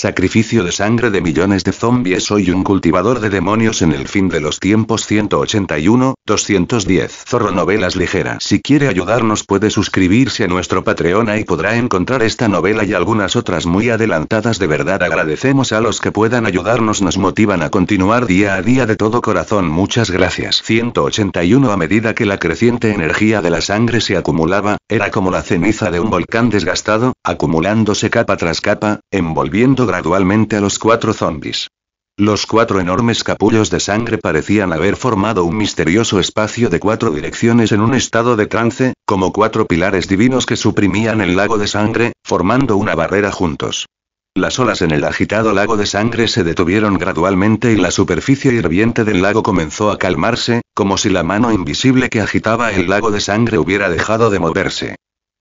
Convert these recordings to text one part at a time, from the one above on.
Sacrificio de sangre de millones de zombies. Soy un cultivador de demonios en el fin de los tiempos 181, 210. Zorro Novelas Ligeras. Si quiere ayudarnos puede suscribirse a nuestro Patreon y podrá encontrar esta novela y algunas otras muy adelantadas. De verdad agradecemos a los que puedan ayudarnos. Nos motivan a continuar día a día de todo corazón. Muchas gracias. 181 A medida que la creciente energía de la sangre se acumulaba, era como la ceniza de un volcán desgastado, acumulándose capa tras capa, envolviendo gradualmente a los cuatro zombies. Los cuatro enormes capullos de sangre parecían haber formado un misterioso espacio de cuatro direcciones en un estado de trance, como cuatro pilares divinos que suprimían el lago de sangre, formando una barrera juntos. Las olas en el agitado lago de sangre se detuvieron gradualmente y la superficie hirviente del lago comenzó a calmarse, como si la mano invisible que agitaba el lago de sangre hubiera dejado de moverse.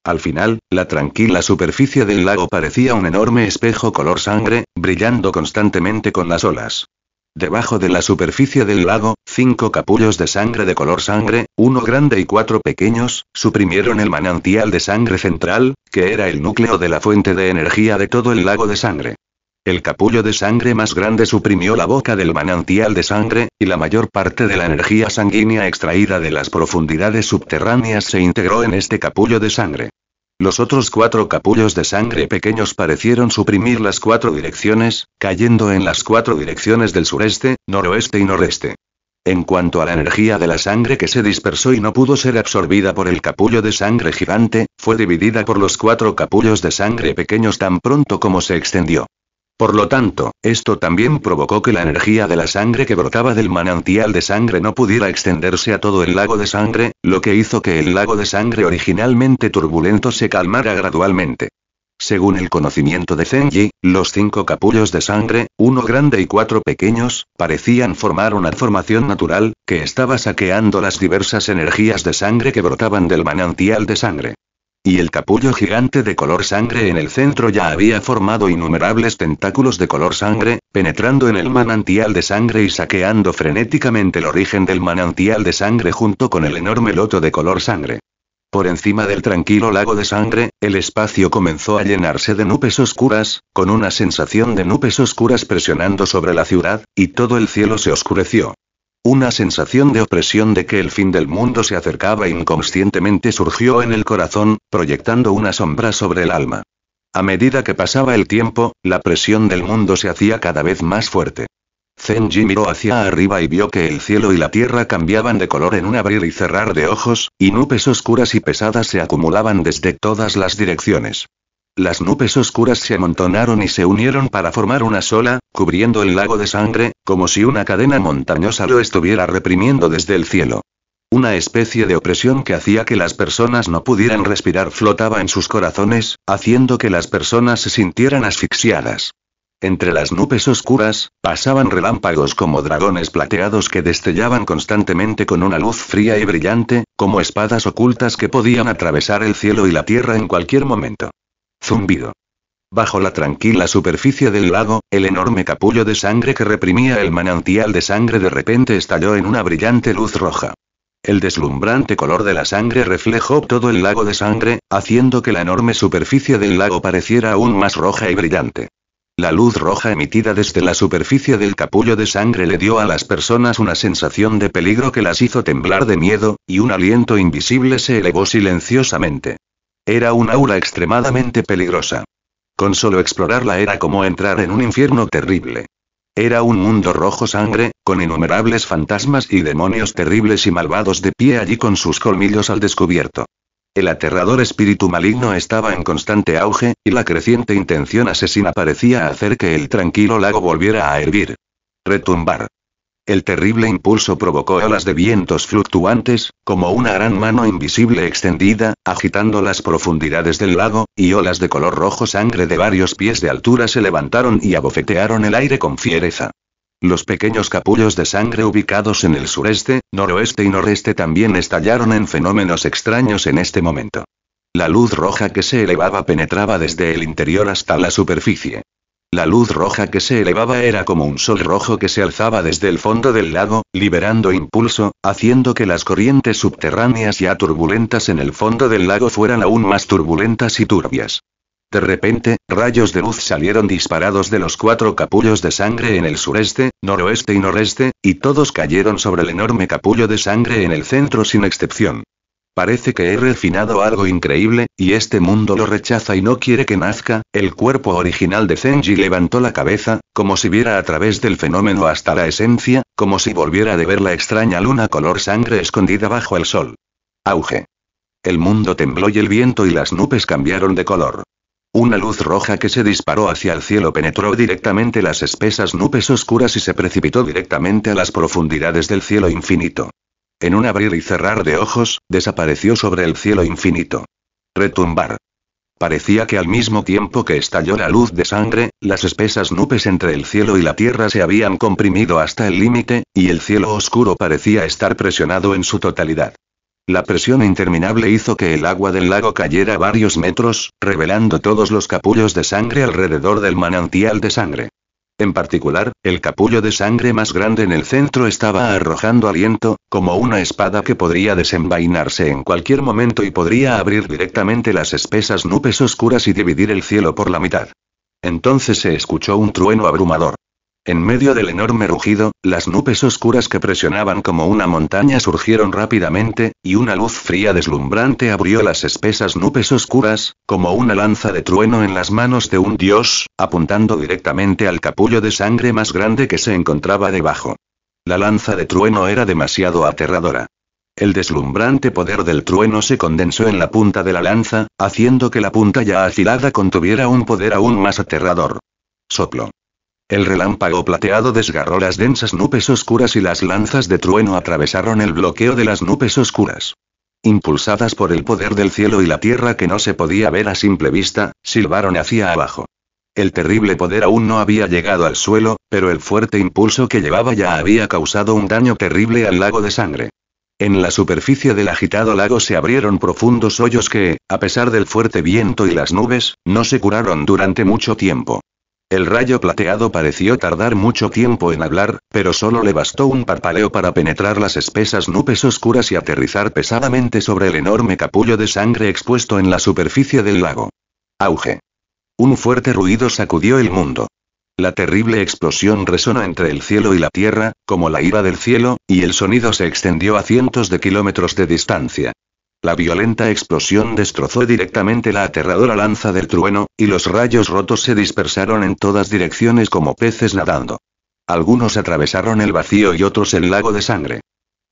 Al final, la tranquila superficie del lago parecía un enorme espejo color sangre, brillando constantemente con las olas. Debajo de la superficie del lago, cinco capullos de sangre de color sangre, uno grande y cuatro pequeños, suprimieron el manantial de sangre central, que era el núcleo de la fuente de energía de todo el lago de sangre. El capullo de sangre más grande suprimió la boca del manantial de sangre, y la mayor parte de la energía sanguínea extraída de las profundidades subterráneas se integró en este capullo de sangre. Los otros cuatro capullos de sangre pequeños parecieron suprimir las cuatro direcciones, cayendo en las cuatro direcciones del sureste, noroeste y noreste. En cuanto a la energía de la sangre que se dispersó y no pudo ser absorbida por el capullo de sangre gigante, fue dividida por los cuatro capullos de sangre pequeños tan pronto como se extendió. Por lo tanto, esto también provocó que la energía de la sangre que brotaba del manantial de sangre no pudiera extenderse a todo el lago de sangre, lo que hizo que el lago de sangre originalmente turbulento se calmara gradualmente. Según el conocimiento de Zenji, los cinco capullos de sangre, uno grande y cuatro pequeños, parecían formar una formación natural, que estaba saqueando las diversas energías de sangre que brotaban del manantial de sangre. Y el capullo gigante de color sangre en el centro ya había formado innumerables tentáculos de color sangre, penetrando en el manantial de sangre y saqueando frenéticamente el origen del manantial de sangre junto con el enorme loto de color sangre. Por encima del tranquilo lago de sangre, el espacio comenzó a llenarse de nubes oscuras, con una sensación de nubes oscuras presionando sobre la ciudad, y todo el cielo se oscureció. Una sensación de opresión de que el fin del mundo se acercaba inconscientemente surgió en el corazón, proyectando una sombra sobre el alma. A medida que pasaba el tiempo, la presión del mundo se hacía cada vez más fuerte. Zenji miró hacia arriba y vio que el cielo y la tierra cambiaban de color en un abrir y cerrar de ojos, y nubes oscuras y pesadas se acumulaban desde todas las direcciones. Las nubes oscuras se amontonaron y se unieron para formar una sola, cubriendo el lago de sangre, como si una cadena montañosa lo estuviera reprimiendo desde el cielo. Una especie de opresión que hacía que las personas no pudieran respirar flotaba en sus corazones, haciendo que las personas se sintieran asfixiadas. Entre las nubes oscuras, pasaban relámpagos como dragones plateados que destellaban constantemente con una luz fría y brillante, como espadas ocultas que podían atravesar el cielo y la tierra en cualquier momento. Zumbido. Bajo la tranquila superficie del lago, el enorme capullo de sangre que reprimía el manantial de sangre de repente estalló en una brillante luz roja. El deslumbrante color de la sangre reflejó todo el lago de sangre, haciendo que la enorme superficie del lago pareciera aún más roja y brillante. La luz roja emitida desde la superficie del capullo de sangre le dio a las personas una sensación de peligro que las hizo temblar de miedo, y un aliento invisible se elevó silenciosamente. Era un aura extremadamente peligrosa. Con solo explorarla era como entrar en un infierno terrible. Era un mundo rojo sangre, con innumerables fantasmas y demonios terribles y malvados de pie allí con sus colmillos al descubierto. El aterrador espíritu maligno estaba en constante auge, y la creciente intención asesina parecía hacer que el tranquilo lago volviera a hervir. Retumbar. El terrible impulso provocó olas de vientos fluctuantes, como una gran mano invisible extendida, agitando las profundidades del lago, y olas de color rojo sangre de varios pies de altura se levantaron y abofetearon el aire con fiereza. Los pequeños capullos de sangre ubicados en el sureste, noroeste y noreste también estallaron en fenómenos extraños en este momento. La luz roja que se elevaba penetraba desde el interior hasta la superficie. La luz roja que se elevaba era como un sol rojo que se alzaba desde el fondo del lago, liberando impulso, haciendo que las corrientes subterráneas ya turbulentas en el fondo del lago fueran aún más turbulentas y turbias. De repente, rayos de luz salieron disparados de los cuatro capullos de sangre en el sureste, noroeste y noreste, y todos cayeron sobre el enorme capullo de sangre en el centro sin excepción. Parece que he refinado algo increíble, y este mundo lo rechaza y no quiere que nazca. El cuerpo original de Zenji levantó la cabeza, como si viera a través del fenómeno hasta la esencia, como si volviera de ver la extraña luna color sangre escondida bajo el sol. Auge. El mundo tembló y el viento y las nubes cambiaron de color. Una luz roja que se disparó hacia el cielo penetró directamente las espesas nubes oscuras y se precipitó directamente a las profundidades del cielo infinito. En un abrir y cerrar de ojos, desapareció sobre el cielo infinito. Retumbar. Parecía que al mismo tiempo que estalló la luz de sangre, las espesas nubes entre el cielo y la tierra se habían comprimido hasta el límite, y el cielo oscuro parecía estar presionado en su totalidad. La presión interminable hizo que el agua del lago cayera varios metros, revelando todos los capullos de sangre alrededor del manantial de sangre. En particular, el capullo de sangre más grande en el centro estaba arrojando aliento, como una espada que podría desenvainarse en cualquier momento y podría abrir directamente las espesas nubes oscuras y dividir el cielo por la mitad. Entonces se escuchó un trueno abrumador. En medio del enorme rugido, las nubes oscuras que presionaban como una montaña surgieron rápidamente, y una luz fría deslumbrante abrió las espesas nubes oscuras, como una lanza de trueno en las manos de un dios, apuntando directamente al capullo de sangre más grande que se encontraba debajo. La lanza de trueno era demasiado aterradora. El deslumbrante poder del trueno se condensó en la punta de la lanza, haciendo que la punta ya afilada contuviera un poder aún más aterrador. Soplo. El relámpago plateado desgarró las densas nubes oscuras y las lanzas de trueno atravesaron el bloqueo de las nubes oscuras. Impulsadas por el poder del cielo y la tierra que no se podía ver a simple vista, silbaron hacia abajo. El terrible poder aún no había llegado al suelo, pero el fuerte impulso que llevaba ya había causado un daño terrible al lago de sangre. En la superficie del agitado lago se abrieron profundos hoyos que, a pesar del fuerte viento y las nubes, no se curaron durante mucho tiempo. El rayo plateado pareció tardar mucho tiempo en hablar, pero solo le bastó un parpaleo para penetrar las espesas nubes oscuras y aterrizar pesadamente sobre el enorme capullo de sangre expuesto en la superficie del lago. Auge. Un fuerte ruido sacudió el mundo. La terrible explosión resonó entre el cielo y la tierra, como la ira del cielo, y el sonido se extendió a cientos de kilómetros de distancia. La violenta explosión destrozó directamente la aterradora lanza del trueno, y los rayos rotos se dispersaron en todas direcciones como peces nadando. Algunos atravesaron el vacío y otros el lago de sangre.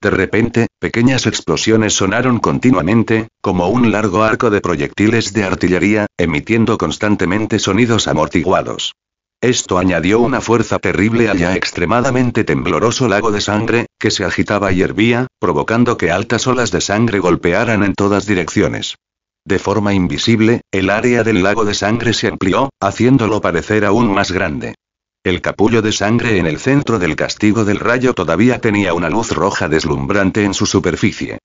De repente, pequeñas explosiones sonaron continuamente, como un largo arco de proyectiles de artillería, emitiendo constantemente sonidos amortiguados. Esto añadió una fuerza terrible al ya extremadamente tembloroso lago de sangre, que se agitaba y hervía, provocando que altas olas de sangre golpearan en todas direcciones. De forma invisible, el área del lago de sangre se amplió, haciéndolo parecer aún más grande. El capullo de sangre en el centro del castigo del rayo todavía tenía una luz roja deslumbrante en su superficie.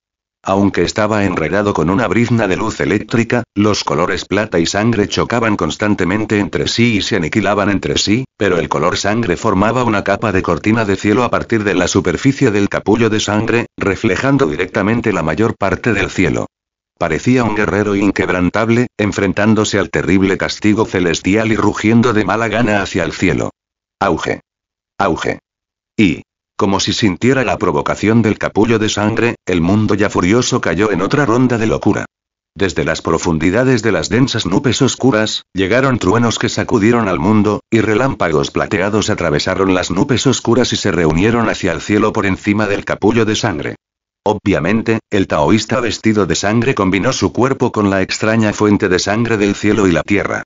Aunque estaba enredado con una brizna de luz eléctrica, los colores plata y sangre chocaban constantemente entre sí y se aniquilaban entre sí, pero el color sangre formaba una capa de cortina de cielo a partir de la superficie del capullo de sangre, reflejando directamente la mayor parte del cielo. Parecía un guerrero inquebrantable, enfrentándose al terrible castigo celestial y rugiendo de mala gana hacia el cielo. Auge. Auge. Y, como si sintiera la provocación del capullo de sangre, el mundo ya furioso cayó en otra ronda de locura. Desde las profundidades de las densas nubes oscuras, llegaron truenos que sacudieron al mundo, y relámpagos plateados atravesaron las nubes oscuras y se reunieron hacia el cielo por encima del capullo de sangre. Obviamente, el taoísta vestido de sangre combinó su cuerpo con la extraña fuente de sangre del cielo y la tierra.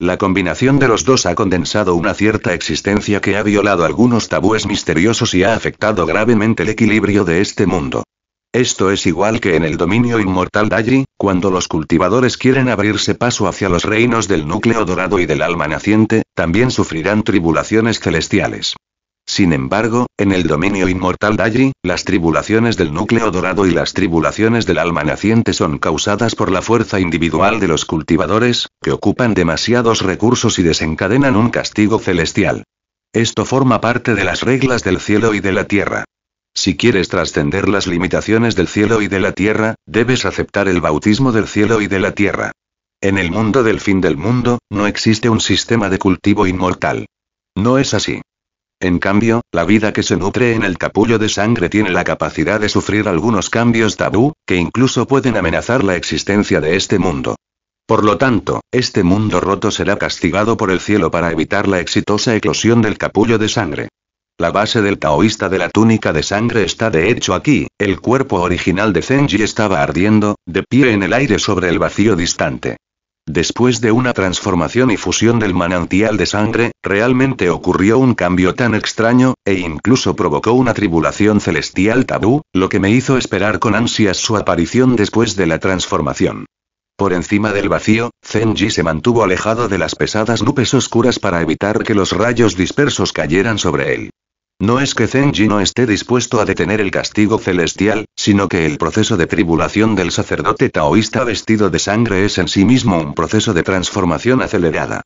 La combinación de los dos ha condensado una cierta existencia que ha violado algunos tabúes misteriosos y ha afectado gravemente el equilibrio de este mundo. Esto es igual que en el dominio inmortal Daji, cuando los cultivadores quieren abrirse paso hacia los reinos del núcleo dorado y del alma naciente, también sufrirán tribulaciones celestiales. Sin embargo, en el dominio inmortal Daji, las tribulaciones del núcleo dorado y las tribulaciones del alma naciente son causadas por la fuerza individual de los cultivadores, que ocupan demasiados recursos y desencadenan un castigo celestial. Esto forma parte de las reglas del cielo y de la tierra. Si quieres trascender las limitaciones del cielo y de la tierra, debes aceptar el bautismo del cielo y de la tierra. En el mundo del fin del mundo, no existe un sistema de cultivo inmortal. No es así. En cambio, la vida que se nutre en el capullo de sangre tiene la capacidad de sufrir algunos cambios tabú, que incluso pueden amenazar la existencia de este mundo. Por lo tanto, este mundo roto será castigado por el cielo para evitar la exitosa eclosión del capullo de sangre. La base del taoísta de la túnica de sangre está de hecho aquí, el cuerpo original de Zenji estaba ardiendo, de pie en el aire sobre el vacío distante. Después de una transformación y fusión del manantial de sangre, realmente ocurrió un cambio tan extraño, e incluso provocó una tribulación celestial tabú, lo que me hizo esperar con ansias su aparición después de la transformación. Por encima del vacío, Zenji se mantuvo alejado de las pesadas nubes oscuras para evitar que los rayos dispersos cayeran sobre él. No es que Zenji no esté dispuesto a detener el castigo celestial, sino que el proceso de tribulación del sacerdote taoísta vestido de sangre es en sí mismo un proceso de transformación acelerada.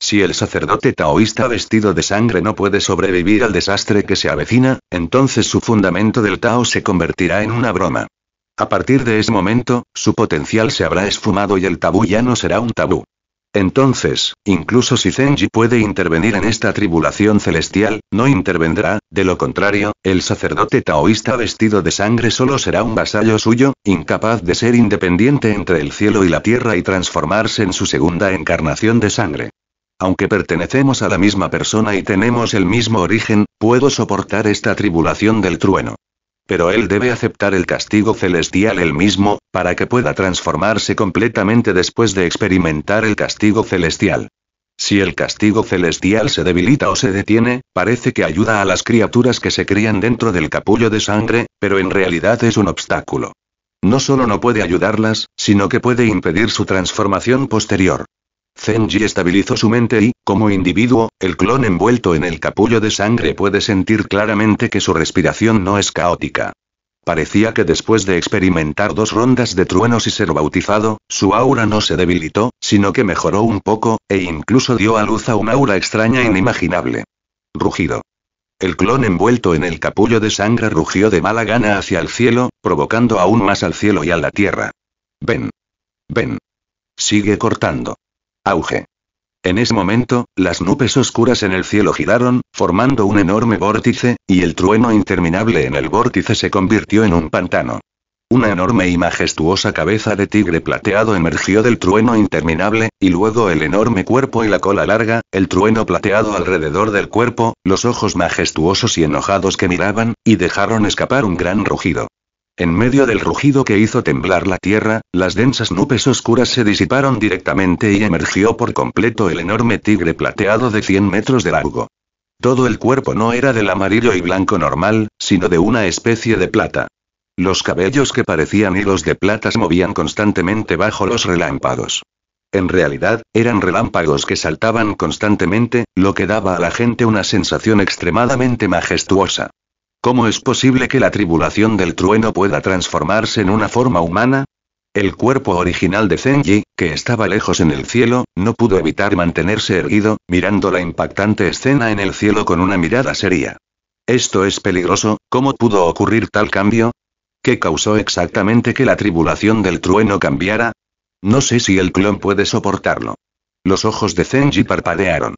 Si el sacerdote taoísta vestido de sangre no puede sobrevivir al desastre que se avecina, entonces su fundamento del Tao se convertirá en una broma. A partir de ese momento, su potencial se habrá esfumado y el tabú ya no será un tabú. Entonces, incluso si Zenji puede intervenir en esta tribulación celestial, no intervendrá, de lo contrario, el sacerdote taoísta vestido de sangre solo será un vasallo suyo, incapaz de ser independiente entre el cielo y la tierra y transformarse en su segunda encarnación de sangre. Aunque pertenecemos a la misma persona y tenemos el mismo origen, puedo soportar esta tribulación del trueno. Pero él debe aceptar el castigo celestial él mismo, para que pueda transformarse completamente después de experimentar el castigo celestial. Si el castigo celestial se debilita o se detiene, parece que ayuda a las criaturas que se crían dentro del capullo de sangre, pero en realidad es un obstáculo. No solo no puede ayudarlas, sino que puede impedir su transformación posterior. Zenji estabilizó su mente y, como individuo, el clon envuelto en el capullo de sangre puede sentir claramente que su respiración no es caótica. Parecía que después de experimentar dos rondas de truenos y ser bautizado, su aura no se debilitó, sino que mejoró un poco, e incluso dio a luz a un aura extraña e inimaginable. Rugido. El clon envuelto en el capullo de sangre rugió de mala gana hacia el cielo, provocando aún más al cielo y a la tierra. Ven. Ven. Sigue cortando. Auge. En ese momento, las nubes oscuras en el cielo giraron, formando un enorme vórtice, y el trueno interminable en el vórtice se convirtió en un pantano. Una enorme y majestuosa cabeza de tigre plateado emergió del trueno interminable, y luego el enorme cuerpo y la cola larga, el trueno plateado alrededor del cuerpo, los ojos majestuosos y enojados que miraban, y dejaron escapar un gran rugido. En medio del rugido que hizo temblar la tierra, las densas nubes oscuras se disiparon directamente y emergió por completo el enorme tigre plateado de 100 metros de largo. Todo el cuerpo no era del amarillo y blanco normal, sino de una especie de plata. Los cabellos que parecían hilos de plata se movían constantemente bajo los relámpagos. En realidad, eran relámpagos que saltaban constantemente, lo que daba a la gente una sensación extremadamente majestuosa. ¿Cómo es posible que la tribulación del trueno pueda transformarse en una forma humana? El cuerpo original de Zenji, que estaba lejos en el cielo, no pudo evitar mantenerse erguido, mirando la impactante escena en el cielo con una mirada seria. Esto es peligroso, ¿cómo pudo ocurrir tal cambio? ¿Qué causó exactamente que la tribulación del trueno cambiara? No sé si el clon puede soportarlo. Los ojos de Zenji parpadearon.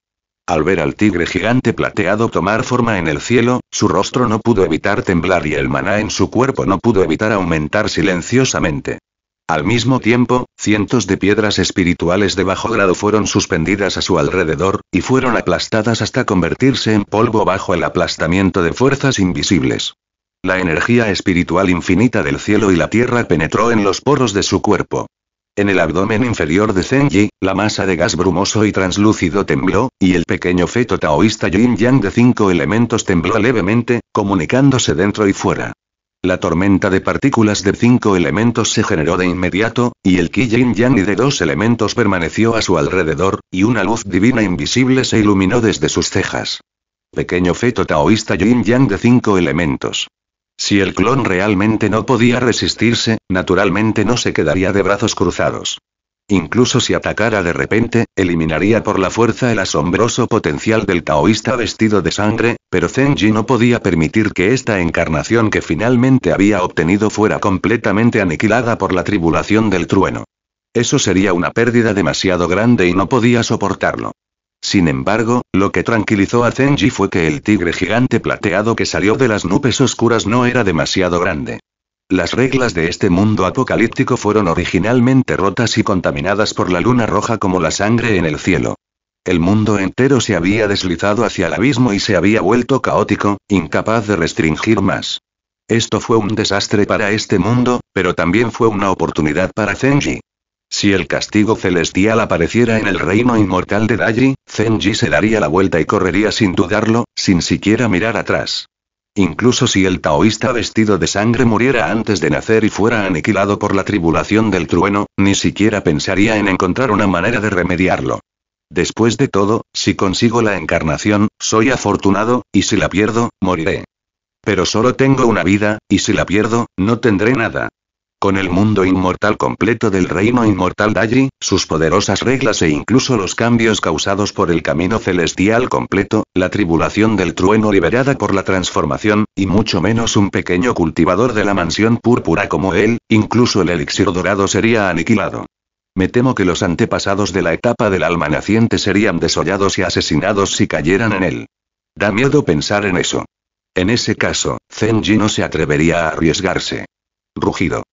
Al ver al tigre gigante plateado tomar forma en el cielo, su rostro no pudo evitar temblar y el maná en su cuerpo no pudo evitar aumentar silenciosamente. Al mismo tiempo, cientos de piedras espirituales de bajo grado fueron suspendidas a su alrededor, y fueron aplastadas hasta convertirse en polvo bajo el aplastamiento de fuerzas invisibles. La energía espiritual infinita del cielo y la tierra penetró en los poros de su cuerpo. En el abdomen inferior de Zenji, la masa de gas brumoso y translúcido tembló, y el pequeño feto taoísta Yin Yang de cinco elementos tembló levemente, comunicándose dentro y fuera. La tormenta de partículas de cinco elementos se generó de inmediato, y el Ki Yin Yang y de dos elementos permaneció a su alrededor, y una luz divina invisible se iluminó desde sus cejas. Pequeño feto taoísta Yin Yang de cinco elementos. Si el clon realmente no podía resistirse, naturalmente no se quedaría de brazos cruzados. Incluso si atacara de repente, eliminaría por la fuerza el asombroso potencial del taoísta vestido de sangre, pero Zenji no podía permitir que esta encarnación que finalmente había obtenido fuera completamente aniquilada por la tribulación del trueno. Eso sería una pérdida demasiado grande y no podía soportarlo. Sin embargo, lo que tranquilizó a Zenji fue que el tigre gigante plateado que salió de las nubes oscuras no era demasiado grande. Las reglas de este mundo apocalíptico fueron originalmente rotas y contaminadas por la luna roja como la sangre en el cielo. El mundo entero se había deslizado hacia el abismo y se había vuelto caótico, incapaz de restringir más. Esto fue un desastre para este mundo, pero también fue una oportunidad para Zenji. Si el castigo celestial apareciera en el reino inmortal de Daji, Zenji se daría la vuelta y correría sin dudarlo, sin siquiera mirar atrás. Incluso si el taoísta vestido de sangre muriera antes de nacer y fuera aniquilado por la tribulación del trueno, ni siquiera pensaría en encontrar una manera de remediarlo. Después de todo, si consigo la encarnación, soy afortunado, y si la pierdo, moriré. Pero solo tengo una vida, y si la pierdo, no tendré nada. Con el mundo inmortal completo del reino inmortal Daji, sus poderosas reglas e incluso los cambios causados por el camino celestial completo, la tribulación del trueno liberada por la transformación, y mucho menos un pequeño cultivador de la mansión púrpura como él, incluso el elixir dorado sería aniquilado. Me temo que los antepasados de la etapa del alma naciente serían desollados y asesinados si cayeran en él. Da miedo pensar en eso. En ese caso, Zenji no se atrevería a arriesgarse. Rugido.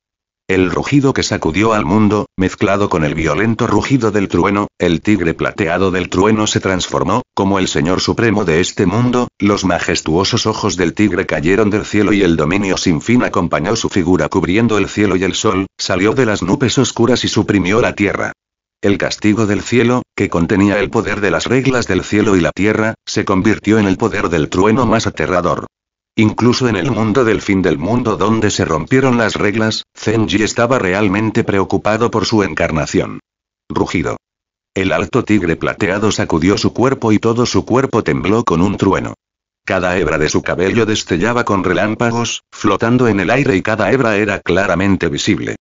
El rugido que sacudió al mundo, mezclado con el violento rugido del trueno, el tigre plateado del trueno se transformó, como el señor supremo de este mundo, los majestuosos ojos del tigre cayeron del cielo y el dominio sin fin acompañó su figura cubriendo el cielo y el sol, salió de las nubes oscuras y suprimió la tierra. El castigo del cielo, que contenía el poder de las reglas del cielo y la tierra, se convirtió en el poder del trueno más aterrador. Incluso en el mundo del fin del mundo donde se rompieron las reglas, Zenji estaba realmente preocupado por su encarnación. Rugido. El alto tigre plateado sacudió su cuerpo y todo su cuerpo tembló con un trueno. Cada hebra de su cabello destellaba con relámpagos, flotando en el aire y cada hebra era claramente visible.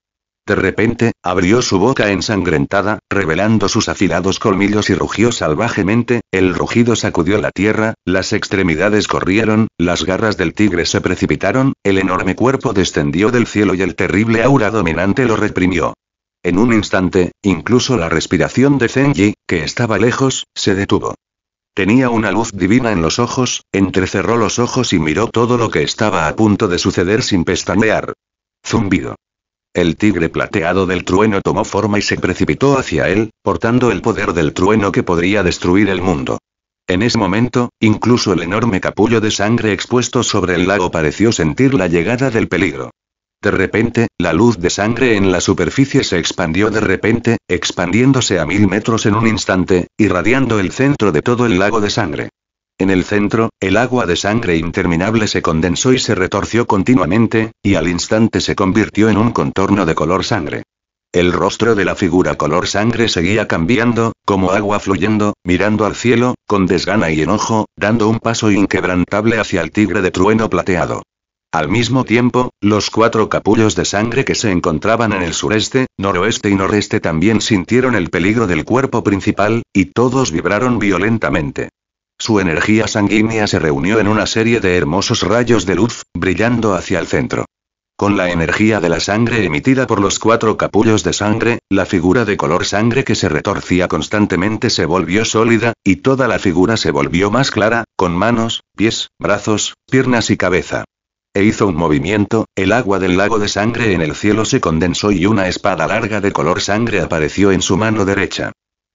De repente, abrió su boca ensangrentada, revelando sus afilados colmillos y rugió salvajemente, el rugido sacudió la tierra, las extremidades corrieron, las garras del tigre se precipitaron, el enorme cuerpo descendió del cielo y el terrible aura dominante lo reprimió. En un instante, incluso la respiración de Zenji, que estaba lejos, se detuvo. Tenía una luz divina en los ojos, entrecerró los ojos y miró todo lo que estaba a punto de suceder sin pestañear. Zumbido. El tigre plateado del trueno tomó forma y se precipitó hacia él, portando el poder del trueno que podría destruir el mundo. En ese momento, incluso el enorme capullo de sangre expuesto sobre el lago pareció sentir la llegada del peligro. De repente, la luz de sangre en la superficie se expandió de repente, expandiéndose a mil metros en un instante, irradiando el centro de todo el lago de sangre. En el centro, el agua de sangre interminable se condensó y se retorció continuamente, y al instante se convirtió en un contorno de color sangre. El rostro de la figura color sangre seguía cambiando, como agua fluyendo, mirando al cielo, con desgana y enojo, dando un paso inquebrantable hacia el tigre de trueno plateado. Al mismo tiempo, los cuatro capullos de sangre que se encontraban en el sureste, noroeste y noreste también sintieron el peligro del cuerpo principal, y todos vibraron violentamente. Su energía sanguínea se reunió en una serie de hermosos rayos de luz, brillando hacia el centro. Con la energía de la sangre emitida por los cuatro capullos de sangre, la figura de color sangre que se retorcía constantemente se volvió sólida, y toda la figura se volvió más clara, con manos, pies, brazos, piernas y cabeza. E hizo un movimiento, el agua del lago de sangre en el cielo se condensó y una espada larga de color sangre apareció en su mano derecha.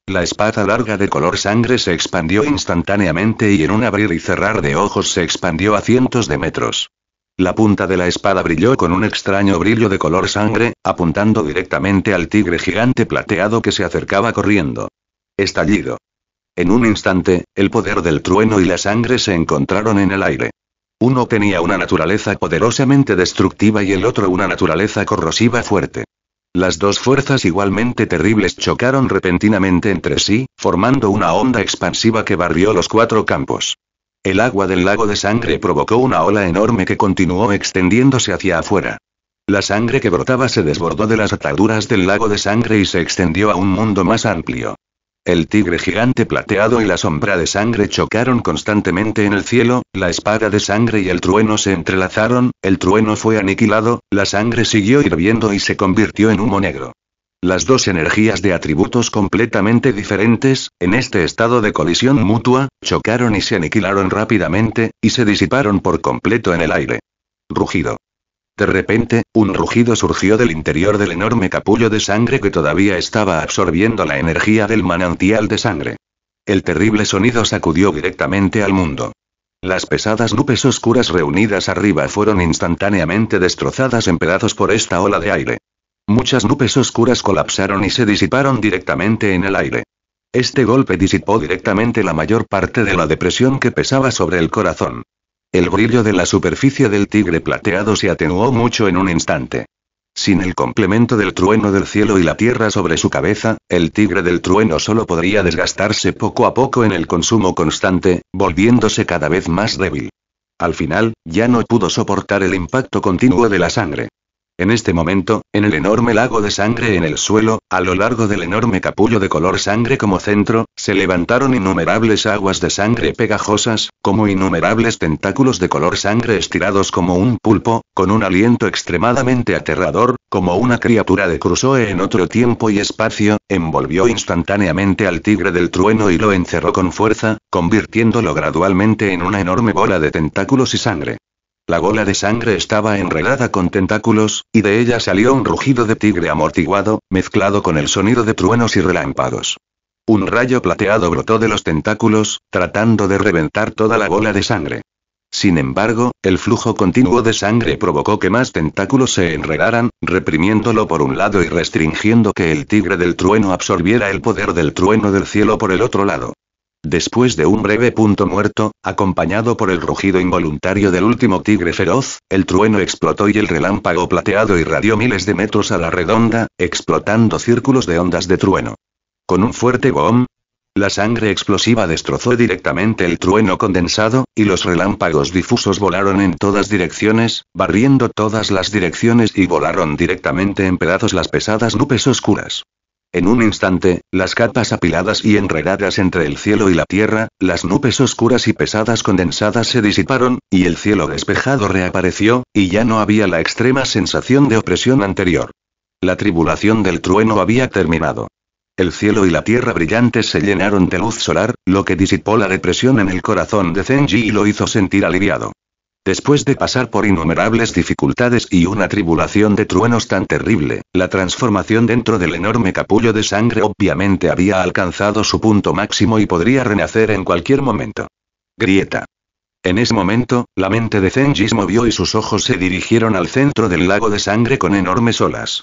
La espada larga de color sangre se expandió instantáneamente y en un abrir y cerrar de ojos se expandió a cientos de metros. La punta de la espada brilló con un extraño brillo de color sangre, apuntando directamente al tigre gigante plateado que se acercaba corriendo. Estallido. En un instante, el poder del trueno y la sangre se encontraron en el aire. Uno tenía una naturaleza poderosamente destructiva y el otro una naturaleza corrosiva fuerte. Las dos fuerzas igualmente terribles chocaron repentinamente entre sí, formando una onda expansiva que barrió los cuatro campos. El agua del lago de sangre provocó una ola enorme que continuó extendiéndose hacia afuera. La sangre que brotaba se desbordó de las ataduras del lago de sangre y se extendió a un mundo más amplio. El tigre gigante plateado y la sombra de sangre chocaron constantemente en el cielo, la espada de sangre y el trueno se entrelazaron, el trueno fue aniquilado, la sangre siguió hirviendo y se convirtió en humo negro. Las dos energías de atributos completamente diferentes, en este estado de colisión mutua, chocaron y se aniquilaron rápidamente, y se disiparon por completo en el aire. Rugido. De repente, un rugido surgió del interior del enorme capullo de sangre que todavía estaba absorbiendo la energía del manantial de sangre. El terrible sonido sacudió directamente al mundo. Las pesadas nubes oscuras reunidas arriba fueron instantáneamente destrozadas en pedazos por esta ola de aire. Muchas nubes oscuras colapsaron y se disiparon directamente en el aire. Este golpe disipó directamente la mayor parte de la depresión que pesaba sobre el corazón. El brillo de la superficie del tigre plateado se atenuó mucho en un instante. Sin el complemento del trueno del cielo y la tierra sobre su cabeza, el tigre del trueno solo podría desgastarse poco a poco en el consumo constante, volviéndose cada vez más débil. Al final, ya no pudo soportar el impacto continuo de la sangre. En este momento, en el enorme lago de sangre en el suelo, a lo largo del enorme capullo de color sangre como centro, se levantaron innumerables aguas de sangre pegajosas, como innumerables tentáculos de color sangre estirados como un pulpo, con un aliento extremadamente aterrador, como una criatura de Crusoe en otro tiempo y espacio, envolvió instantáneamente al tigre del trueno y lo encerró con fuerza, convirtiéndolo gradualmente en una enorme bola de tentáculos y sangre. La bola de sangre estaba enredada con tentáculos, y de ella salió un rugido de tigre amortiguado, mezclado con el sonido de truenos y relámpagos. Un rayo plateado brotó de los tentáculos, tratando de reventar toda la bola de sangre. Sin embargo, el flujo continuo de sangre provocó que más tentáculos se enredaran, reprimiéndolo por un lado y restringiendo que el tigre del trueno absorbiera el poder del trueno del cielo por el otro lado. Después de un breve punto muerto, acompañado por el rugido involuntario del último tigre feroz, el trueno explotó y el relámpago plateado irradió miles de metros a la redonda, explotando círculos de ondas de trueno. Con un fuerte boom, la sangre explosiva destrozó directamente el trueno condensado, y los relámpagos difusos volaron en todas direcciones, barriendo todas las direcciones y volaron directamente en pedazos las pesadas nubes oscuras. En un instante, las capas apiladas y enredadas entre el cielo y la tierra, las nubes oscuras y pesadas condensadas se disiparon, y el cielo despejado reapareció, y ya no había la extrema sensación de opresión anterior. La tribulación del trueno había terminado. El cielo y la tierra brillantes se llenaron de luz solar, lo que disipó la depresión en el corazón de Zenji y lo hizo sentir aliviado. Después de pasar por innumerables dificultades y una tribulación de truenos tan terrible, la transformación dentro del enorme capullo de sangre obviamente había alcanzado su punto máximo y podría renacer en cualquier momento. Grieta. En ese momento, la mente de Zenji movió y sus ojos se dirigieron al centro del lago de sangre con enormes olas.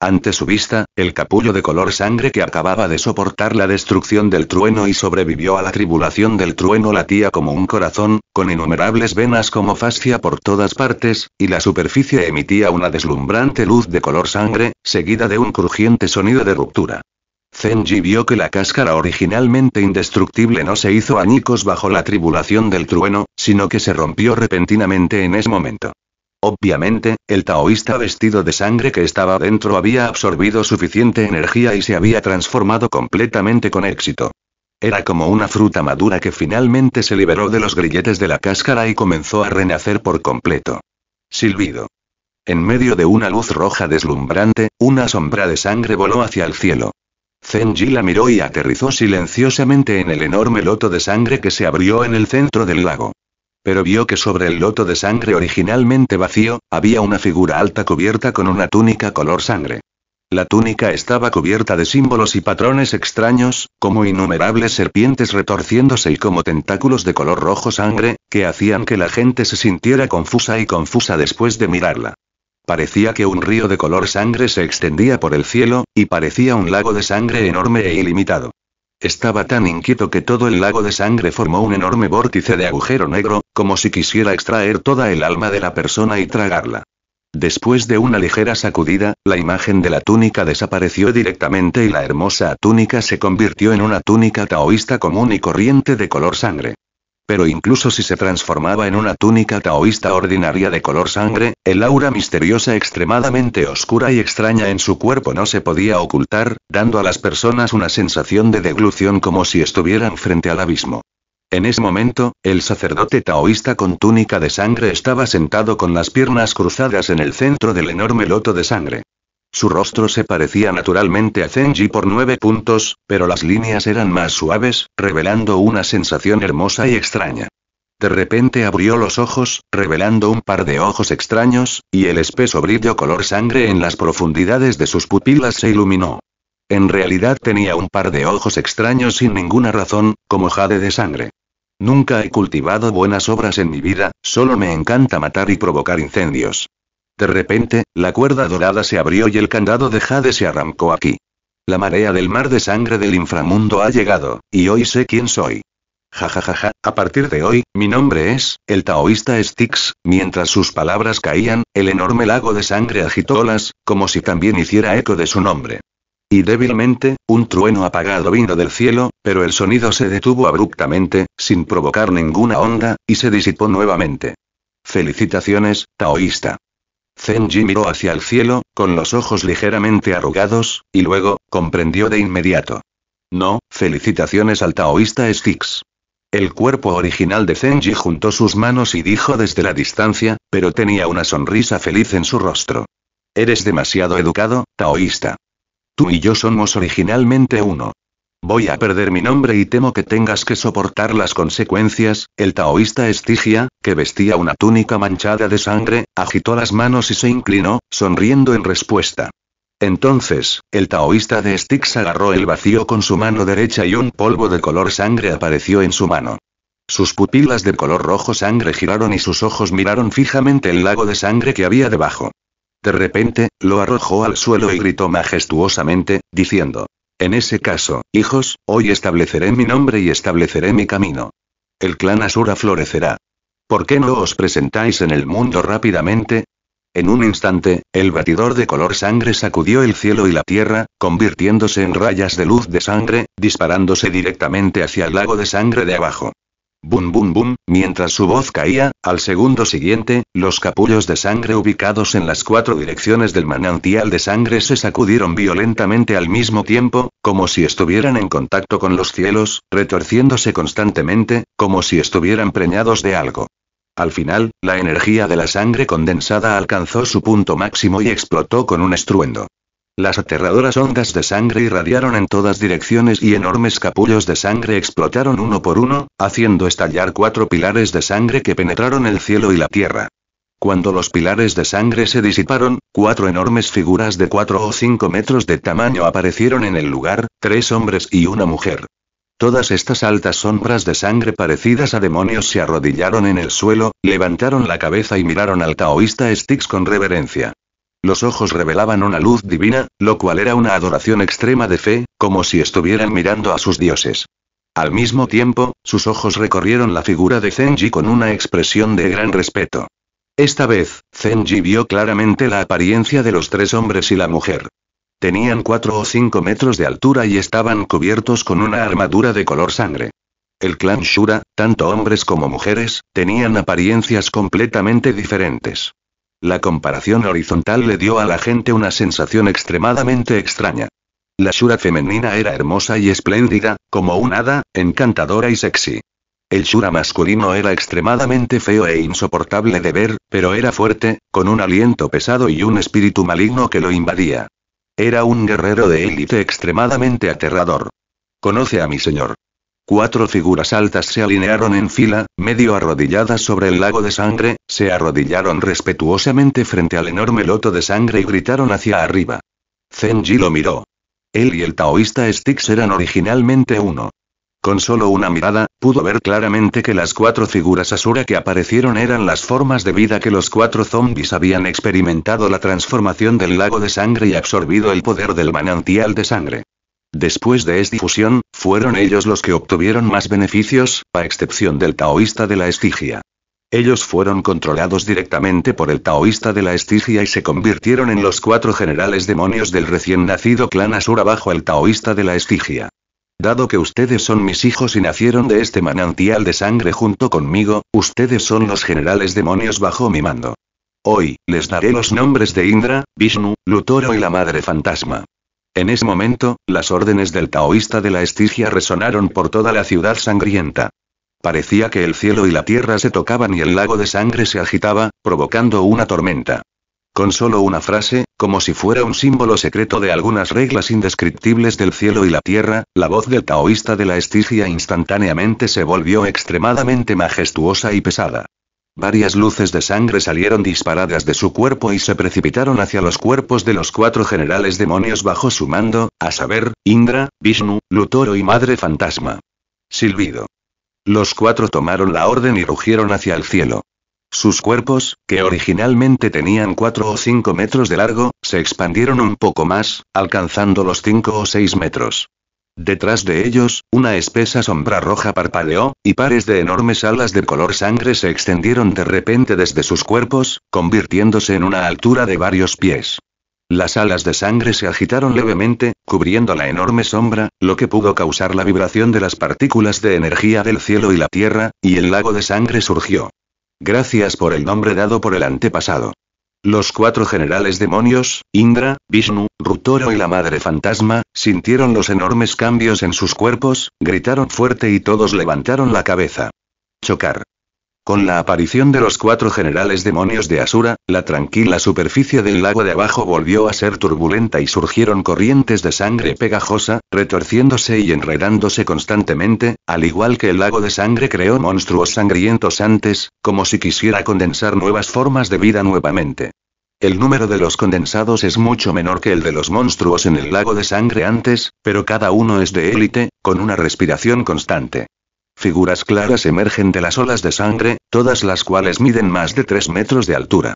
Ante su vista, el capullo de color sangre que acababa de soportar la destrucción del trueno y sobrevivió a la tribulación del trueno latía como un corazón, con innumerables venas como fascia por todas partes, y la superficie emitía una deslumbrante luz de color sangre, seguida de un crujiente sonido de ruptura. Zenji vio que la cáscara originalmente indestructible no se hizo añicos bajo la tribulación del trueno, sino que se rompió repentinamente en ese momento. Obviamente, el taoísta vestido de sangre que estaba dentro había absorbido suficiente energía y se había transformado completamente con éxito. Era como una fruta madura que finalmente se liberó de los grilletes de la cáscara y comenzó a renacer por completo. Silbido. En medio de una luz roja deslumbrante, una sombra de sangre voló hacia el cielo. Zenji la miró y aterrizó silenciosamente en el enorme loto de sangre que se abrió en el centro del lago pero vio que sobre el loto de sangre originalmente vacío, había una figura alta cubierta con una túnica color sangre. La túnica estaba cubierta de símbolos y patrones extraños, como innumerables serpientes retorciéndose y como tentáculos de color rojo sangre, que hacían que la gente se sintiera confusa y confusa después de mirarla. Parecía que un río de color sangre se extendía por el cielo, y parecía un lago de sangre enorme e ilimitado. Estaba tan inquieto que todo el lago de sangre formó un enorme vórtice de agujero negro, como si quisiera extraer toda el alma de la persona y tragarla. Después de una ligera sacudida, la imagen de la túnica desapareció directamente y la hermosa túnica se convirtió en una túnica taoísta común y corriente de color sangre. Pero incluso si se transformaba en una túnica taoísta ordinaria de color sangre, el aura misteriosa extremadamente oscura y extraña en su cuerpo no se podía ocultar, dando a las personas una sensación de deglución como si estuvieran frente al abismo. En ese momento, el sacerdote taoísta con túnica de sangre estaba sentado con las piernas cruzadas en el centro del enorme loto de sangre. Su rostro se parecía naturalmente a Zenji por nueve puntos, pero las líneas eran más suaves, revelando una sensación hermosa y extraña. De repente abrió los ojos, revelando un par de ojos extraños, y el espeso brillo color sangre en las profundidades de sus pupilas se iluminó. En realidad tenía un par de ojos extraños sin ninguna razón, como jade de sangre. Nunca he cultivado buenas obras en mi vida, solo me encanta matar y provocar incendios. De repente, la cuerda dorada se abrió y el candado de jade se arrancó aquí. La marea del mar de sangre del inframundo ha llegado, y hoy sé quién soy. Jajajaja, a partir de hoy, mi nombre es, el taoísta Styx, mientras sus palabras caían, el enorme lago de sangre agitó olas, como si también hiciera eco de su nombre. Y débilmente, un trueno apagado vino del cielo, pero el sonido se detuvo abruptamente, sin provocar ninguna onda, y se disipó nuevamente. Felicitaciones, taoísta. Zenji miró hacia el cielo, con los ojos ligeramente arrugados, y luego, comprendió de inmediato. No, felicitaciones al taoísta Styx. El cuerpo original de Zenji juntó sus manos y dijo desde la distancia, pero tenía una sonrisa feliz en su rostro. Eres demasiado educado, taoísta. Tú y yo somos originalmente uno. Voy a perder mi nombre y temo que tengas que soportar las consecuencias. El taoísta Estigia, que vestía una túnica manchada de sangre, agitó las manos y se inclinó, sonriendo en respuesta. Entonces, el taoísta de Styx agarró el vacío con su mano derecha y un polvo de color sangre apareció en su mano. Sus pupilas de color rojo sangre giraron y sus ojos miraron fijamente el lago de sangre que había debajo. De repente, lo arrojó al suelo y gritó majestuosamente, diciendo, En ese caso, hijos, hoy estableceré mi nombre y estableceré mi camino. El clan Asura florecerá. ¿Por qué no os presentáis en el mundo rápidamente? En un instante, el batidor de color sangre sacudió el cielo y la tierra, convirtiéndose en rayas de luz de sangre, disparándose directamente hacia el lago de sangre de abajo. Bum bum bum, mientras su voz caía, al segundo siguiente, los capullos de sangre ubicados en las cuatro direcciones del manantial de sangre se sacudieron violentamente al mismo tiempo, como si estuvieran en contacto con los cielos, retorciéndose constantemente, como si estuvieran preñados de algo. Al final, la energía de la sangre condensada alcanzó su punto máximo y explotó con un estruendo. Las aterradoras ondas de sangre irradiaron en todas direcciones y enormes capullos de sangre explotaron uno por uno, haciendo estallar cuatro pilares de sangre que penetraron el cielo y la tierra. Cuando los pilares de sangre se disiparon, cuatro enormes figuras de cuatro o cinco metros de tamaño aparecieron en el lugar, tres hombres y una mujer. Todas estas altas sombras de sangre parecidas a demonios se arrodillaron en el suelo, levantaron la cabeza y miraron al taoísta Styx con reverencia. Los ojos revelaban una luz divina, lo cual era una adoración extrema de fe, como si estuvieran mirando a sus dioses. Al mismo tiempo, sus ojos recorrieron la figura de Zenji con una expresión de gran respeto. Esta vez, Zenji vio claramente la apariencia de los tres hombres y la mujer. Tenían cuatro o cinco metros de altura y estaban cubiertos con una armadura de color sangre. El clan Shura, tanto hombres como mujeres, tenían apariencias completamente diferentes. La comparación horizontal le dio a la gente una sensación extremadamente extraña. La Shura femenina era hermosa y espléndida, como un hada, encantadora y sexy. El Shura masculino era extremadamente feo e insoportable de ver, pero era fuerte, con un aliento pesado y un espíritu maligno que lo invadía. Era un guerrero de élite extremadamente aterrador. Conoce a mi señor. Cuatro figuras altas se alinearon en fila, medio arrodilladas sobre el lago de sangre, se arrodillaron respetuosamente frente al enorme loto de sangre y gritaron hacia arriba. Zenji lo miró. Él y el taoísta Styx eran originalmente uno. Con solo una mirada, pudo ver claramente que las cuatro figuras Asura que aparecieron eran las formas de vida que los cuatro zombies habían experimentado la transformación del lago de sangre y absorbido el poder del manantial de sangre. Después de esta fusión, fueron ellos los que obtuvieron más beneficios, a excepción del taoísta de la estigia. Ellos fueron controlados directamente por el taoísta de la estigia y se convirtieron en los cuatro generales demonios del recién nacido clan Asura bajo el taoísta de la estigia. Dado que ustedes son mis hijos y nacieron de este manantial de sangre junto conmigo, ustedes son los generales demonios bajo mi mando. Hoy, les daré los nombres de Indra, Vishnu, Lutoro y la Madre Fantasma. En ese momento, las órdenes del taoísta de la estigia resonaron por toda la ciudad sangrienta. Parecía que el cielo y la tierra se tocaban y el lago de sangre se agitaba, provocando una tormenta. Con solo una frase, como si fuera un símbolo secreto de algunas reglas indescriptibles del cielo y la tierra, la voz del taoísta de la estigia instantáneamente se volvió extremadamente majestuosa y pesada. Varias luces de sangre salieron disparadas de su cuerpo y se precipitaron hacia los cuerpos de los cuatro generales demonios bajo su mando, a saber, Indra, Vishnu, Lutoro y Madre Fantasma. Silbido. Los cuatro tomaron la orden y rugieron hacia el cielo. Sus cuerpos, que originalmente tenían 4 o 5 metros de largo, se expandieron un poco más, alcanzando los 5 o 6 metros. Detrás de ellos, una espesa sombra roja parpadeó, y pares de enormes alas de color sangre se extendieron de repente desde sus cuerpos, convirtiéndose en una altura de varios pies. Las alas de sangre se agitaron levemente, cubriendo la enorme sombra, lo que pudo causar la vibración de las partículas de energía del cielo y la tierra, y el lago de sangre surgió. Gracias por el nombre dado por el antepasado. Los cuatro generales demonios, Indra, Vishnu, Rutoro y la madre fantasma, sintieron los enormes cambios en sus cuerpos, gritaron fuerte y todos levantaron la cabeza. Chocar. Con la aparición de los cuatro generales demonios de Asura, la tranquila superficie del lago de abajo volvió a ser turbulenta y surgieron corrientes de sangre pegajosa, retorciéndose y enredándose constantemente, al igual que el lago de sangre creó monstruos sangrientos antes, como si quisiera condensar nuevas formas de vida nuevamente. El número de los condensados es mucho menor que el de los monstruos en el lago de sangre antes, pero cada uno es de élite, con una respiración constante. Figuras claras emergen de las olas de sangre, todas las cuales miden más de 3 metros de altura.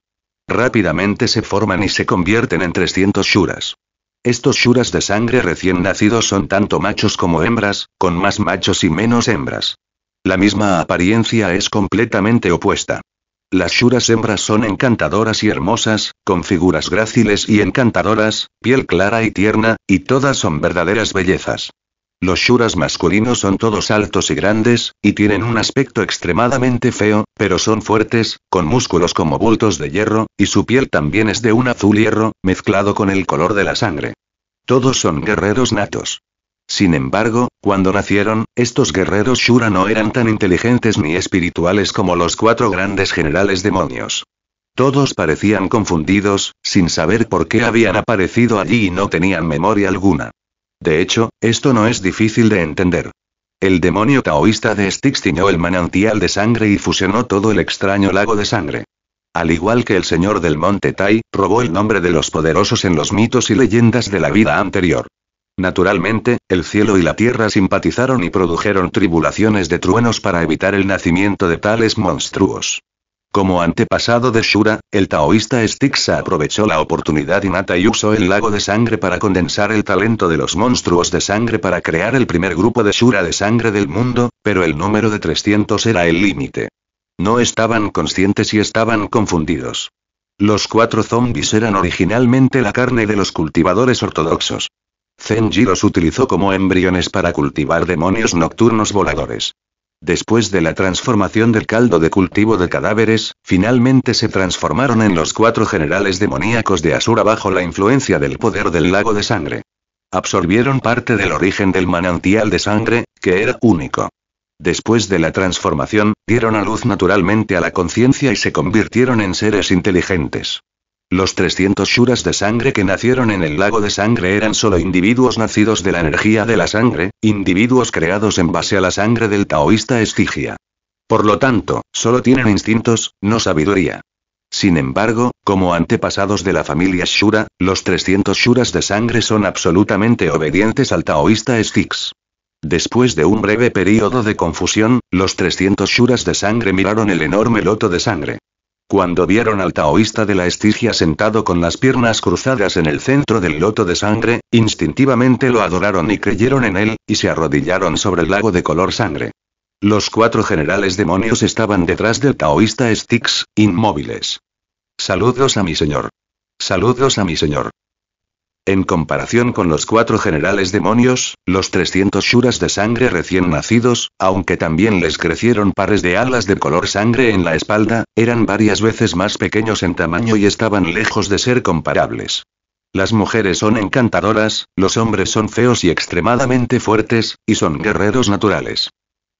Rápidamente se forman y se convierten en 300 shuras. Estos shuras de sangre recién nacidos son tanto machos como hembras, con más machos y menos hembras. La misma apariencia es completamente opuesta. Las shuras hembras son encantadoras y hermosas, con figuras gráciles y encantadoras, piel clara y tierna, y todas son verdaderas bellezas. Los shuras masculinos son todos altos y grandes, y tienen un aspecto extremadamente feo, pero son fuertes, con músculos como bultos de hierro, y su piel también es de un azul hierro, mezclado con el color de la sangre. Todos son guerreros natos. Sin embargo, cuando nacieron, estos guerreros Shura no eran tan inteligentes ni espirituales como los cuatro grandes generales demonios. Todos parecían confundidos, sin saber por qué habían aparecido allí y no tenían memoria alguna. De hecho, esto no es difícil de entender. El demonio taoísta de Styx tiñó el manantial de sangre y fusionó todo el extraño lago de sangre. Al igual que el señor del monte Tai, robó el nombre de los poderosos en los mitos y leyendas de la vida anterior. Naturalmente, el cielo y la tierra simpatizaron y produjeron tribulaciones de truenos para evitar el nacimiento de tales monstruos. Como antepasado de Shura, el taoísta Styx aprovechó la oportunidad innata y usó el lago de sangre para condensar el talento de los monstruos de sangre para crear el primer grupo de Shura de sangre del mundo, pero el número de 300 era el límite. No estaban conscientes y estaban confundidos. Los cuatro zombies eran originalmente la carne de los cultivadores ortodoxos. Zenji los utilizó como embriones para cultivar demonios nocturnos voladores. Después de la transformación del caldo de cultivo de cadáveres, finalmente se transformaron en los cuatro generales demoníacos de Asura bajo la influencia del poder del lago de sangre. Absorbieron parte del origen del manantial de sangre, que era único. Después de la transformación, dieron a luz naturalmente a la conciencia y se convirtieron en seres inteligentes. Los 300 shuras de sangre que nacieron en el lago de sangre eran solo individuos nacidos de la energía de la sangre, individuos creados en base a la sangre del taoísta Estigia. Por lo tanto, solo tienen instintos, no sabiduría. Sin embargo, como antepasados de la familia Shura, los 300 shuras de sangre son absolutamente obedientes al taoísta Styx. Después de un breve periodo de confusión, los 300 shuras de sangre miraron el enorme loto de sangre. Cuando vieron al taoísta de la estigia sentado con las piernas cruzadas en el centro del loto de sangre, instintivamente lo adoraron y creyeron en él, y se arrodillaron sobre el lago de color sangre. Los cuatro generales demonios estaban detrás del taoísta Styx, inmóviles. Saludos a mi señor. Saludos a mi señor. En comparación con los cuatro generales demonios, los 300 shuras de sangre recién nacidos, aunque también les crecieron pares de alas de color sangre en la espalda, eran varias veces más pequeños en tamaño y estaban lejos de ser comparables. Las mujeres son encantadoras, los hombres son feos y extremadamente fuertes, y son guerreros naturales.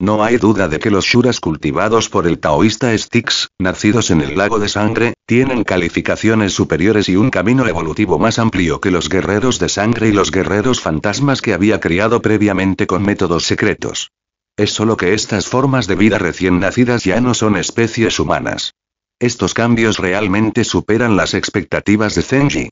No hay duda de que los shuras cultivados por el taoísta Styx, nacidos en el lago de sangre, tienen calificaciones superiores y un camino evolutivo más amplio que los guerreros de sangre y los guerreros fantasmas que había criado previamente con métodos secretos. Es solo que estas formas de vida recién nacidas ya no son especies humanas. Estos cambios realmente superan las expectativas de Zenji.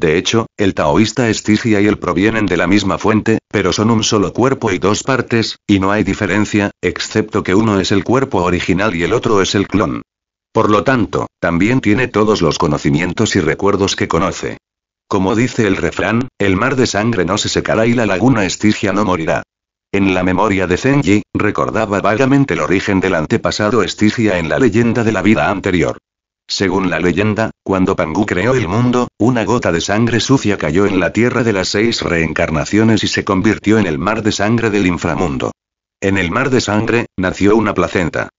De hecho, el taoísta Estigia y él provienen de la misma fuente, pero son un solo cuerpo y dos partes, y no hay diferencia, excepto que uno es el cuerpo original y el otro es el clon. Por lo tanto, también tiene todos los conocimientos y recuerdos que conoce. Como dice el refrán, el mar de sangre no se secará y la laguna Estigia no morirá. En la memoria de Zenji, recordaba vagamente el origen del antepasado Estigia en la leyenda de la vida anterior. Según la leyenda, cuando Pangu creó el mundo, una gota de sangre sucia cayó en la tierra de las seis reencarnaciones y se convirtió en el mar de sangre del inframundo. En el mar de sangre, nació una placenta.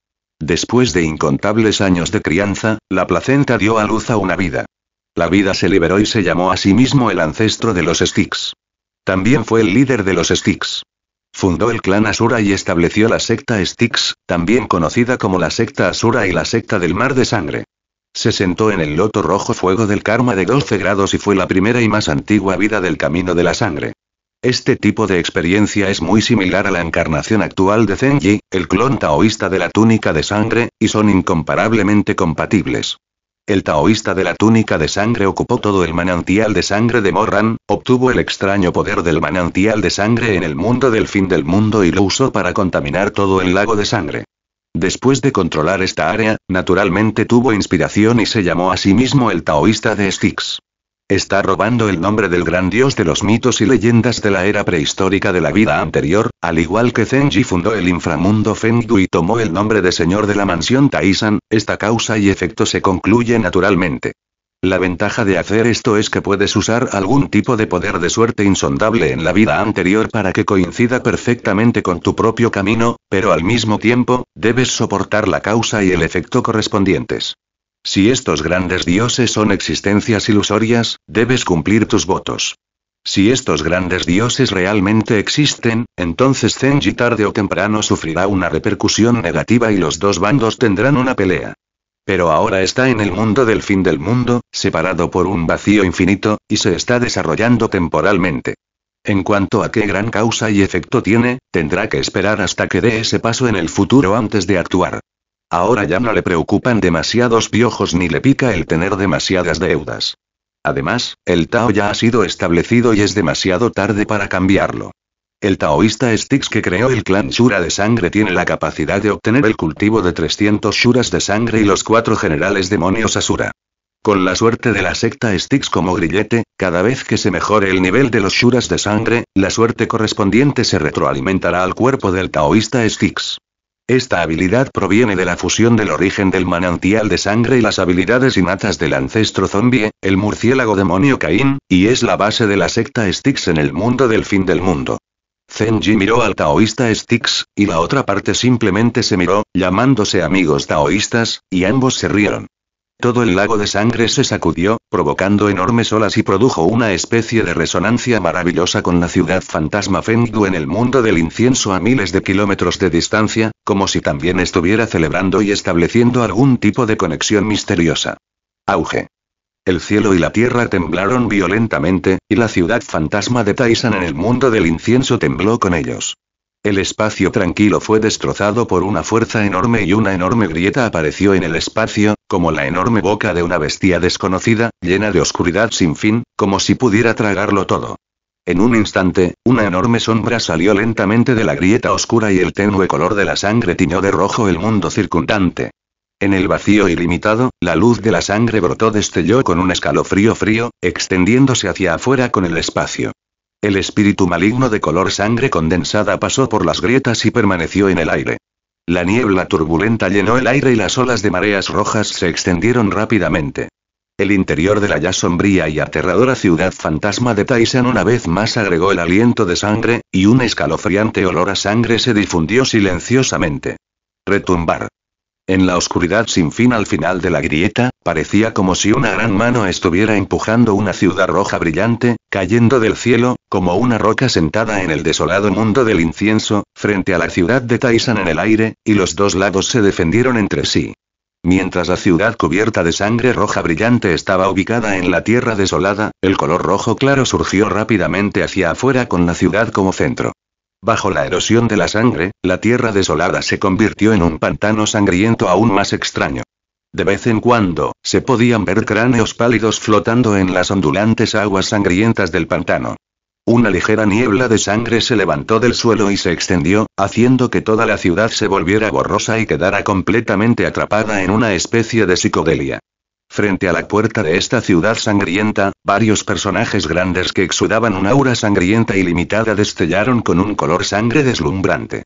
Después de incontables años de crianza, la placenta dio a luz a una vida. La vida se liberó y se llamó a sí mismo el ancestro de los Styx. También fue el líder de los Styx. Fundó el clan Asura y estableció la secta Styx, también conocida como la secta Asura y la secta del mar de sangre. Se sentó en el loto rojo fuego del karma de 12 grados y fue la primera y más antigua vida del camino de la sangre. Este tipo de experiencia es muy similar a la encarnación actual de Zenji, el clon taoísta de la túnica de sangre, y son incomparablemente compatibles. El taoísta de la túnica de sangre ocupó todo el manantial de sangre de Morran, obtuvo el extraño poder del manantial de sangre en el mundo del fin del mundo y lo usó para contaminar todo el lago de sangre. Después de controlar esta área, naturalmente tuvo inspiración y se llamó a sí mismo el taoísta de Styx. Está robando el nombre del gran dios de los mitos y leyendas de la era prehistórica de la vida anterior, al igual que Zenji fundó el inframundo Fengdu y tomó el nombre de señor de la mansión Taisan, esta causa y efecto se concluye naturalmente. La ventaja de hacer esto es que puedes usar algún tipo de poder de suerte insondable en la vida anterior para que coincida perfectamente con tu propio camino, pero al mismo tiempo, debes soportar la causa y el efecto correspondientes. Si estos grandes dioses son existencias ilusorias, debes cumplir tus votos. Si estos grandes dioses realmente existen, entonces Zenji tarde o temprano sufrirá una repercusión negativa y los dos bandos tendrán una pelea. Pero ahora está en el mundo del fin del mundo, separado por un vacío infinito, y se está desarrollando temporalmente. En cuanto a qué gran causa y efecto tiene, tendrá que esperar hasta que dé ese paso en el futuro antes de actuar. Ahora ya no le preocupan demasiados piojos ni le pica el tener demasiadas deudas. Además, el Tao ya ha sido establecido y es demasiado tarde para cambiarlo. El taoísta Styx que creó el clan Shura de sangre tiene la capacidad de obtener el cultivo de 300 Shuras de sangre y los cuatro generales demonios Asura. Con la suerte de la secta Styx como grillete, cada vez que se mejore el nivel de los Shuras de sangre, la suerte correspondiente se retroalimentará al cuerpo del taoísta Styx. Esta habilidad proviene de la fusión del origen del manantial de sangre y las habilidades innatas del ancestro zombie, el murciélago demonio Caín, y es la base de la secta Styx en el mundo del fin del mundo. Zenji miró al taoísta Styx, y la otra parte simplemente se miró, llamándose amigos taoístas, y ambos se rieron. Todo el lago de sangre se sacudió, provocando enormes olas y produjo una especie de resonancia maravillosa con la ciudad fantasma Fengdu en el mundo del incienso a miles de kilómetros de distancia, como si también estuviera celebrando y estableciendo algún tipo de conexión misteriosa. Auge. El cielo y la tierra temblaron violentamente, y la ciudad fantasma de Taisan en el mundo del incienso tembló con ellos. El espacio tranquilo fue destrozado por una fuerza enorme y una enorme grieta apareció en el espacio, como la enorme boca de una bestia desconocida, llena de oscuridad sin fin, como si pudiera tragarlo todo. En un instante, una enorme sombra salió lentamente de la grieta oscura y el tenue color de la sangre tiñó de rojo el mundo circundante. En el vacío ilimitado, la luz de la sangre brotó destelló con un escalofrío frío, extendiéndose hacia afuera con el espacio. El espíritu maligno de color sangre condensada pasó por las grietas y permaneció en el aire. La niebla turbulenta llenó el aire y las olas de mareas rojas se extendieron rápidamente. El interior de la ya sombría y aterradora ciudad fantasma de Taisan una vez más agregó el aliento de sangre, y un escalofriante olor a sangre se difundió silenciosamente. Retumbar. En la oscuridad sin fin al final de la grieta, parecía como si una gran mano estuviera empujando una ciudad roja brillante, cayendo del cielo, como una roca sentada en el desolado mundo del incienso, frente a la ciudad de Taisan en el aire, y los dos lados se defendieron entre sí. Mientras la ciudad cubierta de sangre roja brillante estaba ubicada en la tierra desolada, el color rojo claro surgió rápidamente hacia afuera con la ciudad como centro. Bajo la erosión de la sangre, la tierra desolada se convirtió en un pantano sangriento aún más extraño. De vez en cuando, se podían ver cráneos pálidos flotando en las ondulantes aguas sangrientas del pantano. Una ligera niebla de sangre se levantó del suelo y se extendió, haciendo que toda la ciudad se volviera borrosa y quedara completamente atrapada en una especie de psicodelia. Frente a la puerta de esta ciudad sangrienta, varios personajes grandes que exudaban un aura sangrienta ilimitada destellaron con un color sangre deslumbrante.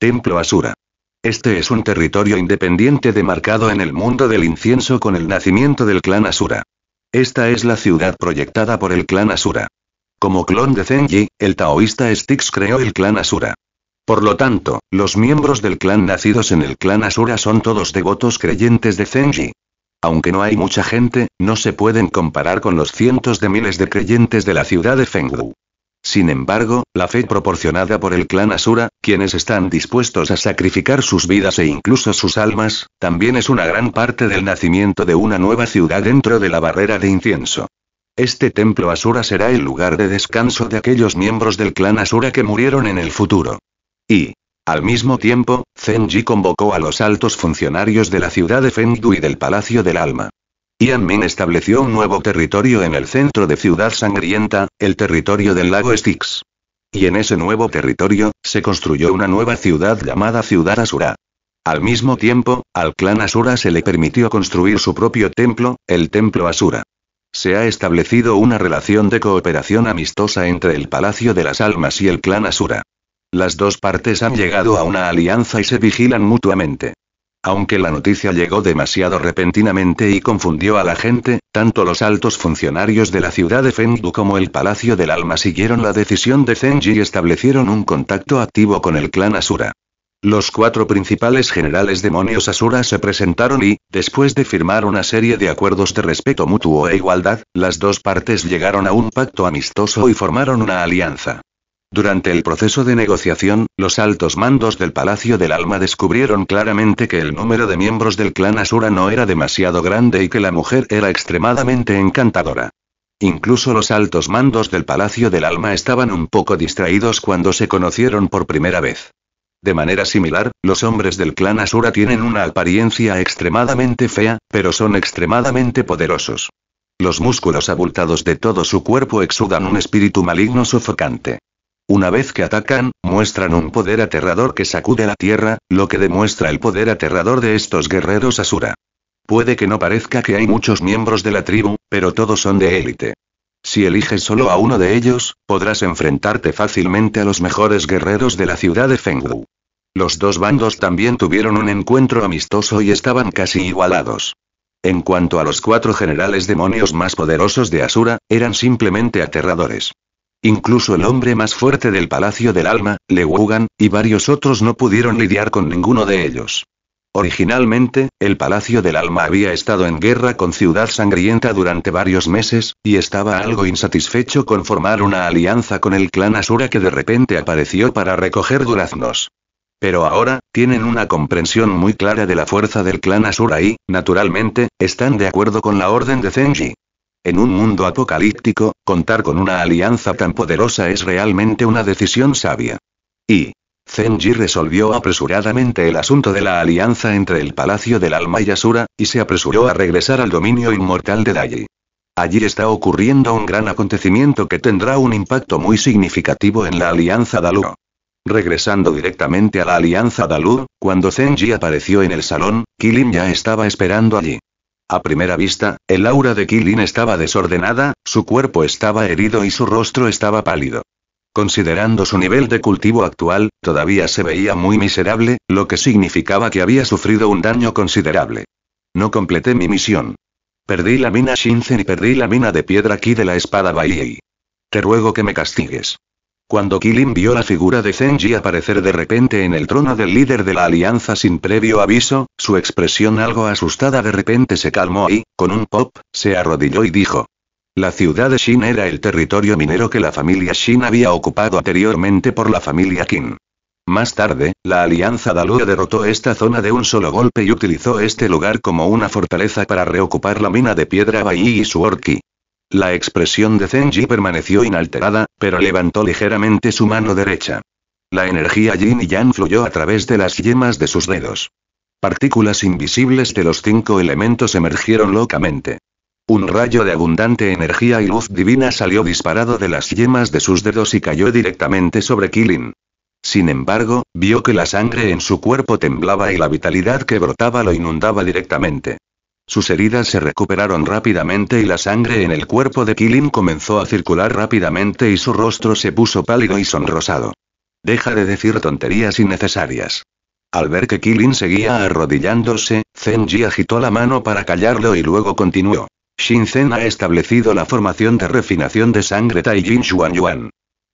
Templo Asura. Este es un territorio independiente demarcado en el mundo del incienso con el nacimiento del clan Asura. Esta es la ciudad proyectada por el clan Asura. Como clon de Zenji, el taoísta Styx creó el clan Asura. Por lo tanto, los miembros del clan nacidos en el clan Asura son todos devotos creyentes de Zenji. Aunque no hay mucha gente, no se pueden comparar con los cientos de miles de creyentes de la ciudad de Fengwu. Sin embargo, la fe proporcionada por el clan Asura, quienes están dispuestos a sacrificar sus vidas e incluso sus almas, también es una gran parte del nacimiento de una nueva ciudad dentro de la barrera de incienso. Este templo Asura será el lugar de descanso de aquellos miembros del clan Asura que murieron en el futuro. Y, al mismo tiempo, Zenji convocó a los altos funcionarios de la ciudad de Fengdu y del Palacio del Alma. Yan Min estableció un nuevo territorio en el centro de Ciudad Sangrienta, el territorio del lago Styx. Y en ese nuevo territorio, se construyó una nueva ciudad llamada Ciudad Asura. Al mismo tiempo, al clan Asura se le permitió construir su propio templo, el Templo Asura. Se ha establecido una relación de cooperación amistosa entre el Palacio de las Almas y el clan Asura. Las dos partes han llegado a una alianza y se vigilan mutuamente. Aunque la noticia llegó demasiado repentinamente y confundió a la gente, tanto los altos funcionarios de la ciudad de Fengdu como el Palacio del Alma siguieron la decisión de Zenji y establecieron un contacto activo con el clan Asura. Los cuatro principales generales demonios Asura se presentaron y, después de firmar una serie de acuerdos de respeto mutuo e igualdad, las dos partes llegaron a un pacto amistoso y formaron una alianza. Durante el proceso de negociación, los altos mandos del Palacio del Alma descubrieron claramente que el número de miembros del clan Asura no era demasiado grande y que la mujer era extremadamente encantadora. Incluso los altos mandos del Palacio del Alma estaban un poco distraídos cuando se conocieron por primera vez. De manera similar, los hombres del clan Asura tienen una apariencia extremadamente fea, pero son extremadamente poderosos. Los músculos abultados de todo su cuerpo exudan un espíritu maligno sofocante. Una vez que atacan, muestran un poder aterrador que sacude la tierra, lo que demuestra el poder aterrador de estos guerreros Asura. Puede que no parezca que hay muchos miembros de la tribu, pero todos son de élite. Si eliges solo a uno de ellos, podrás enfrentarte fácilmente a los mejores guerreros de la ciudad de Fengwu. Los dos bandos también tuvieron un encuentro amistoso y estaban casi igualados. En cuanto a los cuatro generales demonios más poderosos de Asura, eran simplemente aterradores. Incluso el hombre más fuerte del Palacio del Alma, Lewugan, y varios otros no pudieron lidiar con ninguno de ellos. Originalmente, el Palacio del Alma había estado en guerra con Ciudad Sangrienta durante varios meses, y estaba algo insatisfecho con formar una alianza con el clan Asura que de repente apareció para recoger duraznos. Pero ahora, tienen una comprensión muy clara de la fuerza del clan Asura y, naturalmente, están de acuerdo con la orden de Zenji. En un mundo apocalíptico, contar con una alianza tan poderosa es realmente una decisión sabia. Y. Zenji resolvió apresuradamente el asunto de la alianza entre el Palacio del Alma y Asura, y se apresuró a regresar al dominio inmortal de Daji. Allí está ocurriendo un gran acontecimiento que tendrá un impacto muy significativo en la alianza Dalu. Regresando directamente a la alianza Dalu, cuando Zenji apareció en el salón, Kilin ya estaba esperando allí. A primera vista, el aura de Kilin estaba desordenada, su cuerpo estaba herido y su rostro estaba pálido. Considerando su nivel de cultivo actual, todavía se veía muy miserable, lo que significaba que había sufrido un daño considerable. No completé mi misión. Perdí la mina Shinzen y perdí la mina de piedra Ki de la espada Baiei. Te ruego que me castigues. Cuando Kilin vio la figura de Zenji aparecer de repente en el trono del líder de la alianza sin previo aviso, su expresión algo asustada de repente se calmó y, con un pop, se arrodilló y dijo. La ciudad de Shin era el territorio minero que la familia Shin había ocupado anteriormente por la familia Qin. Más tarde, la alianza Daluo derrotó esta zona de un solo golpe y utilizó este lugar como una fortaleza para reocupar la mina de piedra Bai y Suorki. La expresión de Zenji permaneció inalterada, pero levantó ligeramente su mano derecha. La energía yin y yang fluyó a través de las yemas de sus dedos. Partículas invisibles de los cinco elementos emergieron locamente. Un rayo de abundante energía y luz divina salió disparado de las yemas de sus dedos y cayó directamente sobre Kilin. Sin embargo, vio que la sangre en su cuerpo temblaba y la vitalidad que brotaba lo inundaba directamente. Sus heridas se recuperaron rápidamente y la sangre en el cuerpo de Kilin comenzó a circular rápidamente y su rostro se puso pálido y sonrosado. Deja de decir tonterías innecesarias. Al ver que Kilin seguía arrodillándose, Zenji agitó la mano para callarlo y luego continuó. Shinzen ha establecido la formación de refinación de sangre Taijin Yuan.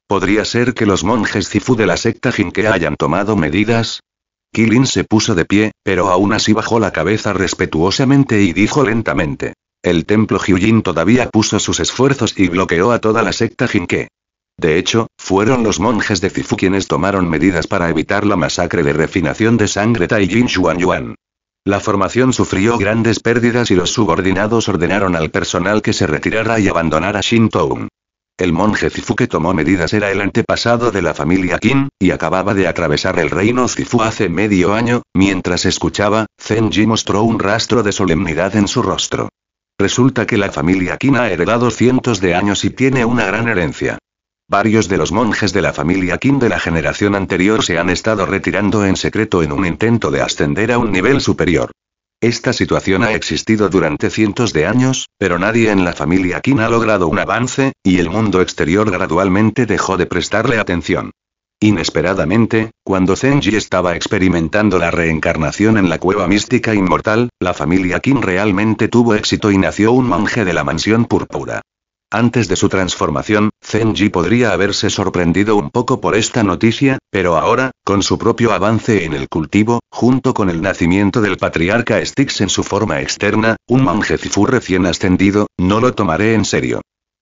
¿Podría ser que los monjes Zifu de la secta Jinke hayan tomado medidas? Kilin se puso de pie, pero aún así bajó la cabeza respetuosamente y dijo lentamente. El templo Hyujin todavía puso sus esfuerzos y bloqueó a toda la secta Jinke. De hecho, fueron los monjes de Zifu quienes tomaron medidas para evitar la masacre de refinación de sangre Taijin Yuan. La formación sufrió grandes pérdidas y los subordinados ordenaron al personal que se retirara y abandonara Shintown. El monje Zifu que tomó medidas era el antepasado de la familia Qin, y acababa de atravesar el reino Zifu hace medio año, mientras escuchaba, Zenji mostró un rastro de solemnidad en su rostro. Resulta que la familia Qin ha heredado cientos de años y tiene una gran herencia. Varios de los monjes de la familia Qin de la generación anterior se han estado retirando en secreto en un intento de ascender a un nivel superior. Esta situación ha existido durante cientos de años, pero nadie en la familia Qin ha logrado un avance, y el mundo exterior gradualmente dejó de prestarle atención. Inesperadamente, cuando Zenji estaba experimentando la reencarnación en la cueva mística inmortal, la familia Qin realmente tuvo éxito y nació un monje de la mansión púrpura. Antes de su transformación, Zenji podría haberse sorprendido un poco por esta noticia, pero ahora, con su propio avance en el cultivo, junto con el nacimiento del patriarca Styx en su forma externa, un monje recién ascendido, no lo tomaré en serio.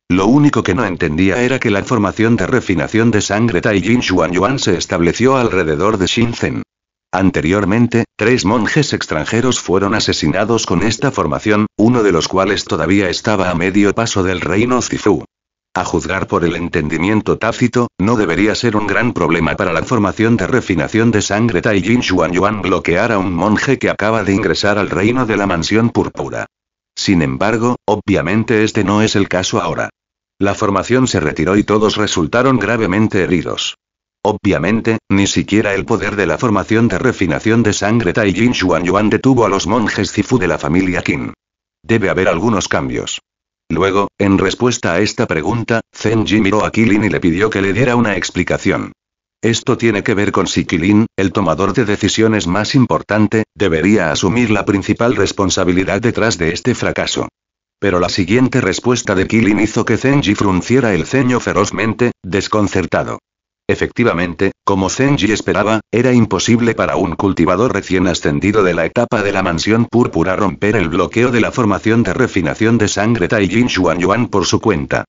Lo único que no entendía era que la formación de refinación de sangre Taijin Xuan Yuan se estableció alrededor de Shinzen. Anteriormente, tres monjes extranjeros fueron asesinados con esta formación, uno de los cuales todavía estaba a medio paso del reino Zifu. A juzgar por el entendimiento tácito, no debería ser un gran problema para la formación de refinación de sangre Taijin Xuan Yuan bloquear a un monje que acaba de ingresar al reino de la mansión púrpura. Sin embargo, obviamente este no es el caso ahora. La formación se retiró y todos resultaron gravemente heridos. Obviamente, ni siquiera el poder de la formación de refinación de sangre Taijin Xuan Yuan detuvo a los monjes Zifu de la familia Qin. Debe haber algunos cambios. Luego, en respuesta a esta pregunta, Zenji miró a Kilin y le pidió que le diera una explicación. Esto tiene que ver con si Kilin, el tomador de decisiones más importante, debería asumir la principal responsabilidad detrás de este fracaso. Pero la siguiente respuesta de Kilin hizo que Zenji frunciera el ceño ferozmente, desconcertado. Efectivamente, como Zenji esperaba, era imposible para un cultivador recién ascendido de la etapa de la mansión púrpura romper el bloqueo de la formación de refinación de sangre Taijin Xuan Yuan por su cuenta.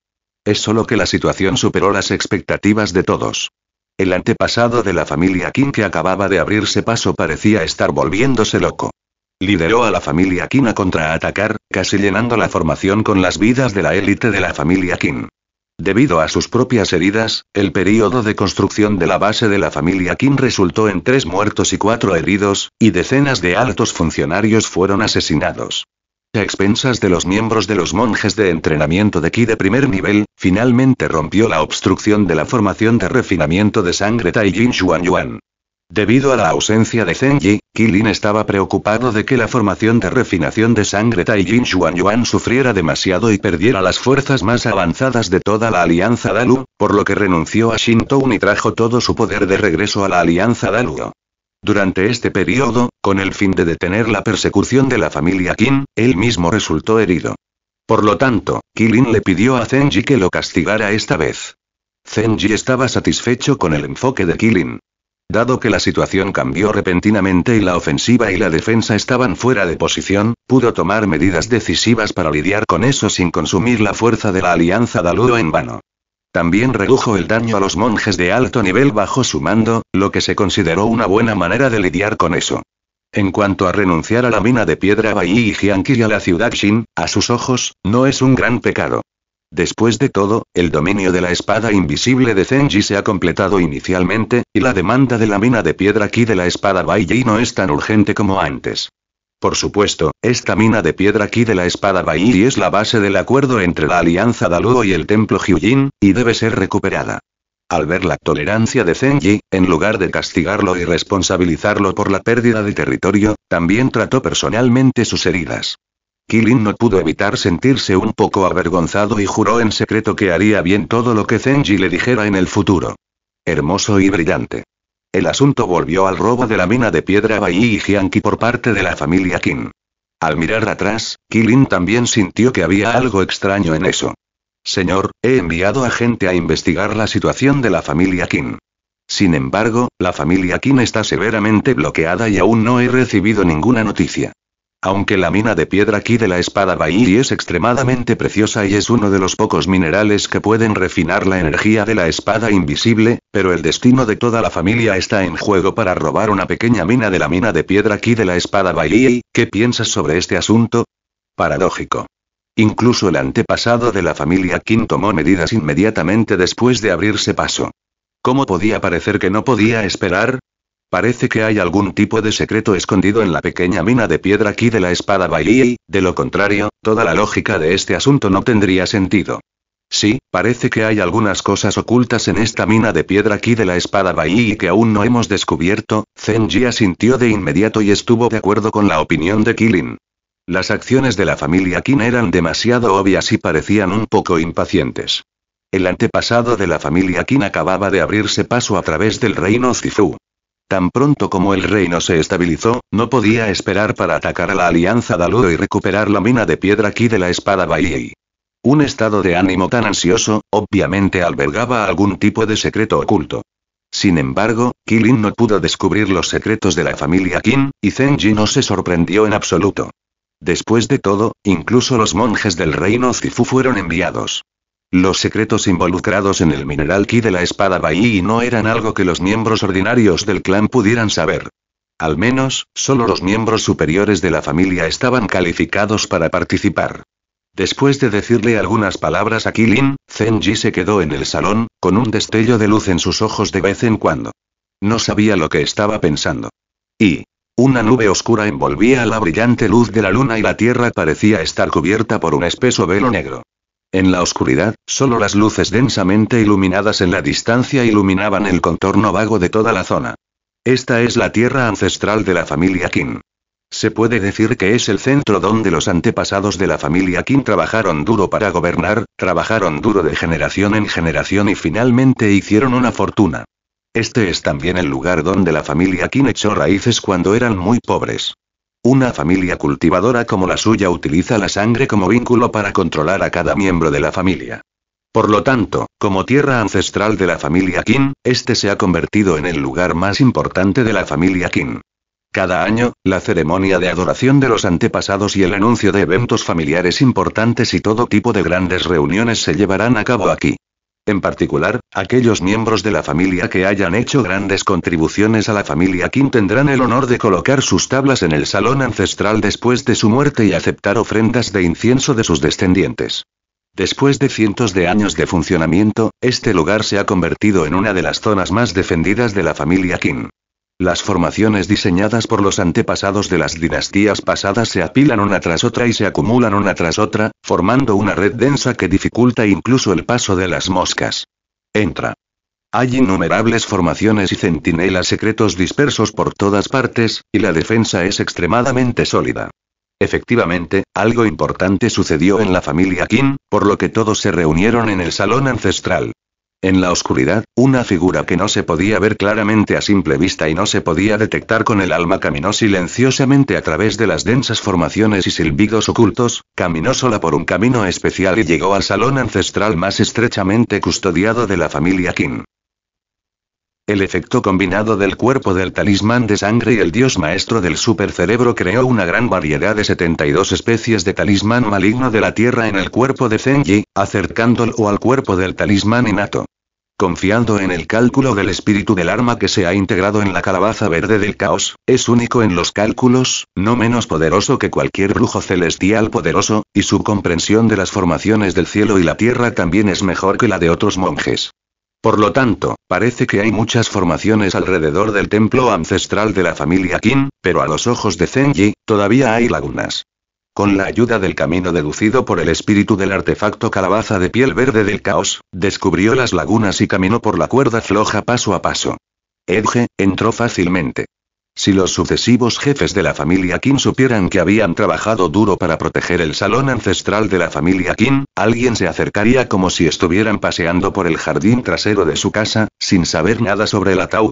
Es solo que la situación superó las expectativas de todos. El antepasado de la familia Qin que acababa de abrirse paso parecía estar volviéndose loco. Lideró a la familia Qin a contraatacar, casi llenando la formación con las vidas de la élite de la familia Qin. Debido a sus propias heridas, el período de construcción de la base de la familia Kim resultó en tres muertos y cuatro heridos, y decenas de altos funcionarios fueron asesinados. A expensas de los miembros de los monjes de entrenamiento de Ki de primer nivel, finalmente rompió la obstrucción de la formación de refinamiento de sangre Taijin Xuan Yuan. Debido a la ausencia de Zenji, Kilin estaba preocupado de que la formación de refinación de sangre Taijin Xuan Yuan sufriera demasiado y perdiera las fuerzas más avanzadas de toda la alianza Dalu, por lo que renunció a Shintoun y trajo todo su poder de regreso a la alianza Dalu. Durante este periodo, con el fin de detener la persecución de la familia Qin, él mismo resultó herido. Por lo tanto, Kilin le pidió a Zenji que lo castigara esta vez. Zenji estaba satisfecho con el enfoque de Kilin. Dado que la situación cambió repentinamente y la ofensiva y la defensa estaban fuera de posición, pudo tomar medidas decisivas para lidiar con eso sin consumir la fuerza de la alianza Daluo en vano. También redujo el daño a los monjes de alto nivel bajo su mando, lo que se consideró una buena manera de lidiar con eso. En cuanto a renunciar a la mina de piedra Bai y y a la ciudad Shin, a sus ojos, no es un gran pecado. Después de todo, el dominio de la espada invisible de Zenji se ha completado inicialmente, y la demanda de la mina de piedra Qi de la espada Bai Yi no es tan urgente como antes. Por supuesto, esta mina de piedra Qi de la espada Bai Yi es la base del acuerdo entre la alianza Daluo y el templo Hyujin, y debe ser recuperada. Al ver la tolerancia de Zenji, en lugar de castigarlo y responsabilizarlo por la pérdida de territorio, también trató personalmente sus heridas. Kilin no pudo evitar sentirse un poco avergonzado y juró en secreto que haría bien todo lo que Zenji le dijera en el futuro. Hermoso y brillante. El asunto volvió al robo de la mina de piedra Bai y Jianqi por parte de la familia Qin. Al mirar atrás, Kilin también sintió que había algo extraño en eso. Señor, he enviado a gente a investigar la situación de la familia Qin. Sin embargo, la familia Qin está severamente bloqueada y aún no he recibido ninguna noticia. Aunque la mina de piedra aquí de la espada Bai es extremadamente preciosa y es uno de los pocos minerales que pueden refinar la energía de la espada invisible, pero el destino de toda la familia está en juego para robar una pequeña mina de la mina de piedra aquí de la espada Bai. ¿Qué piensas sobre este asunto? Paradójico. Incluso el antepasado de la familia Qin tomó medidas inmediatamente después de abrirse paso. ¿Cómo podía parecer que no podía esperar? Parece que hay algún tipo de secreto escondido en la pequeña mina de piedra aquí de la espada Bailey, de lo contrario, toda la lógica de este asunto no tendría sentido. Sí, parece que hay algunas cosas ocultas en esta mina de piedra aquí de la espada Bailey que aún no hemos descubierto, Zenji asintió de inmediato y estuvo de acuerdo con la opinión de Kilin. Las acciones de la familia Qin eran demasiado obvias y parecían un poco impacientes. El antepasado de la familia Qin acababa de abrirse paso a través del reino Zifu. Tan pronto como el reino se estabilizó, no podía esperar para atacar a la alianza Daluo y recuperar la mina de piedra aquí de la espada Bailey. Un estado de ánimo tan ansioso, obviamente albergaba algún tipo de secreto oculto. Sin embargo, Kilin no pudo descubrir los secretos de la familia Qin, y Zenji no se sorprendió en absoluto. Después de todo, incluso los monjes del reino Zifu fueron enviados. Los secretos involucrados en el mineral Ki de la espada Bai no eran algo que los miembros ordinarios del clan pudieran saber. Al menos, solo los miembros superiores de la familia estaban calificados para participar. Después de decirle algunas palabras a Kilin, Zenji se quedó en el salón, con un destello de luz en sus ojos de vez en cuando. No sabía lo que estaba pensando. Y, una nube oscura envolvía la brillante luz de la luna y la tierra parecía estar cubierta por un espeso velo negro. En la oscuridad, solo las luces densamente iluminadas en la distancia iluminaban el contorno vago de toda la zona. Esta es la tierra ancestral de la familia Qin. Se puede decir que es el centro donde los antepasados de la familia Qin trabajaron duro para gobernar, trabajaron duro de generación en generación y finalmente hicieron una fortuna. Este es también el lugar donde la familia Qin echó raíces cuando eran muy pobres. Una familia cultivadora como la suya utiliza la sangre como vínculo para controlar a cada miembro de la familia. Por lo tanto, como tierra ancestral de la familia Qin, este se ha convertido en el lugar más importante de la familia Qin. Cada año, la ceremonia de adoración de los antepasados y el anuncio de eventos familiares importantes y todo tipo de grandes reuniones se llevarán a cabo aquí. En particular, aquellos miembros de la familia que hayan hecho grandes contribuciones a la familia Qin tendrán el honor de colocar sus tablas en el salón ancestral después de su muerte y aceptar ofrendas de incienso de sus descendientes. Después de cientos de años de funcionamiento, este lugar se ha convertido en una de las zonas más defendidas de la familia Qin. Las formaciones diseñadas por los antepasados de las dinastías pasadas se apilan una tras otra y se acumulan una tras otra, formando una red densa que dificulta incluso el paso de las moscas. Entra. Hay innumerables formaciones y centinelas secretos dispersos por todas partes, y la defensa es extremadamente sólida. Efectivamente, algo importante sucedió en la familia Qin, por lo que todos se reunieron en el salón ancestral. En la oscuridad, una figura que no se podía ver claramente a simple vista y no se podía detectar con el alma caminó silenciosamente a través de las densas formaciones y silbidos ocultos, caminó sola por un camino especial y llegó al salón ancestral más estrechamente custodiado de la familia Qin. El efecto combinado del cuerpo del talismán de sangre y el dios maestro del supercerebro creó una gran variedad de 72 especies de talismán maligno de la tierra en el cuerpo de Zenji, acercándolo al cuerpo del talismán innato. Confiando en el cálculo del espíritu del arma que se ha integrado en la calabaza verde del caos, es único en los cálculos, no menos poderoso que cualquier brujo celestial poderoso, y su comprensión de las formaciones del cielo y la tierra también es mejor que la de otros monjes. Por lo tanto, parece que hay muchas formaciones alrededor del templo ancestral de la familia Qin, pero a los ojos de Zenji, todavía hay lagunas. Con la ayuda del camino deducido por el espíritu del artefacto calabaza de piel verde del caos, descubrió las lagunas y caminó por la cuerda floja paso a paso. Edge, entró fácilmente. Si los sucesivos jefes de la familia Qin supieran que habían trabajado duro para proteger el salón ancestral de la familia Qin, alguien se acercaría como si estuvieran paseando por el jardín trasero de su casa, sin saber nada sobre el ataúd.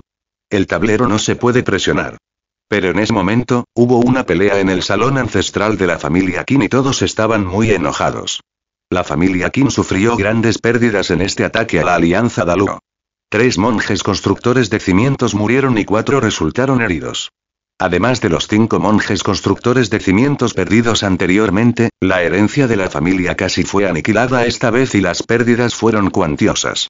El tablero no se puede presionar. Pero en ese momento, hubo una pelea en el salón ancestral de la familia Qin y todos estaban muy enojados. La familia Qin sufrió grandes pérdidas en este ataque a la alianza Daluo. Tres monjes constructores de cimientos murieron y cuatro resultaron heridos. Además de los cinco monjes constructores de cimientos perdidos anteriormente, la herencia de la familia casi fue aniquilada esta vez y las pérdidas fueron cuantiosas.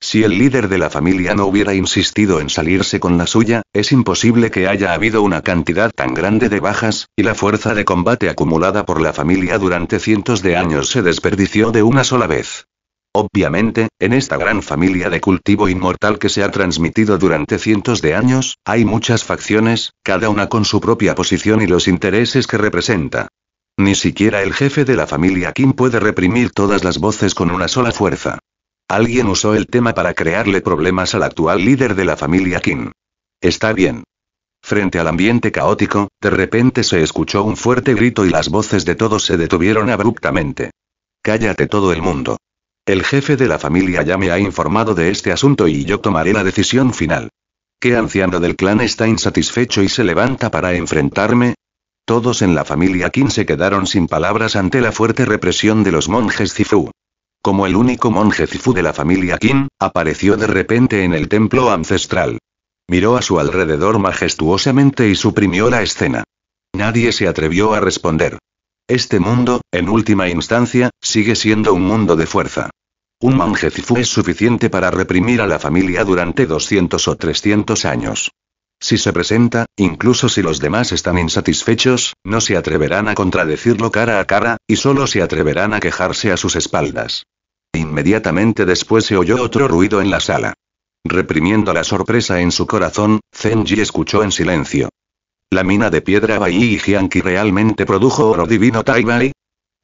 Si el líder de la familia no hubiera insistido en salirse con la suya, es imposible que haya habido una cantidad tan grande de bajas, y la fuerza de combate acumulada por la familia durante cientos de años se desperdició de una sola vez. Obviamente, en esta gran familia de cultivo inmortal que se ha transmitido durante cientos de años, hay muchas facciones, cada una con su propia posición y los intereses que representa. Ni siquiera el jefe de la familia Kim puede reprimir todas las voces con una sola fuerza. Alguien usó el tema para crearle problemas al actual líder de la familia Kim. Está bien. Frente al ambiente caótico, de repente se escuchó un fuerte grito y las voces de todos se detuvieron abruptamente. Cállate todo el mundo. El jefe de la familia ya me ha informado de este asunto y yo tomaré la decisión final. ¿Qué anciano del clan está insatisfecho y se levanta para enfrentarme? Todos en la familia Qin se quedaron sin palabras ante la fuerte represión de los monjes Zifu. Como el único monje Zifu de la familia Qin, apareció de repente en el templo ancestral. Miró a su alrededor majestuosamente y suprimió la escena. Nadie se atrevió a responder. Este mundo, en última instancia, sigue siendo un mundo de fuerza. Un monje Zifu es suficiente para reprimir a la familia durante 200 o 300 años. Si se presenta, incluso si los demás están insatisfechos, no se atreverán a contradecirlo cara a cara, y solo se atreverán a quejarse a sus espaldas. Inmediatamente después se oyó otro ruido en la sala. Reprimiendo la sorpresa en su corazón, Zenji escuchó en silencio. ¿La mina de piedra Bai y Jianqi realmente produjo oro divino Taibai?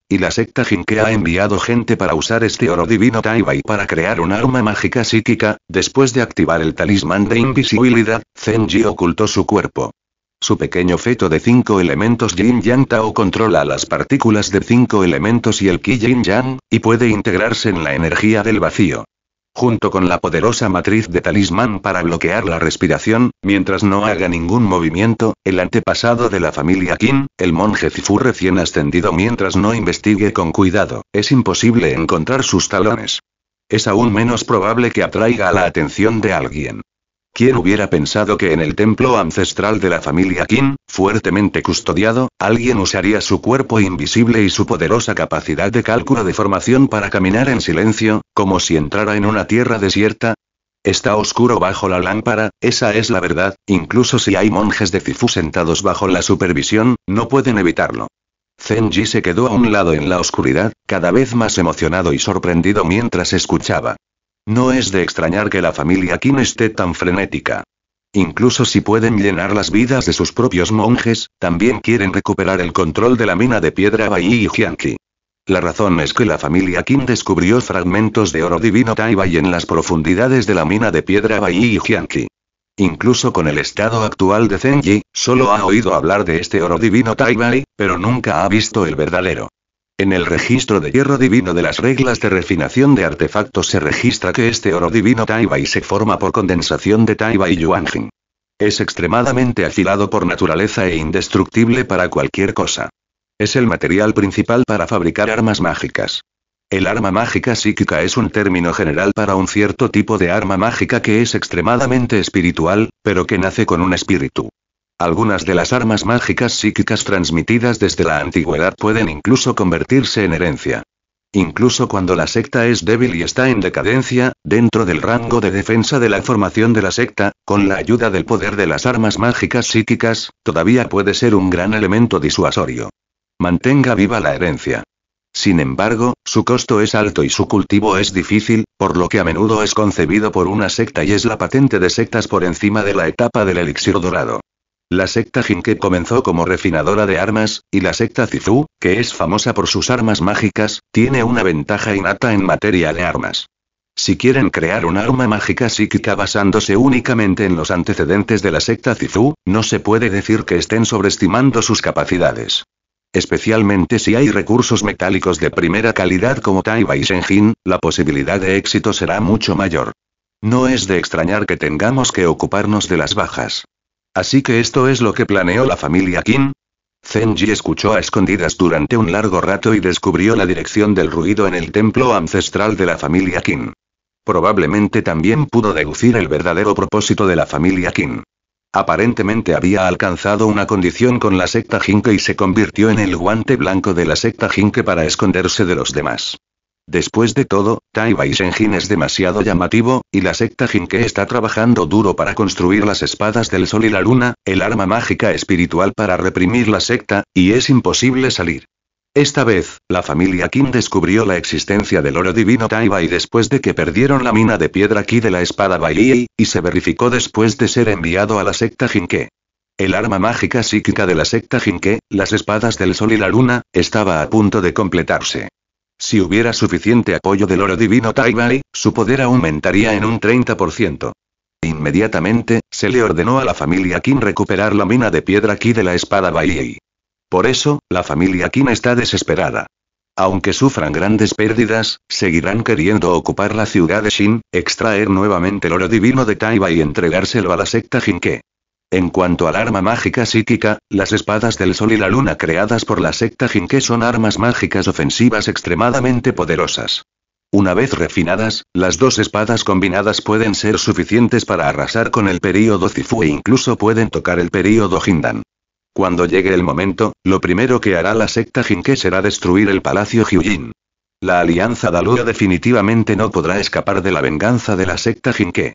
Y la secta Jinke ha enviado gente para usar este oro divino Taibai para crear un arma mágica psíquica, después de activar el talismán de invisibilidad, Zenji ocultó su cuerpo. Su pequeño feto de cinco elementos Yin Yang Tao controla las partículas de cinco elementos y el Qi Yin Yang, y puede integrarse en la energía del vacío junto con la poderosa matriz de talismán para bloquear la respiración, mientras no haga ningún movimiento, el antepasado de la familia Qin, el monje Zifu recién ascendido mientras no investigue con cuidado, es imposible encontrar sus talones. Es aún menos probable que atraiga la atención de alguien. ¿Quién hubiera pensado que en el templo ancestral de la familia Qin, fuertemente custodiado, alguien usaría su cuerpo invisible y su poderosa capacidad de cálculo de formación para caminar en silencio, como si entrara en una tierra desierta? Está oscuro bajo la lámpara, esa es la verdad, incluso si hay monjes de Cifu sentados bajo la supervisión, no pueden evitarlo. Zenji se quedó a un lado en la oscuridad, cada vez más emocionado y sorprendido mientras escuchaba. No es de extrañar que la familia Qin esté tan frenética. Incluso si pueden llenar las vidas de sus propios monjes, también quieren recuperar el control de la mina de piedra Bai y Jianqi. La razón es que la familia Qin descubrió fragmentos de oro divino Taibai en las profundidades de la mina de piedra Bai y Jianqi. Incluso con el estado actual de Zenji, solo ha oído hablar de este oro divino Taibai, pero nunca ha visto el verdadero. En el registro de hierro divino de las reglas de refinación de artefactos se registra que este oro divino Taibai se forma por condensación de Taibai Yuanjin. Es extremadamente afilado por naturaleza e indestructible para cualquier cosa. Es el material principal para fabricar armas mágicas. El arma mágica psíquica es un término general para un cierto tipo de arma mágica que es extremadamente espiritual, pero que nace con un espíritu. Algunas de las armas mágicas psíquicas transmitidas desde la antigüedad pueden incluso convertirse en herencia. Incluso cuando la secta es débil y está en decadencia, dentro del rango de defensa de la formación de la secta, con la ayuda del poder de las armas mágicas psíquicas, todavía puede ser un gran elemento disuasorio. Mantenga viva la herencia. Sin embargo, su costo es alto y su cultivo es difícil, por lo que a menudo es concebido por una secta y es la patente de sectas por encima de la etapa del elixir dorado. La secta Jinke comenzó como refinadora de armas, y la secta Zizu, que es famosa por sus armas mágicas, tiene una ventaja innata en materia de armas. Si quieren crear un arma mágica psíquica basándose únicamente en los antecedentes de la secta Zizu, no se puede decir que estén sobreestimando sus capacidades. Especialmente si hay recursos metálicos de primera calidad como Taiba y Shenjin, la posibilidad de éxito será mucho mayor. No es de extrañar que tengamos que ocuparnos de las bajas. Así que esto es lo que planeó la familia Qin. Zenji escuchó a escondidas durante un largo rato y descubrió la dirección del ruido en el templo ancestral de la familia Qin. Probablemente también pudo deducir el verdadero propósito de la familia Qin. Aparentemente había alcanzado una condición con la secta Jinke y se convirtió en el guante blanco de la secta Jinke para esconderse de los demás. Después de todo, Taiba y Shenjin es demasiado llamativo, y la secta Jinke está trabajando duro para construir las espadas del sol y la luna, el arma mágica espiritual para reprimir la secta, y es imposible salir. Esta vez, la familia Qin descubrió la existencia del oro divino Taiba y después de que perdieron la mina de piedra Qi de la espada Bai, y se verificó después de ser enviado a la secta Jinke. El arma mágica psíquica de la secta Jinke, las espadas del sol y la luna, estaba a punto de completarse. Si hubiera suficiente apoyo del oro divino Taibai, su poder aumentaría en un 30%. Inmediatamente, se le ordenó a la familia Qin recuperar la mina de piedra Qi de la espada Bai. Por eso, la familia Qin está desesperada. Aunque sufran grandes pérdidas, seguirán queriendo ocupar la ciudad de Shin, extraer nuevamente el oro divino de Taiba y entregárselo a la secta Jinke. En cuanto al arma mágica psíquica, las espadas del sol y la luna creadas por la secta Jinke son armas mágicas ofensivas extremadamente poderosas. Una vez refinadas, las dos espadas combinadas pueden ser suficientes para arrasar con el período Zifu e incluso pueden tocar el período Jindan. Cuando llegue el momento, lo primero que hará la secta Jinke será destruir el palacio Hyujin. La alianza Daluo definitivamente no podrá escapar de la venganza de la secta Jinke.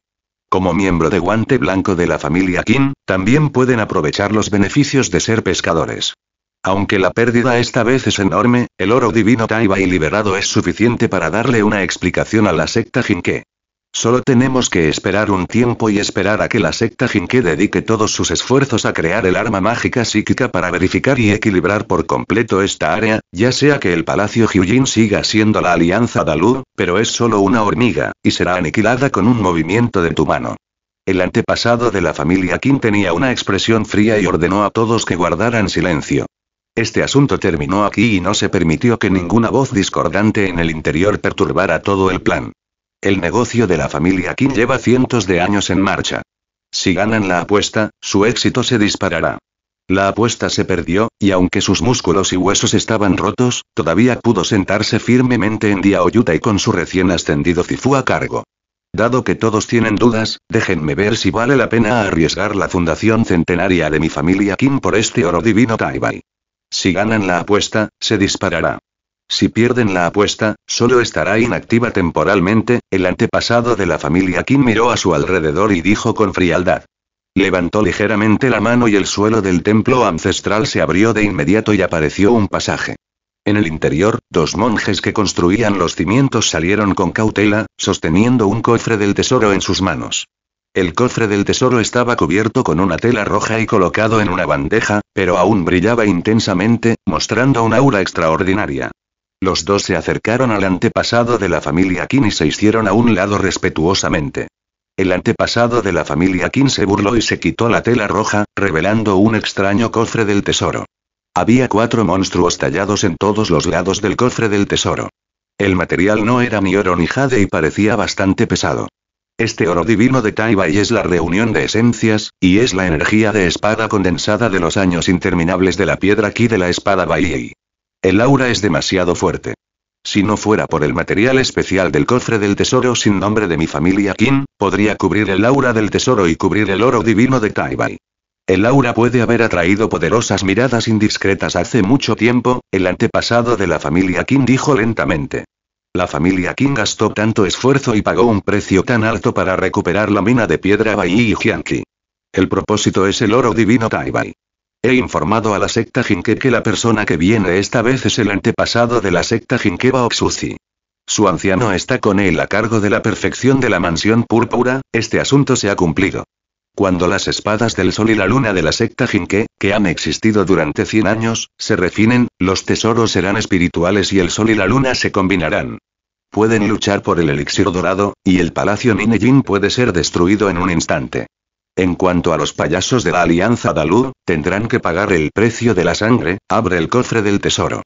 Como miembro de guante blanco de la familia Qin, también pueden aprovechar los beneficios de ser pescadores. Aunque la pérdida esta vez es enorme, el oro divino Taiba y liberado es suficiente para darle una explicación a la secta Jinke. Solo tenemos que esperar un tiempo y esperar a que la secta Jinke dedique todos sus esfuerzos a crear el arma mágica psíquica para verificar y equilibrar por completo esta área, ya sea que el Palacio Hyujin siga siendo la Alianza Dalu, pero es solo una hormiga, y será aniquilada con un movimiento de tu mano. El antepasado de la familia Qin tenía una expresión fría y ordenó a todos que guardaran silencio. Este asunto terminó aquí y no se permitió que ninguna voz discordante en el interior perturbara todo el plan. El negocio de la familia Qin lleva cientos de años en marcha. Si ganan la apuesta, su éxito se disparará. La apuesta se perdió, y aunque sus músculos y huesos estaban rotos, todavía pudo sentarse firmemente en Diaoyuta y con su recién ascendido Zifu a cargo. Dado que todos tienen dudas, déjenme ver si vale la pena arriesgar la fundación centenaria de mi familia Qin por este oro divino Taibai. Si ganan la apuesta, se disparará. Si pierden la apuesta, solo estará inactiva temporalmente, el antepasado de la familia Kim miró a su alrededor y dijo con frialdad. Levantó ligeramente la mano y el suelo del templo ancestral se abrió de inmediato y apareció un pasaje. En el interior, dos monjes que construían los cimientos salieron con cautela, sosteniendo un cofre del tesoro en sus manos. El cofre del tesoro estaba cubierto con una tela roja y colocado en una bandeja, pero aún brillaba intensamente, mostrando un aura extraordinaria. Los dos se acercaron al antepasado de la familia Qin y se hicieron a un lado respetuosamente. El antepasado de la familia Qin se burló y se quitó la tela roja, revelando un extraño cofre del tesoro. Había cuatro monstruos tallados en todos los lados del cofre del tesoro. El material no era ni oro ni jade y parecía bastante pesado. Este oro divino de Taibai es la reunión de esencias, y es la energía de espada condensada de los años interminables de la piedra Ki de la espada Bai. El aura es demasiado fuerte. Si no fuera por el material especial del cofre del tesoro sin nombre de mi familia Qin, podría cubrir el aura del tesoro y cubrir el oro divino de Taibai. El aura puede haber atraído poderosas miradas indiscretas hace mucho tiempo, el antepasado de la familia Qin dijo lentamente. La familia Qin gastó tanto esfuerzo y pagó un precio tan alto para recuperar la mina de piedra Bai y Jianqi. El propósito es el oro divino Taibai. He informado a la secta Jinke que la persona que viene esta vez es el antepasado de la secta Jinke Baoxuzi. Su anciano está con él a cargo de la perfección de la mansión púrpura, este asunto se ha cumplido. Cuando las espadas del sol y la luna de la secta Jinke, que han existido durante 100 años, se refinen, los tesoros serán espirituales y el sol y la luna se combinarán. Pueden luchar por el elixir dorado, y el palacio Ninejin puede ser destruido en un instante. En cuanto a los payasos de la Alianza Dalu, tendrán que pagar el precio de la sangre, abre el cofre del tesoro.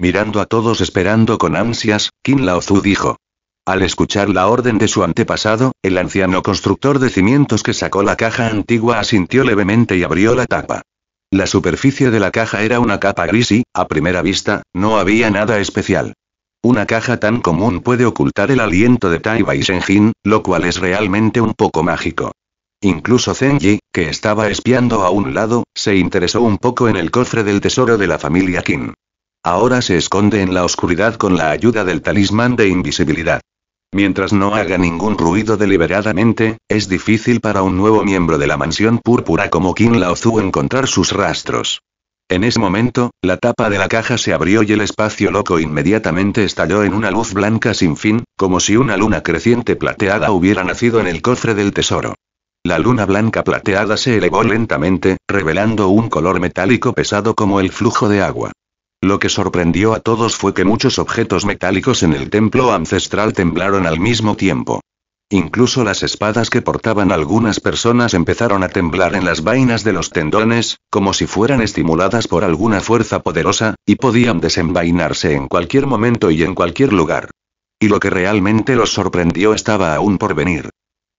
Mirando a todos esperando con ansias, Qin Laozu dijo. Al escuchar la orden de su antepasado, el anciano constructor de cimientos que sacó la caja antigua asintió levemente y abrió la tapa. La superficie de la caja era una capa gris y, a primera vista, no había nada especial. Una caja tan común puede ocultar el aliento de Tai Bai Shenjin, lo cual es realmente un poco mágico. Incluso Zenji, que estaba espiando a un lado, se interesó un poco en el cofre del tesoro de la familia Qin. Ahora se esconde en la oscuridad con la ayuda del talismán de invisibilidad. Mientras no haga ningún ruido deliberadamente, es difícil para un nuevo miembro de la mansión púrpura como Qin Laozu encontrar sus rastros. En ese momento, la tapa de la caja se abrió y el espacio loco inmediatamente estalló en una luz blanca sin fin, como si una luna creciente plateada hubiera nacido en el cofre del tesoro. La luna blanca plateada se elevó lentamente, revelando un color metálico pesado como el flujo de agua. Lo que sorprendió a todos fue que muchos objetos metálicos en el templo ancestral temblaron al mismo tiempo. Incluso las espadas que portaban algunas personas empezaron a temblar en las vainas de los tendones, como si fueran estimuladas por alguna fuerza poderosa, y podían desenvainarse en cualquier momento y en cualquier lugar. Y lo que realmente los sorprendió estaba aún por venir.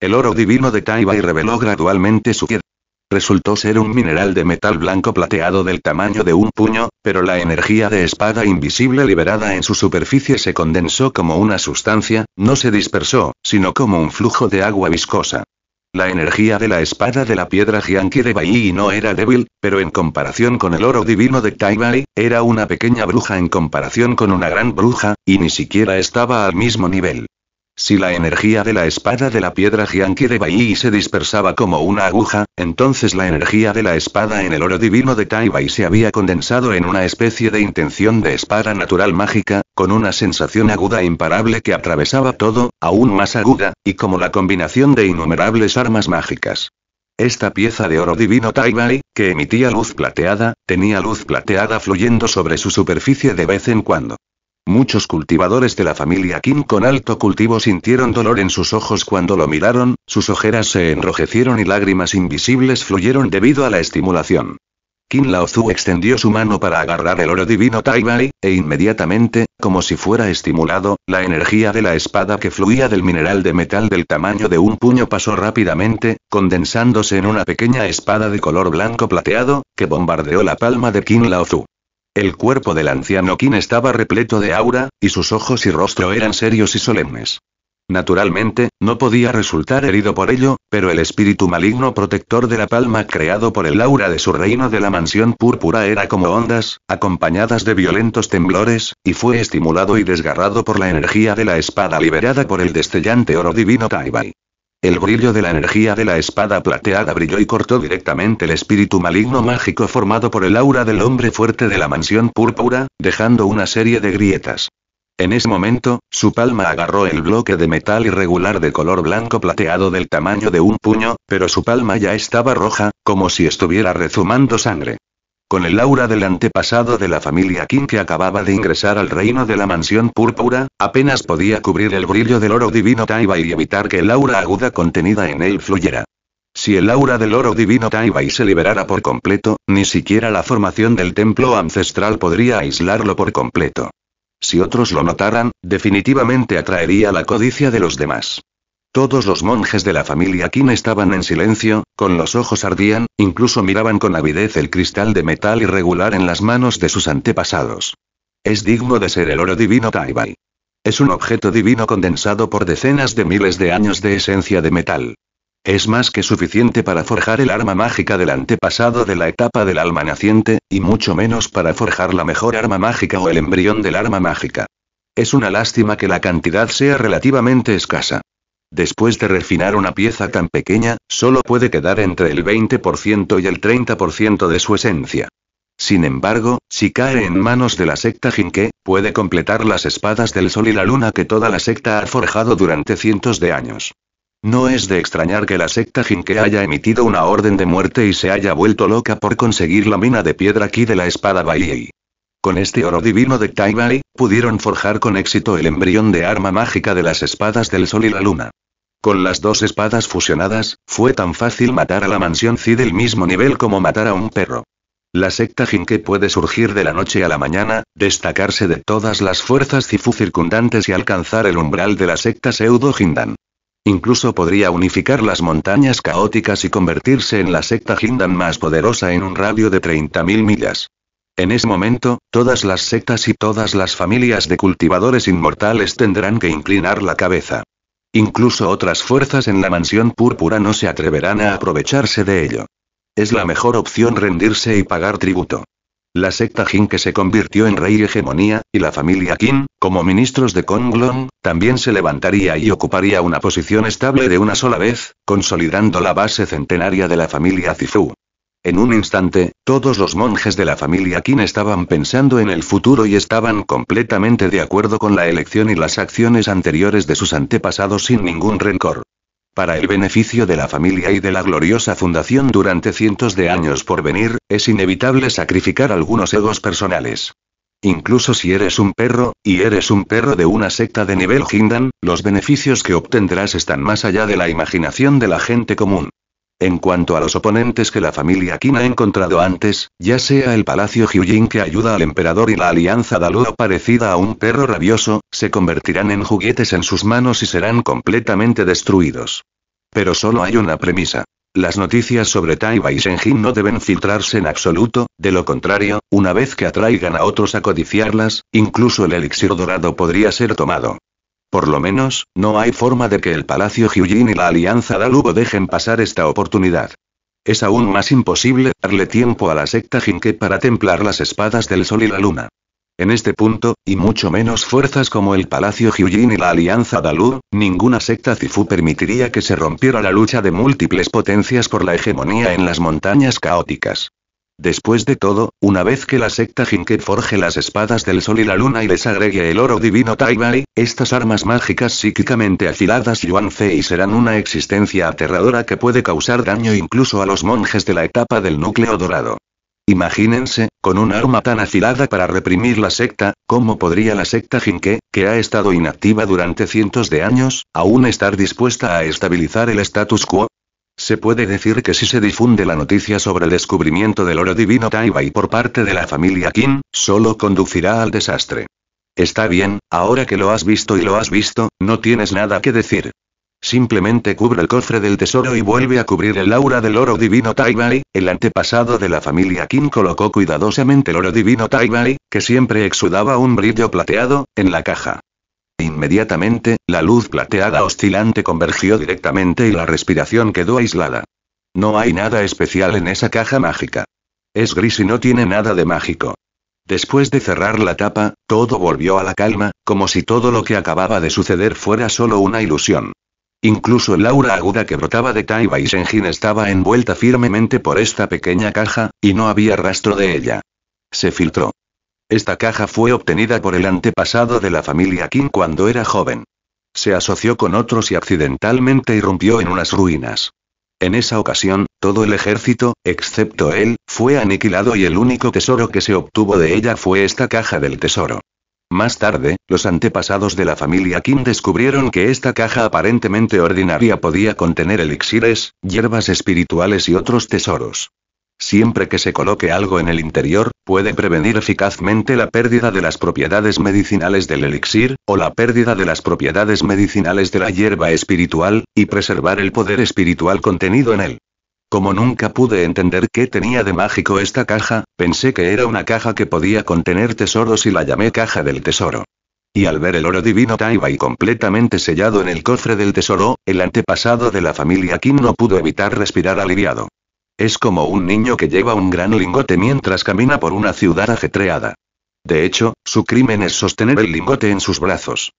El oro divino de Taibai reveló gradualmente su piedra. Resultó ser un mineral de metal blanco plateado del tamaño de un puño, pero la energía de espada invisible liberada en su superficie se condensó como una sustancia, no se dispersó, sino como un flujo de agua viscosa. La energía de la espada de la piedra Jianqi de Bai no era débil, pero en comparación con el oro divino de Taibai, era una pequeña bruja en comparación con una gran bruja, y ni siquiera estaba al mismo nivel. Si la energía de la espada de la piedra Jianqi de Bai se dispersaba como una aguja, entonces la energía de la espada en el oro divino de Tai Bai se había condensado en una especie de intención de espada natural mágica, con una sensación aguda e imparable que atravesaba todo, aún más aguda, y como la combinación de innumerables armas mágicas. Esta pieza de oro divino Tai Bai, que emitía luz plateada, tenía luz plateada fluyendo sobre su superficie de vez en cuando. Muchos cultivadores de la familia Qin con alto cultivo sintieron dolor en sus ojos cuando lo miraron, sus ojeras se enrojecieron y lágrimas invisibles fluyeron debido a la estimulación. Qin Laozu extendió su mano para agarrar el oro divino Tai Bai, e inmediatamente, como si fuera estimulado, la energía de la espada que fluía del mineral de metal del tamaño de un puño pasó rápidamente, condensándose en una pequeña espada de color blanco plateado, que bombardeó la palma de Qin Laozu. El cuerpo del anciano Qin estaba repleto de aura, y sus ojos y rostro eran serios y solemnes. Naturalmente, no podía resultar herido por ello, pero el espíritu maligno protector de la palma creado por el aura de su reino de la mansión púrpura era como ondas, acompañadas de violentos temblores, y fue estimulado y desgarrado por la energía de la espada liberada por el destellante oro divino Taibai. El brillo de la energía de la espada plateada brilló y cortó directamente el espíritu maligno mágico formado por el aura del hombre fuerte de la mansión púrpura, dejando una serie de grietas. En ese momento, su palma agarró el bloque de metal irregular de color blanco plateado del tamaño de un puño, pero su palma ya estaba roja, como si estuviera rezumando sangre. Con el aura del antepasado de la familia Qin que acababa de ingresar al reino de la mansión púrpura, apenas podía cubrir el brillo del oro divino Taibai y evitar que el aura aguda contenida en él fluyera. Si el aura del oro divino Taibai se liberara por completo, ni siquiera la formación del templo ancestral podría aislarlo por completo. Si otros lo notaran, definitivamente atraería la codicia de los demás. Todos los monjes de la familia Qin estaban en silencio, con los ojos ardían, incluso miraban con avidez el cristal de metal irregular en las manos de sus antepasados. Es digno de ser el oro divino Taibai. Es un objeto divino condensado por decenas de miles de años de esencia de metal. Es más que suficiente para forjar el arma mágica del antepasado de la etapa del alma naciente, y mucho menos para forjar la mejor arma mágica o el embrión del arma mágica. Es una lástima que la cantidad sea relativamente escasa. Después de refinar una pieza tan pequeña, solo puede quedar entre el 20% y el 30% de su esencia. Sin embargo, si cae en manos de la secta Jinke, puede completar las espadas del sol y la luna que toda la secta ha forjado durante cientos de años. No es de extrañar que la secta Jinke haya emitido una orden de muerte y se haya vuelto loca por conseguir la mina de piedra aquí de la espada Baiei. Con este oro divino de Taibai, pudieron forjar con éxito el embrión de arma mágica de las espadas del sol y la luna. Con las dos espadas fusionadas, fue tan fácil matar a la mansión Ci del mismo nivel como matar a un perro. La secta Jinke puede surgir de la noche a la mañana, destacarse de todas las fuerzas Cifu circundantes y alcanzar el umbral de la secta Pseudo Jindan. Incluso podría unificar las montañas caóticas y convertirse en la secta Jindan más poderosa en un radio de 30.000 millas. En ese momento, todas las sectas y todas las familias de cultivadores inmortales tendrán que inclinar la cabeza. Incluso otras fuerzas en la mansión púrpura no se atreverán a aprovecharse de ello. Es la mejor opción rendirse y pagar tributo. La secta Jin que se convirtió en rey hegemonía, y la familia Qin, como ministros de Konglong, también se levantaría y ocuparía una posición estable de una sola vez, consolidando la base centenaria de la familia Zifu. En un instante, todos los monjes de la familia Qin estaban pensando en el futuro y estaban completamente de acuerdo con la elección y las acciones anteriores de sus antepasados sin ningún rencor. Para el beneficio de la familia y de la gloriosa fundación durante cientos de años por venir, es inevitable sacrificar algunos egos personales. Incluso si eres un perro, y eres un perro de una secta de nivel Hindan, los beneficios que obtendrás están más allá de la imaginación de la gente común. En cuanto a los oponentes que la familia Qin ha encontrado antes, ya sea el Palacio Hyujin que ayuda al emperador y la alianza Daluo parecida a un perro rabioso, se convertirán en juguetes en sus manos y serán completamente destruidos. Pero solo hay una premisa. Las noticias sobre Taiba y Shenjin no deben filtrarse en absoluto, de lo contrario, una vez que atraigan a otros a codiciarlas, incluso el elixir dorado podría ser tomado. Por lo menos, no hay forma de que el Palacio Hyujin y la Alianza Dalubo dejen pasar esta oportunidad. Es aún más imposible darle tiempo a la secta Jinke para templar las espadas del Sol y la Luna. En este punto, y mucho menos fuerzas como el Palacio Hyujin y la Alianza Dalu, ninguna secta Zifu permitiría que se rompiera la lucha de múltiples potencias por la hegemonía en las montañas caóticas. Después de todo, una vez que la secta Jinke forje las espadas del sol y la luna y les agregue el oro divino Taibai, estas armas mágicas psíquicamente afiladas Yuan Fei serán una existencia aterradora que puede causar daño incluso a los monjes de la etapa del núcleo dorado. Imagínense, con un arma tan afilada para reprimir la secta, ¿cómo podría la secta Jinke, que ha estado inactiva durante cientos de años, aún estar dispuesta a estabilizar el status quo? Se puede decir que si se difunde la noticia sobre el descubrimiento del oro divino Taibai por parte de la familia Qin, solo conducirá al desastre. Está bien, ahora que lo has visto y lo has visto, no tienes nada que decir. Simplemente cubre el cofre del tesoro y vuelve a cubrir el aura del oro divino Taibai, el antepasado de la familia Qin colocó cuidadosamente el oro divino Taibai, que siempre exudaba un brillo plateado, en la caja. Inmediatamente, la luz plateada oscilante convergió directamente y la respiración quedó aislada. No hay nada especial en esa caja mágica. Es gris y no tiene nada de mágico. Después de cerrar la tapa, todo volvió a la calma, como si todo lo que acababa de suceder fuera solo una ilusión. Incluso el aura aguda que brotaba de Taiba y Shenjin estaba envuelta firmemente por esta pequeña caja, y no había rastro de ella. Se filtró. Esta caja fue obtenida por el antepasado de la familia Qin cuando era joven. Se asoció con otros y accidentalmente irrumpió en unas ruinas. En esa ocasión, todo el ejército, excepto él, fue aniquilado y el único tesoro que se obtuvo de ella fue esta caja del tesoro. Más tarde, los antepasados de la familia Qin descubrieron que esta caja aparentemente ordinaria podía contener elixires, hierbas espirituales y otros tesoros. Siempre que se coloque algo en el interior, puede prevenir eficazmente la pérdida de las propiedades medicinales del elixir, o la pérdida de las propiedades medicinales de la hierba espiritual, y preservar el poder espiritual contenido en él. Como nunca pude entender qué tenía de mágico esta caja, pensé que era una caja que podía contener tesoros y la llamé caja del tesoro. Y al ver el oro divino Taibai completamente sellado en el cofre del tesoro, el antepasado de la familia Kim no pudo evitar respirar aliviado. Es como un niño que lleva un gran lingote mientras camina por una ciudad ajetreada. De hecho, su crimen es sostener el lingote en sus brazos.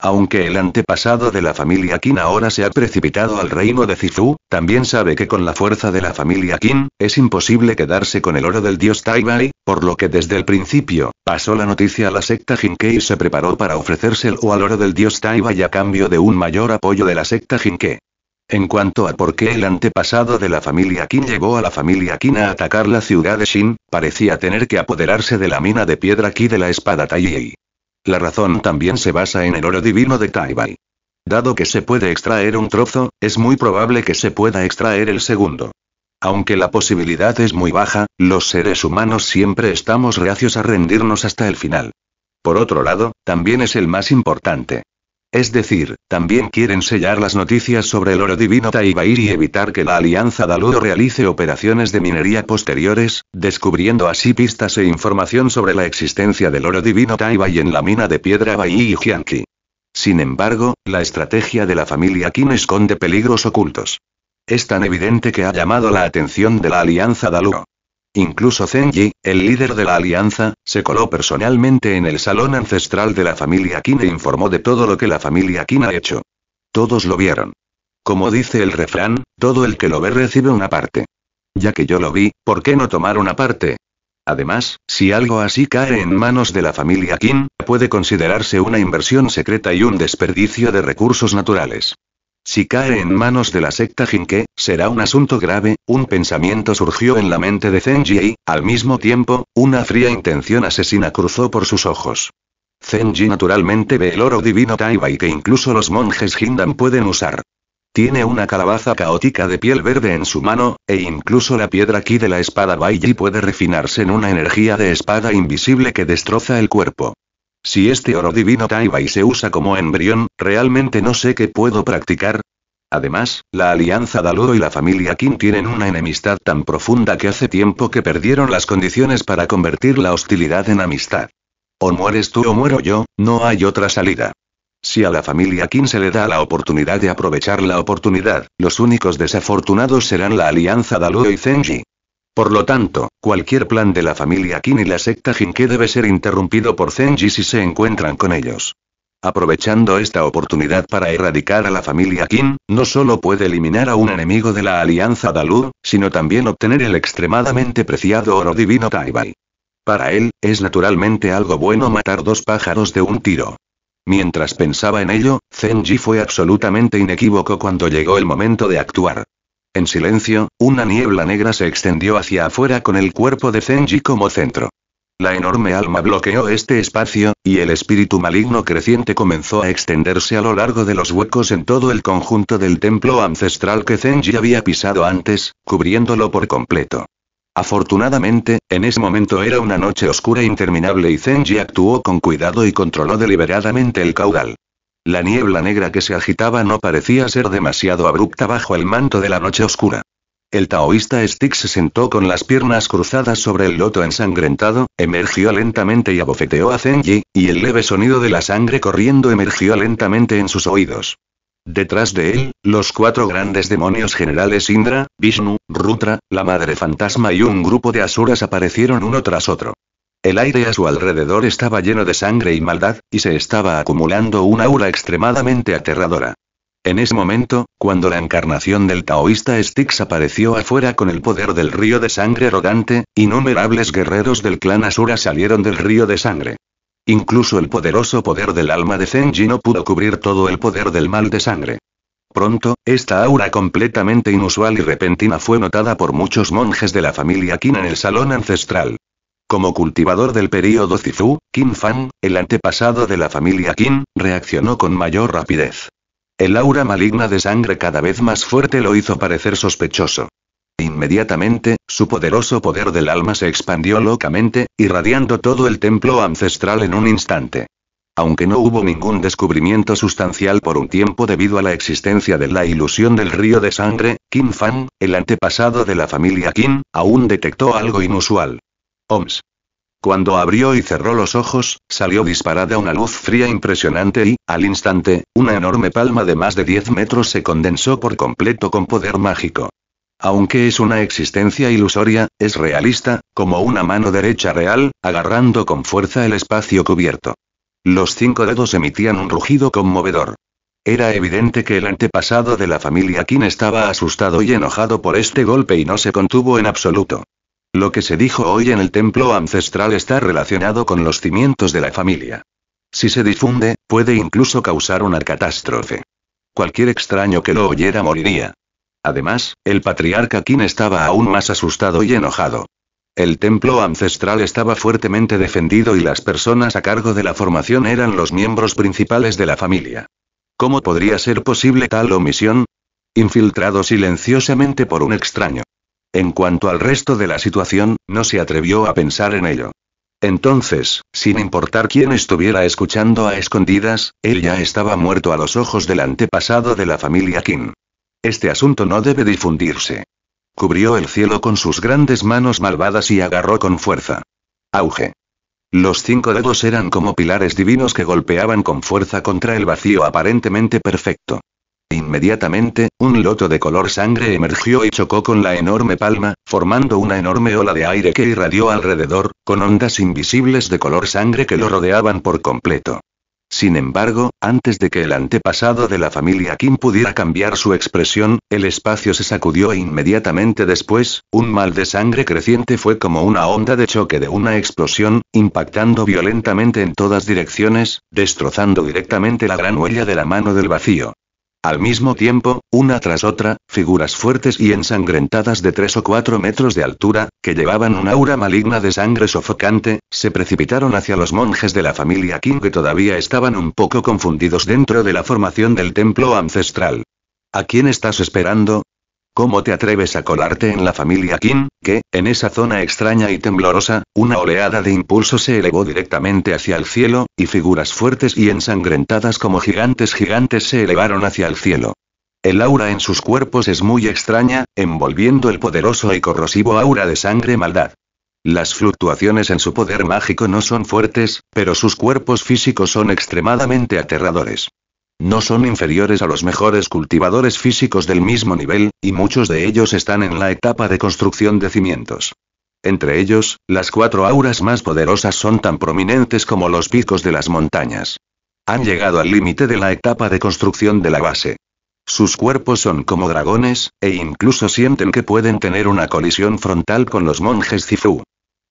Aunque el antepasado de la familia Qin ahora se ha precipitado al reino de Zifu, también sabe que con la fuerza de la familia Qin, es imposible quedarse con el oro del dios Taibai, por lo que desde el principio, pasó la noticia a la secta Jinke y se preparó para ofrecérselo al oro del dios Taibai a cambio de un mayor apoyo de la secta Jinke. En cuanto a por qué el antepasado de la familia Qin llevó a la familia Qin a atacar la ciudad de Shin, parecía tener que apoderarse de la mina de piedra Qi de la espada Tai La razón también se basa en el oro divino de Taibai. Dado que se puede extraer un trozo, es muy probable que se pueda extraer el segundo. Aunque la posibilidad es muy baja, los seres humanos siempre estamos reacios a rendirnos hasta el final. Por otro lado, también es el más importante. Es decir, también quieren sellar las noticias sobre el oro divino Taibair y evitar que la Alianza Daludo realice operaciones de minería posteriores, descubriendo así pistas e información sobre la existencia del oro divino Taibai en la mina de piedra Bai y Jianqi. Sin embargo, la estrategia de la familia Qin esconde peligros ocultos. Es tan evidente que ha llamado la atención de la Alianza Daluo. Incluso Zenji, el líder de la alianza, se coló personalmente en el salón ancestral de la familia Qin e informó de todo lo que la familia Qin ha hecho. Todos lo vieron. Como dice el refrán, todo el que lo ve recibe una parte. Ya que yo lo vi, ¿por qué no tomar una parte? Además, si algo así cae en manos de la familia Qin, puede considerarse una inversión secreta y un desperdicio de recursos naturales. Si cae en manos de la secta Jinke, será un asunto grave, un pensamiento surgió en la mente de Zenji y, al mismo tiempo, una fría intención asesina cruzó por sus ojos. Zenji naturalmente ve el oro divino Taibai que incluso los monjes Hindan pueden usar. Tiene una calabaza caótica de piel verde en su mano, e incluso la piedra Ki de la espada Baiji puede refinarse en una energía de espada invisible que destroza el cuerpo. Si este oro divino Taibai se usa como embrión, realmente no sé qué puedo practicar. Además, la alianza Daluo y la familia Qin tienen una enemistad tan profunda que hace tiempo que perdieron las condiciones para convertir la hostilidad en amistad. O mueres tú o muero yo, no hay otra salida. Si a la familia Qin se le da la oportunidad de aprovechar la oportunidad, los únicos desafortunados serán la alianza Daluo y Zenji. Por lo tanto, cualquier plan de la familia Qin y la secta Jinke debe ser interrumpido por Zenji si se encuentran con ellos. Aprovechando esta oportunidad para erradicar a la familia Qin, no solo puede eliminar a un enemigo de la alianza Dalu, sino también obtener el extremadamente preciado oro divino Taibai. Para él, es naturalmente algo bueno matar dos pájaros de un tiro. Mientras pensaba en ello, Zenji fue absolutamente inequívoco cuando llegó el momento de actuar. En silencio, una niebla negra se extendió hacia afuera con el cuerpo de Zenji como centro. La enorme alma bloqueó este espacio, y el espíritu maligno creciente comenzó a extenderse a lo largo de los huecos en todo el conjunto del templo ancestral que Zenji había pisado antes, cubriéndolo por completo. Afortunadamente, en ese momento era una noche oscura e interminable y Zenji actuó con cuidado y controló deliberadamente el caudal. La niebla negra que se agitaba no parecía ser demasiado abrupta bajo el manto de la noche oscura. El taoísta Stick se sentó con las piernas cruzadas sobre el loto ensangrentado, emergió lentamente y abofeteó a Zenji, y el leve sonido de la sangre corriendo emergió lentamente en sus oídos. Detrás de él, los cuatro grandes demonios generales Indra, Vishnu, Rutra, la madre fantasma y un grupo de asuras aparecieron uno tras otro. El aire a su alrededor estaba lleno de sangre y maldad, y se estaba acumulando una aura extremadamente aterradora. En ese momento, cuando la encarnación del taoísta Styx apareció afuera con el poder del río de sangre arrogante, innumerables guerreros del clan Asura salieron del río de sangre. Incluso el poderoso poder del alma de Zenji no pudo cubrir todo el poder del mal de sangre. Pronto, esta aura completamente inusual y repentina fue notada por muchos monjes de la familia Qin en el salón ancestral. Como cultivador del período Zifu, Qin Fan, el antepasado de la familia Qin, reaccionó con mayor rapidez. El aura maligna de sangre cada vez más fuerte lo hizo parecer sospechoso. Inmediatamente, su poderoso poder del alma se expandió locamente, irradiando todo el templo ancestral en un instante. Aunque no hubo ningún descubrimiento sustancial por un tiempo debido a la existencia de la ilusión del río de sangre, Kim Fan, el antepasado de la familia Kim, aún detectó algo inusual. OMS. Cuando abrió y cerró los ojos, salió disparada una luz fría impresionante y, al instante, una enorme palma de más de 10 metros se condensó por completo con poder mágico. Aunque es una existencia ilusoria, es realista, como una mano derecha real, agarrando con fuerza el espacio cubierto. Los cinco dedos emitían un rugido conmovedor. Era evidente que el antepasado de la familia Kim estaba asustado y enojado por este golpe y no se contuvo en absoluto. Lo que se dijo hoy en el templo ancestral está relacionado con los cimientos de la familia. Si se difunde, puede incluso causar una catástrofe. Cualquier extraño que lo oyera moriría. Además, el patriarca Kim estaba aún más asustado y enojado. El templo ancestral estaba fuertemente defendido y las personas a cargo de la formación eran los miembros principales de la familia. ¿Cómo podría ser posible tal omisión? Infiltrado silenciosamente por un extraño. En cuanto al resto de la situación, no se atrevió a pensar en ello. Entonces, sin importar quién estuviera escuchando a escondidas, él ya estaba muerto a los ojos del antepasado de la familia Kim. Este asunto no debe difundirse. Cubrió el cielo con sus grandes manos malvadas y agarró con fuerza. Auge. Los cinco dedos eran como pilares divinos que golpeaban con fuerza contra el vacío aparentemente perfecto. Inmediatamente, un loto de color sangre emergió y chocó con la enorme palma, formando una enorme ola de aire que irradió alrededor, con ondas invisibles de color sangre que lo rodeaban por completo. Sin embargo, antes de que el antepasado de la familia Kim pudiera cambiar su expresión, el espacio se sacudió e inmediatamente después, un mal de sangre creciente fue como una onda de choque de una explosión, impactando violentamente en todas direcciones, destrozando directamente la gran huella de la mano del vacío. Al mismo tiempo, una tras otra, figuras fuertes y ensangrentadas de tres o cuatro metros de altura, que llevaban un aura maligna de sangre sofocante, se precipitaron hacia los monjes de la familia King que todavía estaban un poco confundidos dentro de la formación del templo ancestral. ¿A quién estás esperando? ¿Cómo te atreves a colarte en la familia Kim? Que, en esa zona extraña y temblorosa, una oleada de impulso se elevó directamente hacia el cielo, y figuras fuertes y ensangrentadas como gigantes gigantes se elevaron hacia el cielo. El aura en sus cuerpos es muy extraña, envolviendo el poderoso y corrosivo aura de sangre maldad. Las fluctuaciones en su poder mágico no son fuertes, pero sus cuerpos físicos son extremadamente aterradores. No son inferiores a los mejores cultivadores físicos del mismo nivel, y muchos de ellos están en la etapa de construcción de cimientos. Entre ellos, las cuatro auras más poderosas son tan prominentes como los picos de las montañas. Han llegado al límite de la etapa de construcción de la base. Sus cuerpos son como dragones, e incluso sienten que pueden tener una colisión frontal con los monjes Zifu.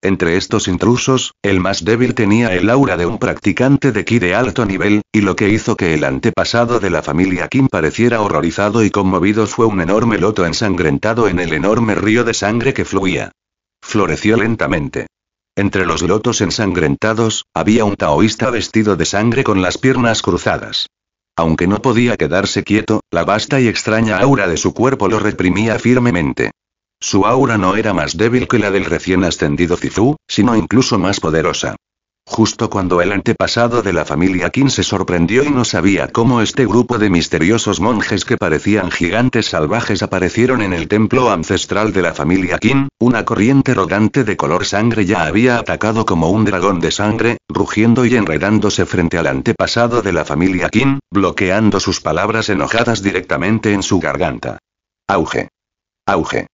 Entre estos intrusos, el más débil tenía el aura de un practicante de ki de alto nivel, y lo que hizo que el antepasado de la familia Kim pareciera horrorizado y conmovido fue un enorme loto ensangrentado en el enorme río de sangre que fluía. Floreció lentamente. Entre los lotos ensangrentados, había un taoísta vestido de sangre con las piernas cruzadas. Aunque no podía quedarse quieto, la vasta y extraña aura de su cuerpo lo reprimía firmemente. Su aura no era más débil que la del recién ascendido Zifu, sino incluso más poderosa. Justo cuando el antepasado de la familia Qin se sorprendió y no sabía cómo este grupo de misteriosos monjes que parecían gigantes salvajes aparecieron en el templo ancestral de la familia Qin, una corriente rodante de color sangre ya había atacado como un dragón de sangre, rugiendo y enredándose frente al antepasado de la familia Qin, bloqueando sus palabras enojadas directamente en su garganta. Auge. Auge.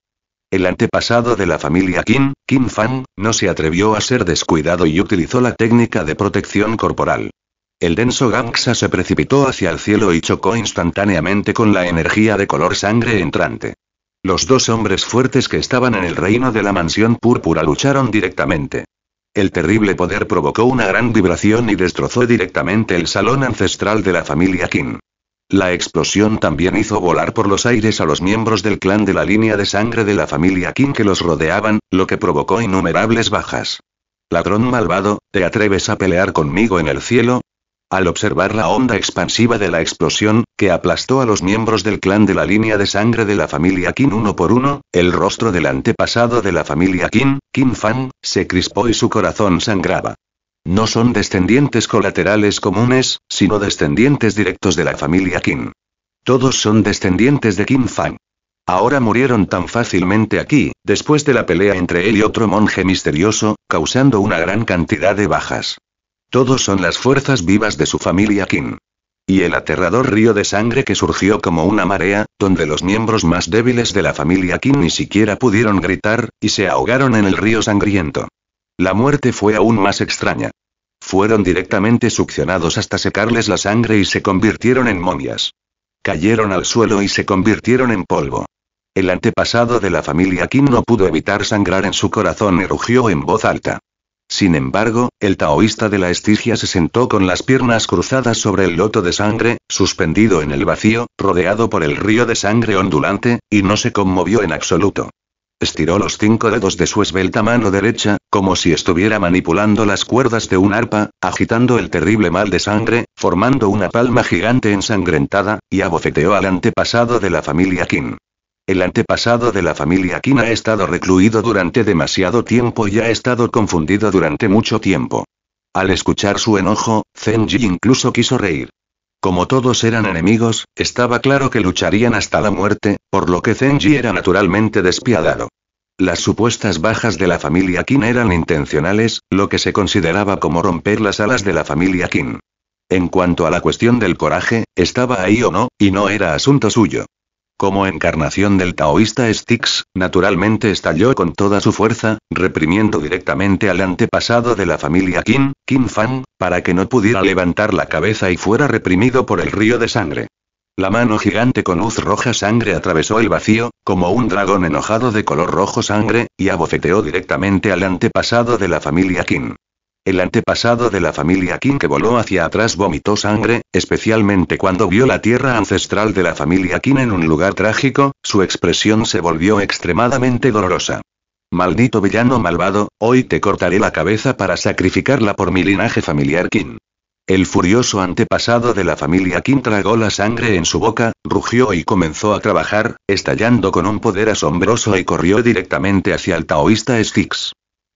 El antepasado de la familia Kim, Kim Fan, no se atrevió a ser descuidado y utilizó la técnica de protección corporal. El denso Gangsa se precipitó hacia el cielo y chocó instantáneamente con la energía de color sangre entrante. Los dos hombres fuertes que estaban en el reino de la mansión púrpura lucharon directamente. El terrible poder provocó una gran vibración y destrozó directamente el salón ancestral de la familia Kim. La explosión también hizo volar por los aires a los miembros del clan de la línea de sangre de la familia Kim que los rodeaban, lo que provocó innumerables bajas. Ladrón malvado, ¿te atreves a pelear conmigo en el cielo? Al observar la onda expansiva de la explosión, que aplastó a los miembros del clan de la línea de sangre de la familia Kim uno por uno, el rostro del antepasado de la familia Kim, Kim Fan, se crispó y su corazón sangraba. No son descendientes colaterales comunes, sino descendientes directos de la familia Qin. Todos son descendientes de Qin Fang. Ahora murieron tan fácilmente aquí, después de la pelea entre él y otro monje misterioso, causando una gran cantidad de bajas. Todos son las fuerzas vivas de su familia Qin. Y el aterrador río de sangre que surgió como una marea, donde los miembros más débiles de la familia Qin ni siquiera pudieron gritar, y se ahogaron en el río sangriento. La muerte fue aún más extraña. Fueron directamente succionados hasta secarles la sangre y se convirtieron en momias. Cayeron al suelo y se convirtieron en polvo. El antepasado de la familia Qin no pudo evitar sangrar en su corazón y rugió en voz alta. Sin embargo, el taoísta de la estigia se sentó con las piernas cruzadas sobre el loto de sangre, suspendido en el vacío, rodeado por el río de sangre ondulante, y no se conmovió en absoluto. Estiró los cinco dedos de su esbelta mano derecha, como si estuviera manipulando las cuerdas de un arpa, agitando el terrible mal de sangre, formando una palma gigante ensangrentada, y abofeteó al antepasado de la familia Qin. El antepasado de la familia Qin ha estado recluido durante demasiado tiempo y ha estado confundido durante mucho tiempo. Al escuchar su enojo, Zenji incluso quiso reír. Como todos eran enemigos, estaba claro que lucharían hasta la muerte, por lo que Zenji era naturalmente despiadado. Las supuestas bajas de la familia Qin eran intencionales, lo que se consideraba como romper las alas de la familia Qin. En cuanto a la cuestión del coraje, estaba ahí o no, y no era asunto suyo. Como encarnación del taoísta Styx, naturalmente estalló con toda su fuerza, reprimiendo directamente al antepasado de la familia Qin, Qin Fan, para que no pudiera levantar la cabeza y fuera reprimido por el río de sangre. La mano gigante con luz roja sangre atravesó el vacío, como un dragón enojado de color rojo sangre, y abofeteó directamente al antepasado de la familia Qin. El antepasado de la familia Qin que voló hacia atrás vomitó sangre, especialmente cuando vio la tierra ancestral de la familia Qin en un lugar trágico, su expresión se volvió extremadamente dolorosa. Maldito villano malvado, hoy te cortaré la cabeza para sacrificarla por mi linaje familiar Qin. El furioso antepasado de la familia Qin tragó la sangre en su boca, rugió y comenzó a trabajar, estallando con un poder asombroso y corrió directamente hacia el taoísta Styx.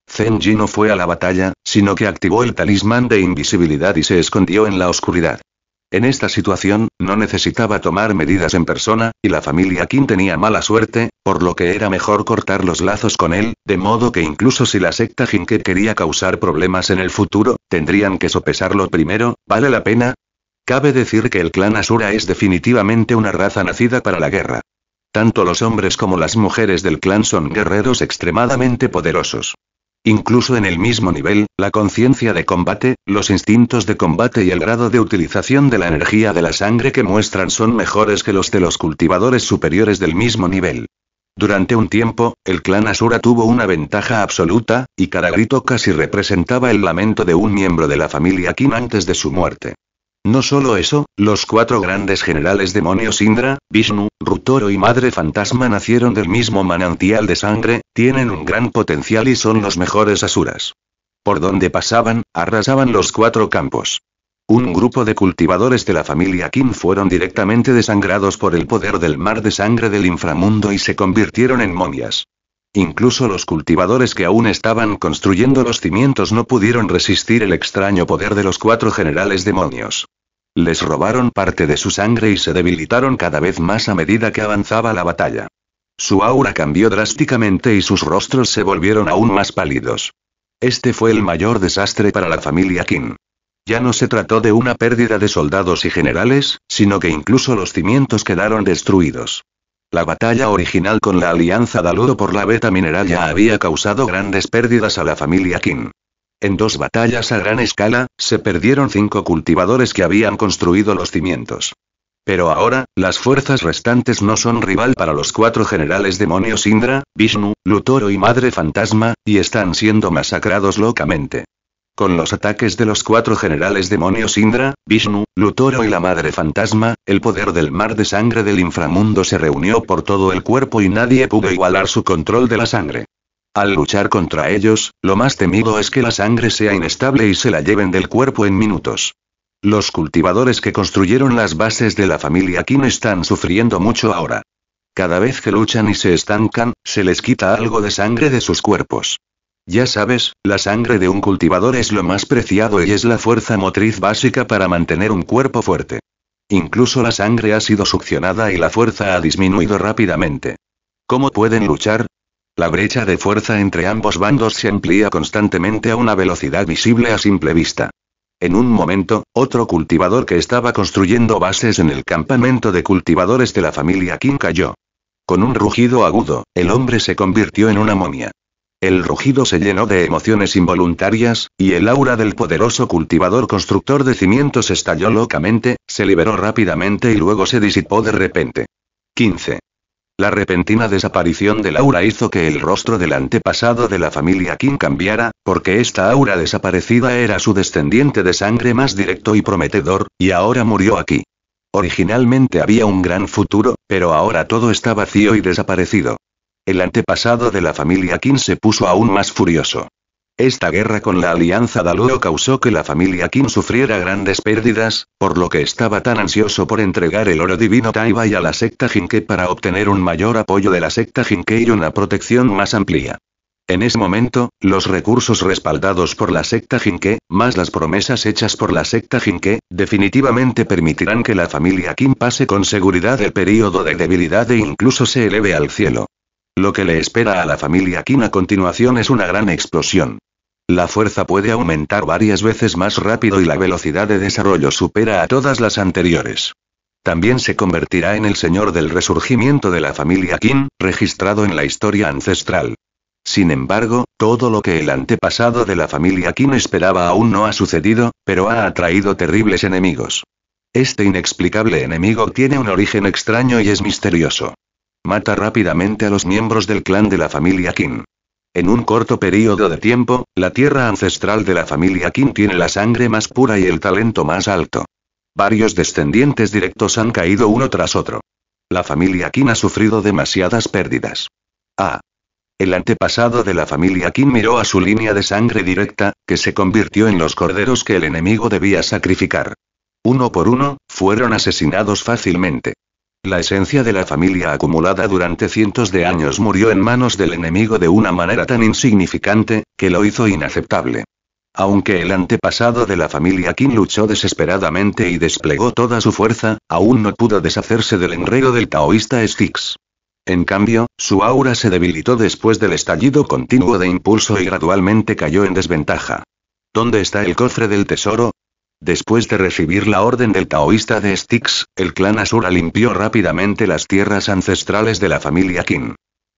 Zenji no fue a la batalla, sino que activó el talismán de invisibilidad y se escondió en la oscuridad. En esta situación, no necesitaba tomar medidas en persona, y la familia Qin tenía mala suerte, por lo que era mejor cortar los lazos con él, de modo que incluso si la secta Jinke quería causar problemas en el futuro, tendrían que sopesarlo primero, ¿vale la pena? Cabe decir que el clan Asura es definitivamente una raza nacida para la guerra. Tanto los hombres como las mujeres del clan son guerreros extremadamente poderosos. Incluso en el mismo nivel, la conciencia de combate, los instintos de combate y el grado de utilización de la energía de la sangre que muestran son mejores que los de los cultivadores superiores del mismo nivel. Durante un tiempo, el clan Asura tuvo una ventaja absoluta, y cada grito casi representaba el lamento de un miembro de la familia Kim antes de su muerte. No solo eso, los cuatro grandes generales demonios Indra, Vishnu, Rutoro y Madre Fantasma nacieron del mismo manantial de sangre, tienen un gran potencial y son los mejores asuras. Por donde pasaban, arrasaban los cuatro campos. Un grupo de cultivadores de la familia Kim fueron directamente desangrados por el poder del mar de sangre del inframundo y se convirtieron en momias. Incluso los cultivadores que aún estaban construyendo los cimientos no pudieron resistir el extraño poder de los cuatro generales demonios. Les robaron parte de su sangre y se debilitaron cada vez más a medida que avanzaba la batalla. Su aura cambió drásticamente y sus rostros se volvieron aún más pálidos. Este fue el mayor desastre para la familia Kim. Ya no se trató de una pérdida de soldados y generales, sino que incluso los cimientos quedaron destruidos. La batalla original con la alianza Daluro por la beta mineral ya había causado grandes pérdidas a la familia Qin. En dos batallas a gran escala, se perdieron cinco cultivadores que habían construido los cimientos. Pero ahora, las fuerzas restantes no son rival para los cuatro generales demonios Indra, Vishnu, Lutoro y Madre Fantasma, y están siendo masacrados locamente. Con los ataques de los cuatro generales demonios Indra, Vishnu, Lutoro y la Madre Fantasma, el poder del mar de sangre del inframundo se reunió por todo el cuerpo y nadie pudo igualar su control de la sangre. Al luchar contra ellos, lo más temido es que la sangre sea inestable y se la lleven del cuerpo en minutos. Los cultivadores que construyeron las bases de la familia Kim están sufriendo mucho ahora. Cada vez que luchan y se estancan, se les quita algo de sangre de sus cuerpos. Ya sabes, la sangre de un cultivador es lo más preciado y es la fuerza motriz básica para mantener un cuerpo fuerte. Incluso la sangre ha sido succionada y la fuerza ha disminuido rápidamente. ¿Cómo pueden luchar? La brecha de fuerza entre ambos bandos se amplía constantemente a una velocidad visible a simple vista. En un momento, otro cultivador que estaba construyendo bases en el campamento de cultivadores de la familia King cayó. Con un rugido agudo, el hombre se convirtió en una momia. El rugido se llenó de emociones involuntarias, y el aura del poderoso cultivador constructor de cimientos estalló locamente, se liberó rápidamente y luego se disipó de repente. 15. La repentina desaparición del aura hizo que el rostro del antepasado de la familia King cambiara, porque esta aura desaparecida era su descendiente de sangre más directo y prometedor, y ahora murió aquí. Originalmente había un gran futuro, pero ahora todo está vacío y desaparecido. El antepasado de la familia Qin se puso aún más furioso. Esta guerra con la alianza Daluo causó que la familia Qin sufriera grandes pérdidas, por lo que estaba tan ansioso por entregar el oro divino Taibai a la secta Jinke para obtener un mayor apoyo de la secta Jinke y una protección más amplia. En ese momento, los recursos respaldados por la secta Jinke, más las promesas hechas por la secta Jinke, definitivamente permitirán que la familia Qin pase con seguridad el período de debilidad e incluso se eleve al cielo. Lo que le espera a la familia Kim a continuación es una gran explosión. La fuerza puede aumentar varias veces más rápido y la velocidad de desarrollo supera a todas las anteriores. También se convertirá en el señor del resurgimiento de la familia Kim, registrado en la historia ancestral. Sin embargo, todo lo que el antepasado de la familia Kim esperaba aún no ha sucedido, pero ha atraído terribles enemigos. Este inexplicable enemigo tiene un origen extraño y es misterioso. Mata rápidamente a los miembros del clan de la familia Qin. En un corto periodo de tiempo, la tierra ancestral de la familia Qin tiene la sangre más pura y el talento más alto. Varios descendientes directos han caído uno tras otro. La familia Qin ha sufrido demasiadas pérdidas. Ah. El antepasado de la familia Qin miró a su línea de sangre directa, que se convirtió en los corderos que el enemigo debía sacrificar. Uno por uno, fueron asesinados fácilmente. La esencia de la familia acumulada durante cientos de años murió en manos del enemigo de una manera tan insignificante, que lo hizo inaceptable. Aunque el antepasado de la familia Qin luchó desesperadamente y desplegó toda su fuerza, aún no pudo deshacerse del enredo del taoísta Styx. En cambio, su aura se debilitó después del estallido continuo de impulso y gradualmente cayó en desventaja. ¿Dónde está el cofre del tesoro? Después de recibir la orden del taoísta de Styx, el clan Asura limpió rápidamente las tierras ancestrales de la familia Qin.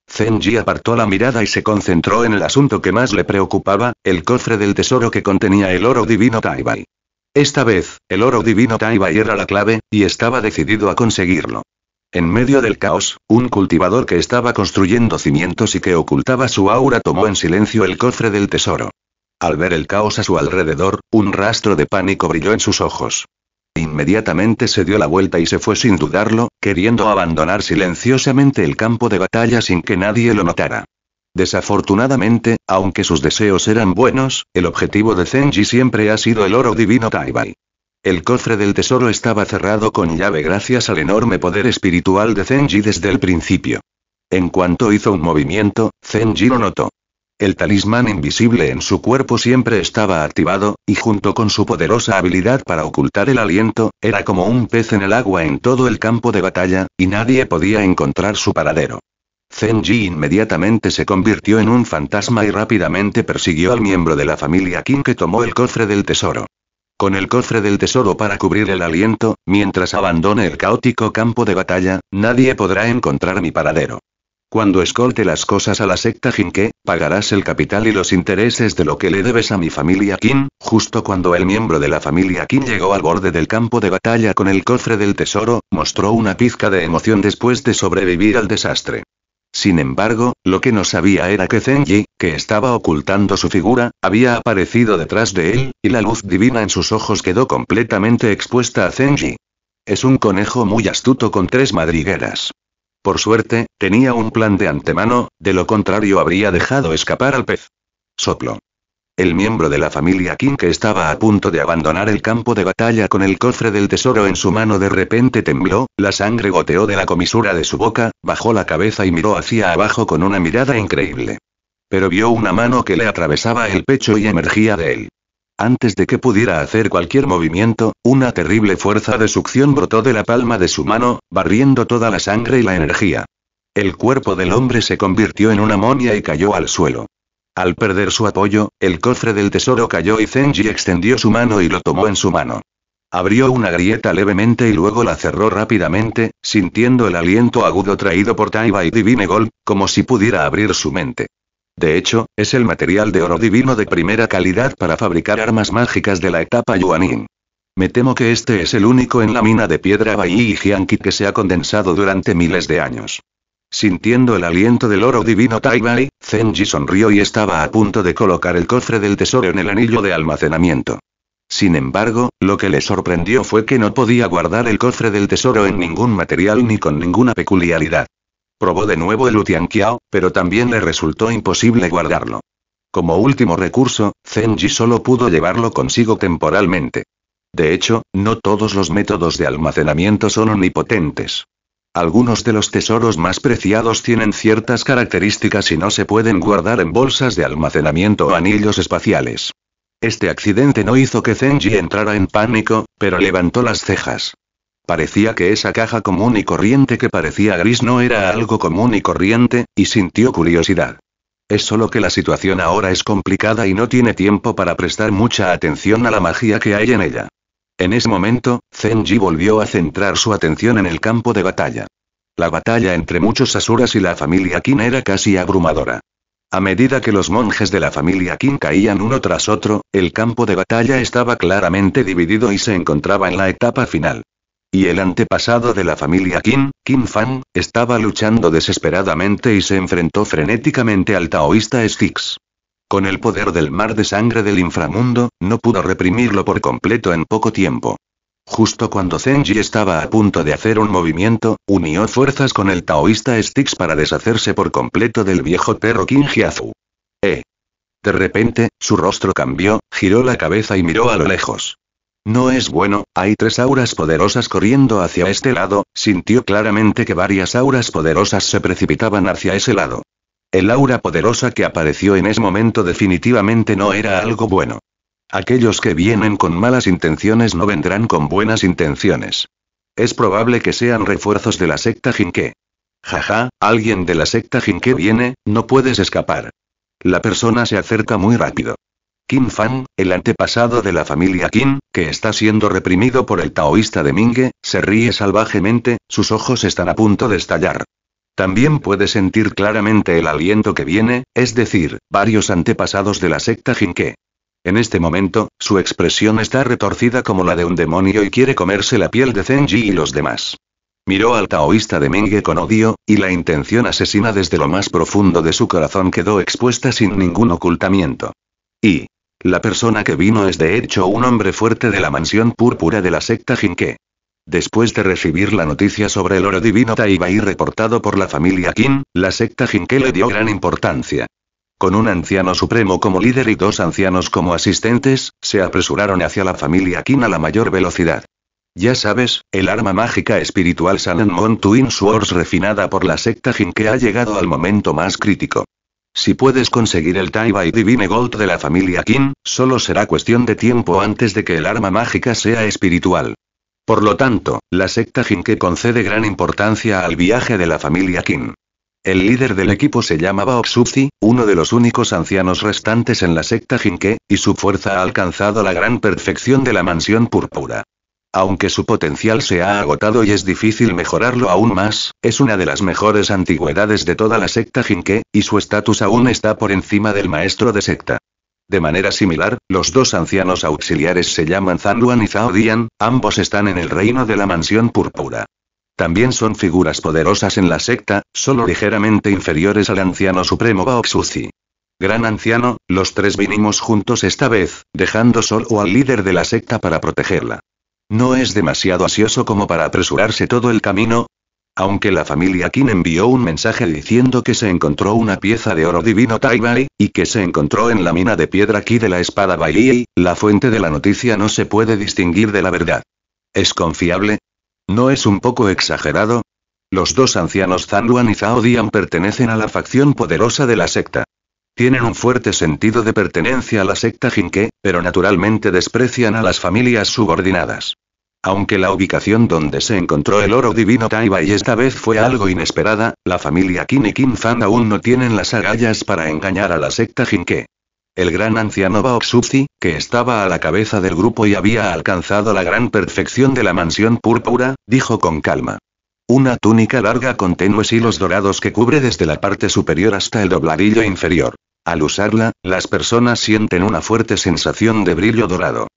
Zenji apartó la mirada y se concentró en el asunto que más le preocupaba, el cofre del tesoro que contenía el oro divino Taibai. Esta vez, el oro divino Taibai era la clave, y estaba decidido a conseguirlo. En medio del caos, un cultivador que estaba construyendo cimientos y que ocultaba su aura tomó en silencio el cofre del tesoro. Al ver el caos a su alrededor, un rastro de pánico brilló en sus ojos. Inmediatamente se dio la vuelta y se fue sin dudarlo, queriendo abandonar silenciosamente el campo de batalla sin que nadie lo notara. Desafortunadamente, aunque sus deseos eran buenos, el objetivo de Zenji siempre ha sido el oro divino Taibai. El cofre del tesoro estaba cerrado con llave gracias al enorme poder espiritual de Zenji desde el principio. En cuanto hizo un movimiento, Zenji lo notó. El talismán invisible en su cuerpo siempre estaba activado, y junto con su poderosa habilidad para ocultar el aliento, era como un pez en el agua en todo el campo de batalla, y nadie podía encontrar su paradero. Zenji inmediatamente se convirtió en un fantasma y rápidamente persiguió al miembro de la familia Qin que tomó el cofre del tesoro. Con el cofre del tesoro para cubrir el aliento, mientras abandone el caótico campo de batalla, nadie podrá encontrar mi paradero. Cuando escolte las cosas a la secta Jinke, pagarás el capital y los intereses de lo que le debes a mi familia Qin, justo cuando el miembro de la familia Qin llegó al borde del campo de batalla con el cofre del tesoro, mostró una pizca de emoción después de sobrevivir al desastre. Sin embargo, lo que no sabía era que Zenji, que estaba ocultando su figura, había aparecido detrás de él, y la luz divina en sus ojos quedó completamente expuesta a Zenji. Es un conejo muy astuto con tres madrigueras. Por suerte, tenía un plan de antemano, de lo contrario habría dejado escapar al pez. Soplo. El miembro de la familia King que estaba a punto de abandonar el campo de batalla con el cofre del tesoro en su mano de repente tembló, la sangre goteó de la comisura de su boca, bajó la cabeza y miró hacia abajo con una mirada increíble. pero vio una mano que le atravesaba el pecho y emergía de él. Antes de que pudiera hacer cualquier movimiento, una terrible fuerza de succión brotó de la palma de su mano, barriendo toda la sangre y la energía. El cuerpo del hombre se convirtió en una momia y cayó al suelo. Al perder su apoyo, el cofre del tesoro cayó y Zenji extendió su mano y lo tomó en su mano. Abrió una grieta levemente y luego la cerró rápidamente, sintiendo el aliento agudo traído por Taiba y Divine Gold, como si pudiera abrir su mente. De hecho, es el material de oro divino de primera calidad para fabricar armas mágicas de la etapa Yuanin. Me temo que este es el único en la mina de piedra Bai y Jianqi que se ha condensado durante miles de años. Sintiendo el aliento del oro divino Tai Bai, Zenji sonrió y estaba a punto de colocar el cofre del tesoro en el anillo de almacenamiento. Sin embargo, lo que le sorprendió fue que no podía guardar el cofre del tesoro en ningún material ni con ninguna peculiaridad. Probó de nuevo el Utianqiao, pero también le resultó imposible guardarlo. Como último recurso, Zenji solo pudo llevarlo consigo temporalmente. De hecho, no todos los métodos de almacenamiento son omnipotentes. Algunos de los tesoros más preciados tienen ciertas características y no se pueden guardar en bolsas de almacenamiento o anillos espaciales. Este accidente no hizo que Zenji entrara en pánico, pero levantó las cejas. Parecía que esa caja común y corriente que parecía gris no era algo común y corriente, y sintió curiosidad. Es solo que la situación ahora es complicada y no tiene tiempo para prestar mucha atención a la magia que hay en ella. En ese momento, Zenji volvió a centrar su atención en el campo de batalla. La batalla entre muchos asuras y la familia Qin era casi abrumadora. A medida que los monjes de la familia Qin caían uno tras otro, el campo de batalla estaba claramente dividido y se encontraba en la etapa final. Y el antepasado de la familia Qin, Qin Fan, estaba luchando desesperadamente y se enfrentó frenéticamente al taoísta Styx. Con el poder del mar de sangre del inframundo, no pudo reprimirlo por completo en poco tiempo. Justo cuando Zenji estaba a punto de hacer un movimiento, unió fuerzas con el taoísta Styx para deshacerse por completo del viejo perro Qin Jiazu. Eh. De repente, su rostro cambió, giró la cabeza y miró a lo lejos. No es bueno, hay tres auras poderosas corriendo hacia este lado, sintió claramente que varias auras poderosas se precipitaban hacia ese lado. El aura poderosa que apareció en ese momento definitivamente no era algo bueno. Aquellos que vienen con malas intenciones no vendrán con buenas intenciones. Es probable que sean refuerzos de la secta Jinke. Jaja, alguien de la secta Jinke viene, no puedes escapar. La persona se acerca muy rápido. Qin Fan, el antepasado de la familia Qin, que está siendo reprimido por el taoísta de Mingue, se ríe salvajemente, sus ojos están a punto de estallar. También puede sentir claramente el aliento que viene, es decir, varios antepasados de la secta Jinke. En este momento, su expresión está retorcida como la de un demonio y quiere comerse la piel de Zenji y los demás. Miró al taoísta de Mingue con odio, y la intención asesina desde lo más profundo de su corazón quedó expuesta sin ningún ocultamiento. Y, la persona que vino es de hecho un hombre fuerte de la mansión púrpura de la secta Jinke. Después de recibir la noticia sobre el oro divino Taibai reportado por la familia Qin, la secta Jinke le dio gran importancia. Con un anciano supremo como líder y dos ancianos como asistentes, se apresuraron hacia la familia Qin a la mayor velocidad. Ya sabes, el arma mágica espiritual Sanenmon Twin Swords refinada por la secta Jinke ha llegado al momento más crítico. Si puedes conseguir el Taibai Divine Gold de la familia Qin, solo será cuestión de tiempo antes de que el arma mágica sea espiritual. Por lo tanto, la secta Jinke concede gran importancia al viaje de la familia Qin. El líder del equipo se llamaba Oxuzi, uno de los únicos ancianos restantes en la secta Jinke, y su fuerza ha alcanzado la gran perfección de la mansión púrpura. Aunque su potencial se ha agotado y es difícil mejorarlo aún más, es una de las mejores antigüedades de toda la secta Jinke, y su estatus aún está por encima del maestro de secta. De manera similar, los dos ancianos auxiliares se llaman Zanluan y Zhao Dian, ambos están en el reino de la mansión púrpura. También son figuras poderosas en la secta, solo ligeramente inferiores al anciano supremo Baoxuzi. Gran anciano, los tres vinimos juntos esta vez, dejando solo al líder de la secta para protegerla. ¿No es demasiado ansioso como para apresurarse todo el camino? Aunque la familia Qin envió un mensaje diciendo que se encontró una pieza de oro divino Taibai, y que se encontró en la mina de piedra Qi de la espada Bai, la fuente de la noticia no se puede distinguir de la verdad. ¿Es confiable? ¿No es un poco exagerado? Los dos ancianos Zanluan y Zhao Dian pertenecen a la facción poderosa de la secta. Tienen un fuerte sentido de pertenencia a la secta Jinke, pero naturalmente desprecian a las familias subordinadas. Aunque la ubicación donde se encontró el oro divino Taibai esta vez fue algo inesperada, la familia Qin y Qin Fan aún no tienen las agallas para engañar a la secta Jinke. El gran anciano Bao Xuzi, que estaba a la cabeza del grupo y había alcanzado la gran perfección de la mansión púrpura, dijo con calma. Una túnica larga con tenues hilos dorados que cubre desde la parte superior hasta el dobladillo inferior. Al usarla, las personas sienten una fuerte sensación de brillo dorado.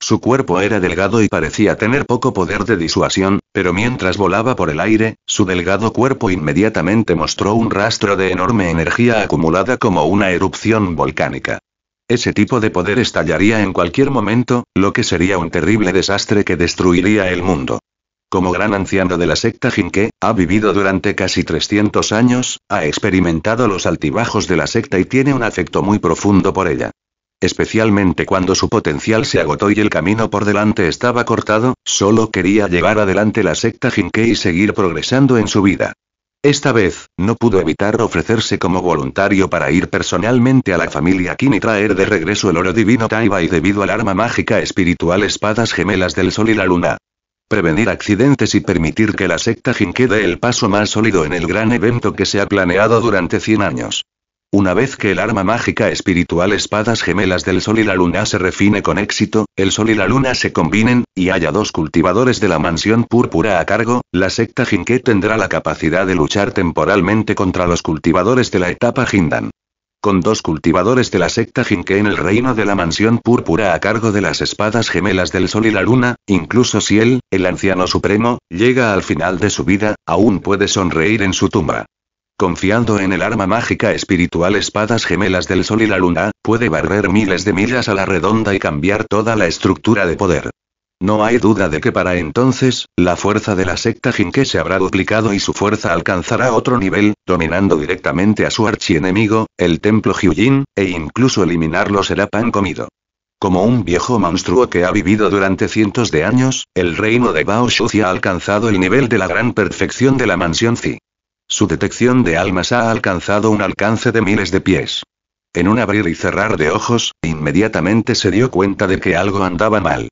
Su cuerpo era delgado y parecía tener poco poder de disuasión, pero mientras volaba por el aire, su delgado cuerpo inmediatamente mostró un rastro de enorme energía acumulada como una erupción volcánica. Ese tipo de poder estallaría en cualquier momento, lo que sería un terrible desastre que destruiría el mundo. Como gran anciano de la secta Jinke, ha vivido durante casi 300 años, ha experimentado los altibajos de la secta y tiene un afecto muy profundo por ella. Especialmente cuando su potencial se agotó y el camino por delante estaba cortado, solo quería llevar adelante la secta Jinke y seguir progresando en su vida. Esta vez, no pudo evitar ofrecerse como voluntario para ir personalmente a la familia Qin y traer de regreso el oro divino Taiba y debido al arma mágica espiritual espadas gemelas del sol y la luna. Prevenir accidentes y permitir que la secta Jinke dé el paso más sólido en el gran evento que se ha planeado durante 100 años. Una vez que el arma mágica espiritual Espadas Gemelas del Sol y la Luna se refine con éxito, el Sol y la Luna se combinen, y haya dos cultivadores de la mansión púrpura a cargo, la secta Jinke tendrá la capacidad de luchar temporalmente contra los cultivadores de la etapa Jindan. Con dos cultivadores de la secta Jinke en el reino de la mansión púrpura a cargo de las espadas gemelas del Sol y la Luna, incluso si él, el anciano supremo, llega al final de su vida, aún puede sonreír en su tumba. Confiando en el arma mágica espiritual Espadas Gemelas del Sol y la Luna, puede barrer miles de millas a la redonda y cambiar toda la estructura de poder. No hay duda de que para entonces, la fuerza de la secta Jinke se habrá duplicado y su fuerza alcanzará otro nivel, dominando directamente a su archienemigo, el templo Hyujin, e incluso eliminarlo será pan comido. Como un viejo monstruo que ha vivido durante cientos de años, el reino de Bao Shuzi ha alcanzado el nivel de la gran perfección de la mansión Zi. Su detección de almas ha alcanzado un alcance de miles de pies. En un abrir y cerrar de ojos, inmediatamente se dio cuenta de que algo andaba mal.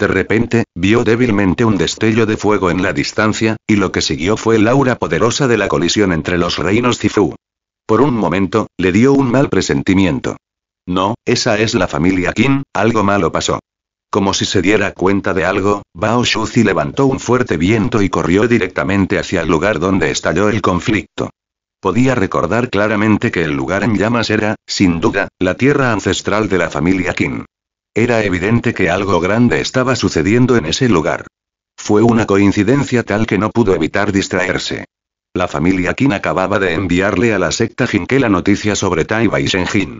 De repente, vio débilmente un destello de fuego en la distancia, y lo que siguió fue el aura poderosa de la colisión entre los reinos Zifu. Por un momento, le dio un mal presentimiento. No, esa es la familia Qin, algo malo pasó. Como si se diera cuenta de algo, Bao Shuzi levantó un fuerte viento y corrió directamente hacia el lugar donde estalló el conflicto. Podía recordar claramente que el lugar en llamas era, sin duda, la tierra ancestral de la familia Qin. Era evidente que algo grande estaba sucediendo en ese lugar. Fue una coincidencia tal que no pudo evitar distraerse. La familia Qin acababa de enviarle a la secta Jinke la noticia sobre Tai y Shenjin.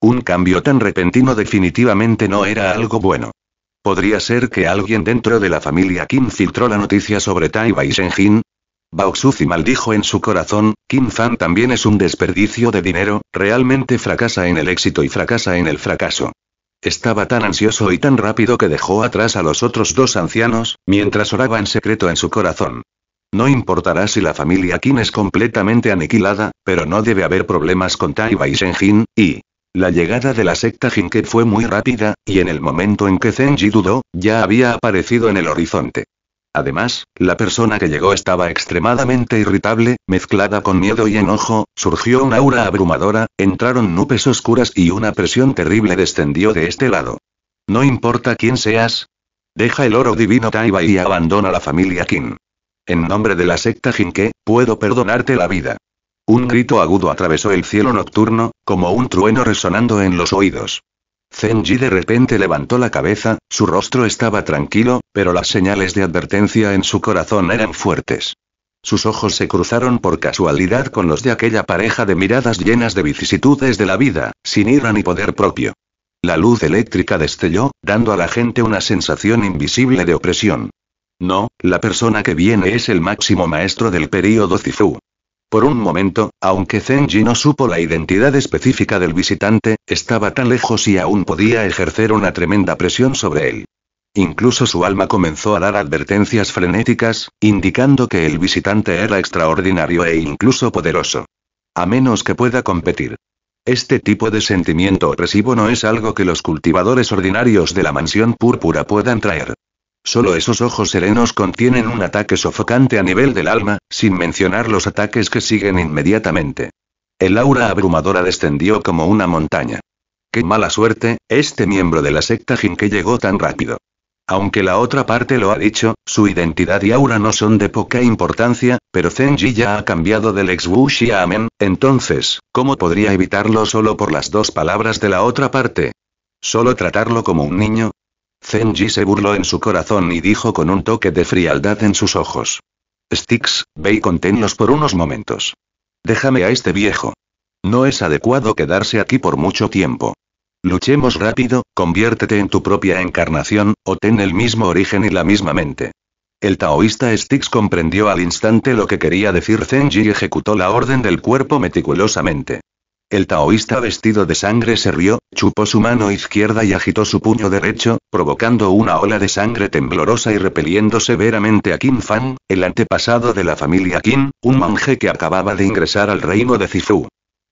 Un cambio tan repentino definitivamente no era algo bueno. ¿Podría ser que alguien dentro de la familia Kim filtró la noticia sobre Taiba y Shenjin? Baoxuzi maldijo en su corazón, Kim Fan también es un desperdicio de dinero, realmente fracasa en el éxito y fracasa en el fracaso. Estaba tan ansioso y tan rápido que dejó atrás a los otros dos ancianos, mientras oraba en secreto en su corazón. No importará si la familia Kim es completamente aniquilada, pero no debe haber problemas con Taiba y Shenjin, y, la llegada de la secta Jinke fue muy rápida, y en el momento en que Zenji dudó, ya había aparecido en el horizonte. Además, la persona que llegó estaba extremadamente irritable, mezclada con miedo y enojo, surgió una aura abrumadora, entraron nubes oscuras y una presión terrible descendió de este lado. No importa quién seas. Deja el oro divino Taiba y abandona la familia Qin. En nombre de la secta Jinke, puedo perdonarte la vida. Un grito agudo atravesó el cielo nocturno, como un trueno resonando en los oídos. Zenji de repente levantó la cabeza, su rostro estaba tranquilo, pero las señales de advertencia en su corazón eran fuertes. Sus ojos se cruzaron por casualidad con los de aquella pareja de miradas llenas de vicisitudes de la vida, sin ira ni poder propio. La luz eléctrica destelló, dando a la gente una sensación invisible de opresión. No, la persona que viene es el máximo maestro del período Zifu. Por un momento, aunque Zenji no supo la identidad específica del visitante, estaba tan lejos y aún podía ejercer una tremenda presión sobre él. Incluso su alma comenzó a dar advertencias frenéticas, indicando que el visitante era extraordinario e incluso poderoso. A menos que pueda competir. Este tipo de sentimiento opresivo no es algo que los cultivadores ordinarios de la mansión púrpura puedan traer. Solo esos ojos serenos contienen un ataque sofocante a nivel del alma, sin mencionar los ataques que siguen inmediatamente. El aura abrumadora descendió como una montaña. Qué mala suerte, este miembro de la secta Jinke llegó tan rápido. Aunque la otra parte lo ha dicho, su identidad y aura no son de poca importancia, pero Zenji ya ha cambiado del ex Wu Xiamen, entonces, ¿cómo podría evitarlo solo por las dos palabras de la otra parte? ¿Solo tratarlo como un niño? Zenji se burló en su corazón y dijo con un toque de frialdad en sus ojos. Sticks, ve y conténlos por unos momentos. Déjame a este viejo. No es adecuado quedarse aquí por mucho tiempo. Luchemos rápido, conviértete en tu propia encarnación, o ten el mismo origen y la misma mente. El taoísta Styx comprendió al instante lo que quería decir Zenji y ejecutó la orden del cuerpo meticulosamente. El taoísta vestido de sangre se rió, chupó su mano izquierda y agitó su puño derecho, provocando una ola de sangre temblorosa y repeliendo severamente a Qin Fan, el antepasado de la familia Qin, un monje que acababa de ingresar al reino de Zifu.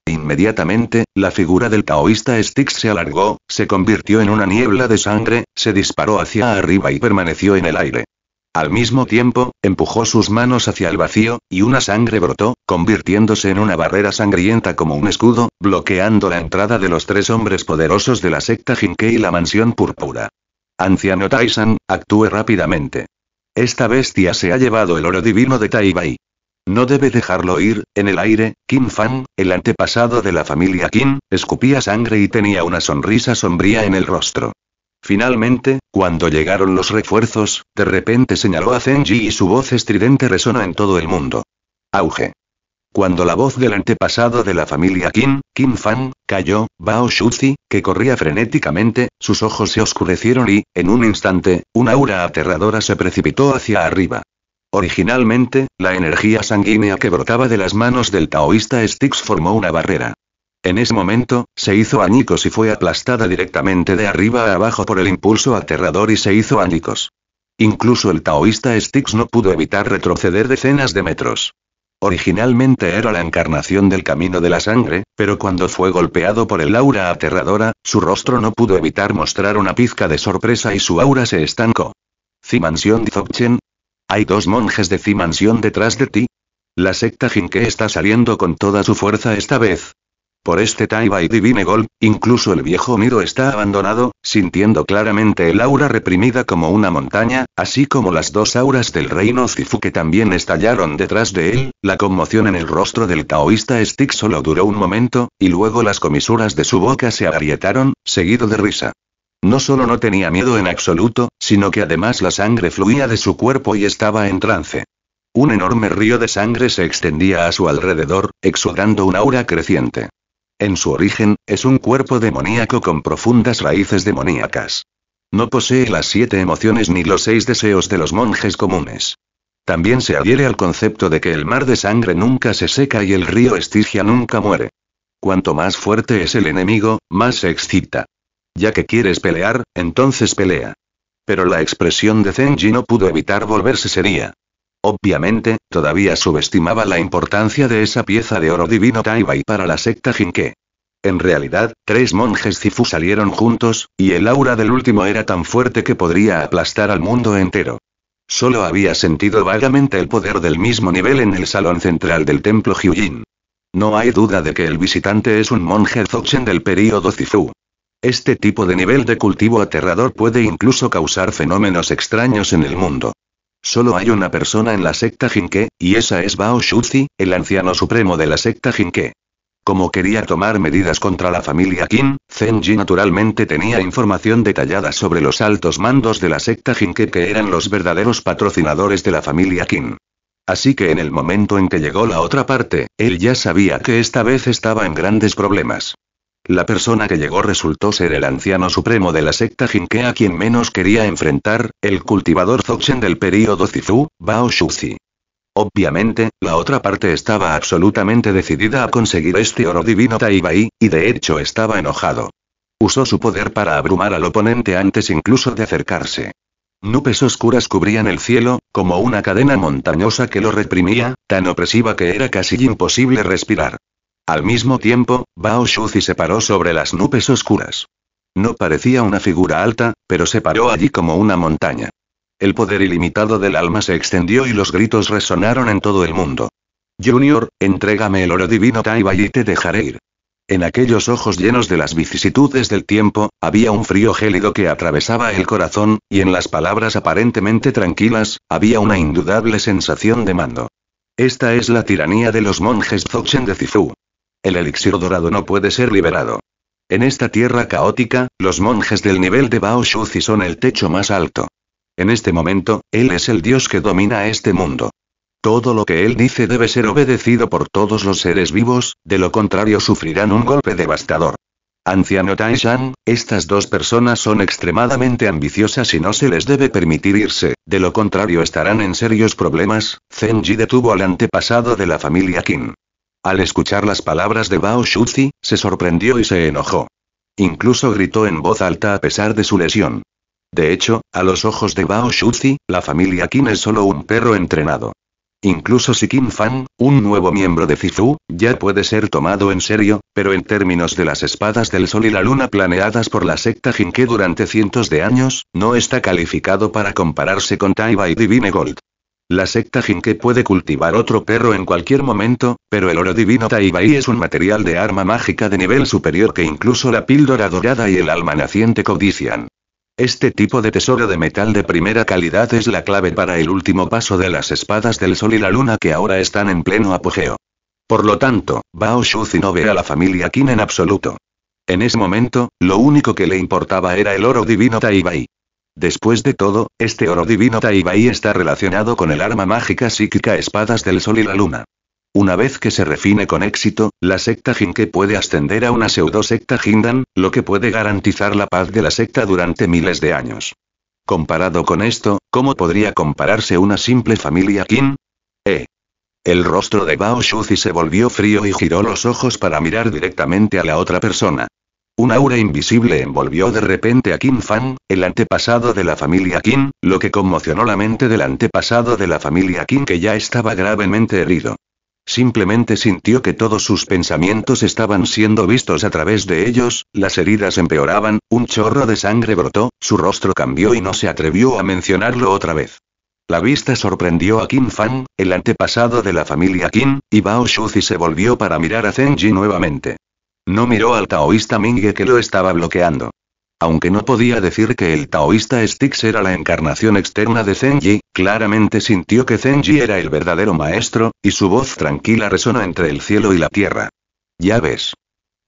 Inmediatamente, la figura del taoísta Styx se alargó, se convirtió en una niebla de sangre, se disparó hacia arriba y permaneció en el aire. Al mismo tiempo, empujó sus manos hacia el vacío, y una sangre brotó, convirtiéndose en una barrera sangrienta como un escudo, bloqueando la entrada de los tres hombres poderosos de la secta Jinke y la mansión púrpura. Anciano Taisan, actúe rápidamente. Esta bestia se ha llevado el oro divino de Taibai. No debe dejarlo ir, en el aire, Qin Fan, el antepasado de la familia Qin, escupía sangre y tenía una sonrisa sombría en el rostro. Finalmente, cuando llegaron los refuerzos, de repente señaló a Zenji y su voz estridente resonó en todo el mundo. Auge. Cuando la voz del antepasado de la familia Qin, Qin Fan, cayó, Bao Shuzi, que corría frenéticamente, sus ojos se oscurecieron y, en un instante, una aura aterradora se precipitó hacia arriba. Originalmente, la energía sanguínea que brotaba de las manos del taoísta Styx formó una barrera. En ese momento, se hizo añicos y fue aplastada directamente de arriba a abajo por el impulso aterrador y se hizo añicos. Incluso el taoísta Styx no pudo evitar retroceder decenas de metros. Originalmente era la encarnación del camino de la sangre, pero cuando fue golpeado por el aura aterradora, su rostro no pudo evitar mostrar una pizca de sorpresa y su aura se estancó. Zimansión Dzogchen. ¿Hay dos monjes de Zimansión detrás de ti? La secta Jinke está saliendo con toda su fuerza esta vez. Por este Taiba y Divine Gol, incluso el viejo Miro está abandonado, sintiendo claramente el aura reprimida como una montaña, así como las dos auras del reino Zifu que también estallaron detrás de él, la conmoción en el rostro del taoísta Stick solo duró un momento, y luego las comisuras de su boca se agrietaron, seguido de risa. No solo no tenía miedo en absoluto, sino que además la sangre fluía de su cuerpo y estaba en trance. Un enorme río de sangre se extendía a su alrededor, exudando un aura creciente. En su origen, es un cuerpo demoníaco con profundas raíces demoníacas. No posee las siete emociones ni los seis deseos de los monjes comunes. También se adhiere al concepto de que el mar de sangre nunca se seca y el río Estigia nunca muere. Cuanto más fuerte es el enemigo, más se excita. Ya que quieres pelear, entonces pelea. Pero la expresión de Zenji no pudo evitar volverse seria. Obviamente, todavía subestimaba la importancia de esa pieza de oro divino Taibai para la secta Jinke. En realidad, tres monjes Zifu salieron juntos, y el aura del último era tan fuerte que podría aplastar al mundo entero. Solo había sentido vagamente el poder del mismo nivel en el salón central del templo Hyujin. No hay duda de que el visitante es un monje Dzogchen del período Zifu. Este tipo de nivel de cultivo aterrador puede incluso causar fenómenos extraños en el mundo. Solo hay una persona en la secta Jinke, y esa es Bao Shuzi, el anciano supremo de la secta Jinke. Como quería tomar medidas contra la familia Qin, Zenji naturalmente tenía información detallada sobre los altos mandos de la secta Jinke que eran los verdaderos patrocinadores de la familia Qin. Así que en el momento en que llegó la otra parte, él ya sabía que esta vez estaba en grandes problemas. La persona que llegó resultó ser el anciano supremo de la secta Jinke a quien menos quería enfrentar, el cultivador Dzogchen del período Zifu, Bao Shuzi. Obviamente, la otra parte estaba absolutamente decidida a conseguir este oro divino Taibai, y de hecho estaba enojado. Usó su poder para abrumar al oponente antes incluso de acercarse. Nubes oscuras cubrían el cielo, como una cadena montañosa que lo reprimía, tan opresiva que era casi imposible respirar. Al mismo tiempo, Bao Shuzi se paró sobre las nubes oscuras. No parecía una figura alta, pero se paró allí como una montaña. El poder ilimitado del alma se extendió y los gritos resonaron en todo el mundo. Junior, entrégame el oro divino Taiba y te dejaré ir. En aquellos ojos llenos de las vicisitudes del tiempo, había un frío gélido que atravesaba el corazón, y en las palabras aparentemente tranquilas, había una indudable sensación de mando. Esta es la tiranía de los monjes Dzogchen de Cifu. El elixir dorado no puede ser liberado. En esta tierra caótica, los monjes del nivel de Bao Shuzi son el techo más alto. En este momento, él es el dios que domina este mundo. Todo lo que él dice debe ser obedecido por todos los seres vivos, de lo contrario sufrirán un golpe devastador. Anciano Taishan, estas dos personas son extremadamente ambiciosas y no se les debe permitir irse, de lo contrario estarán en serios problemas. Zenji detuvo al antepasado de la familia Qin. Al escuchar las palabras de Bao Shuzi, se sorprendió y se enojó. Incluso gritó en voz alta a pesar de su lesión. De hecho, a los ojos de Bao Shuzi, la familia Qin es solo un perro entrenado. Incluso si Qin Fan, un nuevo miembro de Zifu, ya puede ser tomado en serio, pero en términos de las espadas del sol y la luna planeadas por la secta Jinke durante cientos de años, no está calificado para compararse con Taiba y Divine Gold. La secta Jinke puede cultivar otro perro en cualquier momento, pero el oro divino Taibai es un material de arma mágica de nivel superior que incluso la píldora dorada y el alma naciente codician. Este tipo de tesoro de metal de primera calidad es la clave para el último paso de las espadas del sol y la luna que ahora están en pleno apogeo. Por lo tanto, Bao Shuzi no ve a la familia Qin en absoluto. En ese momento, lo único que le importaba era el oro divino Taibai. Después de todo, este oro divino Taibai está relacionado con el arma mágica psíquica Espadas del Sol y la Luna. Una vez que se refine con éxito, la secta Jinke puede ascender a una pseudo-secta Jindan, lo que puede garantizar la paz de la secta durante miles de años. Comparado con esto, ¿cómo podría compararse una simple familia Qin? Eh. El rostro de Bao Shuzi se volvió frío y giró los ojos para mirar directamente a la otra persona. Un aura invisible envolvió de repente a Qin Fan, el antepasado de la familia Qin, lo que conmocionó la mente del antepasado de la familia Qin que ya estaba gravemente herido. Simplemente sintió que todos sus pensamientos estaban siendo vistos a través de ellos, las heridas empeoraban, un chorro de sangre brotó, su rostro cambió y no se atrevió a mencionarlo otra vez. La vista sorprendió a Qin Fan, el antepasado de la familia Qin, y Bao Shuzi se volvió para mirar a Zenji nuevamente. No miró al taoísta Mingge que lo estaba bloqueando. Aunque no podía decir que el taoísta Styx era la encarnación externa de Zenji, claramente sintió que Zenji era el verdadero maestro, y su voz tranquila resonó entre el cielo y la tierra. Ya ves.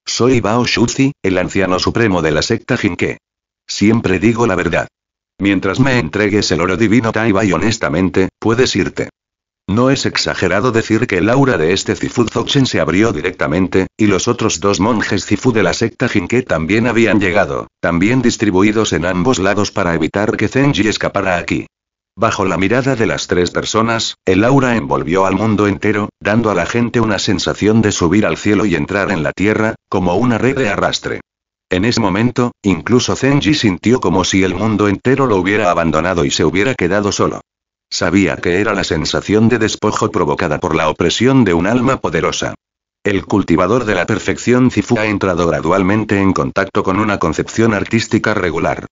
Soy Bao Shuzi, el anciano supremo de la secta Jinke. Siempre digo la verdad. Mientras me entregues el oro divino Taibai honestamente, puedes irte. No es exagerado decir que el aura de este Zifu Dzogchen se abrió directamente, y los otros dos monjes Zifu de la secta Jinke también habían llegado, también distribuidos en ambos lados para evitar que Zenji escapara aquí. Bajo la mirada de las tres personas, el aura envolvió al mundo entero, dando a la gente una sensación de subir al cielo y entrar en la tierra, como una red de arrastre. En ese momento, incluso Zenji sintió como si el mundo entero lo hubiera abandonado y se hubiera quedado solo. Sabía que era la sensación de despojo provocada por la opresión de un alma poderosa. El cultivador de la perfección Zifu ha entrado gradualmente en contacto con una concepción artística regular.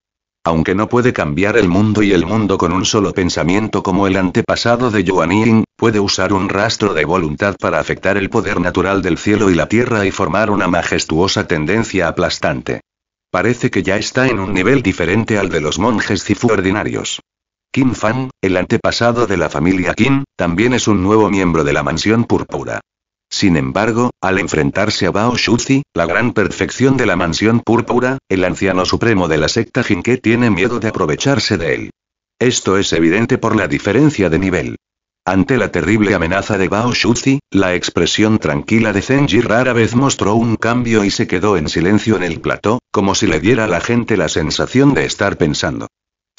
Aunque no puede cambiar el mundo y el mundo con un solo pensamiento como el antepasado de Yuan Ying, puede usar un rastro de voluntad para afectar el poder natural del cielo y la tierra y formar una majestuosa tendencia aplastante. Parece que ya está en un nivel diferente al de los monjes Zifu ordinarios. Qin Fan, el antepasado de la familia Qin, también es un nuevo miembro de la mansión púrpura. Sin embargo, al enfrentarse a Bao Shuzi, la gran perfección de la mansión púrpura, el anciano supremo de la secta Jinke tiene miedo de aprovecharse de él. Esto es evidente por la diferencia de nivel. Ante la terrible amenaza de Bao Shuzi, la expresión tranquila de Zenji rara vez mostró un cambio y se quedó en silencio en el plató, como si le diera a la gente la sensación de estar pensando.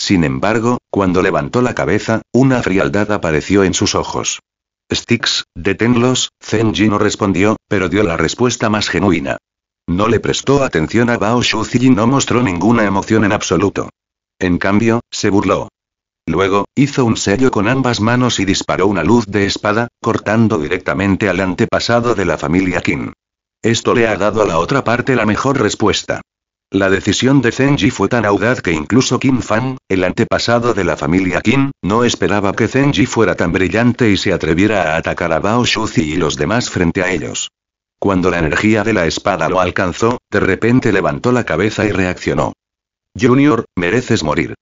Sin embargo, cuando levantó la cabeza, una frialdad apareció en sus ojos. Styx, deténlos, Zenji no respondió, pero dio la respuesta más genuina. No le prestó atención a Bao Shuzi y no mostró ninguna emoción en absoluto. En cambio, se burló. Luego, hizo un sello con ambas manos y disparó una luz de espada, cortando directamente al antepasado de la familia Qin. Esto le ha dado a la otra parte la mejor respuesta. La decisión de Zenji fue tan audaz que incluso Qin Fan, el antepasado de la familia Qin, no esperaba que Zenji fuera tan brillante y se atreviera a atacar a Bao Shuzi y los demás frente a ellos. Cuando la energía de la espada lo alcanzó, de repente levantó la cabeza y reaccionó. Junior, mereces morir.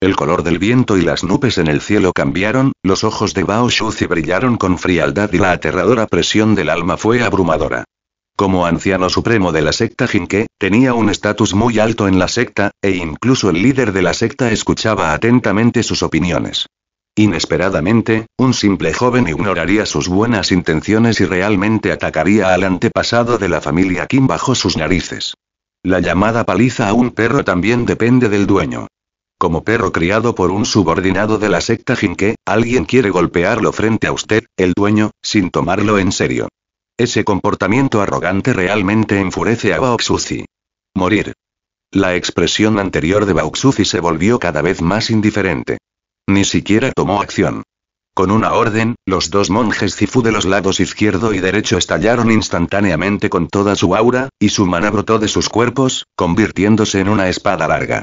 El color del viento y las nubes en el cielo cambiaron, los ojos de Bao Shuzi brillaron con frialdad y la aterradora presión del alma fue abrumadora. Como anciano supremo de la secta Jinke, tenía un estatus muy alto en la secta, e incluso el líder de la secta escuchaba atentamente sus opiniones. Inesperadamente, un simple joven ignoraría sus buenas intenciones y realmente atacaría al antepasado de la familia Kim bajo sus narices. La llamada paliza a un perro también depende del dueño. Como perro criado por un subordinado de la secta Jinke, alguien quiere golpearlo frente a usted, el dueño, sin tomarlo en serio. Ese comportamiento arrogante realmente enfurece a Baoxuzi. Morir. La expresión anterior de Baoxuzi se volvió cada vez más indiferente. Ni siquiera tomó acción. Con una orden, los dos monjes Zifu de los lados izquierdo y derecho estallaron instantáneamente con toda su aura, y su mana brotó de sus cuerpos, convirtiéndose en una espada larga.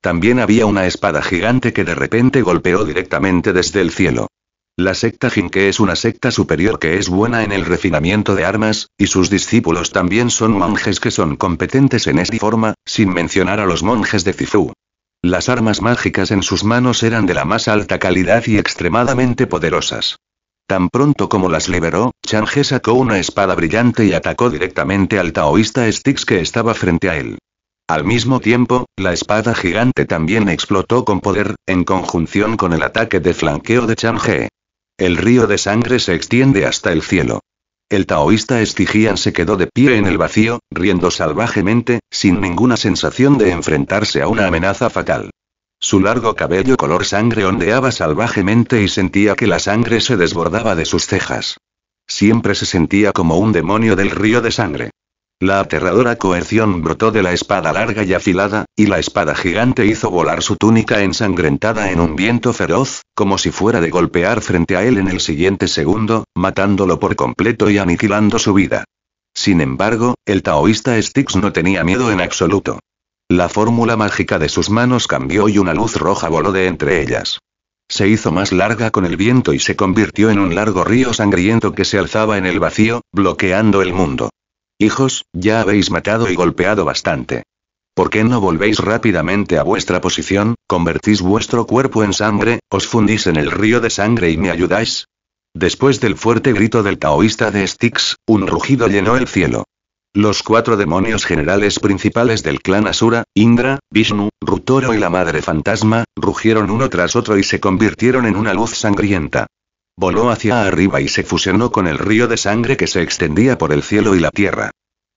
También había una espada gigante que de repente golpeó directamente desde el cielo. La secta Jinke es una secta superior que es buena en el refinamiento de armas, y sus discípulos también son monjes que son competentes en esta forma, sin mencionar a los monjes de Zifu. Las armas mágicas en sus manos eran de la más alta calidad y extremadamente poderosas. Tan pronto como las liberó, Chang'e sacó una espada brillante y atacó directamente al taoísta Styx que estaba frente a él. Al mismo tiempo, la espada gigante también explotó con poder, en conjunción con el ataque de flanqueo de Chang'e. El río de sangre se extiende hasta el cielo. El taoísta Estigian se quedó de pie en el vacío, riendo salvajemente, sin ninguna sensación de enfrentarse a una amenaza fatal. Su largo cabello color sangre ondeaba salvajemente y sentía que la sangre se desbordaba de sus cejas. Siempre se sentía como un demonio del río de sangre. La aterradora coerción brotó de la espada larga y afilada, y la espada gigante hizo volar su túnica ensangrentada en un viento feroz, como si fuera de golpear frente a él en el siguiente segundo, matándolo por completo y aniquilando su vida. Sin embargo, el taoísta Styx no tenía miedo en absoluto. La fórmula mágica de sus manos cambió y una luz roja voló de entre ellas. Se hizo más larga con el viento y se convirtió en un largo río sangriento que se alzaba en el vacío, bloqueando el mundo. Hijos, ya habéis matado y golpeado bastante. ¿Por qué no volvéis rápidamente a vuestra posición, convertís vuestro cuerpo en sangre, os fundís en el río de sangre y me ayudáis? Después del fuerte grito del taoísta de Styx, un rugido llenó el cielo. Los cuatro demonios generales principales del clan Asura, Indra, Vishnu, Rutoro y la Madre Fantasma, rugieron uno tras otro y se convirtieron en una luz sangrienta. Voló hacia arriba y se fusionó con el río de sangre que se extendía por el cielo y la tierra.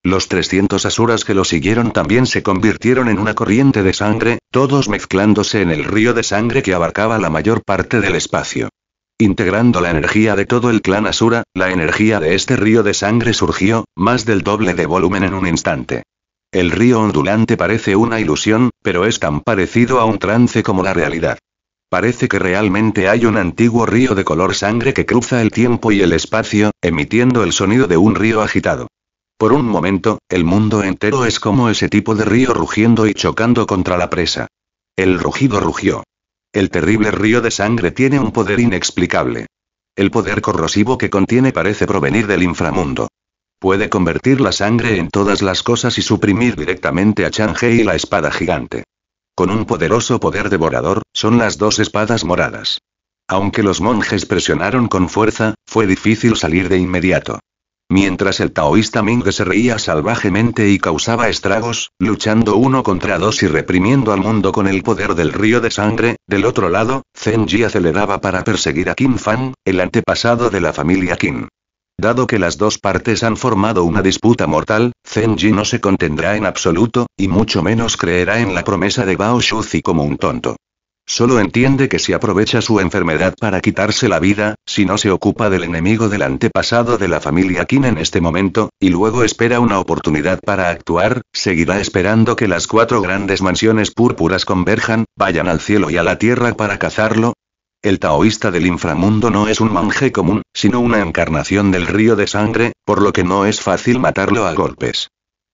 Los 300 asuras que lo siguieron también se convirtieron en una corriente de sangre, todos mezclándose en el río de sangre que abarcaba la mayor parte del espacio. Integrando la energía de todo el clan Asura, la energía de este río de sangre surgió, más del doble de volumen en un instante. El río ondulante parece una ilusión, pero es tan parecido a un trance como la realidad. Parece que realmente hay un antiguo río de color sangre que cruza el tiempo y el espacio, emitiendo el sonido de un río agitado. Por un momento, el mundo entero es como ese tipo de río rugiendo y chocando contra la presa. El rugido rugió. El terrible río de sangre tiene un poder inexplicable. El poder corrosivo que contiene parece provenir del inframundo. Puede convertir la sangre en todas las cosas y suprimir directamente a Chang'e y la espada gigante con un poderoso poder devorador, son las dos espadas moradas. Aunque los monjes presionaron con fuerza, fue difícil salir de inmediato. Mientras el taoísta Ming se reía salvajemente y causaba estragos, luchando uno contra dos y reprimiendo al mundo con el poder del río de sangre, del otro lado, Zenji aceleraba para perseguir a Qin Fan, el antepasado de la familia Qin. Dado que las dos partes han formado una disputa mortal, Zenji no se contendrá en absoluto, y mucho menos creerá en la promesa de Bao Shuzi como un tonto. Solo entiende que si aprovecha su enfermedad para quitarse la vida, si no se ocupa del enemigo del antepasado de la familia Qin en este momento, y luego espera una oportunidad para actuar, seguirá esperando que las cuatro grandes mansiones púrpuras converjan, vayan al cielo y a la tierra para cazarlo, el taoísta del inframundo no es un monje común, sino una encarnación del río de sangre, por lo que no es fácil matarlo a golpes.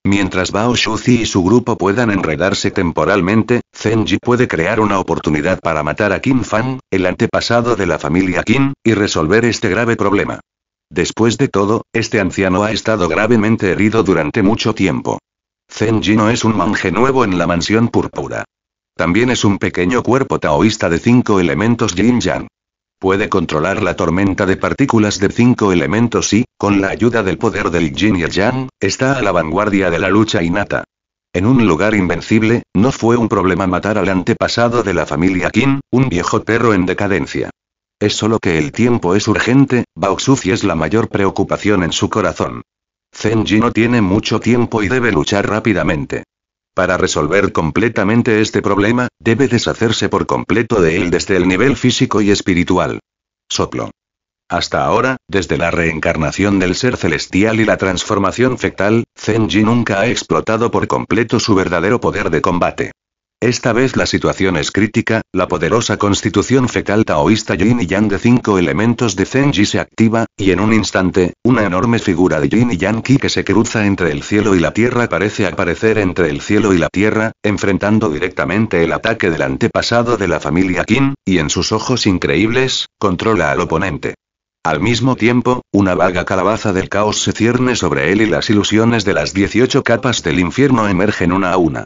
Mientras Bao Shuzi y su grupo puedan enredarse temporalmente, Zenji puede crear una oportunidad para matar a Qin Fan, el antepasado de la familia Qin, y resolver este grave problema. Después de todo, este anciano ha estado gravemente herido durante mucho tiempo. Zenji no es un monje nuevo en la mansión púrpura. También es un pequeño cuerpo taoísta de cinco elementos yin-yang. Puede controlar la tormenta de partículas de cinco elementos y, con la ayuda del poder del yin y yang, está a la vanguardia de la lucha innata. En un lugar invencible, no fue un problema matar al antepasado de la familia Qin, un viejo perro en decadencia. Es solo que el tiempo es urgente, Baoxuzi es la mayor preocupación en su corazón. Zenji no tiene mucho tiempo y debe luchar rápidamente. Para resolver completamente este problema, debe deshacerse por completo de él desde el nivel físico y espiritual. Soplo. Hasta ahora, desde la reencarnación del ser celestial y la transformación fetal, Zenji nunca ha explotado por completo su verdadero poder de combate. Esta vez la situación es crítica, la poderosa constitución fetal taoísta yin y yang de cinco elementos de Zenji se activa, y en un instante, una enorme figura de yin y yang ki que se cruza entre el cielo y la tierra parece aparecer entre el cielo y la tierra, enfrentando directamente el ataque del antepasado de la familia Qin, y en sus ojos increíbles, controla al oponente. Al mismo tiempo, una vaga calabaza del caos se cierne sobre él y las ilusiones de las 18 capas del infierno emergen una a una.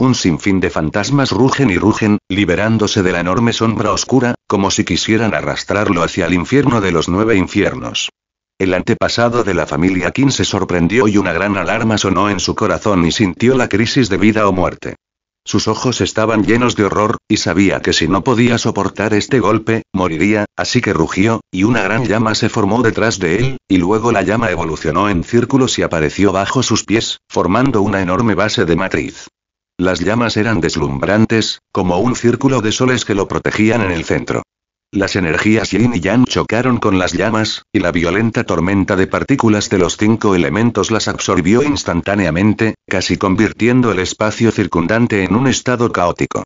Un sinfín de fantasmas rugen y rugen, liberándose de la enorme sombra oscura, como si quisieran arrastrarlo hacia el infierno de los nueve infiernos. El antepasado de la familia Qin se sorprendió y una gran alarma sonó en su corazón y sintió la crisis de vida o muerte. Sus ojos estaban llenos de horror, y sabía que si no podía soportar este golpe, moriría, así que rugió, y una gran llama se formó detrás de él, y luego la llama evolucionó en círculos y apareció bajo sus pies, formando una enorme base de matriz. Las llamas eran deslumbrantes, como un círculo de soles que lo protegían en el centro. Las energías yin y yang chocaron con las llamas, y la violenta tormenta de partículas de los cinco elementos las absorbió instantáneamente, casi convirtiendo el espacio circundante en un estado caótico.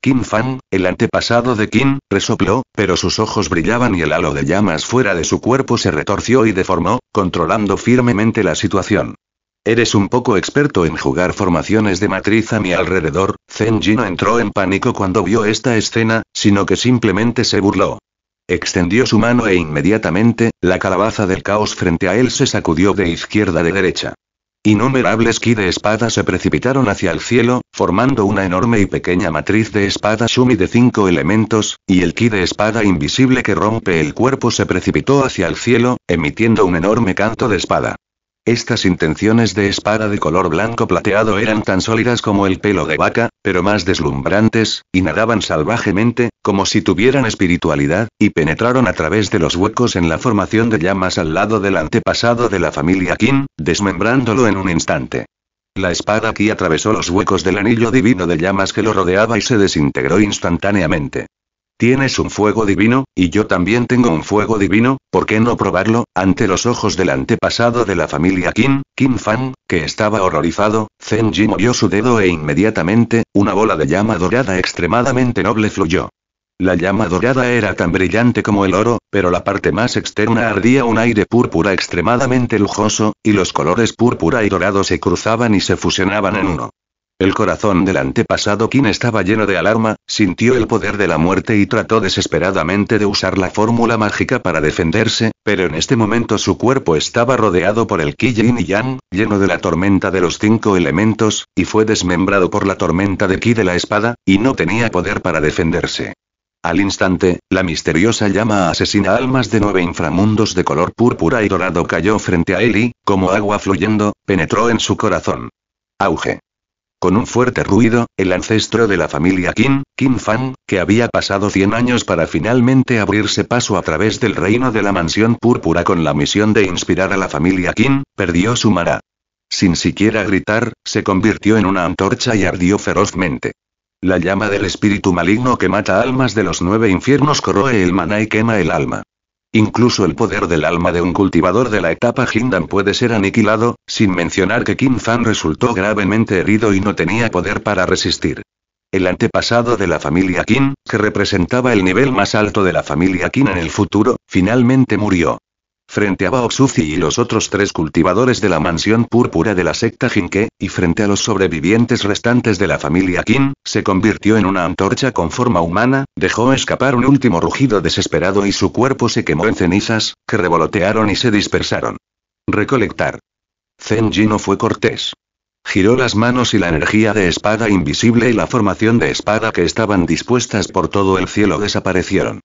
Qin Fan, el antepasado de Qin, resopló, pero sus ojos brillaban y el halo de llamas fuera de su cuerpo se retorció y deformó, controlando firmemente la situación. Eres un poco experto en jugar formaciones de matriz a mi alrededor, Zenji no entró en pánico cuando vio esta escena, sino que simplemente se burló. Extendió su mano e inmediatamente, la calabaza del caos frente a él se sacudió de izquierda a derecha. Innumerables ki de espada se precipitaron hacia el cielo, formando una enorme y pequeña matriz de espada Shumi de cinco elementos, y el ki de espada invisible que rompe el cuerpo se precipitó hacia el cielo, emitiendo un enorme canto de espada. Estas intenciones de espada de color blanco plateado eran tan sólidas como el pelo de vaca, pero más deslumbrantes, y nadaban salvajemente, como si tuvieran espiritualidad, y penetraron a través de los huecos en la formación de llamas al lado del antepasado de la familia Qin, desmembrándolo en un instante. La espada aquí atravesó los huecos del anillo divino de llamas que lo rodeaba y se desintegró instantáneamente. Tienes un fuego divino, y yo también tengo un fuego divino, ¿por qué no probarlo? Ante los ojos del antepasado de la familia Qin, Qin Fan, que estaba horrorizado, Zenji movió su dedo e inmediatamente, una bola de llama dorada extremadamente noble fluyó. La llama dorada era tan brillante como el oro, pero la parte más externa ardía un aire púrpura extremadamente lujoso, y los colores púrpura y dorado se cruzaban y se fusionaban en uno. El corazón del antepasado Qin estaba lleno de alarma, sintió el poder de la muerte y trató desesperadamente de usar la fórmula mágica para defenderse, pero en este momento su cuerpo estaba rodeado por el Qi Yin y Yang, lleno de la tormenta de los cinco elementos, y fue desmembrado por la tormenta de Qi de la espada, y no tenía poder para defenderse. Al instante, la misteriosa llama asesina almas de nueve inframundos de color púrpura y dorado cayó frente a él y, como agua fluyendo, penetró en su corazón. Auge. Con un fuerte ruido, el ancestro de la familia Qin, Qin Fan, que había pasado 100 años para finalmente abrirse paso a través del reino de la mansión púrpura con la misión de inspirar a la familia Qin, perdió su mara. Sin siquiera gritar, se convirtió en una antorcha y ardió ferozmente. La llama del espíritu maligno que mata almas de los nueve infiernos corroe el maná y quema el alma. Incluso el poder del alma de un cultivador de la etapa Hindan puede ser aniquilado, sin mencionar que Kim Fan resultó gravemente herido y no tenía poder para resistir. El antepasado de la familia Qin, que representaba el nivel más alto de la familia Qin en el futuro, finalmente murió. Frente a Baoxuzi y los otros tres cultivadores de la mansión púrpura de la secta Jinke, y frente a los sobrevivientes restantes de la familia Qin, se convirtió en una antorcha con forma humana, dejó escapar un último rugido desesperado y su cuerpo se quemó en cenizas, que revolotearon y se dispersaron. Recolectar. Zenji no fue cortés. Giró las manos y la energía de espada invisible y la formación de espada que estaban dispuestas por todo el cielo desaparecieron.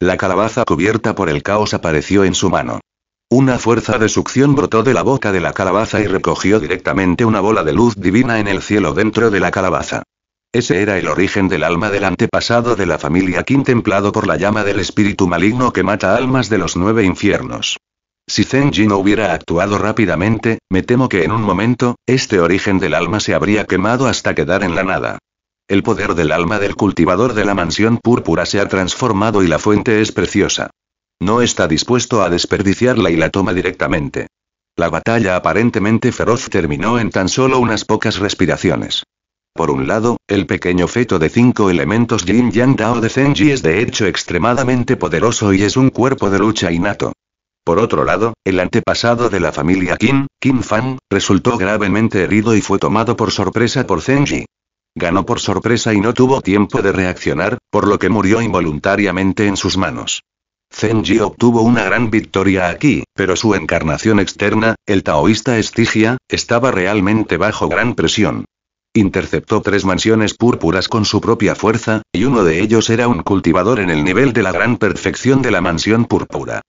La calabaza cubierta por el caos apareció en su mano. Una fuerza de succión brotó de la boca de la calabaza y recogió directamente una bola de luz divina en el cielo dentro de la calabaza. Ese era el origen del alma del antepasado de la familia Qin templado por la llama del espíritu maligno que mata almas de los nueve infiernos. Si Zenji no hubiera actuado rápidamente, me temo que en un momento, este origen del alma se habría quemado hasta quedar en la nada. El poder del alma del cultivador de la mansión púrpura se ha transformado y la fuente es preciosa. No está dispuesto a desperdiciarla y la toma directamente. La batalla aparentemente feroz terminó en tan solo unas pocas respiraciones. Por un lado, el pequeño feto de cinco elementos Yin Yang Dao de Zenji es de hecho extremadamente poderoso y es un cuerpo de lucha innato. Por otro lado, el antepasado de la familia Qin, Qin Fan, resultó gravemente herido y fue tomado por sorpresa por Zenji. Ganó por sorpresa y no tuvo tiempo de reaccionar, por lo que murió involuntariamente en sus manos. Zenji obtuvo una gran victoria aquí, pero su encarnación externa, el taoísta Estigia, estaba realmente bajo gran presión. Interceptó tres mansiones púrpuras con su propia fuerza, y uno de ellos era un cultivador en el nivel de la gran perfección de la mansión púrpura.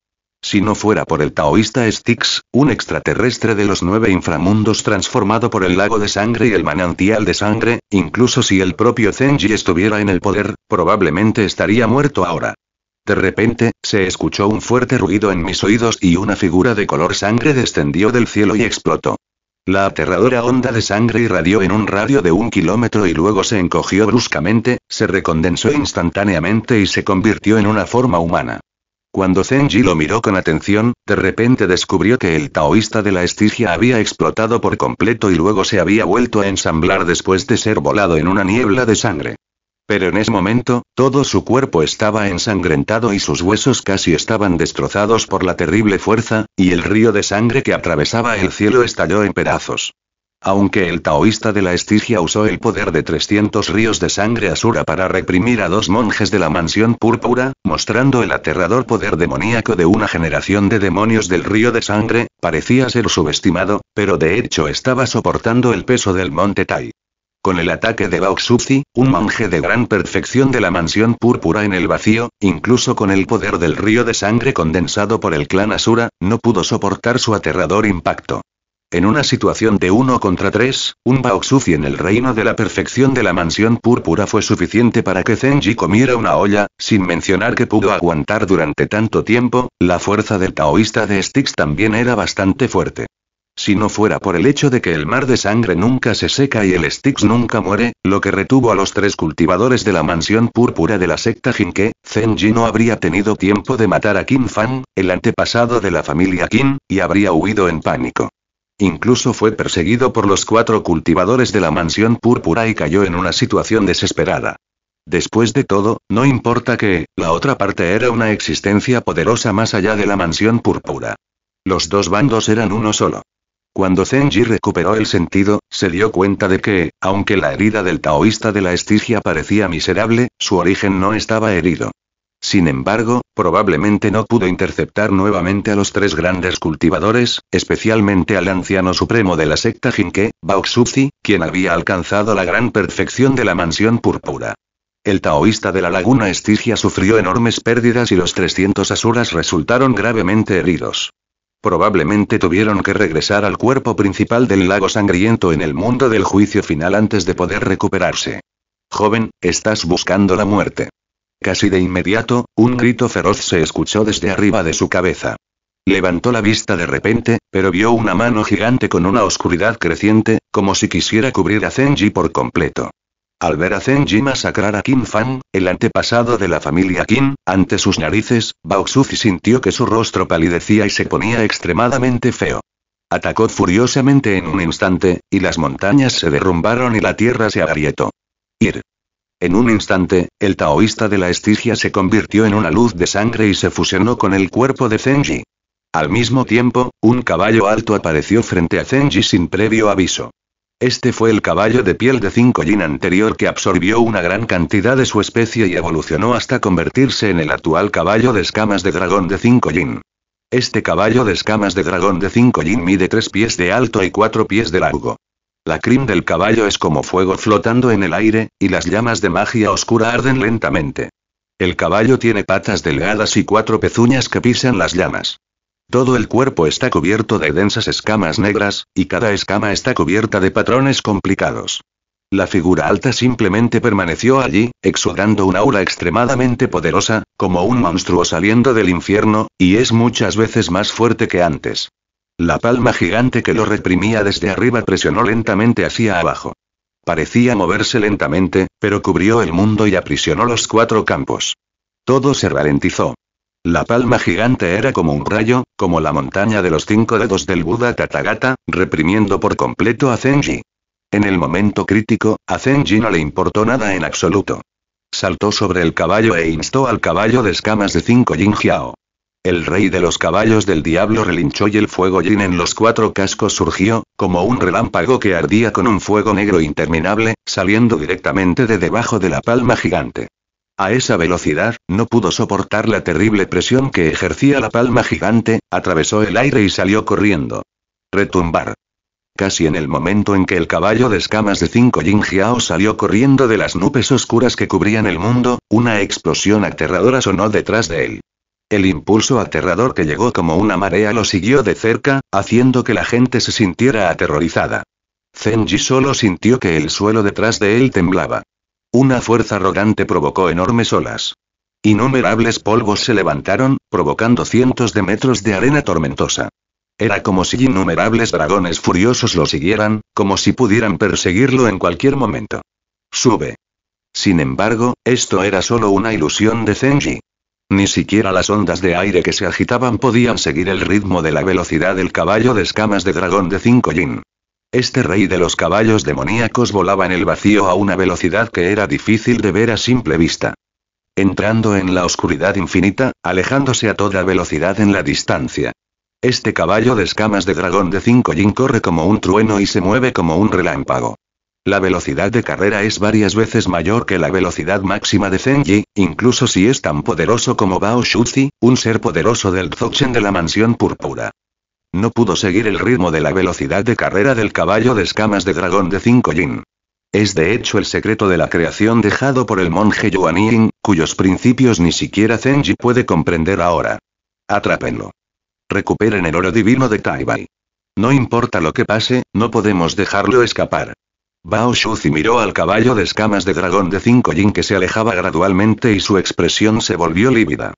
Si no fuera por el taoísta Styx, un extraterrestre de los nueve inframundos transformado por el lago de sangre y el manantial de sangre, incluso si el propio Zenji estuviera en el poder, probablemente estaría muerto ahora. De repente, se escuchó un fuerte ruido en mis oídos y una figura de color sangre descendió del cielo y explotó. La aterradora onda de sangre irradió en un radio de un kilómetro y luego se encogió bruscamente, se recondensó instantáneamente y se convirtió en una forma humana. Cuando Zenji lo miró con atención, de repente descubrió que el taoísta de la estigia había explotado por completo y luego se había vuelto a ensamblar después de ser volado en una niebla de sangre. Pero en ese momento, todo su cuerpo estaba ensangrentado y sus huesos casi estaban destrozados por la terrible fuerza, y el río de sangre que atravesaba el cielo estalló en pedazos. Aunque el taoísta de la estigia usó el poder de 300 ríos de sangre asura para reprimir a dos monjes de la mansión púrpura, mostrando el aterrador poder demoníaco de una generación de demonios del río de sangre, parecía ser subestimado, pero de hecho estaba soportando el peso del monte Tai. Con el ataque de Baoxuzi, un monje de gran perfección de la mansión púrpura en el vacío, incluso con el poder del río de sangre condensado por el clan Asura, no pudo soportar su aterrador impacto. En una situación de uno contra tres, un Baoxuzi en el reino de la perfección de la mansión púrpura fue suficiente para que Zenji comiera una olla, sin mencionar que pudo aguantar durante tanto tiempo, la fuerza del taoísta de Styx también era bastante fuerte. Si no fuera por el hecho de que el mar de sangre nunca se seca y el Styx nunca muere, lo que retuvo a los tres cultivadores de la mansión púrpura de la secta Jinke, Zenji no habría tenido tiempo de matar a Qin Fan, el antepasado de la familia Qin, y habría huido en pánico. Incluso fue perseguido por los cuatro cultivadores de la mansión púrpura y cayó en una situación desesperada. Después de todo, no importa que, la otra parte era una existencia poderosa más allá de la mansión púrpura. Los dos bandos eran uno solo. Cuando Zenji recuperó el sentido, se dio cuenta de que, aunque la herida del taoísta de la estigia parecía miserable, su origen no estaba herido. Sin embargo, probablemente no pudo interceptar nuevamente a los tres grandes cultivadores, especialmente al anciano supremo de la secta Jinke, Baoxuzi, quien había alcanzado la gran perfección de la mansión púrpura. El taoísta de la laguna Estigia sufrió enormes pérdidas y los 300 asuras resultaron gravemente heridos. Probablemente tuvieron que regresar al cuerpo principal del lago sangriento en el mundo del juicio final antes de poder recuperarse. Joven, estás buscando la muerte. Casi de inmediato, un grito feroz se escuchó desde arriba de su cabeza. Levantó la vista de repente, pero vio una mano gigante con una oscuridad creciente, como si quisiera cubrir a Zenji por completo. Al ver a Zenji masacrar a Qin Fan, el antepasado de la familia Qin, ante sus narices, Baoxuzi sintió que su rostro palidecía y se ponía extremadamente feo. Atacó furiosamente en un instante, y las montañas se derrumbaron y la tierra se agrietó. Ir. En un instante, el taoísta de la estigia se convirtió en una luz de sangre y se fusionó con el cuerpo de Zenji. Al mismo tiempo, un caballo alto apareció frente a Zenji sin previo aviso. Este fue el caballo de piel de 5 yin anterior que absorbió una gran cantidad de su especie y evolucionó hasta convertirse en el actual caballo de escamas de dragón de 5 yin. Este caballo de escamas de dragón de 5 yin mide 3 pies de alto y 4 pies de largo. La crin del caballo es como fuego flotando en el aire, y las llamas de magia oscura arden lentamente. El caballo tiene patas delgadas y cuatro pezuñas que pisan las llamas. Todo el cuerpo está cubierto de densas escamas negras, y cada escama está cubierta de patrones complicados. La figura alta simplemente permaneció allí, exudando una aura extremadamente poderosa, como un monstruo saliendo del infierno, y es muchas veces más fuerte que antes. La palma gigante que lo reprimía desde arriba presionó lentamente hacia abajo. Parecía moverse lentamente, pero cubrió el mundo y aprisionó los cuatro campos. Todo se ralentizó. La palma gigante era como un rayo, como la montaña de los cinco dedos del Buda Tathagata, reprimiendo por completo a Zenji. En el momento crítico, a Zenji no le importó nada en absoluto. Saltó sobre el caballo e instó al caballo de escamas de cinco Yin Jiao. El rey de los caballos del diablo relinchó y el fuego Yin en los cuatro cascos surgió, como un relámpago que ardía con un fuego negro interminable, saliendo directamente de debajo de la palma gigante. A esa velocidad, no pudo soportar la terrible presión que ejercía la palma gigante, atravesó el aire y salió corriendo. Retumbar. Casi en el momento en que el caballo de escamas de cinco Yin Jiao salió corriendo de las nubes oscuras que cubrían el mundo, una explosión aterradora sonó detrás de él. El impulso aterrador que llegó como una marea lo siguió de cerca, haciendo que la gente se sintiera aterrorizada. Zenji solo sintió que el suelo detrás de él temblaba. Una fuerza arrogante provocó enormes olas. Innumerables polvos se levantaron, provocando cientos de metros de arena tormentosa. Era como si innumerables dragones furiosos lo siguieran, como si pudieran perseguirlo en cualquier momento. Sube. Sin embargo, esto era solo una ilusión de Zenji. Ni siquiera las ondas de aire que se agitaban podían seguir el ritmo de la velocidad del caballo de escamas de dragón de 5 yin. Este rey de los caballos demoníacos volaba en el vacío a una velocidad que era difícil de ver a simple vista. Entrando en la oscuridad infinita, alejándose a toda velocidad en la distancia. Este caballo de escamas de dragón de 5 yin corre como un trueno y se mueve como un relámpago. La velocidad de carrera es varias veces mayor que la velocidad máxima de Zenji, incluso si es tan poderoso como Bao Shuzi, un ser poderoso del Dzogchen de la mansión púrpura. No pudo seguir el ritmo de la velocidad de carrera del caballo de escamas de dragón de 5 yin. Es de hecho el secreto de la creación dejado por el monje Yuan cuyos principios ni siquiera Zenji puede comprender ahora. Atrápenlo. Recuperen el oro divino de Taibai. No importa lo que pase, no podemos dejarlo escapar. Bao Shuzi miró al caballo de escamas de dragón de 5 yin que se alejaba gradualmente y su expresión se volvió lívida.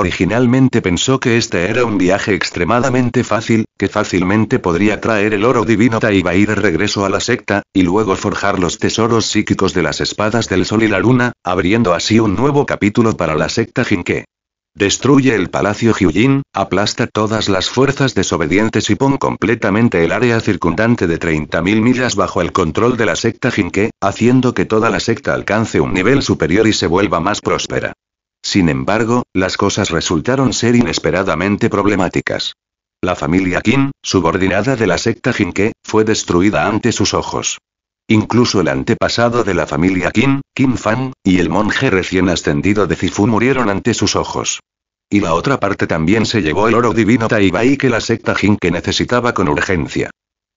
Originalmente pensó que este era un viaje extremadamente fácil, que fácilmente podría traer el oro divino Taibai de regreso a la secta, y luego forjar los tesoros psíquicos de las espadas del sol y la luna, abriendo así un nuevo capítulo para la secta Jinke. Destruye el palacio Hyujin, aplasta todas las fuerzas desobedientes y pon completamente el área circundante de 30.000 millas bajo el control de la secta Jinke, haciendo que toda la secta alcance un nivel superior y se vuelva más próspera. Sin embargo, las cosas resultaron ser inesperadamente problemáticas. La familia Qin, subordinada de la secta Jinke, fue destruida ante sus ojos. Incluso el antepasado de la familia Qin, Qin Fan, y el monje recién ascendido de Zifu murieron ante sus ojos. Y la otra parte también se llevó el oro divino Taibai que la secta Jinke necesitaba con urgencia.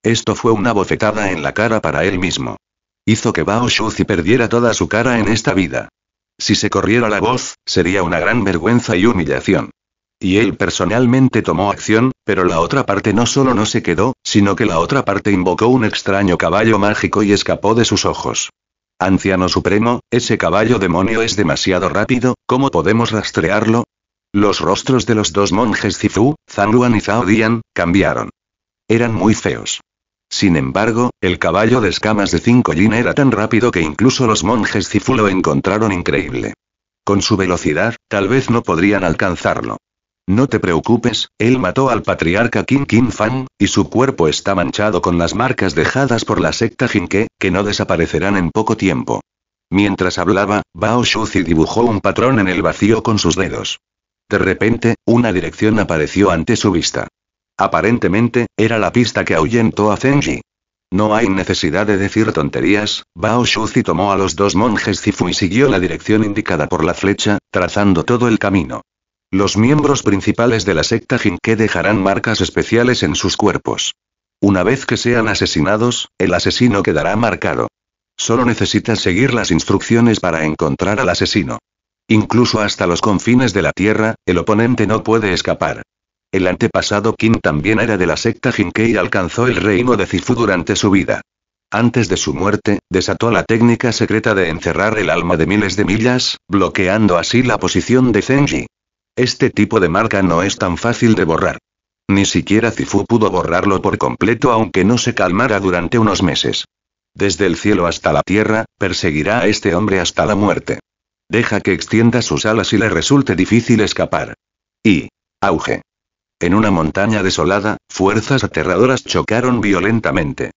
Esto fue una bofetada en la cara para él mismo. Hizo que Bao Shuzi perdiera toda su cara en esta vida. Si se corriera la voz, sería una gran vergüenza y humillación. Y él personalmente tomó acción, pero la otra parte no solo no se quedó, sino que la otra parte invocó un extraño caballo mágico y escapó de sus ojos. Anciano Supremo, ese caballo demonio es demasiado rápido, ¿cómo podemos rastrearlo? Los rostros de los dos monjes Zifu, Zanluan y Zhao Dian, cambiaron. Eran muy feos. Sin embargo, el caballo de escamas de 5 yin era tan rápido que incluso los monjes Zifu lo encontraron increíble. Con su velocidad, tal vez no podrían alcanzarlo. No te preocupes, él mató al patriarca Qin Qin Fang, y su cuerpo está manchado con las marcas dejadas por la secta Jinke, que no desaparecerán en poco tiempo. Mientras hablaba, Bao Shuzi dibujó un patrón en el vacío con sus dedos. De repente, una dirección apareció ante su vista. Aparentemente, era la pista que ahuyentó a Zenji. No hay necesidad de decir tonterías, Bao Shuzi tomó a los dos monjes Zifu y siguió la dirección indicada por la flecha, trazando todo el camino. Los miembros principales de la secta Jinke dejarán marcas especiales en sus cuerpos. Una vez que sean asesinados, el asesino quedará marcado. Solo necesitas seguir las instrucciones para encontrar al asesino. Incluso hasta los confines de la Tierra, el oponente no puede escapar. El antepasado Qin también era de la secta Jinkei y alcanzó el reino de Zifu durante su vida. Antes de su muerte, desató la técnica secreta de encerrar el alma de miles de millas, bloqueando así la posición de Zenji. Este tipo de marca no es tan fácil de borrar. Ni siquiera Zifu pudo borrarlo por completo aunque no se calmara durante unos meses. Desde el cielo hasta la tierra, perseguirá a este hombre hasta la muerte. Deja que extienda sus alas y le resulte difícil escapar. Y. Auge. En una montaña desolada, fuerzas aterradoras chocaron violentamente.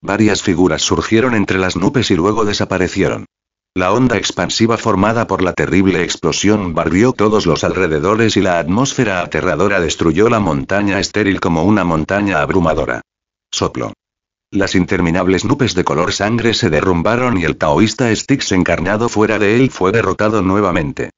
Varias figuras surgieron entre las nubes y luego desaparecieron. La onda expansiva formada por la terrible explosión barrió todos los alrededores y la atmósfera aterradora destruyó la montaña estéril como una montaña abrumadora. Soplo. Las interminables nubes de color sangre se derrumbaron y el taoísta Styx encarnado fuera de él fue derrotado nuevamente.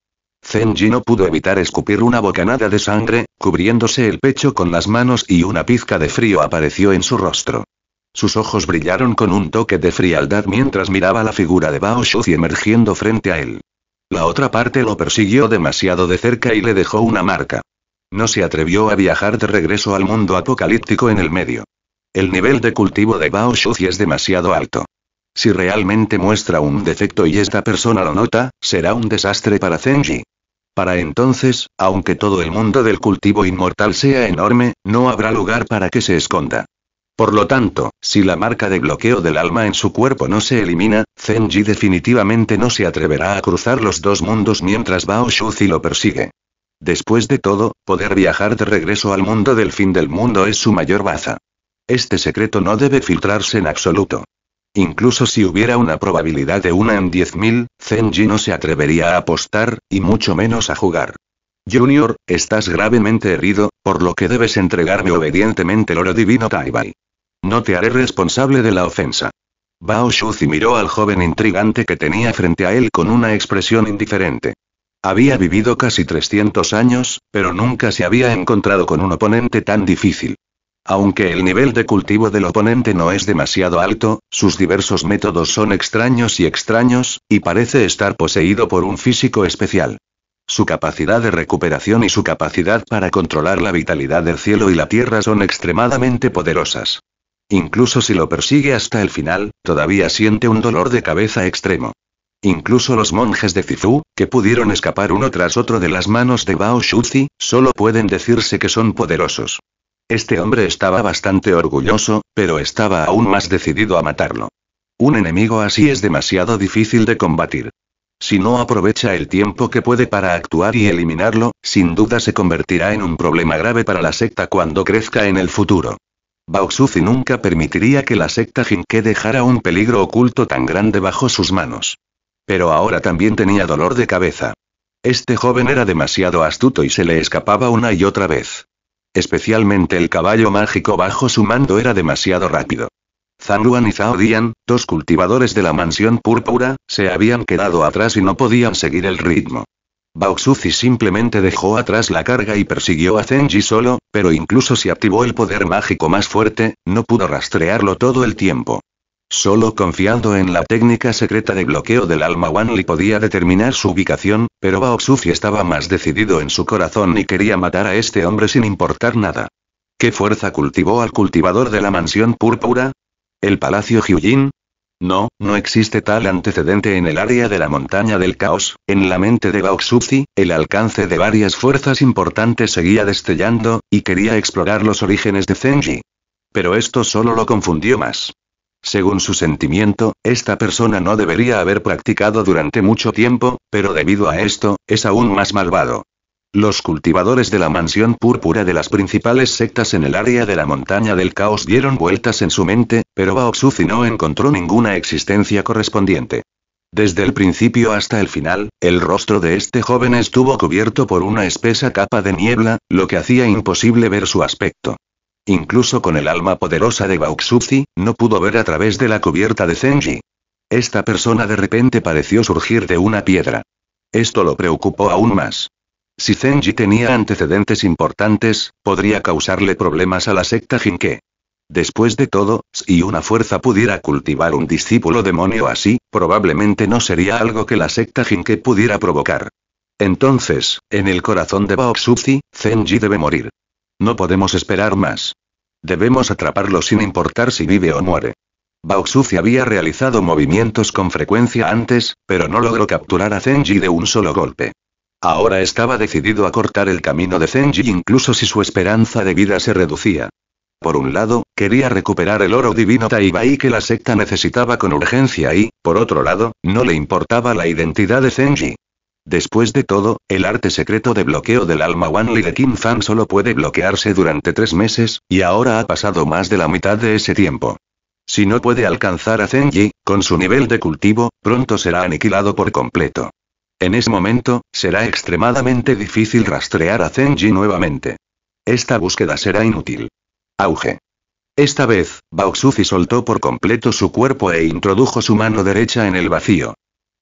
Zenji no pudo evitar escupir una bocanada de sangre, cubriéndose el pecho con las manos y una pizca de frío apareció en su rostro. Sus ojos brillaron con un toque de frialdad mientras miraba la figura de Bao Shuzi emergiendo frente a él. La otra parte lo persiguió demasiado de cerca y le dejó una marca. No se atrevió a viajar de regreso al mundo apocalíptico en el medio. El nivel de cultivo de Bao Shuzi es demasiado alto. Si realmente muestra un defecto y esta persona lo nota, será un desastre para Zenji. Para entonces, aunque todo el mundo del cultivo inmortal sea enorme, no habrá lugar para que se esconda. Por lo tanto, si la marca de bloqueo del alma en su cuerpo no se elimina, Zenji definitivamente no se atreverá a cruzar los dos mundos mientras Bao Shuzi lo persigue. Después de todo, poder viajar de regreso al mundo del fin del mundo es su mayor baza. Este secreto no debe filtrarse en absoluto. Incluso si hubiera una probabilidad de una en 10.000, Zenji no se atrevería a apostar, y mucho menos a jugar. Junior, estás gravemente herido, por lo que debes entregarme obedientemente el oro divino Taibai. No te haré responsable de la ofensa. Bao Shuzi miró al joven intrigante que tenía frente a él con una expresión indiferente. Había vivido casi 300 años, pero nunca se había encontrado con un oponente tan difícil. Aunque el nivel de cultivo del oponente no es demasiado alto, sus diversos métodos son extraños y extraños, y parece estar poseído por un físico especial. Su capacidad de recuperación y su capacidad para controlar la vitalidad del cielo y la tierra son extremadamente poderosas. Incluso si lo persigue hasta el final, todavía siente un dolor de cabeza extremo. Incluso los monjes de Zifu, que pudieron escapar uno tras otro de las manos de Bao Shuzi, solo pueden decirse que son poderosos. Este hombre estaba bastante orgulloso, pero estaba aún más decidido a matarlo. Un enemigo así es demasiado difícil de combatir. Si no aprovecha el tiempo que puede para actuar y eliminarlo, sin duda se convertirá en un problema grave para la secta cuando crezca en el futuro. Baoxuzi nunca permitiría que la secta Jinke dejara un peligro oculto tan grande bajo sus manos. Pero ahora también tenía dolor de cabeza. Este joven era demasiado astuto y se le escapaba una y otra vez. Especialmente el caballo mágico bajo su mando era demasiado rápido. Zanluan y Zhao Dian, dos cultivadores de la mansión púrpura, se habían quedado atrás y no podían seguir el ritmo. Baoxuzi simplemente dejó atrás la carga y persiguió a Zenji solo, pero incluso si activó el poder mágico más fuerte, no pudo rastrearlo todo el tiempo. Solo confiando en la técnica secreta de bloqueo del alma Wanli podía determinar su ubicación, pero Bao estaba más decidido en su corazón y quería matar a este hombre sin importar nada. ¿Qué fuerza cultivó al cultivador de la mansión púrpura? ¿El palacio Hyujin? No, no existe tal antecedente en el área de la montaña del caos, en la mente de Bao el alcance de varias fuerzas importantes seguía destellando, y quería explorar los orígenes de Zenji. Pero esto solo lo confundió más. Según su sentimiento, esta persona no debería haber practicado durante mucho tiempo, pero debido a esto, es aún más malvado. Los cultivadores de la mansión púrpura de las principales sectas en el área de la montaña del caos dieron vueltas en su mente, pero Baoxuzi no encontró ninguna existencia correspondiente. Desde el principio hasta el final, el rostro de este joven estuvo cubierto por una espesa capa de niebla, lo que hacía imposible ver su aspecto. Incluso con el alma poderosa de Bauxuzi, no pudo ver a través de la cubierta de Zenji. Esta persona de repente pareció surgir de una piedra. Esto lo preocupó aún más. Si Zenji tenía antecedentes importantes, podría causarle problemas a la secta Jinke. Después de todo, si una fuerza pudiera cultivar un discípulo demonio así, probablemente no sería algo que la secta Jinke pudiera provocar. Entonces, en el corazón de Baoxuzi, Zenji debe morir. No podemos esperar más. Debemos atraparlo sin importar si vive o muere. Baoxuzi había realizado movimientos con frecuencia antes, pero no logró capturar a Zenji de un solo golpe. Ahora estaba decidido a cortar el camino de Zenji incluso si su esperanza de vida se reducía. Por un lado, quería recuperar el oro divino Taibai que la secta necesitaba con urgencia y, por otro lado, no le importaba la identidad de Zenji. Después de todo, el arte secreto de bloqueo del alma Wanli de Kim Fan solo puede bloquearse durante tres meses, y ahora ha pasado más de la mitad de ese tiempo. Si no puede alcanzar a Zenji, con su nivel de cultivo, pronto será aniquilado por completo. En ese momento, será extremadamente difícil rastrear a Zenji nuevamente. Esta búsqueda será inútil. Auge. Esta vez, Baoxuzi soltó por completo su cuerpo e introdujo su mano derecha en el vacío.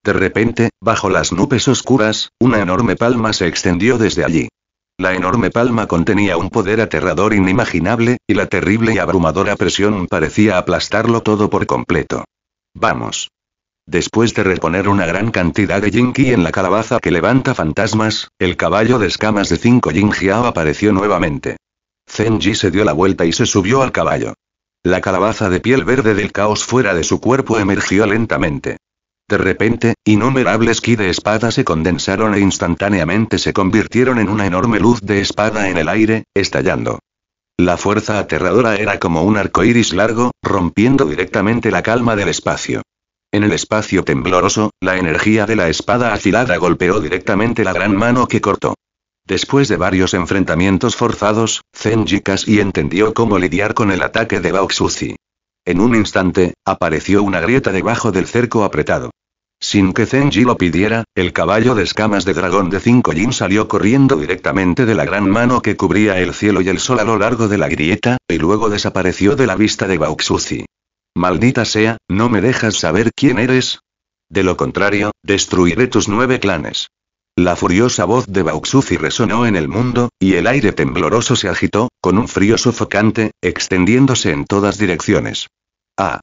De repente, bajo las nubes oscuras, una enorme palma se extendió desde allí. La enorme palma contenía un poder aterrador inimaginable, y la terrible y abrumadora presión parecía aplastarlo todo por completo. Vamos. Después de reponer una gran cantidad de Jinki en la calabaza que levanta fantasmas, el caballo de escamas de 5 Jinjiao apareció nuevamente. Zenji se dio la vuelta y se subió al caballo. La calabaza de piel verde del caos fuera de su cuerpo emergió lentamente. De repente, innumerables ki de espada se condensaron e instantáneamente se convirtieron en una enorme luz de espada en el aire, estallando. La fuerza aterradora era como un arco iris largo, rompiendo directamente la calma del espacio. En el espacio tembloroso, la energía de la espada afilada golpeó directamente la gran mano que cortó. Después de varios enfrentamientos forzados, Zenji casi entendió cómo lidiar con el ataque de Baoxuzi. En un instante, apareció una grieta debajo del cerco apretado. Sin que Zenji lo pidiera, el caballo de escamas de dragón de 5 Jin salió corriendo directamente de la gran mano que cubría el cielo y el sol a lo largo de la grieta, y luego desapareció de la vista de Baoxuzi. Maldita sea, ¿no me dejas saber quién eres? De lo contrario, destruiré tus nueve clanes. La furiosa voz de Bauxuzi resonó en el mundo, y el aire tembloroso se agitó, con un frío sofocante, extendiéndose en todas direcciones. Ah.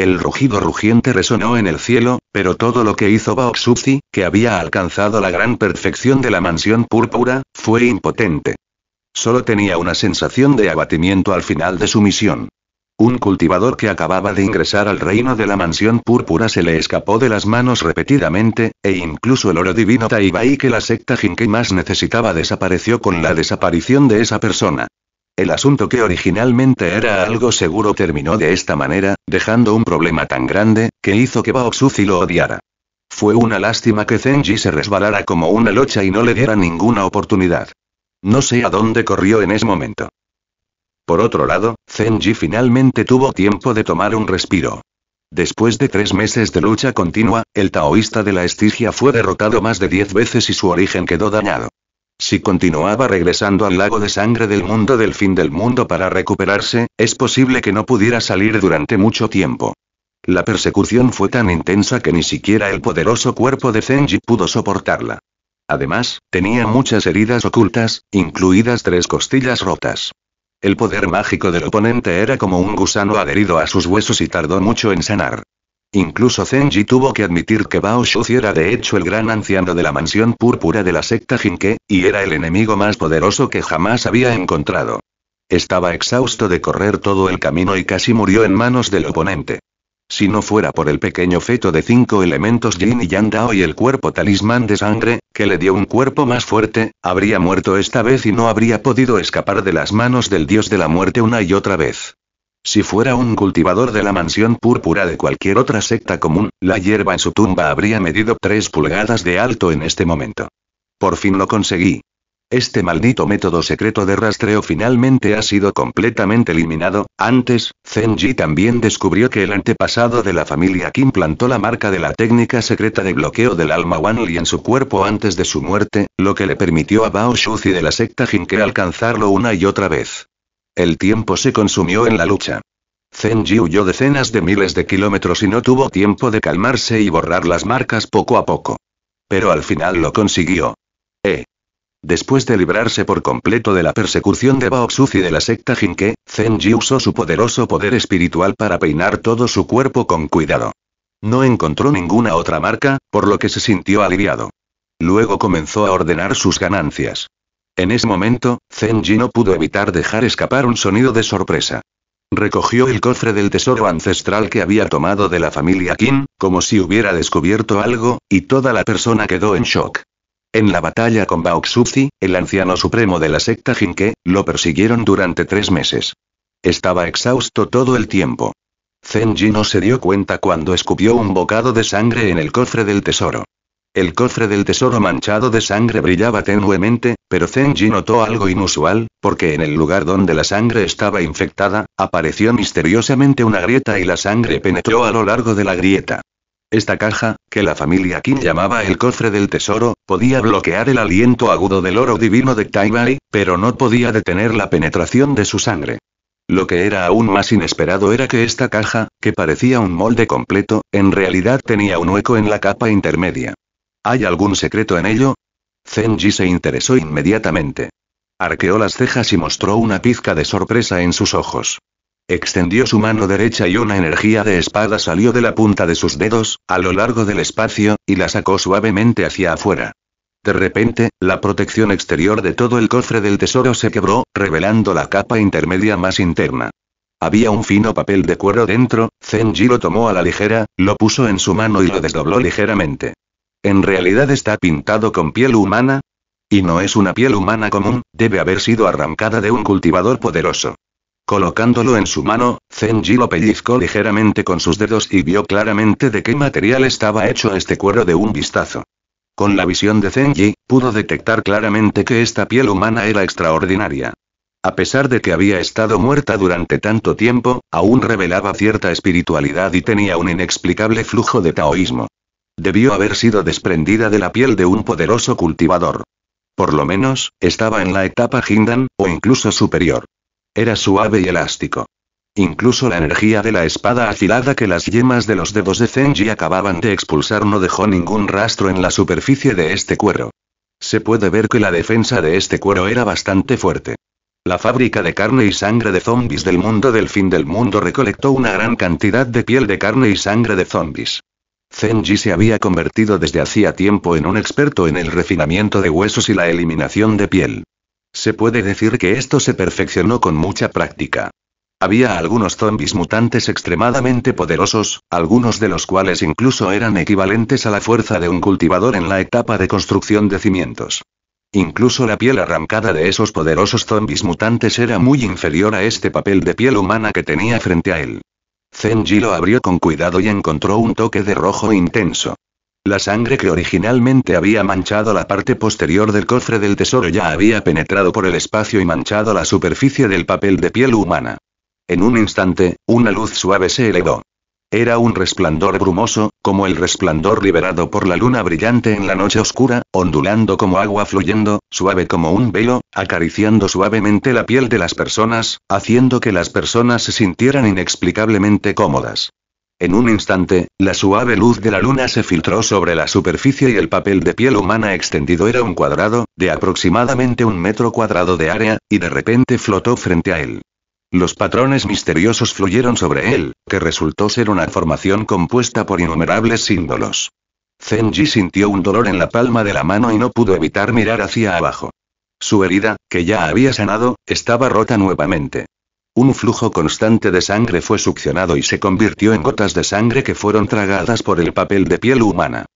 El rugido rugiente resonó en el cielo, pero todo lo que hizo Baoxuzi, que había alcanzado la gran perfección de la mansión púrpura, fue impotente. Solo tenía una sensación de abatimiento al final de su misión. Un cultivador que acababa de ingresar al reino de la mansión púrpura se le escapó de las manos repetidamente, e incluso el oro divino Taibai que la secta Jinke más necesitaba desapareció con la desaparición de esa persona. El asunto que originalmente era algo seguro terminó de esta manera, dejando un problema tan grande, que hizo que Baoxuzi lo odiara. Fue una lástima que Zenji se resbalara como una locha y no le diera ninguna oportunidad. No sé a dónde corrió en ese momento. Por otro lado, Zenji finalmente tuvo tiempo de tomar un respiro. Después de tres meses de lucha continua, el taoísta de la Estigia fue derrotado más de diez veces y su origen quedó dañado. Si continuaba regresando al lago de sangre del mundo del fin del mundo para recuperarse, es posible que no pudiera salir durante mucho tiempo. La persecución fue tan intensa que ni siquiera el poderoso cuerpo de Zenji pudo soportarla. Además, tenía muchas heridas ocultas, incluidas tres costillas rotas. El poder mágico del oponente era como un gusano adherido a sus huesos y tardó mucho en sanar. Incluso Zenji tuvo que admitir que Bao Shuzi era de hecho el gran anciano de la mansión púrpura de la secta Jinke, y era el enemigo más poderoso que jamás había encontrado. Estaba exhausto de correr todo el camino y casi murió en manos del oponente. Si no fuera por el pequeño feto de cinco elementos Yin y Yang Dao y el cuerpo talismán de sangre, que le dio un cuerpo más fuerte, habría muerto esta vez y no habría podido escapar de las manos del dios de la muerte una y otra vez. Si fuera un cultivador de la mansión púrpura de cualquier otra secta común, la hierba en su tumba habría medido tres pulgadas de alto en este momento. Por fin lo conseguí. Este maldito método secreto de rastreo finalmente ha sido completamente eliminado. Antes, Zenji también descubrió que el antepasado de la familia Kim plantó la marca de la técnica secreta de bloqueo del alma Wanli en su cuerpo antes de su muerte, lo que le permitió a Bao Shuzi de la secta Jinke alcanzarlo una y otra vez. El tiempo se consumió en la lucha. Zenji huyó decenas de miles de kilómetros y no tuvo tiempo de calmarse y borrar las marcas poco a poco. Pero al final lo consiguió. Eh. Después de librarse por completo de la persecución de Baoxuz y de la secta Jinke, Zenji usó su poderoso poder espiritual para peinar todo su cuerpo con cuidado. No encontró ninguna otra marca, por lo que se sintió aliviado. Luego comenzó a ordenar sus ganancias. En ese momento, Zenji no pudo evitar dejar escapar un sonido de sorpresa. Recogió el cofre del tesoro ancestral que había tomado de la familia Qin, como si hubiera descubierto algo, y toda la persona quedó en shock. En la batalla con Baoxuzi, el anciano supremo de la secta Jinke, lo persiguieron durante tres meses. Estaba exhausto todo el tiempo. Zenji no se dio cuenta cuando escupió un bocado de sangre en el cofre del tesoro. El cofre del tesoro manchado de sangre brillaba tenuemente, pero Zenji notó algo inusual, porque en el lugar donde la sangre estaba infectada, apareció misteriosamente una grieta y la sangre penetró a lo largo de la grieta. Esta caja, que la familia Qin llamaba el cofre del tesoro, podía bloquear el aliento agudo del oro divino de Taibai, pero no podía detener la penetración de su sangre. Lo que era aún más inesperado era que esta caja, que parecía un molde completo, en realidad tenía un hueco en la capa intermedia. ¿Hay algún secreto en ello? Zenji se interesó inmediatamente. Arqueó las cejas y mostró una pizca de sorpresa en sus ojos. Extendió su mano derecha y una energía de espada salió de la punta de sus dedos, a lo largo del espacio, y la sacó suavemente hacia afuera. De repente, la protección exterior de todo el cofre del tesoro se quebró, revelando la capa intermedia más interna. Había un fino papel de cuero dentro, Zenji lo tomó a la ligera, lo puso en su mano y lo desdobló ligeramente. ¿En realidad está pintado con piel humana? Y no es una piel humana común, debe haber sido arrancada de un cultivador poderoso. Colocándolo en su mano, Zenji lo pellizcó ligeramente con sus dedos y vio claramente de qué material estaba hecho este cuero de un vistazo. Con la visión de Zenji, pudo detectar claramente que esta piel humana era extraordinaria. A pesar de que había estado muerta durante tanto tiempo, aún revelaba cierta espiritualidad y tenía un inexplicable flujo de taoísmo. Debió haber sido desprendida de la piel de un poderoso cultivador. Por lo menos, estaba en la etapa Jindan, o incluso superior. Era suave y elástico. Incluso la energía de la espada afilada que las yemas de los dedos de Zenji acababan de expulsar no dejó ningún rastro en la superficie de este cuero. Se puede ver que la defensa de este cuero era bastante fuerte. La fábrica de carne y sangre de zombies del mundo del fin del mundo recolectó una gran cantidad de piel de carne y sangre de zombies. Zenji se había convertido desde hacía tiempo en un experto en el refinamiento de huesos y la eliminación de piel. Se puede decir que esto se perfeccionó con mucha práctica. Había algunos zombies mutantes extremadamente poderosos, algunos de los cuales incluso eran equivalentes a la fuerza de un cultivador en la etapa de construcción de cimientos. Incluso la piel arrancada de esos poderosos zombies mutantes era muy inferior a este papel de piel humana que tenía frente a él. Zenji lo abrió con cuidado y encontró un toque de rojo intenso. La sangre que originalmente había manchado la parte posterior del cofre del tesoro ya había penetrado por el espacio y manchado la superficie del papel de piel humana. En un instante, una luz suave se elevó. Era un resplandor brumoso, como el resplandor liberado por la luna brillante en la noche oscura, ondulando como agua fluyendo, suave como un velo, acariciando suavemente la piel de las personas, haciendo que las personas se sintieran inexplicablemente cómodas. En un instante, la suave luz de la luna se filtró sobre la superficie y el papel de piel humana extendido era un cuadrado, de aproximadamente un metro cuadrado de área, y de repente flotó frente a él. Los patrones misteriosos fluyeron sobre él, que resultó ser una formación compuesta por innumerables símbolos. Zenji sintió un dolor en la palma de la mano y no pudo evitar mirar hacia abajo. Su herida, que ya había sanado, estaba rota nuevamente. Un flujo constante de sangre fue succionado y se convirtió en gotas de sangre que fueron tragadas por el papel de piel humana.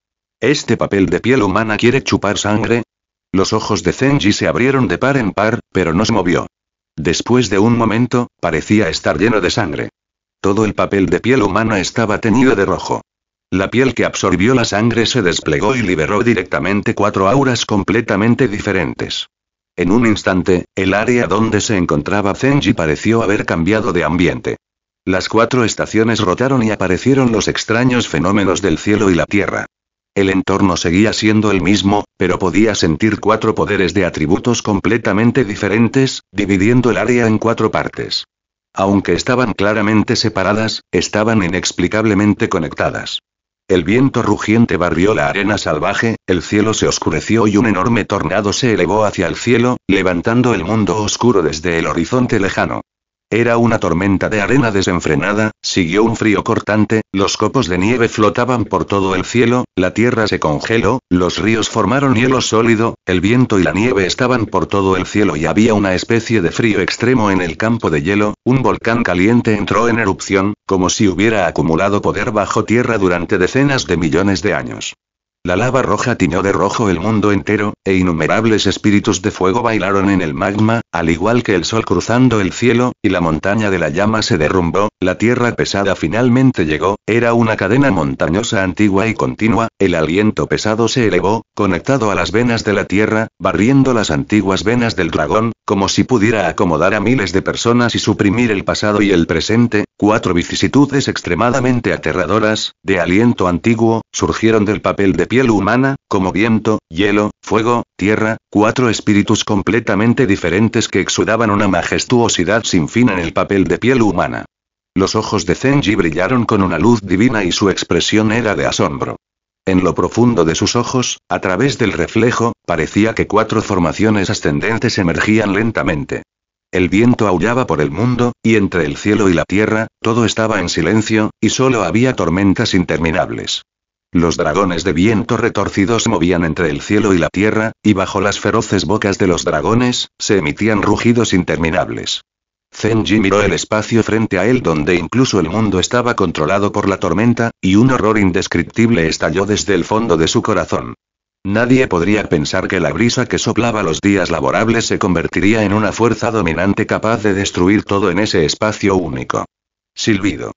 ¿Este papel de piel humana quiere chupar sangre? Los ojos de Zenji se abrieron de par en par, pero no se movió. Después de un momento, parecía estar lleno de sangre. Todo el papel de piel humana estaba teñido de rojo. La piel que absorbió la sangre se desplegó y liberó directamente cuatro auras completamente diferentes. En un instante, el área donde se encontraba Zenji pareció haber cambiado de ambiente. Las cuatro estaciones rotaron y aparecieron los extraños fenómenos del cielo y la tierra. El entorno seguía siendo el mismo, pero podía sentir cuatro poderes de atributos completamente diferentes, dividiendo el área en cuatro partes. Aunque estaban claramente separadas, estaban inexplicablemente conectadas. El viento rugiente barrió la arena salvaje, el cielo se oscureció y un enorme tornado se elevó hacia el cielo, levantando el mundo oscuro desde el horizonte lejano. Era una tormenta de arena desenfrenada, siguió un frío cortante, los copos de nieve flotaban por todo el cielo, la tierra se congeló, los ríos formaron hielo sólido, el viento y la nieve estaban por todo el cielo y había una especie de frío extremo en el campo de hielo, un volcán caliente entró en erupción, como si hubiera acumulado poder bajo tierra durante decenas de millones de años. La lava roja tiñó de rojo el mundo entero, e innumerables espíritus de fuego bailaron en el magma, al igual que el sol cruzando el cielo, y la montaña de la llama se derrumbó, la tierra pesada finalmente llegó, era una cadena montañosa antigua y continua, el aliento pesado se elevó, conectado a las venas de la tierra, barriendo las antiguas venas del dragón, como si pudiera acomodar a miles de personas y suprimir el pasado y el presente, cuatro vicisitudes extremadamente aterradoras, de aliento antiguo, surgieron del papel de piel humana, como viento, hielo, fuego, tierra, cuatro espíritus completamente diferentes que exudaban una majestuosidad sin fin en el papel de piel humana. Los ojos de Zenji brillaron con una luz divina y su expresión era de asombro. En lo profundo de sus ojos, a través del reflejo, parecía que cuatro formaciones ascendentes emergían lentamente. El viento aullaba por el mundo, y entre el cielo y la tierra, todo estaba en silencio, y solo había tormentas interminables. Los dragones de viento retorcidos movían entre el cielo y la tierra, y bajo las feroces bocas de los dragones, se emitían rugidos interminables. Zenji miró el espacio frente a él donde incluso el mundo estaba controlado por la tormenta, y un horror indescriptible estalló desde el fondo de su corazón. Nadie podría pensar que la brisa que soplaba los días laborables se convertiría en una fuerza dominante capaz de destruir todo en ese espacio único. Silbido.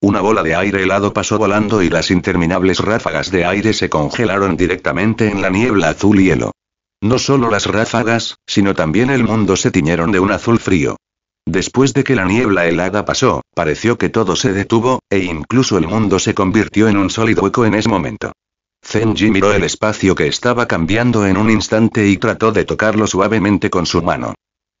Una bola de aire helado pasó volando y las interminables ráfagas de aire se congelaron directamente en la niebla azul hielo. No solo las ráfagas, sino también el mundo se tiñeron de un azul frío. Después de que la niebla helada pasó, pareció que todo se detuvo, e incluso el mundo se convirtió en un sólido hueco en ese momento. Zenji miró el espacio que estaba cambiando en un instante y trató de tocarlo suavemente con su mano.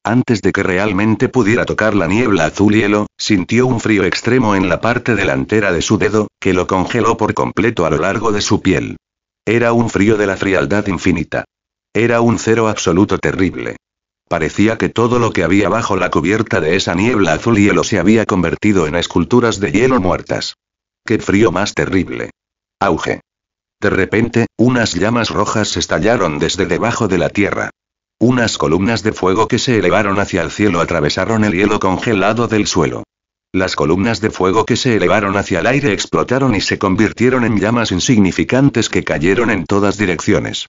Antes de que realmente pudiera tocar la niebla azul hielo, sintió un frío extremo en la parte delantera de su dedo, que lo congeló por completo a lo largo de su piel. Era un frío de la frialdad infinita. Era un cero absoluto terrible. Parecía que todo lo que había bajo la cubierta de esa niebla azul hielo se había convertido en esculturas de hielo muertas. ¡Qué frío más terrible! Auge. De repente, unas llamas rojas estallaron desde debajo de la tierra. Unas columnas de fuego que se elevaron hacia el cielo atravesaron el hielo congelado del suelo. Las columnas de fuego que se elevaron hacia el aire explotaron y se convirtieron en llamas insignificantes que cayeron en todas direcciones.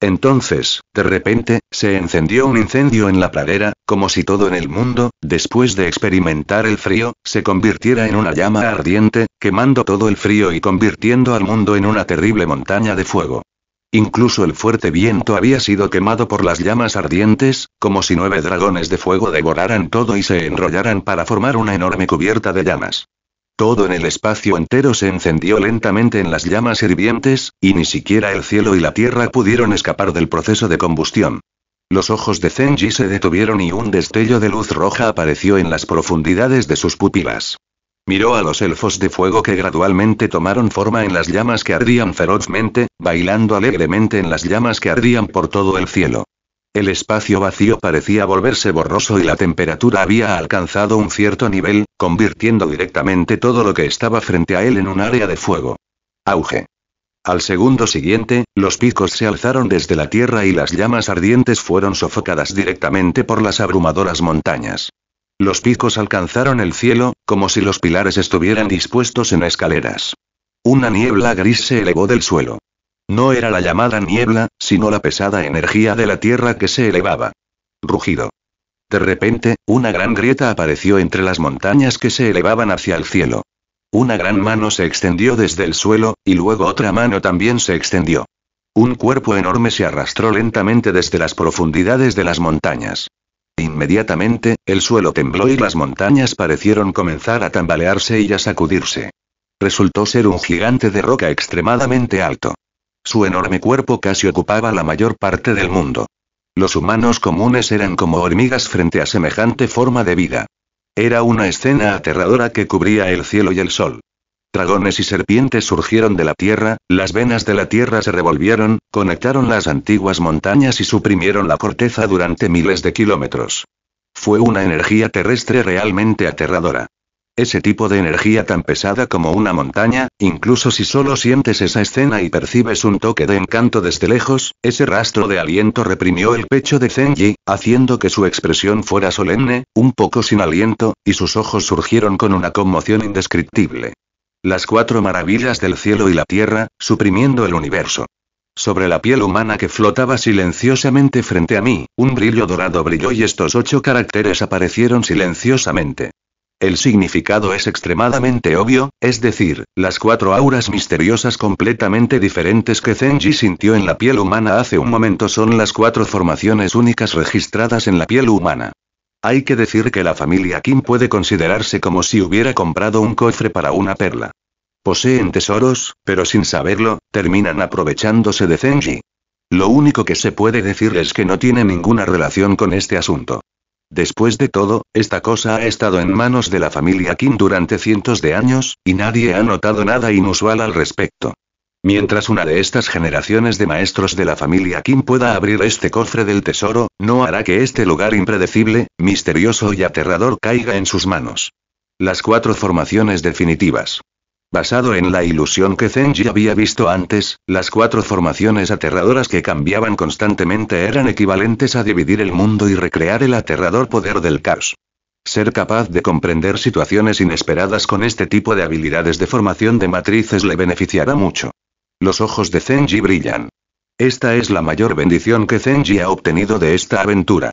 Entonces, de repente, se encendió un incendio en la pradera, como si todo en el mundo, después de experimentar el frío, se convirtiera en una llama ardiente, quemando todo el frío y convirtiendo al mundo en una terrible montaña de fuego. Incluso el fuerte viento había sido quemado por las llamas ardientes, como si nueve dragones de fuego devoraran todo y se enrollaran para formar una enorme cubierta de llamas. Todo en el espacio entero se encendió lentamente en las llamas hirvientes, y ni siquiera el cielo y la tierra pudieron escapar del proceso de combustión. Los ojos de Zenji se detuvieron y un destello de luz roja apareció en las profundidades de sus pupilas. Miró a los elfos de fuego que gradualmente tomaron forma en las llamas que ardían ferozmente, bailando alegremente en las llamas que ardían por todo el cielo. El espacio vacío parecía volverse borroso y la temperatura había alcanzado un cierto nivel, convirtiendo directamente todo lo que estaba frente a él en un área de fuego. Auge. Al segundo siguiente, los picos se alzaron desde la tierra y las llamas ardientes fueron sofocadas directamente por las abrumadoras montañas. Los picos alcanzaron el cielo, como si los pilares estuvieran dispuestos en escaleras. Una niebla gris se elevó del suelo. No era la llamada niebla, sino la pesada energía de la tierra que se elevaba. Rugido. De repente, una gran grieta apareció entre las montañas que se elevaban hacia el cielo. Una gran mano se extendió desde el suelo, y luego otra mano también se extendió. Un cuerpo enorme se arrastró lentamente desde las profundidades de las montañas. Inmediatamente, el suelo tembló y las montañas parecieron comenzar a tambalearse y a sacudirse. Resultó ser un gigante de roca extremadamente alto. Su enorme cuerpo casi ocupaba la mayor parte del mundo. Los humanos comunes eran como hormigas frente a semejante forma de vida. Era una escena aterradora que cubría el cielo y el sol. Dragones y serpientes surgieron de la tierra, las venas de la tierra se revolvieron, conectaron las antiguas montañas y suprimieron la corteza durante miles de kilómetros. Fue una energía terrestre realmente aterradora. Ese tipo de energía tan pesada como una montaña, incluso si solo sientes esa escena y percibes un toque de encanto desde lejos, ese rastro de aliento reprimió el pecho de Zenji, haciendo que su expresión fuera solemne, un poco sin aliento, y sus ojos surgieron con una conmoción indescriptible. Las cuatro maravillas del cielo y la tierra, suprimiendo el universo. Sobre la piel humana que flotaba silenciosamente frente a mí, un brillo dorado brilló y estos ocho caracteres aparecieron silenciosamente. El significado es extremadamente obvio, es decir, las cuatro auras misteriosas completamente diferentes que Zenji sintió en la piel humana hace un momento son las cuatro formaciones únicas registradas en la piel humana. Hay que decir que la familia Kim puede considerarse como si hubiera comprado un cofre para una perla. Poseen tesoros, pero sin saberlo, terminan aprovechándose de Zenji. Lo único que se puede decir es que no tiene ninguna relación con este asunto. Después de todo, esta cosa ha estado en manos de la familia Kim durante cientos de años, y nadie ha notado nada inusual al respecto. Mientras una de estas generaciones de maestros de la familia Kim pueda abrir este cofre del tesoro, no hará que este lugar impredecible, misterioso y aterrador caiga en sus manos. Las cuatro formaciones definitivas. Basado en la ilusión que Zenji había visto antes, las cuatro formaciones aterradoras que cambiaban constantemente eran equivalentes a dividir el mundo y recrear el aterrador poder del caos. Ser capaz de comprender situaciones inesperadas con este tipo de habilidades de formación de matrices le beneficiará mucho. Los ojos de Zenji brillan. Esta es la mayor bendición que Zenji ha obtenido de esta aventura.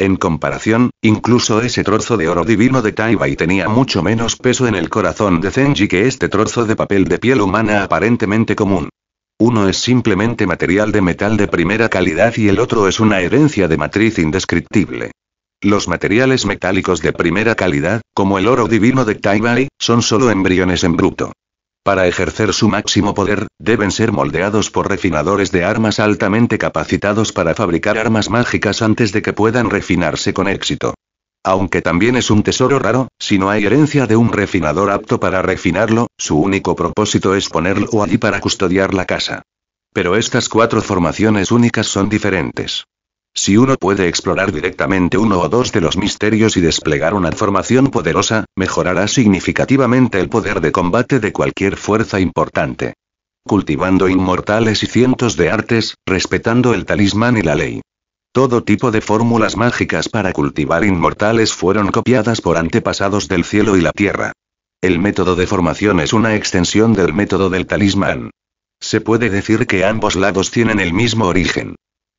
En comparación, incluso ese trozo de oro divino de Taibai tenía mucho menos peso en el corazón de Zenji que este trozo de papel de piel humana aparentemente común. Uno es simplemente material de metal de primera calidad y el otro es una herencia de matriz indescriptible. Los materiales metálicos de primera calidad, como el oro divino de Taibai, son solo embriones en bruto. Para ejercer su máximo poder, deben ser moldeados por refinadores de armas altamente capacitados para fabricar armas mágicas antes de que puedan refinarse con éxito. Aunque también es un tesoro raro, si no hay herencia de un refinador apto para refinarlo, su único propósito es ponerlo allí para custodiar la casa. Pero estas cuatro formaciones únicas son diferentes. Si uno puede explorar directamente uno o dos de los misterios y desplegar una formación poderosa, mejorará significativamente el poder de combate de cualquier fuerza importante. Cultivando inmortales y cientos de artes, respetando el talismán y la ley. Todo tipo de fórmulas mágicas para cultivar inmortales fueron copiadas por antepasados del cielo y la tierra. El método de formación es una extensión del método del talismán. Se puede decir que ambos lados tienen el mismo origen.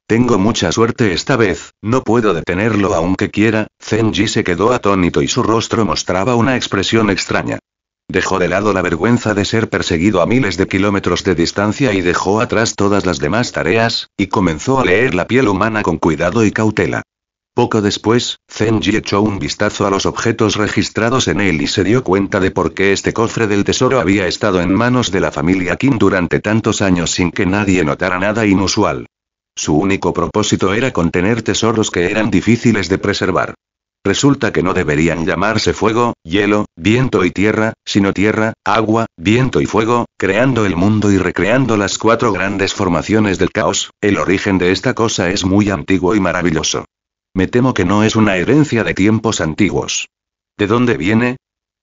Tengo mucha suerte esta vez, no puedo detenerlo aunque quiera, Zenji se quedó atónito y su rostro mostraba una expresión extraña. Dejó de lado la vergüenza de ser perseguido a miles de kilómetros de distancia y dejó atrás todas las demás tareas, y comenzó a leer la piel humana con cuidado y cautela. Poco después, Zenji echó un vistazo a los objetos registrados en él y se dio cuenta de por qué este cofre del tesoro había estado en manos de la familia Kim durante tantos años sin que nadie notara nada inusual. Su único propósito era contener tesoros que eran difíciles de preservar. Resulta que no deberían llamarse fuego, hielo, viento y tierra, sino tierra, agua, viento y fuego, creando el mundo y recreando las cuatro grandes formaciones del caos, el origen de esta cosa es muy antiguo y maravilloso. Me temo que no es una herencia de tiempos antiguos. ¿De dónde viene?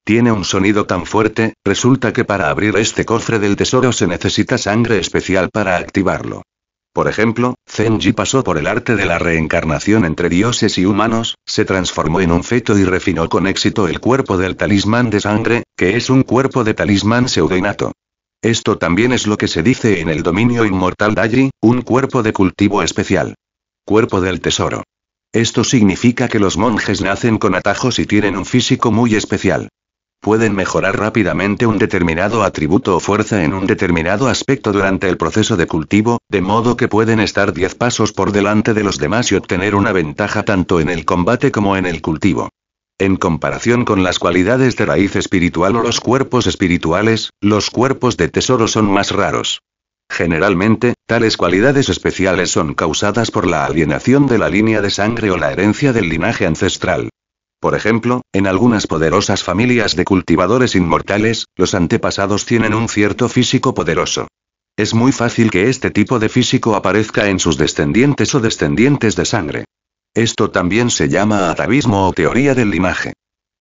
Tiene un sonido tan fuerte, resulta que para abrir este cofre del tesoro se necesita sangre especial para activarlo. Por ejemplo, Zenji pasó por el arte de la reencarnación entre dioses y humanos, se transformó en un feto y refinó con éxito el cuerpo del talismán de sangre, que es un cuerpo de talismán pseudoinato. Esto también es lo que se dice en el dominio inmortal Daji, un cuerpo de cultivo especial. Cuerpo del tesoro. Esto significa que los monjes nacen con atajos y tienen un físico muy especial. Pueden mejorar rápidamente un determinado atributo o fuerza en un determinado aspecto durante el proceso de cultivo, de modo que pueden estar 10 pasos por delante de los demás y obtener una ventaja tanto en el combate como en el cultivo. En comparación con las cualidades de raíz espiritual o los cuerpos espirituales, los cuerpos de tesoro son más raros. Generalmente, tales cualidades especiales son causadas por la alienación de la línea de sangre o la herencia del linaje ancestral. Por ejemplo, en algunas poderosas familias de cultivadores inmortales, los antepasados tienen un cierto físico poderoso. Es muy fácil que este tipo de físico aparezca en sus descendientes o descendientes de sangre. Esto también se llama atavismo o teoría del linaje.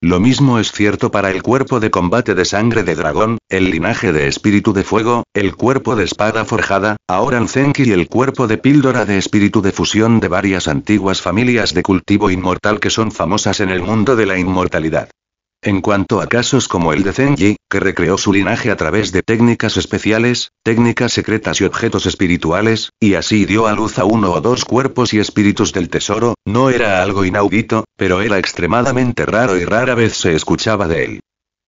Lo mismo es cierto para el cuerpo de combate de sangre de dragón, el linaje de espíritu de fuego, el cuerpo de espada forjada, Aoran Zenki y el cuerpo de píldora de espíritu de fusión de varias antiguas familias de cultivo inmortal que son famosas en el mundo de la inmortalidad. En cuanto a casos como el de Zenji, que recreó su linaje a través de técnicas especiales, técnicas secretas y objetos espirituales, y así dio a luz a uno o dos cuerpos y espíritus del tesoro, no era algo inaudito, pero era extremadamente raro y rara vez se escuchaba de él.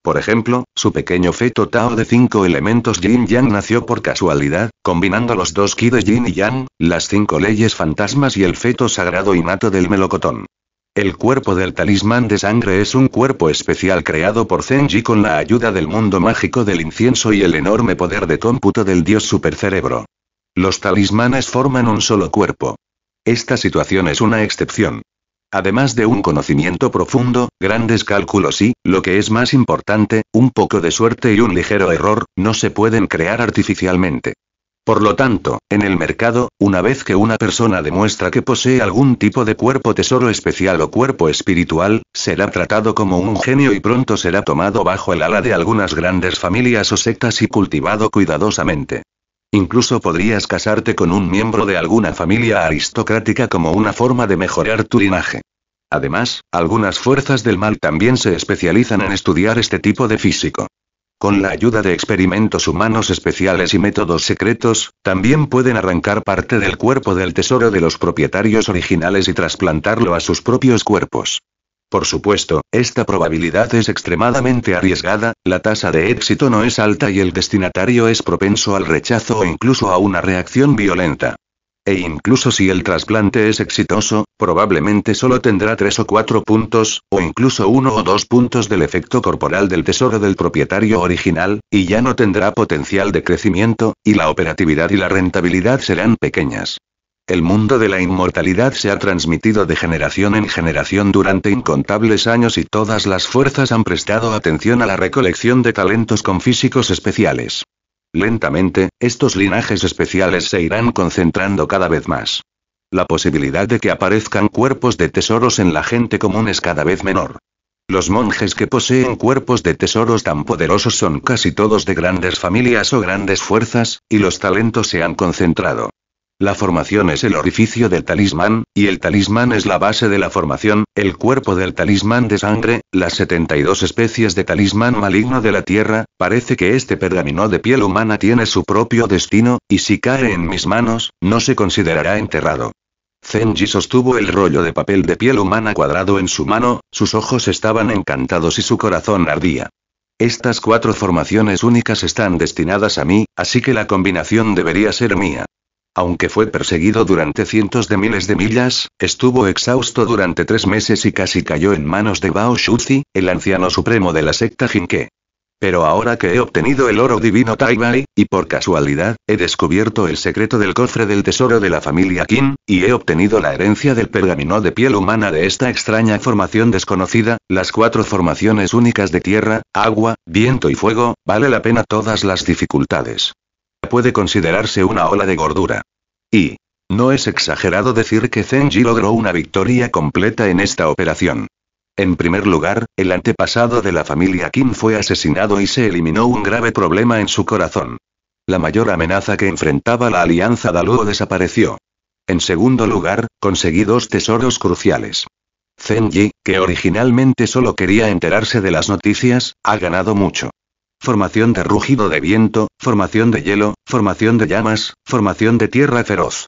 Por ejemplo, su pequeño feto Tao de cinco elementos Yin Yang nació por casualidad, combinando los dos Ki de Yin y Yang, las cinco leyes fantasmas y el feto sagrado innato del melocotón. El cuerpo del talismán de sangre es un cuerpo especial creado por Zenji con la ayuda del mundo mágico del incienso y el enorme poder de cómputo del dios supercerebro. Los talismanes forman un solo cuerpo. Esta situación es una excepción. Además de un conocimiento profundo, grandes cálculos y, lo que es más importante, un poco de suerte y un ligero error, no se pueden crear artificialmente. Por lo tanto, en el mercado, una vez que una persona demuestra que posee algún tipo de cuerpo tesoro especial o cuerpo espiritual, será tratado como un genio y pronto será tomado bajo el ala de algunas grandes familias o sectas y cultivado cuidadosamente. Incluso podrías casarte con un miembro de alguna familia aristocrática como una forma de mejorar tu linaje. Además, algunas fuerzas del mal también se especializan en estudiar este tipo de físico. Con la ayuda de experimentos humanos especiales y métodos secretos, también pueden arrancar parte del cuerpo del tesoro de los propietarios originales y trasplantarlo a sus propios cuerpos. Por supuesto, esta probabilidad es extremadamente arriesgada, la tasa de éxito no es alta y el destinatario es propenso al rechazo o incluso a una reacción violenta. E incluso si el trasplante es exitoso, probablemente solo tendrá tres o cuatro puntos, o incluso uno o dos puntos del efecto corporal del tesoro del propietario original, y ya no tendrá potencial de crecimiento, y la operatividad y la rentabilidad serán pequeñas. El mundo de la inmortalidad se ha transmitido de generación en generación durante incontables años y todas las fuerzas han prestado atención a la recolección de talentos con físicos especiales. Lentamente, estos linajes especiales se irán concentrando cada vez más. La posibilidad de que aparezcan cuerpos de tesoros en la gente común es cada vez menor. Los monjes que poseen cuerpos de tesoros tan poderosos son casi todos de grandes familias o grandes fuerzas, y los talentos se han concentrado. La formación es el orificio del talismán, y el talismán es la base de la formación, el cuerpo del talismán de sangre, las 72 especies de talismán maligno de la tierra, parece que este pergamino de piel humana tiene su propio destino, y si cae en mis manos, no se considerará enterrado. Zenji sostuvo el rollo de papel de piel humana cuadrado en su mano, sus ojos estaban encantados y su corazón ardía. Estas cuatro formaciones únicas están destinadas a mí, así que la combinación debería ser mía. Aunque fue perseguido durante cientos de miles de millas, estuvo exhausto durante tres meses y casi cayó en manos de Bao Shuzi, el anciano supremo de la secta Jinke. Pero ahora que he obtenido el oro divino Taibai, y por casualidad, he descubierto el secreto del cofre del tesoro de la familia Qin, y he obtenido la herencia del pergamino de piel humana de esta extraña formación desconocida, las cuatro formaciones únicas de tierra, agua, viento y fuego, vale la pena todas las dificultades puede considerarse una ola de gordura. Y, no es exagerado decir que Zenji logró una victoria completa en esta operación. En primer lugar, el antepasado de la familia Kim fue asesinado y se eliminó un grave problema en su corazón. La mayor amenaza que enfrentaba la alianza Daluo desapareció. En segundo lugar, conseguí dos tesoros cruciales. Zenji, que originalmente solo quería enterarse de las noticias, ha ganado mucho. Formación de rugido de viento, formación de hielo, formación de llamas, formación de tierra feroz.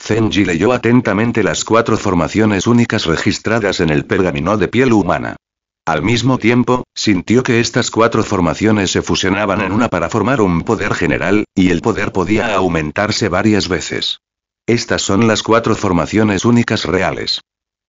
Zenji leyó atentamente las cuatro formaciones únicas registradas en el pergamino de piel humana. Al mismo tiempo, sintió que estas cuatro formaciones se fusionaban en una para formar un poder general, y el poder podía aumentarse varias veces. Estas son las cuatro formaciones únicas reales.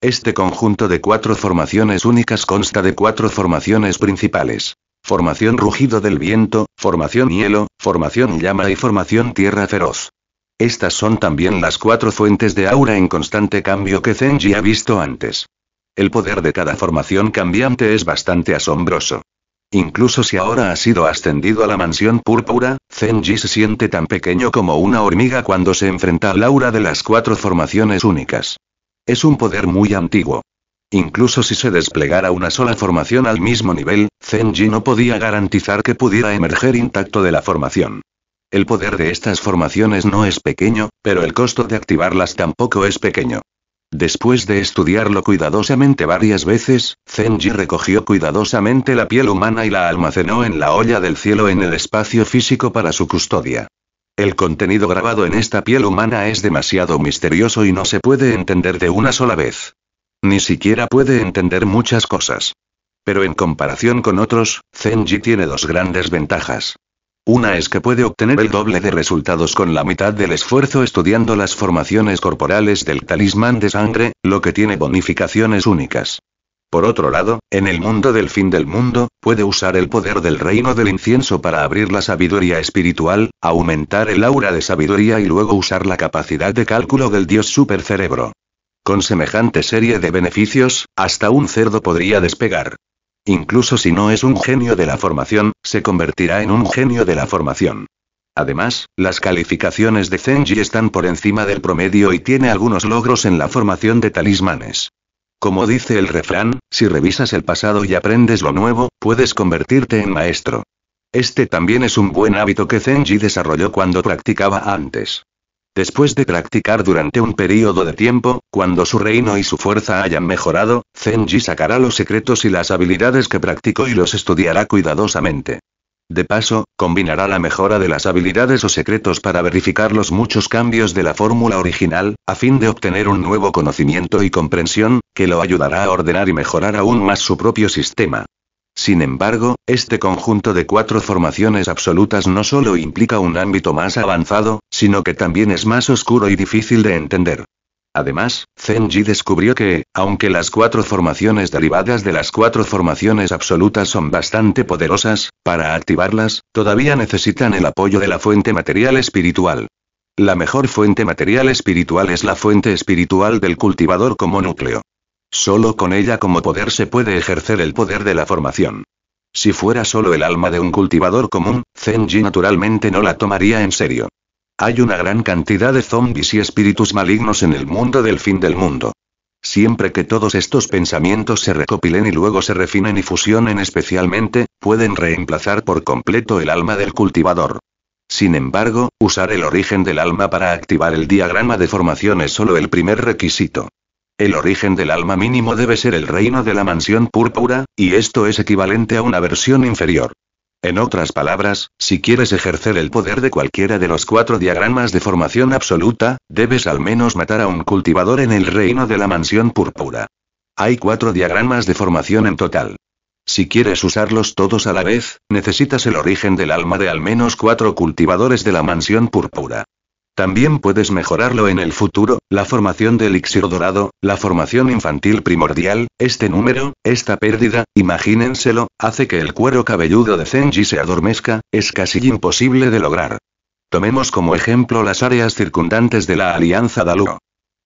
Este conjunto de cuatro formaciones únicas consta de cuatro formaciones principales. Formación rugido del viento, formación hielo, formación llama y formación tierra feroz. Estas son también las cuatro fuentes de aura en constante cambio que Zenji ha visto antes. El poder de cada formación cambiante es bastante asombroso. Incluso si ahora ha sido ascendido a la mansión púrpura, Zenji se siente tan pequeño como una hormiga cuando se enfrenta al aura de las cuatro formaciones únicas. Es un poder muy antiguo. Incluso si se desplegara una sola formación al mismo nivel, Zenji no podía garantizar que pudiera emerger intacto de la formación. El poder de estas formaciones no es pequeño, pero el costo de activarlas tampoco es pequeño. Después de estudiarlo cuidadosamente varias veces, Zenji recogió cuidadosamente la piel humana y la almacenó en la olla del cielo en el espacio físico para su custodia. El contenido grabado en esta piel humana es demasiado misterioso y no se puede entender de una sola vez. Ni siquiera puede entender muchas cosas. Pero en comparación con otros, Zenji tiene dos grandes ventajas. Una es que puede obtener el doble de resultados con la mitad del esfuerzo estudiando las formaciones corporales del talismán de sangre, lo que tiene bonificaciones únicas. Por otro lado, en el mundo del fin del mundo, puede usar el poder del reino del incienso para abrir la sabiduría espiritual, aumentar el aura de sabiduría y luego usar la capacidad de cálculo del dios supercerebro. Con semejante serie de beneficios, hasta un cerdo podría despegar. Incluso si no es un genio de la formación, se convertirá en un genio de la formación. Además, las calificaciones de Zenji están por encima del promedio y tiene algunos logros en la formación de talismanes. Como dice el refrán, si revisas el pasado y aprendes lo nuevo, puedes convertirte en maestro. Este también es un buen hábito que Zenji desarrolló cuando practicaba antes. Después de practicar durante un periodo de tiempo, cuando su reino y su fuerza hayan mejorado, Zenji sacará los secretos y las habilidades que practicó y los estudiará cuidadosamente. De paso, combinará la mejora de las habilidades o secretos para verificar los muchos cambios de la fórmula original, a fin de obtener un nuevo conocimiento y comprensión, que lo ayudará a ordenar y mejorar aún más su propio sistema. Sin embargo, este conjunto de cuatro formaciones absolutas no solo implica un ámbito más avanzado, sino que también es más oscuro y difícil de entender. Además, Zenji descubrió que, aunque las cuatro formaciones derivadas de las cuatro formaciones absolutas son bastante poderosas, para activarlas, todavía necesitan el apoyo de la fuente material espiritual. La mejor fuente material espiritual es la fuente espiritual del cultivador como núcleo. Solo con ella como poder se puede ejercer el poder de la formación. Si fuera solo el alma de un cultivador común, Zenji naturalmente no la tomaría en serio. Hay una gran cantidad de zombies y espíritus malignos en el mundo del fin del mundo. Siempre que todos estos pensamientos se recopilen y luego se refinen y fusionen especialmente, pueden reemplazar por completo el alma del cultivador. Sin embargo, usar el origen del alma para activar el diagrama de formación es solo el primer requisito. El origen del alma mínimo debe ser el reino de la mansión púrpura, y esto es equivalente a una versión inferior. En otras palabras, si quieres ejercer el poder de cualquiera de los cuatro diagramas de formación absoluta, debes al menos matar a un cultivador en el reino de la mansión púrpura. Hay cuatro diagramas de formación en total. Si quieres usarlos todos a la vez, necesitas el origen del alma de al menos cuatro cultivadores de la mansión púrpura. También puedes mejorarlo en el futuro, la formación de elixir dorado, la formación infantil primordial, este número, esta pérdida, imagínenselo, hace que el cuero cabelludo de Zenji se adormezca, es casi imposible de lograr. Tomemos como ejemplo las áreas circundantes de la Alianza Daluo.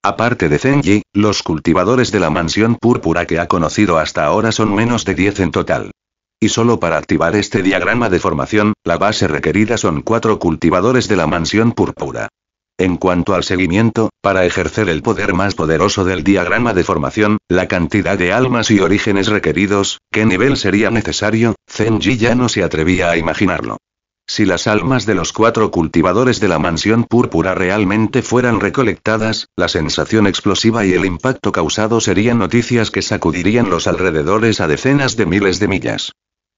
Aparte de Zenji, los cultivadores de la mansión púrpura que ha conocido hasta ahora son menos de 10 en total. Y solo para activar este diagrama de formación, la base requerida son cuatro cultivadores de la mansión púrpura. En cuanto al seguimiento, para ejercer el poder más poderoso del diagrama de formación, la cantidad de almas y orígenes requeridos, qué nivel sería necesario, Zenji ya no se atrevía a imaginarlo. Si las almas de los cuatro cultivadores de la mansión púrpura realmente fueran recolectadas, la sensación explosiva y el impacto causado serían noticias que sacudirían los alrededores a decenas de miles de millas.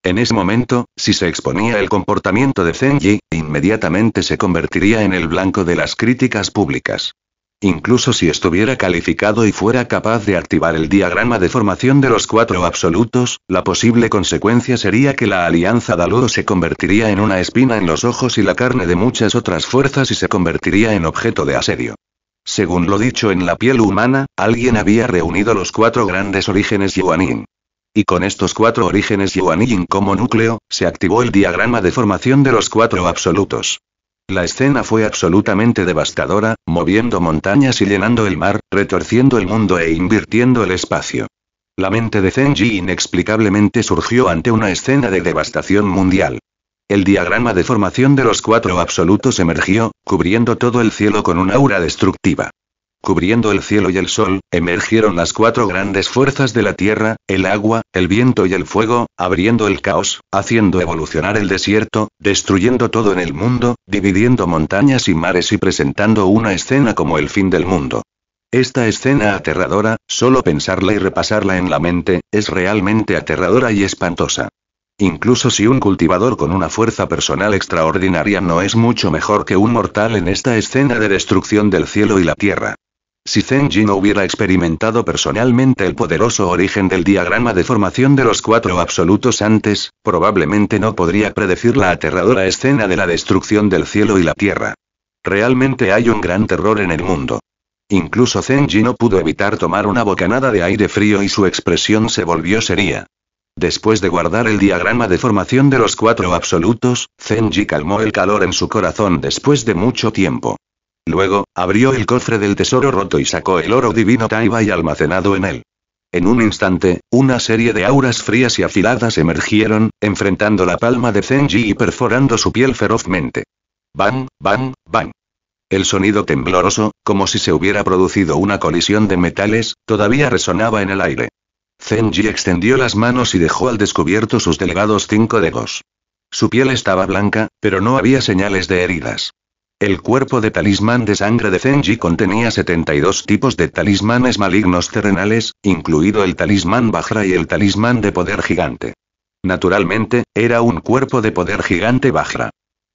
En ese momento, si se exponía el comportamiento de Zenji, inmediatamente se convertiría en el blanco de las críticas públicas. Incluso si estuviera calificado y fuera capaz de activar el diagrama de formación de los cuatro absolutos, la posible consecuencia sería que la alianza Daludo se convertiría en una espina en los ojos y la carne de muchas otras fuerzas y se convertiría en objeto de asedio. Según lo dicho en la piel humana, alguien había reunido los cuatro grandes orígenes Yuanin. Y con estos cuatro orígenes Yuanin como núcleo, se activó el diagrama de formación de los cuatro absolutos. La escena fue absolutamente devastadora, moviendo montañas y llenando el mar, retorciendo el mundo e invirtiendo el espacio. La mente de Zenji inexplicablemente surgió ante una escena de devastación mundial. El diagrama de formación de los cuatro absolutos emergió, cubriendo todo el cielo con un aura destructiva. Cubriendo el cielo y el sol, emergieron las cuatro grandes fuerzas de la tierra, el agua, el viento y el fuego, abriendo el caos, haciendo evolucionar el desierto, destruyendo todo en el mundo, dividiendo montañas y mares y presentando una escena como el fin del mundo. Esta escena aterradora, solo pensarla y repasarla en la mente, es realmente aterradora y espantosa. Incluso si un cultivador con una fuerza personal extraordinaria no es mucho mejor que un mortal en esta escena de destrucción del cielo y la tierra. Si Zenji no hubiera experimentado personalmente el poderoso origen del diagrama de formación de los cuatro absolutos antes, probablemente no podría predecir la aterradora escena de la destrucción del cielo y la tierra. Realmente hay un gran terror en el mundo. Incluso Zenji no pudo evitar tomar una bocanada de aire frío y su expresión se volvió seria. Después de guardar el diagrama de formación de los cuatro absolutos, Zenji calmó el calor en su corazón después de mucho tiempo. Luego, abrió el cofre del tesoro roto y sacó el oro divino Taibai almacenado en él. En un instante, una serie de auras frías y afiladas emergieron, enfrentando la palma de Zenji y perforando su piel ferozmente. Bang, bang, bang. El sonido tembloroso, como si se hubiera producido una colisión de metales, todavía resonaba en el aire. Zenji extendió las manos y dejó al descubierto sus delgados cinco dedos. Su piel estaba blanca, pero no había señales de heridas. El cuerpo de talismán de sangre de Zenji contenía 72 tipos de talismanes malignos terrenales, incluido el talismán Bajra y el talismán de poder gigante. Naturalmente, era un cuerpo de poder gigante Bajra.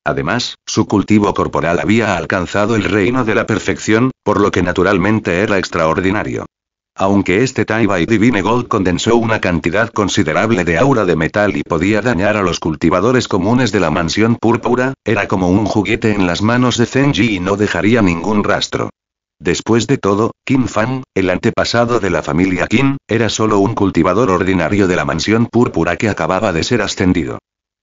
Además, su cultivo corporal había alcanzado el reino de la perfección, por lo que naturalmente era extraordinario. Aunque este Taibai Divine Gold condensó una cantidad considerable de aura de metal y podía dañar a los cultivadores comunes de la mansión púrpura, era como un juguete en las manos de Zenji y no dejaría ningún rastro. Después de todo, Qin Fan, el antepasado de la familia Qin, era solo un cultivador ordinario de la mansión púrpura que acababa de ser ascendido.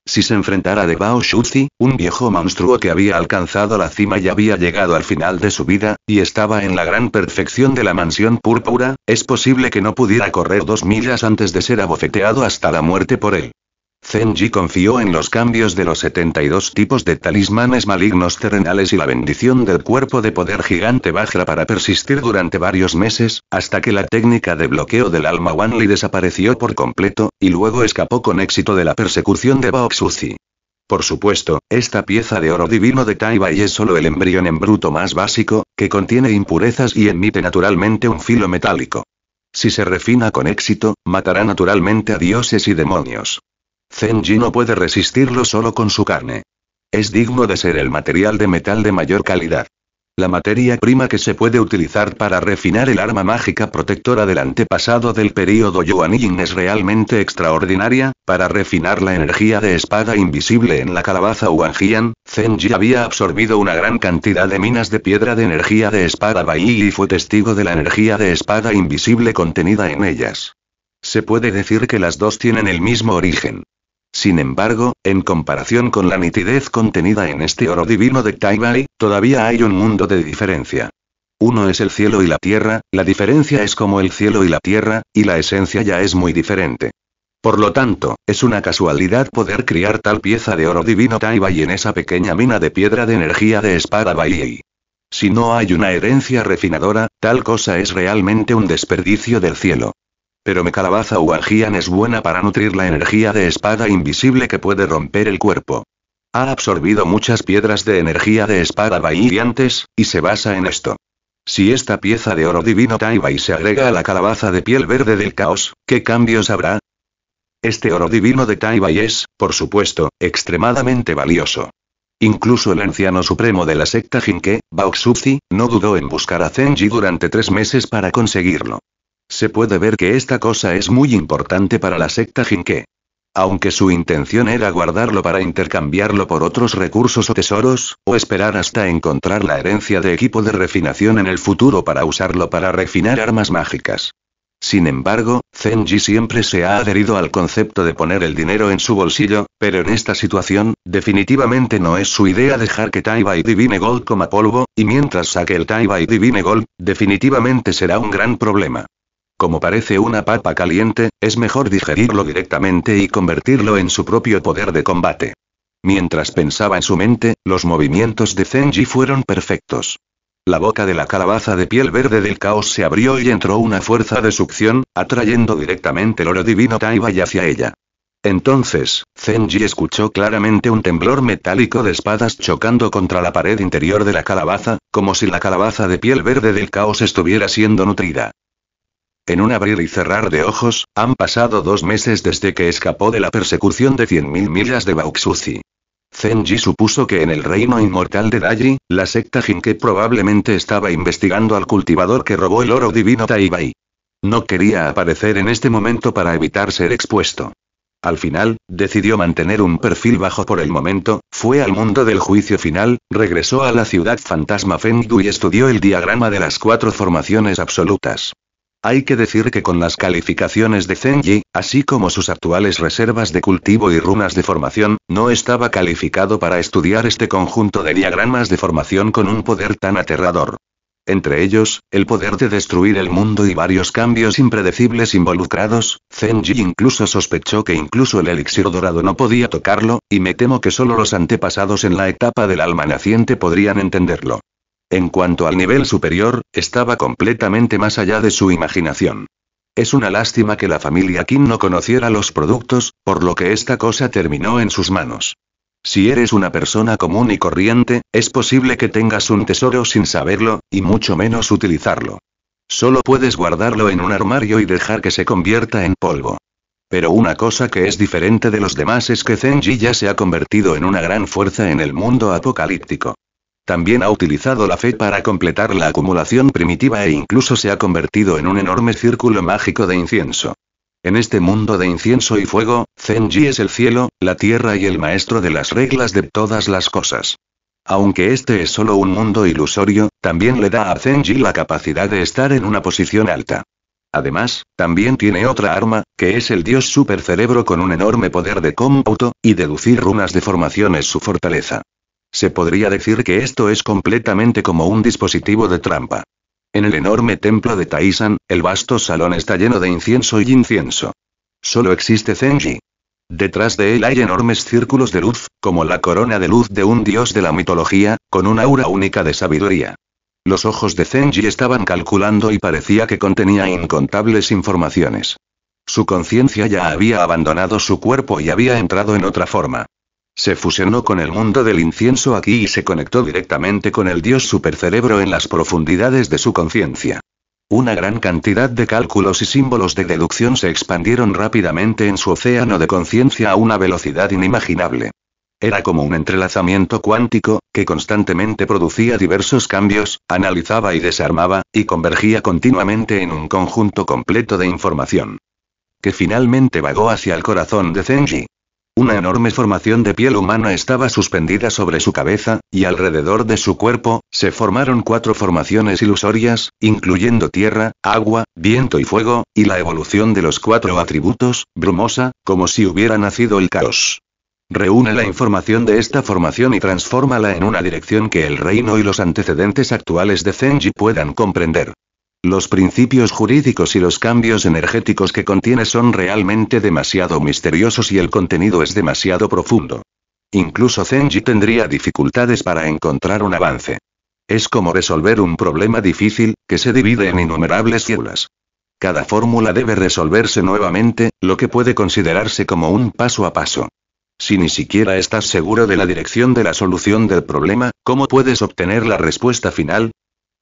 Si se enfrentara de Bao Shuzi, un viejo monstruo que había alcanzado la cima y había llegado al final de su vida, y estaba en la gran perfección de la mansión púrpura, es posible que no pudiera correr dos millas antes de ser abofeteado hasta la muerte por él. Zenji confió en los cambios de los 72 tipos de talismanes malignos terrenales y la bendición del cuerpo de poder gigante Bajra para persistir durante varios meses, hasta que la técnica de bloqueo del alma Wanli desapareció por completo, y luego escapó con éxito de la persecución de Baoxuzi. Por supuesto, esta pieza de oro divino de Taibai es solo el embrión en bruto más básico, que contiene impurezas y emite naturalmente un filo metálico. Si se refina con éxito, matará naturalmente a dioses y demonios. Zenji no puede resistirlo solo con su carne. Es digno de ser el material de metal de mayor calidad. La materia prima que se puede utilizar para refinar el arma mágica protectora del antepasado del período Yuan es realmente extraordinaria, para refinar la energía de espada invisible en la calabaza Wanjian, Zenji había absorbido una gran cantidad de minas de piedra de energía de espada Bai y fue testigo de la energía de espada invisible contenida en ellas. Se puede decir que las dos tienen el mismo origen. Sin embargo, en comparación con la nitidez contenida en este oro divino de Taibai, todavía hay un mundo de diferencia. Uno es el cielo y la tierra, la diferencia es como el cielo y la tierra, y la esencia ya es muy diferente. Por lo tanto, es una casualidad poder criar tal pieza de oro divino Taibai en esa pequeña mina de piedra de energía de espada Bai. Si no hay una herencia refinadora, tal cosa es realmente un desperdicio del cielo. Pero mi calabaza Wanjian es buena para nutrir la energía de espada invisible que puede romper el cuerpo. Ha absorbido muchas piedras de energía de espada Bai antes, y se basa en esto. Si esta pieza de oro divino Taibai se agrega a la calabaza de piel verde del caos, ¿qué cambios habrá? Este oro divino de Taibai es, por supuesto, extremadamente valioso. Incluso el anciano supremo de la secta Jinke, Baoxuzi, no dudó en buscar a Zenji durante tres meses para conseguirlo. Se puede ver que esta cosa es muy importante para la secta Jinke. Aunque su intención era guardarlo para intercambiarlo por otros recursos o tesoros, o esperar hasta encontrar la herencia de equipo de refinación en el futuro para usarlo para refinar armas mágicas. Sin embargo, Zenji siempre se ha adherido al concepto de poner el dinero en su bolsillo, pero en esta situación, definitivamente no es su idea dejar que Taiba y Divine Gold coma polvo, y mientras saque el Taiba y Divine Gold, definitivamente será un gran problema. Como parece una papa caliente, es mejor digerirlo directamente y convertirlo en su propio poder de combate. Mientras pensaba en su mente, los movimientos de Zenji fueron perfectos. La boca de la calabaza de piel verde del caos se abrió y entró una fuerza de succión, atrayendo directamente el oro divino Taibai hacia ella. Entonces, Zenji escuchó claramente un temblor metálico de espadas chocando contra la pared interior de la calabaza, como si la calabaza de piel verde del caos estuviera siendo nutrida. En un abrir y cerrar de ojos, han pasado dos meses desde que escapó de la persecución de 100.000 millas de Bauxuzi. Zenji supuso que en el reino inmortal de Daji, la secta Jinke probablemente estaba investigando al cultivador que robó el oro divino Taibai. No quería aparecer en este momento para evitar ser expuesto. Al final, decidió mantener un perfil bajo por el momento, fue al mundo del juicio final, regresó a la ciudad fantasma Fengdu y estudió el diagrama de las cuatro formaciones absolutas. Hay que decir que con las calificaciones de Zenji, así como sus actuales reservas de cultivo y runas de formación, no estaba calificado para estudiar este conjunto de diagramas de formación con un poder tan aterrador. Entre ellos, el poder de destruir el mundo y varios cambios impredecibles involucrados, Zenji incluso sospechó que incluso el elixir dorado no podía tocarlo, y me temo que solo los antepasados en la etapa del alma naciente podrían entenderlo. En cuanto al nivel superior, estaba completamente más allá de su imaginación. Es una lástima que la familia Kim no conociera los productos, por lo que esta cosa terminó en sus manos. Si eres una persona común y corriente, es posible que tengas un tesoro sin saberlo, y mucho menos utilizarlo. Solo puedes guardarlo en un armario y dejar que se convierta en polvo. Pero una cosa que es diferente de los demás es que Zenji ya se ha convertido en una gran fuerza en el mundo apocalíptico. También ha utilizado la fe para completar la acumulación primitiva e incluso se ha convertido en un enorme círculo mágico de incienso. En este mundo de incienso y fuego, Zenji es el cielo, la tierra y el maestro de las reglas de todas las cosas. Aunque este es solo un mundo ilusorio, también le da a Zenji la capacidad de estar en una posición alta. Además, también tiene otra arma, que es el dios supercerebro con un enorme poder de cómputo, y deducir runas de formación es su fortaleza. Se podría decir que esto es completamente como un dispositivo de trampa. En el enorme templo de Taisan, el vasto salón está lleno de incienso y incienso. Solo existe Zenji. Detrás de él hay enormes círculos de luz, como la corona de luz de un dios de la mitología, con un aura única de sabiduría. Los ojos de Zenji estaban calculando y parecía que contenía incontables informaciones. Su conciencia ya había abandonado su cuerpo y había entrado en otra forma. Se fusionó con el mundo del incienso aquí y se conectó directamente con el dios supercerebro en las profundidades de su conciencia. Una gran cantidad de cálculos y símbolos de deducción se expandieron rápidamente en su océano de conciencia a una velocidad inimaginable. Era como un entrelazamiento cuántico, que constantemente producía diversos cambios, analizaba y desarmaba, y convergía continuamente en un conjunto completo de información. Que finalmente vagó hacia el corazón de Zenji. Una enorme formación de piel humana estaba suspendida sobre su cabeza, y alrededor de su cuerpo, se formaron cuatro formaciones ilusorias, incluyendo tierra, agua, viento y fuego, y la evolución de los cuatro atributos, brumosa, como si hubiera nacido el caos. Reúne la información de esta formación y transfórmala en una dirección que el reino y los antecedentes actuales de Zenji puedan comprender. Los principios jurídicos y los cambios energéticos que contiene son realmente demasiado misteriosos y el contenido es demasiado profundo. Incluso Zenji tendría dificultades para encontrar un avance. Es como resolver un problema difícil, que se divide en innumerables fórmulas. Cada fórmula debe resolverse nuevamente, lo que puede considerarse como un paso a paso. Si ni siquiera estás seguro de la dirección de la solución del problema, ¿cómo puedes obtener la respuesta final?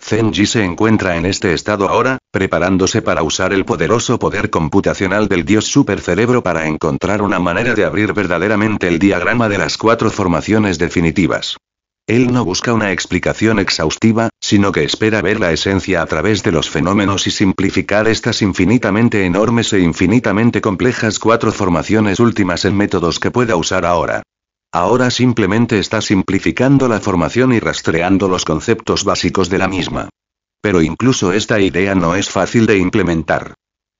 Zenji se encuentra en este estado ahora, preparándose para usar el poderoso poder computacional del dios supercerebro para encontrar una manera de abrir verdaderamente el diagrama de las cuatro formaciones definitivas. Él no busca una explicación exhaustiva, sino que espera ver la esencia a través de los fenómenos y simplificar estas infinitamente enormes e infinitamente complejas cuatro formaciones últimas en métodos que pueda usar ahora. Ahora simplemente está simplificando la formación y rastreando los conceptos básicos de la misma. Pero incluso esta idea no es fácil de implementar.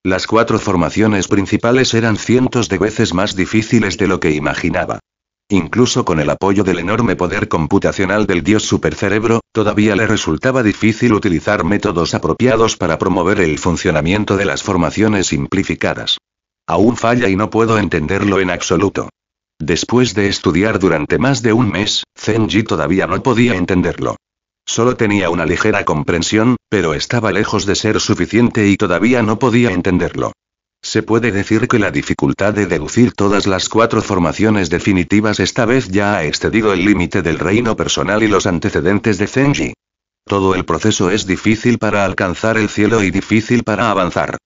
Las cuatro formaciones principales eran cientos de veces más difíciles de lo que imaginaba. Incluso con el apoyo del enorme poder computacional del dios supercerebro, todavía le resultaba difícil utilizar métodos apropiados para promover el funcionamiento de las formaciones simplificadas. Aún falla y no puedo entenderlo en absoluto. Después de estudiar durante más de un mes, Zenji todavía no podía entenderlo. Solo tenía una ligera comprensión, pero estaba lejos de ser suficiente y todavía no podía entenderlo. Se puede decir que la dificultad de deducir todas las cuatro formaciones definitivas esta vez ya ha excedido el límite del reino personal y los antecedentes de Zenji. Todo el proceso es difícil para alcanzar el cielo y difícil para avanzar.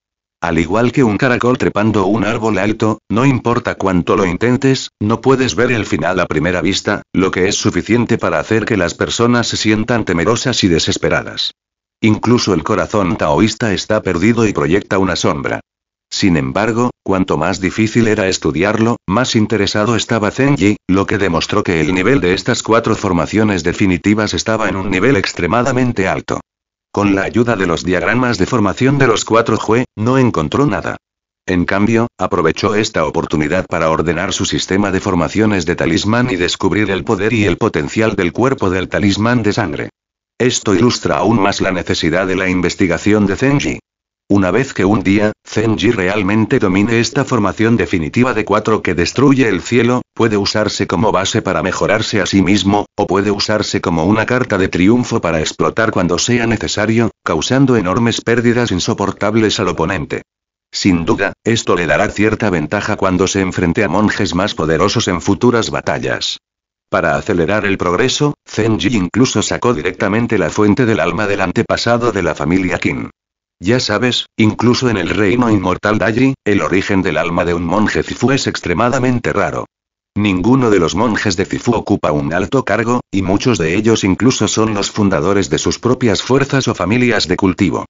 Al igual que un caracol trepando un árbol alto, no importa cuánto lo intentes, no puedes ver el final a primera vista, lo que es suficiente para hacer que las personas se sientan temerosas y desesperadas. Incluso el corazón taoísta está perdido y proyecta una sombra. Sin embargo, cuanto más difícil era estudiarlo, más interesado estaba Zenji, lo que demostró que el nivel de estas cuatro formaciones definitivas estaba en un nivel extremadamente alto. Con la ayuda de los diagramas de formación de los cuatro Jue, no encontró nada. En cambio, aprovechó esta oportunidad para ordenar su sistema de formaciones de talismán y descubrir el poder y el potencial del cuerpo del talismán de sangre. Esto ilustra aún más la necesidad de la investigación de Zenji. Una vez que un día, Zenji realmente domine esta formación definitiva de cuatro que destruye el cielo, puede usarse como base para mejorarse a sí mismo, o puede usarse como una carta de triunfo para explotar cuando sea necesario, causando enormes pérdidas insoportables al oponente. Sin duda, esto le dará cierta ventaja cuando se enfrente a monjes más poderosos en futuras batallas. Para acelerar el progreso, Zenji incluso sacó directamente la fuente del alma del antepasado de la familia Qin. Ya sabes, incluso en el reino inmortal Daji, el origen del alma de un monje Zifu es extremadamente raro. Ninguno de los monjes de Zifu ocupa un alto cargo, y muchos de ellos incluso son los fundadores de sus propias fuerzas o familias de cultivo.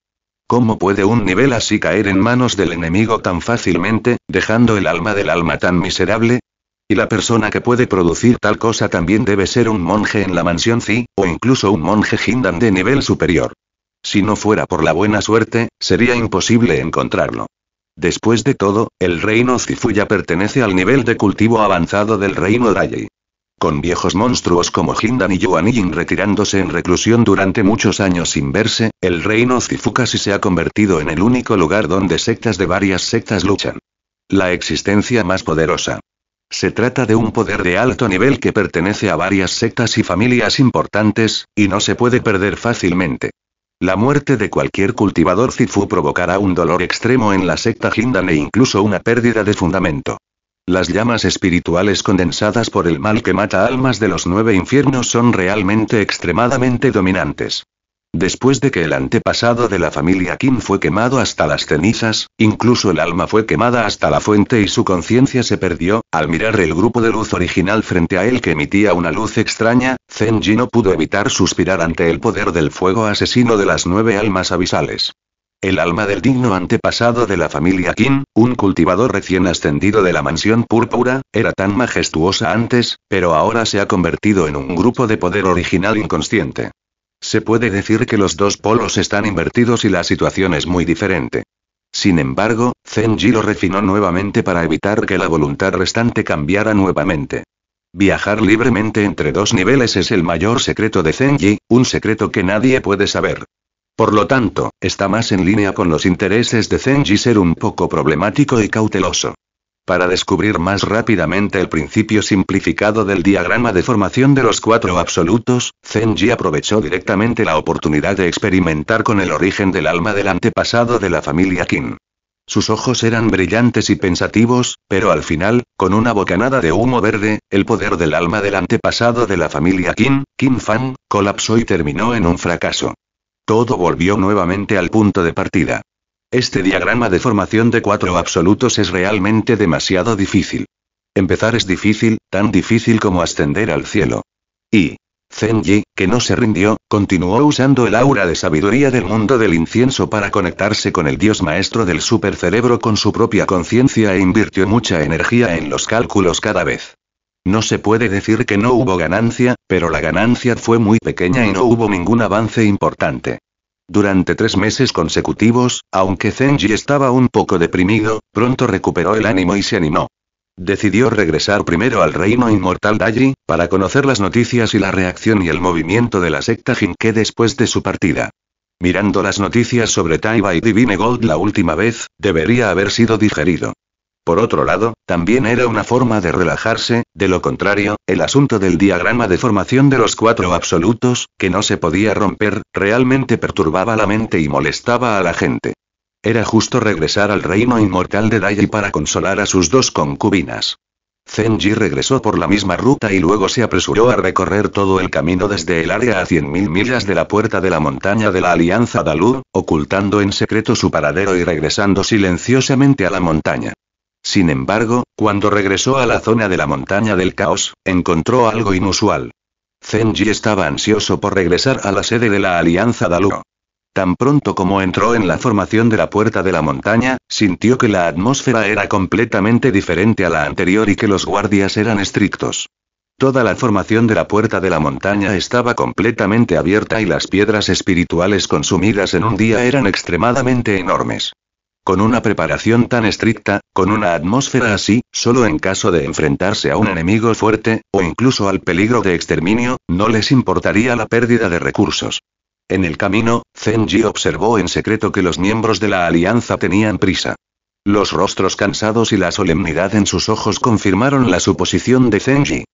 ¿Cómo puede un nivel así caer en manos del enemigo tan fácilmente, dejando el alma del alma tan miserable? Y la persona que puede producir tal cosa también debe ser un monje en la mansión Zi, o incluso un monje Hindan de nivel superior. Si no fuera por la buena suerte, sería imposible encontrarlo. Después de todo, el reino Zifuya pertenece al nivel de cultivo avanzado del reino Dayi. Con viejos monstruos como Hindan y Yuan retirándose en reclusión durante muchos años sin verse, el reino Zifu casi se ha convertido en el único lugar donde sectas de varias sectas luchan. La existencia más poderosa. Se trata de un poder de alto nivel que pertenece a varias sectas y familias importantes, y no se puede perder fácilmente. La muerte de cualquier cultivador Zifu provocará un dolor extremo en la secta Hindan e incluso una pérdida de fundamento. Las llamas espirituales condensadas por el mal que mata almas de los nueve infiernos son realmente extremadamente dominantes. Después de que el antepasado de la familia Kim fue quemado hasta las cenizas, incluso el alma fue quemada hasta la fuente y su conciencia se perdió, al mirar el grupo de luz original frente a él que emitía una luz extraña, Zenji no pudo evitar suspirar ante el poder del fuego asesino de las nueve almas abisales. El alma del digno antepasado de la familia Kim, un cultivador recién ascendido de la mansión púrpura, era tan majestuosa antes, pero ahora se ha convertido en un grupo de poder original inconsciente. Se puede decir que los dos polos están invertidos y la situación es muy diferente. Sin embargo, Zenji lo refinó nuevamente para evitar que la voluntad restante cambiara nuevamente. Viajar libremente entre dos niveles es el mayor secreto de Zenji, un secreto que nadie puede saber. Por lo tanto, está más en línea con los intereses de Zenji ser un poco problemático y cauteloso. Para descubrir más rápidamente el principio simplificado del diagrama de formación de los cuatro absolutos, Zenji aprovechó directamente la oportunidad de experimentar con el origen del alma del antepasado de la familia Qin. Sus ojos eran brillantes y pensativos, pero al final, con una bocanada de humo verde, el poder del alma del antepasado de la familia Qin, Qin Fan, colapsó y terminó en un fracaso. todo volvió nuevamente al punto de partida. Este diagrama de formación de cuatro absolutos es realmente demasiado difícil. Empezar es difícil, tan difícil como ascender al cielo. Y, Zenji, que no se rindió, continuó usando el aura de sabiduría del mundo del incienso para conectarse con el dios maestro del supercerebro con su propia conciencia e invirtió mucha energía en los cálculos cada vez. No se puede decir que no hubo ganancia, pero la ganancia fue muy pequeña y no hubo ningún avance importante. Durante tres meses consecutivos, aunque Zenji estaba un poco deprimido, pronto recuperó el ánimo y se animó. Decidió regresar primero al reino inmortal Daji, para conocer las noticias y la reacción y el movimiento de la secta Jinke después de su partida. Mirando las noticias sobre Taiba y Divine Gold la última vez, debería haber sido digerido. Por otro lado, también era una forma de relajarse, de lo contrario, el asunto del diagrama de formación de los cuatro absolutos, que no se podía romper, realmente perturbaba la mente y molestaba a la gente. Era justo regresar al reino inmortal de Dai para consolar a sus dos concubinas. Zenji regresó por la misma ruta y luego se apresuró a recorrer todo el camino desde el área a 100.000 millas de la puerta de la montaña de la Alianza Dalu, ocultando en secreto su paradero y regresando silenciosamente a la montaña. Sin embargo, cuando regresó a la zona de la montaña del caos, encontró algo inusual. Zenji estaba ansioso por regresar a la sede de la Alianza Dalu. Tan pronto como entró en la formación de la puerta de la montaña, sintió que la atmósfera era completamente diferente a la anterior y que los guardias eran estrictos. Toda la formación de la puerta de la montaña estaba completamente abierta y las piedras espirituales consumidas en un día eran extremadamente enormes. Con una preparación tan estricta, con una atmósfera así, solo en caso de enfrentarse a un enemigo fuerte, o incluso al peligro de exterminio, no les importaría la pérdida de recursos. En el camino, Zenji observó en secreto que los miembros de la alianza tenían prisa. Los rostros cansados y la solemnidad en sus ojos confirmaron la suposición de Zenji.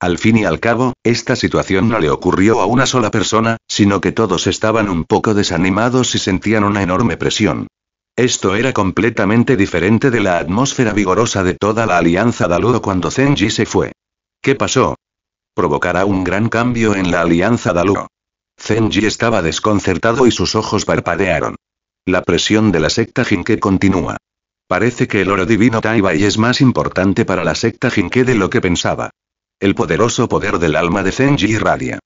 Al fin y al cabo, esta situación no le ocurrió a una sola persona, sino que todos estaban un poco desanimados y sentían una enorme presión. Esto era completamente diferente de la atmósfera vigorosa de toda la alianza Daluo cuando Zenji se fue. ¿Qué pasó? Provocará un gran cambio en la alianza Daluo. Zenji estaba desconcertado y sus ojos parpadearon. La presión de la secta Jinke continúa. Parece que el oro divino Taibai es más importante para la secta Jinke de lo que pensaba. El poderoso poder del alma de Zenji irradia.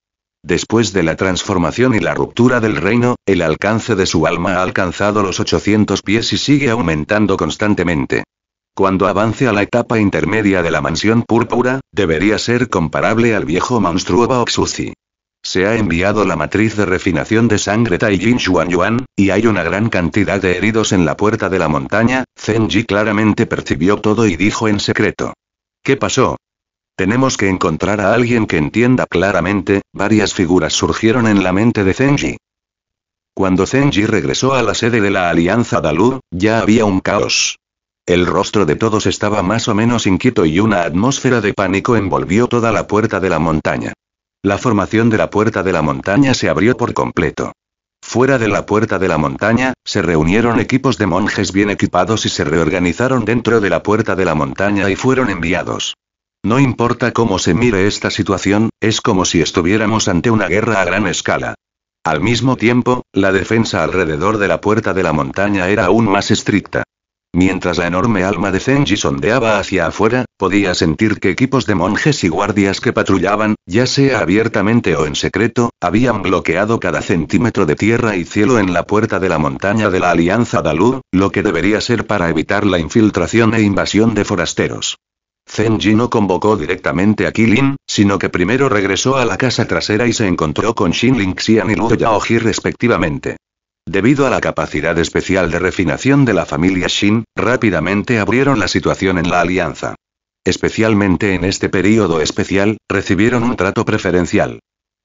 Después de la transformación y la ruptura del reino, el alcance de su alma ha alcanzado los 800 pies y sigue aumentando constantemente. Cuando avance a la etapa intermedia de la mansión púrpura, debería ser comparable al viejo monstruo Baoxuzi. Se ha enviado la matriz de refinación de sangre Taijin Yuan, y hay una gran cantidad de heridos en la puerta de la montaña, Zenji claramente percibió todo y dijo en secreto. ¿Qué pasó? Tenemos que encontrar a alguien que entienda claramente, varias figuras surgieron en la mente de Zenji. Cuando Zenji regresó a la sede de la Alianza Dalu, ya había un caos. El rostro de todos estaba más o menos inquieto y una atmósfera de pánico envolvió toda la puerta de la montaña. La formación de la puerta de la montaña se abrió por completo. Fuera de la puerta de la montaña, se reunieron equipos de monjes bien equipados y se reorganizaron dentro de la puerta de la montaña y fueron enviados. No importa cómo se mire esta situación, es como si estuviéramos ante una guerra a gran escala. Al mismo tiempo, la defensa alrededor de la puerta de la montaña era aún más estricta. Mientras la enorme alma de Zenji sondeaba hacia afuera, podía sentir que equipos de monjes y guardias que patrullaban, ya sea abiertamente o en secreto, habían bloqueado cada centímetro de tierra y cielo en la puerta de la montaña de la Alianza Dalu, lo que debería ser para evitar la infiltración e invasión de forasteros. Zenji no convocó directamente a Kilin, sino que primero regresó a la casa trasera y se encontró con Shin Lingxian y Luo Yaoji respectivamente. Debido a la capacidad especial de refinación de la familia Shin, rápidamente abrieron la situación en la alianza. Especialmente en este período especial, recibieron un trato preferencial.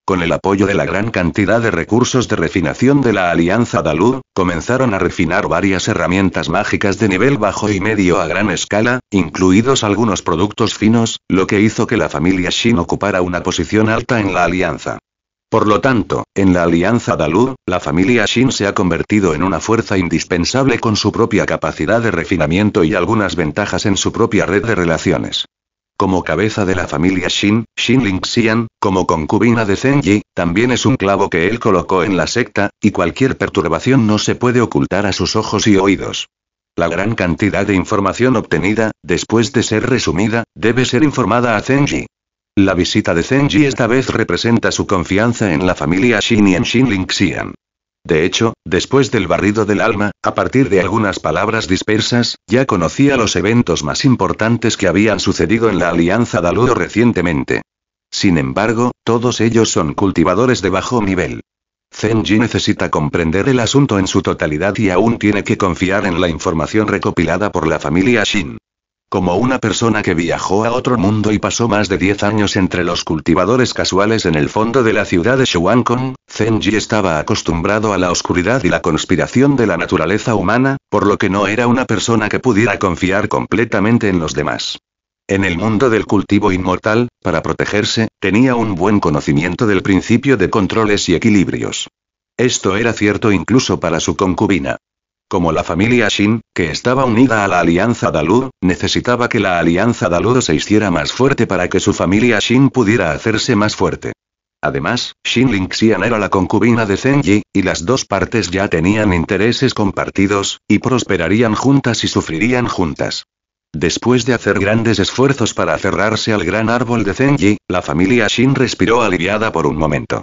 Con el apoyo de la gran cantidad de recursos de refinación de la Alianza Dalu, comenzaron a refinar varias herramientas mágicas de nivel bajo y medio a gran escala, incluidos algunos productos finos, lo que hizo que la familia Shin ocupara una posición alta en la alianza. Por lo tanto, en la alianza Dalu, la familia Shin se ha convertido en una fuerza indispensable con su propia capacidad de refinamiento y algunas ventajas en su propia red de relaciones. Como cabeza de la familia Shin, Shin Lingxian, como concubina de Zenji, también es un clavo que él colocó en la secta, y cualquier perturbación no se puede ocultar a sus ojos y oídos. La gran cantidad de información obtenida, después de ser resumida, debe ser informada a Zenji. La visita de Zenji esta vez representa su confianza en la familia Shin y en Shin Lingxian. De hecho, después del barrido del alma, a partir de algunas palabras dispersas, ya conocía los eventos más importantes que habían sucedido en la Alianza Daludo recientemente. Sin embargo, todos ellos son cultivadores de bajo nivel. Zenji necesita comprender el asunto en su totalidad y aún tiene que confiar en la información recopilada por la familia Shin. Como una persona que viajó a otro mundo y pasó más de 10 años entre los cultivadores casuales en el fondo de la ciudad de Shuankong, Zenji estaba acostumbrado a la oscuridad y la conspiración de la naturaleza humana, por lo que no era una persona que pudiera confiar completamente en los demás. En el mundo del cultivo inmortal, para protegerse, tenía un buen conocimiento del principio de controles y equilibrios. Esto era cierto incluso para su concubina. Como la familia Shin, que estaba unida a la alianza Dalu, necesitaba que la alianza Dalu se hiciera más fuerte para que su familia Shin pudiera hacerse más fuerte. Además, Shin Lingxian era la concubina de Zenji, y las dos partes ya tenían intereses compartidos, y prosperarían juntas y sufrirían juntas. Después de hacer grandes esfuerzos para aferrarse al gran árbol de Zenji, la familia Shin respiró aliviada por un momento.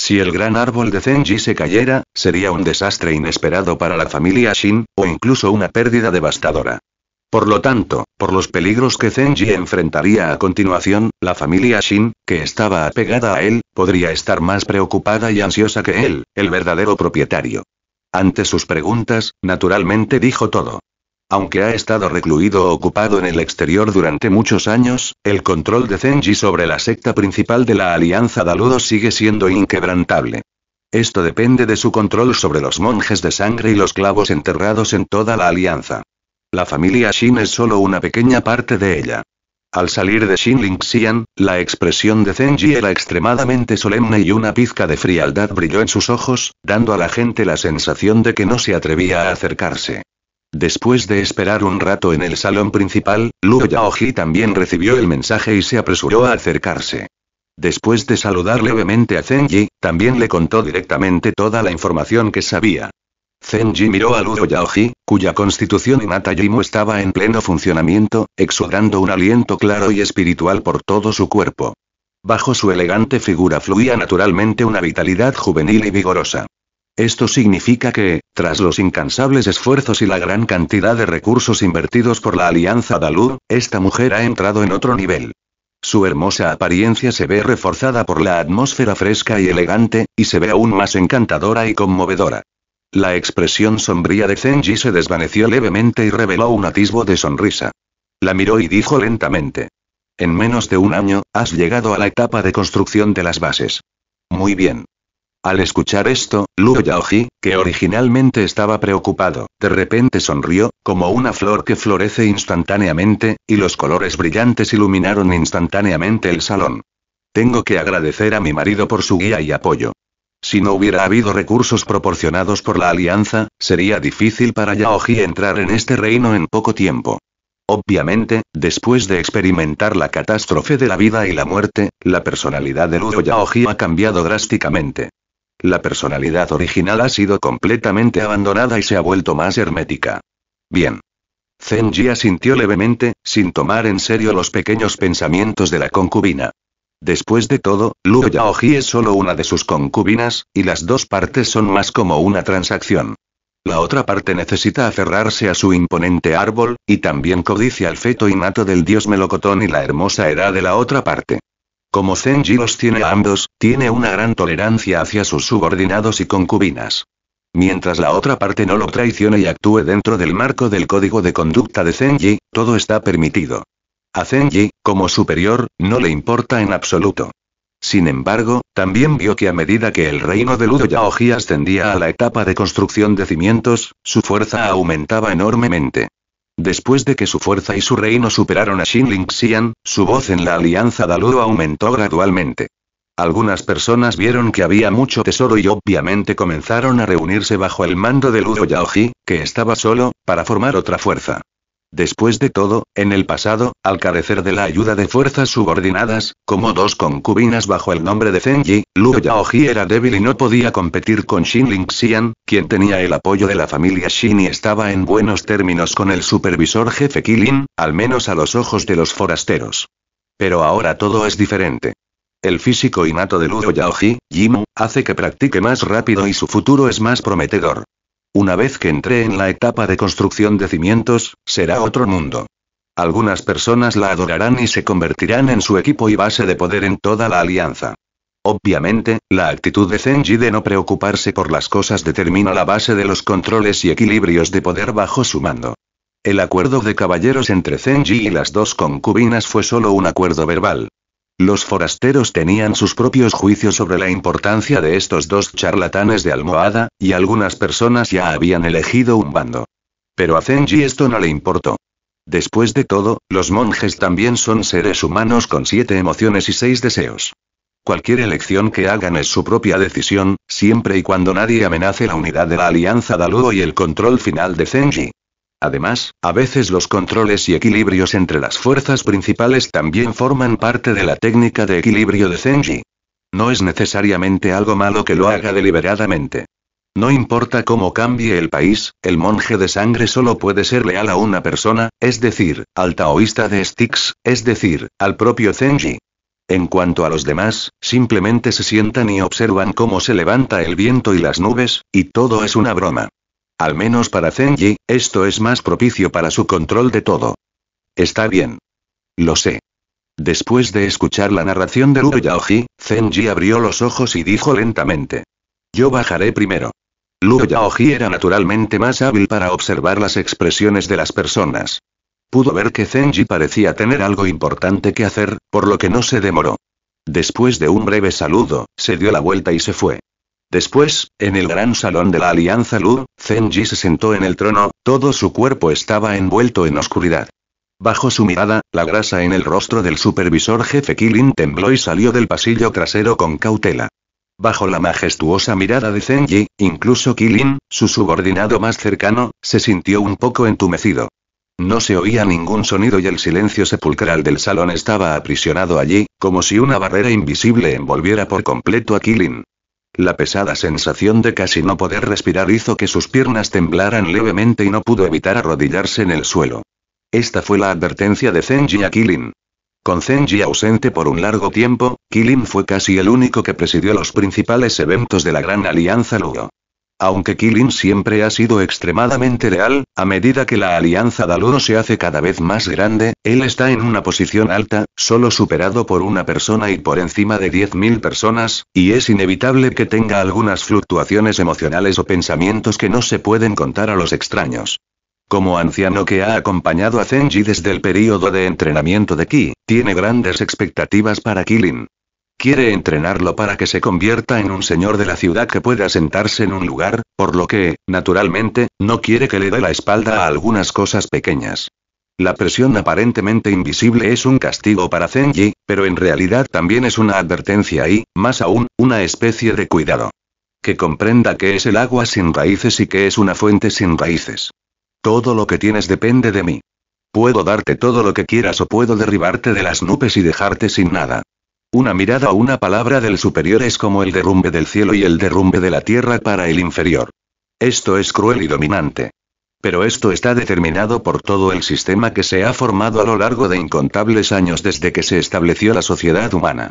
Si el gran árbol de Zenji se cayera, sería un desastre inesperado para la familia Shin, o incluso una pérdida devastadora. Por lo tanto, por los peligros que Zenji enfrentaría a continuación, la familia Shin, que estaba apegada a él, podría estar más preocupada y ansiosa que él, el verdadero propietario. Ante sus preguntas, naturalmente dijo todo. Aunque ha estado recluido o ocupado en el exterior durante muchos años, el control de Zenji sobre la secta principal de la Alianza Daludo sigue siendo inquebrantable. Esto depende de su control sobre los monjes de sangre y los clavos enterrados en toda la alianza. La familia Shin es solo una pequeña parte de ella. Al salir de Shin Lingxian, la expresión de Zenji era extremadamente solemne y una pizca de frialdad brilló en sus ojos, dando a la gente la sensación de que no se atrevía a acercarse. Después de esperar un rato en el salón principal, Lu Yaoji también recibió el mensaje y se apresuró a acercarse. Después de saludar levemente a Zenji, también le contó directamente toda la información que sabía. Zenji miró a Lu Yaoji, cuya constitución innata Yimu estaba en pleno funcionamiento, exudando un aliento claro y espiritual por todo su cuerpo. Bajo su elegante figura fluía naturalmente una vitalidad juvenil y vigorosa. Esto significa que, tras los incansables esfuerzos y la gran cantidad de recursos invertidos por la Alianza Dalur, esta mujer ha entrado en otro nivel. Su hermosa apariencia se ve reforzada por la atmósfera fresca y elegante, y se ve aún más encantadora y conmovedora. La expresión sombría de Zenji se desvaneció levemente y reveló un atisbo de sonrisa. La miró y dijo lentamente. En menos de un año, has llegado a la etapa de construcción de las bases. Muy bien. Al escuchar esto, Lu Yaoji, que originalmente estaba preocupado, de repente sonrió, como una flor que florece instantáneamente, y los colores brillantes iluminaron instantáneamente el salón. Tengo que agradecer a mi marido por su guía y apoyo. Si no hubiera habido recursos proporcionados por la alianza, sería difícil para Yaoji entrar en este reino en poco tiempo. Obviamente, después de experimentar la catástrofe de la vida y la muerte, la personalidad de Lu Yaoji ha cambiado drásticamente. La personalidad original ha sido completamente abandonada y se ha vuelto más hermética. Bien. Zenji asintió levemente, sin tomar en serio los pequeños pensamientos de la concubina. Después de todo, Lu Yaoji es solo una de sus concubinas, y las dos partes son más como una transacción. La otra parte necesita aferrarse a su imponente árbol, y también codicia el feto innato del dios melocotón y la hermosa era de la otra parte. Como Zenji los tiene a ambos, tiene una gran tolerancia hacia sus subordinados y concubinas. Mientras la otra parte no lo traicione y actúe dentro del marco del código de conducta de Zenji, todo está permitido. A Zenji, como superior, no le importa en absoluto. Sin embargo, también vio que a medida que el reino de Ludo Yaoji ascendía a la etapa de construcción de cimientos, su fuerza aumentaba enormemente. Después de que su fuerza y su reino superaron a Xin Xian, su voz en la alianza Daluro aumentó gradualmente. Algunas personas vieron que había mucho tesoro y obviamente comenzaron a reunirse bajo el mando de Ludo Yaoji, que estaba solo, para formar otra fuerza. Después de todo, en el pasado, al carecer de la ayuda de fuerzas subordinadas, como dos concubinas bajo el nombre de Zenji, Luo Yaoji era débil y no podía competir con Xin Lingxian, quien tenía el apoyo de la familia Xin y estaba en buenos términos con el supervisor jefe Kilin, al menos a los ojos de los forasteros. Pero ahora todo es diferente. El físico innato de Luo Yaoji, Yimu, hace que practique más rápido y su futuro es más prometedor. Una vez que entré en la etapa de construcción de cimientos, será otro mundo. Algunas personas la adorarán y se convertirán en su equipo y base de poder en toda la alianza. Obviamente, la actitud de Zenji de no preocuparse por las cosas determina la base de los controles y equilibrios de poder bajo su mando. El acuerdo de caballeros entre Zenji y las dos concubinas fue solo un acuerdo verbal. Los forasteros tenían sus propios juicios sobre la importancia de estos dos charlatanes de almohada, y algunas personas ya habían elegido un bando. Pero a Zenji esto no le importó. Después de todo, los monjes también son seres humanos con siete emociones y seis deseos. Cualquier elección que hagan es su propia decisión, siempre y cuando nadie amenace la unidad de la Alianza Daluo y el control final de Zenji. Además, a veces los controles y equilibrios entre las fuerzas principales también forman parte de la técnica de equilibrio de Zenji. No es necesariamente algo malo que lo haga deliberadamente. No importa cómo cambie el país, el monje de sangre solo puede ser leal a una persona, es decir, al taoísta de Styx, es decir, al propio Zenji. En cuanto a los demás, simplemente se sientan y observan cómo se levanta el viento y las nubes, y todo es una broma. Al menos para Zenji, esto es más propicio para su control de todo. Está bien. Lo sé. Después de escuchar la narración de Luo Yaoji, Zenji abrió los ojos y dijo lentamente. Yo bajaré primero. Luo Yaoji era naturalmente más hábil para observar las expresiones de las personas. Pudo ver que Zenji parecía tener algo importante que hacer, por lo que no se demoró. Después de un breve saludo, se dio la vuelta y se fue. Después, en el gran salón de la Alianza Lu, Zenji se sentó en el trono, todo su cuerpo estaba envuelto en oscuridad. Bajo su mirada, la grasa en el rostro del supervisor jefe Kilin tembló y salió del pasillo trasero con cautela. Bajo la majestuosa mirada de Zenji, incluso Kilin, su subordinado más cercano, se sintió un poco entumecido. No se oía ningún sonido y el silencio sepulcral del salón estaba aprisionado allí, como si una barrera invisible envolviera por completo a Kilin. La pesada sensación de casi no poder respirar hizo que sus piernas temblaran levemente y no pudo evitar arrodillarse en el suelo. Esta fue la advertencia de Zenji a Kilin. Con Zenji ausente por un largo tiempo, Kilin fue casi el único que presidió los principales eventos de la Gran Alianza Lugo. Aunque Kilin siempre ha sido extremadamente leal, a medida que la alianza Daluno se hace cada vez más grande, él está en una posición alta, solo superado por una persona y por encima de 10.000 personas, y es inevitable que tenga algunas fluctuaciones emocionales o pensamientos que no se pueden contar a los extraños. Como anciano que ha acompañado a Zenji desde el período de entrenamiento de Ki, tiene grandes expectativas para Kilin. Quiere entrenarlo para que se convierta en un señor de la ciudad que pueda sentarse en un lugar, por lo que, naturalmente, no quiere que le dé la espalda a algunas cosas pequeñas. La presión aparentemente invisible es un castigo para Zenji, pero en realidad también es una advertencia y, más aún, una especie de cuidado. Que comprenda qué es el agua sin raíces y qué es una fuente sin raíces. Todo lo que tienes depende de mí. Puedo darte todo lo que quieras o puedo derribarte de las nubes y dejarte sin nada. Una mirada o una palabra del superior es como el derrumbe del cielo y el derrumbe de la tierra para el inferior. Esto es cruel y dominante. Pero esto está determinado por todo el sistema que se ha formado a lo largo de incontables años desde que se estableció la sociedad humana.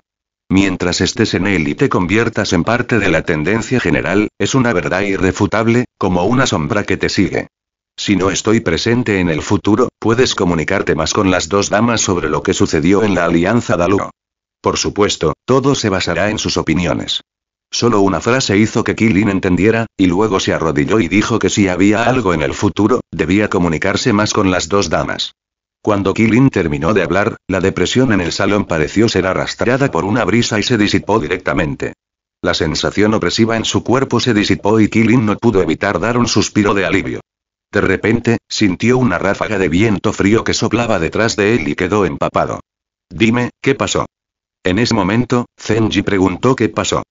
Mientras estés en él y te conviertas en parte de la tendencia general, es una verdad irrefutable, como una sombra que te sigue. Si no estoy presente en el futuro, puedes comunicarte más con las dos damas sobre lo que sucedió en la Alianza Daluo. Por supuesto, todo se basará en sus opiniones. Solo una frase hizo que Kilin entendiera, y luego se arrodilló y dijo que si había algo en el futuro, debía comunicarse más con las dos damas. Cuando Kilin terminó de hablar, la depresión en el salón pareció ser arrastrada por una brisa y se disipó directamente. La sensación opresiva en su cuerpo se disipó y Kilin no pudo evitar dar un suspiro de alivio. De repente, sintió una ráfaga de viento frío que soplaba detrás de él y quedó empapado. Dime, ¿qué pasó? En ese momento, Zenji preguntó qué pasó.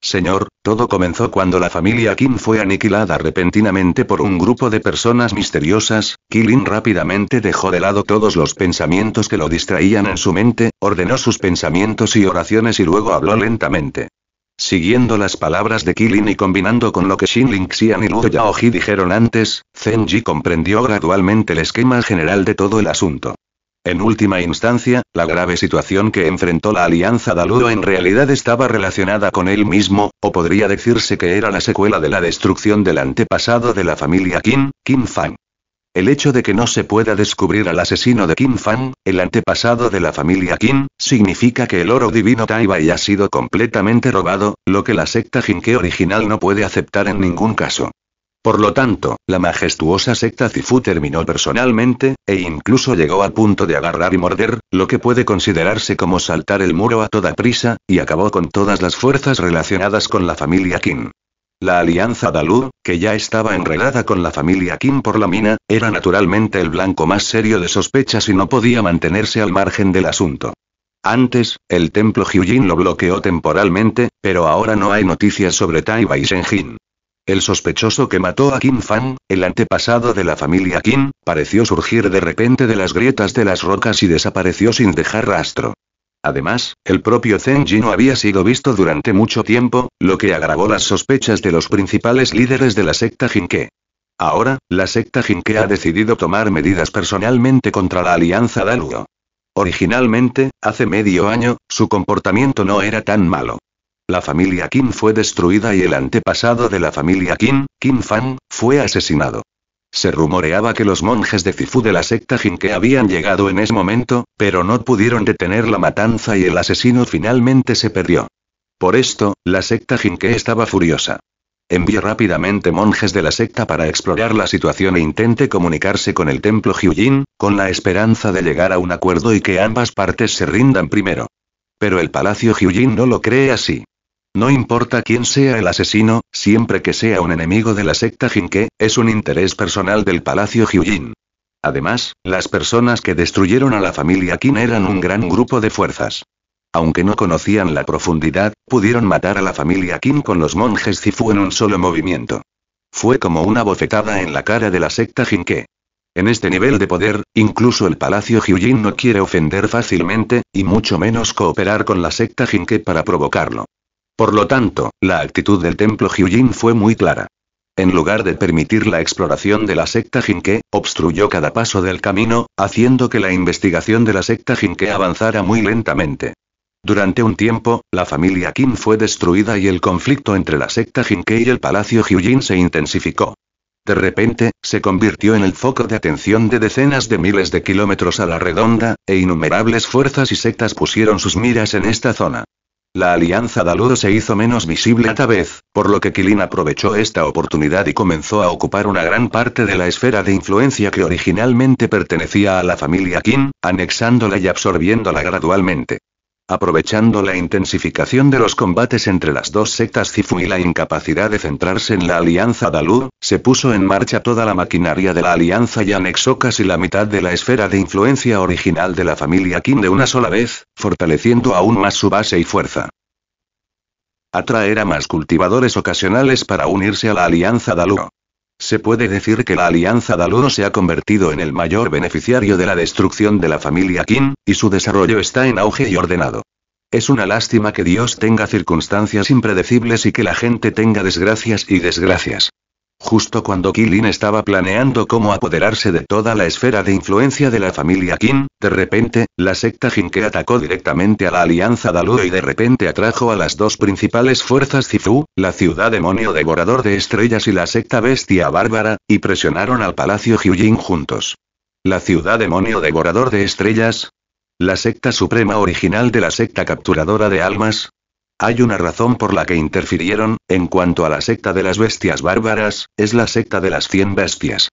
Señor, todo comenzó cuando la familia Kim fue aniquilada repentinamente por un grupo de personas misteriosas. Kilin rápidamente dejó de lado todos los pensamientos que lo distraían en su mente, ordenó sus pensamientos y oraciones y luego habló lentamente. Siguiendo las palabras de Kilin y combinando con lo que Shin Ling Xian y Luo Yaoji dijeron antes, Zenji comprendió gradualmente el esquema general de todo el asunto. En última instancia, la grave situación que enfrentó la Alianza Daluo en realidad estaba relacionada con él mismo, o podría decirse que era la secuela de la destrucción del antepasado de la familia Qin, Qin Fang. El hecho de que no se pueda descubrir al asesino de Qin Fang, el antepasado de la familia Qin, significa que el oro divino Tai Bai ha sido completamente robado, lo que la secta Jinke original no puede aceptar en ningún caso. Por lo tanto, la majestuosa secta Zifu terminó personalmente, e incluso llegó al punto de agarrar y morder, lo que puede considerarse como saltar el muro a toda prisa, y acabó con todas las fuerzas relacionadas con la familia Qin. La alianza Dalu, que ya estaba enredada con la familia Qin por la mina, era naturalmente el blanco más serio de sospechas y no podía mantenerse al margen del asunto. Antes, el templo Hyujin lo bloqueó temporalmente, pero ahora no hay noticias sobre Taiba y Shenjin. El sospechoso que mató a Qin Fan, el antepasado de la familia Qin, pareció surgir de repente de las grietas de las rocas y desapareció sin dejar rastro. Además, el propio Zenji no había sido visto durante mucho tiempo, lo que agravó las sospechas de los principales líderes de la secta Jinke. Ahora, la secta Jinke ha decidido tomar medidas personalmente contra la alianza Daluo. Originalmente, hace medio año, su comportamiento no era tan malo. La familia Qin fue destruida y el antepasado de la familia Qin, Qin Fan, fue asesinado. Se rumoreaba que los monjes de Zifu de la secta Jinke habían llegado en ese momento, pero no pudieron detener la matanza y el asesino finalmente se perdió. Por esto, la secta Jinke estaba furiosa. Envió rápidamente monjes de la secta para explorar la situación e intente comunicarse con el templo Hyujin, con la esperanza de llegar a un acuerdo y que ambas partes se rindan primero. Pero el palacio Hyujin no lo cree así. No importa quién sea el asesino, siempre que sea un enemigo de la secta Jinke, es un interés personal del Palacio Hyujin. Además, las personas que destruyeron a la familia Qin eran un gran grupo de fuerzas. Aunque no conocían la profundidad, pudieron matar a la familia Qin con los monjes Zifu en un solo movimiento. Fue como una bofetada en la cara de la secta Jinke. En este nivel de poder, incluso el Palacio Hyujin no quiere ofender fácilmente, y mucho menos cooperar con la secta Jinke para provocarlo. Por lo tanto, la actitud del templo Hyujin fue muy clara. En lugar de permitir la exploración de la secta Jinke, obstruyó cada paso del camino, haciendo que la investigación de la secta Jinke avanzara muy lentamente. Durante un tiempo, la familia Qin fue destruida y el conflicto entre la secta Jinke y el palacio Hyujin se intensificó. De repente, se convirtió en el foco de atención de decenas de miles de kilómetros a la redonda, e innumerables fuerzas y sectas pusieron sus miras en esta zona. La alianza Daludo se hizo menos visible esta vez, por lo que Kilin aprovechó esta oportunidad y comenzó a ocupar una gran parte de la esfera de influencia que originalmente pertenecía a la familia Qin, anexándola y absorbiéndola gradualmente. Aprovechando la intensificación de los combates entre las dos sectas Zifu y la incapacidad de centrarse en la alianza Dalu, se puso en marcha toda la maquinaria de la alianza y anexó casi la mitad de la esfera de influencia original de la familia Qin de una sola vez, fortaleciendo aún más su base y fuerza. Atraer a más cultivadores ocasionales para unirse a la alianza Dalu. Se puede decir que la alianza Daludo se ha convertido en el mayor beneficiario de la destrucción de la familia Qin, y su desarrollo está en auge y ordenado. Es una lástima que Dios tenga circunstancias impredecibles y que la gente tenga desgracias y desgracias. Justo cuando Kilin estaba planeando cómo apoderarse de toda la esfera de influencia de la familia Qin, de repente, la secta Jinke atacó directamente a la alianza Daluo y de repente atrajo a las dos principales fuerzas Zifu, la ciudad demonio devorador de estrellas y la secta bestia bárbara, y presionaron al palacio Hyujin juntos. La ciudad demonio devorador de estrellas, la secta suprema original de la secta capturadora de almas, hay una razón por la que interfirieron, en cuanto a la secta de las bestias bárbaras, es la secta de las cien bestias.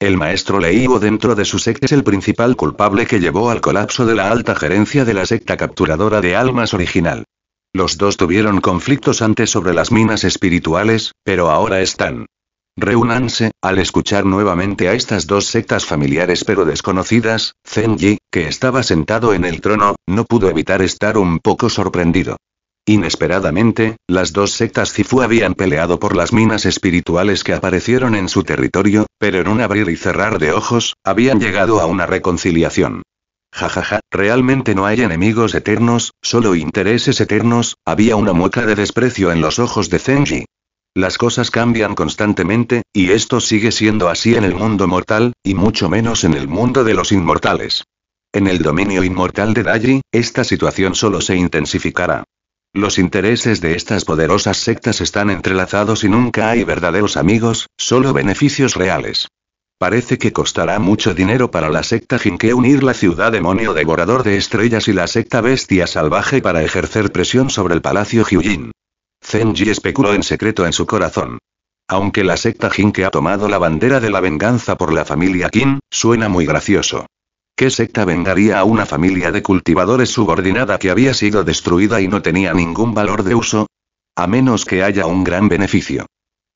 El maestro Leibo dentro de su secta es el principal culpable que llevó al colapso de la alta gerencia de la secta capturadora de almas original. Los dos tuvieron conflictos antes sobre las minas espirituales, pero ahora están. Reúnanse, al escuchar nuevamente a estas dos sectas familiares pero desconocidas, Zenji, que estaba sentado en el trono, no pudo evitar estar un poco sorprendido. Inesperadamente, las dos sectas Cifu habían peleado por las minas espirituales que aparecieron en su territorio, pero en un abrir y cerrar de ojos, habían llegado a una reconciliación. Jajaja, realmente no hay enemigos eternos, solo intereses eternos, había una mueca de desprecio en los ojos de Zenji. Las cosas cambian constantemente, y esto sigue siendo así en el mundo mortal, y mucho menos en el mundo de los inmortales. En el dominio inmortal de Daji, esta situación solo se intensificará. Los intereses de estas poderosas sectas están entrelazados y nunca hay verdaderos amigos, solo beneficios reales. Parece que costará mucho dinero para la secta Jinke unir la ciudad demonio devorador de estrellas y la secta bestia salvaje para ejercer presión sobre el palacio Hyujin. Zenji especuló en secreto en su corazón. Aunque la secta Jinke ha tomado la bandera de la venganza por la familia Qin, suena muy gracioso. ¿Qué secta vengaría a una familia de cultivadores subordinada que había sido destruida y no tenía ningún valor de uso? A menos que haya un gran beneficio.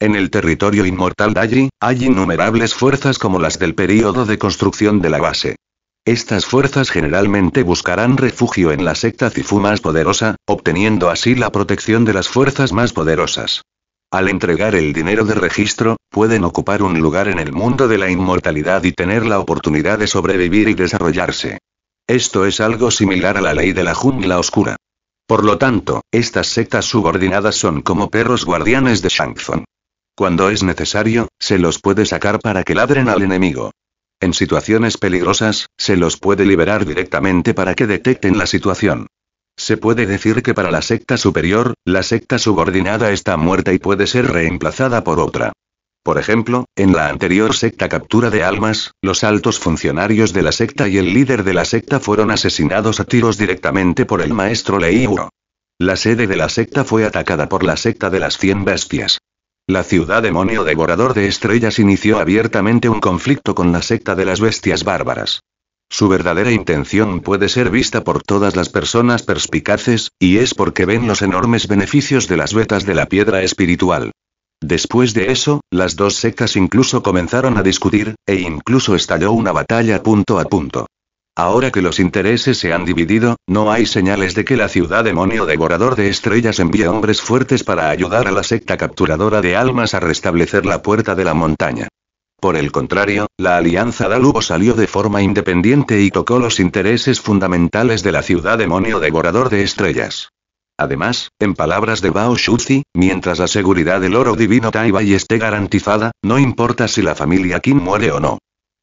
En el territorio inmortal Daji, hay innumerables fuerzas como las del período de construcción de la base. Estas fuerzas generalmente buscarán refugio en la secta Cifu más poderosa, obteniendo así la protección de las fuerzas más poderosas. Al entregar el dinero de registro, pueden ocupar un lugar en el mundo de la inmortalidad y tener la oportunidad de sobrevivir y desarrollarse. Esto es algo similar a la ley de la jungla oscura. Por lo tanto, estas sectas subordinadas son como perros guardianes de Shangzong. Cuando es necesario, se los puede sacar para que ladren al enemigo. En situaciones peligrosas, se los puede liberar directamente para que detecten la situación. Se puede decir que para la secta superior, la secta subordinada está muerta y puede ser reemplazada por otra. Por ejemplo, en la anterior secta captura de almas, los altos funcionarios de la secta y el líder de la secta fueron asesinados a tiros directamente por el maestro Leiuro. La sede de la secta fue atacada por la secta de las cien bestias. La ciudad demonio devorador de estrellas inició abiertamente un conflicto con la secta de las bestias bárbaras. Su verdadera intención puede ser vista por todas las personas perspicaces, y es porque ven los enormes beneficios de las vetas de la piedra espiritual. Después de eso, las dos sectas incluso comenzaron a discutir, e incluso estalló una batalla punto a punto. Ahora que los intereses se han dividido, no hay señales de que la ciudad demonio devorador de estrellas envíe hombres fuertes para ayudar a la secta capturadora de almas a restablecer la puerta de la montaña. Por el contrario, la alianza Dalubo salió de forma independiente y tocó los intereses fundamentales de la ciudad demonio devorador de estrellas. Además, en palabras de Bao Shuzi, mientras la seguridad del oro divino Taibai esté garantizada, no importa si la familia Qin muere o no.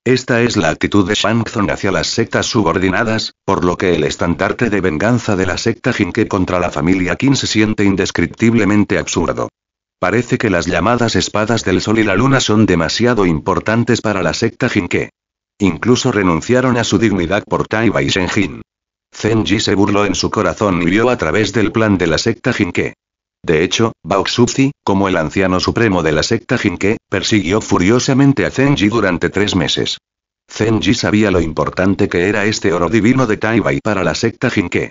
Esta es la actitud de Shang Tsung hacia las sectas subordinadas, por lo que el estandarte de venganza de la secta Jinke contra la familia Qin se siente indescriptiblemente absurdo. Parece que las llamadas espadas del sol y la luna son demasiado importantes para la secta Jinke. Incluso renunciaron a su dignidad por Taiba y Shenjin. Zenji se burló en su corazón y vio a través del plan de la secta Jinke. De hecho, Baoxuzi, como el anciano supremo de la secta Jinke, persiguió furiosamente a Zenji durante tres meses. Zenji sabía lo importante que era este oro divino de Taibai para la secta Jinke.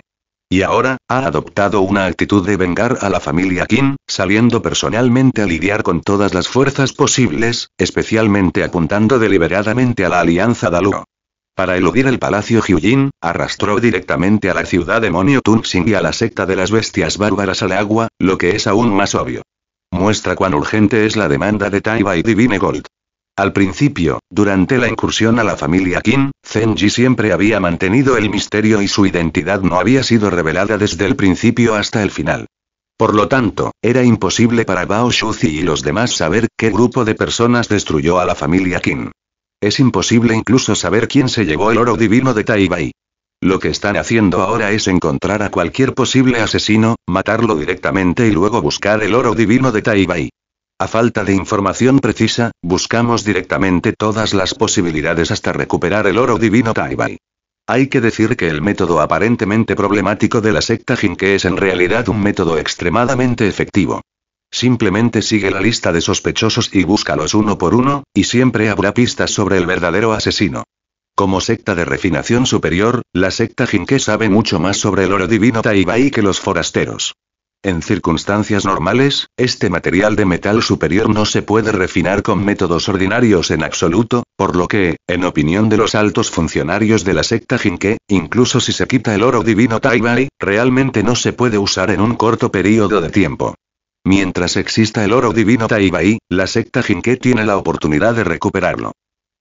Y ahora, ha adoptado una actitud de vengar a la familia Qin, saliendo personalmente a lidiar con todas las fuerzas posibles, especialmente apuntando deliberadamente a la alianza Daluo. Para eludir el palacio Hyujin, arrastró directamente a la ciudad demonio Tunxing y a la secta de las bestias bárbaras al agua, lo que es aún más obvio. Muestra cuán urgente es la demanda de Taiba y Divine Gold. Al principio, durante la incursión a la familia Qin, Zenji siempre había mantenido el misterio y su identidad no había sido revelada desde el principio hasta el final. Por lo tanto, era imposible para Bao Shuzi y los demás saber qué grupo de personas destruyó a la familia Qin. Es imposible incluso saber quién se llevó el oro divino de Taibai. Lo que están haciendo ahora es encontrar a cualquier posible asesino, matarlo directamente y luego buscar el oro divino de Taibai. A falta de información precisa, buscamos directamente todas las posibilidades hasta recuperar el oro divino Taibai. Hay que decir que el método aparentemente problemático de la secta Jinke es en realidad un método extremadamente efectivo. Simplemente sigue la lista de sospechosos y búscalos uno por uno, y siempre habrá pistas sobre el verdadero asesino. Como secta de refinación superior, la secta Jinke sabe mucho más sobre el oro divino Taibai que los forasteros. En circunstancias normales, este material de metal superior no se puede refinar con métodos ordinarios en absoluto, por lo que, en opinión de los altos funcionarios de la secta Jinke, incluso si se quita el oro divino Taibai, realmente no se puede usar en un corto periodo de tiempo. Mientras exista el oro divino Taibai, la secta Jinke tiene la oportunidad de recuperarlo.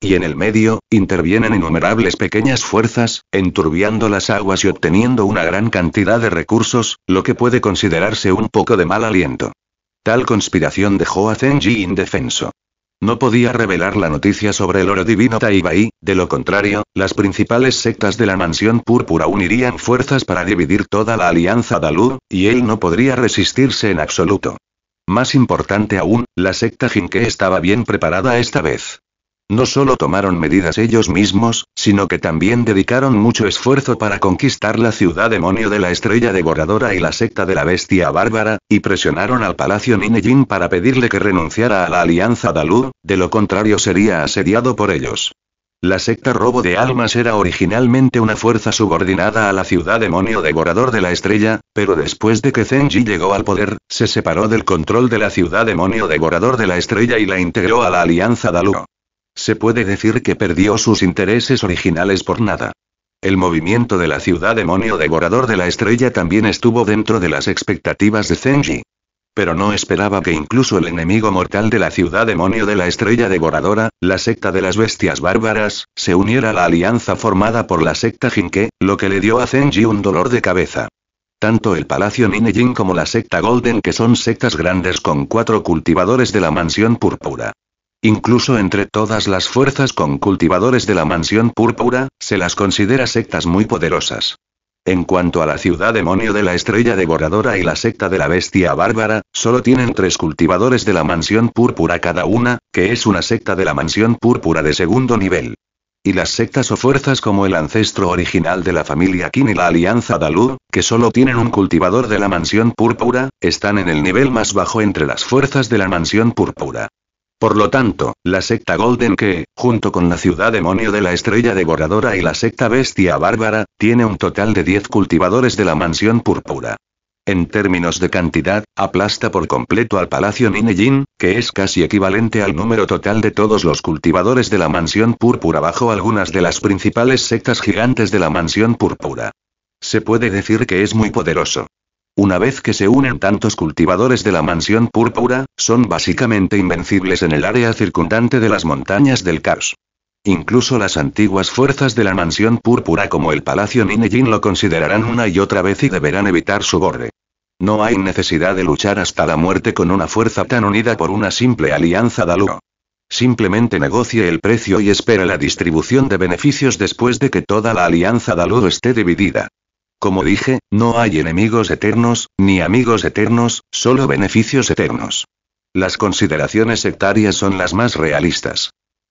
Y en el medio, intervienen innumerables pequeñas fuerzas, enturbiando las aguas y obteniendo una gran cantidad de recursos, lo que puede considerarse un poco de mal aliento. Tal conspiración dejó a Zenji indefenso. No podía revelar la noticia sobre el oro divino Taibai, de lo contrario, las principales sectas de la mansión púrpura unirían fuerzas para dividir toda la alianza Dalu, y él no podría resistirse en absoluto. Más importante aún, la secta Jinke estaba bien preparada esta vez. No solo tomaron medidas ellos mismos, sino que también dedicaron mucho esfuerzo para conquistar la ciudad demonio de la estrella devoradora y la secta de la bestia bárbara, y presionaron al palacio Ninejin para pedirle que renunciara a la alianza Dalu, de lo contrario sería asediado por ellos. La secta Robo de Almas era originalmente una fuerza subordinada a la ciudad demonio devorador de la estrella, pero después de que Zenji llegó al poder, se separó del control de la ciudad demonio devorador de la estrella y la integró a la alianza Dalu. Se puede decir que perdió sus intereses originales por nada. El movimiento de la ciudad demonio devorador de la estrella también estuvo dentro de las expectativas de Zenji. Pero no esperaba que incluso el enemigo mortal de la ciudad demonio de la estrella devoradora, la secta de las bestias bárbaras, se uniera a la alianza formada por la secta Jinke, lo que le dio a Zenji un dolor de cabeza. Tanto el Palacio Ninejin como la secta Golden que son sectas grandes con cuatro cultivadores de la mansión púrpura. Incluso entre todas las fuerzas con cultivadores de la mansión púrpura, se las considera sectas muy poderosas. En cuanto a la ciudad demonio de la estrella devoradora y la secta de la bestia bárbara, solo tienen tres cultivadores de la mansión púrpura cada una, que es una secta de la mansión púrpura de segundo nivel. Y las sectas o fuerzas como el ancestro original de la familia Qin y la alianza Dalu, que solo tienen un cultivador de la mansión púrpura, están en el nivel más bajo entre las fuerzas de la mansión púrpura. Por lo tanto, la secta Golden que, junto con la ciudad demonio de la estrella devoradora y la secta bestia bárbara, tiene un total de 10 cultivadores de la mansión púrpura. En términos de cantidad, aplasta por completo al palacio Ninejin, que es casi equivalente al número total de todos los cultivadores de la mansión púrpura bajo algunas de las principales sectas gigantes de la mansión púrpura. Se puede decir que es muy poderoso. Una vez que se unen tantos cultivadores de la mansión púrpura, son básicamente invencibles en el área circundante de las montañas del caos. Incluso las antiguas fuerzas de la mansión púrpura como el Palacio Ninejin lo considerarán una y otra vez y deberán evitar su borde. No hay necesidad de luchar hasta la muerte con una fuerza tan unida por una simple alianza Daluo. Simplemente negocie el precio y espera la distribución de beneficios después de que toda la alianza Daluo esté dividida. Como dije, no hay enemigos eternos, ni amigos eternos, solo beneficios eternos. Las consideraciones sectarias son las más realistas.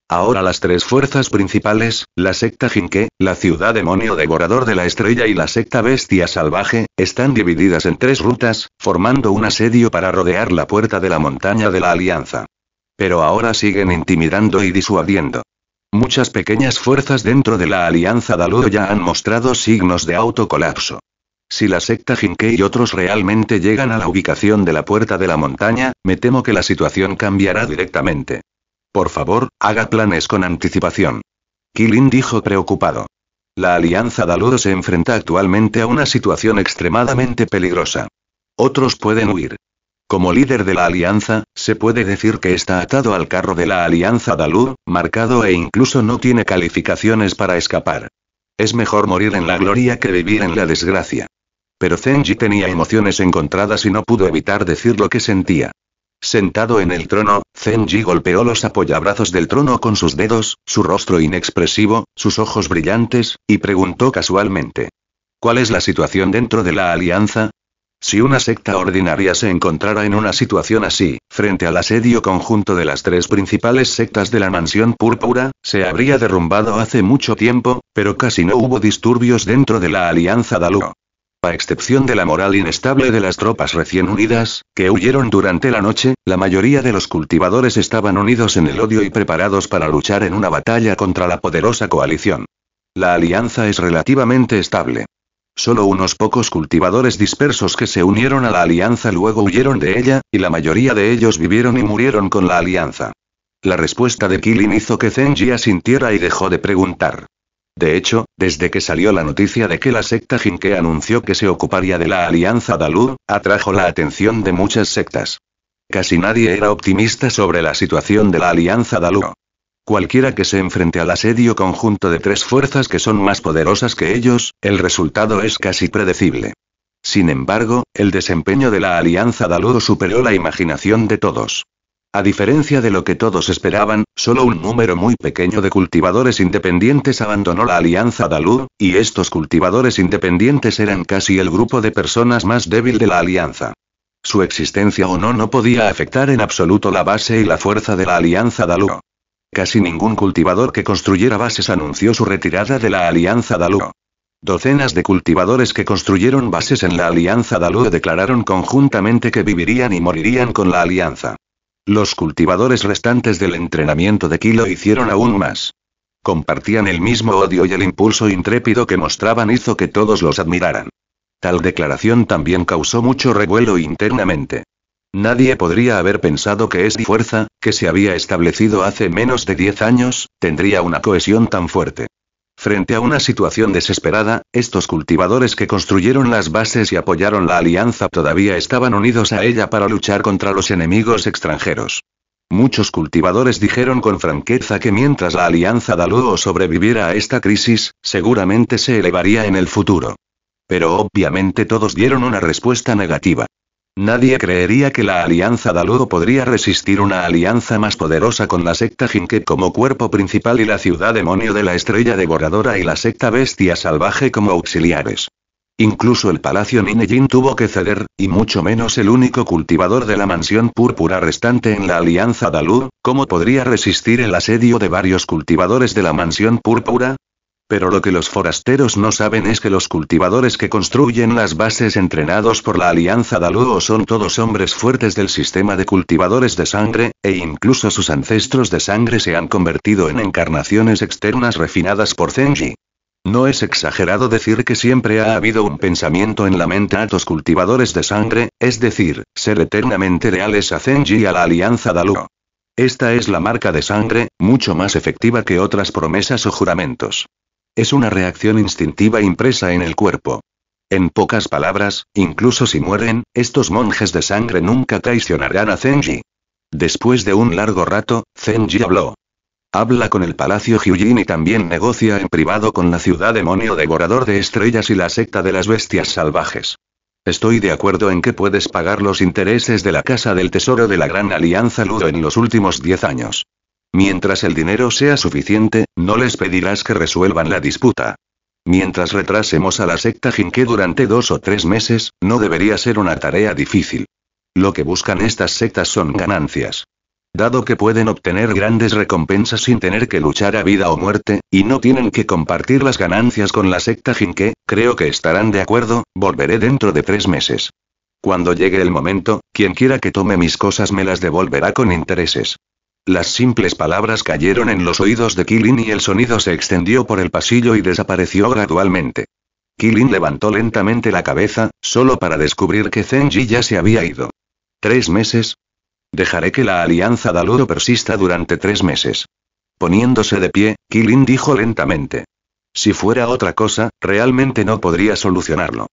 Ahora las tres fuerzas principales, la secta Jinke, la ciudad demonio devorador de la estrella y la secta bestia salvaje, están divididas en tres rutas, formando un asedio para rodear la puerta de la montaña de la alianza. Pero ahora siguen intimidando y disuadiendo. Muchas pequeñas fuerzas dentro de la Alianza Daluo ya han mostrado signos de autocolapso. Si la secta Jinke y otros realmente llegan a la ubicación de la puerta de la montaña, me temo que la situación cambiará directamente. Por favor, haga planes con anticipación. Kilin dijo preocupado. La Alianza Daluo se enfrenta actualmente a una situación extremadamente peligrosa. Otros pueden huir. Como líder de la alianza, se puede decir que está atado al carro de la alianza Dalu, marcado e incluso no tiene calificaciones para escapar. Es mejor morir en la gloria que vivir en la desgracia. Pero Zenji tenía emociones encontradas y no pudo evitar decir lo que sentía. Sentado en el trono, Zenji golpeó los apoyabrazos del trono con sus dedos, su rostro inexpresivo, sus ojos brillantes, y preguntó casualmente. ¿Cuál es la situación dentro de la alianza? Si una secta ordinaria se encontrara en una situación así, frente al asedio conjunto de las tres principales sectas de la mansión púrpura, se habría derrumbado hace mucho tiempo, pero casi no hubo disturbios dentro de la alianza Daluo. A excepción de la moral inestable de las tropas recién unidas, que huyeron durante la noche, la mayoría de los cultivadores estaban unidos en el odio y preparados para luchar en una batalla contra la poderosa coalición. La alianza es relativamente estable. Solo unos pocos cultivadores dispersos que se unieron a la alianza luego huyeron de ella, y la mayoría de ellos vivieron y murieron con la alianza. La respuesta de Kilin hizo que Zenji asintiera y dejó de preguntar. De hecho, desde que salió la noticia de que la secta Jinke anunció que se ocuparía de la alianza Dalu, atrajo la atención de muchas sectas. Casi nadie era optimista sobre la situación de la alianza Dalu. Cualquiera que se enfrente al asedio conjunto de tres fuerzas que son más poderosas que ellos, el resultado es casi predecible. Sin embargo, el desempeño de la alianza Daludo superó la imaginación de todos. A diferencia de lo que todos esperaban, solo un número muy pequeño de cultivadores independientes abandonó la alianza Dalud, y estos cultivadores independientes eran casi el grupo de personas más débil de la alianza. Su existencia o no no podía afectar en absoluto la base y la fuerza de la alianza Dalud. Casi ningún cultivador que construyera bases anunció su retirada de la alianza Dalud. Docenas de cultivadores que construyeron bases en la alianza Dalud declararon conjuntamente que vivirían y morirían con la alianza. Los cultivadores restantes del entrenamiento de Kilo hicieron aún más. Compartían el mismo odio y el impulso intrépido que mostraban hizo que todos los admiraran. Tal declaración también causó mucho revuelo internamente. Nadie podría haber pensado que esta fuerza, que se había establecido hace menos de 10 años, tendría una cohesión tan fuerte. Frente a una situación desesperada, estos cultivadores que construyeron las bases y apoyaron la alianza todavía estaban unidos a ella para luchar contra los enemigos extranjeros. Muchos cultivadores dijeron con franqueza que mientras la alianza Daluo sobreviviera a esta crisis, seguramente se elevaría en el futuro. Pero obviamente todos dieron una respuesta negativa. Nadie creería que la alianza Daludo podría resistir una alianza más poderosa con la secta Jinke como cuerpo principal y la ciudad demonio de la estrella devoradora y la secta bestia salvaje como auxiliares. Incluso el palacio Ninejin tuvo que ceder, y mucho menos el único cultivador de la mansión púrpura restante en la alianza Dalud, ¿cómo podría resistir el asedio de varios cultivadores de la mansión púrpura? Pero lo que los forasteros no saben es que los cultivadores que construyen las bases entrenados por la Alianza Daluo son todos hombres fuertes del sistema de cultivadores de sangre, e incluso sus ancestros de sangre se han convertido en encarnaciones externas refinadas por Zenji. No es exagerado decir que siempre ha habido un pensamiento en la mente a los cultivadores de sangre, es decir, ser eternamente leales a Zenji y a la Alianza Daluo. Esta es la marca de sangre, mucho más efectiva que otras promesas o juramentos. Es una reacción instintiva impresa en el cuerpo. En pocas palabras, incluso si mueren, estos monjes de sangre nunca traicionarán a Zenji. Después de un largo rato, Zenji habló. Habla con el Palacio Hyujin y también negocia en privado con la ciudad demonio devorador de estrellas y la secta de las bestias salvajes. Estoy de acuerdo en que puedes pagar los intereses de la Casa del Tesoro de la Gran Alianza Ludo en los últimos diez años. Mientras el dinero sea suficiente, no les pedirás que resuelvan la disputa. Mientras retrasemos a la secta Jinke durante dos o tres meses, no debería ser una tarea difícil. Lo que buscan estas sectas son ganancias. Dado que pueden obtener grandes recompensas sin tener que luchar a vida o muerte, y no tienen que compartir las ganancias con la secta Jinke, creo que estarán de acuerdo, volveré dentro de tres meses. Cuando llegue el momento, quien quiera que tome mis cosas me las devolverá con intereses. Las simples palabras cayeron en los oídos de Kilin y el sonido se extendió por el pasillo y desapareció gradualmente. Kilin levantó lentamente la cabeza, solo para descubrir que Zenji ya se había ido. ¿Tres meses? Dejaré que la alianza Daluro persista durante tres meses. Poniéndose de pie, Kilin dijo lentamente. Si fuera otra cosa, realmente no podría solucionarlo.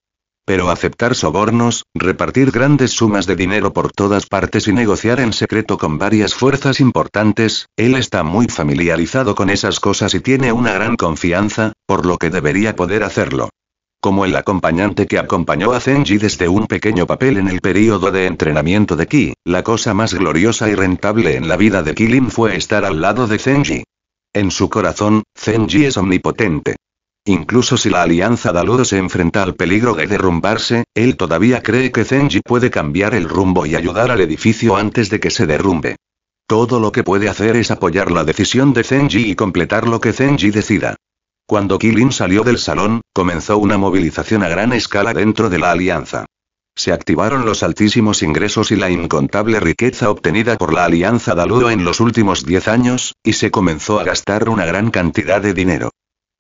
Pero aceptar sobornos, repartir grandes sumas de dinero por todas partes y negociar en secreto con varias fuerzas importantes, él está muy familiarizado con esas cosas y tiene una gran confianza, por lo que debería poder hacerlo. Como el acompañante que acompañó a Zenji desde un pequeño papel en el período de entrenamiento de Ki, la cosa más gloriosa y rentable en la vida de Kilin fue estar al lado de Zenji. En su corazón, Zenji es omnipotente. Incluso si la alianza Daludo se enfrenta al peligro de derrumbarse, él todavía cree que Zenji puede cambiar el rumbo y ayudar al edificio antes de que se derrumbe. Todo lo que puede hacer es apoyar la decisión de Zenji y completar lo que Zenji decida. Cuando Kilin salió del salón, comenzó una movilización a gran escala dentro de la alianza. Se activaron los altísimos ingresos y la incontable riqueza obtenida por la alianza Daludo en los últimos 10 años, y se comenzó a gastar una gran cantidad de dinero.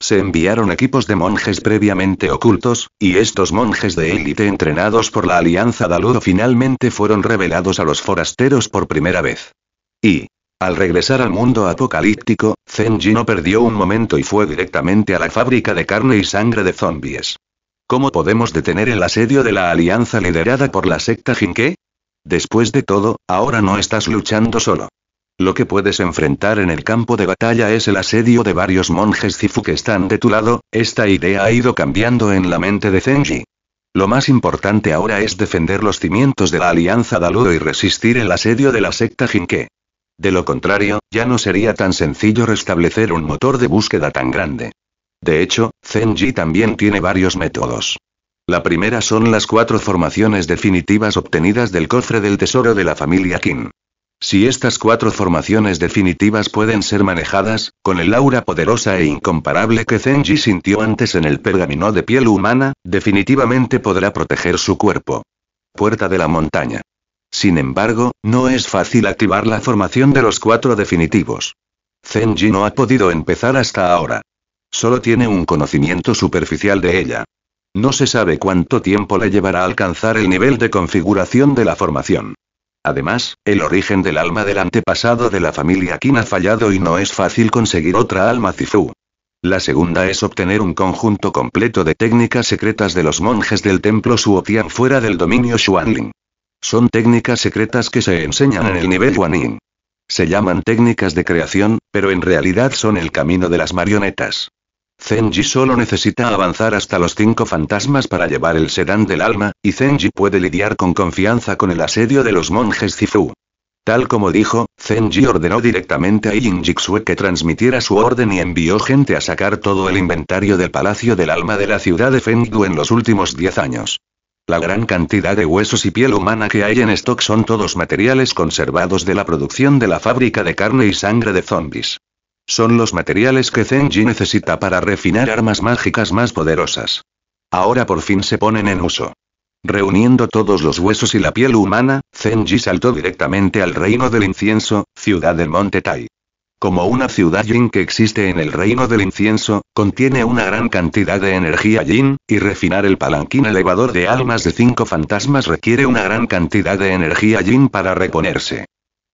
Se enviaron equipos de monjes previamente ocultos, y estos monjes de élite entrenados por la Alianza Daludo finalmente fueron revelados a los forasteros por primera vez. Y, al regresar al mundo apocalíptico, Zenji no perdió un momento y fue directamente a la fábrica de carne y sangre de zombies. ¿Cómo podemos detener el asedio de la alianza liderada por la secta Jinke? Después de todo, ahora no estás luchando solo. Lo que puedes enfrentar en el campo de batalla es el asedio de varios monjes Zifu que están de tu lado, esta idea ha ido cambiando en la mente de Zenji. Lo más importante ahora es defender los cimientos de la alianza Daludo y resistir el asedio de la secta Jinke. De lo contrario, ya no sería tan sencillo restablecer un motor de búsqueda tan grande. De hecho, Zenji también tiene varios métodos. La primera son las cuatro formaciones definitivas obtenidas del cofre del tesoro de la familia Qin. Si estas cuatro formaciones definitivas pueden ser manejadas, con el aura poderosa e incomparable que Zenji sintió antes en el pergamino de piel humana, definitivamente podrá proteger su cuerpo. Puerta de la montaña. Sin embargo, no es fácil activar la formación de los cuatro definitivos. Zenji no ha podido empezar hasta ahora. Solo tiene un conocimiento superficial de ella. No se sabe cuánto tiempo le llevará a alcanzar el nivel de configuración de la formación. Además, el origen del alma del antepasado de la familia Qin ha fallado y no es fácil conseguir otra alma Zifu. La segunda es obtener un conjunto completo de técnicas secretas de los monjes del templo Suotian fuera del dominio Xuanling. Son técnicas secretas que se enseñan en el nivel Huanin. Se llaman técnicas de creación, pero en realidad son el camino de las marionetas. Zenji solo necesita avanzar hasta los cinco fantasmas para llevar el sedán del alma, y Zenji puede lidiar con confianza con el asedio de los monjes Zifu. Tal como dijo, Zenji ordenó directamente a Yin Jixue que transmitiera su orden y envió gente a sacar todo el inventario del Palacio del Alma de la ciudad de Fengdu en los últimos 10 años. La gran cantidad de huesos y piel humana que hay en stock son todos materiales conservados de la producción de la fábrica de carne y sangre de zombies. Son los materiales que Zenji necesita para refinar armas mágicas más poderosas. Ahora por fin se ponen en uso. Reuniendo todos los huesos y la piel humana, Zenji saltó directamente al reino del incienso, ciudad del monte Tai. Como una ciudad yin que existe en el reino del incienso, contiene una gran cantidad de energía yin, y refinar el palanquín elevador de almas de cinco fantasmas requiere una gran cantidad de energía yin para reponerse.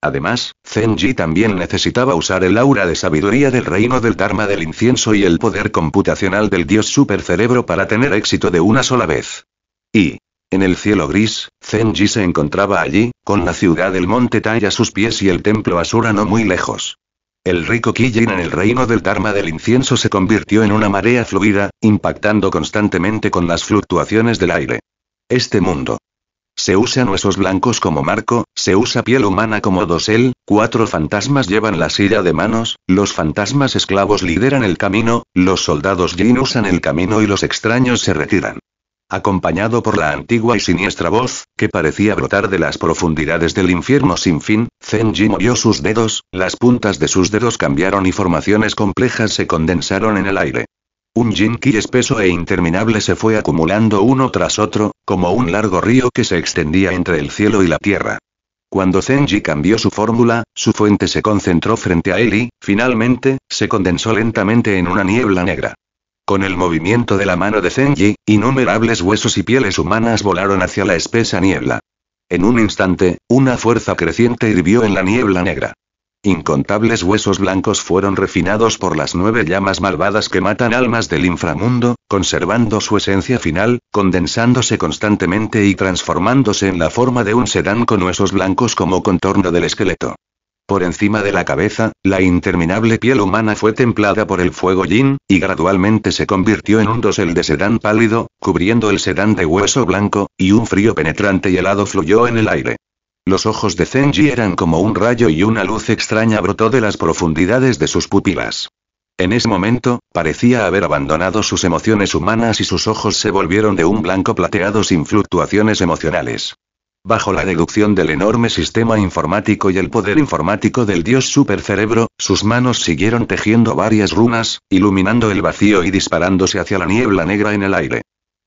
Además, Zenji también necesitaba usar el aura de sabiduría del reino del Dharma del incienso y el poder computacional del dios supercerebro para tener éxito de una sola vez. Y, en el cielo gris, Zenji se encontraba allí, con la ciudad del monte Tai a sus pies y el templo Asura no muy lejos. El rico Kijin en el reino del Dharma del incienso se convirtió en una marea fluida, impactando constantemente con las fluctuaciones del aire. Este mundo. Se usan huesos blancos como marco, se usa piel humana como dosel, cuatro fantasmas llevan la silla de manos, los fantasmas esclavos lideran el camino, los soldados Jin usan el camino y los extraños se retiran. Acompañado por la antigua y siniestra voz, que parecía brotar de las profundidades del infierno sin fin, Zenji movió sus dedos, las puntas de sus dedos cambiaron y formaciones complejas se condensaron en el aire. Un Ki espeso e interminable se fue acumulando uno tras otro, como un largo río que se extendía entre el cielo y la tierra. Cuando Zenji cambió su fórmula, su fuente se concentró frente a él y, finalmente, se condensó lentamente en una niebla negra. Con el movimiento de la mano de Zenji, innumerables huesos y pieles humanas volaron hacia la espesa niebla. En un instante, una fuerza creciente hirvió en la niebla negra. Incontables huesos blancos fueron refinados por las nueve llamas malvadas que matan almas del inframundo, conservando su esencia final, condensándose constantemente y transformándose en la forma de un sedán con huesos blancos como contorno del esqueleto. Por encima de la cabeza, la interminable piel humana fue templada por el fuego yin, y gradualmente se convirtió en un dosel de sedán pálido, cubriendo el sedán de hueso blanco, y un frío penetrante y helado fluyó en el aire. Los ojos de Zenji eran como un rayo y una luz extraña brotó de las profundidades de sus pupilas. En ese momento, parecía haber abandonado sus emociones humanas y sus ojos se volvieron de un blanco plateado sin fluctuaciones emocionales. Bajo la deducción del enorme sistema informático y el poder informático del dios supercerebro, sus manos siguieron tejiendo varias runas, iluminando el vacío y disparándose hacia la niebla negra en el aire.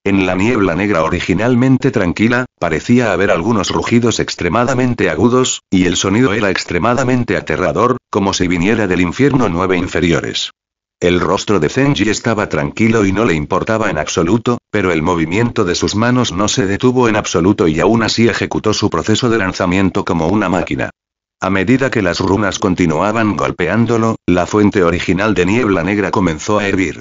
En la niebla negra originalmente tranquila, parecía haber algunos rugidos extremadamente agudos, y el sonido era extremadamente aterrador, como si viniera del infierno nueve inferiores. El rostro de Zenji estaba tranquilo y no le importaba en absoluto, pero el movimiento de sus manos no se detuvo en absoluto y aún así ejecutó su proceso de lanzamiento como una máquina. A medida que las runas continuaban golpeándolo, la fuente original de niebla negra comenzó a hervir.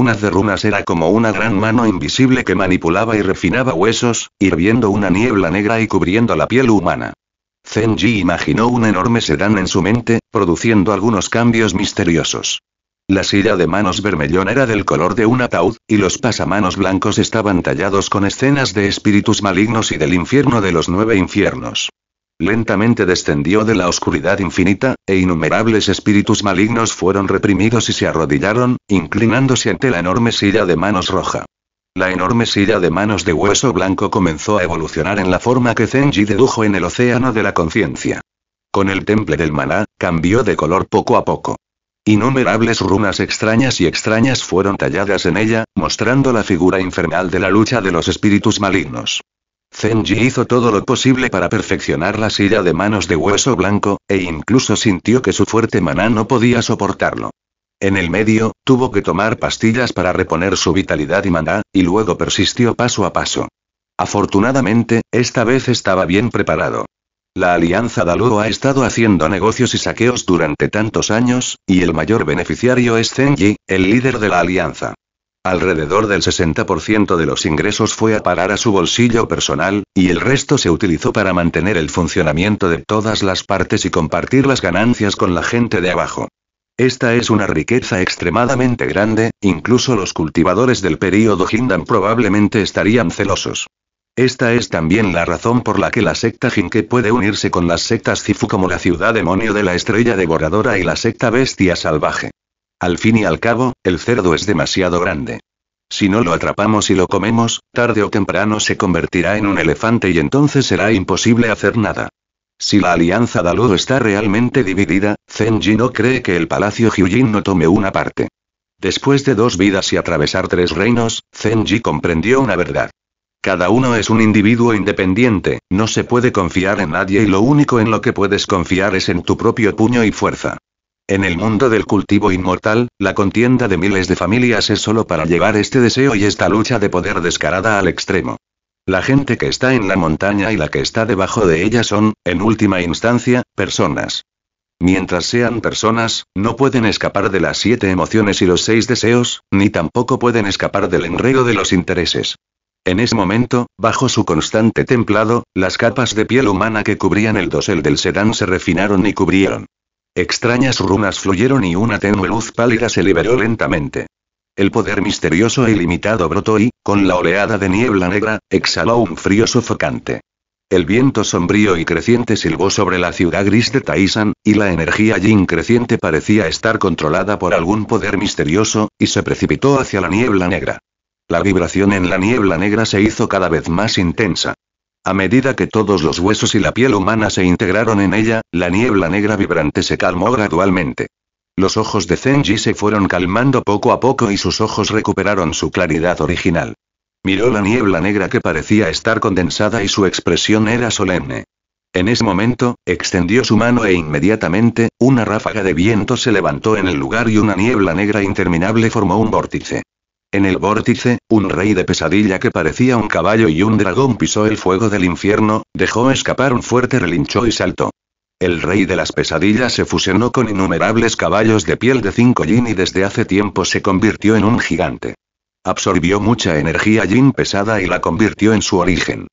Una de runas era como una gran mano invisible que manipulaba y refinaba huesos, hirviendo una niebla negra y cubriendo la piel humana. Zenji imaginó un enorme sedán en su mente, produciendo algunos cambios misteriosos. La silla de manos vermellón era del color de un ataúd, y los pasamanos blancos estaban tallados con escenas de espíritus malignos y del infierno de los nueve infiernos. Lentamente descendió de la oscuridad infinita, e innumerables espíritus malignos fueron reprimidos y se arrodillaron, inclinándose ante la enorme silla de manos roja. La enorme silla de manos de hueso blanco comenzó a evolucionar en la forma que Zenji dedujo en el océano de la conciencia. Con el temple del maná, cambió de color poco a poco. Innumerables runas extrañas y extrañas fueron talladas en ella, mostrando la figura infernal de la lucha de los espíritus malignos. Zenji hizo todo lo posible para perfeccionar la silla de manos de hueso blanco, e incluso sintió que su fuerte maná no podía soportarlo. En el medio, tuvo que tomar pastillas para reponer su vitalidad y maná, y luego persistió paso a paso. Afortunadamente, esta vez estaba bien preparado. La Alianza Daluo ha estado haciendo negocios y saqueos durante tantos años, y el mayor beneficiario es Zenji, el líder de la Alianza. Alrededor del 60% de los ingresos fue a parar a su bolsillo personal, y el resto se utilizó para mantener el funcionamiento de todas las partes y compartir las ganancias con la gente de abajo. Esta es una riqueza extremadamente grande, incluso los cultivadores del período Hindan probablemente estarían celosos. Esta es también la razón por la que la secta Jinke puede unirse con las sectas Zifu como la ciudad demonio de la estrella devoradora y la secta bestia salvaje. Al fin y al cabo, el cerdo es demasiado grande. Si no lo atrapamos y lo comemos, tarde o temprano se convertirá en un elefante y entonces será imposible hacer nada. Si la alianza Daluo está realmente dividida, Zenji no cree que el palacio Hyujin no tome una parte. Después de dos vidas y atravesar tres reinos, Zenji comprendió una verdad. Cada uno es un individuo independiente, no se puede confiar en nadie y lo único en lo que puedes confiar es en tu propio puño y fuerza. En el mundo del cultivo inmortal, la contienda de miles de familias es solo para llevar este deseo y esta lucha de poder descarada al extremo. La gente que está en la montaña y la que está debajo de ella son, en última instancia, personas. Mientras sean personas, no pueden escapar de las siete emociones y los seis deseos, ni tampoco pueden escapar del enredo de los intereses. En ese momento, bajo su constante templado, las capas de piel humana que cubrían el dosel del sedán se refinaron y cubrieron. Extrañas runas fluyeron y una tenue luz pálida se liberó lentamente. El poder misterioso e ilimitado brotó y, con la oleada de niebla negra, exhaló un frío sofocante. El viento sombrío y creciente silbó sobre la ciudad gris de Taisan, y la energía yin creciente parecía estar controlada por algún poder misterioso, y se precipitó hacia la niebla negra. La vibración en la niebla negra se hizo cada vez más intensa. A medida que todos los huesos y la piel humana se integraron en ella, la niebla negra vibrante se calmó gradualmente. Los ojos de Zenji se fueron calmando poco a poco y sus ojos recuperaron su claridad original. Miró la niebla negra que parecía estar condensada y su expresión era solemne. En ese momento, extendió su mano e inmediatamente, una ráfaga de viento se levantó en el lugar y una niebla negra interminable formó un vórtice. En el vórtice, un rey de pesadilla que parecía un caballo y un dragón pisó el fuego del infierno, dejó escapar un fuerte relincho y saltó. El rey de las pesadillas se fusionó con innumerables caballos de piel de cinco yin y desde hace tiempo se convirtió en un gigante. Absorbió mucha energía yin pesada y la convirtió en su origen.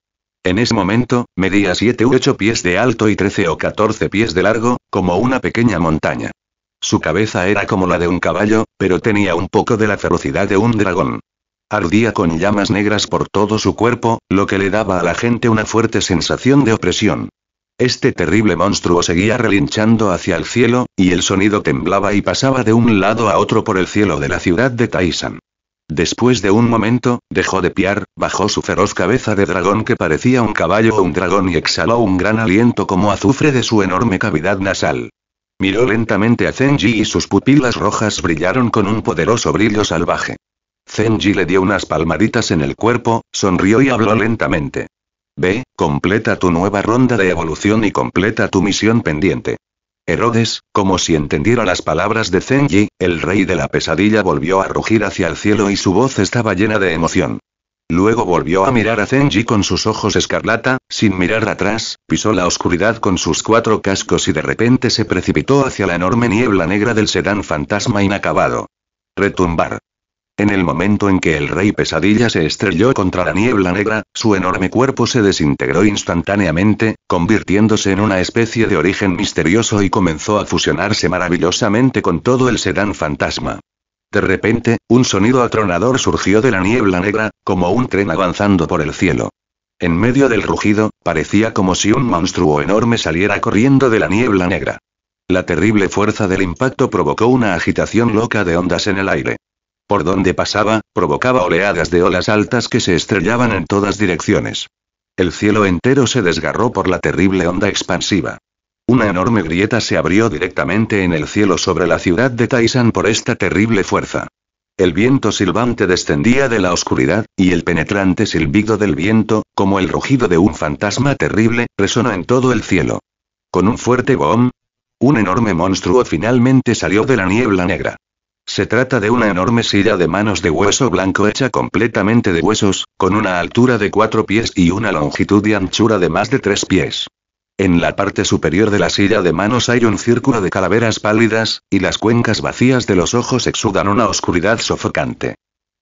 En ese momento, medía 7 u 8 pies de alto y 13 o 14 pies de largo, como una pequeña montaña. Su cabeza era como la de un caballo, pero tenía un poco de la ferocidad de un dragón. Ardía con llamas negras por todo su cuerpo, lo que le daba a la gente una fuerte sensación de opresión. Este terrible monstruo seguía relinchando hacia el cielo, y el sonido temblaba y pasaba de un lado a otro por el cielo de la ciudad de Taisan. Después de un momento, dejó de piar, bajó su feroz cabeza de dragón que parecía un caballo o un dragón y exhaló un gran aliento como azufre de su enorme cavidad nasal. Miró lentamente a Zenji y sus pupilas rojas brillaron con un poderoso brillo salvaje. Zenji le dio unas palmaditas en el cuerpo, sonrió y habló lentamente. Ve, completa tu nueva ronda de evolución y completa tu misión pendiente. Herodes, como si entendiera las palabras de Zenji, el rey de la pesadilla volvió a rugir hacia el cielo y su voz estaba llena de emoción. Luego volvió a mirar a Zenji con sus ojos escarlata, sin mirar atrás, pisó la oscuridad con sus cuatro cascos y de repente se precipitó hacia la enorme niebla negra del sedán fantasma inacabado. Retumbar. En el momento en que el rey pesadilla se estrelló contra la niebla negra, su enorme cuerpo se desintegró instantáneamente, convirtiéndose en una especie de origen misterioso y comenzó a fusionarse maravillosamente con todo el sedán fantasma. De repente, un sonido atronador surgió de la niebla negra, como un tren avanzando por el cielo. En medio del rugido, parecía como si un monstruo enorme saliera corriendo de la niebla negra. La terrible fuerza del impacto provocó una agitación loca de ondas en el aire. Por donde pasaba, provocaba oleadas de olas altas que se estrellaban en todas direcciones. El cielo entero se desgarró por la terrible onda expansiva. Una enorme grieta se abrió directamente en el cielo sobre la ciudad de Taisan por esta terrible fuerza. El viento silbante descendía de la oscuridad, y el penetrante silbido del viento, como el rugido de un fantasma terrible, resonó en todo el cielo. Con un fuerte boom, un enorme monstruo finalmente salió de la niebla negra. Se trata de una enorme silla de manos de hueso blanco hecha completamente de huesos, con una altura de cuatro pies y una longitud y anchura de más de tres pies. En la parte superior de la silla de manos hay un círculo de calaveras pálidas, y las cuencas vacías de los ojos exudan una oscuridad sofocante.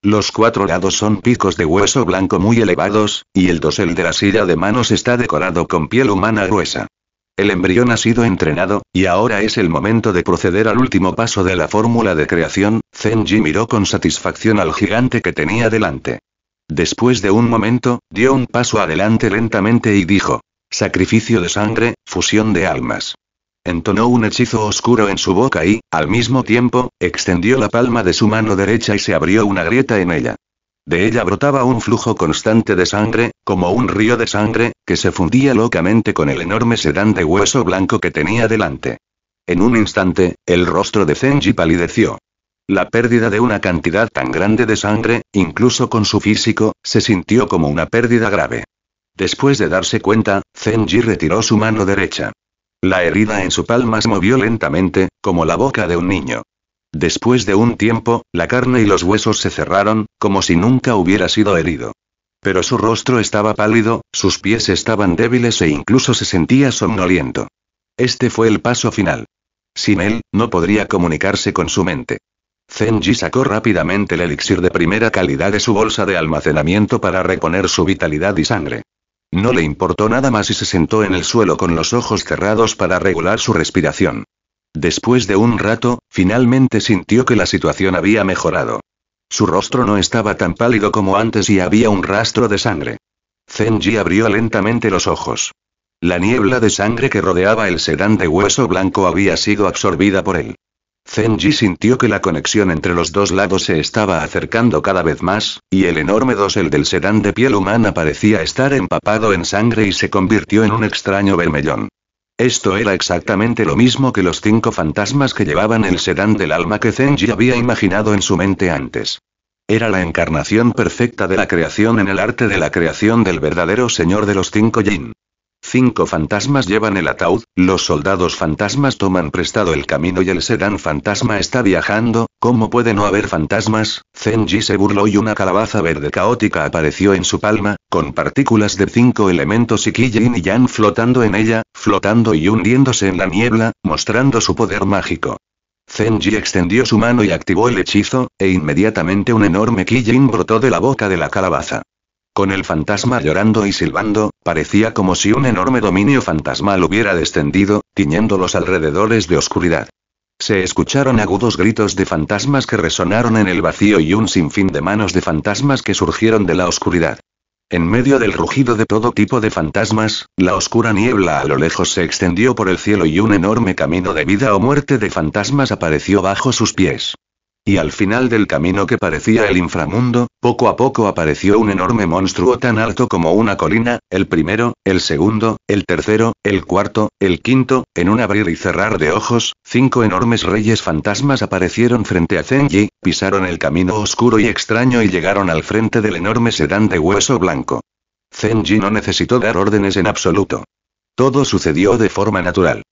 Los cuatro lados son picos de hueso blanco muy elevados, y el dosel de la silla de manos está decorado con piel humana gruesa. El embrión ha sido entrenado, y ahora es el momento de proceder al último paso de la fórmula de creación. Zenji miró con satisfacción al gigante que tenía delante. Después de un momento, dio un paso adelante lentamente y dijo: Sacrificio de sangre, fusión de almas. Entonó un hechizo oscuro en su boca y, al mismo tiempo, extendió la palma de su mano derecha y se abrió una grieta en ella. De ella brotaba un flujo constante de sangre, como un río de sangre, que se fundía locamente con el enorme sedán de hueso blanco que tenía delante. En un instante, el rostro de Zenji palideció. La pérdida de una cantidad tan grande de sangre, incluso con su físico, se sintió como una pérdida grave. Después de darse cuenta, Zenji retiró su mano derecha. La herida en su palma se movió lentamente, como la boca de un niño. Después de un tiempo, la carne y los huesos se cerraron, como si nunca hubiera sido herido. Pero su rostro estaba pálido, sus pies estaban débiles e incluso se sentía somnoliento. Este fue el paso final. Sin él, no podría comunicarse con su mente. Zenji sacó rápidamente el elixir de primera calidad de su bolsa de almacenamiento para reponer su vitalidad y sangre. No le importó nada más y se sentó en el suelo con los ojos cerrados para regular su respiración. Después de un rato, finalmente sintió que la situación había mejorado. Su rostro no estaba tan pálido como antes y había un rastro de sangre. Zenji abrió lentamente los ojos. La niebla de sangre que rodeaba el sedán de hueso blanco había sido absorbida por él. Zenji sintió que la conexión entre los dos lados se estaba acercando cada vez más, y el enorme dosel del sedán de piel humana parecía estar empapado en sangre y se convirtió en un extraño vermellón. Esto era exactamente lo mismo que los cinco fantasmas que llevaban el sedán del alma que Zenji había imaginado en su mente antes. Era la encarnación perfecta de la creación en el arte de la creación del verdadero señor de los cinco yin. Cinco fantasmas llevan el ataúd, los soldados fantasmas toman prestado el camino y el sedán fantasma está viajando, ¿cómo puede no haber fantasmas? Zenji se burló y una calabaza verde caótica apareció en su palma, con partículas de cinco elementos y Ki Yin y Yang flotando en ella, flotando y hundiéndose en la niebla, mostrando su poder mágico. Zenji extendió su mano y activó el hechizo, e inmediatamente un enorme Ki Yin brotó de la boca de la calabaza. Con el fantasma llorando y silbando, parecía como si un enorme dominio fantasmal hubiera descendido, tiñendo los alrededores de oscuridad. Se escucharon agudos gritos de fantasmas que resonaron en el vacío y un sinfín de manos de fantasmas que surgieron de la oscuridad. En medio del rugido de todo tipo de fantasmas, la oscura niebla a lo lejos se extendió por el cielo y un enorme camino de vida o muerte de fantasmas apareció bajo sus pies. Y al final del camino que parecía el inframundo, poco a poco apareció un enorme monstruo tan alto como una colina, el primero, el segundo, el tercero, el cuarto, el quinto, en un abrir y cerrar de ojos, cinco enormes reyes fantasmas aparecieron frente a Zenji, pisaron el camino oscuro y extraño y llegaron al frente del enorme sedán de hueso blanco. Zenji no necesitó dar órdenes en absoluto. Todo sucedió de forma natural.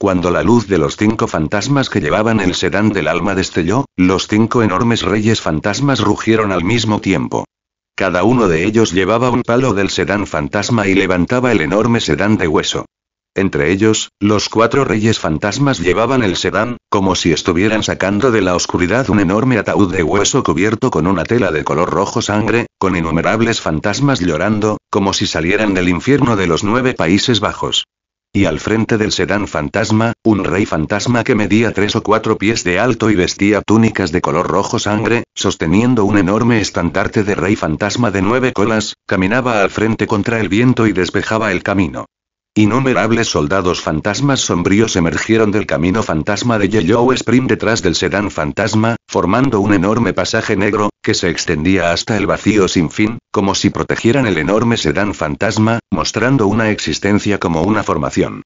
Cuando la luz de los cinco fantasmas que llevaban el sedán del alma destelló, los cinco enormes reyes fantasmas rugieron al mismo tiempo. Cada uno de ellos llevaba un palo del sedán fantasma y levantaba el enorme sedán de hueso. Entre ellos, los cuatro reyes fantasmas llevaban el sedán, como si estuvieran sacando de la oscuridad un enorme ataúd de hueso cubierto con una tela de color rojo sangre, con innumerables fantasmas llorando, como si salieran del infierno de los nueve Países Bajos. Y al frente del sedán fantasma, un rey fantasma que medía tres o cuatro pies de alto y vestía túnicas de color rojo sangre, sosteniendo un enorme estandarte de rey fantasma de nueve colas, caminaba al frente contra el viento y despejaba el camino. Innumerables soldados fantasmas sombríos emergieron del camino fantasma de Yellow Spring detrás del sedán fantasma, formando un enorme pasaje negro, que se extendía hasta el vacío sin fin, como si protegieran el enorme sedán fantasma, mostrando una existencia como una formación.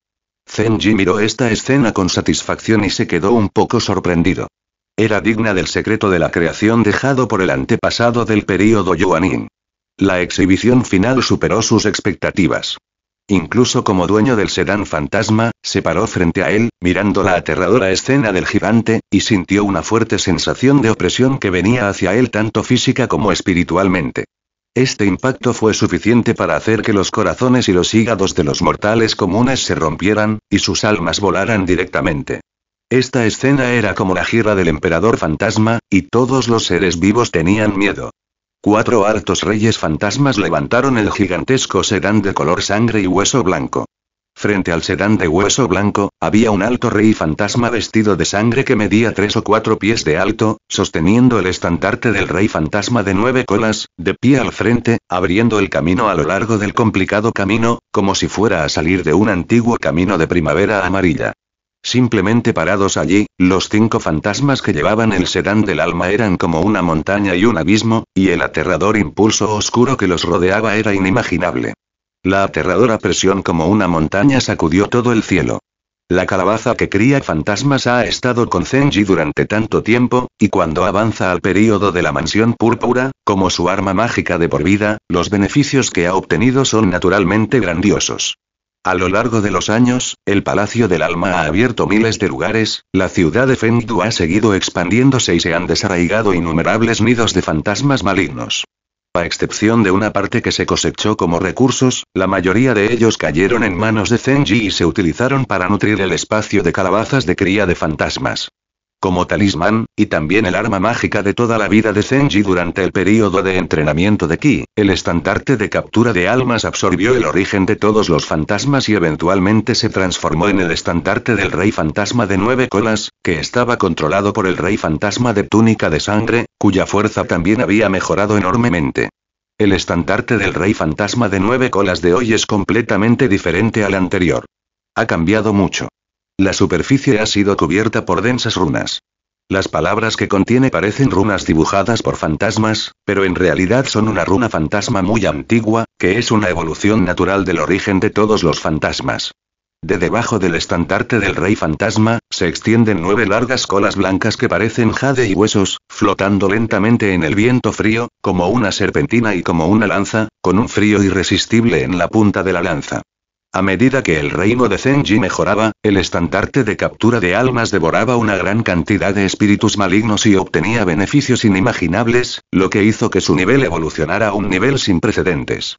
Zenji miró esta escena con satisfacción y se quedó un poco sorprendido. Era digna del secreto de la creación dejado por el antepasado del período Yuanin. La exhibición final superó sus expectativas. Incluso como dueño del sedán fantasma, se paró frente a él, mirando la aterradora escena del gigante, y sintió una fuerte sensación de opresión que venía hacia él tanto física como espiritualmente. Este impacto fue suficiente para hacer que los corazones y los hígados de los mortales comunes se rompieran, y sus almas volaran directamente. Esta escena era como la gira del emperador fantasma, y todos los seres vivos tenían miedo. Cuatro altos reyes fantasmas levantaron el gigantesco sedán de color sangre y hueso blanco. Frente al sedán de hueso blanco, había un alto rey fantasma vestido de sangre que medía tres o cuatro pies de alto, sosteniendo el estandarte del rey fantasma de nueve colas, de pie al frente, abriendo el camino a lo largo del complicado camino, como si fuera a salir de un antiguo camino de primavera amarilla. Simplemente parados allí, los cinco fantasmas que llevaban el sedán del alma eran como una montaña y un abismo, y el aterrador impulso oscuro que los rodeaba era inimaginable. La aterradora presión como una montaña sacudió todo el cielo. La calabaza que cría fantasmas ha estado con Zenji durante tanto tiempo, y cuando avanza al período de la mansión púrpura, como su arma mágica de por vida, los beneficios que ha obtenido son naturalmente grandiosos. A lo largo de los años, el Palacio del Alma ha abierto miles de lugares, la ciudad de Fengdu ha seguido expandiéndose y se han desarraigado innumerables nidos de fantasmas malignos. A excepción de una parte que se cosechó como recursos, la mayoría de ellos cayeron en manos de Zenji y se utilizaron para nutrir el espacio de calabazas de cría de fantasmas como talismán, y también el arma mágica de toda la vida de Zenji durante el período de entrenamiento de Ki, el estandarte de captura de almas absorbió el origen de todos los fantasmas y eventualmente se transformó en el estandarte del rey fantasma de nueve colas, que estaba controlado por el rey fantasma de túnica de sangre, cuya fuerza también había mejorado enormemente. El estandarte del rey fantasma de nueve colas de hoy es completamente diferente al anterior. Ha cambiado mucho. La superficie ha sido cubierta por densas runas. Las palabras que contiene parecen runas dibujadas por fantasmas, pero en realidad son una runa fantasma muy antigua, que es una evolución natural del origen de todos los fantasmas. De debajo del estandarte del rey fantasma, se extienden nueve largas colas blancas que parecen jade y huesos, flotando lentamente en el viento frío, como una serpentina y como una lanza, con un frío irresistible en la punta de la lanza. A medida que el reino de Zenji mejoraba, el estandarte de captura de almas devoraba una gran cantidad de espíritus malignos y obtenía beneficios inimaginables, lo que hizo que su nivel evolucionara a un nivel sin precedentes.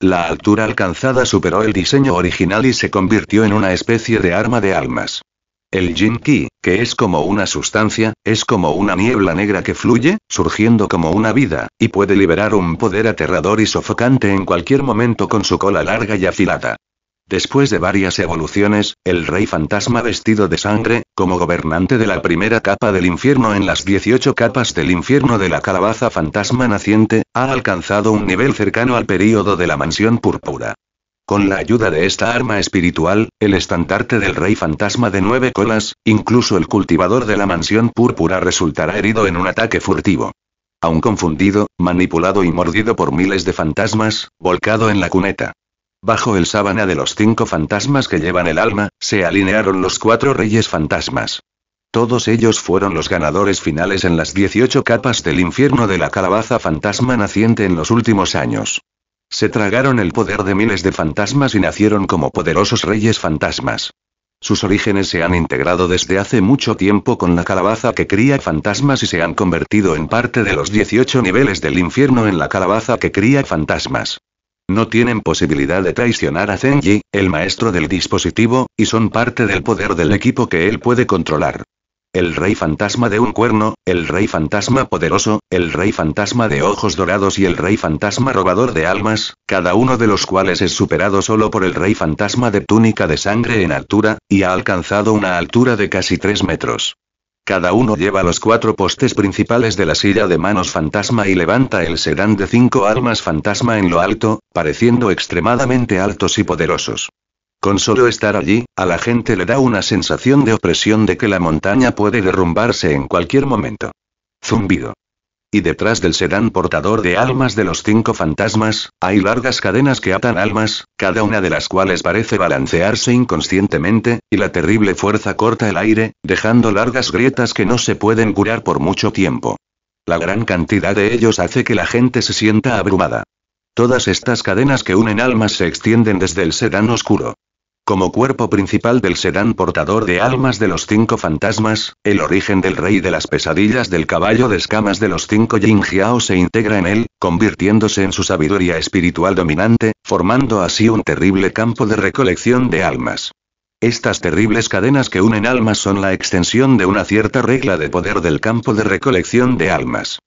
La altura alcanzada superó el diseño original y se convirtió en una especie de arma de almas. El Jin Ki, que es como una sustancia, es como una niebla negra que fluye, surgiendo como una vida, y puede liberar un poder aterrador y sofocante en cualquier momento con su cola larga y afilada. Después de varias evoluciones, el rey fantasma vestido de sangre, como gobernante de la primera capa del infierno en las 18 capas del infierno de la calabaza fantasma naciente, ha alcanzado un nivel cercano al período de la mansión púrpura. Con la ayuda de esta arma espiritual, el estandarte del rey fantasma de nueve colas, incluso el cultivador de la mansión púrpura resultará herido en un ataque furtivo. Aún confundido, manipulado y mordido por miles de fantasmas, volcado en la cuneta. Bajo el sábana de los cinco fantasmas que llevan el alma, se alinearon los cuatro reyes fantasmas. Todos ellos fueron los ganadores finales en las 18 capas del infierno de la calabaza fantasma naciente en los últimos años. Se tragaron el poder de miles de fantasmas y nacieron como poderosos reyes fantasmas. Sus orígenes se han integrado desde hace mucho tiempo con la calabaza que cría fantasmas y se han convertido en parte de los 18 niveles del infierno en la calabaza que cría fantasmas. No tienen posibilidad de traicionar a Zenji, el maestro del dispositivo, y son parte del poder del equipo que él puede controlar. El rey fantasma de un cuerno, el rey fantasma poderoso, el rey fantasma de ojos dorados y el rey fantasma robador de almas, cada uno de los cuales es superado solo por el rey fantasma de túnica de sangre en altura, y ha alcanzado una altura de casi 3 metros. Cada uno lleva los cuatro postes principales de la silla de manos fantasma y levanta el sedán de cinco almas fantasma en lo alto, pareciendo extremadamente altos y poderosos. Con solo estar allí, a la gente le da una sensación de opresión de que la montaña puede derrumbarse en cualquier momento. Zumbido. Y detrás del sedán portador de almas de los cinco fantasmas, hay largas cadenas que atan almas, cada una de las cuales parece balancearse inconscientemente, y la terrible fuerza corta el aire, dejando largas grietas que no se pueden curar por mucho tiempo. La gran cantidad de ellos hace que la gente se sienta abrumada. Todas estas cadenas que unen almas se extienden desde el sedán oscuro. Como cuerpo principal del sedán portador de almas de los cinco fantasmas, el origen del rey de las pesadillas del caballo de escamas de los cinco Yin Jiao se integra en él, convirtiéndose en su sabiduría espiritual dominante, formando así un terrible campo de recolección de almas. Estas terribles cadenas que unen almas son la extensión de una cierta regla de poder del campo de recolección de almas.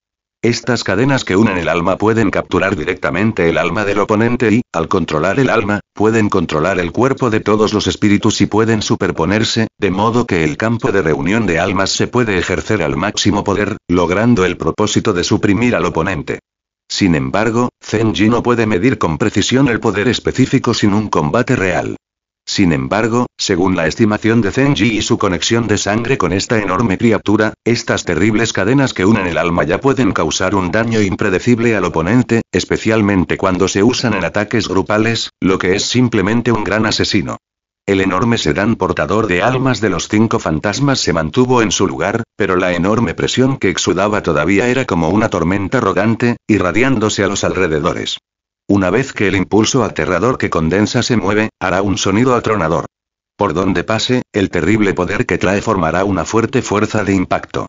Estas cadenas que unen el alma pueden capturar directamente el alma del oponente y, al controlar el alma, pueden controlar el cuerpo de todos los espíritus y pueden superponerse, de modo que el campo de reunión de almas se puede ejercer al máximo poder, logrando el propósito de suprimir al oponente. Sin embargo, Zenji no puede medir con precisión el poder específico sin un combate real. Sin embargo, según la estimación de Zenji y su conexión de sangre con esta enorme criatura, estas terribles cadenas que unen el alma ya pueden causar un daño impredecible al oponente, especialmente cuando se usan en ataques grupales, lo que es simplemente un gran asesino. El enorme sedán portador de almas de los cinco fantasmas se mantuvo en su lugar, pero la enorme presión que exudaba todavía era como una tormenta arrogante, irradiándose a los alrededores. Una vez que el impulso aterrador que condensa se mueve, hará un sonido atronador. Por donde pase, el terrible poder que trae formará una fuerte fuerza de impacto.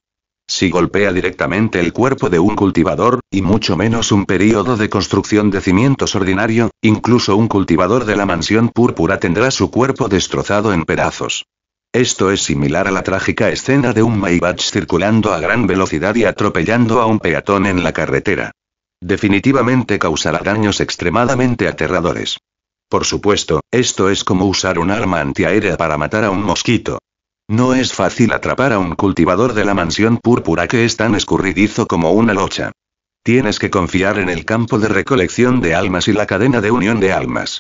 Si golpea directamente el cuerpo de un cultivador, y mucho menos un período de construcción de cimientos ordinario, incluso un cultivador de la mansión púrpura tendrá su cuerpo destrozado en pedazos. Esto es similar a la trágica escena de un Maybach circulando a gran velocidad y atropellando a un peatón en la carretera. Definitivamente causará daños extremadamente aterradores. Por supuesto, esto es como usar un arma antiaérea para matar a un mosquito. No es fácil atrapar a un cultivador de la mansión púrpura que es tan escurridizo como una locha. Tienes que confiar en el campo de recolección de almas y la cadena de unión de almas.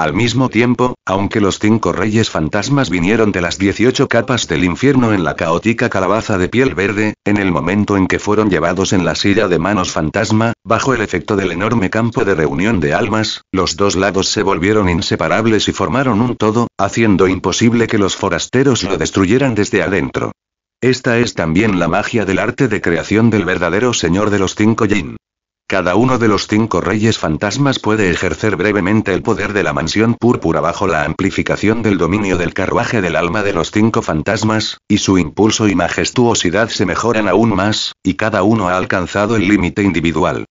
Al mismo tiempo, aunque los cinco reyes fantasmas vinieron de las 18 capas del infierno en la caótica calabaza de piel verde, en el momento en que fueron llevados en la silla de manos fantasma, bajo el efecto del enorme campo de reunión de almas, los dos lados se volvieron inseparables y formaron un todo, haciendo imposible que los forasteros lo destruyeran desde adentro. Esta es también la magia del arte de creación del verdadero señor de los cinco yin. Cada uno de los cinco reyes fantasmas puede ejercer brevemente el poder de la mansión púrpura bajo la amplificación del dominio del carruaje del alma de los cinco fantasmas, y su impulso y majestuosidad se mejoran aún más, y cada uno ha alcanzado el límite individual.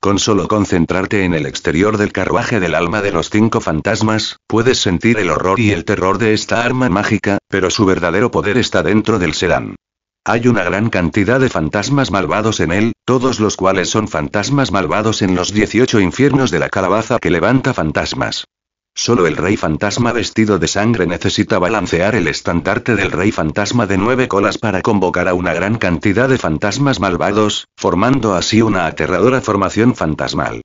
Con solo concentrarte en el exterior del carruaje del alma de los cinco fantasmas, puedes sentir el horror y el terror de esta arma mágica, pero su verdadero poder está dentro del sedán. Hay una gran cantidad de fantasmas malvados en él, todos los cuales son fantasmas malvados en los 18 infiernos de la calabaza que levanta fantasmas. Solo el rey fantasma vestido de sangre necesita balancear el estandarte del rey fantasma de nueve colas para convocar a una gran cantidad de fantasmas malvados, formando así una aterradora formación fantasmal.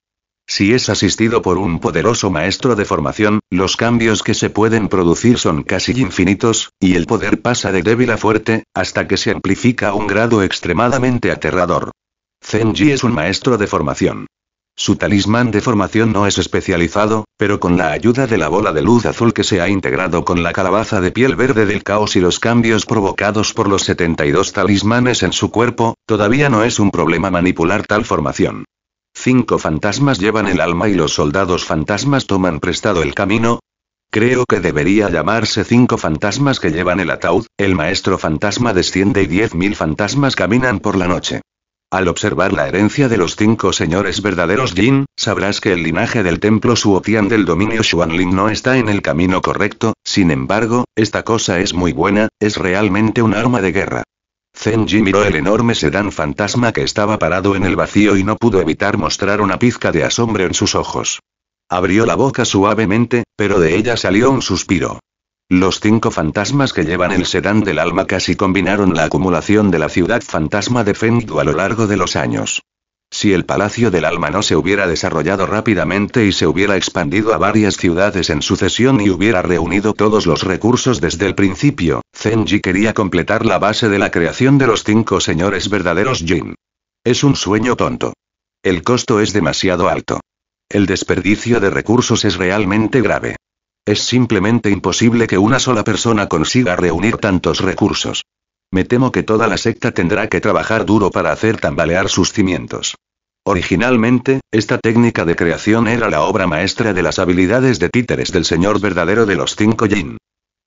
Si es asistido por un poderoso maestro de formación, los cambios que se pueden producir son casi infinitos, y el poder pasa de débil a fuerte, hasta que se amplifica a un grado extremadamente aterrador. Zenji es un maestro de formación. Su talismán de formación no es especializado, pero con la ayuda de la bola de luz azul que se ha integrado con la calabaza de piel verde del caos y los cambios provocados por los 72 talismanes en su cuerpo, todavía no es un problema manipular tal formación. Cinco fantasmas llevan el alma y los soldados fantasmas toman prestado el camino. Creo que debería llamarse cinco fantasmas que llevan el ataúd, el maestro fantasma desciende y diez mil fantasmas caminan por la noche. Al observar la herencia de los cinco señores verdaderos Jin, sabrás que el linaje del templo Suotian del dominio Xuanling no está en el camino correcto, sin embargo, esta cosa es muy buena, es realmente un arma de guerra. Zenji miró el enorme sedán fantasma que estaba parado en el vacío y no pudo evitar mostrar una pizca de asombro en sus ojos. Abrió la boca suavemente, pero de ella salió un suspiro. Los cinco fantasmas que llevan el sedán del alma casi combinaron la acumulación de la ciudad fantasma de Fengdu a lo largo de los años. Si el Palacio del Alma no se hubiera desarrollado rápidamente y se hubiera expandido a varias ciudades en sucesión y hubiera reunido todos los recursos desde el principio, Zenji quería completar la base de la creación de los cinco señores verdaderos Jin. Es un sueño tonto. El costo es demasiado alto. El desperdicio de recursos es realmente grave. Es simplemente imposible que una sola persona consiga reunir tantos recursos. Me temo que toda la secta tendrá que trabajar duro para hacer tambalear sus cimientos. Originalmente, esta técnica de creación era la obra maestra de las habilidades de títeres del señor verdadero de los cinco yin.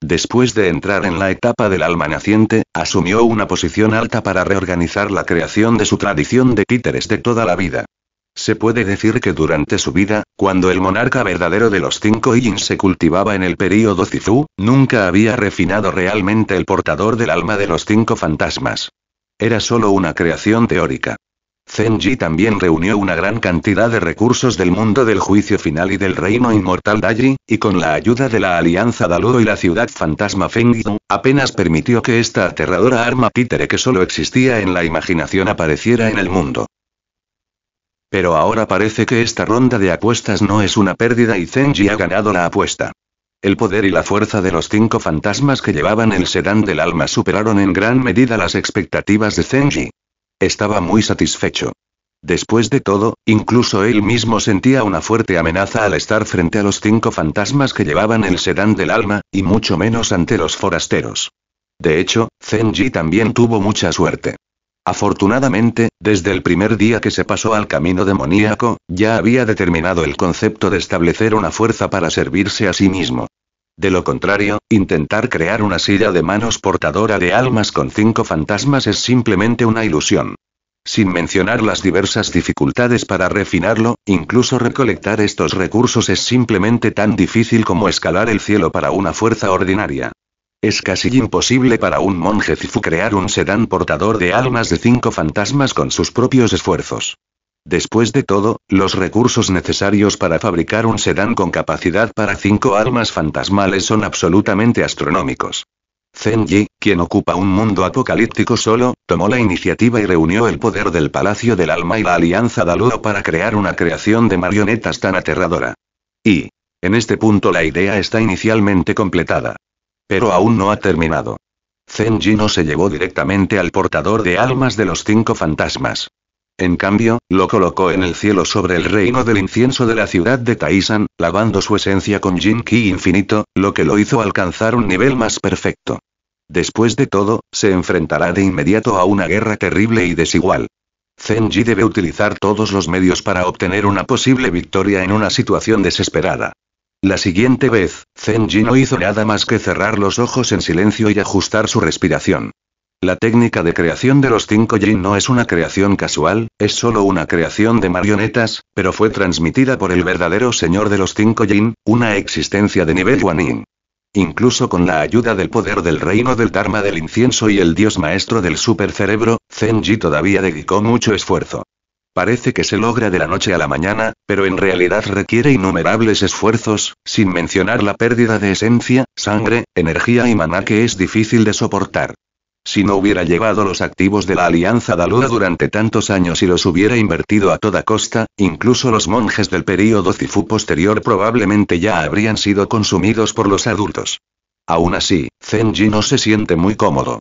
Después de entrar en la etapa del alma naciente, asumió una posición alta para reorganizar la creación de su tradición de títeres de toda la vida. Se puede decir que durante su vida, cuando el monarca verdadero de los cinco Yin se cultivaba en el período Zifu, nunca había refinado realmente el portador del alma de los cinco fantasmas. Era solo una creación teórica. Zenji también reunió una gran cantidad de recursos del mundo del juicio final y del reino inmortal Daji, y con la ayuda de la alianza Daluo y la ciudad fantasma Fengdu, apenas permitió que esta aterradora arma títere que solo existía en la imaginación apareciera en el mundo. Pero ahora parece que esta ronda de apuestas no es una pérdida y Zenji ha ganado la apuesta. El poder y la fuerza de los cinco fantasmas que llevaban el sedán del alma superaron en gran medida las expectativas de Zenji. Estaba muy satisfecho. Después de todo, incluso él mismo sentía una fuerte amenaza al estar frente a los cinco fantasmas que llevaban el sedán del alma, y mucho menos ante los forasteros. De hecho, Zenji también tuvo mucha suerte. Afortunadamente, desde el primer día que se pasó al camino demoníaco, ya había determinado el concepto de establecer una fuerza para servirse a sí mismo. De lo contrario, intentar crear una silla de manos portadora de almas con cinco fantasmas es simplemente una ilusión. Sin mencionar las diversas dificultades para refinarlo, incluso recolectar estos recursos es simplemente tan difícil como escalar el cielo para una fuerza ordinaria. Es casi imposible para un monje Zifu crear un sedán portador de almas de cinco fantasmas con sus propios esfuerzos. Después de todo, los recursos necesarios para fabricar un sedán con capacidad para cinco almas fantasmales son absolutamente astronómicos. Zenji, quien ocupa un mundo apocalíptico solo, tomó la iniciativa y reunió el poder del Palacio del Alma y la Alianza Daluo para crear una creación de marionetas tan aterradora. Y, en este punto la idea está inicialmente completada. Pero aún no ha terminado. Zenji no se llevó directamente al portador de almas de los cinco fantasmas. En cambio, lo colocó en el cielo sobre el reino del incienso de la ciudad de Taisan, lavando su esencia con Jin Ki infinito, lo que lo hizo alcanzar un nivel más perfecto. Después de todo, se enfrentará de inmediato a una guerra terrible y desigual. Zenji debe utilizar todos los medios para obtener una posible victoria en una situación desesperada. La siguiente vez, Zenji no hizo nada más que cerrar los ojos en silencio y ajustar su respiración. La técnica de creación de los cinco Yin no es una creación casual, es solo una creación de marionetas, pero fue transmitida por el verdadero señor de los cinco Yin, una existencia de nivel Yin. Incluso con la ayuda del poder del reino del Dharma del incienso y el dios maestro del supercerebro, Zenji todavía dedicó mucho esfuerzo. Parece que se logra de la noche a la mañana, pero en realidad requiere innumerables esfuerzos, sin mencionar la pérdida de esencia, sangre, energía y maná que es difícil de soportar. Si no hubiera llevado los activos de la Alianza Dalura durante tantos años y los hubiera invertido a toda costa, incluso los monjes del período Cifu posterior probablemente ya habrían sido consumidos por los adultos. Aún así, Zenji no se siente muy cómodo.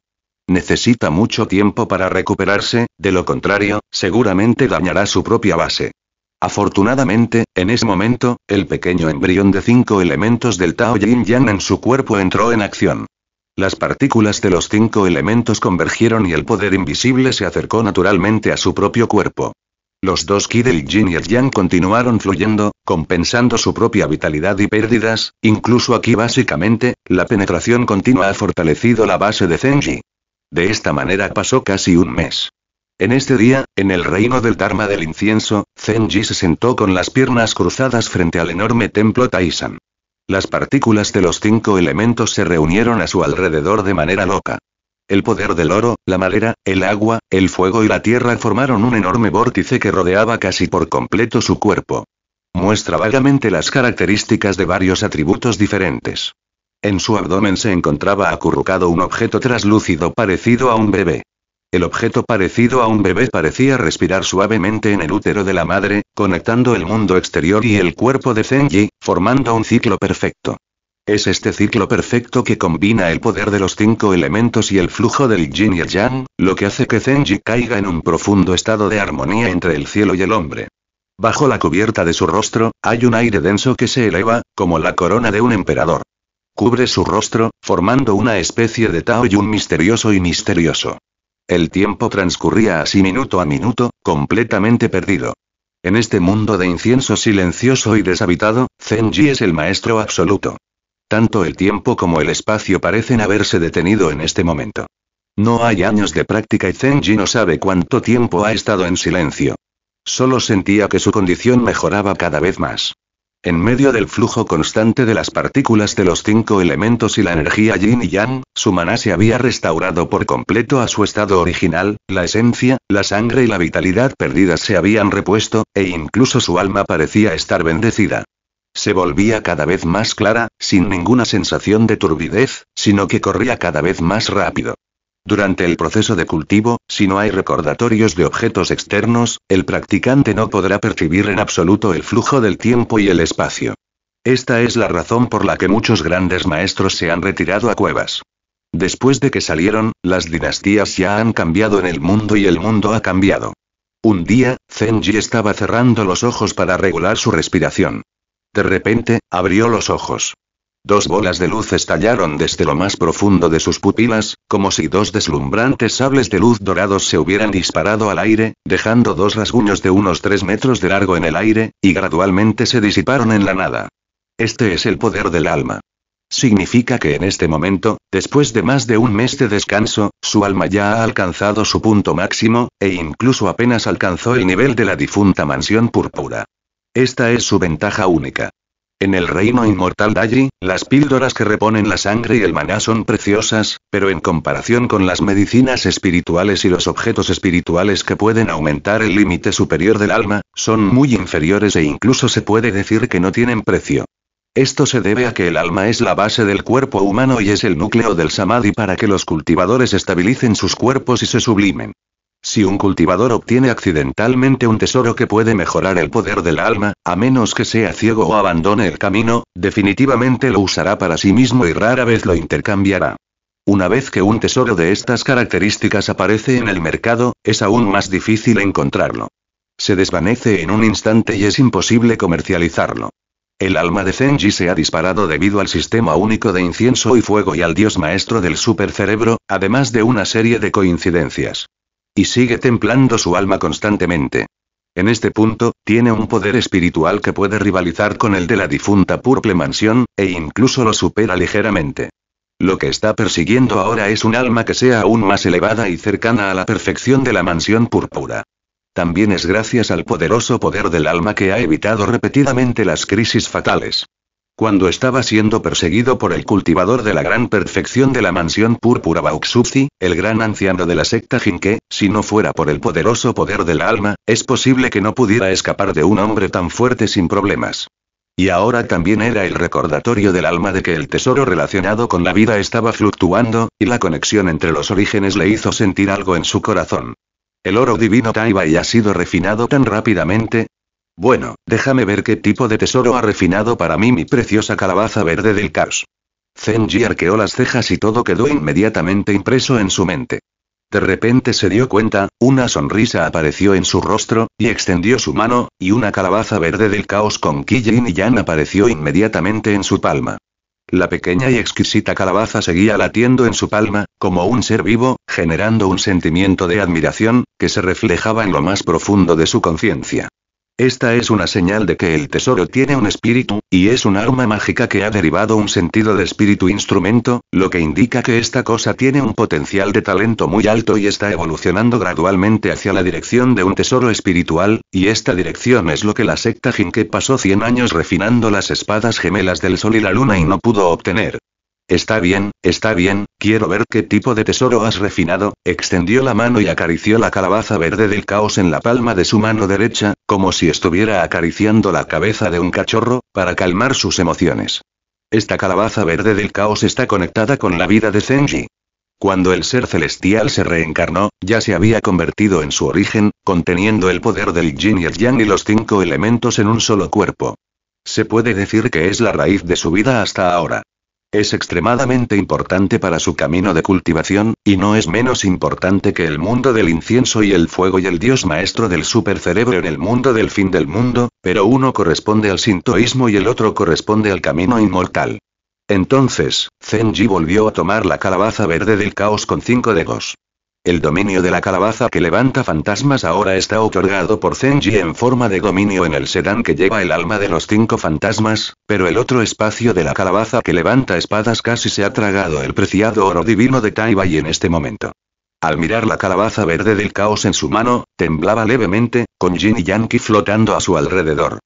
Necesita mucho tiempo para recuperarse, de lo contrario, seguramente dañará su propia base. Afortunadamente, en ese momento, el pequeño embrión de cinco elementos del Tao Yin Yang en su cuerpo entró en acción. Las partículas de los cinco elementos convergieron y el poder invisible se acercó naturalmente a su propio cuerpo. Los dos ki del yin y el yang continuaron fluyendo, compensando su propia vitalidad y pérdidas, incluso aquí básicamente, la penetración continua ha fortalecido la base de Zenji. De esta manera pasó casi un mes. En este día, en el reino del Dharma del incienso, Zenji se sentó con las piernas cruzadas frente al enorme templo Taisan. Las partículas de los cinco elementos se reunieron a su alrededor de manera loca. El poder del oro, la madera, el agua, el fuego y la tierra formaron un enorme vórtice que rodeaba casi por completo su cuerpo. Muestra vagamente las características de varios atributos diferentes. En su abdomen se encontraba acurrucado un objeto traslúcido parecido a un bebé. El objeto parecido a un bebé parecía respirar suavemente en el útero de la madre, conectando el mundo exterior y el cuerpo de Zenji, formando un ciclo perfecto. Es este ciclo perfecto que combina el poder de los cinco elementos y el flujo del yin y el yang, lo que hace que Zenji caiga en un profundo estado de armonía entre el cielo y el hombre. Bajo la cubierta de su rostro, hay un aire denso que se eleva, como la corona de un emperador. Cubre su rostro, formando una especie de Tao un misterioso y misterioso. El tiempo transcurría así minuto a minuto, completamente perdido. En este mundo de incienso silencioso y deshabitado, Zenji es el maestro absoluto. Tanto el tiempo como el espacio parecen haberse detenido en este momento. No hay años de práctica y Zenji no sabe cuánto tiempo ha estado en silencio. Solo sentía que su condición mejoraba cada vez más. En medio del flujo constante de las partículas de los cinco elementos y la energía yin y yang, su maná se había restaurado por completo a su estado original, la esencia, la sangre y la vitalidad perdidas se habían repuesto, e incluso su alma parecía estar bendecida. Se volvía cada vez más clara, sin ninguna sensación de turbidez, sino que corría cada vez más rápido. Durante el proceso de cultivo, si no hay recordatorios de objetos externos, el practicante no podrá percibir en absoluto el flujo del tiempo y el espacio. Esta es la razón por la que muchos grandes maestros se han retirado a cuevas. Después de que salieron, las dinastías ya han cambiado en el mundo y el mundo ha cambiado. Un día, Zenji estaba cerrando los ojos para regular su respiración. De repente, abrió los ojos. Dos bolas de luz estallaron desde lo más profundo de sus pupilas, como si dos deslumbrantes sables de luz dorados se hubieran disparado al aire, dejando dos rasguños de unos tres metros de largo en el aire, y gradualmente se disiparon en la nada. Este es el poder del alma. Significa que en este momento, después de más de un mes de descanso, su alma ya ha alcanzado su punto máximo, e incluso apenas alcanzó el nivel de la difunta mansión púrpura. Esta es su ventaja única. En el reino inmortal Dalli, las píldoras que reponen la sangre y el maná son preciosas, pero en comparación con las medicinas espirituales y los objetos espirituales que pueden aumentar el límite superior del alma, son muy inferiores e incluso se puede decir que no tienen precio. Esto se debe a que el alma es la base del cuerpo humano y es el núcleo del samadhi para que los cultivadores estabilicen sus cuerpos y se sublimen. Si un cultivador obtiene accidentalmente un tesoro que puede mejorar el poder del alma, a menos que sea ciego o abandone el camino, definitivamente lo usará para sí mismo y rara vez lo intercambiará. Una vez que un tesoro de estas características aparece en el mercado, es aún más difícil encontrarlo. Se desvanece en un instante y es imposible comercializarlo. El alma de Zenji se ha disparado debido al sistema único de incienso y fuego y al dios maestro del supercerebro, además de una serie de coincidencias. Y sigue templando su alma constantemente. En este punto, tiene un poder espiritual que puede rivalizar con el de la difunta Purple Mansión, e incluso lo supera ligeramente. Lo que está persiguiendo ahora es un alma que sea aún más elevada y cercana a la perfección de la mansión púrpura. También es gracias al poderoso poder del alma que ha evitado repetidamente las crisis fatales. Cuando estaba siendo perseguido por el cultivador de la gran perfección de la mansión púrpura Bauxuzi, el gran anciano de la secta Jinke, si no fuera por el poderoso poder del alma, es posible que no pudiera escapar de un hombre tan fuerte sin problemas. Y ahora también era el recordatorio del alma de que el tesoro relacionado con la vida estaba fluctuando, y la conexión entre los orígenes le hizo sentir algo en su corazón. El oro divino Taibai ha sido refinado tan rápidamente, bueno, déjame ver qué tipo de tesoro ha refinado para mí mi preciosa calabaza verde del caos. Zenji arqueó las cejas y todo quedó inmediatamente impreso en su mente. De repente se dio cuenta, una sonrisa apareció en su rostro, y extendió su mano, y una calabaza verde del caos con Ki y Yan apareció inmediatamente en su palma. La pequeña y exquisita calabaza seguía latiendo en su palma, como un ser vivo, generando un sentimiento de admiración, que se reflejaba en lo más profundo de su conciencia. Esta es una señal de que el tesoro tiene un espíritu, y es un arma mágica que ha derivado un sentido de espíritu instrumento, lo que indica que esta cosa tiene un potencial de talento muy alto y está evolucionando gradualmente hacia la dirección de un tesoro espiritual, y esta dirección es lo que la secta Jinke pasó 100 años refinando las espadas gemelas del sol y la luna y no pudo obtener. Está bien, está bien, quiero ver qué tipo de tesoro has refinado, extendió la mano y acarició la calabaza verde del caos en la palma de su mano derecha, como si estuviera acariciando la cabeza de un cachorro, para calmar sus emociones. Esta calabaza verde del caos está conectada con la vida de Zenji. Cuando el ser celestial se reencarnó, ya se había convertido en su origen, conteniendo el poder del yin y el yang y los cinco elementos en un solo cuerpo. Se puede decir que es la raíz de su vida hasta ahora. Es extremadamente importante para su camino de cultivación, y no es menos importante que el mundo del incienso y el fuego y el dios maestro del supercerebro en el mundo del fin del mundo, pero uno corresponde al sintoísmo y el otro corresponde al camino inmortal. Entonces, Zenji volvió a tomar la calabaza verde del caos con cinco dedos. El dominio de la calabaza que levanta fantasmas ahora está otorgado por Zenji en forma de dominio en el sedán que lleva el alma de los cinco fantasmas, pero el otro espacio de la calabaza que levanta espadas casi se ha tragado el preciado oro divino de Taibai en este momento. Al mirar la calabaza verde del caos en su mano, temblaba levemente, con Jin y Yankee flotando a su alrededor.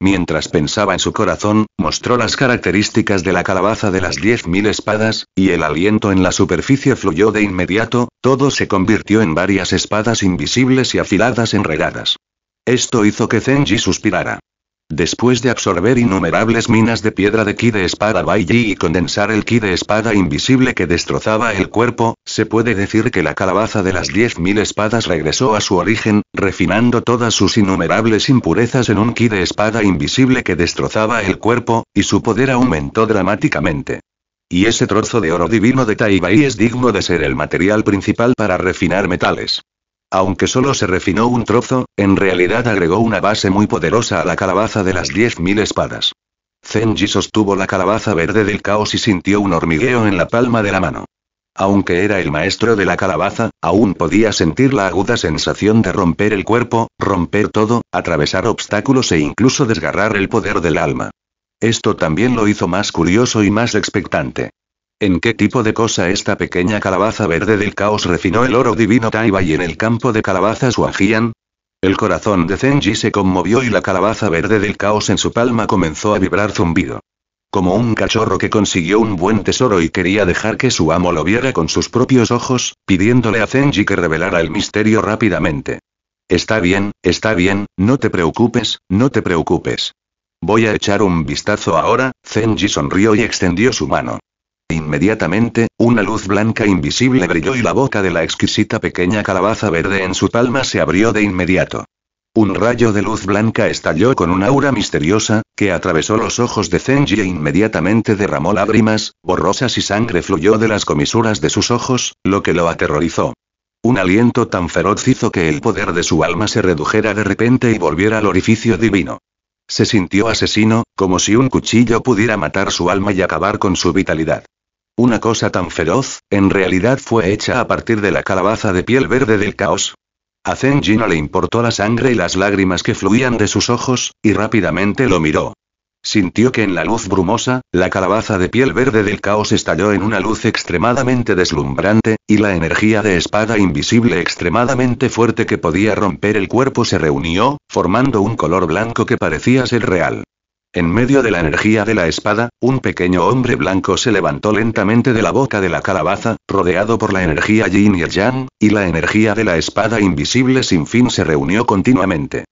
Mientras pensaba en su corazón, mostró las características de la calabaza de las diez mil espadas, y el aliento en la superficie fluyó de inmediato, todo se convirtió en varias espadas invisibles y afiladas enredadas. Esto hizo que Zenji suspirara. Después de absorber innumerables minas de piedra de ki de espada Baiji y condensar el ki de espada invisible que destrozaba el cuerpo, se puede decir que la calabaza de las 10.000 espadas regresó a su origen, refinando todas sus innumerables impurezas en un ki de espada invisible que destrozaba el cuerpo, y su poder aumentó dramáticamente. Y ese trozo de oro divino de Taibai es digno de ser el material principal para refinar metales. Aunque solo se refinó un trozo, en realidad agregó una base muy poderosa a la calabaza de las 10.000 espadas. Zenji sostuvo la calabaza verde del caos y sintió un hormigueo en la palma de la mano. Aunque era el maestro de la calabaza, aún podía sentir la aguda sensación de romper el cuerpo, romper todo, atravesar obstáculos e incluso desgarrar el poder del alma. Esto también lo hizo más curioso y más expectante. ¿En qué tipo de cosa esta pequeña calabaza verde del caos refinó el oro divino Taibai en el campo de calabazas Wajian? El corazón de Zenji se conmovió y la calabaza verde del caos en su palma comenzó a vibrar zumbido. Como un cachorro que consiguió un buen tesoro y quería dejar que su amo lo viera con sus propios ojos, pidiéndole a Zenji que revelara el misterio rápidamente. Está bien, está bien, no te preocupes, no te preocupes. Voy a echar un vistazo ahora, Zenji sonrió y extendió su mano. Inmediatamente, una luz blanca invisible brilló y la boca de la exquisita pequeña calabaza verde en su palma se abrió de inmediato. Un rayo de luz blanca estalló con una aura misteriosa, que atravesó los ojos de Zenji e inmediatamente derramó lágrimas, borrosas y sangre fluyó de las comisuras de sus ojos, lo que lo aterrorizó. Un aliento tan feroz hizo que el poder de su alma se redujera de repente y volviera al orificio divino. Se sintió asesino, como si un cuchillo pudiera matar su alma y acabar con su vitalidad. Una cosa tan feroz, en realidad fue hecha a partir de la calabaza de piel verde del caos. A Zenji no le importó la sangre y las lágrimas que fluían de sus ojos, y rápidamente lo miró. Sintió que en la luz brumosa, la calabaza de piel verde del caos estalló en una luz extremadamente deslumbrante, y la energía de espada invisible extremadamente fuerte que podía romper el cuerpo se reunió, formando un color blanco que parecía ser real. En medio de la energía de la espada, un pequeño hombre blanco se levantó lentamente de la boca de la calabaza, rodeado por la energía yin y el yang, y la energía de la espada invisible sin fin se reunió continuamente.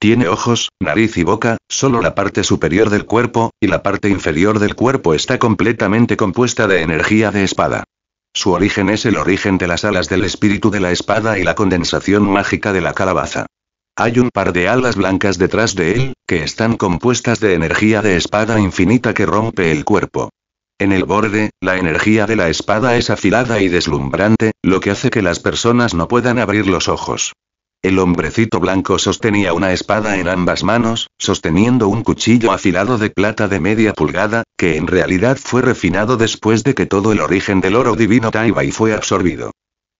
Tiene ojos, nariz y boca, solo la parte superior del cuerpo, y la parte inferior del cuerpo está completamente compuesta de energía de espada. Su origen es el origen de las alas del espíritu de la espada y la condensación mágica de la calabaza. Hay un par de alas blancas detrás de él, que están compuestas de energía de espada infinita que rompe el cuerpo. En el borde, la energía de la espada es afilada y deslumbrante, lo que hace que las personas no puedan abrir los ojos. El hombrecito blanco sostenía una espada en ambas manos, sosteniendo un cuchillo afilado de plata de media pulgada, que en realidad fue refinado después de que todo el origen del oro divino Taibai fue absorbido.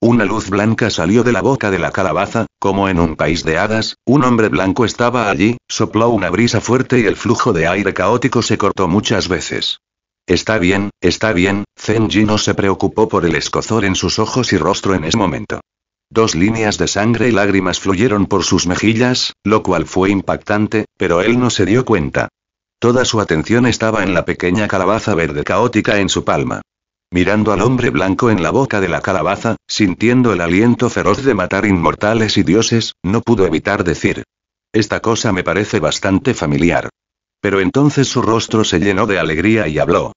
Una luz blanca salió de la boca de la calabaza, como en un país de hadas, un hombre blanco estaba allí, sopló una brisa fuerte y el flujo de aire caótico se cortó muchas veces. Está bien, está bien, Zenji no se preocupó por el escozor en sus ojos y rostro en ese momento. Dos líneas de sangre y lágrimas fluyeron por sus mejillas, lo cual fue impactante, pero él no se dio cuenta. Toda su atención estaba en la pequeña calabaza verde caótica en su palma. Mirando al hombre blanco en la boca de la calabaza, sintiendo el aliento feroz de matar inmortales y dioses, no pudo evitar decir. Esta cosa me parece bastante familiar. Pero entonces su rostro se llenó de alegría y habló.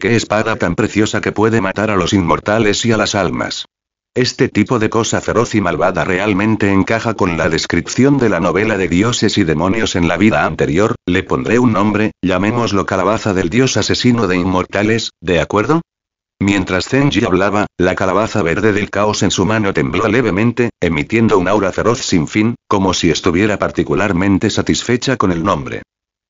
¡Qué espada tan preciosa que puede matar a los inmortales y a las almas! Este tipo de cosa feroz y malvada realmente encaja con la descripción de la novela de dioses y demonios en la vida anterior, le pondré un nombre, llamémoslo calabaza del dios asesino de inmortales, ¿de acuerdo? Mientras Zenji hablaba, la calabaza verde del caos en su mano tembló levemente, emitiendo un aura feroz sin fin, como si estuviera particularmente satisfecha con el nombre.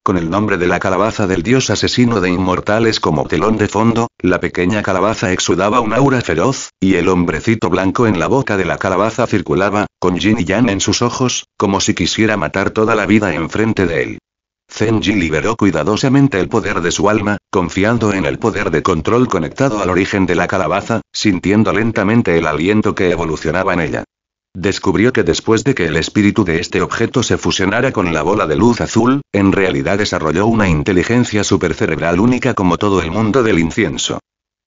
Con el nombre de la calabaza del dios asesino de inmortales como telón de fondo, la pequeña calabaza exudaba un aura feroz, y el hombrecito blanco en la boca de la calabaza circulaba, con Jin y Yang en sus ojos, como si quisiera matar toda la vida enfrente de él. Zenji liberó cuidadosamente el poder de su alma, confiando en el poder de control conectado al origen de la calabaza, sintiendo lentamente el aliento que evolucionaba en ella. Descubrió que después de que el espíritu de este objeto se fusionara con la bola de luz azul, en realidad desarrolló una inteligencia supercerebral única como todo el mundo del incienso.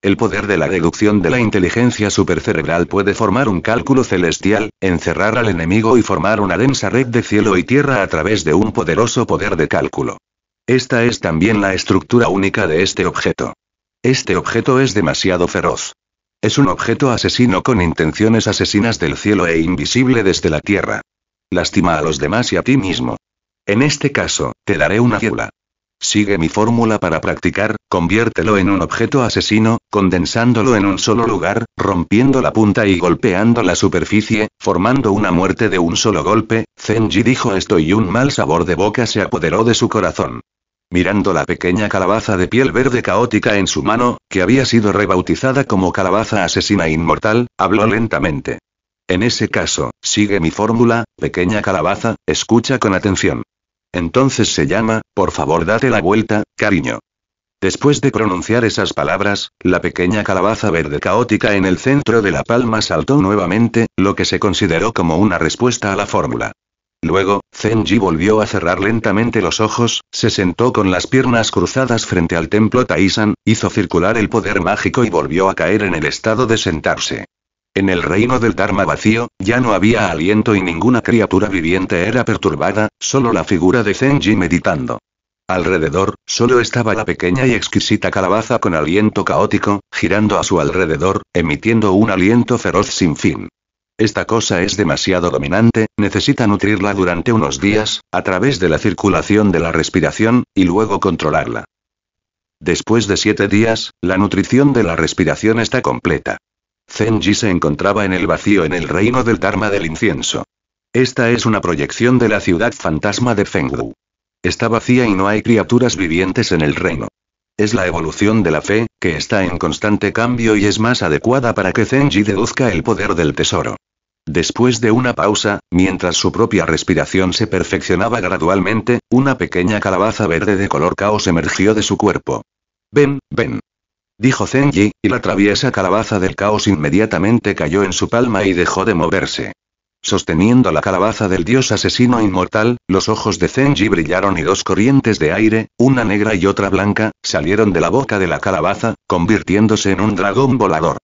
El poder de la deducción de la inteligencia supercerebral puede formar un cálculo celestial, encerrar al enemigo y formar una densa red de cielo y tierra a través de un poderoso poder de cálculo. Esta es también la estructura única de este objeto. Este objeto es demasiado feroz. Es un objeto asesino con intenciones asesinas del cielo e invisible desde la tierra. Lastima a los demás y a ti mismo. En este caso, te daré una figura. Sigue mi fórmula para practicar, conviértelo en un objeto asesino, condensándolo en un solo lugar, rompiendo la punta y golpeando la superficie, formando una muerte de un solo golpe. Zenji dijo esto y un mal sabor de boca se apoderó de su corazón. Mirando la pequeña calabaza de piel verde caótica en su mano, que había sido rebautizada como calabaza asesina inmortal, habló lentamente. En ese caso, sigue mi fórmula, pequeña calabaza, escucha con atención. Entonces se llama, por favor date la vuelta, cariño. Después de pronunciar esas palabras, la pequeña calabaza verde caótica en el centro de la palma saltó nuevamente, lo que se consideró como una respuesta a la fórmula. Luego, Zenji volvió a cerrar lentamente los ojos, se sentó con las piernas cruzadas frente al templo Taisan, hizo circular el poder mágico y volvió a caer en el estado de sentarse. En el reino del Dharma vacío, ya no había aliento y ninguna criatura viviente era perturbada, solo la figura de Zenji meditando. Alrededor, solo estaba la pequeña y exquisita calabaza con aliento caótico, girando a su alrededor, emitiendo un aliento feroz sin fin. Esta cosa es demasiado dominante, necesita nutrirla durante unos días, a través de la circulación de la respiración, y luego controlarla. Después de siete días, la nutrición de la respiración está completa. Zenji se encontraba en el vacío en el reino del Dharma del incienso. Esta es una proyección de la ciudad fantasma de Fengwu. Está vacía y no hay criaturas vivientes en el reino. Es la evolución de la fe, que está en constante cambio y es más adecuada para que Zenji deduzca el poder del tesoro. Después de una pausa, mientras su propia respiración se perfeccionaba gradualmente, una pequeña calabaza verde de color caos emergió de su cuerpo. Ven, ven. Dijo Zenji, y la traviesa calabaza del caos inmediatamente cayó en su palma y dejó de moverse. Sosteniendo la calabaza del dios asesino inmortal, los ojos de Zenji brillaron y dos corrientes de aire, una negra y otra blanca, salieron de la boca de la calabaza, convirtiéndose en un dragón volador.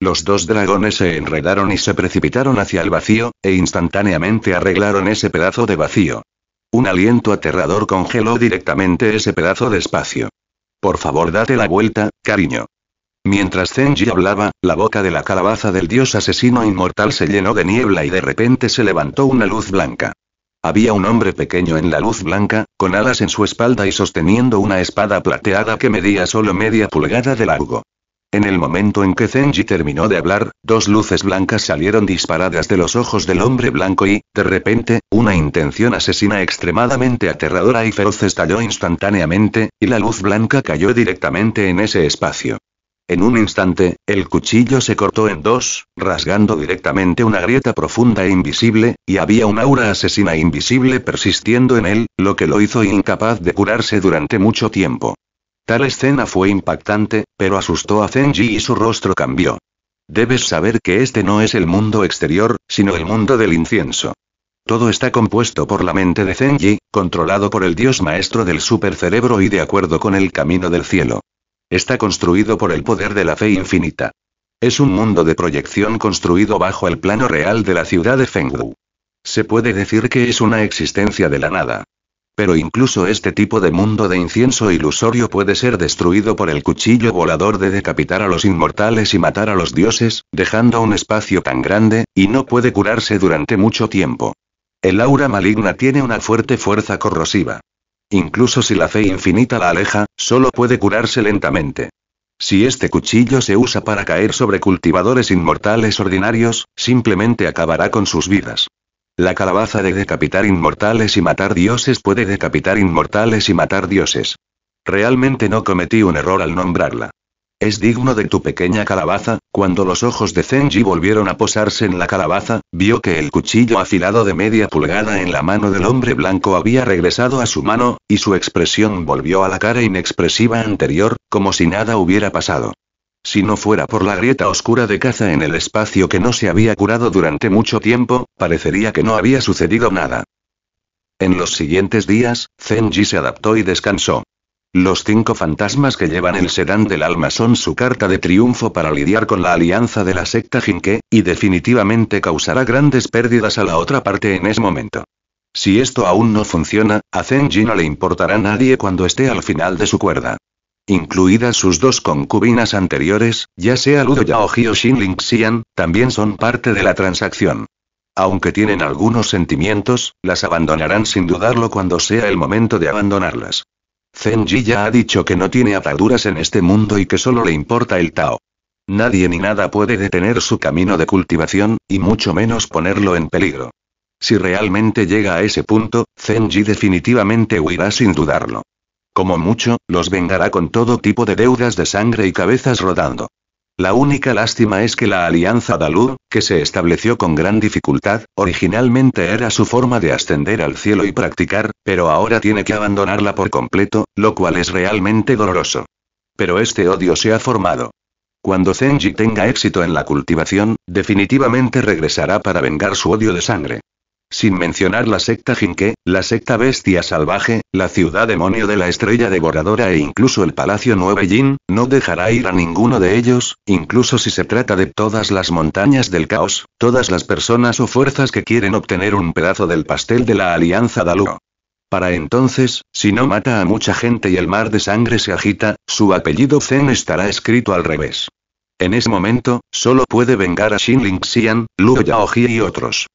Los dos dragones se enredaron y se precipitaron hacia el vacío, e instantáneamente arreglaron ese pedazo de vacío. Un aliento aterrador congeló directamente ese pedazo de espacio. Por favor date la vuelta, cariño. Mientras Zenji hablaba, la boca de la calabaza del dios asesino inmortal se llenó de niebla y de repente se levantó una luz blanca. Había un hombre pequeño en la luz blanca, con alas en su espalda y sosteniendo una espada plateada que medía solo media pulgada de largo. En el momento en que Zenji terminó de hablar, dos luces blancas salieron disparadas de los ojos del hombre blanco y, de repente, una intención asesina extremadamente aterradora y feroz estalló instantáneamente, y la luz blanca cayó directamente en ese espacio. En un instante, el cuchillo se cortó en dos, rasgando directamente una grieta profunda e invisible, y había un aura asesina invisible persistiendo en él, lo que lo hizo incapaz de curarse durante mucho tiempo. Tal escena fue impactante, pero asustó a Zenji y su rostro cambió. Debes saber que este no es el mundo exterior, sino el mundo del incienso. Todo está compuesto por la mente de Zenji, controlado por el dios maestro del supercerebro y de acuerdo con el camino del cielo. Está construido por el poder de la fe infinita. Es un mundo de proyección construido bajo el plano real de la ciudad de Fengwu. Se puede decir que es una existencia de la nada. Pero incluso este tipo de mundo de incienso ilusorio puede ser destruido por el cuchillo volador de decapitar a los inmortales y matar a los dioses, dejando un espacio tan grande, y no puede curarse durante mucho tiempo. El aura maligna tiene una fuerte fuerza corrosiva. Incluso si la fe infinita la aleja, solo puede curarse lentamente. Si este cuchillo se usa para caer sobre cultivadores inmortales ordinarios, simplemente acabará con sus vidas. La calabaza de decapitar inmortales y matar dioses puede decapitar inmortales y matar dioses. Realmente no cometí un error al nombrarla. Es digno de tu pequeña calabaza, cuando los ojos de Zenji volvieron a posarse en la calabaza, vio que el cuchillo afilado de media pulgada en la mano del hombre blanco había regresado a su mano, y su expresión volvió a la cara inexpresiva anterior, como si nada hubiera pasado. Si no fuera por la grieta oscura de caza en el espacio que no se había curado durante mucho tiempo, parecería que no había sucedido nada. En los siguientes días, Zenji se adaptó y descansó. Los cinco fantasmas que llevan el sedán del alma son su carta de triunfo para lidiar con la alianza de la secta Jinke, y definitivamente causará grandes pérdidas a la otra parte en ese momento. Si esto aún no funciona, a Zenji no le importará nadie cuando esté al final de su cuerda incluidas sus dos concubinas anteriores, ya sea Ludo Yaoji o Xin Xian, también son parte de la transacción. Aunque tienen algunos sentimientos, las abandonarán sin dudarlo cuando sea el momento de abandonarlas. Zenji ya ha dicho que no tiene ataduras en este mundo y que solo le importa el Tao. Nadie ni nada puede detener su camino de cultivación, y mucho menos ponerlo en peligro. Si realmente llega a ese punto, Zenji definitivamente huirá sin dudarlo. Como mucho, los vengará con todo tipo de deudas de sangre y cabezas rodando. La única lástima es que la alianza Dalur, que se estableció con gran dificultad, originalmente era su forma de ascender al cielo y practicar, pero ahora tiene que abandonarla por completo, lo cual es realmente doloroso. Pero este odio se ha formado. Cuando Zenji tenga éxito en la cultivación, definitivamente regresará para vengar su odio de sangre. Sin mencionar la secta Jinke, la secta Bestia Salvaje, la ciudad demonio de la estrella devoradora e incluso el palacio Nueve Yin, no dejará ir a ninguno de ellos, incluso si se trata de todas las montañas del caos, todas las personas o fuerzas que quieren obtener un pedazo del pastel de la alianza Daluo. Para entonces, si no mata a mucha gente y el mar de sangre se agita, su apellido Zen estará escrito al revés. En ese momento, solo puede vengar a Xin Xian, Luo Yaoji y otros.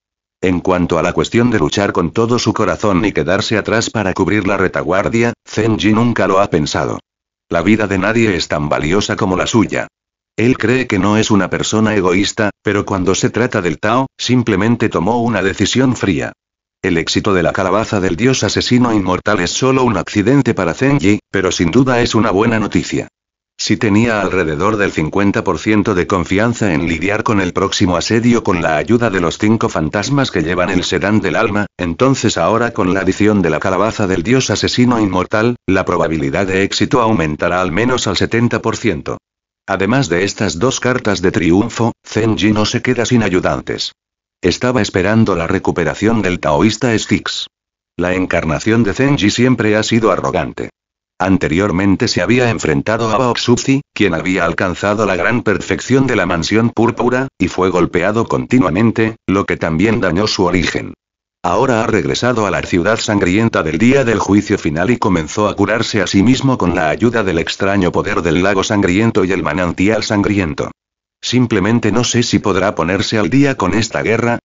En cuanto a la cuestión de luchar con todo su corazón y quedarse atrás para cubrir la retaguardia, Zenji nunca lo ha pensado. La vida de nadie es tan valiosa como la suya. Él cree que no es una persona egoísta, pero cuando se trata del Tao, simplemente tomó una decisión fría. El éxito de la calabaza del dios asesino inmortal es solo un accidente para Zenji, pero sin duda es una buena noticia. Si tenía alrededor del 50% de confianza en lidiar con el próximo asedio con la ayuda de los cinco fantasmas que llevan el sedán del alma, entonces ahora con la adición de la calabaza del dios asesino inmortal, la probabilidad de éxito aumentará al menos al 70%. Además de estas dos cartas de triunfo, Zenji no se queda sin ayudantes. Estaba esperando la recuperación del taoísta Styx. La encarnación de Zenji siempre ha sido arrogante. Anteriormente se había enfrentado a Baoxuzi, quien había alcanzado la gran perfección de la mansión púrpura, y fue golpeado continuamente, lo que también dañó su origen. Ahora ha regresado a la ciudad sangrienta del día del juicio final y comenzó a curarse a sí mismo con la ayuda del extraño poder del lago sangriento y el manantial sangriento. Simplemente no sé si podrá ponerse al día con esta guerra,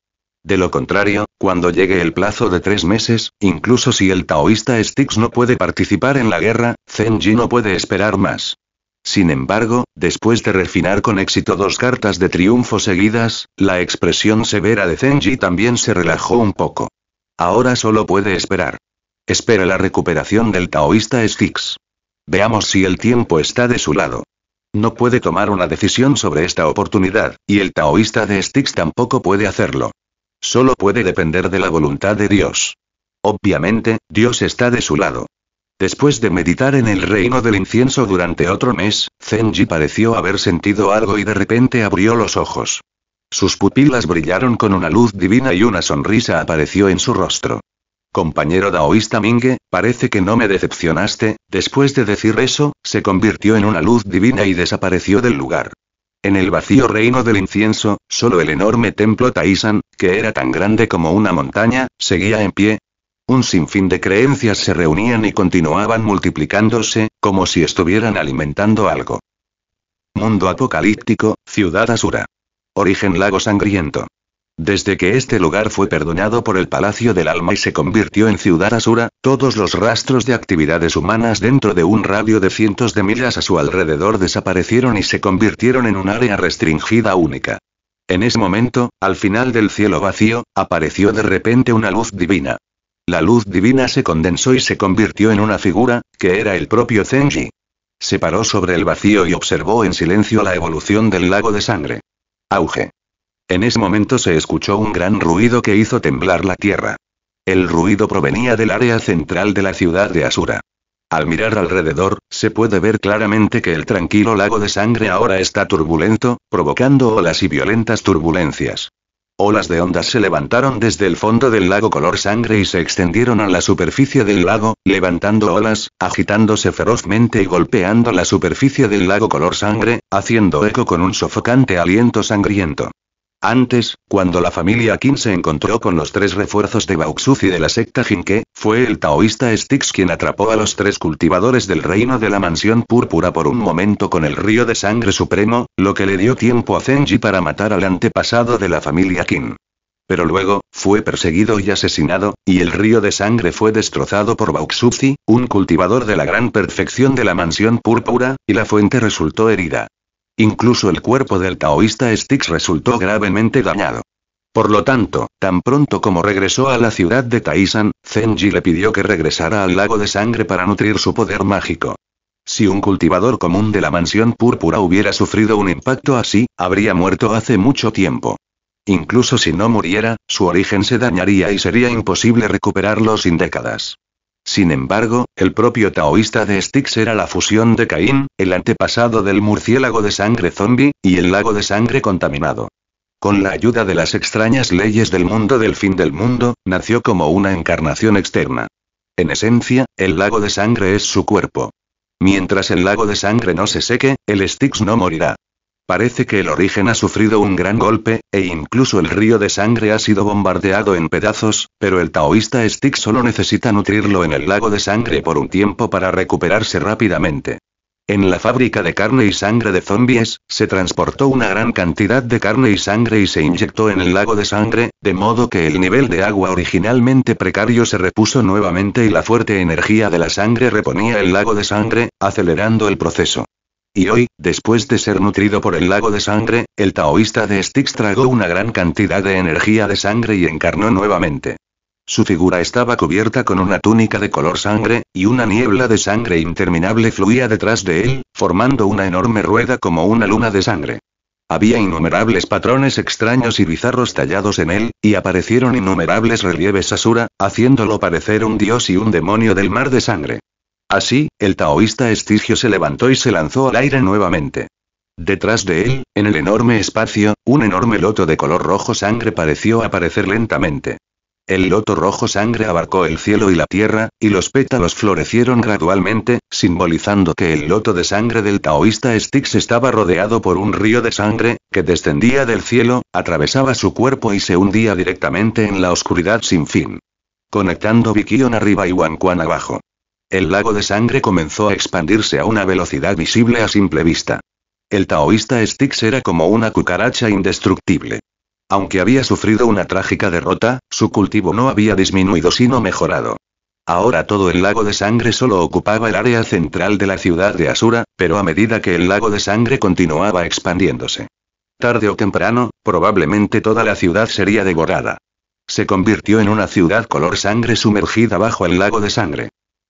de lo contrario, cuando llegue el plazo de tres meses, incluso si el taoísta Styx no puede participar en la guerra, Zenji no puede esperar más. Sin embargo, después de refinar con éxito dos cartas de triunfo seguidas, la expresión severa de Zenji también se relajó un poco. Ahora solo puede esperar. Espera la recuperación del taoísta Styx. Veamos si el tiempo está de su lado. No puede tomar una decisión sobre esta oportunidad, y el taoísta de Styx tampoco puede hacerlo. Solo puede depender de la voluntad de Dios. Obviamente, Dios está de su lado. Después de meditar en el reino del incienso durante otro mes, Zenji pareció haber sentido algo y de repente abrió los ojos. Sus pupilas brillaron con una luz divina y una sonrisa apareció en su rostro. Compañero daoísta Mingue, parece que no me decepcionaste, después de decir eso, se convirtió en una luz divina y desapareció del lugar. En el vacío reino del incienso, solo el enorme templo Taisan, que era tan grande como una montaña, seguía en pie, un sinfín de creencias se reunían y continuaban multiplicándose, como si estuvieran alimentando algo. Mundo apocalíptico, ciudad Asura. Origen lago sangriento. Desde que este lugar fue perdonado por el Palacio del Alma y se convirtió en ciudad Asura, todos los rastros de actividades humanas dentro de un radio de cientos de millas a su alrededor desaparecieron y se convirtieron en un área restringida única. En ese momento, al final del cielo vacío, apareció de repente una luz divina. La luz divina se condensó y se convirtió en una figura, que era el propio Zenji. Se paró sobre el vacío y observó en silencio la evolución del lago de sangre. Auge. En ese momento se escuchó un gran ruido que hizo temblar la tierra. El ruido provenía del área central de la ciudad de Asura. Al mirar alrededor, se puede ver claramente que el tranquilo lago de sangre ahora está turbulento, provocando olas y violentas turbulencias. Olas de ondas se levantaron desde el fondo del lago color sangre y se extendieron a la superficie del lago, levantando olas, agitándose ferozmente y golpeando la superficie del lago color sangre, haciendo eco con un sofocante aliento sangriento. Antes, cuando la familia Qin se encontró con los tres refuerzos de Bauxuzi de la secta Jinke, fue el taoísta Styx quien atrapó a los tres cultivadores del reino de la mansión púrpura por un momento con el río de sangre supremo, lo que le dio tiempo a Zenji para matar al antepasado de la familia Qin. Pero luego, fue perseguido y asesinado, y el río de sangre fue destrozado por Bauxuzi, un cultivador de la gran perfección de la mansión púrpura, y la fuente resultó herida. Incluso el cuerpo del taoísta Styx resultó gravemente dañado. Por lo tanto, tan pronto como regresó a la ciudad de Taisan, Zenji le pidió que regresara al lago de sangre para nutrir su poder mágico. Si un cultivador común de la mansión púrpura hubiera sufrido un impacto así, habría muerto hace mucho tiempo. Incluso si no muriera, su origen se dañaría y sería imposible recuperarlo sin décadas. Sin embargo, el propio taoísta de Styx era la fusión de Caín, el antepasado del murciélago de sangre zombie, y el lago de sangre contaminado. Con la ayuda de las extrañas leyes del mundo del fin del mundo, nació como una encarnación externa. En esencia, el lago de sangre es su cuerpo. Mientras el lago de sangre no se seque, el Styx no morirá. Parece que el origen ha sufrido un gran golpe, e incluso el río de sangre ha sido bombardeado en pedazos, pero el taoísta Styx solo necesita nutrirlo en el lago de sangre por un tiempo para recuperarse rápidamente. En la fábrica de carne y sangre de zombies, se transportó una gran cantidad de carne y sangre y se inyectó en el lago de sangre, de modo que el nivel de agua originalmente precario se repuso nuevamente y la fuerte energía de la sangre reponía el lago de sangre, acelerando el proceso. Y hoy, después de ser nutrido por el lago de sangre, el taoísta de Styx tragó una gran cantidad de energía de sangre y encarnó nuevamente. Su figura estaba cubierta con una túnica de color sangre, y una niebla de sangre interminable fluía detrás de él, formando una enorme rueda como una luna de sangre. Había innumerables patrones extraños y bizarros tallados en él, y aparecieron innumerables relieves asura, haciéndolo parecer un dios y un demonio del mar de sangre. Así, el taoísta Estigio se levantó y se lanzó al aire nuevamente. Detrás de él, en el enorme espacio, un enorme loto de color rojo sangre pareció aparecer lentamente. El loto rojo sangre abarcó el cielo y la tierra, y los pétalos florecieron gradualmente, simbolizando que el loto de sangre del taoísta Styx estaba rodeado por un río de sangre, que descendía del cielo, atravesaba su cuerpo y se hundía directamente en la oscuridad sin fin. Conectando Bikion arriba y Wanquan abajo. El lago de sangre comenzó a expandirse a una velocidad visible a simple vista. El taoísta Styx era como una cucaracha indestructible. Aunque había sufrido una trágica derrota, su cultivo no había disminuido sino mejorado. Ahora todo el lago de sangre solo ocupaba el área central de la ciudad de Asura, pero a medida que el lago de sangre continuaba expandiéndose. Tarde o temprano, probablemente toda la ciudad sería devorada. Se convirtió en una ciudad color sangre sumergida bajo el lago de sangre.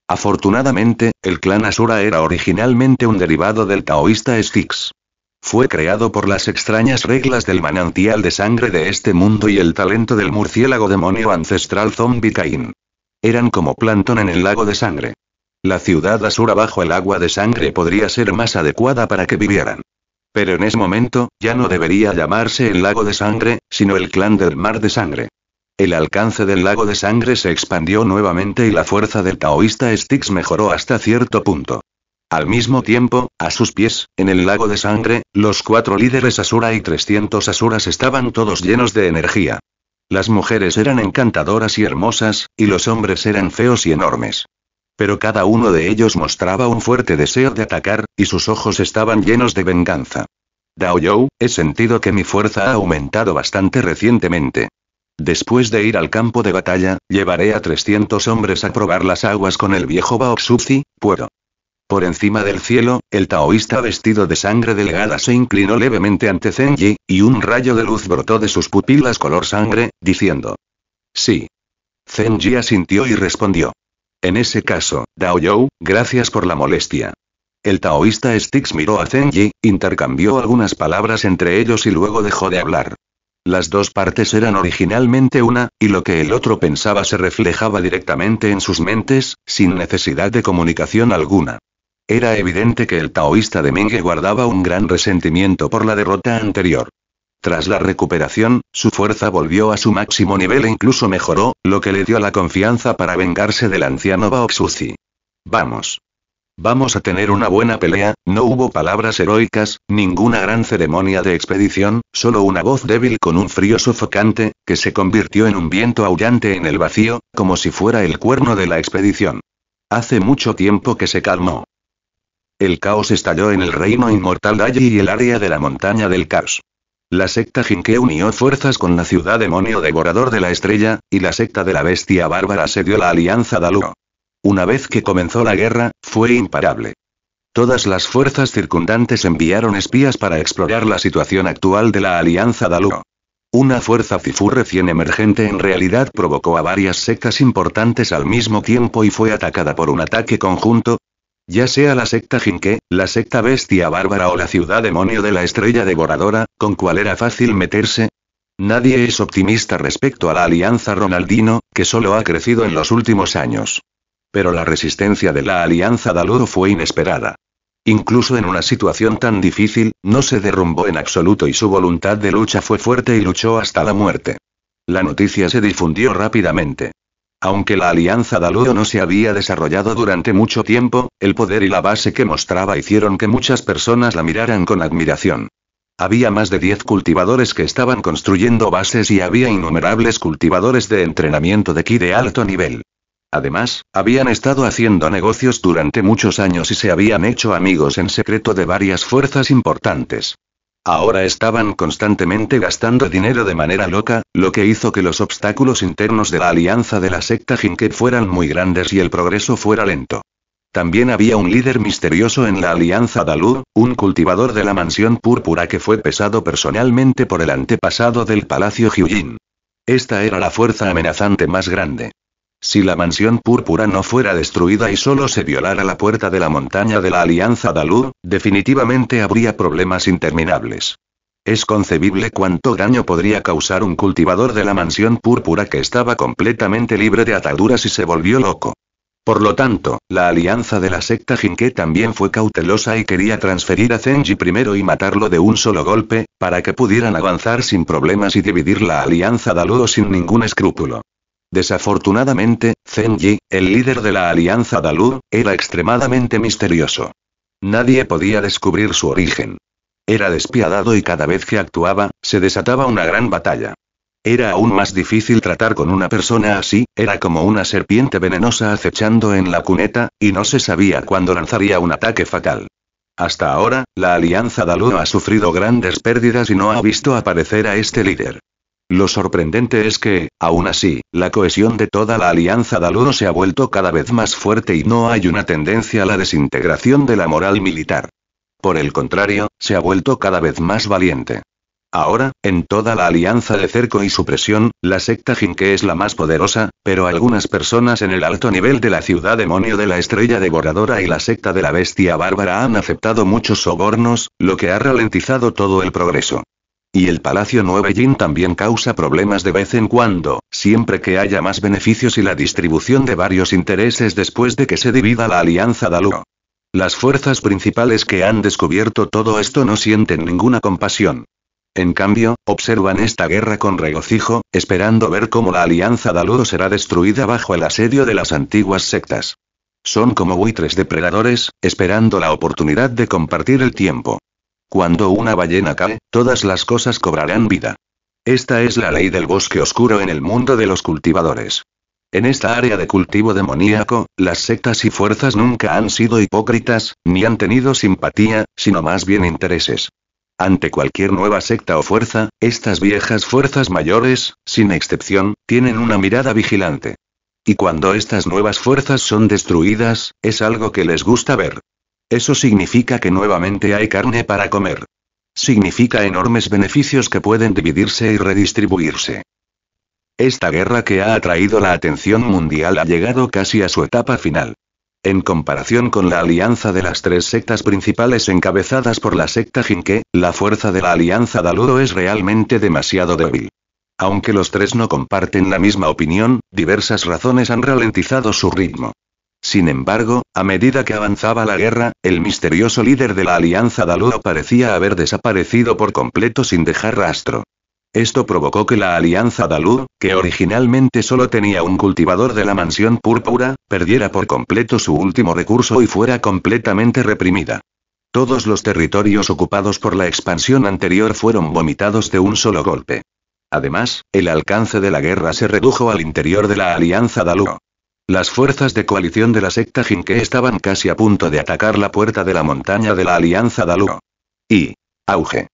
Afortunadamente, el clan Asura era originalmente un derivado del taoísta Styx. Fue creado por las extrañas reglas del manantial de sangre de este mundo y el talento del murciélago demonio ancestral Zombie Cain. Eran como plantón en el lago de sangre. La ciudad Asura bajo el agua de sangre podría ser más adecuada para que vivieran. Pero en ese momento, ya no debería llamarse el lago de sangre, sino el clan del mar de sangre. El alcance del lago de sangre se expandió nuevamente y la fuerza del taoísta Styx mejoró hasta cierto punto. Al mismo tiempo, a sus pies, en el lago de sangre, los cuatro líderes Asura y 300 Asuras estaban todos llenos de energía. Las mujeres eran encantadoras y hermosas, y los hombres eran feos y enormes. Pero cada uno de ellos mostraba un fuerte deseo de atacar, y sus ojos estaban llenos de venganza. Dao You, he sentido que mi fuerza ha aumentado bastante recientemente. Después de ir al campo de batalla, llevaré a 300 hombres a probar las aguas con el viejo Baoxuzi, puedo. Por encima del cielo, el taoísta vestido de sangre delgada se inclinó levemente ante Zenji, y un rayo de luz brotó de sus pupilas color sangre, diciendo. Sí. Zenji asintió y respondió. En ese caso, Dao You, gracias por la molestia. El taoísta Styx miró a Zenji, intercambió algunas palabras entre ellos y luego dejó de hablar. Las dos partes eran originalmente una, y lo que el otro pensaba se reflejaba directamente en sus mentes, sin necesidad de comunicación alguna. Era evidente que el taoísta de Menge guardaba un gran resentimiento por la derrota anterior. Tras la recuperación, su fuerza volvió a su máximo nivel e incluso mejoró, lo que le dio la confianza para vengarse del anciano Baoxuzi. Vamos. Vamos a tener una buena pelea, no hubo palabras heroicas, ninguna gran ceremonia de expedición, solo una voz débil con un frío sofocante, que se convirtió en un viento aullante en el vacío, como si fuera el cuerno de la expedición. Hace mucho tiempo que se calmó. El caos estalló en el reino inmortal Dayi y el área de la montaña del caos. La secta Jinke unió fuerzas con la ciudad demonio devorador de la estrella, y la secta de la bestia bárbara se dio la alianza Daluo. Una vez que comenzó la guerra, fue imparable. Todas las fuerzas circundantes enviaron espías para explorar la situación actual de la alianza Daluo. Una fuerza Cifu recién emergente en realidad provocó a varias sectas importantes al mismo tiempo y fue atacada por un ataque conjunto, ya sea la secta Jinke, la secta bestia bárbara o la ciudad demonio de la estrella devoradora, con cual era fácil meterse. Nadie es optimista respecto a la alianza Ronaldino, que solo ha crecido en los últimos años. Pero la resistencia de la alianza Daluro fue inesperada. Incluso en una situación tan difícil, no se derrumbó en absoluto y su voluntad de lucha fue fuerte y luchó hasta la muerte. La noticia se difundió rápidamente. Aunque la alianza Daluo no se había desarrollado durante mucho tiempo, el poder y la base que mostraba hicieron que muchas personas la miraran con admiración. Había más de 10 cultivadores que estaban construyendo bases y había innumerables cultivadores de entrenamiento de ki de alto nivel. Además, habían estado haciendo negocios durante muchos años y se habían hecho amigos en secreto de varias fuerzas importantes. Ahora estaban constantemente gastando dinero de manera loca, lo que hizo que los obstáculos internos de la alianza de la secta Jinke fueran muy grandes y el progreso fuera lento. También había un líder misterioso en la alianza Dalu, un cultivador de la mansión púrpura que fue pesado personalmente por el antepasado del palacio Hyujin. Esta era la fuerza amenazante más grande. Si la mansión púrpura no fuera destruida y solo se violara la puerta de la montaña de la Alianza Dalur, definitivamente habría problemas interminables. Es concebible cuánto daño podría causar un cultivador de la mansión púrpura que estaba completamente libre de ataduras y se volvió loco. Por lo tanto, la alianza de la secta Jinke también fue cautelosa y quería transferir a Zenji primero y matarlo de un solo golpe, para que pudieran avanzar sin problemas y dividir la alianza Daluo sin ningún escrúpulo. Desafortunadamente, Zenji, el líder de la Alianza Dalu, era extremadamente misterioso. Nadie podía descubrir su origen. Era despiadado y cada vez que actuaba, se desataba una gran batalla. Era aún más difícil tratar con una persona así, era como una serpiente venenosa acechando en la cuneta, y no se sabía cuándo lanzaría un ataque fatal. Hasta ahora, la Alianza Dalu ha sufrido grandes pérdidas y no ha visto aparecer a este líder. Lo sorprendente es que, aún así, la cohesión de toda la alianza Daludo se ha vuelto cada vez más fuerte y no hay una tendencia a la desintegración de la moral militar. Por el contrario, se ha vuelto cada vez más valiente. Ahora, en toda la alianza de cerco y supresión, la secta Jinke es la más poderosa, pero algunas personas en el alto nivel de la ciudad demonio de la estrella devoradora y la secta de la bestia bárbara han aceptado muchos sobornos, lo que ha ralentizado todo el progreso. Y el Palacio Jin también causa problemas de vez en cuando, siempre que haya más beneficios y la distribución de varios intereses después de que se divida la alianza Daluo. Las fuerzas principales que han descubierto todo esto no sienten ninguna compasión. En cambio, observan esta guerra con regocijo, esperando ver cómo la alianza Daluo será destruida bajo el asedio de las antiguas sectas. Son como buitres depredadores, esperando la oportunidad de compartir el tiempo. Cuando una ballena cae, todas las cosas cobrarán vida. Esta es la ley del bosque oscuro en el mundo de los cultivadores. En esta área de cultivo demoníaco, las sectas y fuerzas nunca han sido hipócritas, ni han tenido simpatía, sino más bien intereses. Ante cualquier nueva secta o fuerza, estas viejas fuerzas mayores, sin excepción, tienen una mirada vigilante. Y cuando estas nuevas fuerzas son destruidas, es algo que les gusta ver. Eso significa que nuevamente hay carne para comer. Significa enormes beneficios que pueden dividirse y redistribuirse. Esta guerra que ha atraído la atención mundial ha llegado casi a su etapa final. En comparación con la alianza de las tres sectas principales encabezadas por la secta Jinke, la fuerza de la alianza Daludo es realmente demasiado débil. Aunque los tres no comparten la misma opinión, diversas razones han ralentizado su ritmo. Sin embargo, a medida que avanzaba la guerra, el misterioso líder de la Alianza Daluo parecía haber desaparecido por completo sin dejar rastro. Esto provocó que la Alianza Dalu, que originalmente solo tenía un cultivador de la mansión púrpura, perdiera por completo su último recurso y fuera completamente reprimida. Todos los territorios ocupados por la expansión anterior fueron vomitados de un solo golpe. Además, el alcance de la guerra se redujo al interior de la Alianza Dalu. Las fuerzas de coalición de la secta Jinke estaban casi a punto de atacar la puerta de la montaña de la Alianza Daluo. Y. Auge.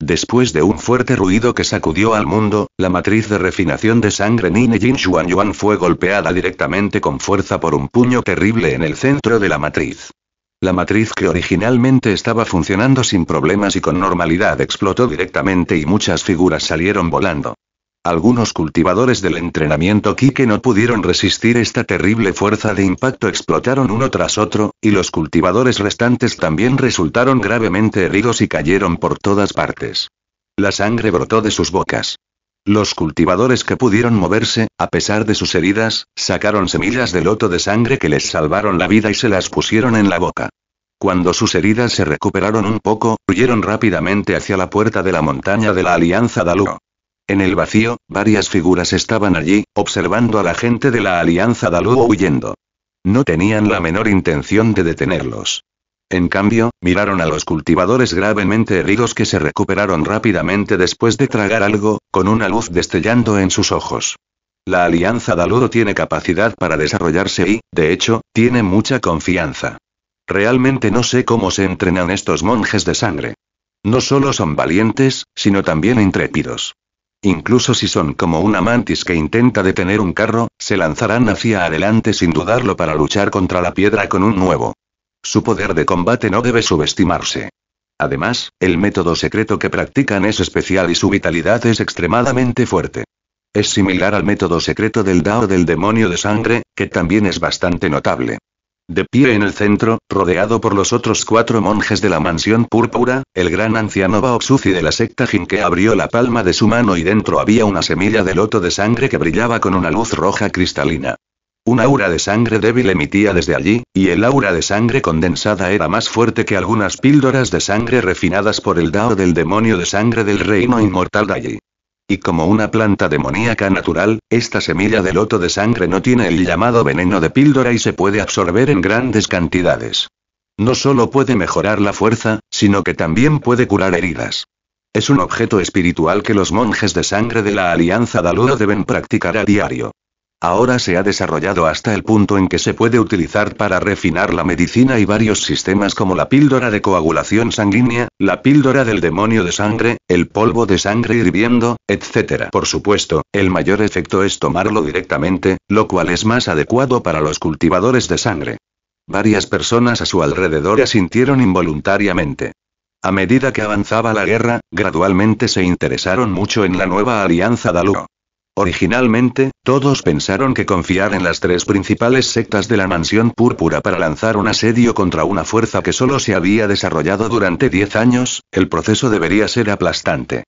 Después de un fuerte ruido que sacudió al mundo, la matriz de refinación de sangre Nine Jin Xuan Yuan fue golpeada directamente con fuerza por un puño terrible en el centro de la matriz. La matriz que originalmente estaba funcionando sin problemas y con normalidad explotó directamente y muchas figuras salieron volando. Algunos cultivadores del entrenamiento Kike no pudieron resistir esta terrible fuerza de impacto, explotaron uno tras otro, y los cultivadores restantes también resultaron gravemente heridos y cayeron por todas partes. La sangre brotó de sus bocas. Los cultivadores que pudieron moverse, a pesar de sus heridas, sacaron semillas de loto de sangre que les salvaron la vida y se las pusieron en la boca. Cuando sus heridas se recuperaron un poco, huyeron rápidamente hacia la puerta de la montaña de la Alianza Daluo. En el vacío, varias figuras estaban allí, observando a la gente de la Alianza Daluo huyendo. No tenían la menor intención de detenerlos. En cambio, miraron a los cultivadores gravemente heridos que se recuperaron rápidamente después de tragar algo, con una luz destellando en sus ojos. La Alianza Daluo tiene capacidad para desarrollarse y, de hecho, tiene mucha confianza. Realmente no sé cómo se entrenan estos monjes de sangre. No solo son valientes, sino también intrépidos. Incluso si son como una mantis que intenta detener un carro, se lanzarán hacia adelante sin dudarlo para luchar contra la piedra con un nuevo. Su poder de combate no debe subestimarse. Además, el método secreto que practican es especial y su vitalidad es extremadamente fuerte. Es similar al método secreto del Dao del demonio de sangre, que también es bastante notable. De pie en el centro, rodeado por los otros cuatro monjes de la mansión púrpura, el gran anciano Baoxuzi de la secta Jinke abrió la palma de su mano y dentro había una semilla de loto de sangre que brillaba con una luz roja cristalina. Un aura de sangre débil emitía desde allí, y el aura de sangre condensada era más fuerte que algunas píldoras de sangre refinadas por el Dao del demonio de sangre del reino inmortal de allí. Y como una planta demoníaca natural, esta semilla de loto de sangre no tiene el llamado veneno de píldora y se puede absorber en grandes cantidades. No solo puede mejorar la fuerza, sino que también puede curar heridas. Es un objeto espiritual que los monjes de sangre de la Alianza Daludo deben practicar a diario. Ahora se ha desarrollado hasta el punto en que se puede utilizar para refinar la medicina y varios sistemas como la píldora de coagulación sanguínea, la píldora del demonio de sangre, el polvo de sangre hirviendo, etc. Por supuesto, el mayor efecto es tomarlo directamente, lo cual es más adecuado para los cultivadores de sangre. Varias personas a su alrededor asintieron involuntariamente. A medida que avanzaba la guerra, gradualmente se interesaron mucho en la nueva alianza Daluo. Originalmente, todos pensaron que confiar en las tres principales sectas de la Mansión Púrpura para lanzar un asedio contra una fuerza que solo se había desarrollado durante diez años, el proceso debería ser aplastante.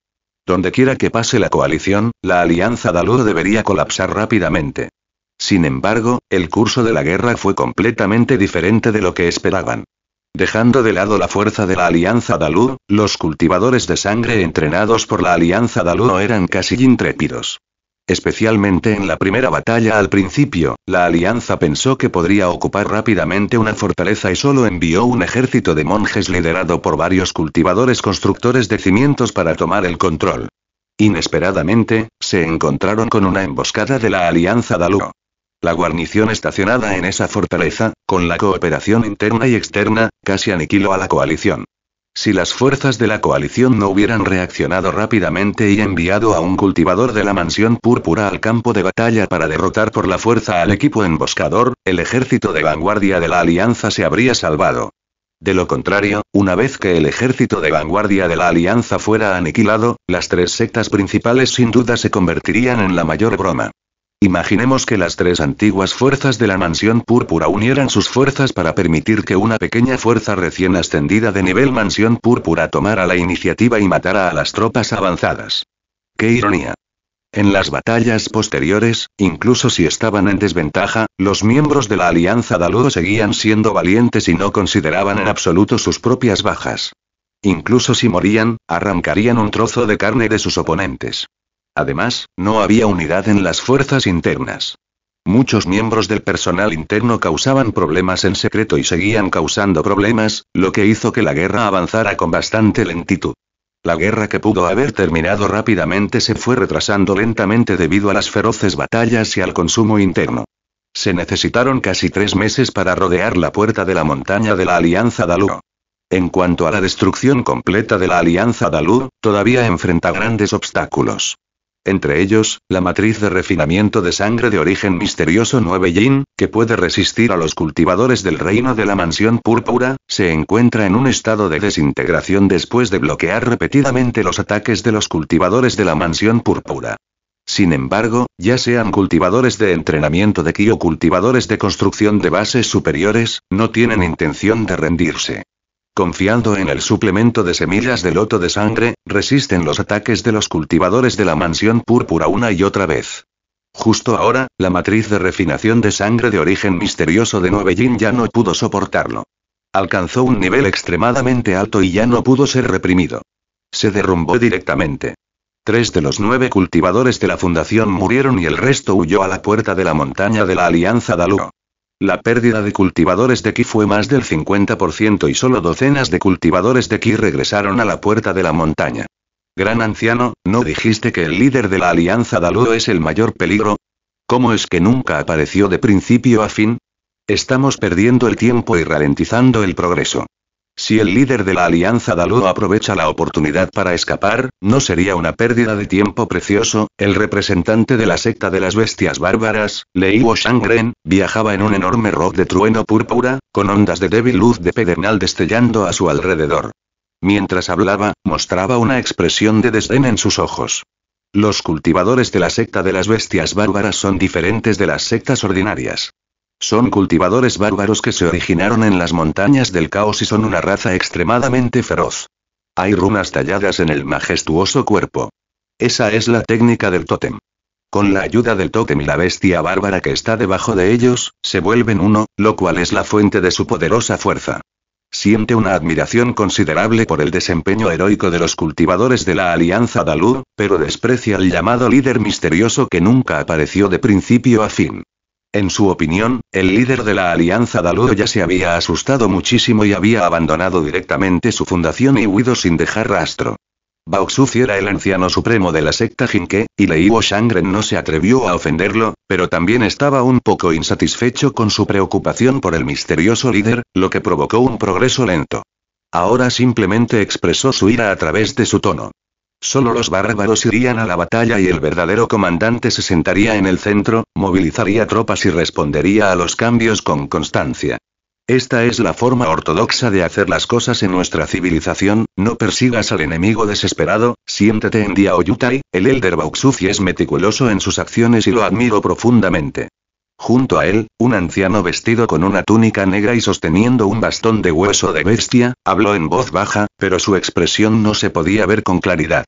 Dondequiera que pase la coalición, la alianza Daluo debería colapsar rápidamente. Sin embargo, el curso de la guerra fue completamente diferente de lo que esperaban. Dejando de lado la fuerza de la Alianza Daluo, los cultivadores de sangre entrenados por la Alianza Daluo eran casi intrépidos. Especialmente en la primera batalla al principio, la alianza pensó que podría ocupar rápidamente una fortaleza y solo envió un ejército de monjes liderado por varios cultivadores constructores de cimientos para tomar el control. Inesperadamente, se encontraron con una emboscada de la alianza Daluo. La guarnición estacionada en esa fortaleza, con la cooperación interna y externa, casi aniquiló a la coalición. Si las fuerzas de la coalición no hubieran reaccionado rápidamente y enviado a un cultivador de la mansión púrpura al campo de batalla para derrotar por la fuerza al equipo emboscador, el ejército de vanguardia de la alianza se habría salvado. De lo contrario, una vez que el ejército de vanguardia de la alianza fuera aniquilado, las tres sectas principales sin duda se convertirían en la mayor broma. Imaginemos que las tres antiguas fuerzas de la mansión púrpura unieran sus fuerzas para permitir que una pequeña fuerza recién ascendida de nivel mansión púrpura tomara la iniciativa y matara a las tropas avanzadas. ¡Qué ironía! En las batallas posteriores, incluso si estaban en desventaja, los miembros de la Alianza Daluo seguían siendo valientes y no consideraban en absoluto sus propias bajas. Incluso si morían, arrancarían un trozo de carne de sus oponentes. Además, no había unidad en las fuerzas internas. Muchos miembros del personal interno causaban problemas en secreto y seguían causando problemas, lo que hizo que la guerra avanzara con bastante lentitud. La guerra que pudo haber terminado rápidamente se fue retrasando lentamente debido a las feroces batallas y al consumo interno. Se necesitaron casi tres meses para rodear la puerta de la montaña de la Alianza Daluo. En cuanto a la destrucción completa de la Alianza Daluo, todavía enfrenta grandes obstáculos. Entre ellos, la matriz de refinamiento de sangre de origen misterioso 9 Yin, que puede resistir a los cultivadores del reino de la mansión púrpura, se encuentra en un estado de desintegración después de bloquear repetidamente los ataques de los cultivadores de la mansión púrpura. Sin embargo, ya sean cultivadores de entrenamiento de ki o cultivadores de construcción de bases superiores, no tienen intención de rendirse. Confiando en el suplemento de semillas de loto de sangre, resisten los ataques de los cultivadores de la mansión púrpura una y otra vez. Justo ahora, la matriz de refinación de sangre de origen misterioso de Yin ya no pudo soportarlo. Alcanzó un nivel extremadamente alto y ya no pudo ser reprimido. Se derrumbó directamente. Tres de los nueve cultivadores de la fundación murieron y el resto huyó a la puerta de la montaña de la Alianza Daluo. La pérdida de cultivadores de ki fue más del 50% y solo docenas de cultivadores de ki regresaron a la puerta de la montaña. Gran anciano, ¿no dijiste que el líder de la Alianza Daluo es el mayor peligro? ¿Cómo es que nunca apareció de principio a fin? Estamos perdiendo el tiempo y ralentizando el progreso. Si el líder de la Alianza Daluo aprovecha la oportunidad para escapar, no sería una pérdida de tiempo precioso. El representante de la secta de las bestias bárbaras, Leiwo Shangren, viajaba en un enorme rock de trueno púrpura, con ondas de débil luz de pedernal destellando a su alrededor. Mientras hablaba, mostraba una expresión de desdén en sus ojos. Los cultivadores de la secta de las bestias bárbaras son diferentes de las sectas ordinarias. Son cultivadores bárbaros que se originaron en las montañas del caos y son una raza extremadamente feroz. Hay runas talladas en el majestuoso cuerpo. Esa es la técnica del tótem. Con la ayuda del tótem y la bestia bárbara que está debajo de ellos, se vuelven uno, lo cual es la fuente de su poderosa fuerza. Siente una admiración considerable por el desempeño heroico de los cultivadores de la Alianza Dalú, pero desprecia al llamado líder misterioso que nunca apareció de principio a fin. En su opinión, el líder de la Alianza Daluo ya se había asustado muchísimo y había abandonado directamente su fundación y huido sin dejar rastro. Baoxuzi era el anciano supremo de la secta Jinke, y Leiwo Shangren no se atrevió a ofenderlo, pero también estaba un poco insatisfecho con su preocupación por el misterioso líder, lo que provocó un progreso lento. Ahora simplemente expresó su ira a través de su tono. Solo los bárbaros irían a la batalla y el verdadero comandante se sentaría en el centro, movilizaría tropas y respondería a los cambios con constancia. Esta es la forma ortodoxa de hacer las cosas en nuestra civilización, no persigas al enemigo desesperado, siéntete en Diaoyutai, el Elder Bauxuzi es meticuloso en sus acciones y lo admiro profundamente. Junto a él, un anciano vestido con una túnica negra y sosteniendo un bastón de hueso de bestia, habló en voz baja, pero su expresión no se podía ver con claridad.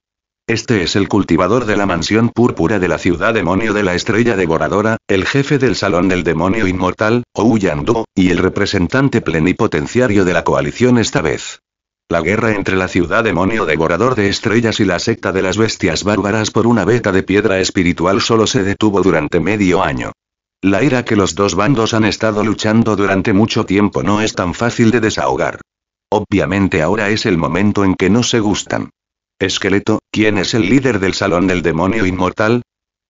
Este es el cultivador de la mansión púrpura de la ciudad demonio de la estrella devoradora, el jefe del salón del demonio inmortal, Ouyandu, y el representante plenipotenciario de la coalición esta vez. La guerra entre la ciudad demonio devorador de estrellas y la secta de las bestias bárbaras por una beta de piedra espiritual solo se detuvo durante medio año. La ira que los dos bandos han estado luchando durante mucho tiempo no es tan fácil de desahogar. Obviamente ahora es el momento en que no se gustan. Esqueleto, ¿quién es el líder del salón del demonio inmortal?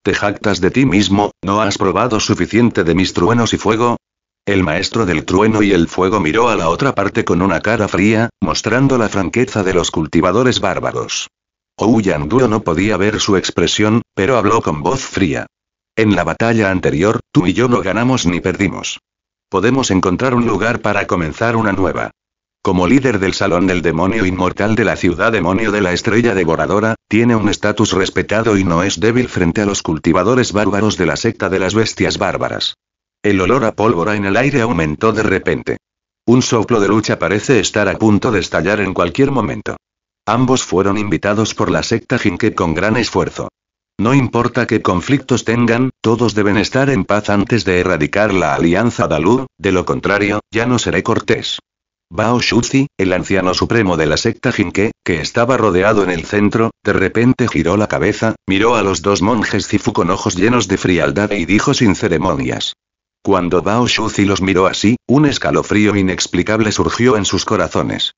¿Te jactas de ti mismo, no has probado suficiente de mis truenos y fuego? El maestro del trueno y el fuego miró a la otra parte con una cara fría, mostrando la franqueza de los cultivadores bárbaros. Ouyanduro no podía ver su expresión, pero habló con voz fría. En la batalla anterior, tú y yo no ganamos ni perdimos. Podemos encontrar un lugar para comenzar una nueva. Como líder del Salón del Demonio Inmortal de la Ciudad Demonio de la Estrella Devoradora, tiene un estatus respetado y no es débil frente a los cultivadores bárbaros de la secta de las bestias bárbaras. El olor a pólvora en el aire aumentó de repente. Un soplo de lucha parece estar a punto de estallar en cualquier momento. Ambos fueron invitados por la secta Jinke con gran esfuerzo. No importa qué conflictos tengan, todos deben estar en paz antes de erradicar la alianza Dalur, de lo contrario, ya no seré cortés. Bao Shuzi, el anciano supremo de la secta Jinke, que estaba rodeado en el centro, de repente giró la cabeza, miró a los dos monjes Zifu con ojos llenos de frialdad y dijo sin ceremonias. Cuando Bao Shuzi los miró así, un escalofrío inexplicable surgió en sus corazones.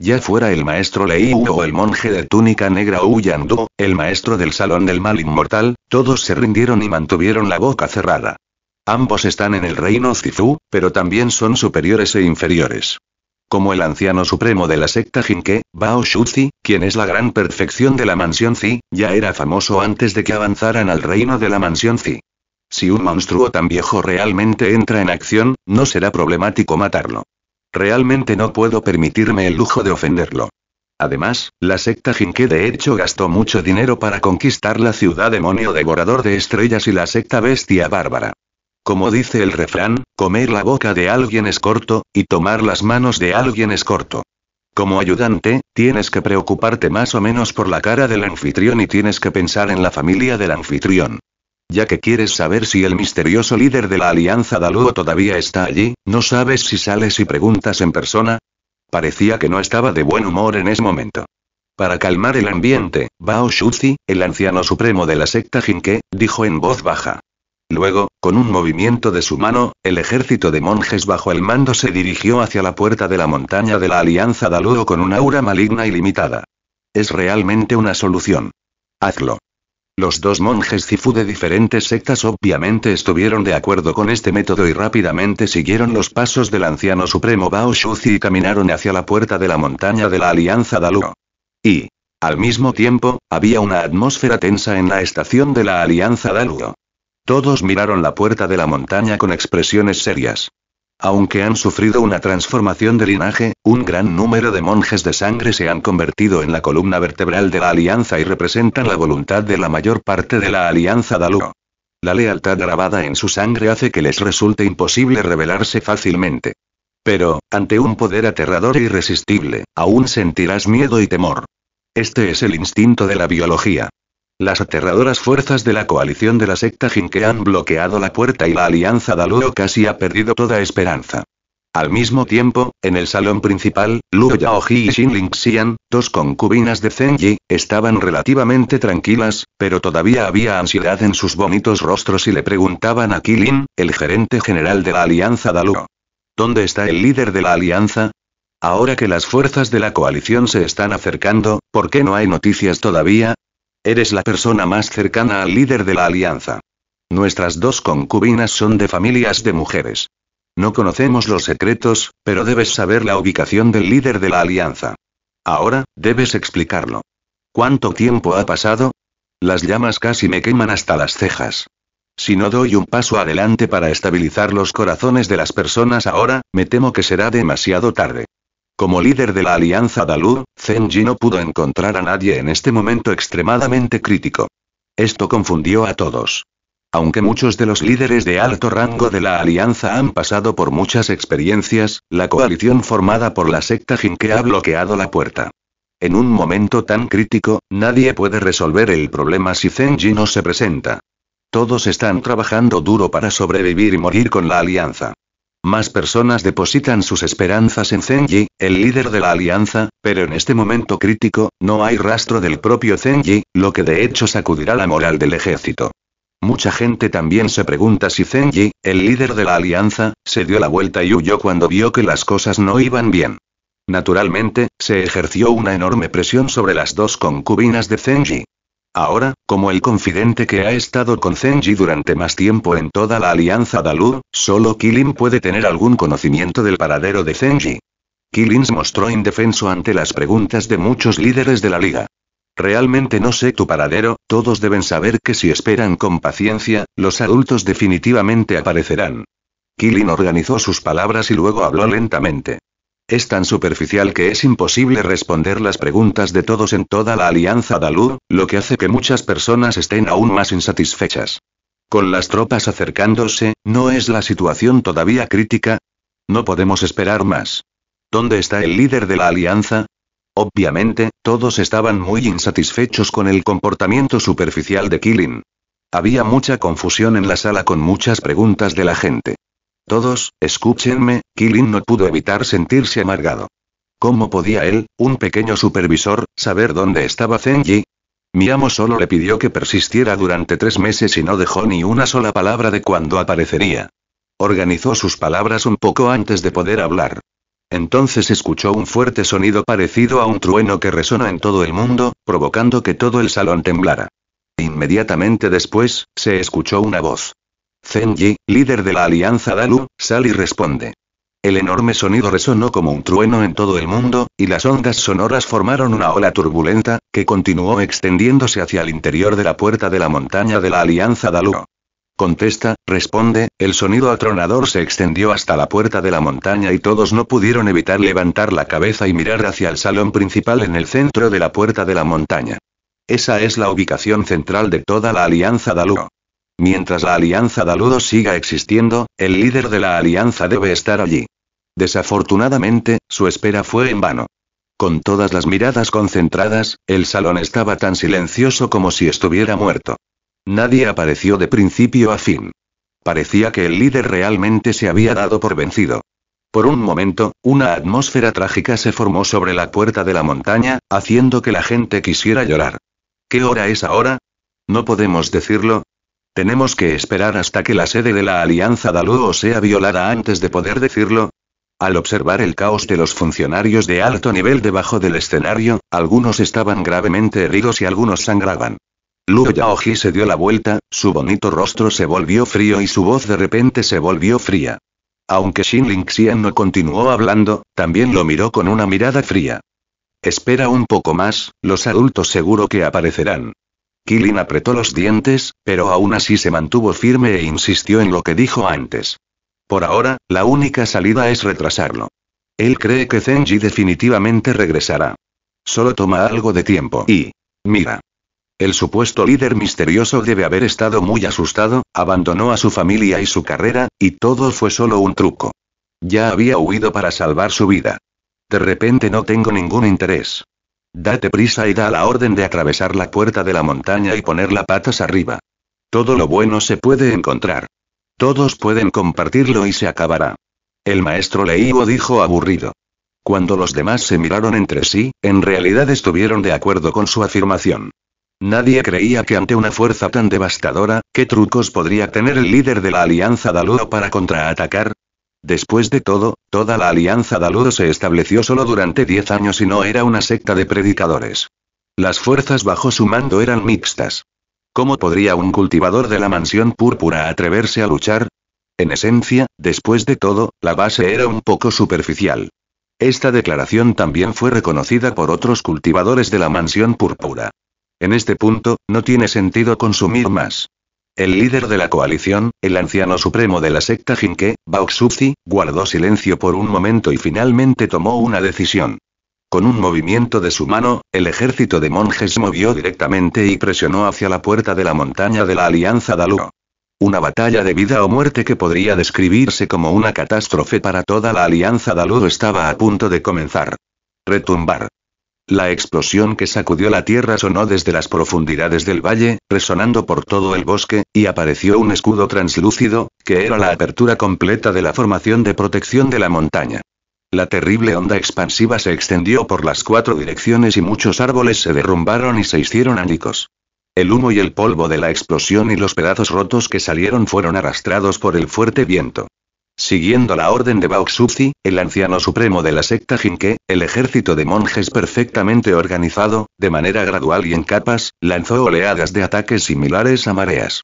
Ya fuera el maestro Lei o el monje de túnica negra Yandu, el maestro del salón del mal inmortal, todos se rindieron y mantuvieron la boca cerrada. Ambos están en el reino Zifu, pero también son superiores e inferiores. Como el anciano supremo de la secta Jinke, Bao Shuzi, quien es la gran perfección de la mansión Zi, ya era famoso antes de que avanzaran al reino de la mansión Zi. Si un monstruo tan viejo realmente entra en acción, no será problemático matarlo. Realmente no puedo permitirme el lujo de ofenderlo. Además, la secta Jinke de hecho gastó mucho dinero para conquistar la ciudad demonio devorador de estrellas y la secta bestia bárbara. Como dice el refrán, comer la boca de alguien es corto, y tomar las manos de alguien es corto. Como ayudante, tienes que preocuparte más o menos por la cara del anfitrión y tienes que pensar en la familia del anfitrión. Ya que quieres saber si el misterioso líder de la Alianza Daluo todavía está allí, ¿no sabes si sales y preguntas en persona? Parecía que no estaba de buen humor en ese momento. Para calmar el ambiente, Bao Shuzi, el anciano supremo de la secta Jinke, dijo en voz baja. Luego, con un movimiento de su mano, el ejército de monjes bajo el mando se dirigió hacia la puerta de la montaña de la Alianza Daluo con un aura maligna ilimitada. Es realmente una solución. Hazlo. Los dos monjes Zifu de diferentes sectas obviamente estuvieron de acuerdo con este método y rápidamente siguieron los pasos del anciano supremo Bao Shuzi y caminaron hacia la puerta de la montaña de la Alianza Daluo. Y, al mismo tiempo, había una atmósfera tensa en la estación de la Alianza Daluo. Todos miraron la puerta de la montaña con expresiones serias. Aunque han sufrido una transformación de linaje, un gran número de monjes de sangre se han convertido en la columna vertebral de la alianza y representan la voluntad de la mayor parte de la alianza Daluo. La lealtad grabada en su sangre hace que les resulte imposible rebelarse fácilmente. Pero, ante un poder aterrador e irresistible, aún sentirás miedo y temor. Este es el instinto de la biología. Las aterradoras fuerzas de la coalición de la secta Jinke han bloqueado la puerta y la alianza Daluo casi ha perdido toda esperanza. Al mismo tiempo, en el salón principal, Luo Yaoji y Xin Xian, dos concubinas de Zenji, estaban relativamente tranquilas, pero todavía había ansiedad en sus bonitos rostros y le preguntaban a Qilin, el gerente general de la alianza Daluo. ¿Dónde está el líder de la alianza? Ahora que las fuerzas de la coalición se están acercando, ¿por qué no hay noticias todavía? Eres la persona más cercana al líder de la alianza. Nuestras dos concubinas son de familias de mujeres. No conocemos los secretos, pero debes saber la ubicación del líder de la alianza. Ahora, debes explicarlo. ¿Cuánto tiempo ha pasado? Las llamas casi me queman hasta las cejas. Si no doy un paso adelante para estabilizar los corazones de las personas ahora, me temo que será demasiado tarde. Como líder de la Alianza Dalu, Zenji no pudo encontrar a nadie en este momento extremadamente crítico. Esto confundió a todos. Aunque muchos de los líderes de alto rango de la Alianza han pasado por muchas experiencias, la coalición formada por la secta Jinke ha bloqueado la puerta. En un momento tan crítico, nadie puede resolver el problema si Zenji no se presenta. Todos están trabajando duro para sobrevivir y morir con la alianza. Más personas depositan sus esperanzas en Zenji, el líder de la alianza, pero en este momento crítico, no hay rastro del propio Zenji, lo que de hecho sacudirá la moral del ejército. Mucha gente también se pregunta si Zenji, el líder de la alianza, se dio la vuelta y huyó cuando vio que las cosas no iban bien. Naturalmente, se ejerció una enorme presión sobre las dos concubinas de Zenji. Ahora, como el confidente que ha estado con Zenji durante más tiempo en toda la alianza Dalu, solo Kilin puede tener algún conocimiento del paradero de Zenji. Kilin se mostró indefenso ante las preguntas de muchos líderes de la liga. Realmente no sé tu paradero, todos deben saber que si esperan con paciencia, los adultos definitivamente aparecerán. Kilin organizó sus palabras y luego habló lentamente. Es tan superficial que es imposible responder las preguntas de todos en toda la alianza Dalu, lo que hace que muchas personas estén aún más insatisfechas. Con las tropas acercándose, ¿no es la situación todavía crítica? No podemos esperar más. ¿Dónde está el líder de la alianza? Obviamente, todos estaban muy insatisfechos con el comportamiento superficial de Killing. Había mucha confusión en la sala con muchas preguntas de la gente. Todos, escúchenme, Kilin no pudo evitar sentirse amargado. ¿Cómo podía él, un pequeño supervisor, saber dónde estaba Zenji? Mi amo solo le pidió que persistiera durante tres meses y no dejó ni una sola palabra de cuándo aparecería. Organizó sus palabras un poco antes de poder hablar. Entonces escuchó un fuerte sonido parecido a un trueno que resonó en todo el mundo, provocando que todo el salón temblara. Inmediatamente después, se escuchó una voz. Zenji, líder de la alianza Dalu, sale y responde. El enorme sonido resonó como un trueno en todo el mundo, y las ondas sonoras formaron una ola turbulenta, que continuó extendiéndose hacia el interior de la puerta de la montaña de la Alianza Dalu. Contesta, responde, el sonido atronador se extendió hasta la puerta de la montaña y todos no pudieron evitar levantar la cabeza y mirar hacia el salón principal en el centro de la puerta de la montaña. Esa es la ubicación central de toda la Alianza Dalu. Mientras la Alianza Daludo siga existiendo, el líder de la Alianza debe estar allí. Desafortunadamente, su espera fue en vano. Con todas las miradas concentradas, el salón estaba tan silencioso como si estuviera muerto. Nadie apareció de principio a fin. Parecía que el líder realmente se había dado por vencido. Por un momento, una atmósfera trágica se formó sobre la puerta de la montaña, haciendo que la gente quisiera llorar. ¿Qué hora es ahora? No podemos decirlo, tenemos que esperar hasta que la sede de la Alianza Daluo sea violada antes de poder decirlo. Al observar el caos de los funcionarios de alto nivel debajo del escenario, algunos estaban gravemente heridos y algunos sangraban. Luo Yaoji se dio la vuelta, su bonito rostro se volvió frío y su voz de repente se volvió fría. Aunque Xin Lingxian no continuó hablando, también lo miró con una mirada fría. Espera un poco más, los adultos seguro que aparecerán. Kilin apretó los dientes, pero aún así se mantuvo firme e insistió en lo que dijo antes. Por ahora, la única salida es retrasarlo. Él cree que Zenji definitivamente regresará. Solo toma algo de tiempo y... Mira. El supuesto líder misterioso debe haber estado muy asustado, abandonó a su familia y su carrera, y todo fue solo un truco. Ya había huido para salvar su vida. De repente no tengo ningún interés. Date prisa y da la orden de atravesar la puerta de la montaña y poner las patas arriba. Todo lo bueno se puede encontrar. Todos pueden compartirlo y se acabará. El maestro Leiwo dijo aburrido. Cuando los demás se miraron entre sí, en realidad estuvieron de acuerdo con su afirmación. Nadie creía que ante una fuerza tan devastadora, ¿qué trucos podría tener el líder de la Alianza Daluo para contraatacar? Después de todo, toda la alianza Daludo se estableció solo durante 10 años y no era una secta de predicadores. Las fuerzas bajo su mando eran mixtas. ¿Cómo podría un cultivador de la mansión púrpura atreverse a luchar? En esencia, después de todo, la base era un poco superficial. Esta declaración también fue reconocida por otros cultivadores de la mansión púrpura. En este punto, no tiene sentido consumir más. El líder de la coalición, el anciano supremo de la secta Jinke, Baoxuzi, guardó silencio por un momento y finalmente tomó una decisión. Con un movimiento de su mano, el ejército de monjes movió directamente y presionó hacia la puerta de la montaña de la Alianza Daluo. Una batalla de vida o muerte que podría describirse como una catástrofe para toda la Alianza Daluo estaba a punto de comenzar. Retumbar. La explosión que sacudió la tierra sonó desde las profundidades del valle, resonando por todo el bosque, y apareció un escudo translúcido, que era la apertura completa de la formación de protección de la montaña. La terrible onda expansiva se extendió por las cuatro direcciones y muchos árboles se derrumbaron y se hicieron añicos. El humo y el polvo de la explosión y los pedazos rotos que salieron fueron arrastrados por el fuerte viento. Siguiendo la orden de Baoxuzi, el anciano supremo de la secta Jinke, el ejército de monjes perfectamente organizado, de manera gradual y en capas, lanzó oleadas de ataques similares a mareas.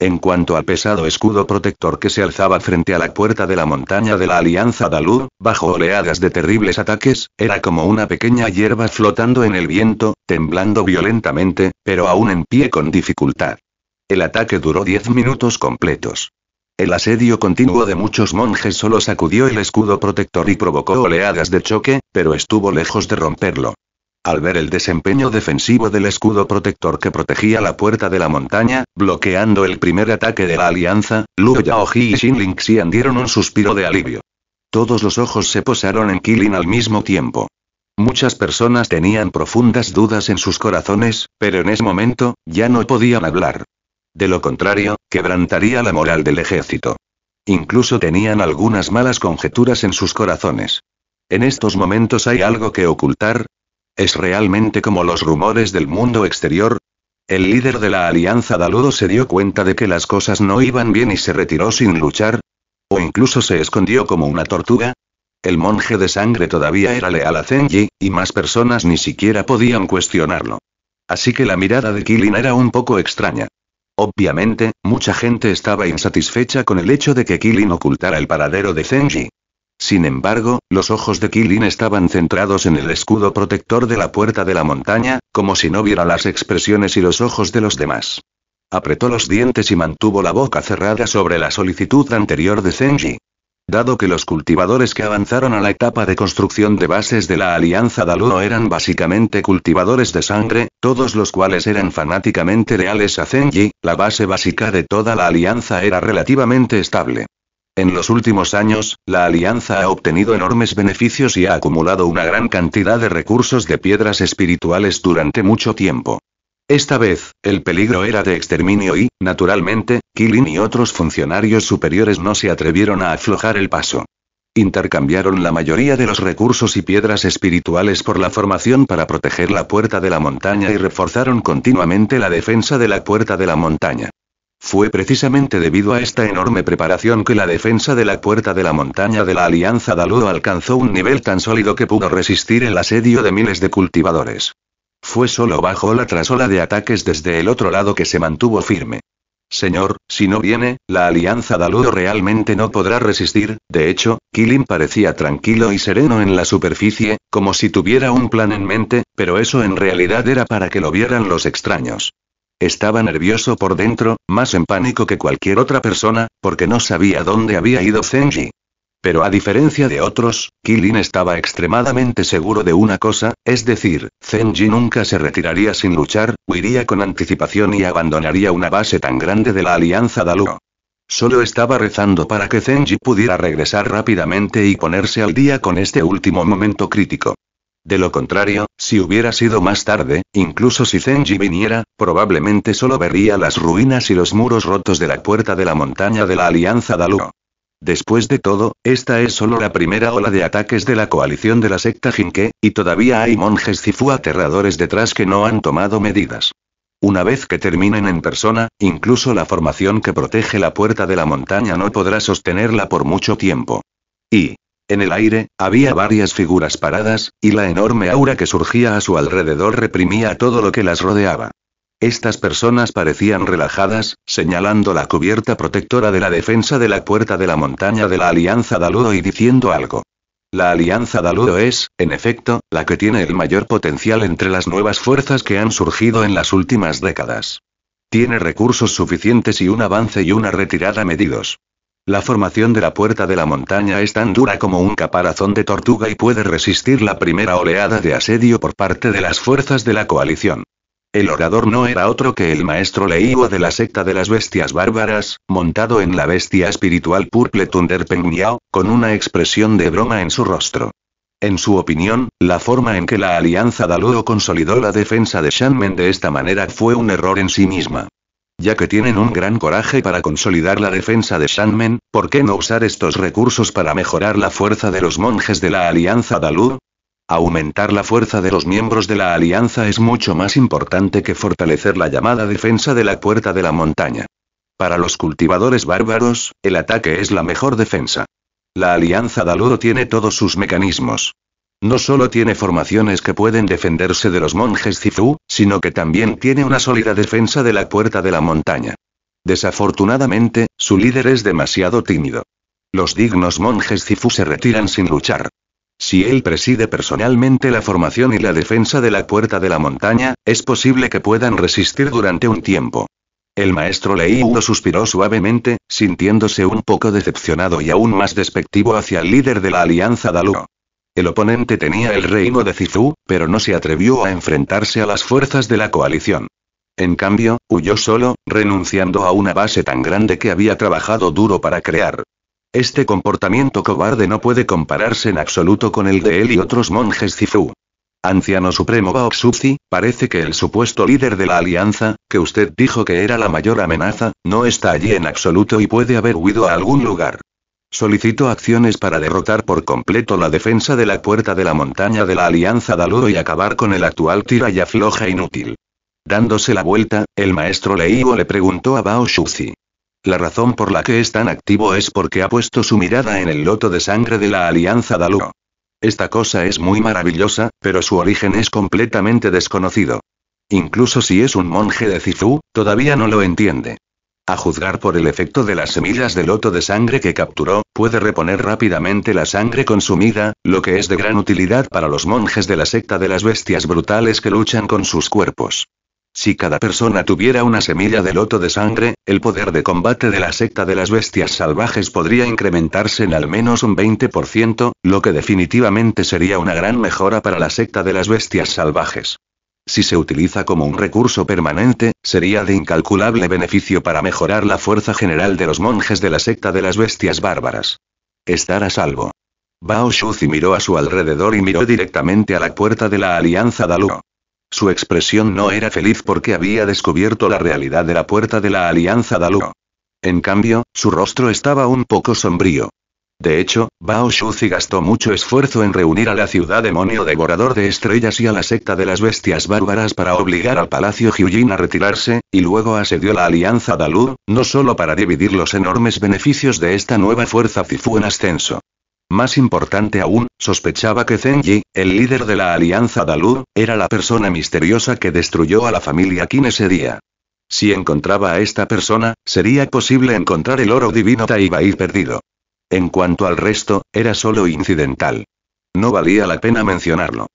En cuanto al pesado escudo protector que se alzaba frente a la puerta de la montaña de la Alianza Dalú, bajo oleadas de terribles ataques, era como una pequeña hierba flotando en el viento, temblando violentamente, pero aún en pie con dificultad. El ataque duró diez minutos completos. El asedio continuo de muchos monjes solo sacudió el escudo protector y provocó oleadas de choque, pero estuvo lejos de romperlo. Al ver el desempeño defensivo del escudo protector que protegía la puerta de la montaña, bloqueando el primer ataque de la alianza, Luo Yaoji y Xin Xian dieron un suspiro de alivio. Todos los ojos se posaron en Kilin al mismo tiempo. Muchas personas tenían profundas dudas en sus corazones, pero en ese momento, ya no podían hablar. De lo contrario, quebrantaría la moral del ejército. Incluso tenían algunas malas conjeturas en sus corazones. En estos momentos hay algo que ocultar, ¿Es realmente como los rumores del mundo exterior? El líder de la Alianza Daludo se dio cuenta de que las cosas no iban bien y se retiró sin luchar. ¿O incluso se escondió como una tortuga? El monje de sangre todavía era leal a Zenji, y más personas ni siquiera podían cuestionarlo. Así que la mirada de Kilin era un poco extraña. Obviamente, mucha gente estaba insatisfecha con el hecho de que Kilin ocultara el paradero de Zenji. Sin embargo, los ojos de Kilin estaban centrados en el escudo protector de la puerta de la montaña, como si no viera las expresiones y los ojos de los demás. Apretó los dientes y mantuvo la boca cerrada sobre la solicitud anterior de Zenji. Dado que los cultivadores que avanzaron a la etapa de construcción de bases de la Alianza Daluo eran básicamente cultivadores de sangre, todos los cuales eran fanáticamente leales a Zenji, la base básica de toda la alianza era relativamente estable. En los últimos años, la Alianza ha obtenido enormes beneficios y ha acumulado una gran cantidad de recursos de piedras espirituales durante mucho tiempo. Esta vez, el peligro era de exterminio y, naturalmente, Kilin y otros funcionarios superiores no se atrevieron a aflojar el paso. Intercambiaron la mayoría de los recursos y piedras espirituales por la formación para proteger la puerta de la montaña y reforzaron continuamente la defensa de la puerta de la montaña. Fue precisamente debido a esta enorme preparación que la defensa de la puerta de la montaña de la Alianza Daluo alcanzó un nivel tan sólido que pudo resistir el asedio de miles de cultivadores. Fue solo bajo la trasola de ataques desde el otro lado que se mantuvo firme. Señor, si no viene, la Alianza Daluo realmente no podrá resistir, de hecho, Kilin parecía tranquilo y sereno en la superficie, como si tuviera un plan en mente, pero eso en realidad era para que lo vieran los extraños. Estaba nervioso por dentro, más en pánico que cualquier otra persona, porque no sabía dónde había ido Zenji. Pero a diferencia de otros, Kilin estaba extremadamente seguro de una cosa, es decir, Zenji nunca se retiraría sin luchar, huiría con anticipación y abandonaría una base tan grande de la Alianza Daluo. Solo estaba rezando para que Zenji pudiera regresar rápidamente y ponerse al día con este último momento crítico. De lo contrario, si hubiera sido más tarde, incluso si Zenji viniera, probablemente solo vería las ruinas y los muros rotos de la puerta de la montaña de la Alianza Daluo. Después de todo, esta es solo la primera ola de ataques de la coalición de la secta Jinke, y todavía hay monjes Zifu aterradores detrás que no han tomado medidas. Una vez que terminen en persona, incluso la formación que protege la puerta de la montaña no podrá sostenerla por mucho tiempo. Y, en el aire, había varias figuras paradas, y la enorme aura que surgía a su alrededor reprimía todo lo que las rodeaba. Estas personas parecían relajadas, señalando la cubierta protectora de la defensa de la puerta de la montaña de la Alianza Daludo y diciendo algo. La Alianza Daludo es, en efecto, la que tiene el mayor potencial entre las nuevas fuerzas que han surgido en las últimas décadas. Tiene recursos suficientes y un avance y una retirada medidos. La formación de la puerta de la montaña es tan dura como un caparazón de tortuga y puede resistir la primera oleada de asedio por parte de las fuerzas de la coalición. El orador no era otro que el maestro Leiwa de la secta de las bestias bárbaras, montado en la bestia espiritual Purple Thunder Pengyao, con una expresión de broma en su rostro. En su opinión, la forma en que la alianza Daluo consolidó la defensa de Shanmen de esta manera fue un error en sí misma. Ya que tienen un gran coraje para consolidar la defensa de Shanmen, ¿por qué no usar estos recursos para mejorar la fuerza de los monjes de la alianza Daluo? Aumentar la fuerza de los miembros de la alianza es mucho más importante que fortalecer la llamada defensa de la puerta de la montaña. Para los cultivadores bárbaros, el ataque es la mejor defensa. La alianza Daludo tiene todos sus mecanismos. No solo tiene formaciones que pueden defenderse de los monjes Zifu, sino que también tiene una sólida defensa de la puerta de la montaña. Desafortunadamente, su líder es demasiado tímido. Los dignos monjes Zifu se retiran sin luchar. Si él preside personalmente la formación y la defensa de la puerta de la montaña, es posible que puedan resistir durante un tiempo. El maestro Leiu suspiró suavemente, sintiéndose un poco decepcionado y aún más despectivo hacia el líder de la alianza Daluo. El oponente tenía el reino de Zifu, pero no se atrevió a enfrentarse a las fuerzas de la coalición. En cambio, huyó solo, renunciando a una base tan grande que había trabajado duro para crear. Este comportamiento cobarde no puede compararse en absoluto con el de él y otros monjes Zifu. Anciano Supremo Baoxuzi, parece que el supuesto líder de la alianza, que usted dijo que era la mayor amenaza, no está allí en absoluto y puede haber huido a algún lugar. Solicito acciones para derrotar por completo la defensa de la puerta de la montaña de la alianza Daludo y acabar con el actual tira y afloja inútil. Dándose la vuelta, el maestro Leibo le preguntó a Bao Shuzi. La razón por la que es tan activo es porque ha puesto su mirada en el loto de sangre de la Alianza Daluo. Esta cosa es muy maravillosa, pero su origen es completamente desconocido. Incluso si es un monje de Zifu, todavía no lo entiende. A juzgar por el efecto de las semillas de loto de sangre que capturó, puede reponer rápidamente la sangre consumida, lo que es de gran utilidad para los monjes de la secta de las bestias brutales que luchan con sus cuerpos. Si cada persona tuviera una semilla de loto de sangre, el poder de combate de la secta de las bestias salvajes podría incrementarse en al menos un 20%, lo que definitivamente sería una gran mejora para la secta de las bestias salvajes. Si se utiliza como un recurso permanente, sería de incalculable beneficio para mejorar la fuerza general de los monjes de la secta de las bestias bárbaras. Estar a salvo. Bao Shuzi miró a su alrededor y miró directamente a la puerta de la Alianza Daluo. Su expresión no era feliz porque había descubierto la realidad de la puerta de la Alianza Daluo. En cambio, su rostro estaba un poco sombrío. De hecho, Bao Shuzi gastó mucho esfuerzo en reunir a la ciudad demonio devorador de estrellas y a la secta de las bestias bárbaras para obligar al palacio Hyujin a retirarse, y luego asedió la alianza Dalu, no solo para dividir los enormes beneficios de esta nueva fuerza Zifu en ascenso. Más importante aún, sospechaba que Zenji, el líder de la alianza Dalu, era la persona misteriosa que destruyó a la familia Qin ese día. Si encontraba a esta persona, sería posible encontrar el oro divino Taibai perdido. En cuanto al resto, era solo incidental. No valía la pena mencionarlo.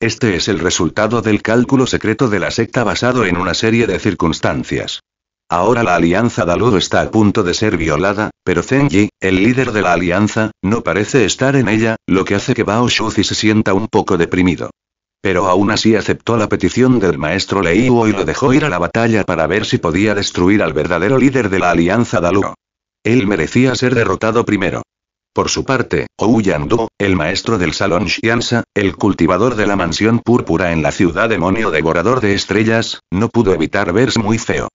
Este es el resultado del cálculo secreto de la secta basado en una serie de circunstancias. Ahora la alianza Daludo está a punto de ser violada, pero Zenji, el líder de la alianza, no parece estar en ella, lo que hace que Bao Shuzi se sienta un poco deprimido. Pero aún así aceptó la petición del maestro Leiwo y lo dejó ir a la batalla para ver si podía destruir al verdadero líder de la alianza Daluo. Él merecía ser derrotado primero. Por su parte, Ou Yangdu, el maestro del salón Xiansa, el cultivador de la mansión púrpura en la ciudad demonio devorador de estrellas, no pudo evitar verse muy feo.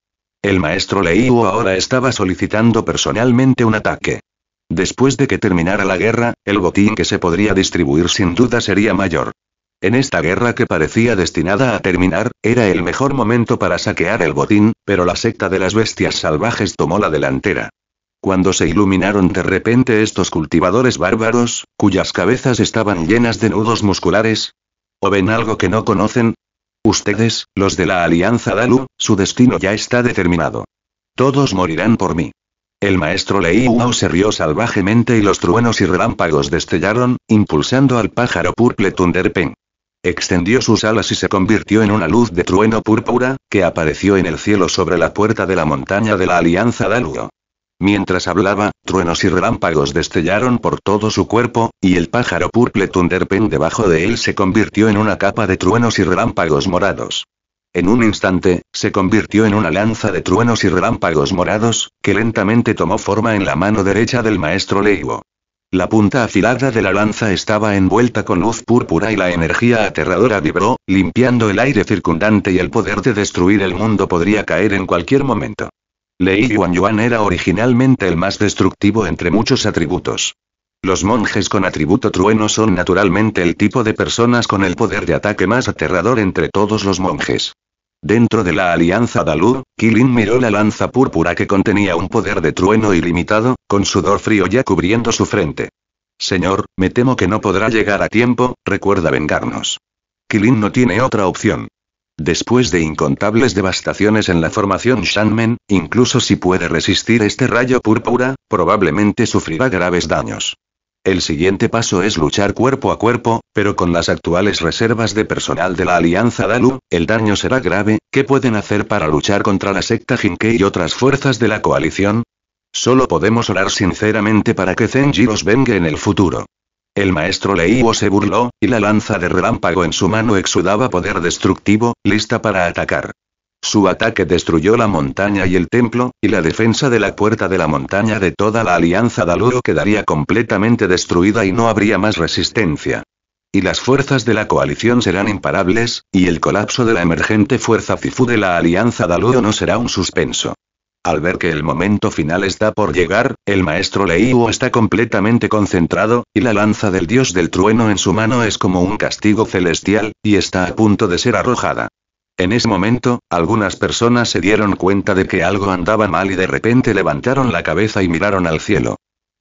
El maestro Leiu ahora estaba solicitando personalmente un ataque. Después de que terminara la guerra, el botín que se podría distribuir sin duda sería mayor. En esta guerra que parecía destinada a terminar, era el mejor momento para saquear el botín, pero la secta de las bestias salvajes tomó la delantera. Cuando se iluminaron de repente estos cultivadores bárbaros, cuyas cabezas estaban llenas de nudos musculares. ¿O ven algo que no conocen? Ustedes, los de la Alianza Dalu, su destino ya está determinado. Todos morirán por mí. El maestro Lei Wao se rió salvajemente y los truenos y relámpagos destellaron, impulsando al pájaro purple Thunderpen. Extendió sus alas y se convirtió en una luz de trueno púrpura, que apareció en el cielo sobre la puerta de la montaña de la Alianza Daluo. Mientras hablaba, truenos y relámpagos destellaron por todo su cuerpo, y el pájaro purple Thunderpen debajo de él se convirtió en una capa de truenos y relámpagos morados. En un instante, se convirtió en una lanza de truenos y relámpagos morados, que lentamente tomó forma en la mano derecha del maestro Leibo. La punta afilada de la lanza estaba envuelta con luz púrpura y la energía aterradora vibró, limpiando el aire circundante y el poder de destruir el mundo podría caer en cualquier momento. Lei Yuan Yuan era originalmente el más destructivo entre muchos atributos. Los monjes con atributo trueno son naturalmente el tipo de personas con el poder de ataque más aterrador entre todos los monjes. Dentro de la alianza Dalu, Kilin miró la lanza púrpura que contenía un poder de trueno ilimitado, con sudor frío ya cubriendo su frente. Señor, me temo que no podrá llegar a tiempo, recuerda vengarnos. Kilin no tiene otra opción. Después de incontables devastaciones en la formación Shanmen, incluso si puede resistir este rayo púrpura, probablemente sufrirá graves daños. El siguiente paso es luchar cuerpo a cuerpo, pero con las actuales reservas de personal de la Alianza Dalu, el daño será grave, ¿qué pueden hacer para luchar contra la secta Jinkei y otras fuerzas de la coalición? Solo podemos orar sinceramente para que Zenji los vengue en el futuro. El maestro Leiwo se burló, y la lanza de relámpago en su mano exudaba poder destructivo, lista para atacar. Su ataque destruyó la montaña y el templo, y la defensa de la puerta de la montaña de toda la alianza Daluro quedaría completamente destruida y no habría más resistencia. Y las fuerzas de la coalición serán imparables, y el colapso de la emergente fuerza Cifu de la alianza Daluro no será un suspenso. Al ver que el momento final está por llegar, el maestro Leiwo está completamente concentrado, y la lanza del dios del trueno en su mano es como un castigo celestial, y está a punto de ser arrojada. En ese momento, algunas personas se dieron cuenta de que algo andaba mal y de repente levantaron la cabeza y miraron al cielo.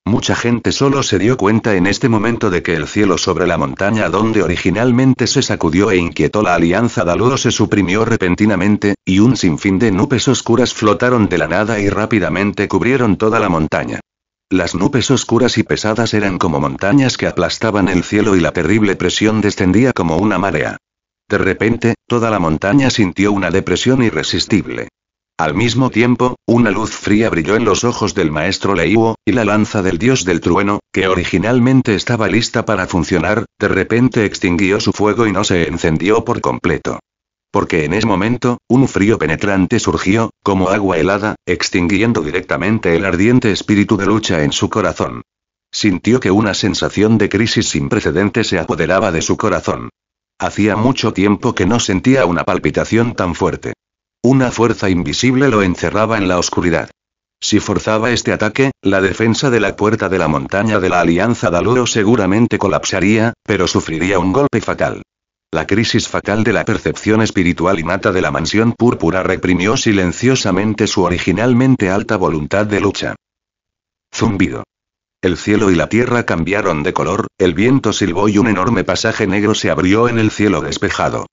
Mucha gente solo se dio cuenta en este momento de que el cielo sobre la montaña donde originalmente se sacudió e inquietó la alianza Daluo se suprimió repentinamente, y un sinfín de nubes oscuras flotaron de la nada y rápidamente cubrieron toda la montaña. Las nubes oscuras y pesadas eran como montañas que aplastaban el cielo y la terrible presión descendía como una marea. De repente, toda la montaña sintió una depresión irresistible. Al mismo tiempo, una luz fría brilló en los ojos del maestro Leiwo, y la lanza del dios del trueno, que originalmente estaba lista para funcionar, de repente extinguió su fuego y no se encendió por completo. Porque en ese momento, un frío penetrante surgió, como agua helada, extinguiendo directamente el ardiente espíritu de lucha en su corazón. Sintió que una sensación de crisis sin precedentes se apoderaba de su corazón. Hacía mucho tiempo que no sentía una palpitación tan fuerte. Una fuerza invisible lo encerraba en la oscuridad. Si forzaba este ataque, la defensa de la puerta de la montaña de la Alianza Daluro seguramente colapsaría, pero sufriría un golpe fatal. La crisis fatal de la percepción espiritual innata de la mansión púrpura reprimió silenciosamente su originalmente alta voluntad de lucha. Zumbido. El cielo y la tierra cambiaron de color, el viento silbó y un enorme pasaje negro se abrió en el cielo despejado.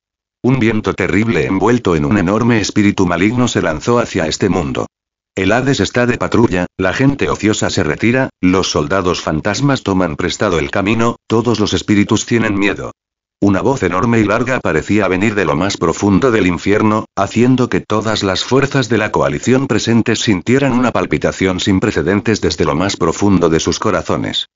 Un viento terrible envuelto en un enorme espíritu maligno se lanzó hacia este mundo. El Hades está de patrulla, la gente ociosa se retira, los soldados fantasmas toman prestado el camino, todos los espíritus tienen miedo. Una voz enorme y larga parecía venir de lo más profundo del infierno, haciendo que todas las fuerzas de la coalición presentes sintieran una palpitación sin precedentes desde lo más profundo de sus corazones.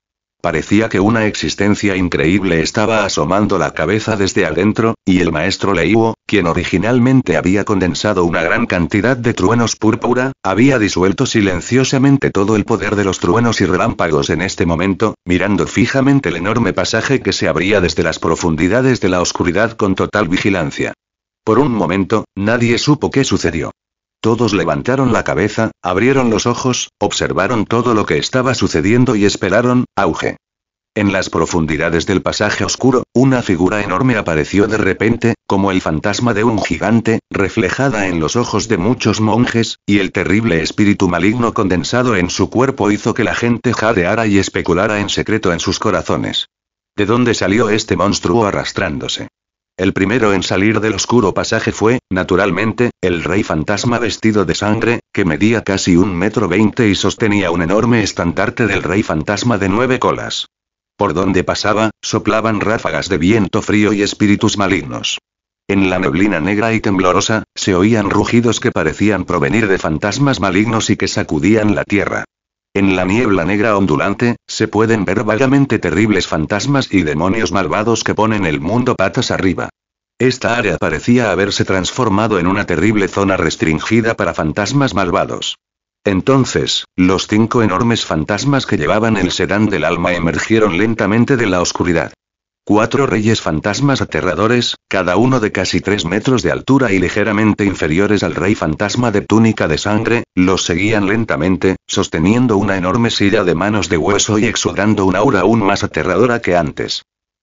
Parecía que una existencia increíble estaba asomando la cabeza desde adentro, y el maestro Leiwo, quien originalmente había condensado una gran cantidad de truenos púrpura, había disuelto silenciosamente todo el poder de los truenos y relámpagos en este momento, mirando fijamente el enorme pasaje que se abría desde las profundidades de la oscuridad con total vigilancia. Por un momento, nadie supo qué sucedió. Todos levantaron la cabeza, abrieron los ojos, observaron todo lo que estaba sucediendo y esperaron, auge. En las profundidades del pasaje oscuro, una figura enorme apareció de repente, como el fantasma de un gigante, reflejada en los ojos de muchos monjes, y el terrible espíritu maligno condensado en su cuerpo hizo que la gente jadeara y especulara en secreto en sus corazones. ¿De dónde salió este monstruo arrastrándose? El primero en salir del oscuro pasaje fue, naturalmente, el rey fantasma vestido de sangre, que medía casi un metro veinte y sostenía un enorme estandarte del rey fantasma de nueve colas. Por donde pasaba, soplaban ráfagas de viento frío y espíritus malignos. En la neblina negra y temblorosa, se oían rugidos que parecían provenir de fantasmas malignos y que sacudían la tierra. En la niebla negra ondulante, se pueden ver vagamente terribles fantasmas y demonios malvados que ponen el mundo patas arriba. Esta área parecía haberse transformado en una terrible zona restringida para fantasmas malvados. Entonces, los cinco enormes fantasmas que llevaban el sedán del alma emergieron lentamente de la oscuridad. Cuatro reyes fantasmas aterradores, cada uno de casi tres metros de altura y ligeramente inferiores al rey fantasma de túnica de sangre, los seguían lentamente, sosteniendo una enorme silla de manos de hueso y exudando un aura aún más aterradora que antes.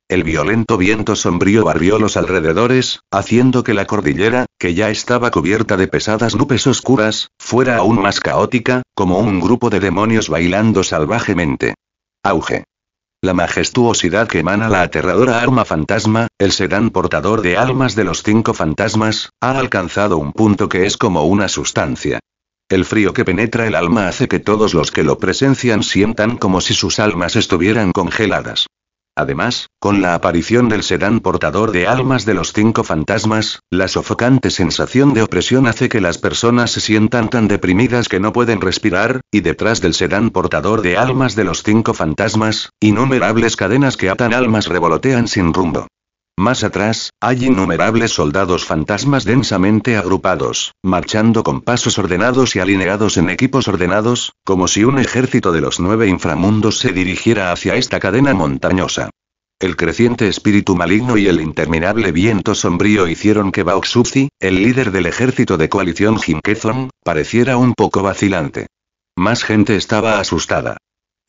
El violento viento sombrío barrió los alrededores, haciendo que la cordillera, que ya estaba cubierta de pesadas nubes oscuras, fuera aún más caótica, como un grupo de demonios bailando salvajemente. Auge. La majestuosidad que emana la aterradora arma fantasma, el sedán portador de almas de los cinco fantasmas, ha alcanzado un punto que es como una sustancia. El frío que penetra el alma hace que todos los que lo presencian sientan como si sus almas estuvieran congeladas. Además, con la aparición del sedán portador de almas de los cinco fantasmas, la sofocante sensación de opresión hace que las personas se sientan tan deprimidas que no pueden respirar, y detrás del sedán portador de almas de los cinco fantasmas, innumerables cadenas que atan almas revolotean sin rumbo. Más atrás, hay innumerables soldados fantasmas densamente agrupados, marchando con pasos ordenados y alineados en equipos ordenados, como si un ejército de los nueve inframundos se dirigiera hacia esta cadena montañosa. El creciente espíritu maligno y el interminable viento sombrío hicieron que Baoxuzi, el líder del ejército de coalición Jinkezon, pareciera un poco vacilante. Más gente estaba asustada.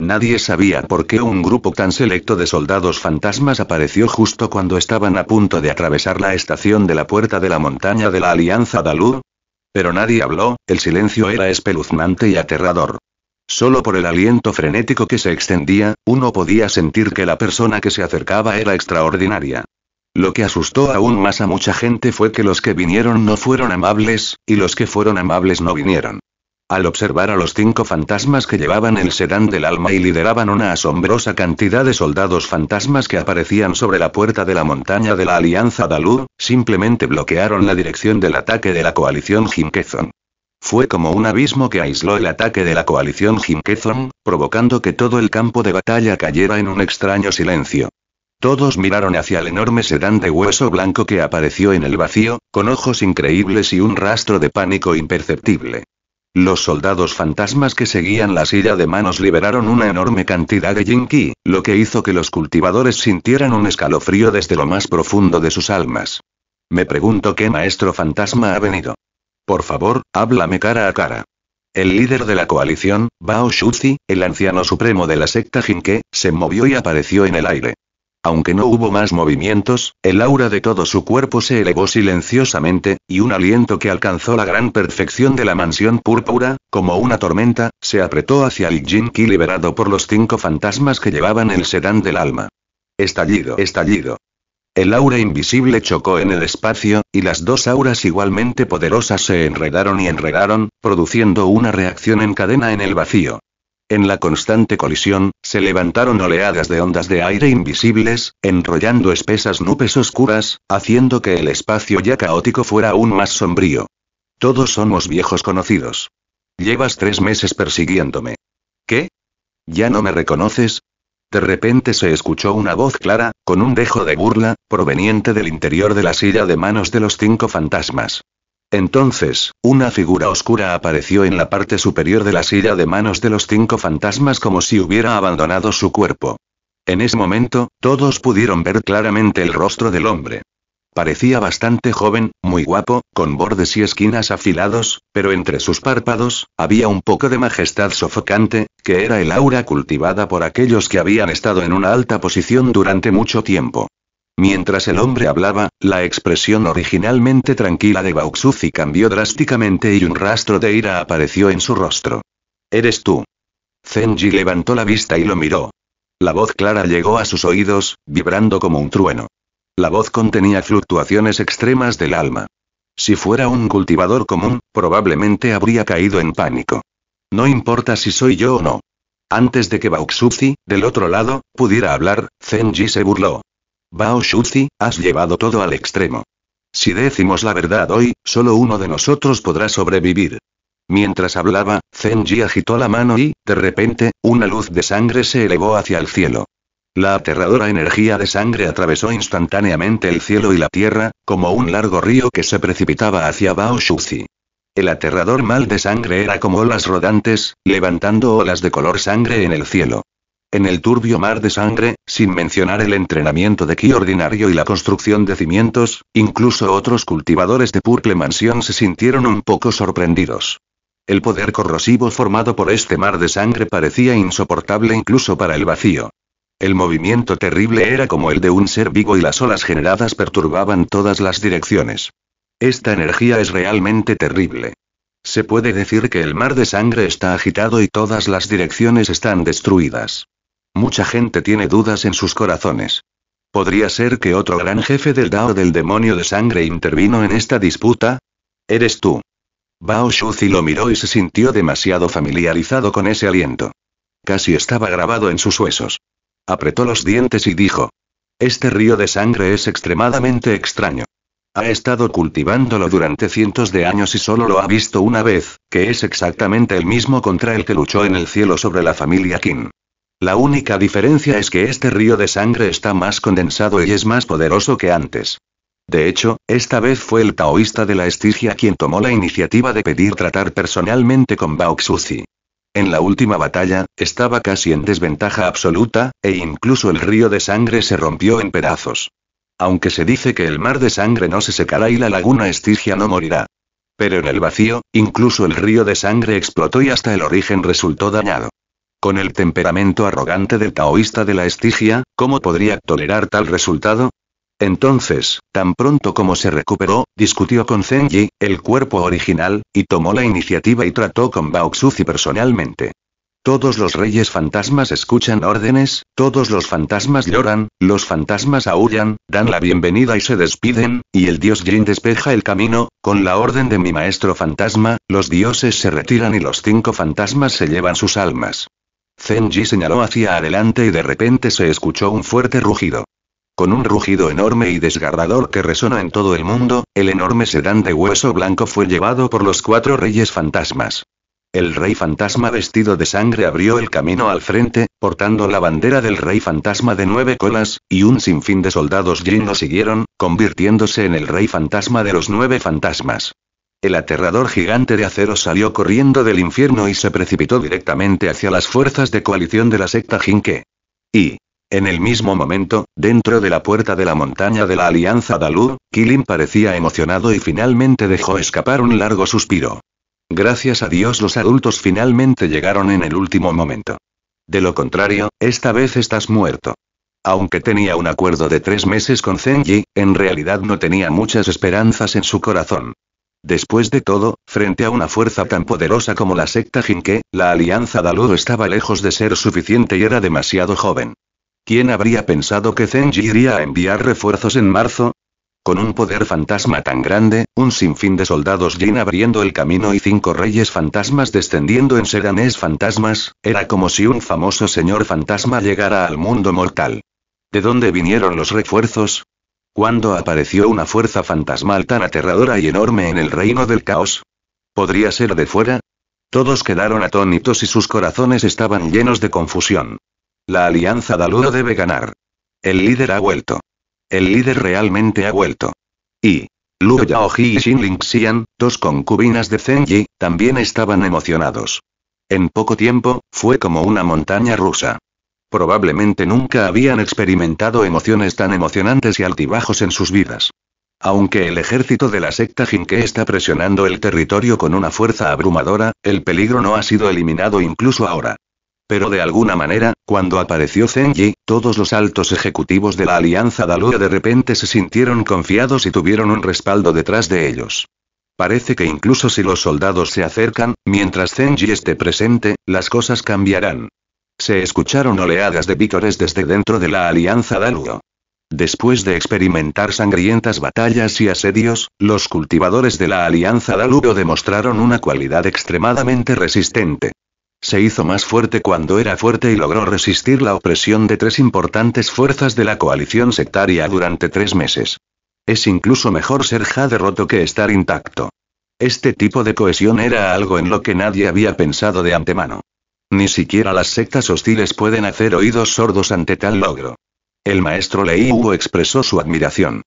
Nadie sabía por qué un grupo tan selecto de soldados fantasmas apareció justo cuando estaban a punto de atravesar la estación de la puerta de la montaña de la Alianza Dalú. Pero nadie habló, el silencio era espeluznante y aterrador. Solo por el aliento frenético que se extendía, uno podía sentir que la persona que se acercaba era extraordinaria. Lo que asustó aún más a mucha gente fue que los que vinieron no fueron amables, y los que fueron amables no vinieron. Al observar a los cinco fantasmas que llevaban el sedán del alma y lideraban una asombrosa cantidad de soldados fantasmas que aparecían sobre la puerta de la montaña de la Alianza Dalú, simplemente bloquearon la dirección del ataque de la coalición Jinkezon. Fue como un abismo que aisló el ataque de la coalición Jinkezon, provocando que todo el campo de batalla cayera en un extraño silencio. Todos miraron hacia el enorme sedán de hueso blanco que apareció en el vacío, con ojos increíbles y un rastro de pánico imperceptible. Los soldados fantasmas que seguían la silla de manos liberaron una enorme cantidad de Jinki, lo que hizo que los cultivadores sintieran un escalofrío desde lo más profundo de sus almas. Me pregunto qué maestro fantasma ha venido. Por favor, háblame cara a cara. El líder de la coalición, Bao Shuzi, el anciano supremo de la secta Jinke, se movió y apareció en el aire. Aunque no hubo más movimientos, el aura de todo su cuerpo se elevó silenciosamente, y un aliento que alcanzó la gran perfección de la mansión púrpura, como una tormenta, se apretó hacia el Jinki liberado por los cinco fantasmas que llevaban el sedán del alma. Estallido, estallido. El aura invisible chocó en el espacio, y las dos auras igualmente poderosas se enredaron y enredaron, produciendo una reacción en cadena en el vacío. En la constante colisión, se levantaron oleadas de ondas de aire invisibles, enrollando espesas nubes oscuras, haciendo que el espacio ya caótico fuera aún más sombrío. Todos somos viejos conocidos. Llevas tres meses persiguiéndome. ¿Qué? ¿Ya no me reconoces? De repente se escuchó una voz clara, con un dejo de burla, proveniente del interior de la silla de manos de los cinco fantasmas. Entonces, una figura oscura apareció en la parte superior de la silla de manos de los cinco fantasmas como si hubiera abandonado su cuerpo. En ese momento, todos pudieron ver claramente el rostro del hombre. Parecía bastante joven, muy guapo, con bordes y esquinas afilados, pero entre sus párpados, había un poco de majestad sofocante, que era el aura cultivada por aquellos que habían estado en una alta posición durante mucho tiempo. Mientras el hombre hablaba, la expresión originalmente tranquila de Bauxuzi cambió drásticamente y un rastro de ira apareció en su rostro. Eres tú. Zenji levantó la vista y lo miró. La voz clara llegó a sus oídos, vibrando como un trueno. La voz contenía fluctuaciones extremas del alma. Si fuera un cultivador común, probablemente habría caído en pánico. No importa si soy yo o no. Antes de que Bauxuzi, del otro lado, pudiera hablar, Zenji se burló. Bao Shuzi, has llevado todo al extremo. Si decimos la verdad hoy, solo uno de nosotros podrá sobrevivir. Mientras hablaba, Zenji agitó la mano y, de repente, una luz de sangre se elevó hacia el cielo. La aterradora energía de sangre atravesó instantáneamente el cielo y la tierra, como un largo río que se precipitaba hacia Bao Shuzi. El aterrador mal de sangre era como olas rodantes, levantando olas de color sangre en el cielo. En el turbio mar de sangre, sin mencionar el entrenamiento de ki ordinario y la construcción de cimientos, incluso otros cultivadores de Purple Mansión se sintieron un poco sorprendidos. El poder corrosivo formado por este mar de sangre parecía insoportable incluso para el vacío. El movimiento terrible era como el de un ser vivo y las olas generadas perturbaban todas las direcciones. Esta energía es realmente terrible. Se puede decir que el mar de sangre está agitado y todas las direcciones están destruidas. Mucha gente tiene dudas en sus corazones. ¿Podría ser que otro gran jefe del Dao del demonio de sangre intervino en esta disputa? Eres tú. Bao Shuzi lo miró y se sintió demasiado familiarizado con ese aliento. Casi estaba grabado en sus huesos. Apretó los dientes y dijo. Este río de sangre es extremadamente extraño. Ha estado cultivándolo durante cientos de años y solo lo ha visto una vez, que es exactamente el mismo contra el que luchó en el cielo sobre la familia Qin. La única diferencia es que este río de sangre está más condensado y es más poderoso que antes. De hecho, esta vez fue el taoísta de la Estigia quien tomó la iniciativa de pedir tratar personalmente con Baoxuzi. En la última batalla, estaba casi en desventaja absoluta, e incluso el río de sangre se rompió en pedazos. Aunque se dice que el mar de sangre no se secará y la laguna estigia no morirá. Pero en el vacío, incluso el río de sangre explotó y hasta el origen resultó dañado. Con el temperamento arrogante del taoísta de la estigia, ¿cómo podría tolerar tal resultado? Entonces, tan pronto como se recuperó, discutió con Zenji, el cuerpo original, y tomó la iniciativa y trató con Baoxuzi personalmente. Todos los reyes fantasmas escuchan órdenes, todos los fantasmas lloran, los fantasmas aullan, dan la bienvenida y se despiden, y el dios Jin despeja el camino, con la orden de mi maestro fantasma, los dioses se retiran y los cinco fantasmas se llevan sus almas. Zenji señaló hacia adelante y de repente se escuchó un fuerte rugido. Con un rugido enorme y desgarrador que resonó en todo el mundo, el enorme sedán de hueso blanco fue llevado por los cuatro reyes fantasmas. El rey fantasma vestido de sangre abrió el camino al frente, portando la bandera del rey fantasma de nueve colas, y un sinfín de soldados Jin lo siguieron, convirtiéndose en el rey fantasma de los nueve fantasmas. El aterrador gigante de acero salió corriendo del infierno y se precipitó directamente hacia las fuerzas de coalición de la secta Jinke. Y, en el mismo momento, dentro de la puerta de la montaña de la Alianza Dalu, Kilin parecía emocionado y finalmente dejó escapar un largo suspiro. Gracias a Dios los adultos finalmente llegaron en el último momento. De lo contrario, esta vez estás muerto. Aunque tenía un acuerdo de tres meses con Zenji, en realidad no tenía muchas esperanzas en su corazón. Después de todo, frente a una fuerza tan poderosa como la secta Jinke, la alianza Dalu estaba lejos de ser suficiente y era demasiado joven. ¿Quién habría pensado que Zenji iría a enviar refuerzos en marzo? Con un poder fantasma tan grande, un sinfín de soldados Jin abriendo el camino y cinco reyes fantasmas descendiendo en sedanes fantasmas, era como si un famoso señor fantasma llegara al mundo mortal. ¿De dónde vinieron los refuerzos? ¿Cuándo apareció una fuerza fantasmal tan aterradora y enorme en el reino del caos? ¿Podría ser de fuera? Todos quedaron atónitos y sus corazones estaban llenos de confusión. La alianza Daluo debe ganar. El líder ha vuelto. El líder realmente ha vuelto. Y. Luo Yaoji y Xin Xian, dos concubinas de Zenji, también estaban emocionados. En poco tiempo, fue como una montaña rusa. Probablemente nunca habían experimentado emociones tan emocionantes y altibajos en sus vidas. Aunque el ejército de la secta Jinke está presionando el territorio con una fuerza abrumadora, el peligro no ha sido eliminado incluso ahora. Pero de alguna manera, cuando apareció Zenji, todos los altos ejecutivos de la Alianza Daluo de repente se sintieron confiados y tuvieron un respaldo detrás de ellos. Parece que incluso si los soldados se acercan, mientras Zenji esté presente, las cosas cambiarán. Se escucharon oleadas de vítores desde dentro de la Alianza Daluo. Después de experimentar sangrientas batallas y asedios, los cultivadores de la Alianza Dalugo demostraron una cualidad extremadamente resistente. Se hizo más fuerte cuando era fuerte y logró resistir la opresión de tres importantes fuerzas de la coalición sectaria durante tres meses. Es incluso mejor ser ja derroto que estar intacto. Este tipo de cohesión era algo en lo que nadie había pensado de antemano. Ni siquiera las sectas hostiles pueden hacer oídos sordos ante tal logro. El maestro Lei Wu expresó su admiración.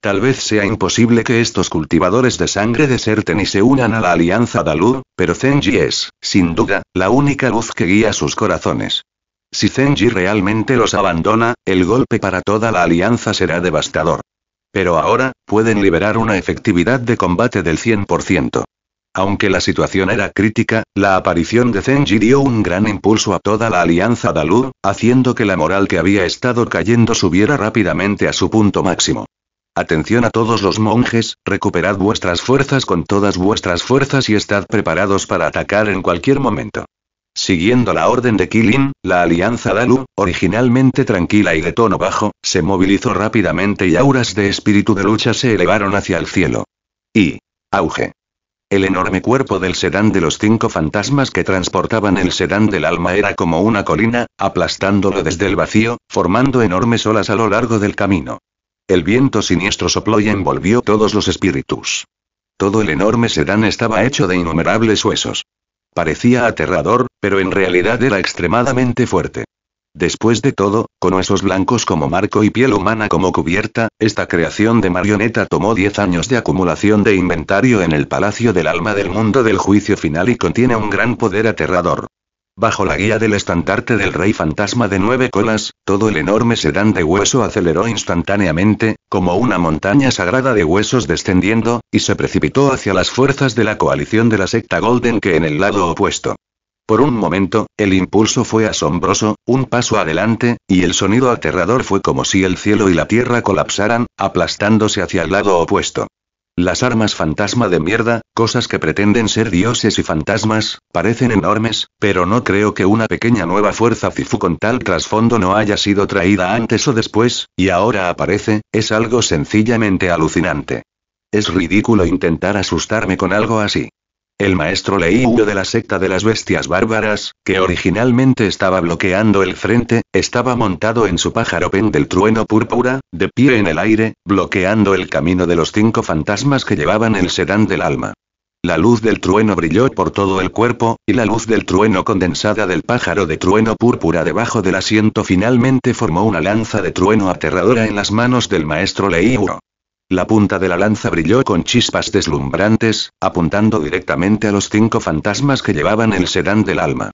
Tal vez sea imposible que estos cultivadores de sangre deserten y se unan a la alianza Dalu, pero Zenji es, sin duda, la única luz que guía sus corazones. Si Zenji realmente los abandona, el golpe para toda la alianza será devastador. Pero ahora, pueden liberar una efectividad de combate del 100%. Aunque la situación era crítica, la aparición de Zenji dio un gran impulso a toda la alianza Dalu, haciendo que la moral que había estado cayendo subiera rápidamente a su punto máximo. Atención a todos los monjes, recuperad vuestras fuerzas con todas vuestras fuerzas y estad preparados para atacar en cualquier momento. Siguiendo la orden de Kilin, la alianza Dalu, originalmente tranquila y de tono bajo, se movilizó rápidamente y auras de espíritu de lucha se elevaron hacia el cielo. Y. Auge. El enorme cuerpo del sedán de los cinco fantasmas que transportaban el sedán del alma era como una colina, aplastándolo desde el vacío, formando enormes olas a lo largo del camino. El viento siniestro sopló y envolvió todos los espíritus. Todo el enorme sedán estaba hecho de innumerables huesos. Parecía aterrador, pero en realidad era extremadamente fuerte. Después de todo, con huesos blancos como marco y piel humana como cubierta, esta creación de marioneta tomó 10 años de acumulación de inventario en el Palacio del Alma del Mundo del Juicio Final y contiene un gran poder aterrador. Bajo la guía del estandarte del Rey Fantasma de nueve colas, todo el enorme sedán de hueso aceleró instantáneamente, como una montaña sagrada de huesos descendiendo, y se precipitó hacia las fuerzas de la coalición de la secta Golden que en el lado opuesto. Por un momento, el impulso fue asombroso, un paso adelante, y el sonido aterrador fue como si el cielo y la tierra colapsaran, aplastándose hacia el lado opuesto. Las armas fantasma de mierda, cosas que pretenden ser dioses y fantasmas, parecen enormes, pero no creo que una pequeña nueva fuerza Cifu con tal trasfondo no haya sido traída antes o después, y ahora aparece, es algo sencillamente alucinante. Es ridículo intentar asustarme con algo así. El maestro Lei de la secta de las bestias bárbaras, que originalmente estaba bloqueando el frente, estaba montado en su pájaro pen del trueno púrpura, de pie en el aire, bloqueando el camino de los cinco fantasmas que llevaban el sedán del alma. La luz del trueno brilló por todo el cuerpo, y la luz del trueno condensada del pájaro de trueno púrpura debajo del asiento finalmente formó una lanza de trueno aterradora en las manos del maestro Lei la punta de la lanza brilló con chispas deslumbrantes, apuntando directamente a los cinco fantasmas que llevaban el sedán del alma.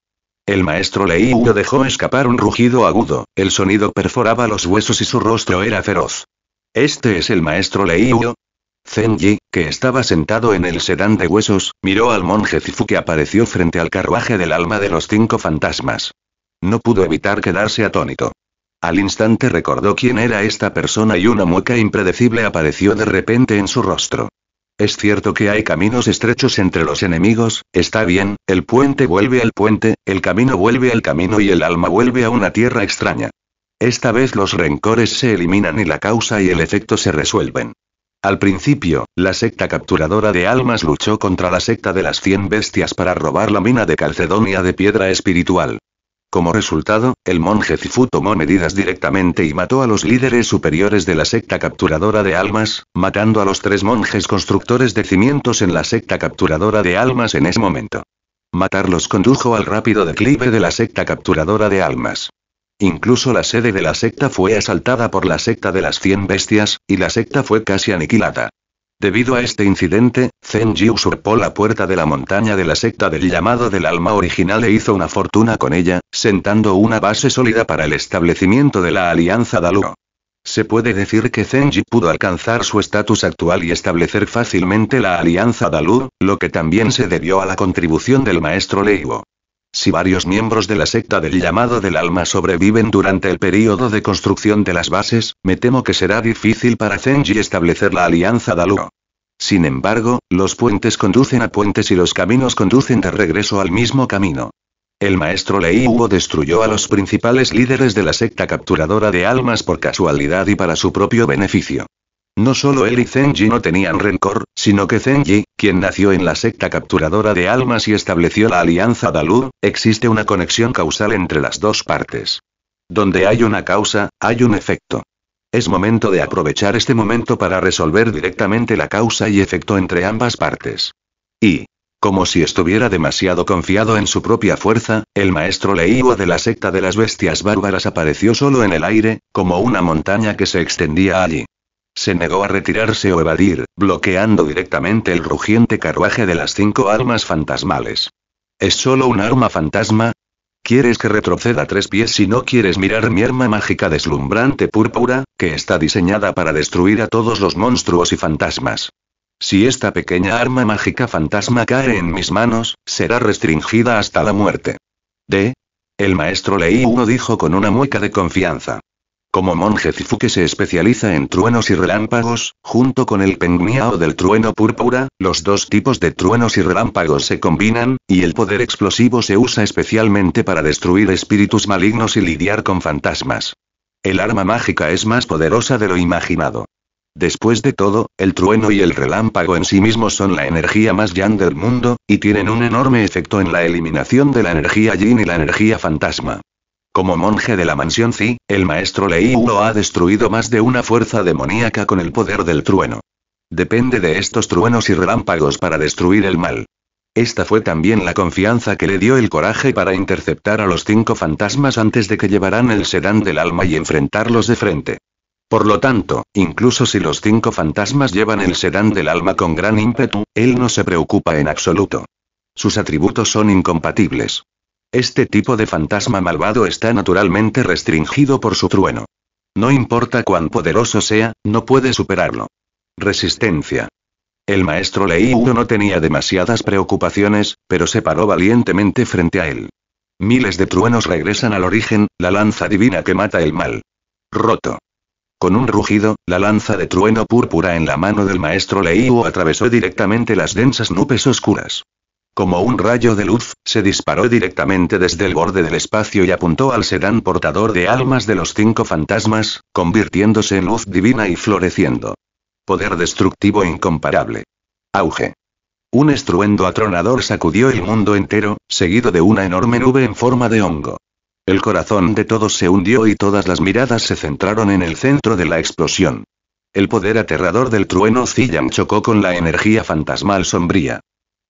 El maestro Leiu dejó escapar un rugido agudo, el sonido perforaba los huesos y su rostro era feroz. ¿Este es el maestro Leiu? Zenji, que estaba sentado en el sedán de huesos, miró al monje Zifu que apareció frente al carruaje del alma de los cinco fantasmas. No pudo evitar quedarse atónito. Al instante recordó quién era esta persona y una mueca impredecible apareció de repente en su rostro. Es cierto que hay caminos estrechos entre los enemigos, está bien, el puente vuelve al puente, el camino vuelve al camino y el alma vuelve a una tierra extraña. Esta vez los rencores se eliminan y la causa y el efecto se resuelven. Al principio, la secta capturadora de almas luchó contra la secta de las cien bestias para robar la mina de Calcedonia de piedra espiritual. Como resultado, el monje Zifu tomó medidas directamente y mató a los líderes superiores de la secta capturadora de almas, matando a los tres monjes constructores de cimientos en la secta capturadora de almas en ese momento. Matarlos condujo al rápido declive de la secta capturadora de almas. Incluso la sede de la secta fue asaltada por la secta de las cien bestias, y la secta fue casi aniquilada. Debido a este incidente, Zenji usurpó la puerta de la montaña de la secta del llamado del alma original e hizo una fortuna con ella, sentando una base sólida para el establecimiento de la alianza Daluo. Se puede decir que Zenji pudo alcanzar su estatus actual y establecer fácilmente la alianza Dalu, lo que también se debió a la contribución del maestro Leiwo. Si varios miembros de la secta del llamado del alma sobreviven durante el período de construcción de las bases, me temo que será difícil para Zenji establecer la alianza Dalu. Sin embargo, los puentes conducen a puentes y los caminos conducen de regreso al mismo camino. El maestro Lei Huo destruyó a los principales líderes de la secta capturadora de almas por casualidad y para su propio beneficio. No solo él y Zenji no tenían rencor, sino que Zenji, quien nació en la secta capturadora de almas y estableció la alianza Dalu, existe una conexión causal entre las dos partes. Donde hay una causa, hay un efecto. Es momento de aprovechar este momento para resolver directamente la causa y efecto entre ambas partes. Y, como si estuviera demasiado confiado en su propia fuerza, el maestro Leiwa de la secta de las bestias bárbaras apareció solo en el aire, como una montaña que se extendía allí. Se negó a retirarse o evadir, bloqueando directamente el rugiente carruaje de las cinco almas fantasmales. ¿Es solo un arma fantasma? ¿Quieres que retroceda tres pies si no quieres mirar mi arma mágica deslumbrante púrpura, que está diseñada para destruir a todos los monstruos y fantasmas? Si esta pequeña arma mágica fantasma cae en mis manos, será restringida hasta la muerte. D. El maestro Lei Uno dijo con una mueca de confianza. Como monje que se especializa en truenos y relámpagos, junto con el Pengmiao del trueno púrpura, los dos tipos de truenos y relámpagos se combinan, y el poder explosivo se usa especialmente para destruir espíritus malignos y lidiar con fantasmas. El arma mágica es más poderosa de lo imaginado. Después de todo, el trueno y el relámpago en sí mismos son la energía más yang del mundo, y tienen un enorme efecto en la eliminación de la energía yin y la energía fantasma. Como monje de la mansión Zi, el maestro Lei Uo ha destruido más de una fuerza demoníaca con el poder del trueno. Depende de estos truenos y relámpagos para destruir el mal. Esta fue también la confianza que le dio el coraje para interceptar a los cinco fantasmas antes de que llevaran el sedán del alma y enfrentarlos de frente. Por lo tanto, incluso si los cinco fantasmas llevan el sedán del alma con gran ímpetu, él no se preocupa en absoluto. Sus atributos son incompatibles. Este tipo de fantasma malvado está naturalmente restringido por su trueno. No importa cuán poderoso sea, no puede superarlo. Resistencia. El maestro Lei no tenía demasiadas preocupaciones, pero se paró valientemente frente a él. Miles de truenos regresan al origen, la lanza divina que mata el mal. Roto. Con un rugido, la lanza de trueno púrpura en la mano del maestro Leiu atravesó directamente las densas nubes oscuras. Como un rayo de luz, se disparó directamente desde el borde del espacio y apuntó al sedán portador de almas de los cinco fantasmas, convirtiéndose en luz divina y floreciendo. Poder destructivo incomparable. Auge. Un estruendo atronador sacudió el mundo entero, seguido de una enorme nube en forma de hongo. El corazón de todos se hundió y todas las miradas se centraron en el centro de la explosión. El poder aterrador del trueno Zillan chocó con la energía fantasmal sombría.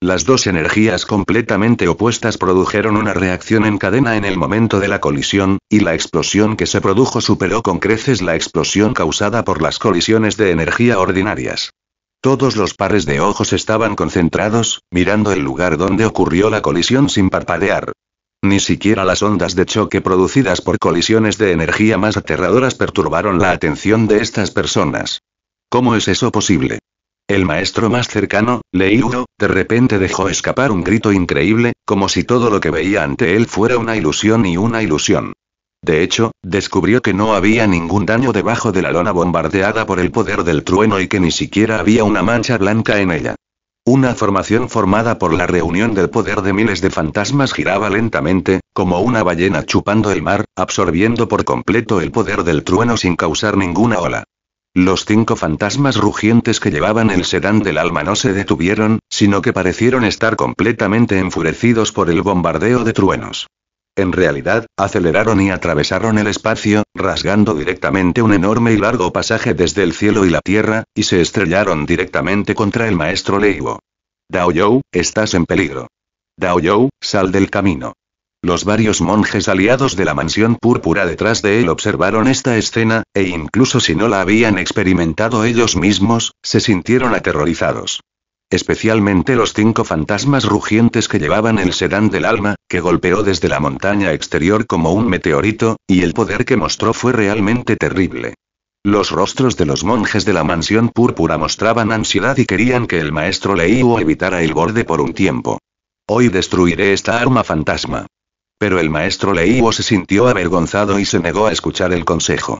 Las dos energías completamente opuestas produjeron una reacción en cadena en el momento de la colisión, y la explosión que se produjo superó con creces la explosión causada por las colisiones de energía ordinarias. Todos los pares de ojos estaban concentrados, mirando el lugar donde ocurrió la colisión sin parpadear. Ni siquiera las ondas de choque producidas por colisiones de energía más aterradoras perturbaron la atención de estas personas. ¿Cómo es eso posible? El maestro más cercano, Leiuro, de repente dejó escapar un grito increíble, como si todo lo que veía ante él fuera una ilusión y una ilusión. De hecho, descubrió que no había ningún daño debajo de la lona bombardeada por el poder del trueno y que ni siquiera había una mancha blanca en ella. Una formación formada por la reunión del poder de miles de fantasmas giraba lentamente, como una ballena chupando el mar, absorbiendo por completo el poder del trueno sin causar ninguna ola. Los cinco fantasmas rugientes que llevaban el sedán del alma no se detuvieron, sino que parecieron estar completamente enfurecidos por el bombardeo de truenos. En realidad, aceleraron y atravesaron el espacio, rasgando directamente un enorme y largo pasaje desde el cielo y la tierra, y se estrellaron directamente contra el maestro Leibo. Dao estás en peligro. Dao sal del camino. Los varios monjes aliados de la mansión púrpura detrás de él observaron esta escena, e incluso si no la habían experimentado ellos mismos, se sintieron aterrorizados. Especialmente los cinco fantasmas rugientes que llevaban el sedán del alma, que golpeó desde la montaña exterior como un meteorito, y el poder que mostró fue realmente terrible. Los rostros de los monjes de la mansión púrpura mostraban ansiedad y querían que el maestro Leiwo evitara el borde por un tiempo. Hoy destruiré esta arma fantasma. Pero el maestro Leiwo se sintió avergonzado y se negó a escuchar el consejo.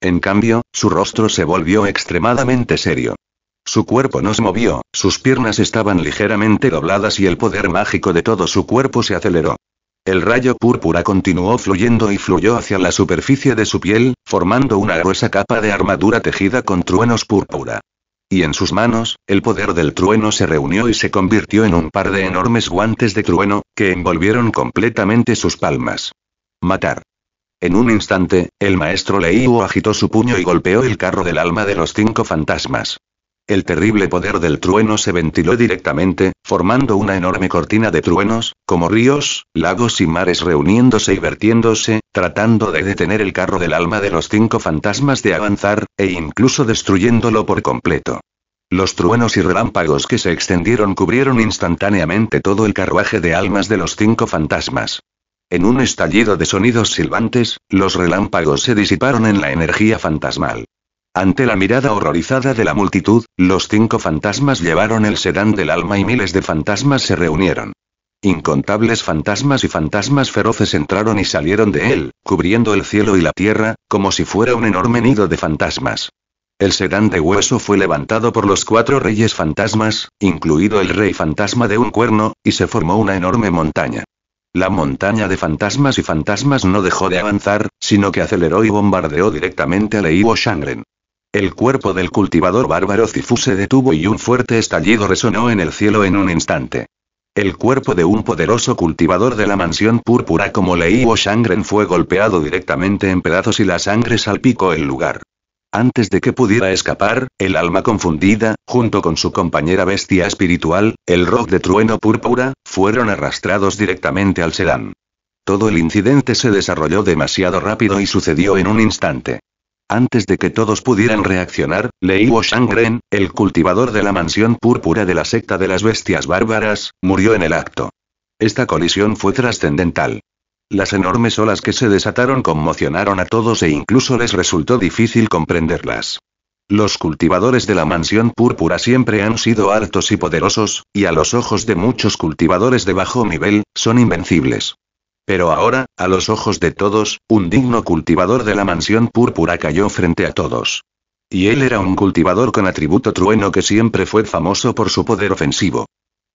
En cambio, su rostro se volvió extremadamente serio. Su cuerpo no se movió, sus piernas estaban ligeramente dobladas y el poder mágico de todo su cuerpo se aceleró. El rayo púrpura continuó fluyendo y fluyó hacia la superficie de su piel, formando una gruesa capa de armadura tejida con truenos púrpura. Y en sus manos, el poder del trueno se reunió y se convirtió en un par de enormes guantes de trueno, que envolvieron completamente sus palmas. Matar. En un instante, el maestro Leiu agitó su puño y golpeó el carro del alma de los cinco fantasmas. El terrible poder del trueno se ventiló directamente, formando una enorme cortina de truenos, como ríos, lagos y mares reuniéndose y vertiéndose, tratando de detener el carro del alma de los cinco fantasmas de avanzar, e incluso destruyéndolo por completo. Los truenos y relámpagos que se extendieron cubrieron instantáneamente todo el carruaje de almas de los cinco fantasmas. En un estallido de sonidos silbantes, los relámpagos se disiparon en la energía fantasmal. Ante la mirada horrorizada de la multitud, los cinco fantasmas llevaron el sedán del alma y miles de fantasmas se reunieron. Incontables fantasmas y fantasmas feroces entraron y salieron de él, cubriendo el cielo y la tierra, como si fuera un enorme nido de fantasmas. El sedán de hueso fue levantado por los cuatro reyes fantasmas, incluido el rey fantasma de un cuerno, y se formó una enorme montaña. La montaña de fantasmas y fantasmas no dejó de avanzar, sino que aceleró y bombardeó directamente a Leiwo Shangren. El cuerpo del cultivador bárbaro Cifu se detuvo y un fuerte estallido resonó en el cielo en un instante. El cuerpo de un poderoso cultivador de la mansión púrpura como Leiwo Shangren fue golpeado directamente en pedazos y la sangre salpicó el lugar. Antes de que pudiera escapar, el alma confundida, junto con su compañera bestia espiritual, el rock de trueno púrpura, fueron arrastrados directamente al sedán. Todo el incidente se desarrolló demasiado rápido y sucedió en un instante. Antes de que todos pudieran reaccionar, Leiwo Shangren, el cultivador de la mansión púrpura de la secta de las bestias bárbaras, murió en el acto. Esta colisión fue trascendental. Las enormes olas que se desataron conmocionaron a todos e incluso les resultó difícil comprenderlas. Los cultivadores de la mansión púrpura siempre han sido altos y poderosos, y a los ojos de muchos cultivadores de bajo nivel, son invencibles. Pero ahora, a los ojos de todos, un digno cultivador de la mansión púrpura cayó frente a todos. Y él era un cultivador con atributo trueno que siempre fue famoso por su poder ofensivo.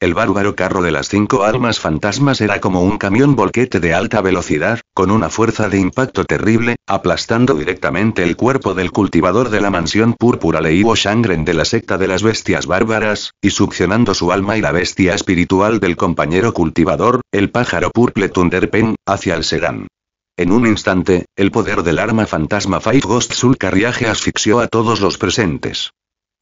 El bárbaro carro de las cinco almas fantasmas era como un camión volquete de alta velocidad, con una fuerza de impacto terrible, aplastando directamente el cuerpo del cultivador de la mansión púrpura Leiwo Shangren de la secta de las bestias bárbaras, y succionando su alma y la bestia espiritual del compañero cultivador, el pájaro purple Thunderpen, hacia el sedán. En un instante, el poder del arma fantasma Five Ghost Soul Carriage asfixió a todos los presentes.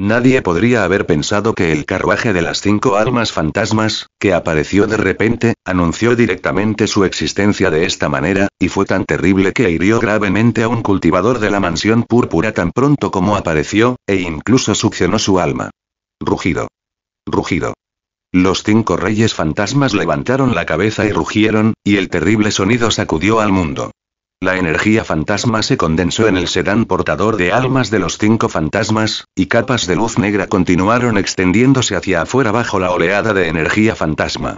Nadie podría haber pensado que el carruaje de las cinco almas fantasmas, que apareció de repente, anunció directamente su existencia de esta manera, y fue tan terrible que hirió gravemente a un cultivador de la mansión púrpura tan pronto como apareció, e incluso succionó su alma. Rugido. Rugido. Los cinco reyes fantasmas levantaron la cabeza y rugieron, y el terrible sonido sacudió al mundo. La energía fantasma se condensó en el sedán portador de almas de los cinco fantasmas, y capas de luz negra continuaron extendiéndose hacia afuera bajo la oleada de energía fantasma.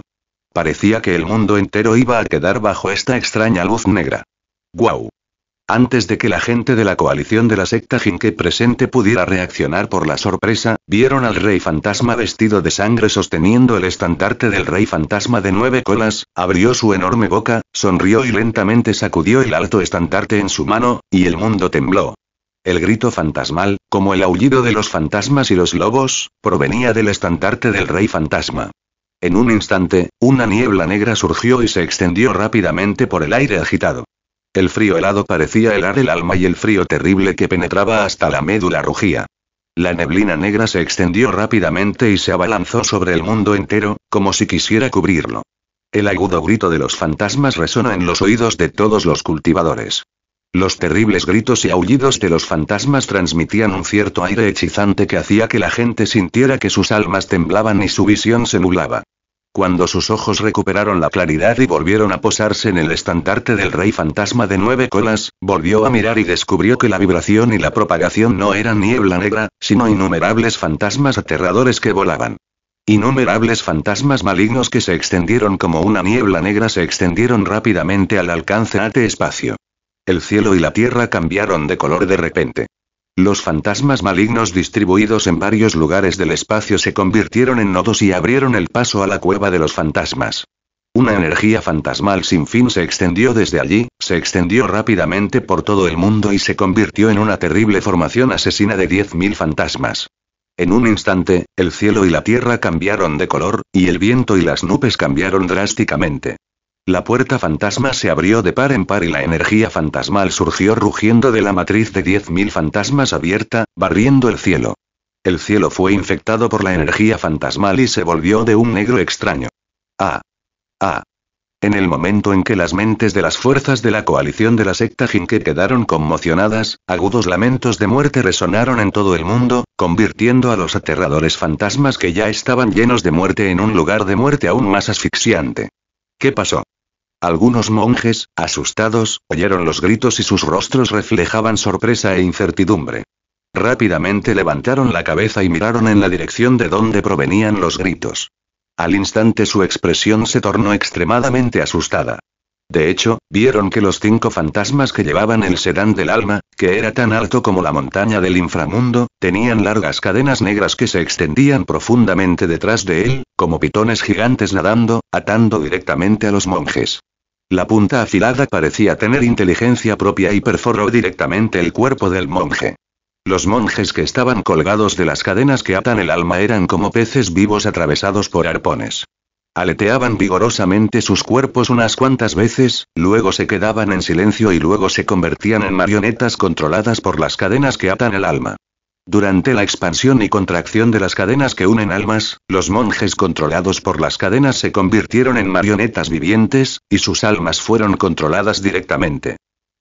Parecía que el mundo entero iba a quedar bajo esta extraña luz negra. ¡Guau! Antes de que la gente de la coalición de la secta Jinke presente pudiera reaccionar por la sorpresa, vieron al rey fantasma vestido de sangre sosteniendo el estandarte del rey fantasma de nueve colas, abrió su enorme boca, sonrió y lentamente sacudió el alto estandarte en su mano, y el mundo tembló. El grito fantasmal, como el aullido de los fantasmas y los lobos, provenía del estandarte del rey fantasma. En un instante, una niebla negra surgió y se extendió rápidamente por el aire agitado. El frío helado parecía helar el alma y el frío terrible que penetraba hasta la médula rugía. La neblina negra se extendió rápidamente y se abalanzó sobre el mundo entero, como si quisiera cubrirlo. El agudo grito de los fantasmas resonó en los oídos de todos los cultivadores. Los terribles gritos y aullidos de los fantasmas transmitían un cierto aire hechizante que hacía que la gente sintiera que sus almas temblaban y su visión se nublaba. Cuando sus ojos recuperaron la claridad y volvieron a posarse en el estandarte del rey fantasma de nueve colas, volvió a mirar y descubrió que la vibración y la propagación no eran niebla negra, sino innumerables fantasmas aterradores que volaban. Innumerables fantasmas malignos que se extendieron como una niebla negra se extendieron rápidamente al alcance de espacio. El cielo y la tierra cambiaron de color de repente. Los fantasmas malignos distribuidos en varios lugares del espacio se convirtieron en nodos y abrieron el paso a la cueva de los fantasmas. Una energía fantasmal sin fin se extendió desde allí, se extendió rápidamente por todo el mundo y se convirtió en una terrible formación asesina de 10.000 fantasmas. En un instante, el cielo y la tierra cambiaron de color, y el viento y las nubes cambiaron drásticamente. La puerta fantasma se abrió de par en par y la energía fantasmal surgió rugiendo de la matriz de 10.000 fantasmas abierta, barriendo el cielo. El cielo fue infectado por la energía fantasmal y se volvió de un negro extraño. Ah. Ah. En el momento en que las mentes de las fuerzas de la coalición de la secta Jinke quedaron conmocionadas, agudos lamentos de muerte resonaron en todo el mundo, convirtiendo a los aterradores fantasmas que ya estaban llenos de muerte en un lugar de muerte aún más asfixiante. ¿Qué pasó? Algunos monjes, asustados, oyeron los gritos y sus rostros reflejaban sorpresa e incertidumbre. Rápidamente levantaron la cabeza y miraron en la dirección de donde provenían los gritos. Al instante su expresión se tornó extremadamente asustada. De hecho, vieron que los cinco fantasmas que llevaban el sedán del alma, que era tan alto como la montaña del inframundo, tenían largas cadenas negras que se extendían profundamente detrás de él, como pitones gigantes nadando, atando directamente a los monjes. La punta afilada parecía tener inteligencia propia y perforó directamente el cuerpo del monje. Los monjes que estaban colgados de las cadenas que atan el alma eran como peces vivos atravesados por arpones. Aleteaban vigorosamente sus cuerpos unas cuantas veces, luego se quedaban en silencio y luego se convertían en marionetas controladas por las cadenas que atan el alma. Durante la expansión y contracción de las cadenas que unen almas, los monjes controlados por las cadenas se convirtieron en marionetas vivientes, y sus almas fueron controladas directamente.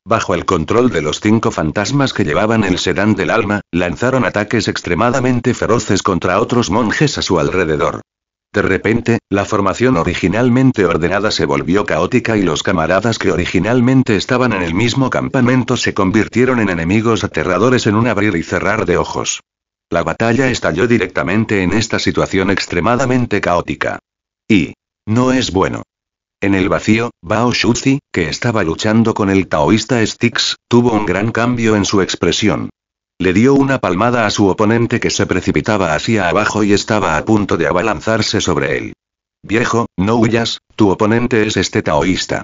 Bajo el control de los cinco fantasmas que llevaban el sedán del alma, lanzaron ataques extremadamente feroces contra otros monjes a su alrededor. De repente, la formación originalmente ordenada se volvió caótica y los camaradas que originalmente estaban en el mismo campamento se convirtieron en enemigos aterradores en un abrir y cerrar de ojos. La batalla estalló directamente en esta situación extremadamente caótica. Y... No es bueno. En el vacío, Bao Shuzi, que estaba luchando con el taoísta Styx, tuvo un gran cambio en su expresión. Le dio una palmada a su oponente que se precipitaba hacia abajo y estaba a punto de abalanzarse sobre él. Viejo, no huyas, tu oponente es este taoísta.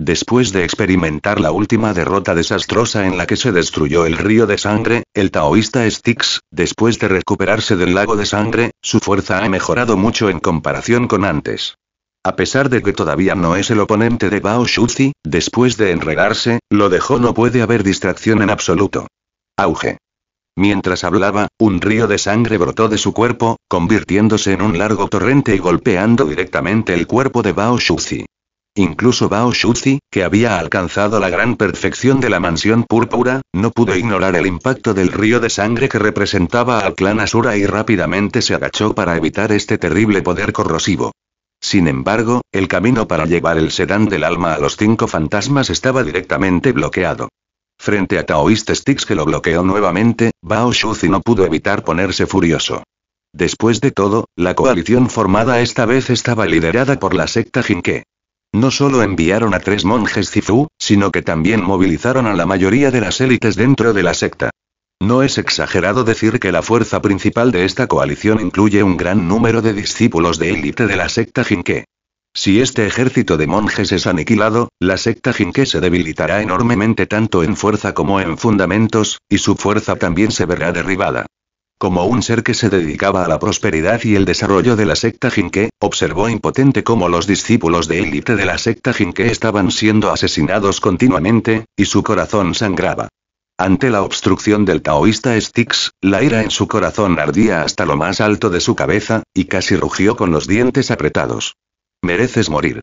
Después de experimentar la última derrota desastrosa en la que se destruyó el río de sangre, el taoísta Styx, después de recuperarse del lago de sangre, su fuerza ha mejorado mucho en comparación con antes. A pesar de que todavía no es el oponente de Bao Shuzi, después de enredarse, lo dejó no puede haber distracción en absoluto. Auge. Mientras hablaba, un río de sangre brotó de su cuerpo, convirtiéndose en un largo torrente y golpeando directamente el cuerpo de Bao Shuzi. Incluso Bao Shuzi, que había alcanzado la gran perfección de la mansión púrpura, no pudo ignorar el impacto del río de sangre que representaba al clan Asura y rápidamente se agachó para evitar este terrible poder corrosivo. Sin embargo, el camino para llevar el sedán del alma a los cinco fantasmas estaba directamente bloqueado. Frente a Taoist Styx que lo bloqueó nuevamente, Bao Shuzi no pudo evitar ponerse furioso. Después de todo, la coalición formada esta vez estaba liderada por la secta Jinke. No solo enviaron a tres monjes Zifu, sino que también movilizaron a la mayoría de las élites dentro de la secta. No es exagerado decir que la fuerza principal de esta coalición incluye un gran número de discípulos de élite de la secta Jinke. Si este ejército de monjes es aniquilado, la secta Jinke se debilitará enormemente tanto en fuerza como en fundamentos, y su fuerza también se verá derribada. Como un ser que se dedicaba a la prosperidad y el desarrollo de la secta Jinke, observó impotente cómo los discípulos de élite de la secta Jinke estaban siendo asesinados continuamente, y su corazón sangraba. Ante la obstrucción del taoísta Styx, la ira en su corazón ardía hasta lo más alto de su cabeza, y casi rugió con los dientes apretados. Mereces morir.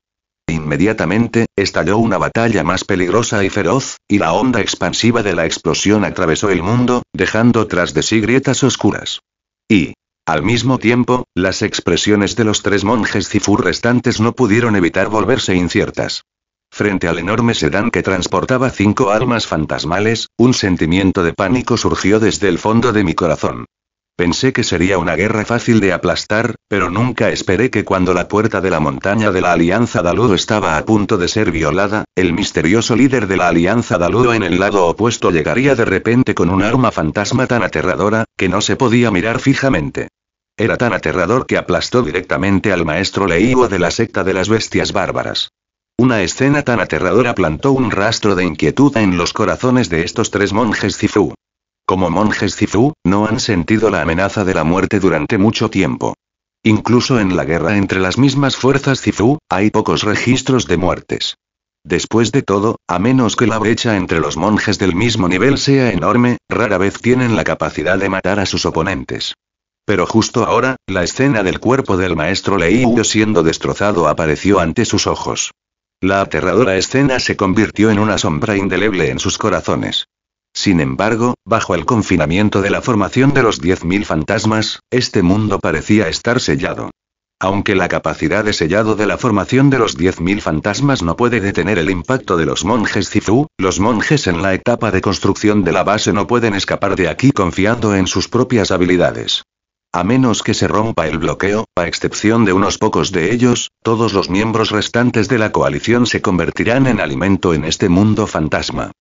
Inmediatamente, estalló una batalla más peligrosa y feroz, y la onda expansiva de la explosión atravesó el mundo, dejando tras de sí grietas oscuras. Y, Al mismo tiempo, las expresiones de los tres monjes Zifu restantes no pudieron evitar volverse inciertas. Frente al enorme sedán que transportaba cinco almas fantasmales, un sentimiento de pánico surgió desde el fondo de mi corazón. Pensé que sería una guerra fácil de aplastar, pero nunca esperé que cuando la puerta de la montaña de la Alianza Daludo estaba a punto de ser violada, el misterioso líder de la Alianza Daludo en el lado opuesto llegaría de repente con un arma fantasma tan aterradora, que no se podía mirar fijamente. Era tan aterrador que aplastó directamente al maestro Leiwa de la secta de las bestias bárbaras. Una escena tan aterradora plantó un rastro de inquietud en los corazones de estos tres monjes Zifu. Como monjes Zifu, no han sentido la amenaza de la muerte durante mucho tiempo. Incluso en la guerra entre las mismas fuerzas Zifu, hay pocos registros de muertes. Después de todo, a menos que la brecha entre los monjes del mismo nivel sea enorme, rara vez tienen la capacidad de matar a sus oponentes. Pero justo ahora, la escena del cuerpo del maestro Leiu siendo destrozado apareció ante sus ojos. La aterradora escena se convirtió en una sombra indeleble en sus corazones. Sin embargo, bajo el confinamiento de la formación de los 10.000 fantasmas, este mundo parecía estar sellado. Aunque la capacidad de sellado de la formación de los 10.000 fantasmas no puede detener el impacto de los monjes Zifu, los monjes en la etapa de construcción de la base no pueden escapar de aquí confiando en sus propias habilidades. A menos que se rompa el bloqueo, a excepción de unos pocos de ellos, todos los miembros restantes de la coalición se convertirán en alimento en este mundo fantasma.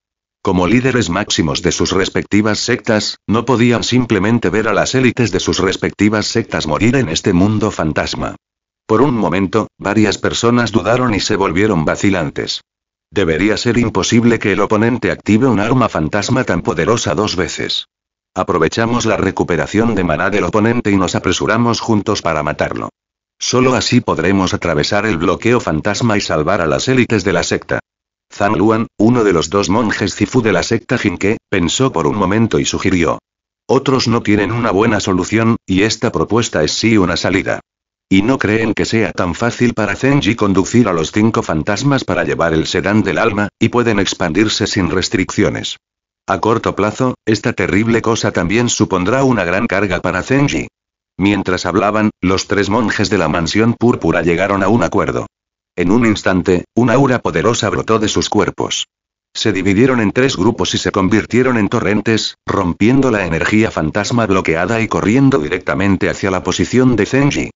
Como líderes máximos de sus respectivas sectas, no podían simplemente ver a las élites de sus respectivas sectas morir en este mundo fantasma. Por un momento, varias personas dudaron y se volvieron vacilantes. Debería ser imposible que el oponente active un arma fantasma tan poderosa dos veces. Aprovechamos la recuperación de maná del oponente y nos apresuramos juntos para matarlo. Solo así podremos atravesar el bloqueo fantasma y salvar a las élites de la secta. Zhang Luan, uno de los dos monjes Zifu de la secta Jinke, pensó por un momento y sugirió. Otros no tienen una buena solución, y esta propuesta es sí una salida. Y no creen que sea tan fácil para Zenji conducir a los cinco fantasmas para llevar el sedán del alma, y pueden expandirse sin restricciones. A corto plazo, esta terrible cosa también supondrá una gran carga para Zenji. Mientras hablaban, los tres monjes de la mansión púrpura llegaron a un acuerdo. En un instante, una aura poderosa brotó de sus cuerpos. Se dividieron en tres grupos y se convirtieron en torrentes, rompiendo la energía fantasma bloqueada y corriendo directamente hacia la posición de Zenji.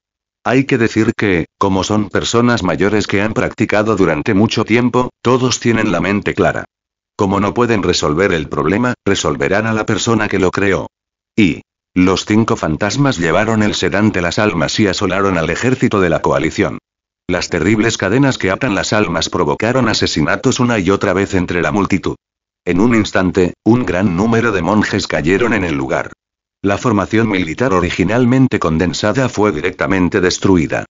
Hay que decir que, como son personas mayores que han practicado durante mucho tiempo, todos tienen la mente clara. Como no pueden resolver el problema, resolverán a la persona que lo creó. Y, los cinco fantasmas llevaron el sedán de las almas y asolaron al ejército de la coalición. Las terribles cadenas que atan las almas provocaron asesinatos una y otra vez entre la multitud. En un instante, un gran número de monjes cayeron en el lugar. La formación militar originalmente condensada fue directamente destruida.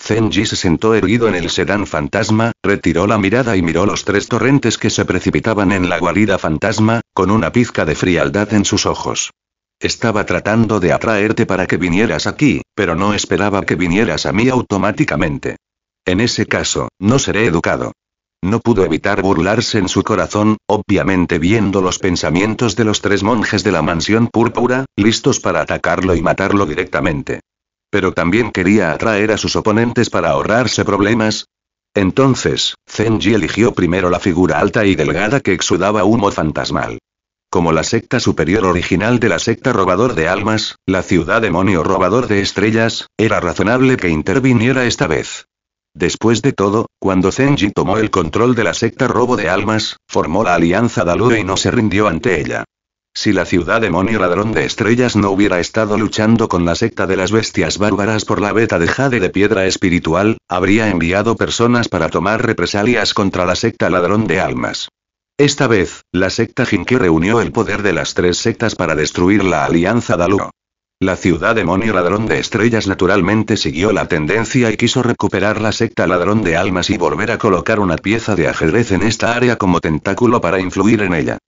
Zenji se sentó erguido en el sedán fantasma, retiró la mirada y miró los tres torrentes que se precipitaban en la guarida fantasma, con una pizca de frialdad en sus ojos. Estaba tratando de atraerte para que vinieras aquí, pero no esperaba que vinieras a mí automáticamente. En ese caso, no seré educado. No pudo evitar burlarse en su corazón, obviamente viendo los pensamientos de los tres monjes de la mansión púrpura, listos para atacarlo y matarlo directamente. Pero también quería atraer a sus oponentes para ahorrarse problemas. Entonces, Zenji eligió primero la figura alta y delgada que exudaba humo fantasmal. Como la secta superior original de la secta robador de almas, la ciudad demonio robador de estrellas, era razonable que interviniera esta vez. Después de todo, cuando Zenji tomó el control de la secta robo de almas, formó la alianza Dalu y no se rindió ante ella. Si la ciudad demonio ladrón de estrellas no hubiera estado luchando con la secta de las bestias bárbaras por la beta de jade de piedra espiritual, habría enviado personas para tomar represalias contra la secta ladrón de almas. Esta vez, la secta Jinki reunió el poder de las tres sectas para destruir la alianza Dalu. La ciudad demonio ladrón de estrellas naturalmente siguió la tendencia y quiso recuperar la secta ladrón de almas y volver a colocar una pieza de ajedrez en esta área como tentáculo para influir en ella.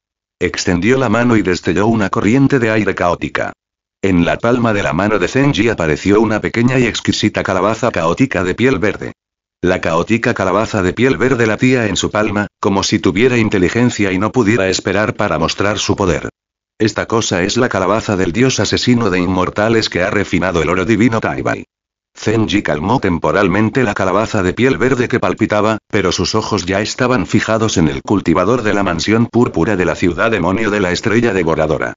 Extendió la mano y destelló una corriente de aire caótica. En la palma de la mano de Zenji apareció una pequeña y exquisita calabaza caótica de piel verde. La caótica calabaza de piel verde latía en su palma, como si tuviera inteligencia y no pudiera esperar para mostrar su poder. Esta cosa es la calabaza del dios asesino de inmortales que ha refinado el oro divino Taibai. Zenji calmó temporalmente la calabaza de piel verde que palpitaba, pero sus ojos ya estaban fijados en el cultivador de la mansión púrpura de la ciudad demonio de la estrella devoradora.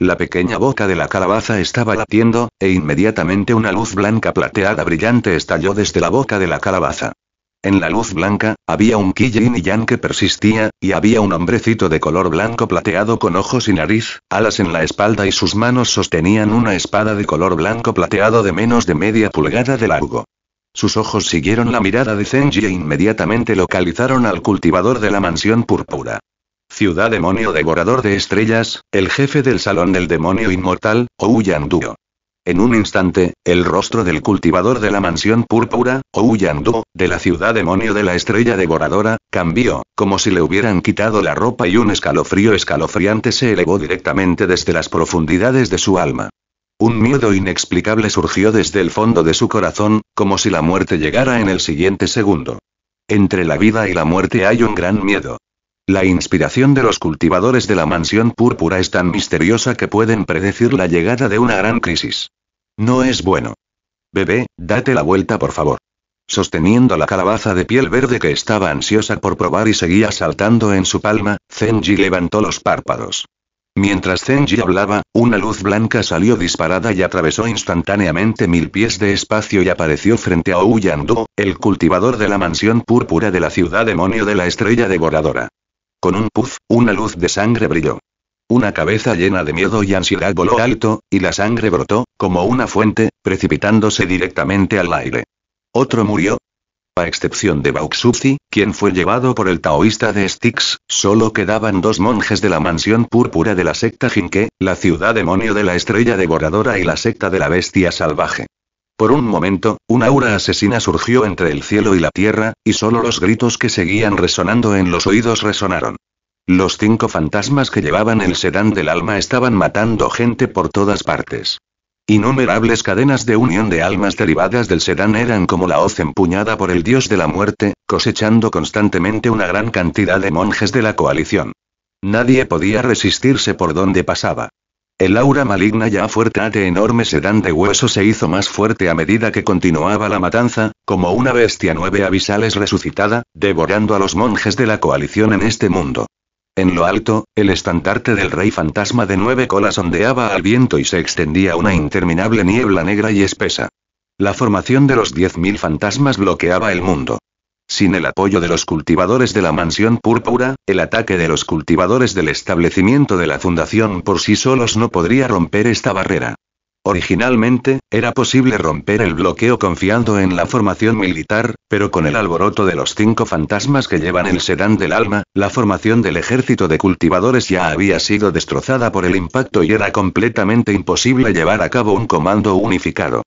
La pequeña boca de la calabaza estaba latiendo, e inmediatamente una luz blanca plateada brillante estalló desde la boca de la calabaza. En la luz blanca, había un Qi y Yang que persistía, y había un hombrecito de color blanco plateado con ojos y nariz, alas en la espalda y sus manos sostenían una espada de color blanco plateado de menos de media pulgada de largo. Sus ojos siguieron la mirada de Zenji e inmediatamente localizaron al cultivador de la mansión púrpura. Ciudad demonio devorador de estrellas, el jefe del salón del demonio inmortal, Ouyan Duo. En un instante, el rostro del cultivador de la mansión púrpura, Ouyandu, de la ciudad demonio de la estrella devoradora, cambió, como si le hubieran quitado la ropa y un escalofrío escalofriante se elevó directamente desde las profundidades de su alma. Un miedo inexplicable surgió desde el fondo de su corazón, como si la muerte llegara en el siguiente segundo. Entre la vida y la muerte hay un gran miedo. La inspiración de los cultivadores de la mansión púrpura es tan misteriosa que pueden predecir la llegada de una gran crisis. No es bueno. Bebé, date la vuelta por favor. Sosteniendo la calabaza de piel verde que estaba ansiosa por probar y seguía saltando en su palma, Zenji levantó los párpados. Mientras Zenji hablaba, una luz blanca salió disparada y atravesó instantáneamente mil pies de espacio y apareció frente a Ouyandu, el cultivador de la mansión púrpura de la ciudad demonio de la estrella devoradora. Con un puff, una luz de sangre brilló. Una cabeza llena de miedo y ansiedad voló alto, y la sangre brotó, como una fuente, precipitándose directamente al aire. Otro murió. A excepción de Bauxuzi, quien fue llevado por el taoísta de Styx, solo quedaban dos monjes de la mansión púrpura de la secta Jinke, la ciudad demonio de la estrella devoradora y la secta de la bestia salvaje. Por un momento, una aura asesina surgió entre el cielo y la tierra, y solo los gritos que seguían resonando en los oídos resonaron. Los cinco fantasmas que llevaban el sedán del alma estaban matando gente por todas partes. Innumerables cadenas de unión de almas derivadas del sedán eran como la hoz empuñada por el dios de la muerte, cosechando constantemente una gran cantidad de monjes de la coalición. Nadie podía resistirse por donde pasaba. El aura maligna ya fuerte de enorme sedán de hueso se hizo más fuerte a medida que continuaba la matanza, como una bestia nueve abisales resucitada, devorando a los monjes de la coalición en este mundo. En lo alto, el estandarte del rey fantasma de nueve colas ondeaba al viento y se extendía una interminable niebla negra y espesa. La formación de los diez mil fantasmas bloqueaba el mundo. Sin el apoyo de los cultivadores de la mansión púrpura, el ataque de los cultivadores del establecimiento de la fundación por sí solos no podría romper esta barrera. Originalmente, era posible romper el bloqueo confiando en la formación militar, pero con el alboroto de los cinco fantasmas que llevan el sedán del alma, la formación del ejército de cultivadores ya había sido destrozada por el impacto y era completamente imposible llevar a cabo un comando unificado.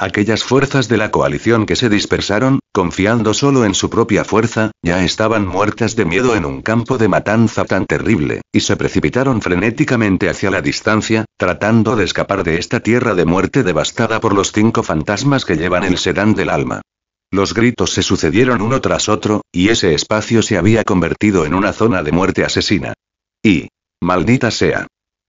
Aquellas fuerzas de la coalición que se dispersaron, confiando solo en su propia fuerza, ya estaban muertas de miedo en un campo de matanza tan terrible, y se precipitaron frenéticamente hacia la distancia, tratando de escapar de esta tierra de muerte devastada por los cinco fantasmas que llevan el sedán del alma. Los gritos se sucedieron uno tras otro, y ese espacio se había convertido en una zona de muerte asesina. Y... Maldita sea.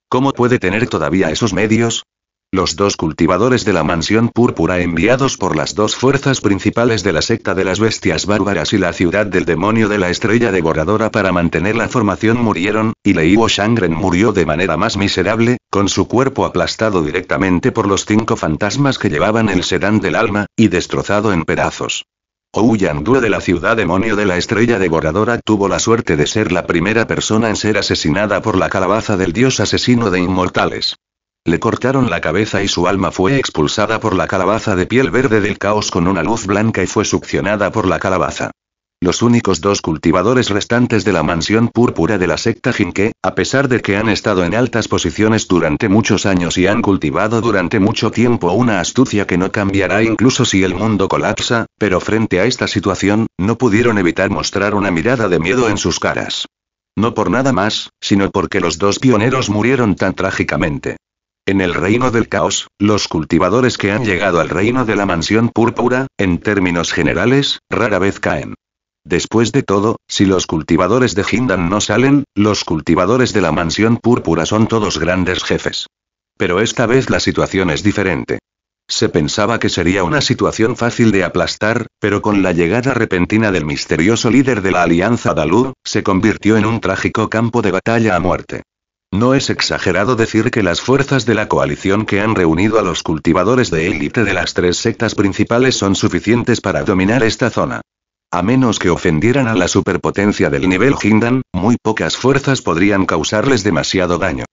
¿Cómo puede tener todavía esos medios? Los dos cultivadores de la mansión púrpura enviados por las dos fuerzas principales de la secta de las bestias bárbaras y la ciudad del demonio de la estrella devoradora para mantener la formación murieron, y Leiwo Shangren murió de manera más miserable, con su cuerpo aplastado directamente por los cinco fantasmas que llevaban el sedán del alma, y destrozado en pedazos. Ouyang de la ciudad demonio de la estrella devoradora tuvo la suerte de ser la primera persona en ser asesinada por la calabaza del dios asesino de inmortales. Le cortaron la cabeza y su alma fue expulsada por la calabaza de piel verde del caos con una luz blanca y fue succionada por la calabaza. Los únicos dos cultivadores restantes de la mansión púrpura de la secta Jinke, a pesar de que han estado en altas posiciones durante muchos años y han cultivado durante mucho tiempo una astucia que no cambiará incluso si el mundo colapsa, pero frente a esta situación, no pudieron evitar mostrar una mirada de miedo en sus caras. No por nada más, sino porque los dos pioneros murieron tan trágicamente. En el reino del caos, los cultivadores que han llegado al reino de la mansión púrpura, en términos generales, rara vez caen. Después de todo, si los cultivadores de Hindan no salen, los cultivadores de la mansión púrpura son todos grandes jefes. Pero esta vez la situación es diferente. Se pensaba que sería una situación fácil de aplastar, pero con la llegada repentina del misterioso líder de la Alianza Dalur, se convirtió en un trágico campo de batalla a muerte. No es exagerado decir que las fuerzas de la coalición que han reunido a los cultivadores de élite de las tres sectas principales son suficientes para dominar esta zona. A menos que ofendieran a la superpotencia del nivel Hindan, muy pocas fuerzas podrían causarles demasiado daño.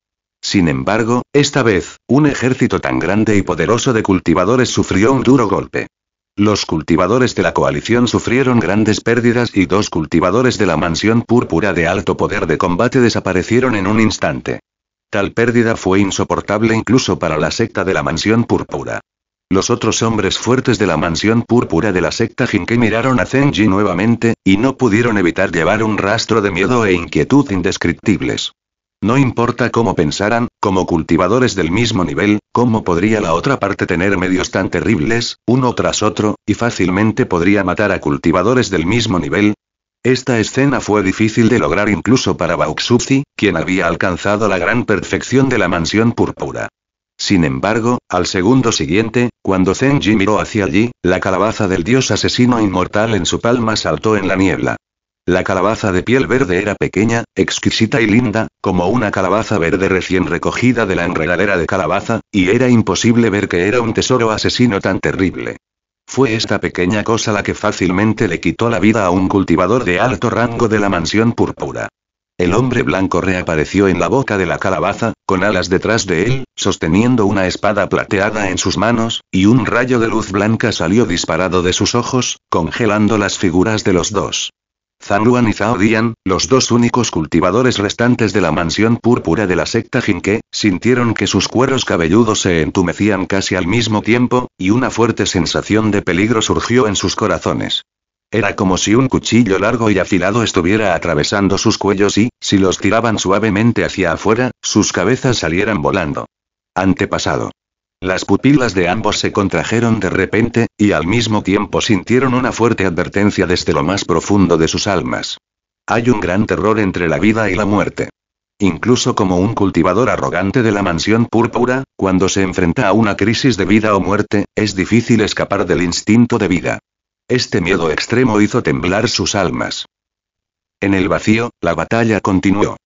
Sin embargo, esta vez, un ejército tan grande y poderoso de cultivadores sufrió un duro golpe. Los cultivadores de la coalición sufrieron grandes pérdidas y dos cultivadores de la mansión púrpura de alto poder de combate desaparecieron en un instante. Tal pérdida fue insoportable incluso para la secta de la mansión púrpura. Los otros hombres fuertes de la mansión púrpura de la secta Jinke miraron a Zenji nuevamente, y no pudieron evitar llevar un rastro de miedo e inquietud indescriptibles. No importa cómo pensaran, como cultivadores del mismo nivel, cómo podría la otra parte tener medios tan terribles, uno tras otro, y fácilmente podría matar a cultivadores del mismo nivel. Esta escena fue difícil de lograr incluso para Bauxuzi, quien había alcanzado la gran perfección de la mansión púrpura. Sin embargo, al segundo siguiente, cuando Zenji miró hacia allí, la calabaza del dios asesino inmortal en su palma saltó en la niebla. La calabaza de piel verde era pequeña, exquisita y linda, como una calabaza verde recién recogida de la enredadera de calabaza, y era imposible ver que era un tesoro asesino tan terrible. Fue esta pequeña cosa la que fácilmente le quitó la vida a un cultivador de alto rango de la mansión púrpura. El hombre blanco reapareció en la boca de la calabaza, con alas detrás de él, sosteniendo una espada plateada en sus manos, y un rayo de luz blanca salió disparado de sus ojos, congelando las figuras de los dos. Zanluan y Zhao Dian, los dos únicos cultivadores restantes de la mansión púrpura de la secta Jinke, sintieron que sus cueros cabelludos se entumecían casi al mismo tiempo, y una fuerte sensación de peligro surgió en sus corazones. Era como si un cuchillo largo y afilado estuviera atravesando sus cuellos y, si los tiraban suavemente hacia afuera, sus cabezas salieran volando. Antepasado. Las pupilas de ambos se contrajeron de repente, y al mismo tiempo sintieron una fuerte advertencia desde lo más profundo de sus almas. Hay un gran terror entre la vida y la muerte. Incluso como un cultivador arrogante de la mansión púrpura, cuando se enfrenta a una crisis de vida o muerte, es difícil escapar del instinto de vida. Este miedo extremo hizo temblar sus almas. En el vacío, la batalla continuó.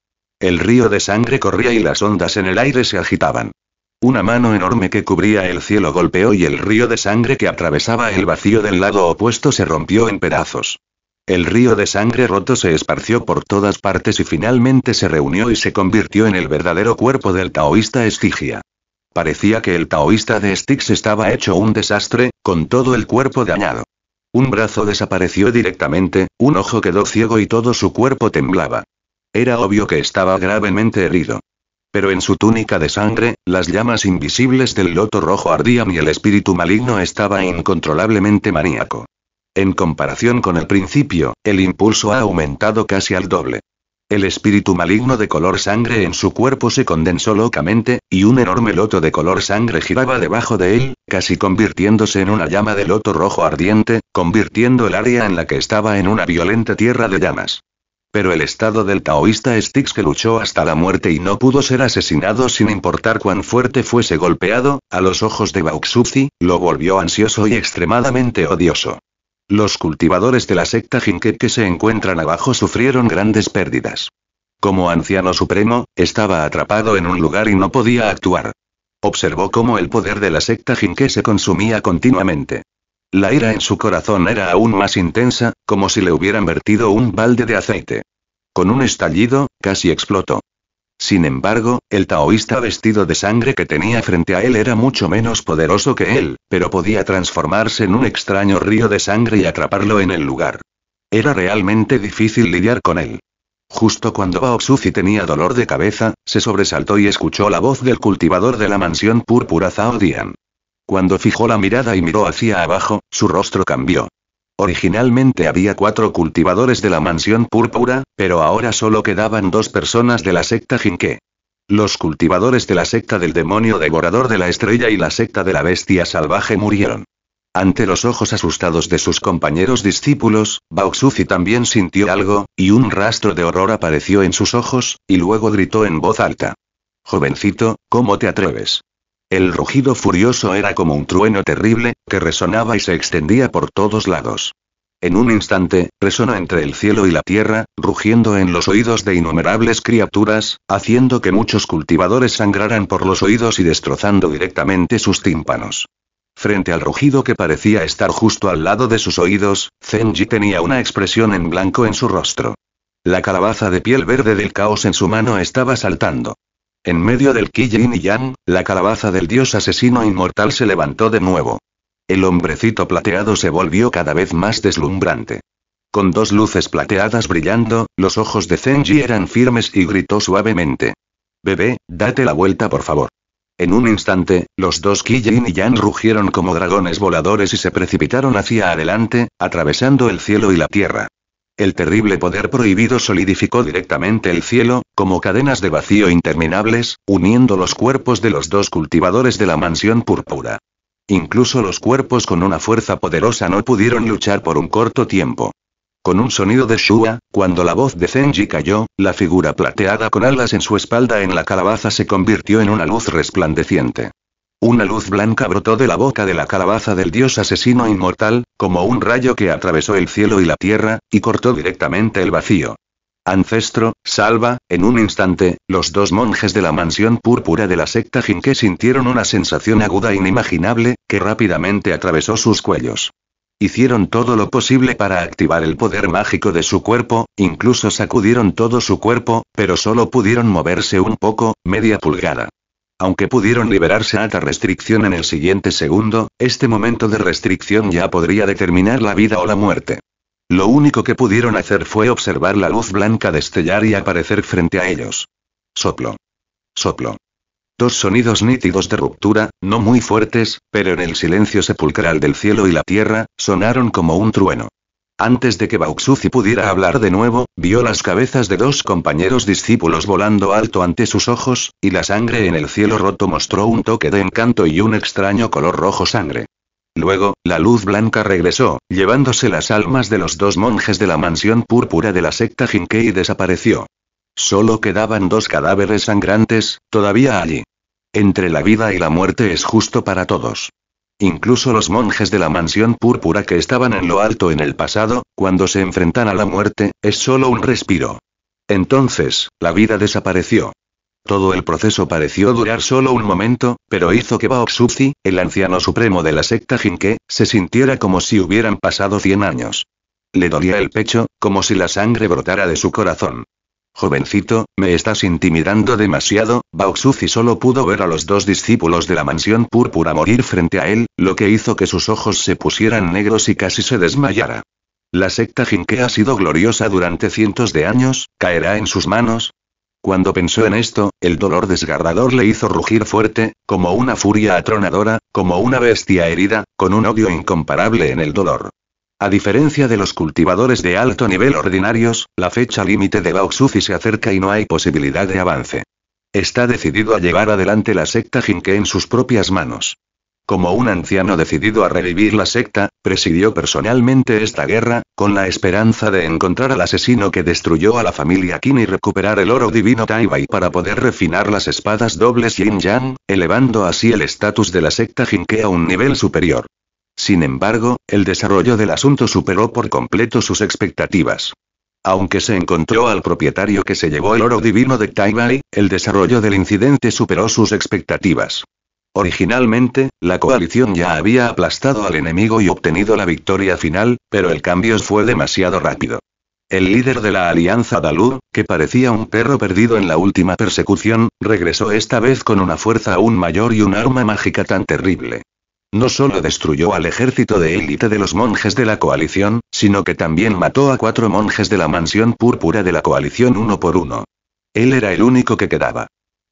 El río de sangre corría y las ondas en el aire se agitaban. Una mano enorme que cubría el cielo golpeó y el río de sangre que atravesaba el vacío del lado opuesto se rompió en pedazos. El río de sangre roto se esparció por todas partes y finalmente se reunió y se convirtió en el verdadero cuerpo del taoísta Estigia. Parecía que el taoísta de Styx estaba hecho un desastre, con todo el cuerpo dañado. Un brazo desapareció directamente, un ojo quedó ciego y todo su cuerpo temblaba. Era obvio que estaba gravemente herido. Pero en su túnica de sangre, las llamas invisibles del loto rojo ardían y el espíritu maligno estaba incontrolablemente maníaco. En comparación con el principio, el impulso ha aumentado casi al doble. El espíritu maligno de color sangre en su cuerpo se condensó locamente, y un enorme loto de color sangre giraba debajo de él, casi convirtiéndose en una llama de loto rojo ardiente, convirtiendo el área en la que estaba en una violenta tierra de llamas. Pero el estado del taoísta Styx que luchó hasta la muerte y no pudo ser asesinado sin importar cuán fuerte fuese golpeado, a los ojos de Bauxuzi, lo volvió ansioso y extremadamente odioso. Los cultivadores de la secta Jinke que se encuentran abajo sufrieron grandes pérdidas. Como anciano supremo, estaba atrapado en un lugar y no podía actuar. Observó cómo el poder de la secta Jinke se consumía continuamente. La ira en su corazón era aún más intensa, como si le hubieran vertido un balde de aceite. Con un estallido, casi explotó. Sin embargo, el taoísta vestido de sangre que tenía frente a él era mucho menos poderoso que él, pero podía transformarse en un extraño río de sangre y atraparlo en el lugar. Era realmente difícil lidiar con él. Justo cuando Bao tenía dolor de cabeza, se sobresaltó y escuchó la voz del cultivador de la mansión púrpura Zhao Dian. Cuando fijó la mirada y miró hacia abajo, su rostro cambió. Originalmente había cuatro cultivadores de la mansión púrpura, pero ahora solo quedaban dos personas de la secta Jinke. Los cultivadores de la secta del demonio devorador de la estrella y la secta de la bestia salvaje murieron. Ante los ojos asustados de sus compañeros discípulos, Baoxuzi también sintió algo, y un rastro de horror apareció en sus ojos, y luego gritó en voz alta. Jovencito, ¿cómo te atreves? El rugido furioso era como un trueno terrible, que resonaba y se extendía por todos lados. En un instante, resonó entre el cielo y la tierra, rugiendo en los oídos de innumerables criaturas, haciendo que muchos cultivadores sangraran por los oídos y destrozando directamente sus tímpanos. Frente al rugido que parecía estar justo al lado de sus oídos, Zenji tenía una expresión en blanco en su rostro. La calabaza de piel verde del caos en su mano estaba saltando. En medio del Qi Yin y Yang, la calabaza del dios asesino inmortal se levantó de nuevo. El hombrecito plateado se volvió cada vez más deslumbrante. Con dos luces plateadas brillando, los ojos de Zenji eran firmes y gritó suavemente. Bebé, date la vuelta por favor. En un instante, los dos Kijin y Yan rugieron como dragones voladores y se precipitaron hacia adelante, atravesando el cielo y la tierra. El terrible poder prohibido solidificó directamente el cielo, como cadenas de vacío interminables, uniendo los cuerpos de los dos cultivadores de la mansión púrpura. Incluso los cuerpos con una fuerza poderosa no pudieron luchar por un corto tiempo. Con un sonido de Shua, cuando la voz de Zenji cayó, la figura plateada con alas en su espalda en la calabaza se convirtió en una luz resplandeciente. Una luz blanca brotó de la boca de la calabaza del dios asesino inmortal, como un rayo que atravesó el cielo y la tierra, y cortó directamente el vacío. Ancestro, salva, en un instante, los dos monjes de la mansión púrpura de la secta Jinke sintieron una sensación aguda e inimaginable, que rápidamente atravesó sus cuellos. Hicieron todo lo posible para activar el poder mágico de su cuerpo, incluso sacudieron todo su cuerpo, pero solo pudieron moverse un poco, media pulgada. Aunque pudieron liberarse a esta restricción en el siguiente segundo, este momento de restricción ya podría determinar la vida o la muerte. Lo único que pudieron hacer fue observar la luz blanca destellar y aparecer frente a ellos. Soplo. Soplo. Dos sonidos nítidos de ruptura, no muy fuertes, pero en el silencio sepulcral del cielo y la tierra, sonaron como un trueno. Antes de que Bauxuzi pudiera hablar de nuevo, vio las cabezas de dos compañeros discípulos volando alto ante sus ojos, y la sangre en el cielo roto mostró un toque de encanto y un extraño color rojo sangre. Luego, la luz blanca regresó, llevándose las almas de los dos monjes de la mansión púrpura de la secta Jinkei y desapareció. Solo quedaban dos cadáveres sangrantes, todavía allí. Entre la vida y la muerte es justo para todos. Incluso los monjes de la mansión púrpura que estaban en lo alto en el pasado, cuando se enfrentan a la muerte, es solo un respiro. Entonces, la vida desapareció. Todo el proceso pareció durar solo un momento, pero hizo que Baoxuzi, el anciano supremo de la secta Jinke, se sintiera como si hubieran pasado cien años. Le dolía el pecho, como si la sangre brotara de su corazón. Jovencito, me estás intimidando demasiado, Baoxuzi solo pudo ver a los dos discípulos de la mansión púrpura morir frente a él, lo que hizo que sus ojos se pusieran negros y casi se desmayara. La secta Jinke ha sido gloriosa durante cientos de años, ¿caerá en sus manos? Cuando pensó en esto, el dolor desgarrador le hizo rugir fuerte, como una furia atronadora, como una bestia herida, con un odio incomparable en el dolor. A diferencia de los cultivadores de alto nivel ordinarios, la fecha límite de Baoxuzi se acerca y no hay posibilidad de avance. Está decidido a llevar adelante la secta Jinke en sus propias manos. Como un anciano decidido a revivir la secta, presidió personalmente esta guerra, con la esperanza de encontrar al asesino que destruyó a la familia Qin y recuperar el oro divino Taibai para poder refinar las espadas dobles Yin Yang, elevando así el estatus de la secta Jinke a un nivel superior. Sin embargo, el desarrollo del asunto superó por completo sus expectativas. Aunque se encontró al propietario que se llevó el oro divino de Taibai, el desarrollo del incidente superó sus expectativas. Originalmente, la coalición ya había aplastado al enemigo y obtenido la victoria final, pero el cambio fue demasiado rápido. El líder de la alianza Dalur, que parecía un perro perdido en la última persecución, regresó esta vez con una fuerza aún mayor y un arma mágica tan terrible. No solo destruyó al ejército de élite de los monjes de la coalición, sino que también mató a cuatro monjes de la mansión púrpura de la coalición uno por uno. Él era el único que quedaba.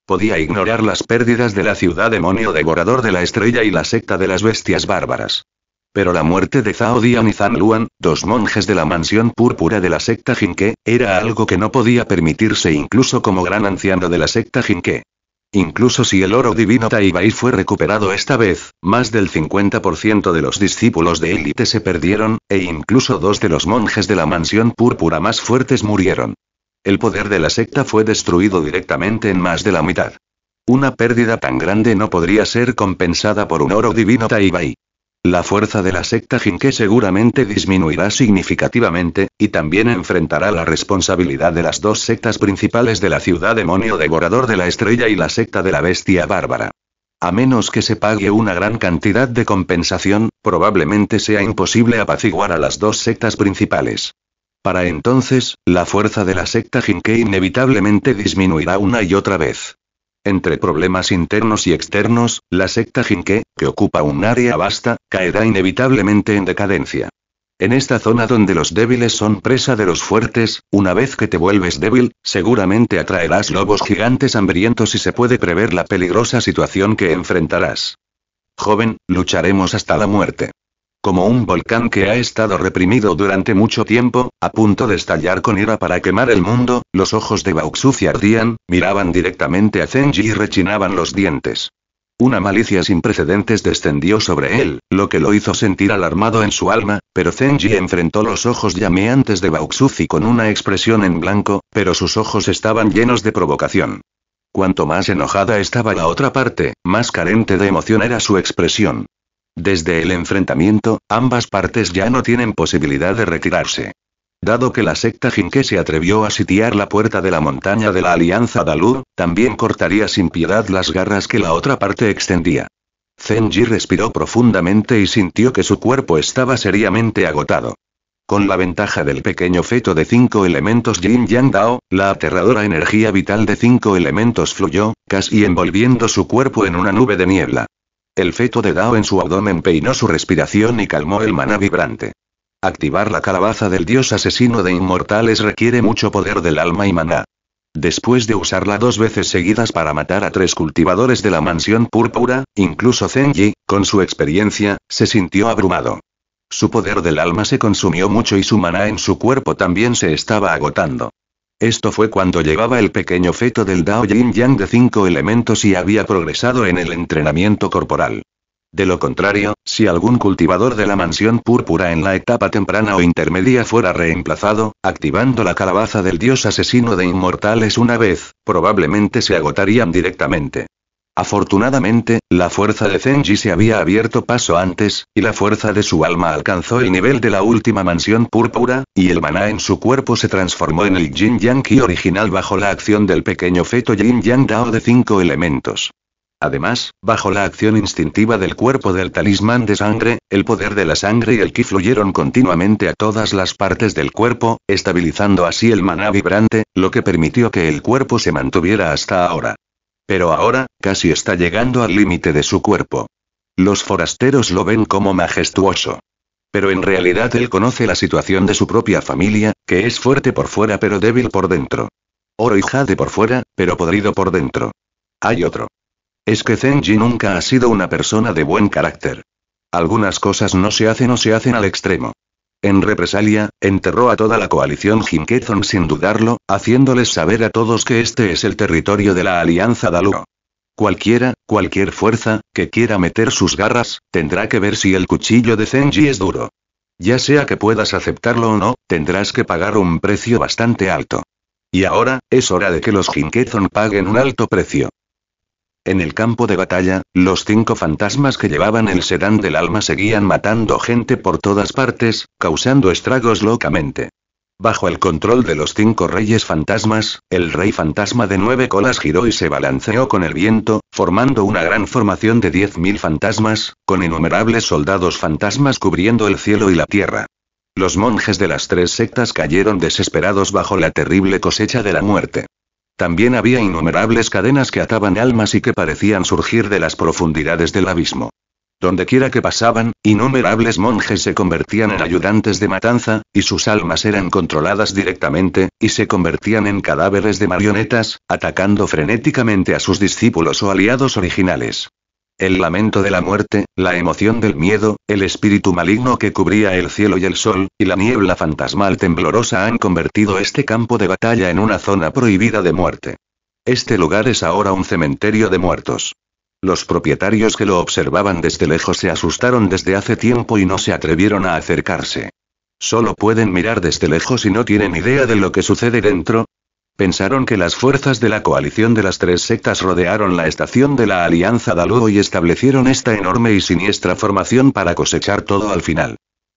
Podía ignorar las pérdidas de la ciudad demonio devorador de la estrella y la secta de las bestias bárbaras. Pero la muerte de Zhao Dian y Zan Luan, dos monjes de la mansión púrpura de la secta Jinke, era algo que no podía permitirse incluso como gran anciano de la secta Jinke. Incluso si el oro divino Taibai fue recuperado esta vez, más del 50% de los discípulos de élite se perdieron, e incluso dos de los monjes de la mansión púrpura más fuertes murieron. El poder de la secta fue destruido directamente en más de la mitad. Una pérdida tan grande no podría ser compensada por un oro divino Taibai. La fuerza de la secta Jinke seguramente disminuirá significativamente, y también enfrentará la responsabilidad de las dos sectas principales de la ciudad demonio devorador de la estrella y la secta de la bestia bárbara. A menos que se pague una gran cantidad de compensación, probablemente sea imposible apaciguar a las dos sectas principales. Para entonces, la fuerza de la secta Jinke inevitablemente disminuirá una y otra vez. Entre problemas internos y externos, la secta Jinke, que ocupa un área vasta, caerá inevitablemente en decadencia. En esta zona donde los débiles son presa de los fuertes, una vez que te vuelves débil, seguramente atraerás lobos gigantes hambrientos y se puede prever la peligrosa situación que enfrentarás. Joven, lucharemos hasta la muerte. Como un volcán que ha estado reprimido durante mucho tiempo, a punto de estallar con ira para quemar el mundo, los ojos de Bauxuzi ardían, miraban directamente a Zenji y rechinaban los dientes. Una malicia sin precedentes descendió sobre él, lo que lo hizo sentir alarmado en su alma, pero Zenji enfrentó los ojos llameantes de Bauxuzi con una expresión en blanco, pero sus ojos estaban llenos de provocación. Cuanto más enojada estaba la otra parte, más carente de emoción era su expresión. Desde el enfrentamiento, ambas partes ya no tienen posibilidad de retirarse. Dado que la secta Jinke se atrevió a sitiar la puerta de la montaña de la Alianza Dalu, también cortaría sin piedad las garras que la otra parte extendía. Zenji respiró profundamente y sintió que su cuerpo estaba seriamente agotado. Con la ventaja del pequeño feto de cinco elementos Yin Yang Dao, la aterradora energía vital de cinco elementos fluyó, casi envolviendo su cuerpo en una nube de niebla. El feto de Dao en su abdomen peinó su respiración y calmó el maná vibrante. Activar la calabaza del dios asesino de inmortales requiere mucho poder del alma y maná. Después de usarla dos veces seguidas para matar a tres cultivadores de la mansión púrpura, incluso Zenji, con su experiencia, se sintió abrumado. Su poder del alma se consumió mucho y su maná en su cuerpo también se estaba agotando. Esto fue cuando llevaba el pequeño feto del Dao Yin Yang de cinco elementos y había progresado en el entrenamiento corporal. De lo contrario, si algún cultivador de la mansión púrpura en la etapa temprana o intermedia fuera reemplazado, activando la calabaza del dios asesino de inmortales una vez, probablemente se agotarían directamente. Afortunadamente, la fuerza de Zenji se había abierto paso antes, y la fuerza de su alma alcanzó el nivel de la última mansión púrpura, y el maná en su cuerpo se transformó en el Yin Yang Ki original bajo la acción del pequeño feto Yin Yang Dao de cinco elementos. Además, bajo la acción instintiva del cuerpo del talismán de sangre, el poder de la sangre y el ki fluyeron continuamente a todas las partes del cuerpo, estabilizando así el maná vibrante, lo que permitió que el cuerpo se mantuviera hasta ahora. Pero ahora, casi está llegando al límite de su cuerpo. Los forasteros lo ven como majestuoso. Pero en realidad él conoce la situación de su propia familia, que es fuerte por fuera pero débil por dentro. Oro y jade por fuera, pero podrido por dentro. Hay otro. Es que Zenji nunca ha sido una persona de buen carácter. Algunas cosas no se hacen o se hacen al extremo. En represalia, enterró a toda la coalición Jinkezon sin dudarlo, haciéndoles saber a todos que este es el territorio de la Alianza Daluo. Cualquiera, cualquier fuerza, que quiera meter sus garras, tendrá que ver si el cuchillo de Zenji es duro. Ya sea que puedas aceptarlo o no, tendrás que pagar un precio bastante alto. Y ahora, es hora de que los Jinkezon paguen un alto precio. En el campo de batalla, los cinco fantasmas que llevaban el sedán del alma seguían matando gente por todas partes, causando estragos locamente. Bajo el control de los cinco reyes fantasmas, el rey fantasma de nueve colas giró y se balanceó con el viento, formando una gran formación de diez mil fantasmas, con innumerables soldados fantasmas cubriendo el cielo y la tierra. Los monjes de las tres sectas cayeron desesperados bajo la terrible cosecha de la muerte. También había innumerables cadenas que ataban almas y que parecían surgir de las profundidades del abismo. Dondequiera que pasaban, innumerables monjes se convertían en ayudantes de matanza, y sus almas eran controladas directamente, y se convertían en cadáveres de marionetas, atacando frenéticamente a sus discípulos o aliados originales. El lamento de la muerte, la emoción del miedo, el espíritu maligno que cubría el cielo y el sol, y la niebla fantasmal temblorosa han convertido este campo de batalla en una zona prohibida de muerte. Este lugar es ahora un cementerio de muertos. Los propietarios que lo observaban desde lejos se asustaron desde hace tiempo y no se atrevieron a acercarse. Solo pueden mirar desde lejos y no tienen idea de lo que sucede dentro. Pensaron que las fuerzas de la coalición de las tres sectas rodearon la estación de la Alianza Daluo y establecieron esta enorme y siniestra formación para cosechar todo al final.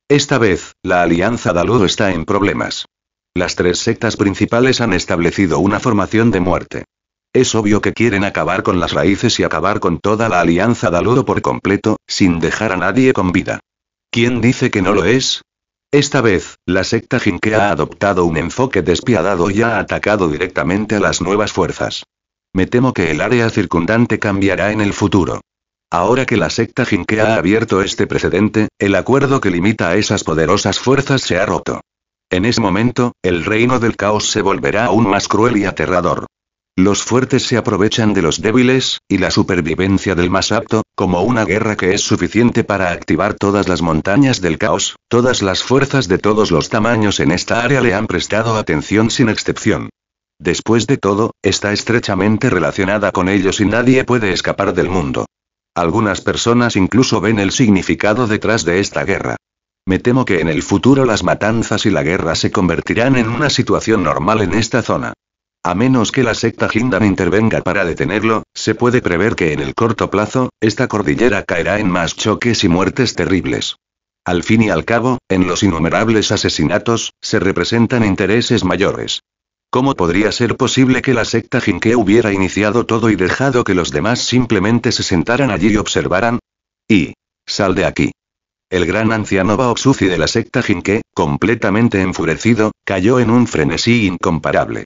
Esta vez, la Alianza Daluo está en problemas. Las tres sectas principales han establecido una formación de muerte. Es obvio que quieren acabar con las raíces y acabar con toda la alianza Daludo por completo, sin dejar a nadie con vida. ¿Quién dice que no lo es? Esta vez, la secta Jinke ha adoptado un enfoque despiadado y ha atacado directamente a las nuevas fuerzas. Me temo que el área circundante cambiará en el futuro. Ahora que la secta Jinke ha abierto este precedente, el acuerdo que limita a esas poderosas fuerzas se ha roto. En ese momento, el reino del caos se volverá aún más cruel y aterrador. Los fuertes se aprovechan de los débiles, y la supervivencia del más apto, como una guerra que es suficiente para activar todas las montañas del caos, todas las fuerzas de todos los tamaños en esta área le han prestado atención sin excepción. Después de todo, está estrechamente relacionada con ellos y nadie puede escapar del mundo. Algunas personas incluso ven el significado detrás de esta guerra. Me temo que en el futuro las matanzas y la guerra se convertirán en una situación normal en esta zona. A menos que la secta Hindan intervenga para detenerlo, se puede prever que en el corto plazo, esta cordillera caerá en más choques y muertes terribles. Al fin y al cabo, en los innumerables asesinatos, se representan intereses mayores. ¿Cómo podría ser posible que la secta Jinke hubiera iniciado todo y dejado que los demás simplemente se sentaran allí y observaran? Y. Sal de aquí. El gran anciano Baoxuzi de la secta Jinke, completamente enfurecido, cayó en un frenesí incomparable.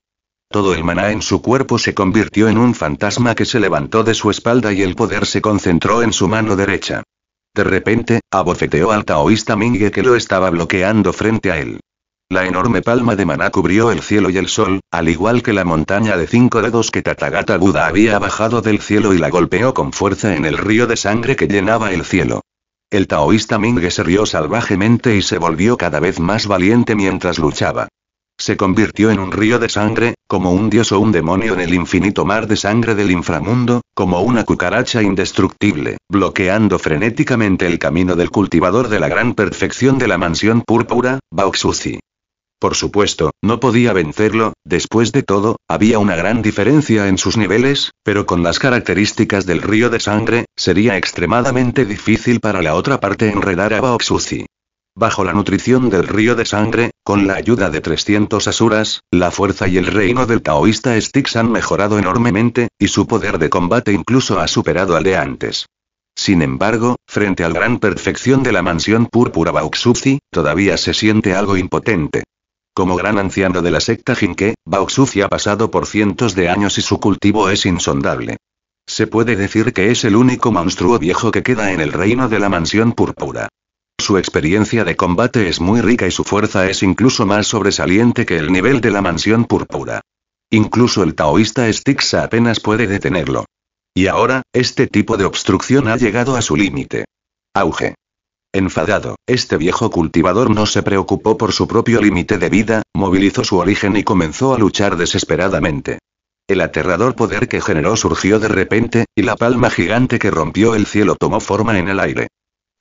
Todo el maná en su cuerpo se convirtió en un fantasma que se levantó de su espalda y el poder se concentró en su mano derecha. De repente, abofeteó al taoísta Mingye que lo estaba bloqueando frente a él. La enorme palma de maná cubrió el cielo y el sol, al igual que la montaña de cinco dedos que Tathagata Buda había bajado del cielo y la golpeó con fuerza en el río de sangre que llenaba el cielo. El taoísta Mingye se rió salvajemente y se volvió cada vez más valiente mientras luchaba. Se convirtió en un río de sangre, como un dios o un demonio en el infinito mar de sangre del inframundo, como una cucaracha indestructible, bloqueando frenéticamente el camino del cultivador de la gran perfección de la mansión púrpura, Baoxuzi. Por supuesto, no podía vencerlo, después de todo, había una gran diferencia en sus niveles, pero con las características del río de sangre, sería extremadamente difícil para la otra parte enredar a Baoxuzi. Bajo la nutrición del río de sangre, con la ayuda de 300 asuras, la fuerza y el reino del taoísta Styx han mejorado enormemente, y su poder de combate incluso ha superado al de antes. Sin embargo, frente a la gran perfección de la mansión púrpura Bauxuzi, todavía se siente algo impotente. Como gran anciano de la secta Jinke, Bauxuzi ha pasado por cientos de años y su cultivo es insondable. Se puede decir que es el único monstruo viejo que queda en el reino de la mansión púrpura. Su experiencia de combate es muy rica y su fuerza es incluso más sobresaliente que el nivel de la mansión púrpura. Incluso el taoísta Styx apenas puede detenerlo. Y ahora, este tipo de obstrucción ha llegado a su límite. Auge. Enfadado, este viejo cultivador no se preocupó por su propio límite de vida, movilizó su origen y comenzó a luchar desesperadamente. El aterrador poder que generó surgió de repente, y la palma gigante que rompió el cielo tomó forma en el aire.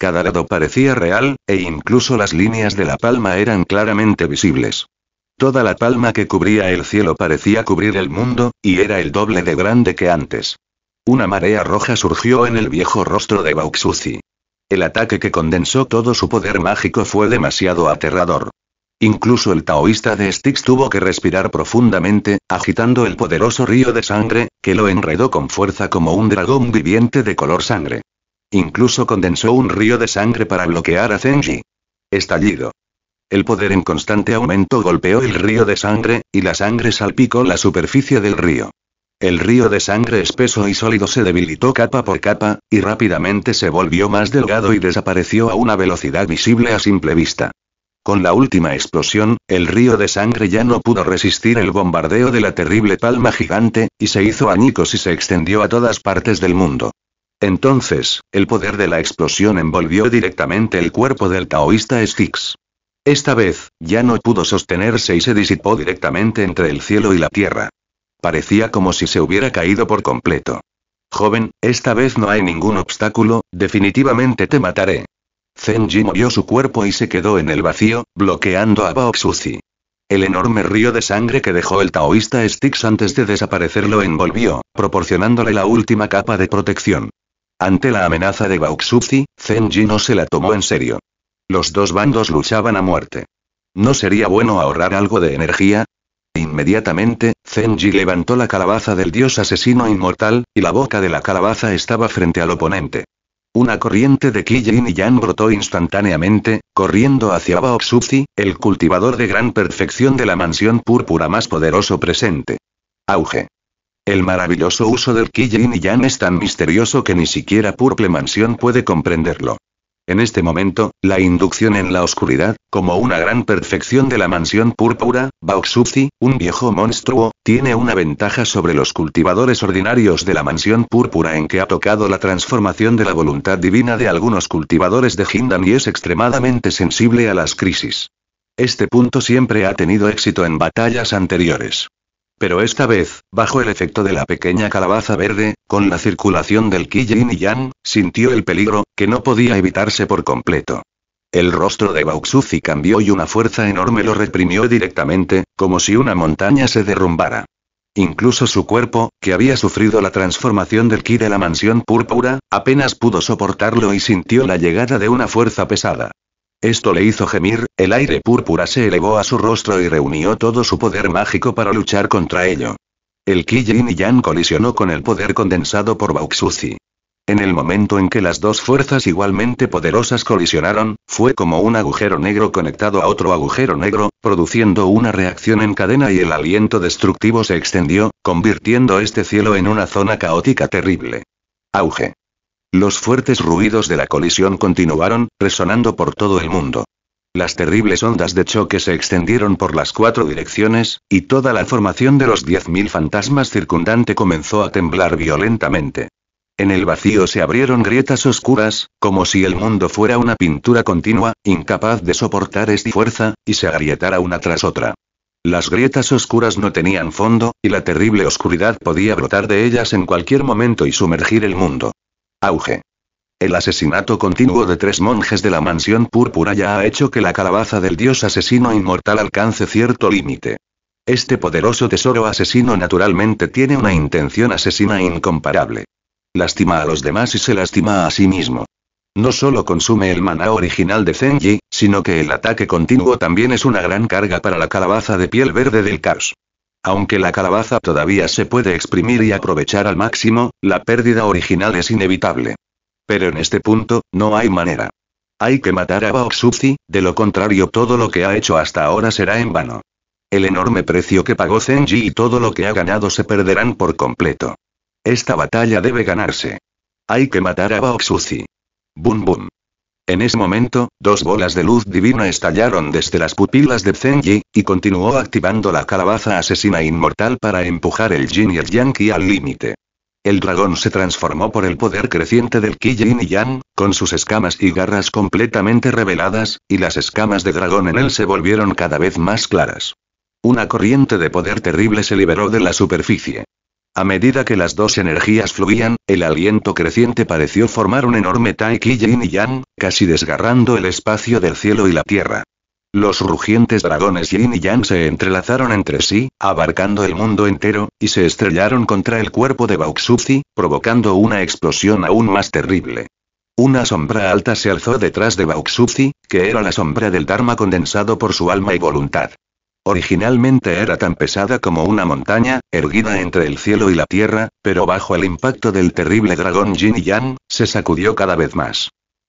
Cada lado parecía real, e incluso las líneas de la palma eran claramente visibles. Toda la palma que cubría el cielo parecía cubrir el mundo, y era el doble de grande que antes. Una marea roja surgió en el viejo rostro de Bauxuzi. El ataque que condensó todo su poder mágico fue demasiado aterrador. Incluso el taoísta de Styx tuvo que respirar profundamente, agitando el poderoso río de sangre, que lo enredó con fuerza como un dragón viviente de color sangre. Incluso condensó un río de sangre para bloquear a Zenji. Estallido. El poder en constante aumento golpeó el río de sangre, y la sangre salpicó la superficie del río. El río de sangre espeso y sólido se debilitó capa por capa, y rápidamente se volvió más delgado y desapareció a una velocidad visible a simple vista. Con la última explosión, el río de sangre ya no pudo resistir el bombardeo de la terrible palma gigante, y se hizo añicos y se extendió a todas partes del mundo. Entonces, el poder de la explosión envolvió directamente el cuerpo del taoísta Styx. Esta vez, ya no pudo sostenerse y se disipó directamente entre el cielo y la tierra. parecía como si se hubiera caído por completo. Joven, esta vez no hay ningún obstáculo, definitivamente te mataré. Zenji movió su cuerpo y se quedó en el vacío, bloqueando a Baoxuzi. El enorme río de sangre que dejó el taoísta Styx antes de desaparecer lo envolvió, proporcionándole la última capa de protección. Ante la amenaza de Baoxuzi, Zenji no se la tomó en serio. Los dos bandos luchaban a muerte. ¿No sería bueno ahorrar algo de energía? Inmediatamente, Zenji levantó la calabaza del dios asesino inmortal, y la boca de la calabaza estaba frente al oponente. Una corriente de Ki Yin y Yang brotó instantáneamente, corriendo hacia Baoxuzi, el cultivador de gran perfección de la mansión púrpura más poderoso presente. Auge. El maravilloso uso del Ki Yin y es tan misterioso que ni siquiera Purple Mansión puede comprenderlo. En este momento, la inducción en la oscuridad, como una gran perfección de la mansión púrpura, Baoxuzi, un viejo monstruo, tiene una ventaja sobre los cultivadores ordinarios de la mansión púrpura en que ha tocado la transformación de la voluntad divina de algunos cultivadores de Hindan y es extremadamente sensible a las crisis. Este punto siempre ha tenido éxito en batallas anteriores. Pero esta vez, bajo el efecto de la pequeña calabaza verde, con la circulación del Ki Yin y Yang, sintió el peligro, que no podía evitarse por completo. El rostro de Bauxuzi cambió y una fuerza enorme lo reprimió directamente, como si una montaña se derrumbara. Incluso su cuerpo, que había sufrido la transformación del ki de la mansión púrpura, apenas pudo soportarlo y sintió la llegada de una fuerza pesada. Esto le hizo gemir, el aire púrpura se elevó a su rostro y reunió todo su poder mágico para luchar contra ello. El Ki Yin y Yang colisionó con el poder condensado por Bauxuzi. En el momento en que las dos fuerzas igualmente poderosas colisionaron, fue como un agujero negro conectado a otro agujero negro, produciendo una reacción en cadena y el aliento destructivo se extendió, convirtiendo este cielo en una zona caótica terrible. Auge. Los fuertes ruidos de la colisión continuaron, resonando por todo el mundo. Las terribles ondas de choque se extendieron por las cuatro direcciones, y toda la formación de los 10.000 fantasmas circundante comenzó a temblar violentamente. En el vacío se abrieron grietas oscuras, como si el mundo fuera una pintura continua, incapaz de soportar esta fuerza, y se agrietara una tras otra. Las grietas oscuras no tenían fondo, y la terrible oscuridad podía brotar de ellas en cualquier momento y sumergir el mundo. Auge. El asesinato continuo de tres monjes de la mansión púrpura ya ha hecho que la calabaza del dios asesino inmortal alcance cierto límite. Este poderoso tesoro asesino naturalmente tiene una intención asesina incomparable. Lastima a los demás y se lastima a sí mismo. No solo consume el maná original de Zenji, sino que el ataque continuo también es una gran carga para la calabaza de piel verde del caos. Aunque la calabaza todavía se puede exprimir y aprovechar al máximo, la pérdida original es inevitable. Pero en este punto, no hay manera. Hay que matar a Baoxuzi, de lo contrario todo lo que ha hecho hasta ahora será en vano. El enorme precio que pagó Zenji y todo lo que ha ganado se perderán por completo. Esta batalla debe ganarse. Hay que matar a Baoxuzi. Boom boom. En ese momento, dos bolas de luz divina estallaron desde las pupilas de Zenji, y continuó activando la calabaza asesina inmortal para empujar el Jin y el Yang al límite. El dragón se transformó por el poder creciente del Ki Yin y Yang, con sus escamas y garras completamente reveladas, y las escamas de dragón en él se volvieron cada vez más claras. Una corriente de poder terrible se liberó de la superficie. A medida que las dos energías fluían, el aliento creciente pareció formar un enorme Taiki Yin y Yang, casi desgarrando el espacio del cielo y la tierra. Los rugientes dragones Yin y Yang se entrelazaron entre sí, abarcando el mundo entero, y se estrellaron contra el cuerpo de Bauxuzi, provocando una explosión aún más terrible. Una sombra alta se alzó detrás de Bauxuzi, que era la sombra del Dharma condensado por su alma y voluntad. Originalmente era tan pesada como una montaña, erguida entre el cielo y la tierra, pero bajo el impacto del terrible dragón Jin Yang, se sacudió cada vez más.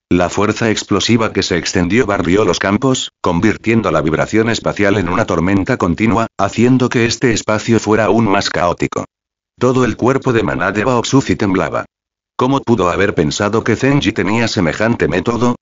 La fuerza explosiva que se extendió barrió los campos, convirtiendo la vibración espacial en una tormenta continua, haciendo que este espacio fuera aún más caótico. Todo el cuerpo de Maná de Baoxuzi temblaba. ¿Cómo pudo haber pensado que Zenji tenía semejante método?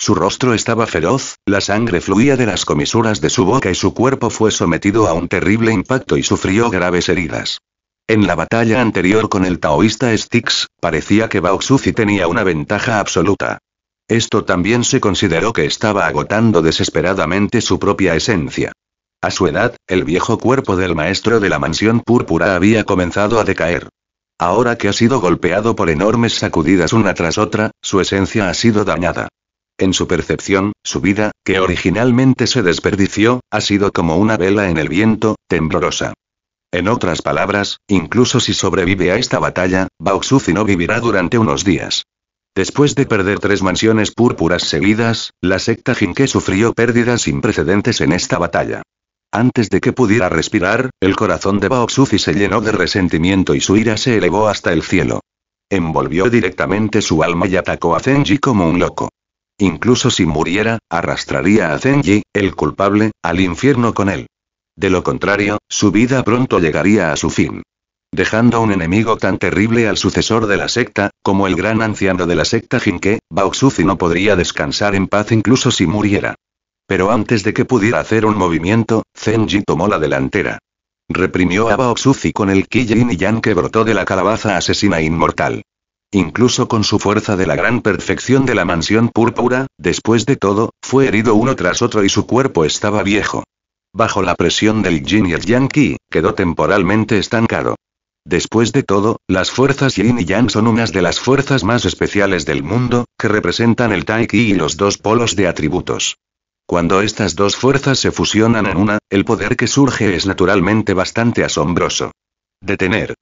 Su rostro estaba feroz, la sangre fluía de las comisuras de su boca y su cuerpo fue sometido a un terrible impacto y sufrió graves heridas. En la batalla anterior con el taoísta Styx, parecía que Baoxuzi tenía una ventaja absoluta. Esto también se consideró que estaba agotando desesperadamente su propia esencia. A su edad, el viejo cuerpo del maestro de la mansión púrpura había comenzado a decaer. Ahora que ha sido golpeado por enormes sacudidas una tras otra, su esencia ha sido dañada. En su percepción, su vida, que originalmente se desperdició, ha sido como una vela en el viento, temblorosa. En otras palabras, incluso si sobrevive a esta batalla, Bauxuzi no vivirá durante unos días. Después de perder tres mansiones púrpuras seguidas, la secta Jinke sufrió pérdidas sin precedentes en esta batalla. Antes de que pudiera respirar, el corazón de Baoxuzi se llenó de resentimiento y su ira se elevó hasta el cielo. Envolvió directamente su alma y atacó a Zenji como un loco. Incluso si muriera, arrastraría a Zenji, el culpable, al infierno con él. De lo contrario, su vida pronto llegaría a su fin. Dejando un enemigo tan terrible al sucesor de la secta, como el gran anciano de la secta Jinke, Baoxuzi no podría descansar en paz incluso si muriera. Pero antes de que pudiera hacer un movimiento, Zenji tomó la delantera. Reprimió a Baoxuzi con el Ki y Yang que brotó de la calabaza asesina inmortal. Incluso con su fuerza de la gran perfección de la mansión púrpura, después de todo, fue herido uno tras otro y su cuerpo estaba viejo. Bajo la presión del Yin y el Yang quedó temporalmente estancado. Después de todo, las fuerzas Yin y Yang son unas de las fuerzas más especiales del mundo, que representan el Tai Ki y los dos polos de atributos. Cuando estas dos fuerzas se fusionan en una, el poder que surge es naturalmente bastante asombroso. Detener.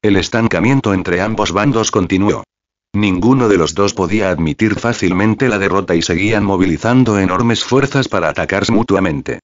El estancamiento entre ambos bandos continuó. Ninguno de los dos podía admitir fácilmente la derrota y seguían movilizando enormes fuerzas para atacarse mutuamente.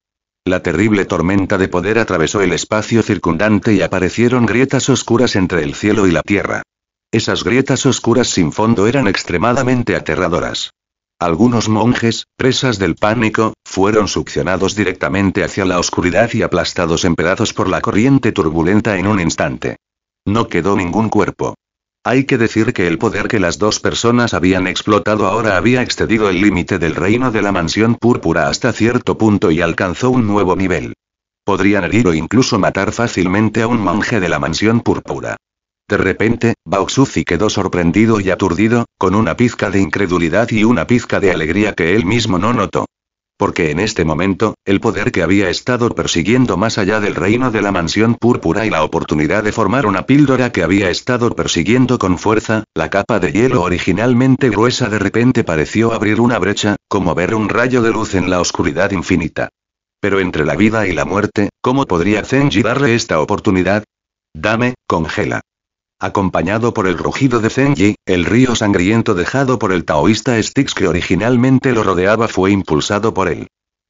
La terrible tormenta de poder atravesó el espacio circundante y aparecieron grietas oscuras entre el cielo y la tierra. Esas grietas oscuras sin fondo eran extremadamente aterradoras. Algunos monjes, presas del pánico, fueron succionados directamente hacia la oscuridad y aplastados en pedazos por la corriente turbulenta en un instante. No quedó ningún cuerpo. Hay que decir que el poder que las dos personas habían explotado ahora había excedido el límite del reino de la mansión púrpura hasta cierto punto y alcanzó un nuevo nivel. Podrían herir o incluso matar fácilmente a un monje de la mansión púrpura. De repente, Baoxuzi quedó sorprendido y aturdido, con una pizca de incredulidad y una pizca de alegría que él mismo no notó. Porque en este momento, el poder que había estado persiguiendo más allá del reino de la mansión púrpura y la oportunidad de formar una píldora que había estado persiguiendo con fuerza, la capa de hielo originalmente gruesa de repente pareció abrir una brecha, como ver un rayo de luz en la oscuridad infinita. Pero entre la vida y la muerte, ¿cómo podría Zenji darle esta oportunidad? Dame, congela. Acompañado por el rugido de Zenji, el río sangriento dejado por el taoísta Styx que originalmente lo rodeaba fue impulsado por él.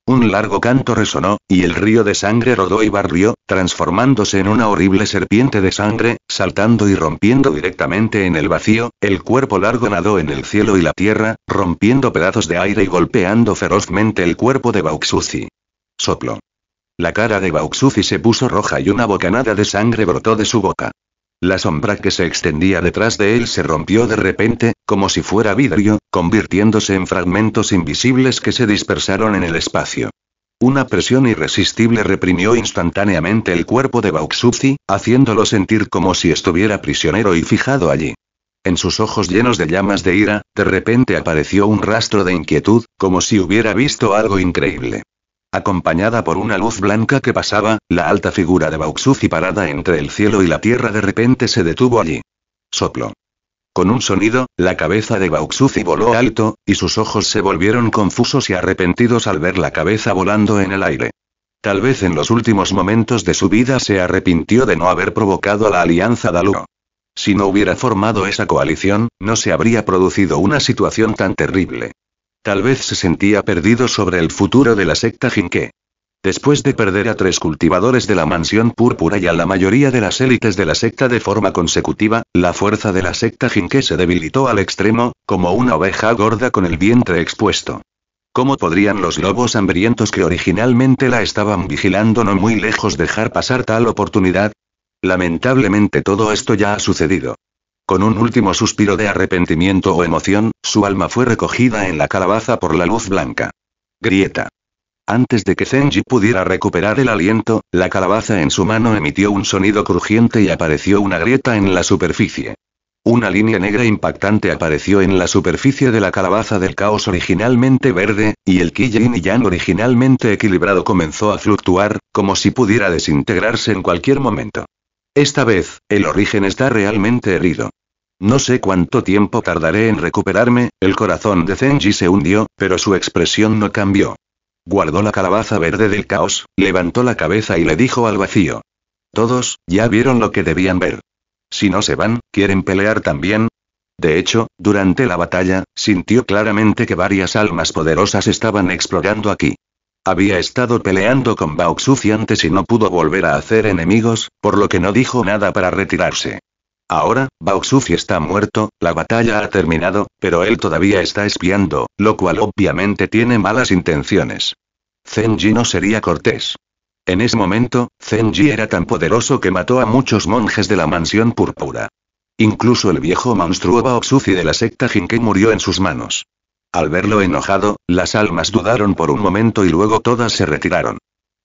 Un largo canto resonó, y el río de sangre rodó y barrió, transformándose en una horrible serpiente de sangre, saltando y rompiendo directamente en el vacío, el cuerpo largo nadó en el cielo y la tierra, rompiendo pedazos de aire y golpeando ferozmente el cuerpo de Bauxuzi. Soplo. La cara de Bauxuzi se puso roja y una bocanada de sangre brotó de su boca. La sombra que se extendía detrás de él se rompió de repente, como si fuera vidrio, convirtiéndose en fragmentos invisibles que se dispersaron en el espacio. Una presión irresistible reprimió instantáneamente el cuerpo de Bauxuzi, haciéndolo sentir como si estuviera prisionero y fijado allí. En sus ojos llenos de llamas de ira, de repente apareció un rastro de inquietud, como si hubiera visto algo increíble. Acompañada por una luz blanca que pasaba, la alta figura de Bauxuzi parada entre el cielo y la tierra de repente se detuvo allí. Soplo. Con un sonido, la cabeza de Bauxuzi voló alto, y sus ojos se volvieron confusos y arrepentidos al ver la cabeza volando en el aire. Tal vez en los últimos momentos de su vida se arrepintió de no haber provocado la alianza Daluo. Si no hubiera formado esa coalición, no se habría producido una situación tan terrible. Tal vez se sentía perdido sobre el futuro de la secta Jinke. Después de perder a tres cultivadores de la mansión púrpura y a la mayoría de las élites de la secta de forma consecutiva, la fuerza de la secta Jinke se debilitó al extremo, como una oveja gorda con el vientre expuesto. ¿Cómo podrían los lobos hambrientos que originalmente la estaban vigilando no muy lejos dejar pasar tal oportunidad? Lamentablemente todo esto ya ha sucedido. Con un último suspiro de arrepentimiento o emoción, su alma fue recogida en la calabaza por la luz blanca. Grieta. Antes de que Zenji pudiera recuperar el aliento, la calabaza en su mano emitió un sonido crujiente y apareció una grieta en la superficie. Una línea negra impactante apareció en la superficie de la calabaza del caos originalmente verde, y el Ki y Yang originalmente equilibrado comenzó a fluctuar, como si pudiera desintegrarse en cualquier momento. Esta vez, el origen está realmente herido. No sé cuánto tiempo tardaré en recuperarme, el corazón de Zenji se hundió, pero su expresión no cambió. Guardó la calabaza verde del caos, levantó la cabeza y le dijo al vacío. Todos, ya vieron lo que debían ver. Si no se van, ¿quieren pelear también? De hecho, durante la batalla, sintió claramente que varias almas poderosas estaban explorando aquí. Había estado peleando con Bauxuzi antes y no pudo volver a hacer enemigos, por lo que no dijo nada para retirarse. Ahora, Bauxuzi está muerto, la batalla ha terminado, pero él todavía está espiando, lo cual obviamente tiene malas intenciones. Zenji no sería cortés. En ese momento, Zenji era tan poderoso que mató a muchos monjes de la mansión púrpura. Incluso el viejo monstruo Baoxuzi de la secta Jinke murió en sus manos. Al verlo enojado, las almas dudaron por un momento y luego todas se retiraron.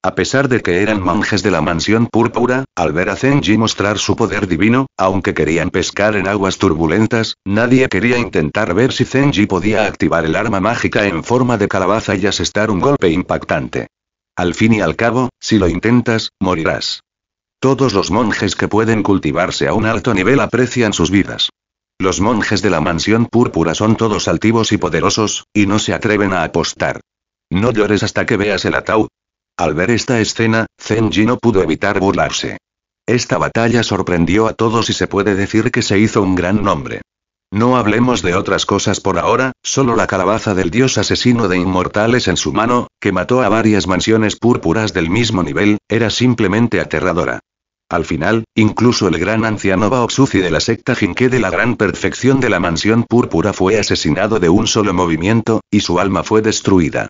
A pesar de que eran monjes de la mansión púrpura, al ver a Zenji mostrar su poder divino, aunque querían pescar en aguas turbulentas, nadie quería intentar ver si Zenji podía activar el arma mágica en forma de calabaza y asestar un golpe impactante. Al fin y al cabo, si lo intentas, morirás. Todos los monjes que pueden cultivarse a un alto nivel aprecian sus vidas. Los monjes de la mansión púrpura son todos altivos y poderosos, y no se atreven a apostar. No llores hasta que veas el ataúd. Al ver esta escena, Zenji no pudo evitar burlarse. Esta batalla sorprendió a todos y se puede decir que se hizo un gran nombre. No hablemos de otras cosas por ahora, solo la calabaza del dios asesino de inmortales en su mano, que mató a varias mansiones púrpuras del mismo nivel, era simplemente aterradora. Al final, incluso el gran anciano Baoxuzi de la secta Jinke de la gran perfección de la mansión púrpura fue asesinado de un solo movimiento, y su alma fue destruida.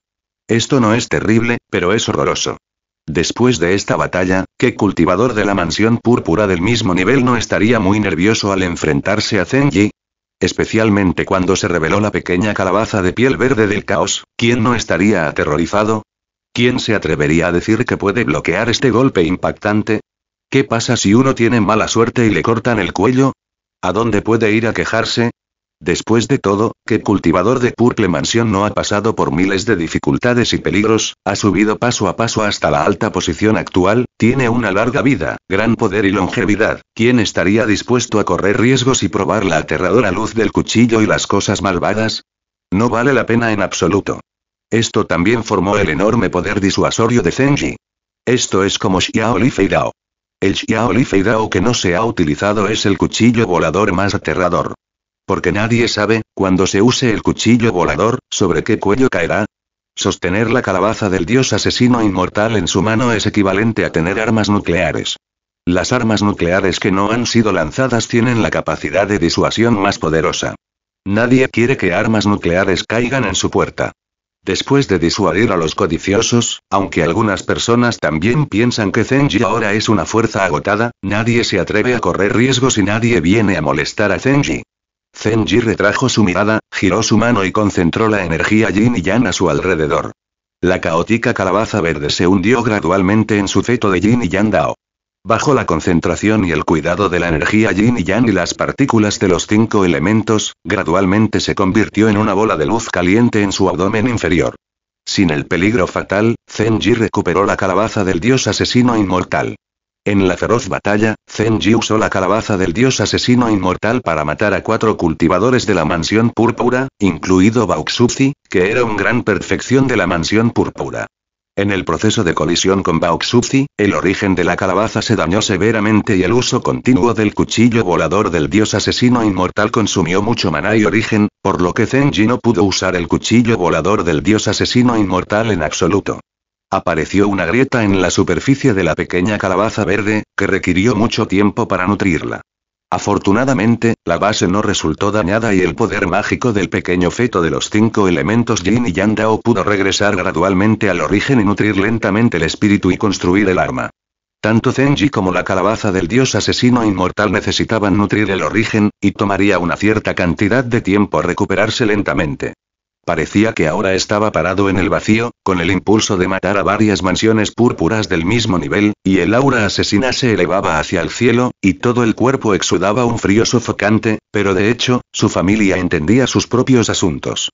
Esto no es terrible, pero es horroroso. Después de esta batalla, ¿qué cultivador de la mansión púrpura del mismo nivel no estaría muy nervioso al enfrentarse a Zenji? Especialmente cuando se reveló la pequeña calabaza de piel verde del caos, ¿quién no estaría aterrorizado? ¿Quién se atrevería a decir que puede bloquear este golpe impactante? ¿Qué pasa si uno tiene mala suerte y le cortan el cuello? ¿A dónde puede ir a quejarse? Después de todo, ¿qué cultivador de Purple Mansión no ha pasado por miles de dificultades y peligros, ha subido paso a paso hasta la alta posición actual, tiene una larga vida, gran poder y longevidad? ¿Quién estaría dispuesto a correr riesgos y probar la aterradora luz del cuchillo y las cosas malvadas? No vale la pena en absoluto. Esto también formó el enorme poder disuasorio de Zenji. Esto es como Xiao Li. El Xiao Li Feidao que no se ha utilizado es el cuchillo volador más aterrador. Porque nadie sabe, cuando se use el cuchillo volador, sobre qué cuello caerá. Sostener la calabaza del dios asesino inmortal en su mano es equivalente a tener armas nucleares. Las armas nucleares que no han sido lanzadas tienen la capacidad de disuasión más poderosa. Nadie quiere que armas nucleares caigan en su puerta. Después de disuadir a los codiciosos, aunque algunas personas también piensan que Zenji ahora es una fuerza agotada, nadie se atreve a correr riesgos y nadie viene a molestar a Zenji. Zenji retrajo su mirada, giró su mano y concentró la energía yin y yang a su alrededor. La caótica calabaza verde se hundió gradualmente en su feto de yin y yang dao. Bajo la concentración y el cuidado de la energía yin y yang y las partículas de los cinco elementos, gradualmente se convirtió en una bola de luz caliente en su abdomen inferior. Sin el peligro fatal, Zenji recuperó la calabaza del dios asesino inmortal. En la feroz batalla, Zenji usó la calabaza del dios asesino inmortal para matar a cuatro cultivadores de la mansión púrpura, incluido Bauxuzi, que era un gran perfección de la mansión púrpura. En el proceso de colisión con Bauxuzi, el origen de la calabaza se dañó severamente y el uso continuo del cuchillo volador del dios asesino inmortal consumió mucho maná y origen, por lo que Zenji no pudo usar el cuchillo volador del dios asesino inmortal en absoluto. Apareció una grieta en la superficie de la pequeña calabaza verde, que requirió mucho tiempo para nutrirla. Afortunadamente, la base no resultó dañada y el poder mágico del pequeño feto de los cinco elementos Yin y Yang Dao pudo regresar gradualmente al origen y nutrir lentamente el espíritu y construir el arma. Tanto Zenji como la calabaza del dios asesino inmortal necesitaban nutrir el origen, y tomaría una cierta cantidad de tiempo recuperarse lentamente. Parecía que ahora estaba parado en el vacío, con el impulso de matar a varias mansiones púrpuras del mismo nivel, y el aura asesina se elevaba hacia el cielo, y todo el cuerpo exudaba un frío sofocante, pero de hecho, su familia entendía sus propios asuntos.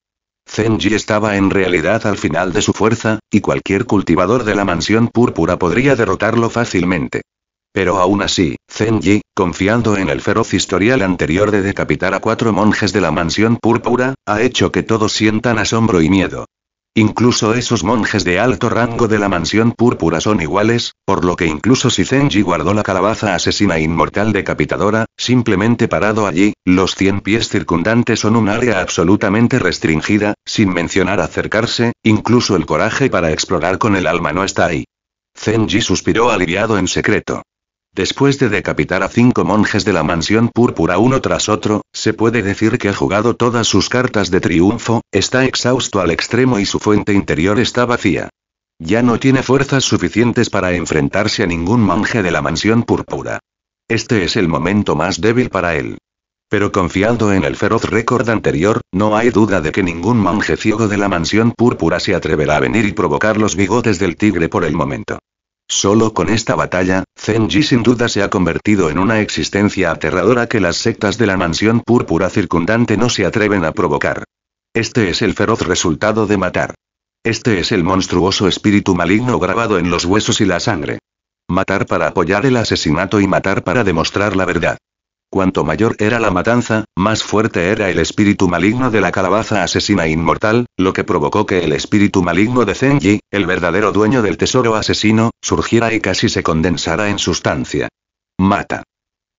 Zenji estaba en realidad al final de su fuerza, y cualquier cultivador de la mansión púrpura podría derrotarlo fácilmente. Pero aún así, Zenji, confiando en el feroz historial anterior de decapitar a cuatro monjes de la mansión púrpura, ha hecho que todos sientan asombro y miedo. Incluso esos monjes de alto rango de la mansión púrpura son iguales, por lo que incluso si Zenji guardó la calabaza asesina inmortal decapitadora, simplemente parado allí, los cien pies circundantes son un área absolutamente restringida, sin mencionar acercarse, incluso el coraje para explorar con el alma no está ahí. Zenji suspiró aliviado en secreto. Después de decapitar a cinco monjes de la mansión púrpura uno tras otro, se puede decir que ha jugado todas sus cartas de triunfo, está exhausto al extremo y su fuente interior está vacía. Ya no tiene fuerzas suficientes para enfrentarse a ningún monje de la mansión púrpura. Este es el momento más débil para él. Pero confiando en el feroz récord anterior, no hay duda de que ningún monje ciego de la mansión púrpura se atreverá a venir y provocar los bigotes del tigre por el momento. Solo con esta batalla, Zenji sin duda se ha convertido en una existencia aterradora que las sectas de la mansión púrpura circundante no se atreven a provocar. Este es el feroz resultado de matar. Este es el monstruoso espíritu maligno grabado en los huesos y la sangre. Matar para apoyar el asesinato y matar para demostrar la verdad. Cuanto mayor era la matanza, más fuerte era el espíritu maligno de la calabaza asesina inmortal, lo que provocó que el espíritu maligno de Zenji, el verdadero dueño del tesoro asesino, surgiera y casi se condensara en sustancia. Mata.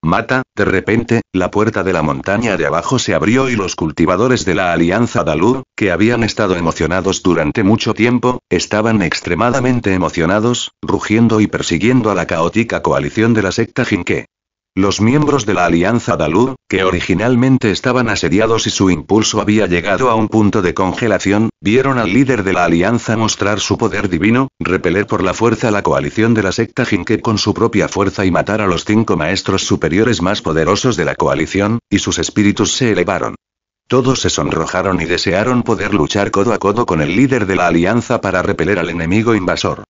Mata, de repente, la puerta de la montaña de abajo se abrió y los cultivadores de la Alianza Dalur, que habían estado emocionados durante mucho tiempo, estaban extremadamente emocionados, rugiendo y persiguiendo a la caótica coalición de la secta Jinke. Los miembros de la Alianza Dalur, que originalmente estaban asediados y su impulso había llegado a un punto de congelación, vieron al líder de la Alianza mostrar su poder divino, repeler por la fuerza la coalición de la secta Jinke con su propia fuerza y matar a los cinco maestros superiores más poderosos de la coalición, y sus espíritus se elevaron. Todos se sonrojaron y desearon poder luchar codo a codo con el líder de la Alianza para repeler al enemigo invasor.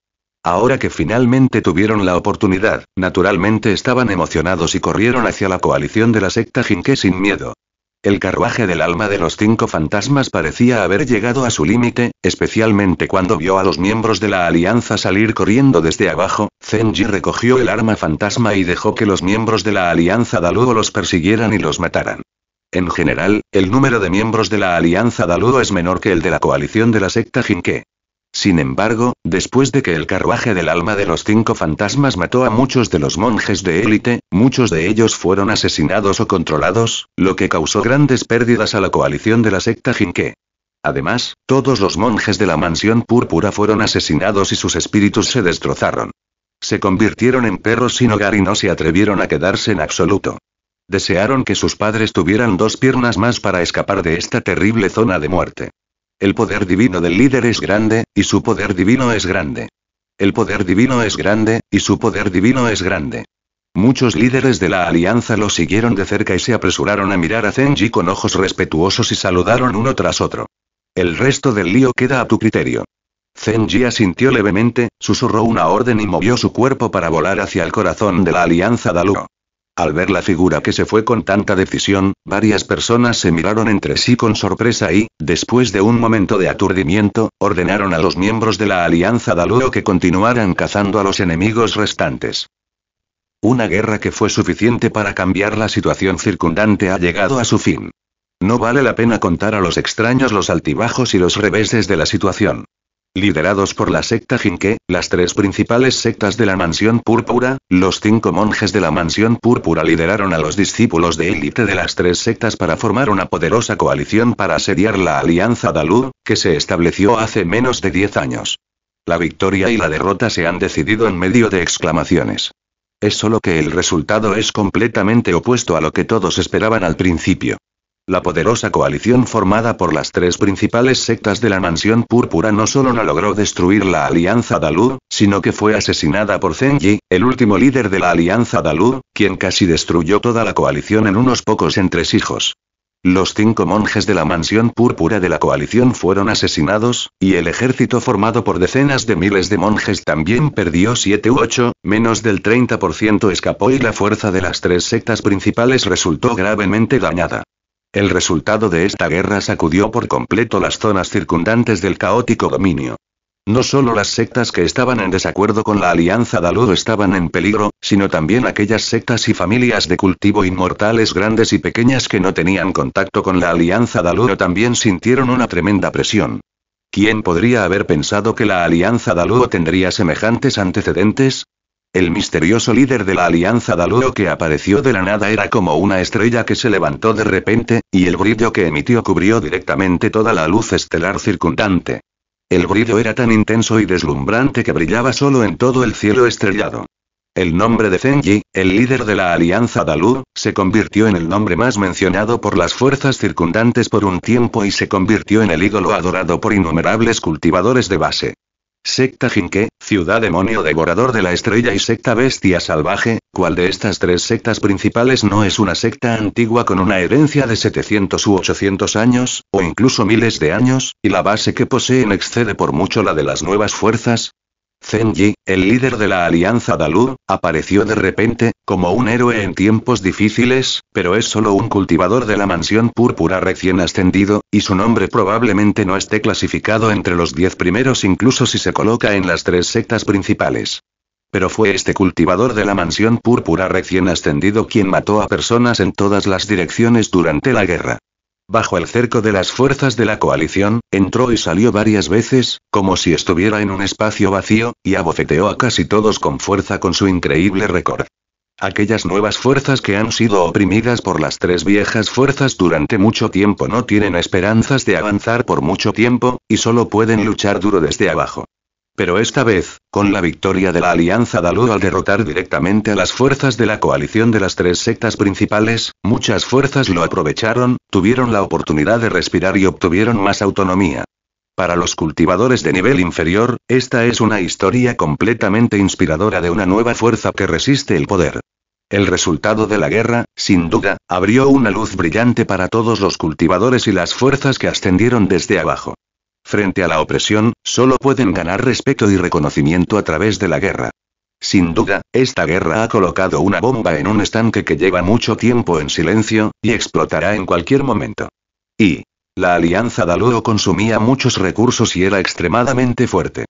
Ahora que finalmente tuvieron la oportunidad, naturalmente estaban emocionados y corrieron hacia la coalición de la secta Jinke sin miedo. El carruaje del alma de los cinco fantasmas parecía haber llegado a su límite, especialmente cuando vio a los miembros de la alianza salir corriendo desde abajo, Zenji recogió el arma fantasma y dejó que los miembros de la alianza Daluo los persiguieran y los mataran. En general, el número de miembros de la alianza Daluo es menor que el de la coalición de la secta Jinke. Sin embargo, después de que el carruaje del alma de los cinco fantasmas mató a muchos de los monjes de élite, muchos de ellos fueron asesinados o controlados, lo que causó grandes pérdidas a la coalición de la secta Jinke. Además, todos los monjes de la mansión púrpura fueron asesinados y sus espíritus se destrozaron. Se convirtieron en perros sin hogar y no se atrevieron a quedarse en absoluto. Desearon que sus padres tuvieran dos piernas más para escapar de esta terrible zona de muerte. El poder divino del líder es grande, y su poder divino es grande. El poder divino es grande, y su poder divino es grande. Muchos líderes de la alianza lo siguieron de cerca y se apresuraron a mirar a Zenji con ojos respetuosos y saludaron uno tras otro. El resto del lío queda a tu criterio. Zenji asintió levemente, susurró una orden y movió su cuerpo para volar hacia el corazón de la alianza Daluo. Al ver la figura que se fue con tanta decisión, varias personas se miraron entre sí con sorpresa y, después de un momento de aturdimiento, ordenaron a los miembros de la Alianza Daluo que continuaran cazando a los enemigos restantes. Una guerra que fue suficiente para cambiar la situación circundante ha llegado a su fin. No vale la pena contar a los extraños los altibajos y los reveses de la situación. Liderados por la secta Jinke, las tres principales sectas de la Mansión Púrpura, los cinco monjes de la Mansión Púrpura lideraron a los discípulos de élite de las tres sectas para formar una poderosa coalición para asediar la Alianza Dalur, que se estableció hace menos de diez años. La victoria y la derrota se han decidido en medio de exclamaciones. Es solo que el resultado es completamente opuesto a lo que todos esperaban al principio. La poderosa coalición formada por las tres principales sectas de la Mansión Púrpura no solo no logró destruir la Alianza Dalur, sino que fue asesinada por Zenji, el último líder de la Alianza Dalur, quien casi destruyó toda la coalición en unos pocos entresijos. Los cinco monjes de la mansión púrpura de la coalición fueron asesinados, y el ejército formado por decenas de miles de monjes también perdió 7 u 8, menos del 30% escapó y la fuerza de las tres sectas principales resultó gravemente dañada. El resultado de esta guerra sacudió por completo las zonas circundantes del caótico dominio. No solo las sectas que estaban en desacuerdo con la alianza Daludo estaban en peligro, sino también aquellas sectas y familias de cultivo inmortales grandes y pequeñas que no tenían contacto con la alianza Daludo también sintieron una tremenda presión. ¿Quién podría haber pensado que la alianza Daluo tendría semejantes antecedentes? El misterioso líder de la alianza Daluo que apareció de la nada era como una estrella que se levantó de repente, y el brillo que emitió cubrió directamente toda la luz estelar circundante. El brillo era tan intenso y deslumbrante que brillaba solo en todo el cielo estrellado. El nombre de Zenji, el líder de la Alianza Dalu, se convirtió en el nombre más mencionado por las fuerzas circundantes por un tiempo y se convirtió en el ídolo adorado por innumerables cultivadores de base. Secta Jinke, ciudad demonio devorador de la estrella y secta bestia salvaje, ¿cuál de estas tres sectas principales no es una secta antigua con una herencia de 700 u 800 años, o incluso miles de años, y la base que poseen excede por mucho la de las nuevas fuerzas? Zenji, el líder de la Alianza Dalu, apareció de repente, como un héroe en tiempos difíciles, pero es solo un cultivador de la mansión púrpura recién ascendido, y su nombre probablemente no esté clasificado entre los diez primeros incluso si se coloca en las tres sectas principales. Pero fue este cultivador de la mansión púrpura recién ascendido quien mató a personas en todas las direcciones durante la guerra. Bajo el cerco de las fuerzas de la coalición, entró y salió varias veces, como si estuviera en un espacio vacío, y abofeteó a casi todos con fuerza con su increíble récord. Aquellas nuevas fuerzas que han sido oprimidas por las tres viejas fuerzas durante mucho tiempo no tienen esperanzas de avanzar por mucho tiempo, y solo pueden luchar duro desde abajo. Pero esta vez, con la victoria de la Alianza Dalu al derrotar directamente a las fuerzas de la coalición de las tres sectas principales, muchas fuerzas lo aprovecharon, tuvieron la oportunidad de respirar y obtuvieron más autonomía. Para los cultivadores de nivel inferior, esta es una historia completamente inspiradora de una nueva fuerza que resiste el poder. El resultado de la guerra, sin duda, abrió una luz brillante para todos los cultivadores y las fuerzas que ascendieron desde abajo. Frente a la opresión, solo pueden ganar respeto y reconocimiento a través de la guerra. Sin duda, esta guerra ha colocado una bomba en un estanque que lleva mucho tiempo en silencio, y explotará en cualquier momento. Y. La alianza Daluo consumía muchos recursos y era extremadamente fuerte.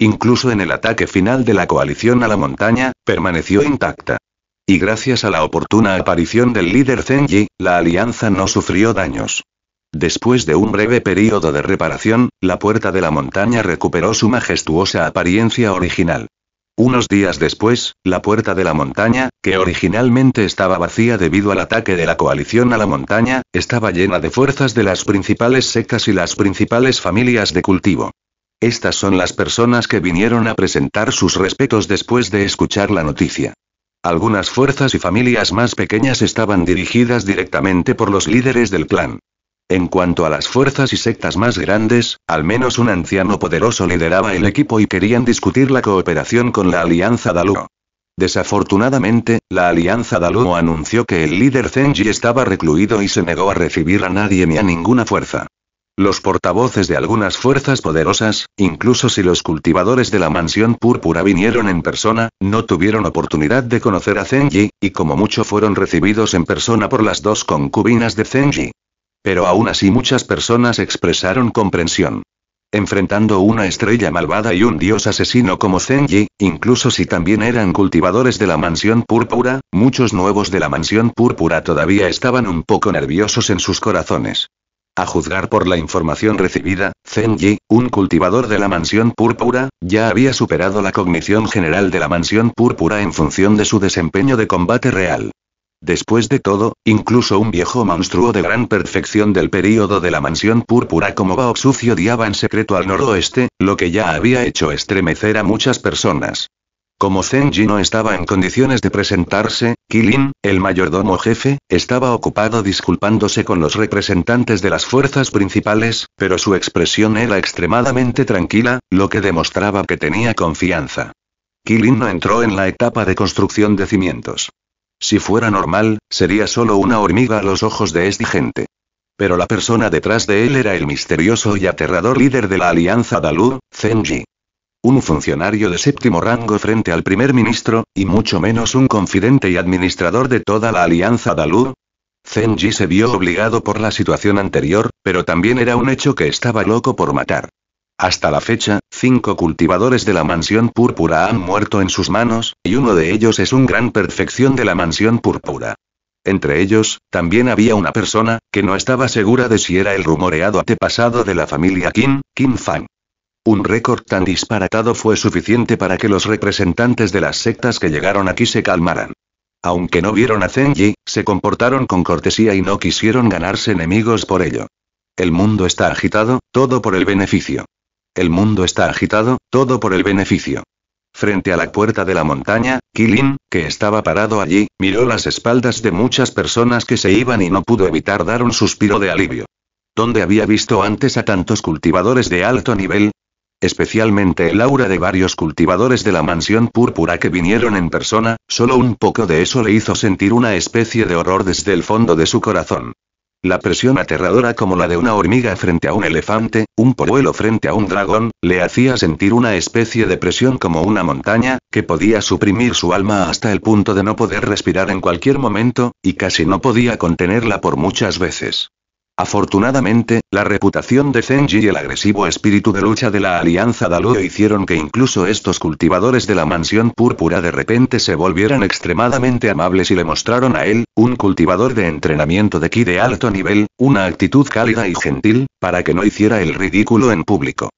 Incluso en el ataque final de la coalición a la montaña, permaneció intacta. Y gracias a la oportuna aparición del líder Zenji, la alianza no sufrió daños. Después de un breve período de reparación, la puerta de la montaña recuperó su majestuosa apariencia original. Unos días después, la puerta de la montaña, que originalmente estaba vacía debido al ataque de la coalición a la montaña, estaba llena de fuerzas de las principales secas y las principales familias de cultivo. Estas son las personas que vinieron a presentar sus respetos después de escuchar la noticia. Algunas fuerzas y familias más pequeñas estaban dirigidas directamente por los líderes del clan. En cuanto a las fuerzas y sectas más grandes, al menos un anciano poderoso lideraba el equipo y querían discutir la cooperación con la Alianza Daluo. Desafortunadamente, la Alianza Daluo anunció que el líder Zenji estaba recluido y se negó a recibir a nadie ni a ninguna fuerza. Los portavoces de algunas fuerzas poderosas, incluso si los cultivadores de la mansión púrpura vinieron en persona, no tuvieron oportunidad de conocer a Zenji, y como mucho fueron recibidos en persona por las dos concubinas de Zenji. Pero aún así muchas personas expresaron comprensión. Enfrentando una estrella malvada y un dios asesino como Zenji, incluso si también eran cultivadores de la mansión púrpura, muchos nuevos de la mansión púrpura todavía estaban un poco nerviosos en sus corazones. A juzgar por la información recibida, Zenji, un cultivador de la mansión púrpura, ya había superado la cognición general de la mansión púrpura en función de su desempeño de combate real. Después de todo, incluso un viejo monstruo de gran perfección del período de la mansión púrpura como Baoxuci odiaba en secreto al noroeste, lo que ya había hecho estremecer a muchas personas. Como Zenji no estaba en condiciones de presentarse, Kilin, el mayordomo jefe, estaba ocupado disculpándose con los representantes de las fuerzas principales, pero su expresión era extremadamente tranquila, lo que demostraba que tenía confianza. Kilin no entró en la etapa de construcción de cimientos. Si fuera normal, sería solo una hormiga a los ojos de esta gente. Pero la persona detrás de él era el misterioso y aterrador líder de la Alianza Dalu, Zenji. Un funcionario de séptimo rango frente al primer ministro, y mucho menos un confidente y administrador de toda la Alianza Dalu. Zenji se vio obligado por la situación anterior, pero también era un hecho que estaba loco por matar. Hasta la fecha, cinco cultivadores de la mansión púrpura han muerto en sus manos, y uno de ellos es un gran perfección de la mansión púrpura. Entre ellos, también había una persona, que no estaba segura de si era el rumoreado antepasado de la familia Qin, Qin Fang. Un récord tan disparatado fue suficiente para que los representantes de las sectas que llegaron aquí se calmaran. Aunque no vieron a Zenji, se comportaron con cortesía y no quisieron ganarse enemigos por ello. El mundo está agitado, todo por el beneficio. El mundo está agitado, todo por el beneficio. Frente a la puerta de la montaña, Kilin, que estaba parado allí, miró las espaldas de muchas personas que se iban y no pudo evitar dar un suspiro de alivio. ¿Dónde había visto antes a tantos cultivadores de alto nivel? Especialmente el aura de varios cultivadores de la mansión púrpura que vinieron en persona, solo un poco de eso le hizo sentir una especie de horror desde el fondo de su corazón. La presión aterradora como la de una hormiga frente a un elefante, un polluelo frente a un dragón, le hacía sentir una especie de presión como una montaña, que podía suprimir su alma hasta el punto de no poder respirar en cualquier momento, y casi no podía contenerla por muchas veces. Afortunadamente, la reputación de Zenji y el agresivo espíritu de lucha de la Alianza Daluo hicieron que incluso estos cultivadores de la mansión púrpura de repente se volvieran extremadamente amables y le mostraron a él, un cultivador de entrenamiento de ki de alto nivel, una actitud cálida y gentil, para que no hiciera el ridículo en público.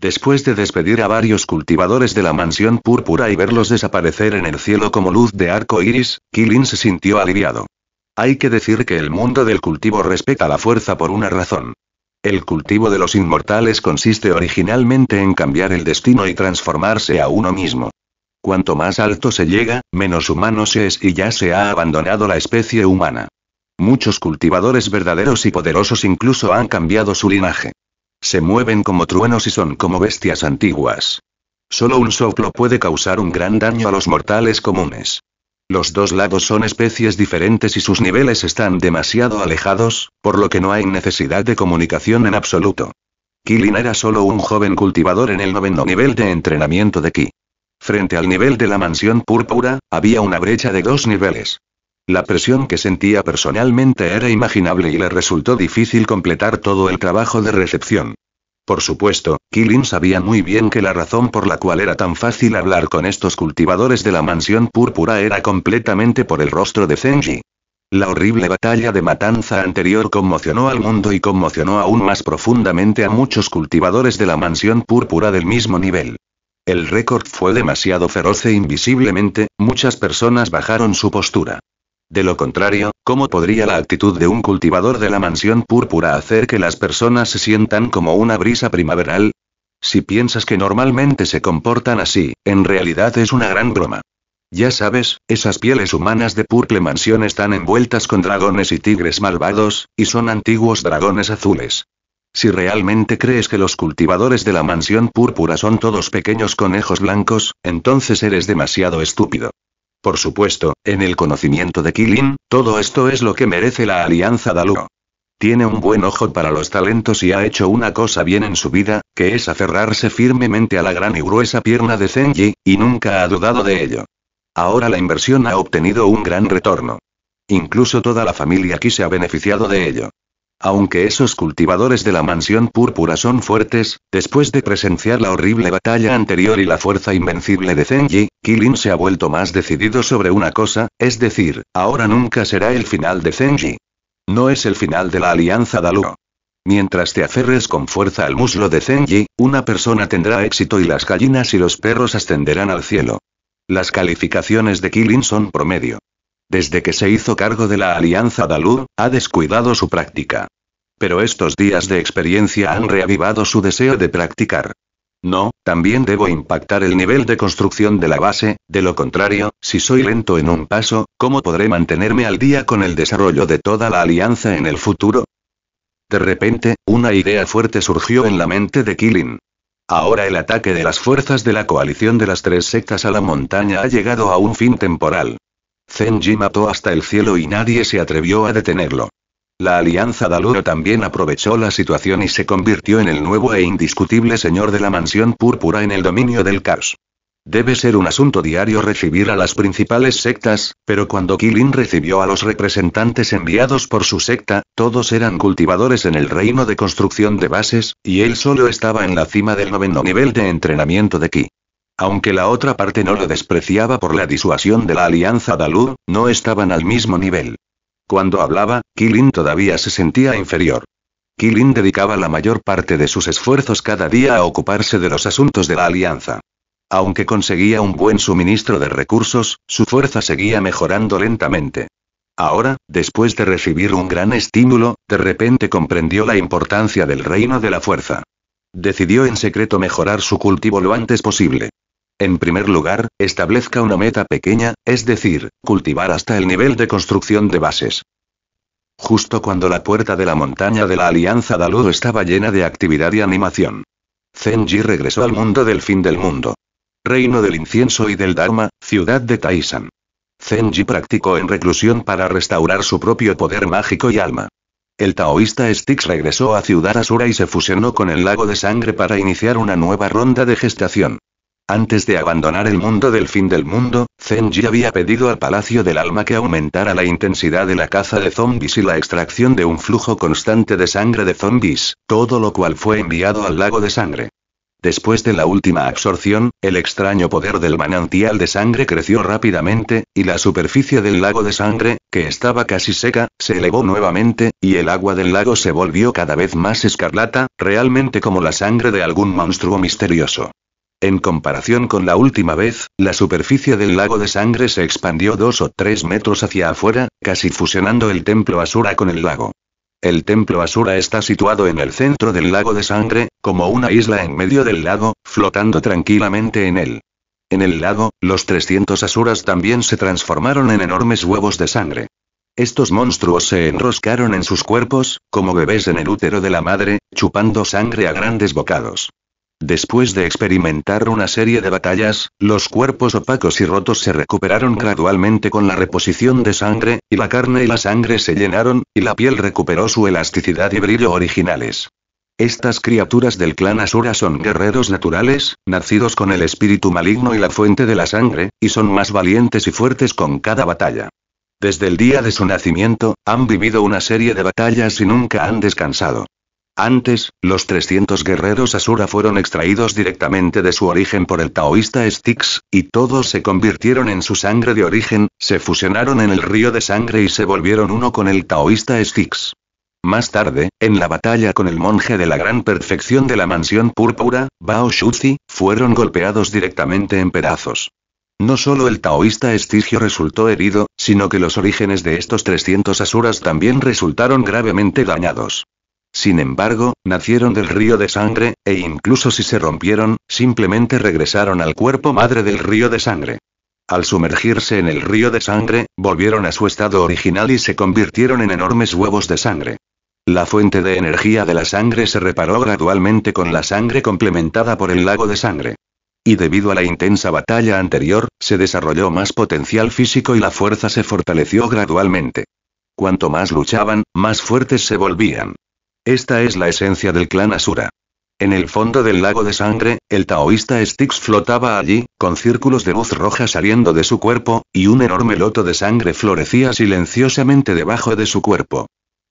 Después de despedir a varios cultivadores de la mansión púrpura y verlos desaparecer en el cielo como luz de arco iris, Kilin se sintió aliviado. Hay que decir que el mundo del cultivo respeta la fuerza por una razón. El cultivo de los inmortales consiste originalmente en cambiar el destino y transformarse a uno mismo. Cuanto más alto se llega, menos humano se es y ya se ha abandonado la especie humana. Muchos cultivadores verdaderos y poderosos incluso han cambiado su linaje. Se mueven como truenos y son como bestias antiguas. Solo un soplo puede causar un gran daño a los mortales comunes. Los dos lados son especies diferentes y sus niveles están demasiado alejados, por lo que no hay necesidad de comunicación en absoluto. Kilin era solo un joven cultivador en el noveno nivel de entrenamiento de Ki. Frente al nivel de la mansión púrpura, había una brecha de dos niveles. La presión que sentía personalmente era imaginable y le resultó difícil completar todo el trabajo de recepción. Por supuesto, Kilin sabía muy bien que la razón por la cual era tan fácil hablar con estos cultivadores de la mansión púrpura era completamente por el rostro de Zenji. La horrible batalla de matanza anterior conmocionó al mundo y conmocionó aún más profundamente a muchos cultivadores de la mansión púrpura del mismo nivel. El récord fue demasiado feroz e invisiblemente, muchas personas bajaron su postura. De lo contrario, ¿cómo podría la actitud de un cultivador de la mansión púrpura hacer que las personas se sientan como una brisa primaveral? Si piensas que normalmente se comportan así, en realidad es una gran broma. Ya sabes, esas pieles humanas de Purple Mansión están envueltas con dragones y tigres malvados, y son antiguos dragones azules. Si realmente crees que los cultivadores de la mansión púrpura son todos pequeños conejos blancos, entonces eres demasiado estúpido. Por supuesto, en el conocimiento de Kilin, todo esto es lo que merece la Alianza Daluo. Tiene un buen ojo para los talentos y ha hecho una cosa bien en su vida, que es aferrarse firmemente a la gran y gruesa pierna de Zenji, y nunca ha dudado de ello. Ahora la inversión ha obtenido un gran retorno. Incluso toda la familia aquí se ha beneficiado de ello. Aunque esos cultivadores de la mansión púrpura son fuertes, después de presenciar la horrible batalla anterior y la fuerza invencible de Zenji, Kilin se ha vuelto más decidido sobre una cosa, es decir, ahora nunca será el final de Zenji. No es el final de la alianza Daluo. Mientras te aferres con fuerza al muslo de Zenji, una persona tendrá éxito y las gallinas y los perros ascenderán al cielo. Las calificaciones de Kilin son promedio. Desde que se hizo cargo de la Alianza Dalu, ha descuidado su práctica. Pero estos días de experiencia han reavivado su deseo de practicar. No, también debo impactar el nivel de construcción de la base, de lo contrario, si soy lento en un paso, ¿cómo podré mantenerme al día con el desarrollo de toda la alianza en el futuro? De repente, una idea fuerte surgió en la mente de Kilin. Ahora el ataque de las fuerzas de la coalición de las tres sectas a la montaña ha llegado a un fin temporal. Zenji mató hasta el cielo y nadie se atrevió a detenerlo. La alianza Daluro también aprovechó la situación y se convirtió en el nuevo e indiscutible señor de la mansión púrpura en el dominio del caos. Debe ser un asunto diario recibir a las principales sectas, pero cuando Kilin recibió a los representantes enviados por su secta, todos eran cultivadores en el reino de construcción de bases, y él solo estaba en la cima del noveno nivel de entrenamiento de Ki. Aunque la otra parte no lo despreciaba por la disuasión de la alianza Dalu, no estaban al mismo nivel. Cuando hablaba, Kilin todavía se sentía inferior. Kilin dedicaba la mayor parte de sus esfuerzos cada día a ocuparse de los asuntos de la alianza. Aunque conseguía un buen suministro de recursos, su fuerza seguía mejorando lentamente. Ahora, después de recibir un gran estímulo, de repente comprendió la importancia del reino de la fuerza. Decidió en secreto mejorar su cultivo lo antes posible. En primer lugar, establezca una meta pequeña, es decir, cultivar hasta el nivel de construcción de bases. Justo cuando la puerta de la montaña de la Alianza Daludo estaba llena de actividad y animación. Zenji regresó al mundo del fin del mundo. Reino del incienso y del Dharma, ciudad de Taisan. Zenji practicó en reclusión para restaurar su propio poder mágico y alma. El taoísta Styx regresó a Ciudad Asura y se fusionó con el lago de sangre para iniciar una nueva ronda de gestación. Antes de abandonar el mundo del fin del mundo, Zenji había pedido al Palacio del Alma que aumentara la intensidad de la caza de zombies y la extracción de un flujo constante de sangre de zombies, todo lo cual fue enviado al lago de sangre. Después de la última absorción, el extraño poder del manantial de sangre creció rápidamente, y la superficie del lago de sangre, que estaba casi seca, se elevó nuevamente, y el agua del lago se volvió cada vez más escarlata, realmente como la sangre de algún monstruo misterioso. En comparación con la última vez, la superficie del lago de sangre se expandió dos o tres metros hacia afuera, casi fusionando el templo Asura con el lago. El templo Asura está situado en el centro del lago de sangre, como una isla en medio del lago, flotando tranquilamente en él. En el lago, los 300 Asuras también se transformaron en enormes huevos de sangre. Estos monstruos se enroscaron en sus cuerpos, como bebés en el útero de la madre, chupando sangre a grandes bocados. Después de experimentar una serie de batallas, los cuerpos opacos y rotos se recuperaron gradualmente con la reposición de sangre, y la carne y la sangre se llenaron, y la piel recuperó su elasticidad y brillo originales. Estas criaturas del clan Asura son guerreros naturales, nacidos con el espíritu maligno y la fuente de la sangre, y son más valientes y fuertes con cada batalla. Desde el día de su nacimiento, han vivido una serie de batallas y nunca han descansado. Antes, los 300 guerreros Asura fueron extraídos directamente de su origen por el taoísta Styx, y todos se convirtieron en su sangre de origen, se fusionaron en el río de sangre y se volvieron uno con el taoísta Styx. Más tarde, en la batalla con el monje de la gran perfección de la mansión púrpura, Bao Shuzi, fueron golpeados directamente en pedazos. No solo el taoísta Estigio resultó herido, sino que los orígenes de estos 300 asuras también resultaron gravemente dañados. Sin embargo, nacieron del río de sangre, e incluso si se rompieron, simplemente regresaron al cuerpo madre del río de sangre. Al sumergirse en el río de sangre, volvieron a su estado original y se convirtieron en enormes huevos de sangre. La fuente de energía de la sangre se reparó gradualmente con la sangre complementada por el lago de sangre. Y debido a la intensa batalla anterior, se desarrolló más potencial físico y la fuerza se fortaleció gradualmente. Cuanto más luchaban, más fuertes se volvían. Esta es la esencia del clan Asura. En el fondo del lago de sangre, el taoísta Styx flotaba allí, con círculos de luz roja saliendo de su cuerpo, y un enorme loto de sangre florecía silenciosamente debajo de su cuerpo.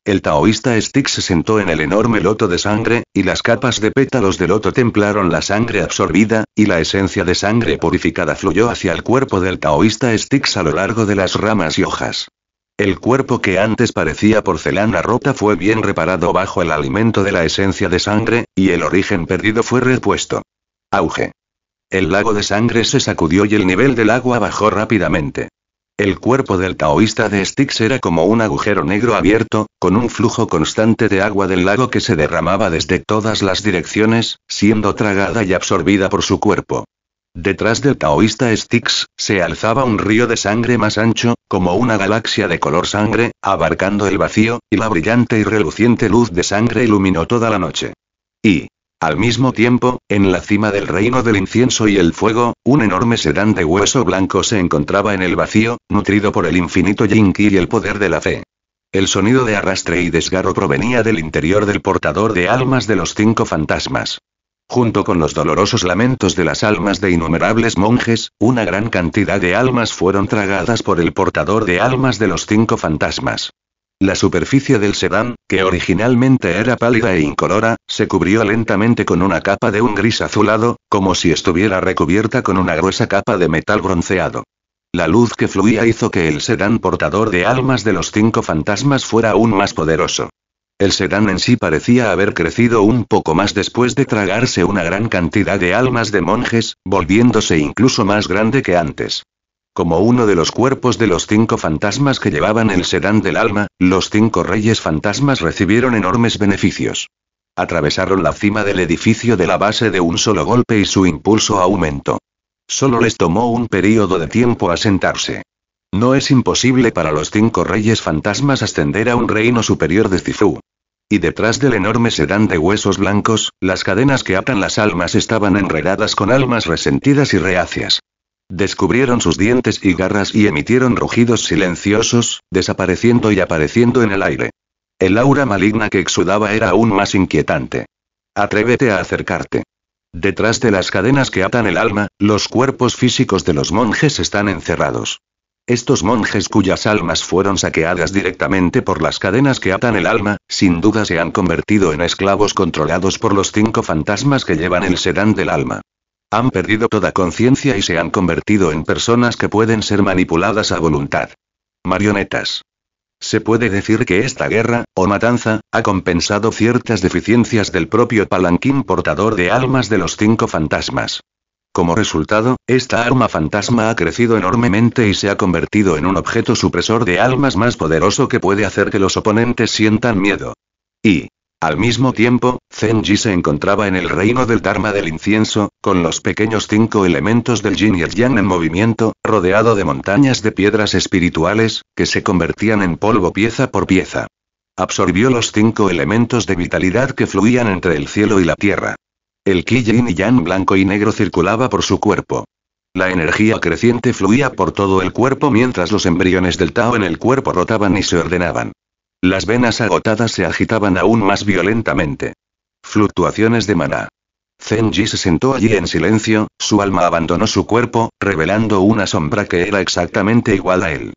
El taoísta Styx se sentó en el enorme loto de sangre, y las capas de pétalos de loto templaron la sangre absorbida, y la esencia de sangre purificada fluyó hacia el cuerpo del taoísta Styx a lo largo de las ramas y hojas. El cuerpo que antes parecía porcelana rota fue bien reparado bajo el alimento de la esencia de sangre, y el origen perdido fue repuesto. Auge. El lago de sangre se sacudió y el nivel del agua bajó rápidamente. El cuerpo del taoísta de Styx era como un agujero negro abierto, con un flujo constante de agua del lago que se derramaba desde todas las direcciones, siendo tragada y absorbida por su cuerpo. Detrás del taoísta Styx, se alzaba un río de sangre más ancho, como una galaxia de color sangre, abarcando el vacío, y la brillante y reluciente luz de sangre iluminó toda la noche. Y, al mismo tiempo, en la cima del reino del incienso y el fuego, un enorme sedán de hueso blanco se encontraba en el vacío, nutrido por el infinito Yinki y el poder de la fe. El sonido de arrastre y desgarro provenía del interior del portador de almas de los cinco fantasmas. Junto con los dolorosos lamentos de las almas de innumerables monjes, una gran cantidad de almas fueron tragadas por el portador de almas de los cinco fantasmas. La superficie del sedán, que originalmente era pálida e incolora, se cubrió lentamente con una capa de un gris azulado, como si estuviera recubierta con una gruesa capa de metal bronceado. La luz que fluía hizo que el sedán portador de almas de los cinco fantasmas fuera aún más poderoso. El sedán en sí parecía haber crecido un poco más después de tragarse una gran cantidad de almas de monjes, volviéndose incluso más grande que antes. Como uno de los cuerpos de los cinco fantasmas que llevaban el sedán del alma, los cinco reyes fantasmas recibieron enormes beneficios. Atravesaron la cima del edificio de la base de un solo golpe y su impulso aumentó. Solo les tomó un período de tiempo asentarse. No es imposible para los cinco reyes fantasmas ascender a un reino superior de Cifu. Y detrás del enorme sedán de huesos blancos, las cadenas que atan las almas estaban enredadas con almas resentidas y reacias. Descubrieron sus dientes y garras y emitieron rugidos silenciosos, desapareciendo y apareciendo en el aire. El aura maligna que exudaba era aún más inquietante. Atrévete a acercarte. Detrás de las cadenas que atan el alma, los cuerpos físicos de los monjes están encerrados. Estos monjes cuyas almas fueron saqueadas directamente por las cadenas que atan el alma, sin duda se han convertido en esclavos controlados por los cinco fantasmas que llevan el sedán del alma. Han perdido toda conciencia y se han convertido en personas que pueden ser manipuladas a voluntad. Marionetas. Se puede decir que esta guerra, o matanza, ha compensado ciertas deficiencias del propio palanquín portador de almas de los cinco fantasmas. Como resultado, esta arma fantasma ha crecido enormemente y se ha convertido en un objeto supresor de almas más poderoso que puede hacer que los oponentes sientan miedo. Y, al mismo tiempo, Zenji se encontraba en el reino del Dharma del incienso, con los pequeños cinco elementos del Yin y el Yang en movimiento, rodeado de montañas de piedras espirituales, que se convertían en polvo pieza por pieza. Absorbió los cinco elementos de vitalidad que fluían entre el cielo y la tierra. El Ki Yin y Yang blanco y negro circulaba por su cuerpo. La energía creciente fluía por todo el cuerpo mientras los embriones del Tao en el cuerpo rotaban y se ordenaban. Las venas agotadas se agitaban aún más violentamente. Fluctuaciones de maná. Zenji se sentó allí en silencio, su alma abandonó su cuerpo, revelando una sombra que era exactamente igual a él.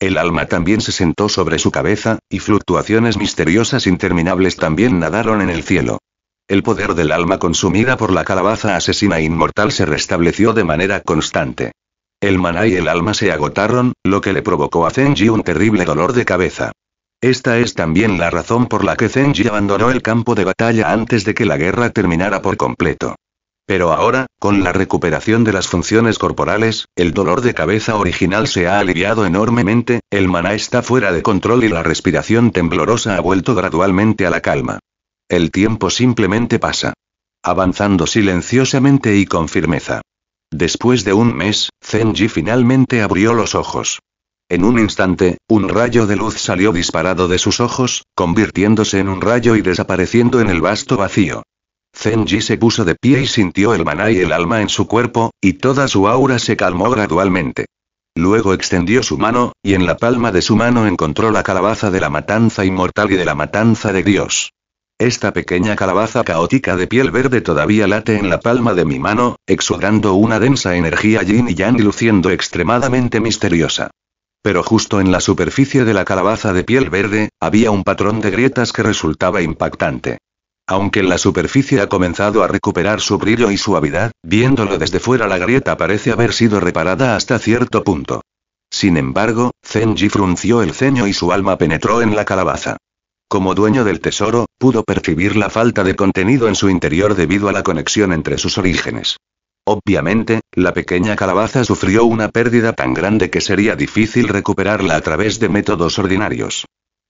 El alma también se sentó sobre su cabeza, y fluctuaciones misteriosas interminables también nadaron en el cielo. El poder del alma consumida por la calabaza asesina inmortal se restableció de manera constante. El maná y el alma se agotaron, lo que le provocó a Zenji un terrible dolor de cabeza. Esta es también la razón por la que Zenji abandonó el campo de batalla antes de que la guerra terminara por completo. Pero ahora, con la recuperación de las funciones corporales, el dolor de cabeza original se ha aliviado enormemente, el maná está fuera de control y la respiración temblorosa ha vuelto gradualmente a la calma. El tiempo simplemente pasa. Avanzando silenciosamente y con firmeza. Después de un mes, Zenji finalmente abrió los ojos. En un instante, un rayo de luz salió disparado de sus ojos, convirtiéndose en un rayo y desapareciendo en el vasto vacío. Zenji se puso de pie y sintió el maná y el alma en su cuerpo, y toda su aura se calmó gradualmente. Luego extendió su mano, y en la palma de su mano encontró la calabaza de la matanza inmortal y de la matanza de Dios. Esta pequeña calabaza caótica de piel verde todavía late en la palma de mi mano, exudando una densa energía yin y yang y luciendo extremadamente misteriosa. Pero justo en la superficie de la calabaza de piel verde, había un patrón de grietas que resultaba impactante. Aunque la superficie ha comenzado a recuperar su brillo y suavidad, viéndolo desde fuera la grieta parece haber sido reparada hasta cierto punto. Sin embargo, Zenji frunció el ceño y su alma penetró en la calabaza. Como dueño del tesoro, pudo percibir la falta de contenido en su interior debido a la conexión entre sus orígenes. Obviamente, la pequeña calabaza sufrió una pérdida tan grande que sería difícil recuperarla a través de métodos ordinarios.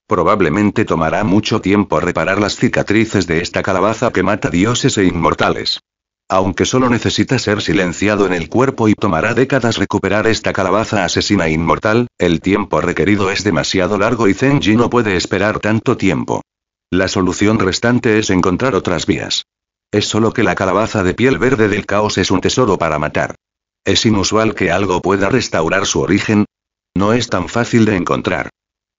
Probablemente tomará mucho tiempo reparar las cicatrices de esta calabaza que mata dioses e inmortales. Aunque solo necesita ser silenciado en el cuerpo y tomará décadas recuperar esta calabaza asesina inmortal, el tiempo requerido es demasiado largo y Zenji no puede esperar tanto tiempo. La solución restante es encontrar otras vías. Es solo que la calabaza de piel verde del caos es un tesoro para matar. ¿Es inusual que algo pueda restaurar su origen? No es tan fácil de encontrar.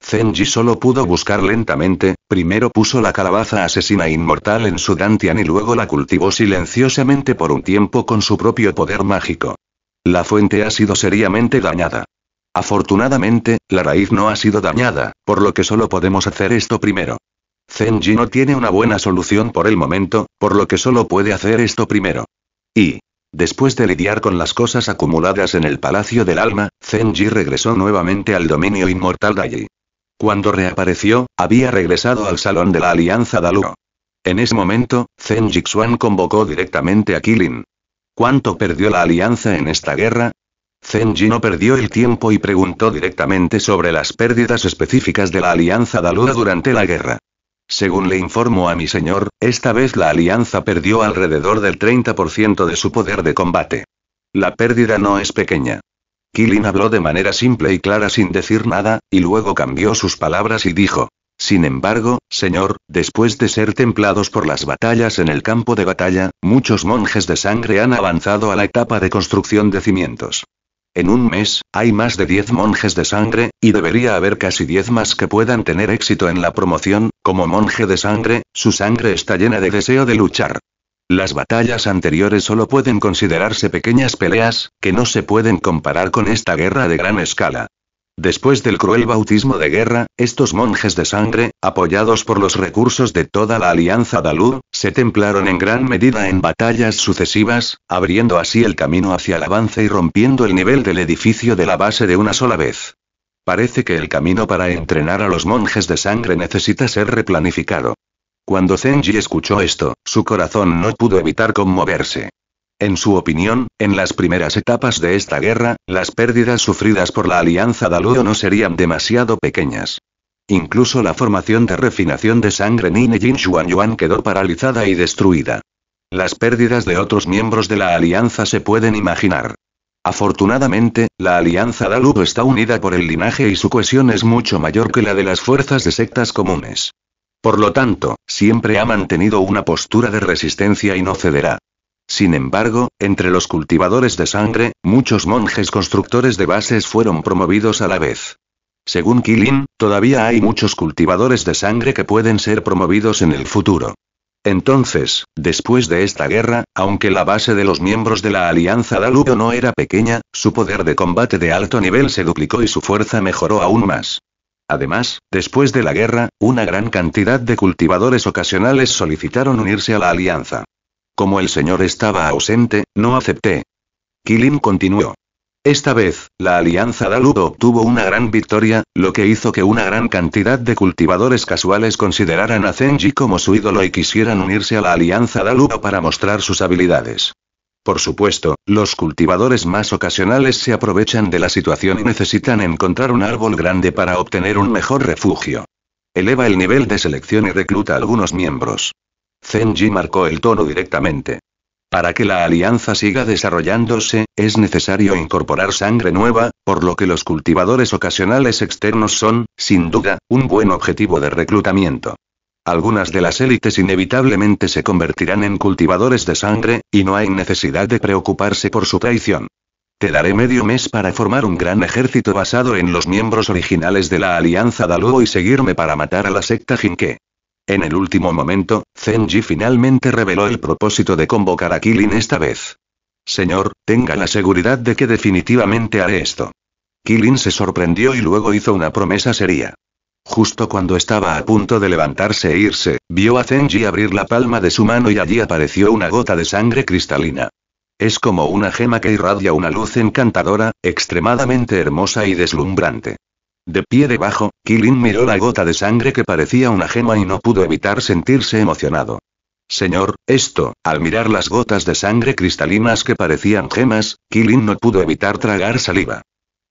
Zenji solo pudo buscar lentamente, primero puso la calabaza asesina inmortal en su Dantian y luego la cultivó silenciosamente por un tiempo con su propio poder mágico. La fuente ha sido seriamente dañada. Afortunadamente, la raíz no ha sido dañada, por lo que solo podemos hacer esto primero. Zenji no tiene una buena solución por el momento, por lo que solo puede hacer esto primero. Y, después de lidiar con las cosas acumuladas en el Palacio del Alma, Zenji regresó nuevamente al dominio inmortal Dayi. Cuando reapareció, había regresado al salón de la Alianza Daluo. En ese momento, Zenji Xuan convocó directamente a Kilin. ¿Cuánto perdió la Alianza en esta guerra? Zenji no perdió el tiempo y preguntó directamente sobre las pérdidas específicas de la Alianza Daluo durante la guerra. Según le informó a mi señor, esta vez la alianza perdió alrededor del 30% de su poder de combate. La pérdida no es pequeña. Kilin habló de manera simple y clara sin decir nada, y luego cambió sus palabras y dijo. Sin embargo, señor, después de ser templados por las batallas en el campo de batalla, muchos monjes de sangre han avanzado a la etapa de construcción de cimientos. En un mes, hay más de 10 monjes de sangre, y debería haber casi 10 más que puedan tener éxito en la promoción, como monje de sangre, su sangre está llena de deseo de luchar. Las batallas anteriores solo pueden considerarse pequeñas peleas, que no se pueden comparar con esta guerra de gran escala. Después del cruel bautismo de guerra, estos monjes de sangre, apoyados por los recursos de toda la Alianza Dalú, se templaron en gran medida en batallas sucesivas, abriendo así el camino hacia el avance y rompiendo el nivel del edificio de la base de una sola vez. Parece que el camino para entrenar a los monjes de sangre necesita ser replanificado. Cuando Zenji escuchó esto, su corazón no pudo evitar conmoverse. En su opinión, en las primeras etapas de esta guerra, las pérdidas sufridas por la Alianza Daluo no serían demasiado pequeñas. Incluso la formación de refinación de sangre Nine Jin Xuan Yuan quedó paralizada y destruida. Las pérdidas de otros miembros de la Alianza se pueden imaginar. Afortunadamente, la Alianza Daluo está unida por el linaje y su cohesión es mucho mayor que la de las fuerzas de sectas comunes. Por lo tanto, siempre ha mantenido una postura de resistencia y no cederá. Sin embargo, entre los cultivadores de sangre, muchos monjes constructores de bases fueron promovidos a la vez. Según Kilin, todavía hay muchos cultivadores de sangre que pueden ser promovidos en el futuro. Entonces, después de esta guerra, aunque la base de los miembros de la Alianza Daluo no era pequeña, su poder de combate de alto nivel se duplicó y su fuerza mejoró aún más. Además, después de la guerra, una gran cantidad de cultivadores ocasionales solicitaron unirse a la alianza. Como el señor estaba ausente, no acepté. Kilin continuó. Esta vez, la Alianza Daludo obtuvo una gran victoria, lo que hizo que una gran cantidad de cultivadores casuales consideraran a Zenji como su ídolo y quisieran unirse a la Alianza Daludo para mostrar sus habilidades. Por supuesto, los cultivadores más ocasionales se aprovechan de la situación y necesitan encontrar un árbol grande para obtener un mejor refugio. Eleva el nivel de selección y recluta algunos miembros. Zenji marcó el tono directamente. Para que la alianza siga desarrollándose, es necesario incorporar sangre nueva, por lo que los cultivadores ocasionales externos son, sin duda, un buen objetivo de reclutamiento. Algunas de las élites inevitablemente se convertirán en cultivadores de sangre, y no hay necesidad de preocuparse por su traición. Te daré medio mes para formar un gran ejército basado en los miembros originales de la Alianza Daluo y seguirme para matar a la secta Jinke. En el último momento, Zenji finalmente reveló el propósito de convocar a Kilin esta vez. Señor, tenga la seguridad de que definitivamente haré esto. Kilin se sorprendió y luego hizo una promesa seria. Justo cuando estaba a punto de levantarse e irse, vio a Zenji abrir la palma de su mano y allí apareció una gota de sangre cristalina. Es como una gema que irradia una luz encantadora, extremadamente hermosa y deslumbrante. De pie debajo, Kilin miró la gota de sangre que parecía una gema y no pudo evitar sentirse emocionado. Señor, esto, al mirar las gotas de sangre cristalinas que parecían gemas, Kilin no pudo evitar tragar saliva.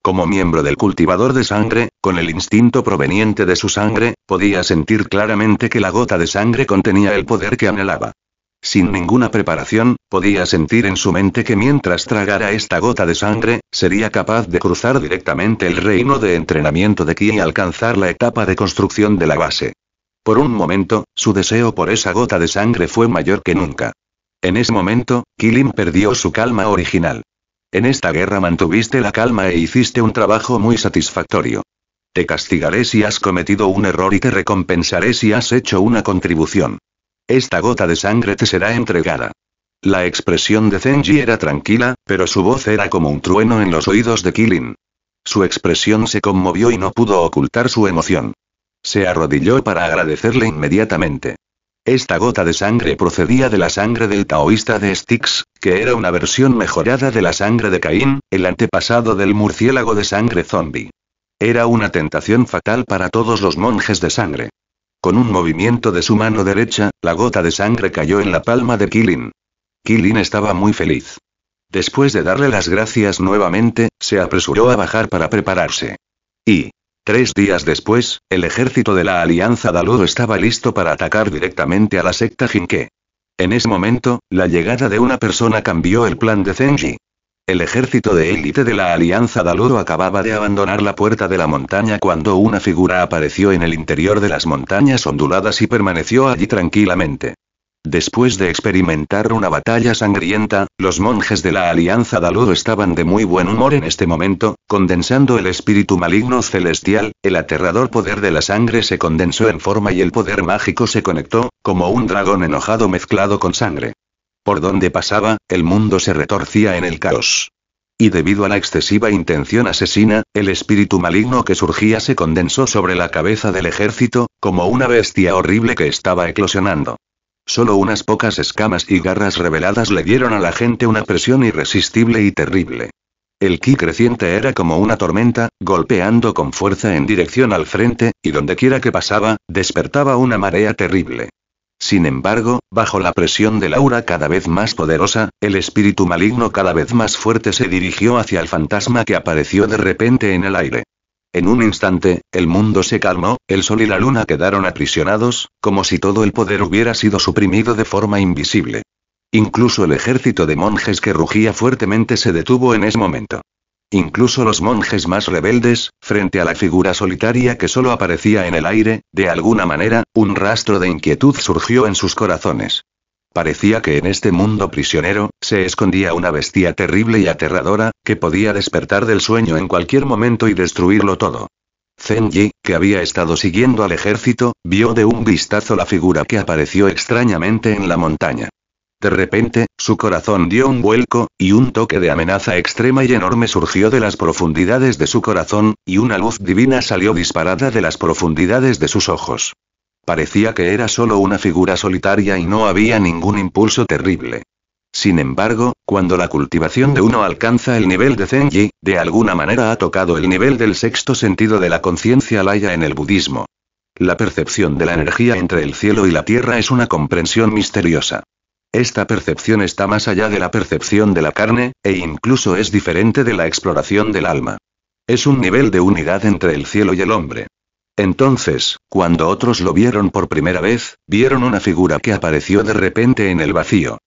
Como miembro del cultivador de sangre, con el instinto proveniente de su sangre, podía sentir claramente que la gota de sangre contenía el poder que anhelaba. Sin ninguna preparación, podía sentir en su mente que mientras tragara esta gota de sangre, sería capaz de cruzar directamente el reino de entrenamiento de Ki y alcanzar la etapa de construcción de la base. Por un momento, su deseo por esa gota de sangre fue mayor que nunca. En ese momento, Kilin perdió su calma original. En esta guerra mantuviste la calma e hiciste un trabajo muy satisfactorio. Te castigaré si has cometido un error y te recompensaré si has hecho una contribución. Esta gota de sangre te será entregada. La expresión de Zenji era tranquila, pero su voz era como un trueno en los oídos de Kilin. Su expresión se conmovió y no pudo ocultar su emoción. Se arrodilló para agradecerle inmediatamente. Esta gota de sangre procedía de la sangre del taoísta de Styx, que era una versión mejorada de la sangre de Caín, el antepasado del murciélago de sangre zombie. Era una tentación fatal para todos los monjes de sangre. Con un movimiento de su mano derecha, la gota de sangre cayó en la palma de Kilin. Kilin estaba muy feliz. Después de darle las gracias nuevamente, se apresuró a bajar para prepararse. Y, tres días después, el ejército de la Alianza Daludo estaba listo para atacar directamente a la secta Jinke. En ese momento, la llegada de una persona cambió el plan de Zenji. El ejército de élite de la Alianza Daludo acababa de abandonar la puerta de la montaña cuando una figura apareció en el interior de las montañas onduladas y permaneció allí tranquilamente. Después de experimentar una batalla sangrienta, los monjes de la Alianza Daludo estaban de muy buen humor en este momento, condensando el espíritu maligno celestial, el aterrador poder de la sangre se condensó en forma y el poder mágico se conectó, como un dragón enojado mezclado con sangre. Por donde pasaba, el mundo se retorcía en el caos. Y debido a la excesiva intención asesina, el espíritu maligno que surgía se condensó sobre la cabeza del ejército, como una bestia horrible que estaba eclosionando. Solo unas pocas escamas y garras reveladas le dieron a la gente una presión irresistible y terrible. El ki creciente era como una tormenta, golpeando con fuerza en dirección al frente, y dondequiera que pasaba, despertaba una marea terrible. Sin embargo, bajo la presión del aura cada vez más poderosa, el espíritu maligno cada vez más fuerte se dirigió hacia el fantasma que apareció de repente en el aire. En un instante, el mundo se calmó, el sol y la luna quedaron aprisionados, como si todo el poder hubiera sido suprimido de forma invisible. Incluso el ejército de monjes que rugía fuertemente se detuvo en ese momento. Incluso los monjes más rebeldes, frente a la figura solitaria que solo aparecía en el aire, de alguna manera, un rastro de inquietud surgió en sus corazones. Parecía que en este mundo prisionero, se escondía una bestia terrible y aterradora, que podía despertar del sueño en cualquier momento y destruirlo todo. Zenji, que había estado siguiendo al ejército, vio de un vistazo la figura que apareció extrañamente en la montaña. De repente, su corazón dio un vuelco, y un toque de amenaza extrema y enorme surgió de las profundidades de su corazón, y una luz divina salió disparada de las profundidades de sus ojos. Parecía que era solo una figura solitaria y no había ningún impulso terrible. Sin embargo, cuando la cultivación de uno alcanza el nivel de Zenji, de alguna manera ha tocado el nivel del sexto sentido de la conciencia laya en el budismo. La percepción de la energía entre el cielo y la tierra es una comprensión misteriosa. Esta percepción está más allá de la percepción de la carne, e incluso es diferente de la exploración del alma. Es un nivel de unidad entre el cielo y el hombre. Entonces, cuando otros lo vieron por primera vez, vieron una figura que apareció de repente en el vacío.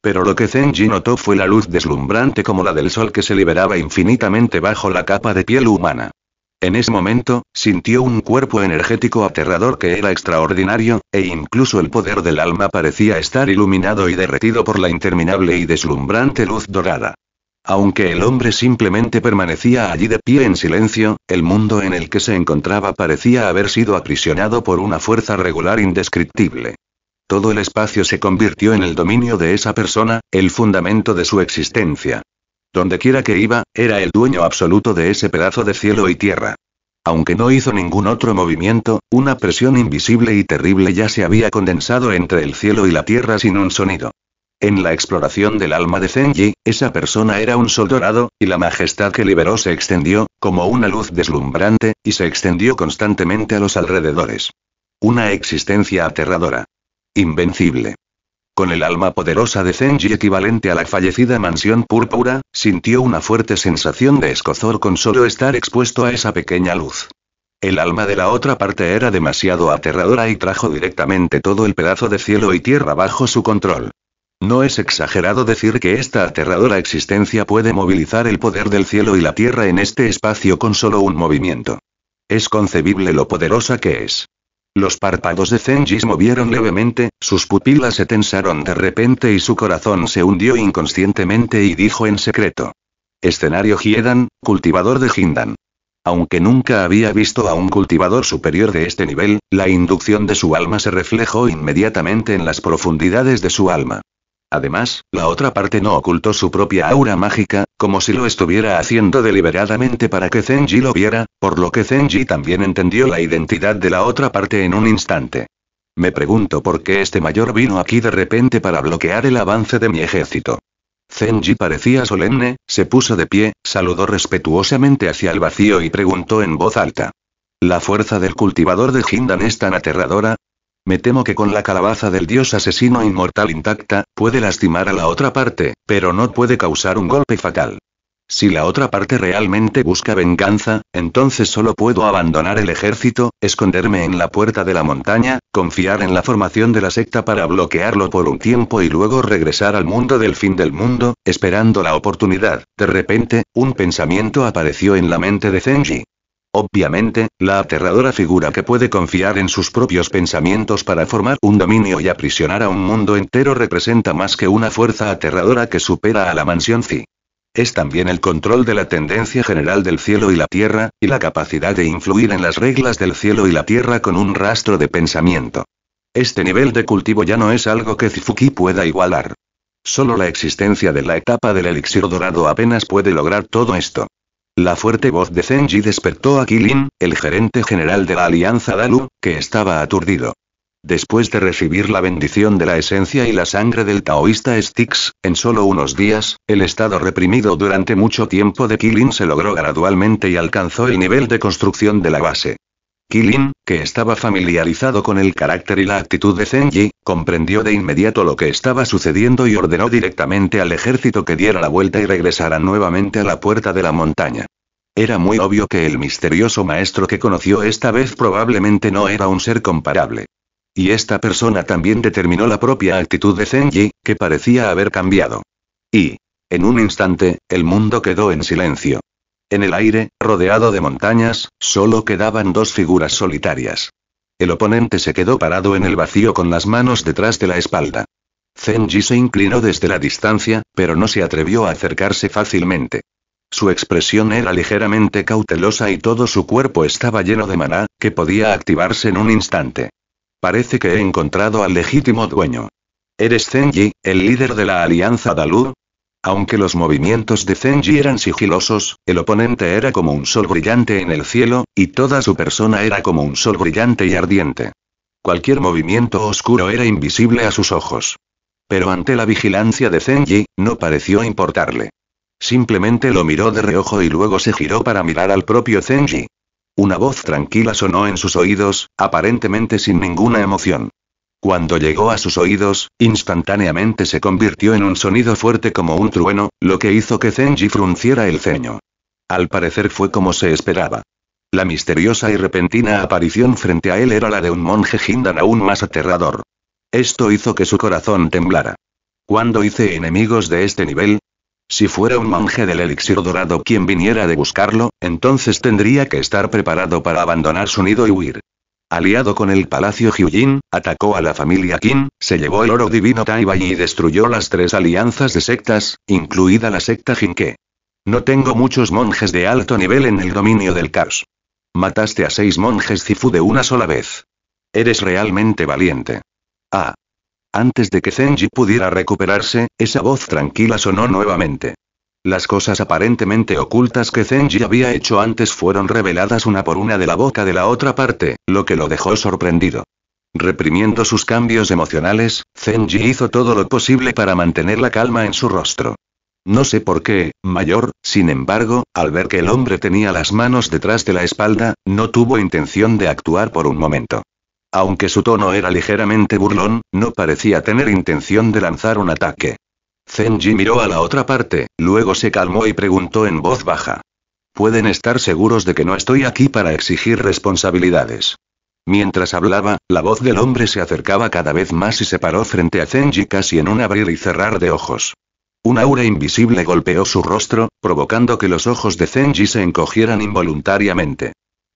Pero lo que Zenji notó fue la luz deslumbrante como la del sol que se liberaba infinitamente bajo la capa de piel humana. En ese momento, sintió un cuerpo energético aterrador que era extraordinario, e incluso el poder del alma parecía estar iluminado y derretido por la interminable y deslumbrante luz dorada. Aunque el hombre simplemente permanecía allí de pie en silencio, el mundo en el que se encontraba parecía haber sido aprisionado por una fuerza regular indescriptible. Todo el espacio se convirtió en el dominio de esa persona, el fundamento de su existencia. Donde quiera que iba, era el dueño absoluto de ese pedazo de cielo y tierra. Aunque no hizo ningún otro movimiento, una presión invisible y terrible ya se había condensado entre el cielo y la tierra sin un sonido. En la exploración del alma de Zenji, esa persona era un sol dorado, y la majestad que liberó se extendió, como una luz deslumbrante, y se extendió constantemente a los alrededores. Una existencia aterradora. Invencible. Con el alma poderosa de Zenji equivalente a la fallecida mansión púrpura, sintió una fuerte sensación de escozor con solo estar expuesto a esa pequeña luz. El alma de la otra parte era demasiado aterradora y trajo directamente todo el pedazo de cielo y tierra bajo su control. No es exagerado decir que esta aterradora existencia puede movilizar el poder del cielo y la tierra en este espacio con solo un movimiento. Es concebible lo poderosa que es. Los párpados de Zenji movieron levemente, sus pupilas se tensaron de repente y su corazón se hundió inconscientemente y dijo en secreto. Escenario Hiedan, cultivador de Hindan. Aunque nunca había visto a un cultivador superior de este nivel, la inducción de su alma se reflejó inmediatamente en las profundidades de su alma. Además, la otra parte no ocultó su propia aura mágica, como si lo estuviera haciendo deliberadamente para que Zenji lo viera, por lo que Zenji también entendió la identidad de la otra parte en un instante. Me pregunto por qué este mayor vino aquí de repente para bloquear el avance de mi ejército. Zenji parecía solemne, se puso de pie, saludó respetuosamente hacia el vacío y preguntó en voz alta. ¿La fuerza del cultivador de Hindan es tan aterradora? Me temo que con la calabaza del dios asesino inmortal intacta, puede lastimar a la otra parte, pero no puede causar un golpe fatal. Si la otra parte realmente busca venganza, entonces solo puedo abandonar el ejército, esconderme en la puerta de la montaña, confiar en la formación de la secta para bloquearlo por un tiempo y luego regresar al mundo del fin del mundo, esperando la oportunidad. De repente, un pensamiento apareció en la mente de Zenji. Obviamente, la aterradora figura que puede confiar en sus propios pensamientos para formar un dominio y aprisionar a un mundo entero representa más que una fuerza aterradora que supera a la mansión Zi es también el control de la tendencia general del cielo y la tierra, y la capacidad de influir en las reglas del cielo y la tierra con un rastro de pensamiento. Este nivel de cultivo ya no es algo que Zifuki pueda igualar. Solo la existencia de la etapa del elixir dorado apenas puede lograr todo esto. La fuerte voz de Zenji despertó a Kilin, el gerente general de la Alianza Dalu, que estaba aturdido. Después de recibir la bendición de la esencia y la sangre del taoísta Styx, en solo unos días, el estado reprimido durante mucho tiempo de Kilin se logró gradualmente y alcanzó el nivel de construcción de la base. Kilin, que estaba familiarizado con el carácter y la actitud de Zenji, comprendió de inmediato lo que estaba sucediendo y ordenó directamente al ejército que diera la vuelta y regresara nuevamente a la puerta de la montaña. Era muy obvio que el misterioso maestro que conoció esta vez probablemente no era un ser comparable. Y esta persona también determinó la propia actitud de Zenji, que parecía haber cambiado. Y, en un instante, el mundo quedó en silencio. En el aire, rodeado de montañas, solo quedaban dos figuras solitarias. El oponente se quedó parado en el vacío con las manos detrás de la espalda. Zenji se inclinó desde la distancia, pero no se atrevió a acercarse fácilmente. Su expresión era ligeramente cautelosa y todo su cuerpo estaba lleno de maná, que podía activarse en un instante. Parece que he encontrado al legítimo dueño. ¿Eres Zenji, el líder de la Alianza Dalu? Aunque los movimientos de Zenji eran sigilosos, el oponente era como un sol brillante en el cielo, y toda su persona era como un sol brillante y ardiente. Cualquier movimiento oscuro era invisible a sus ojos. Pero ante la vigilancia de Zenji, no pareció importarle. Simplemente lo miró de reojo y luego se giró para mirar al propio Zenji. Una voz tranquila sonó en sus oídos, aparentemente sin ninguna emoción. Cuando llegó a sus oídos, instantáneamente se convirtió en un sonido fuerte como un trueno, lo que hizo que Zenji frunciera el ceño. Al parecer fue como se esperaba. La misteriosa y repentina aparición frente a él era la de un monje Hindan aún más aterrador. Esto hizo que su corazón temblara. Cuando hice enemigos de este nivel, si fuera un monje del elixir dorado quien viniera de buscarlo, entonces tendría que estar preparado para abandonar su nido y huir. Aliado con el palacio Hyujin, atacó a la familia Qin, se llevó el oro divino Taibai y destruyó las tres alianzas de sectas, incluida la secta Jinke. No tengo muchos monjes de alto nivel en el dominio del caos. Mataste a seis monjes Zifu de una sola vez. Eres realmente valiente. Ah, antes de que Zenji pudiera recuperarse, esa voz tranquila sonó nuevamente. Las cosas aparentemente ocultas que Zenji había hecho antes fueron reveladas una por una de la boca de la otra parte, lo que lo dejó sorprendido. Reprimiendo sus cambios emocionales, Zenji hizo todo lo posible para mantener la calma en su rostro. No sé por qué, mayor, sin embargo, al ver que el hombre tenía las manos detrás de la espalda, no tuvo intención de actuar por un momento. Aunque su tono era ligeramente burlón, no parecía tener intención de lanzar un ataque. Zenji miró a la otra parte, luego se calmó y preguntó en voz baja. Pueden estar seguros de que no estoy aquí para exigir responsabilidades. Mientras hablaba, la voz del hombre se acercaba cada vez más y se paró frente a Zenji casi en un abrir y cerrar de ojos. Un aura invisible golpeó su rostro, provocando que los ojos de Zenji se encogieran involuntariamente.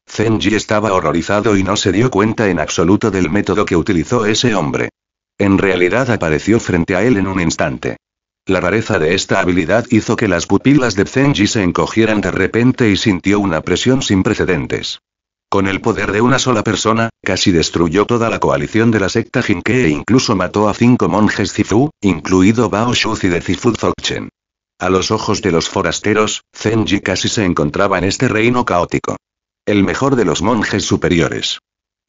Zenji estaba horrorizado y no se dio cuenta en absoluto del método que utilizó ese hombre. En realidad apareció frente a él en un instante. La rareza de esta habilidad hizo que las pupilas de Zenji se encogieran de repente y sintió una presión sin precedentes. Con el poder de una sola persona, casi destruyó toda la coalición de la secta Jinke e incluso mató a cinco monjes Zifu, incluido Bao Shuzi de Zifu Dzogchen. A los ojos de los forasteros, Zenji casi se encontraba en este reino caótico. El mejor de los monjes superiores.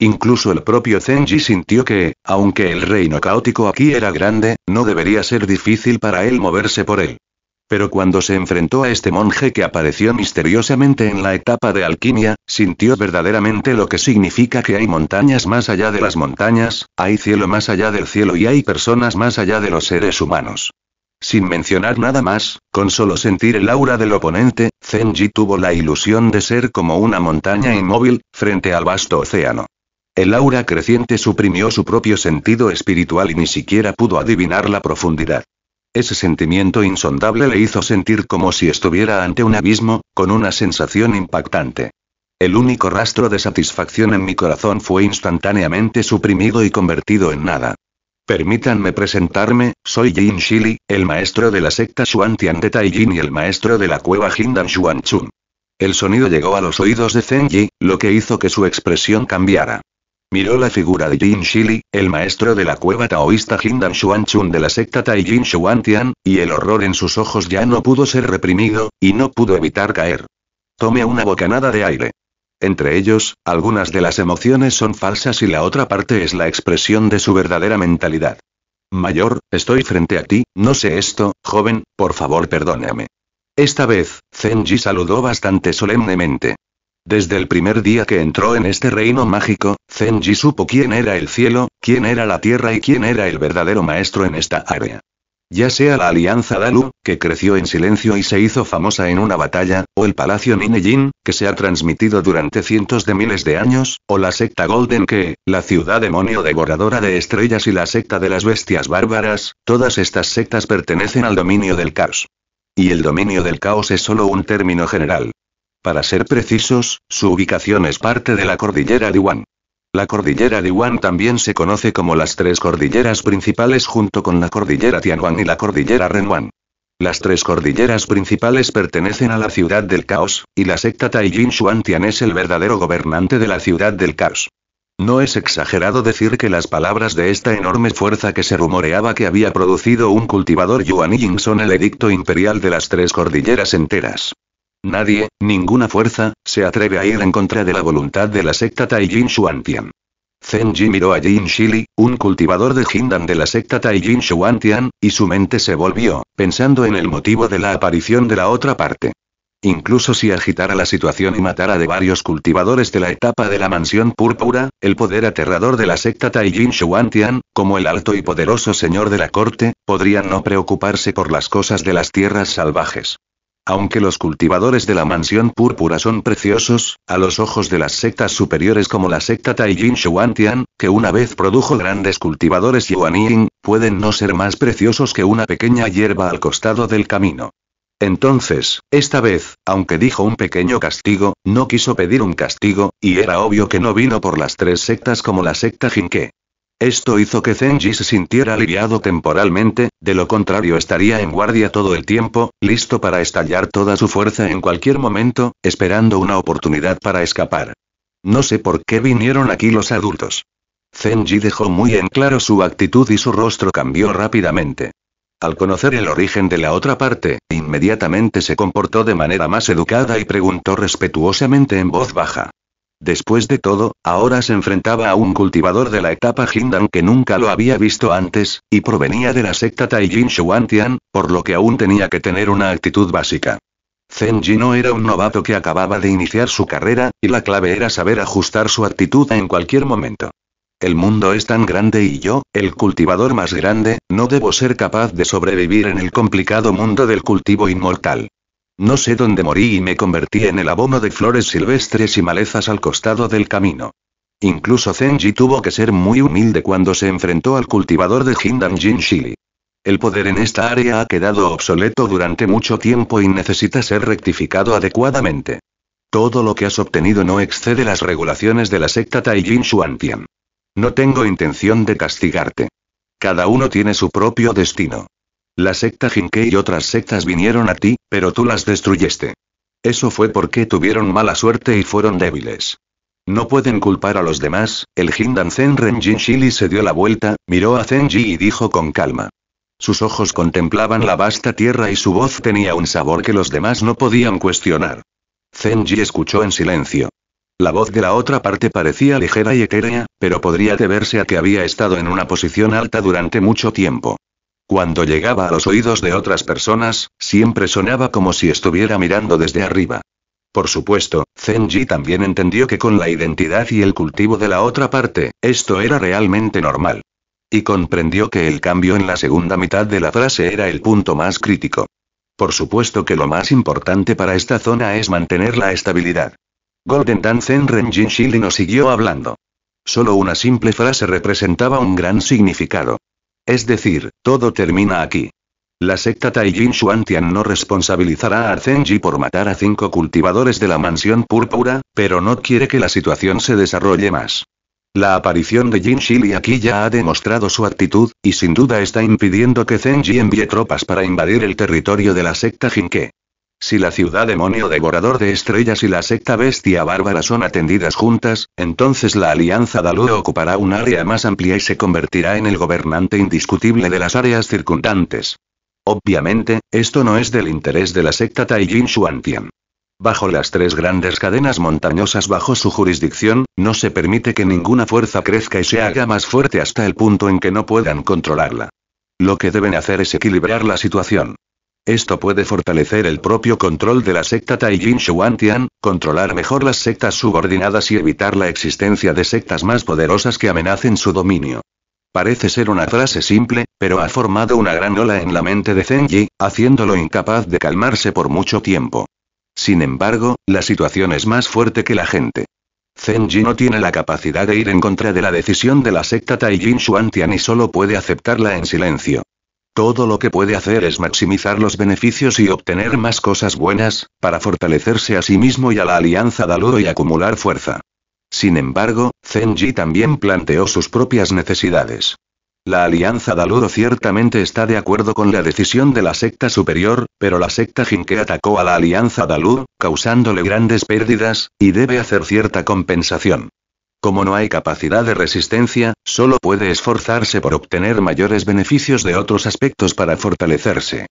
Incluso el propio Zenji sintió que, aunque el reino caótico aquí era grande, no debería ser difícil para él moverse por él. Pero cuando se enfrentó a este monje que apareció misteriosamente en la etapa de alquimia, sintió verdaderamente lo que significa que hay montañas más allá de las montañas, hay cielo más allá del cielo y hay personas más allá de los seres humanos. Sin mencionar nada más, con solo sentir el aura del oponente, Zenji tuvo la ilusión de ser como una montaña inmóvil, frente al vasto océano. El aura creciente suprimió su propio sentido espiritual y ni siquiera pudo adivinar la profundidad. Ese sentimiento insondable le hizo sentir como si estuviera ante un abismo, con una sensación impactante. El único rastro de satisfacción en mi corazón fue instantáneamente suprimido y convertido en nada. Permítanme presentarme, soy Jin Shili, el maestro de la secta Xuantian de Taijin y el maestro de la cueva Jindan Xuanchun. El sonido llegó a los oídos de Zenji, lo que hizo que su expresión cambiara. Miró la figura de Jin Shili, el maestro de la cueva taoísta Jindan Xuanchun de la secta Taijin Xuantian, y el horror en sus ojos ya no pudo ser reprimido, y no pudo evitar caer. Tome una bocanada de aire. Entre ellos, algunas de las emociones son falsas y la otra parte es la expresión de su verdadera mentalidad. Mayor, estoy frente a ti, no sé esto, joven, por favor perdóname. Esta vez, Zenji saludó bastante solemnemente. Desde el primer día que entró en este reino mágico, Zenji supo quién era el cielo, quién era la tierra y quién era el verdadero maestro en esta área. Ya sea la alianza Dalu, que creció en silencio y se hizo famosa en una batalla, o el palacio Ninejin, que se ha transmitido durante cientos de miles de años, o la secta Golden que, la ciudad demonio devoradora de estrellas y la secta de las bestias bárbaras, todas estas sectas pertenecen al dominio del caos. Y el dominio del caos es solo un término general. Para ser precisos, su ubicación es parte de la cordillera de. La cordillera de también se conoce como las tres cordilleras principales junto con la cordillera Tianhuan y la cordillera Renwan. Las tres cordilleras principales pertenecen a la ciudad del caos, y la secta Taijin Xuantian es el verdadero gobernante de la ciudad del caos. No es exagerado decir que las palabras de esta enorme fuerza que se rumoreaba que había producido un cultivador Yuan Ying son el edicto imperial de las tres cordilleras enteras. Nadie, ninguna fuerza, se atreve a ir en contra de la voluntad de la secta Taijin Xuantian. Zenji miró a Jin Shili, un cultivador de Jindan de la secta Taijin Xuantian, y su mente se volvió, pensando en el motivo de la aparición de la otra parte. Incluso si agitara la situación y matara de varios cultivadores de la etapa de la mansión púrpura, el poder aterrador de la secta Taijin Xuantian, como el alto y poderoso señor de la corte, podrían no preocuparse por las cosas de las tierras salvajes. Aunque los cultivadores de la mansión púrpura son preciosos, a los ojos de las sectas superiores como la secta Taijin Xuantian, que una vez produjo grandes cultivadores Yuanying, pueden no ser más preciosos que una pequeña hierba al costado del camino. Entonces, esta vez, aunque dijo un pequeño castigo, no quiso pedir un castigo, y era obvio que no vino por las tres sectas como la secta Jinke. Esto hizo que Zenji se sintiera aliviado temporalmente, de lo contrario estaría en guardia todo el tiempo, listo para estallar toda su fuerza en cualquier momento, esperando una oportunidad para escapar. No sé por qué vinieron aquí los adultos. Zenji dejó muy en claro su actitud y su rostro cambió rápidamente. Al conocer el origen de la otra parte, inmediatamente se comportó de manera más educada y preguntó respetuosamente en voz baja. Después de todo, ahora se enfrentaba a un cultivador de la etapa Jindan que nunca lo había visto antes, y provenía de la secta Taijin Xuantian, por lo que aún tenía que tener una actitud básica. Zenji no era un novato que acababa de iniciar su carrera, y la clave era saber ajustar su actitud en cualquier momento. El mundo es tan grande y yo, el cultivador más grande, no debo ser capaz de sobrevivir en el complicado mundo del cultivo inmortal. No sé dónde morí y me convertí en el abono de flores silvestres y malezas al costado del camino. Incluso Zenji tuvo que ser muy humilde cuando se enfrentó al cultivador de Jindan Jin Shili. El poder en esta área ha quedado obsoleto durante mucho tiempo y necesita ser rectificado adecuadamente. Todo lo que has obtenido no excede las regulaciones de la secta Taijin Xuantian. No tengo intención de castigarte. Cada uno tiene su propio destino. La secta Jinke y otras sectas vinieron a ti, pero tú las destruiste. Eso fue porque tuvieron mala suerte y fueron débiles. No pueden culpar a los demás, el Hindan Zen Renjin Shili se dio la vuelta, miró a Zenji y dijo con calma. Sus ojos contemplaban la vasta tierra y su voz tenía un sabor que los demás no podían cuestionar. Zenji escuchó en silencio. La voz de la otra parte parecía ligera y etérea, pero podría deberse a que había estado en una posición alta durante mucho tiempo. Cuando llegaba a los oídos de otras personas, siempre sonaba como si estuviera mirando desde arriba. Por supuesto, Zenji también entendió que con la identidad y el cultivo de la otra parte, esto era realmente normal. Y comprendió que el cambio en la segunda mitad de la frase era el punto más crítico. Por supuesto que lo más importante para esta zona es mantener la estabilidad. Golden Dan Zen Renjin Shili no siguió hablando. Solo una simple frase representaba un gran significado. Es decir, todo termina aquí. La secta Taijin Shuantian no responsabilizará a Zenji por matar a cinco cultivadores de la mansión púrpura, pero no quiere que la situación se desarrolle más. La aparición de Jin Shili aquí ya ha demostrado su actitud, y sin duda está impidiendo que Zenji envíe tropas para invadir el territorio de la secta Jinke. Si la ciudad demonio devorador de estrellas y la secta bestia bárbara son atendidas juntas, entonces la alianza Dalu ocupará un área más amplia y se convertirá en el gobernante indiscutible de las áreas circundantes. Obviamente, esto no es del interés de la secta Taijin Shuantian. Bajo las tres grandes cadenas montañosas bajo su jurisdicción, no se permite que ninguna fuerza crezca y se haga más fuerte hasta el punto en que no puedan controlarla. Lo que deben hacer es equilibrar la situación. Esto puede fortalecer el propio control de la secta Taijin Shuantian, controlar mejor las sectas subordinadas y evitar la existencia de sectas más poderosas que amenacen su dominio. Parece ser una frase simple, pero ha formado una gran ola en la mente de Zenji, haciéndolo incapaz de calmarse por mucho tiempo. Sin embargo, la situación es más fuerte que la gente. Zenji no tiene la capacidad de ir en contra de la decisión de la secta Taijin Shuantian y solo puede aceptarla en silencio. Todo lo que puede hacer es maximizar los beneficios y obtener más cosas buenas, para fortalecerse a sí mismo y a la alianza Daluo y acumular fuerza. Sin embargo, Zenji también planteó sus propias necesidades. La alianza Daluo ciertamente está de acuerdo con la decisión de la secta superior, pero la secta Jinke atacó a la alianza Daluo, causándole grandes pérdidas, y debe hacer cierta compensación. Como no hay capacidad de resistencia, solo puede esforzarse por obtener mayores beneficios de otros aspectos para fortalecerse.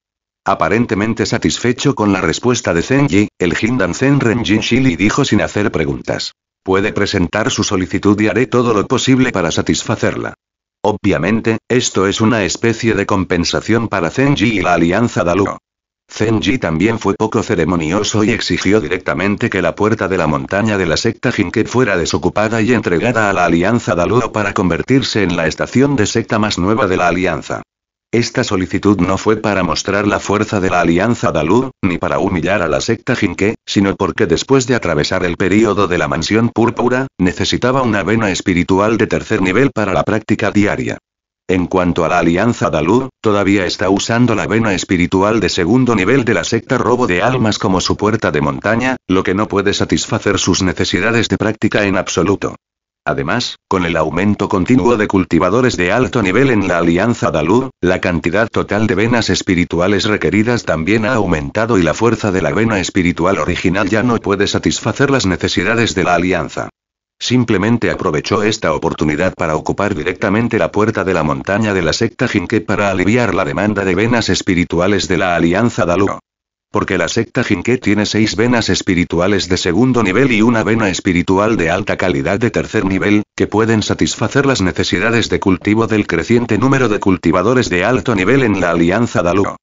Aparentemente satisfecho con la respuesta de Zenji, el Hindan Zen Renjin Shili dijo sin hacer preguntas. Puede presentar su solicitud y haré todo lo posible para satisfacerla. Obviamente, esto es una especie de compensación para Zenji y la Alianza Daluo. Zenji también fue poco ceremonioso y exigió directamente que la puerta de la montaña de la secta Jinke fuera desocupada y entregada a la Alianza Daluo para convertirse en la estación de secta más nueva de la Alianza. Esta solicitud no fue para mostrar la fuerza de la Alianza Daluo, ni para humillar a la secta Jinke, sino porque después de atravesar el período de la mansión púrpura, necesitaba una vena espiritual de tercer nivel para la práctica diaria. En cuanto a la alianza Dalud, todavía está usando la vena espiritual de segundo nivel de la secta robo de almas como su puerta de montaña, lo que no puede satisfacer sus necesidades de práctica en absoluto. Además, con el aumento continuo de cultivadores de alto nivel en la alianza Dalud, la cantidad total de venas espirituales requeridas también ha aumentado y la fuerza de la vena espiritual original ya no puede satisfacer las necesidades de la alianza. Simplemente aprovechó esta oportunidad para ocupar directamente la puerta de la montaña de la secta Jinke para aliviar la demanda de venas espirituales de la Alianza Daluo. Porque la secta Jinke tiene seis venas espirituales de segundo nivel y una vena espiritual de alta calidad de tercer nivel, que pueden satisfacer las necesidades de cultivo del creciente número de cultivadores de alto nivel en la Alianza Daluo.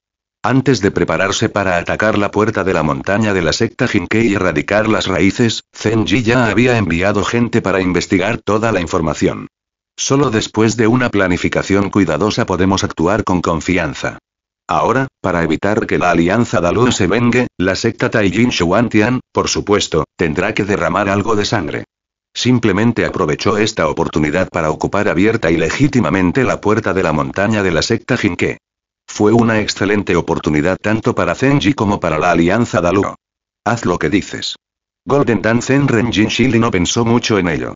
Antes de prepararse para atacar la puerta de la montaña de la secta Jinke y erradicar las raíces, Zenji ya había enviado gente para investigar toda la información. Solo después de una planificación cuidadosa podemos actuar con confianza. Ahora, para evitar que la alianza Dalu se vengue, la secta Taijin Shuantian, por supuesto, tendrá que derramar algo de sangre. Simplemente aprovechó esta oportunidad para ocupar abierta y legítimamente la puerta de la montaña de la secta Jinke. Fue una excelente oportunidad tanto para Zenji como para la alianza Daluo. Haz lo que dices. Golden Dan Zen Renjin Shili no pensó mucho en ello.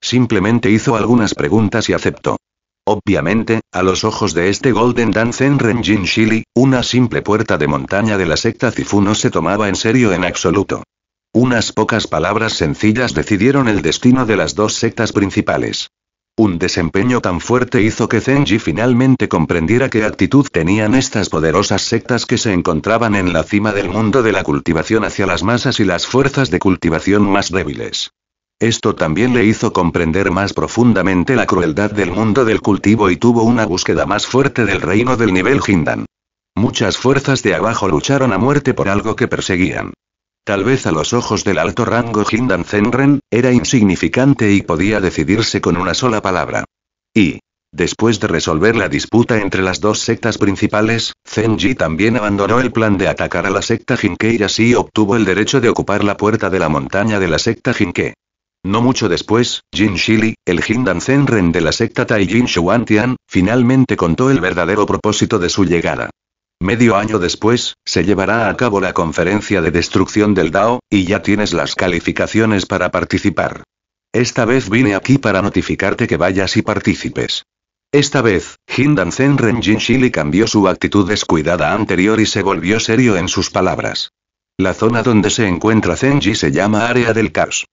Simplemente hizo algunas preguntas y aceptó. Obviamente, a los ojos de este Golden Dan Zenren Jin Shili, una simple puerta de montaña de la secta Zifu no se tomaba en serio en absoluto. Unas pocas palabras sencillas decidieron el destino de las dos sectas principales. Un desempeño tan fuerte hizo que Zenji finalmente comprendiera qué actitud tenían estas poderosas sectas que se encontraban en la cima del mundo de la cultivación hacia las masas y las fuerzas de cultivación más débiles. Esto también le hizo comprender más profundamente la crueldad del mundo del cultivo y tuvo una búsqueda más fuerte del reino del nivel Hindan. Muchas fuerzas de abajo lucharon a muerte por algo que perseguían. Tal vez a los ojos del alto rango Hindan Zenren, era insignificante y podía decidirse con una sola palabra. Y, después de resolver la disputa entre las dos sectas principales, Zenji también abandonó el plan de atacar a la secta Jinke y así obtuvo el derecho de ocupar la puerta de la montaña de la secta Jinke. No mucho después, Jin Shili, el Hindan Zenren de la secta Taijin Shuantian, finalmente contó el verdadero propósito de su llegada. Medio año después, se llevará a cabo la conferencia de destrucción del Dao, y ya tienes las calificaciones para participar. Esta vez vine aquí para notificarte que vayas y participes. Esta vez, Hindan Zenren Jin Shili cambió su actitud descuidada anterior y se volvió serio en sus palabras. La zona donde se encuentra Zenji se llama Área del Caos.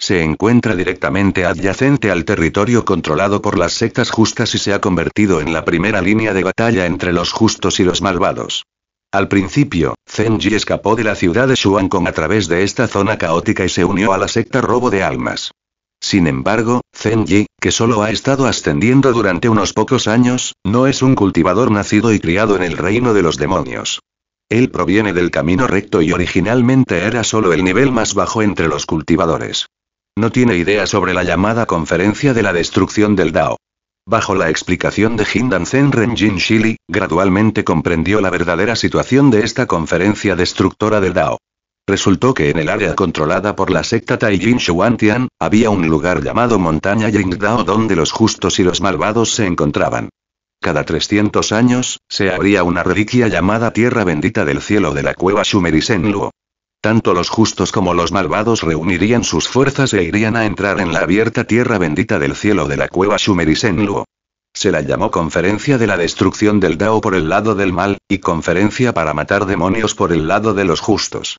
Se encuentra directamente adyacente al territorio controlado por las sectas justas y se ha convertido en la primera línea de batalla entre los justos y los malvados. Al principio, Zenji escapó de la ciudad de Shuankong a través de esta zona caótica y se unió a la secta Robo de Almas. Sin embargo, Zenji, que solo ha estado ascendiendo durante unos pocos años, no es un cultivador nacido y criado en el reino de los demonios. Él proviene del camino recto y originalmente era solo el nivel más bajo entre los cultivadores. No tiene idea sobre la llamada Conferencia de la Destrucción del Dao. Bajo la explicación de Hindan Zenren Jin Shili, gradualmente comprendió la verdadera situación de esta conferencia destructora del Dao. Resultó que en el área controlada por la secta Taijin Shuantian, había un lugar llamado Montaña Yingdao donde los justos y los malvados se encontraban. Cada 300 años, se abría una reliquia llamada Tierra Bendita del Cielo de la cueva Shumerisenluo. Tanto los justos como los malvados reunirían sus fuerzas e irían a entrar en la abierta tierra bendita del cielo de la cueva Shumerisenluo. Se la llamó Conferencia de la Destrucción del Dao por el lado del mal, y Conferencia para matar demonios por el lado de los justos.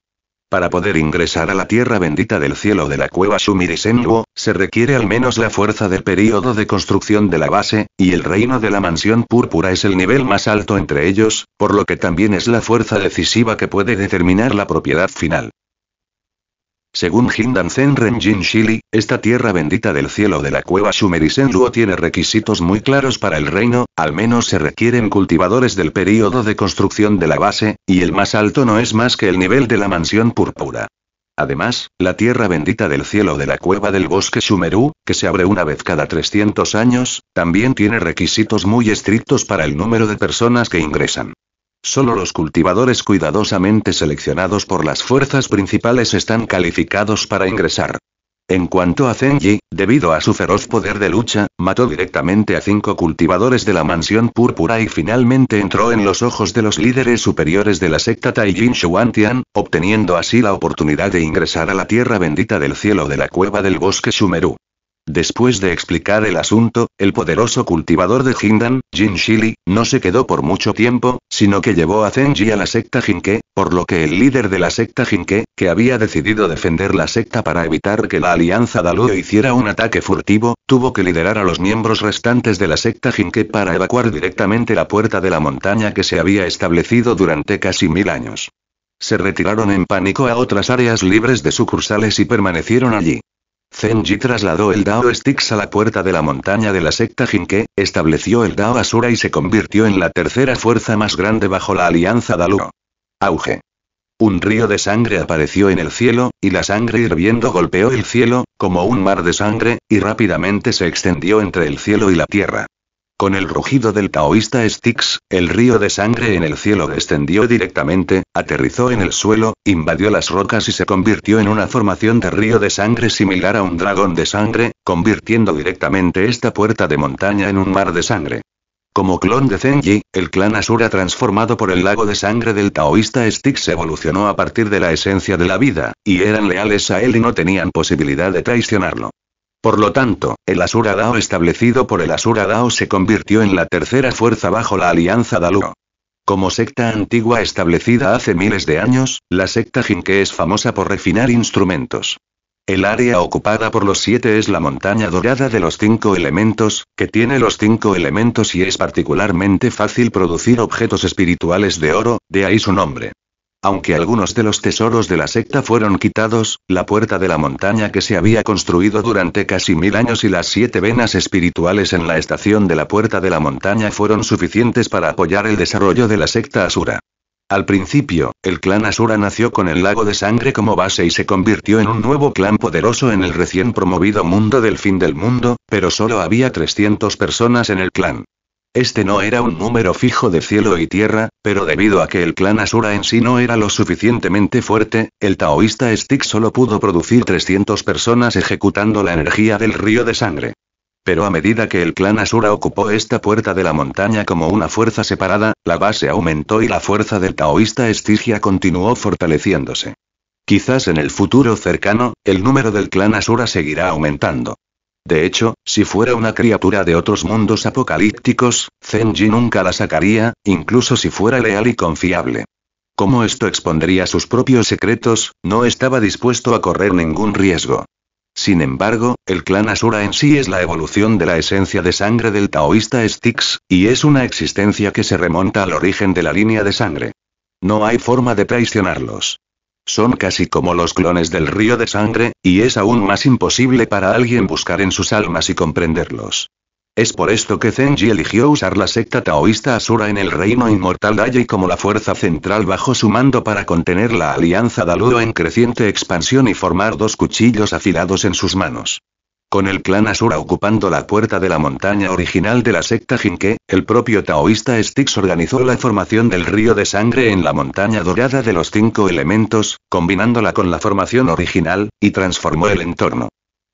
Para poder ingresar a la tierra bendita del cielo de la cueva Shumirisenluo, se requiere al menos la fuerza del período de construcción de la base, y el reino de la mansión púrpura es el nivel más alto entre ellos, por lo que también es la fuerza decisiva que puede determinar la propiedad final. Según Hindan Zenren Jin Shili, esta tierra bendita del cielo de la cueva Shumerisenluo tiene requisitos muy claros para el reino, al menos se requieren cultivadores del período de construcción de la base, y el más alto no es más que el nivel de la mansión púrpura. Además, la tierra bendita del cielo de la cueva del bosque Sumeru, que se abre una vez cada 300 años, también tiene requisitos muy estrictos para el número de personas que ingresan. Solo los cultivadores cuidadosamente seleccionados por las fuerzas principales están calificados para ingresar. En cuanto a Zenji, debido a su feroz poder de lucha, mató directamente a cinco cultivadores de la mansión púrpura y finalmente entró en los ojos de los líderes superiores de la secta Taijin Shuantian, obteniendo así la oportunidad de ingresar a la tierra bendita del cielo de la cueva del bosque Sumeru. Después de explicar el asunto, el poderoso cultivador de Hindan, Jin Shili, no se quedó por mucho tiempo, sino que llevó a Zenji a la secta Jinke, por lo que el líder de la secta Jinke, que había decidido defender la secta para evitar que la alianza Daluo hiciera un ataque furtivo, tuvo que liderar a los miembros restantes de la secta Jinke para evacuar directamente la puerta de la montaña que se había establecido durante casi mil años. Se retiraron en pánico a otras áreas libres de sucursales y permanecieron allí. Zenji trasladó el Dao Styx a la puerta de la montaña de la secta Jinke, estableció el Dao Asura y se convirtió en la tercera fuerza más grande bajo la alianza Daluo. Auge. Un río de sangre apareció en el cielo, y la sangre hirviendo golpeó el cielo, como un mar de sangre, y rápidamente se extendió entre el cielo y la tierra. Con el rugido del taoísta Styx, el río de sangre en el cielo descendió directamente, aterrizó en el suelo, invadió las rocas y se convirtió en una formación de río de sangre similar a un dragón de sangre, convirtiendo directamente esta puerta de montaña en un mar de sangre. Como clon de Zenji, el clan Asura transformado por el lago de sangre del taoísta Styx evolucionó a partir de la esencia de la vida, y eran leales a él y no tenían posibilidad de traicionarlo. Por lo tanto, el Asura Dao establecido por el Asura Dao se convirtió en la tercera fuerza bajo la alianza Daluo. Como secta antigua establecida hace miles de años, la secta Jinke es famosa por refinar instrumentos. El área ocupada por los siete es la montaña dorada de los cinco elementos, que tiene los cinco elementos y es particularmente fácil producir objetos espirituales de oro, de ahí su nombre. Aunque algunos de los tesoros de la secta fueron quitados, la puerta de la montaña que se había construido durante casi mil años y las siete venas espirituales en la estación de la puerta de la montaña fueron suficientes para apoyar el desarrollo de la secta Asura. Al principio, el clan Asura nació con el lago de sangre como base y se convirtió en un nuevo clan poderoso en el recién promovido mundo del fin del mundo, pero solo había 300 personas en el clan. Este no era un número fijo de cielo y tierra, pero debido a que el clan Asura en sí no era lo suficientemente fuerte, el taoísta Stick solo pudo producir 300 personas ejecutando la energía del río de sangre. Pero a medida que el clan Asura ocupó esta puerta de la montaña como una fuerza separada, la base aumentó y la fuerza del taoísta Estigia continuó fortaleciéndose. Quizás en el futuro cercano, el número del clan Asura seguirá aumentando. De hecho, si fuera una criatura de otros mundos apocalípticos, Zenji nunca la sacaría, incluso si fuera leal y confiable. Como esto expondría sus propios secretos, no estaba dispuesto a correr ningún riesgo. Sin embargo, el clan Asura en sí es la evolución de la esencia de sangre del taoísta Styx, y es una existencia que se remonta al origen de la línea de sangre. No hay forma de traicionarlos. Son casi como los clones del río de sangre, y es aún más imposible para alguien buscar en sus almas y comprenderlos. Es por esto que Zenji eligió usar la secta taoísta Asura en el reino inmortal Daya como la fuerza central bajo su mando para contener la alianza Daluo en creciente expansión y formar dos cuchillos afilados en sus manos. Con el clan Asura ocupando la puerta de la montaña original de la secta Jinke, el propio taoísta Styx organizó la formación del río de sangre en la montaña dorada de los cinco elementos, combinándola con la formación original, y transformó el entorno.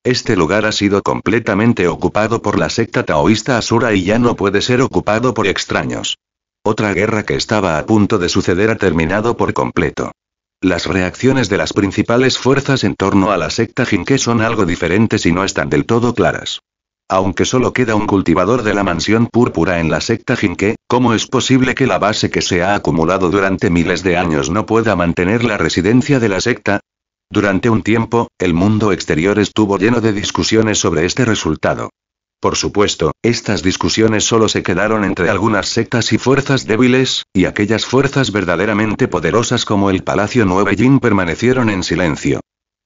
Este lugar ha sido completamente ocupado por la secta taoísta Asura y ya no puede ser ocupado por extraños. Otra guerra que estaba a punto de suceder ha terminado por completo. Las reacciones de las principales fuerzas en torno a la secta Jinke son algo diferentes y no están del todo claras. Aunque solo queda un cultivador de la mansión púrpura en la secta Jinke, ¿cómo es posible que la base que se ha acumulado durante miles de años no pueda mantener la residencia de la secta? Durante un tiempo, el mundo exterior estuvo lleno de discusiones sobre este resultado. Por supuesto, estas discusiones solo se quedaron entre algunas sectas y fuerzas débiles, y aquellas fuerzas verdaderamente poderosas como el Palacio Nueve Jin permanecieron en silencio.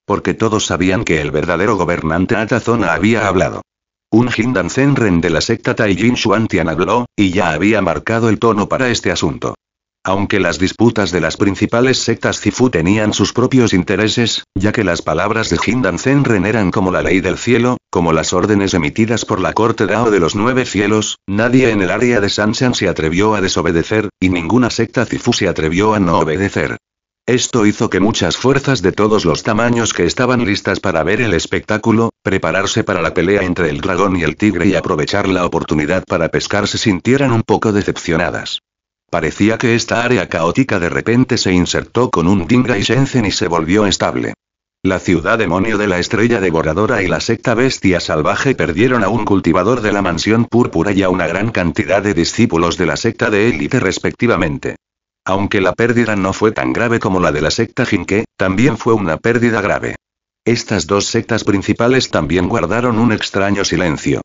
Porque todos sabían que el verdadero gobernante Atazona había hablado. Un Jindan Zenren de la secta Taijin Shuantian habló, y ya había marcado el tono para este asunto. Aunque las disputas de las principales sectas Zifu tenían sus propios intereses, ya que las palabras de Jindan Zenren eran como la ley del cielo, como las órdenes emitidas por la corte Dao de los nueve cielos, nadie en el área de Sanshan se atrevió a desobedecer, y ninguna secta Zifu se atrevió a no obedecer. Esto hizo que muchas fuerzas de todos los tamaños que estaban listas para ver el espectáculo, prepararse para la pelea entre el dragón y el tigre y aprovechar la oportunidad para pescar se sintieran un poco decepcionadas. Parecía que esta área caótica de repente se insertó con un Dinga y Shenzhen y se volvió estable. La ciudad demonio de la estrella devoradora y la secta bestia salvaje perdieron a un cultivador de la mansión púrpura y a una gran cantidad de discípulos de la secta de élite respectivamente. Aunque la pérdida no fue tan grave como la de la secta Jinke, también fue una pérdida grave. Estas dos sectas principales también guardaron un extraño silencio.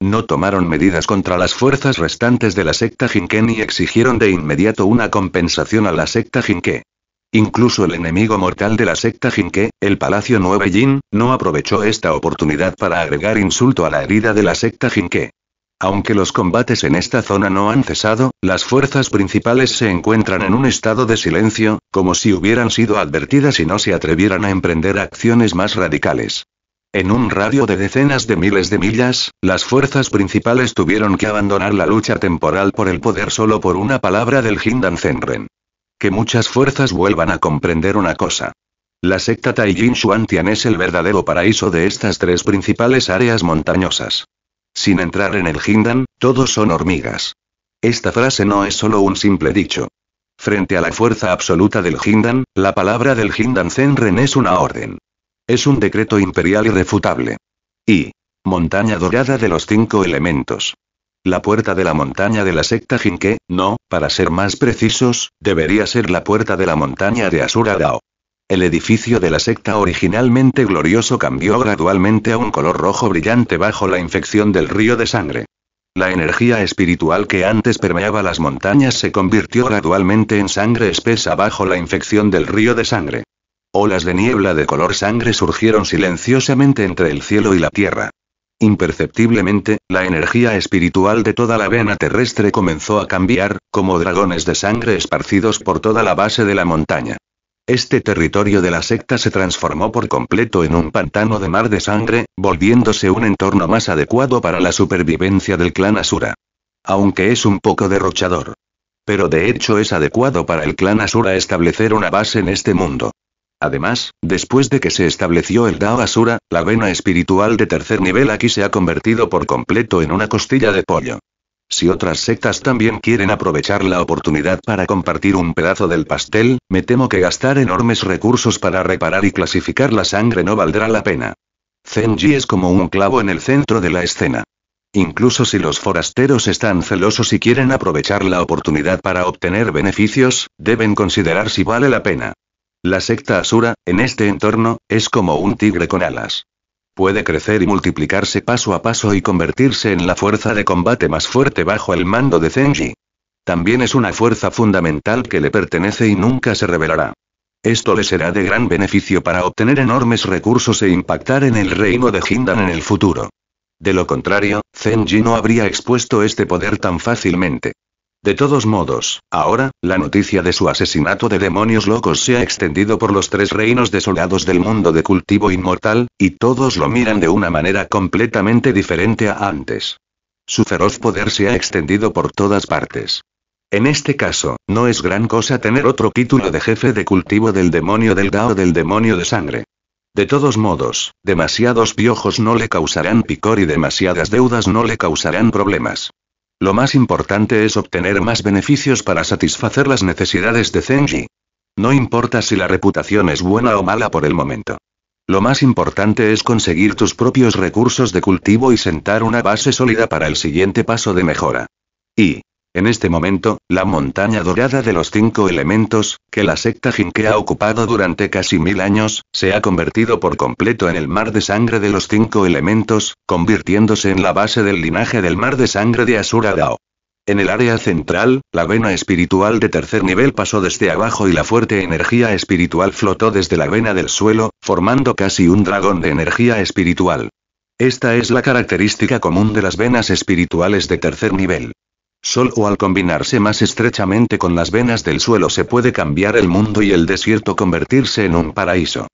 No tomaron medidas contra las fuerzas restantes de la secta Jinken y exigieron de inmediato una compensación a la secta Jinke. Incluso el enemigo mortal de la secta Jinke, el Palacio Nueve Jin, no aprovechó esta oportunidad para agregar insulto a la herida de la secta Jinke. Aunque los combates en esta zona no han cesado, las fuerzas principales se encuentran en un estado de silencio, como si hubieran sido advertidas y no se atrevieran a emprender acciones más radicales. En un radio de decenas de miles de millas, las fuerzas principales tuvieron que abandonar la lucha temporal por el poder solo por una palabra del Hindan Zenren. Que muchas fuerzas vuelvan a comprender una cosa. La secta Taijin Shuantian es el verdadero paraíso de estas tres principales áreas montañosas. Sin entrar en el Hindan, todos son hormigas. Esta frase no es solo un simple dicho. Frente a la fuerza absoluta del Hindan, la palabra del Hindan Zenren es una orden. Es un decreto imperial irrefutable. Y. Montaña dorada de los cinco elementos. La puerta de la montaña de la secta Jinke, no, para ser más precisos, debería ser la puerta de la montaña de Asura Dao. El edificio de la secta originalmente glorioso cambió gradualmente a un color rojo brillante bajo la infección del río de sangre. La energía espiritual que antes permeaba las montañas se convirtió gradualmente en sangre espesa bajo la infección del río de sangre. Olas de niebla de color sangre surgieron silenciosamente entre el cielo y la tierra. Imperceptiblemente, la energía espiritual de toda la vena terrestre comenzó a cambiar, como dragones de sangre esparcidos por toda la base de la montaña. Este territorio de la secta se transformó por completo en un pantano de mar de sangre, volviéndose un entorno más adecuado para la supervivencia del clan Asura. Aunque es un poco derrochador. Pero de hecho es adecuado para el clan Asura establecer una base en este mundo. Además, después de que se estableció el Dao Asura, la vena espiritual de tercer nivel aquí se ha convertido por completo en una costilla de pollo. Si otras sectas también quieren aprovechar la oportunidad para compartir un pedazo del pastel, me temo que gastar enormes recursos para reparar y clasificar la sangre no valdrá la pena. Zenji es como un clavo en el centro de la escena. Incluso si los forasteros están celosos y quieren aprovechar la oportunidad para obtener beneficios, deben considerar si vale la pena. La secta Asura, en este entorno, es como un tigre con alas. Puede crecer y multiplicarse paso a paso y convertirse en la fuerza de combate más fuerte bajo el mando de Zenji. También es una fuerza fundamental que le pertenece y nunca se revelará. Esto le será de gran beneficio para obtener enormes recursos e impactar en el reino de Hindan en el futuro. De lo contrario, Zenji no habría expuesto este poder tan fácilmente. De todos modos, ahora, la noticia de su asesinato de demonios locos se ha extendido por los tres reinos desolados del mundo de cultivo inmortal, y todos lo miran de una manera completamente diferente a antes. Su feroz poder se ha extendido por todas partes. En este caso, no es gran cosa tener otro título de jefe de cultivo del demonio del Dao del demonio de sangre. De todos modos, demasiados piojos no le causarán picor y demasiadas deudas no le causarán problemas. Lo más importante es obtener más beneficios para satisfacer las necesidades de Zenji. No importa si la reputación es buena o mala por el momento. Lo más importante es conseguir tus propios recursos de cultivo y sentar una base sólida para el siguiente paso de mejora. Y, en este momento, la montaña dorada de los cinco elementos, que la secta Jinke ha ocupado durante casi mil años, se ha convertido por completo en el mar de sangre de los cinco elementos, convirtiéndose en la base del linaje del mar de sangre de Asura Dao. En el área central, la vena espiritual de tercer nivel pasó desde abajo y la fuerte energía espiritual flotó desde la vena del suelo, formando casi un dragón de energía espiritual. Esta es la característica común de las venas espirituales de tercer nivel. Solo al combinarse más estrechamente con las venas del suelo se puede cambiar el mundo y el desierto convertirse en un paraíso.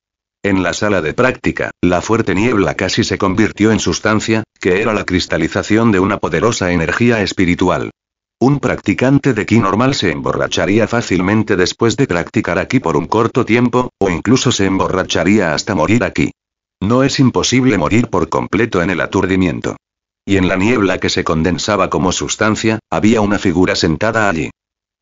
En la sala de práctica, la fuerte niebla casi se convirtió en sustancia, que era la cristalización de una poderosa energía espiritual. Un practicante de ki normal se emborracharía fácilmente después de practicar aquí por un corto tiempo, o incluso se emborracharía hasta morir aquí. No es imposible morir por completo en el aturdimiento. Y en la niebla que se condensaba como sustancia, había una figura sentada allí.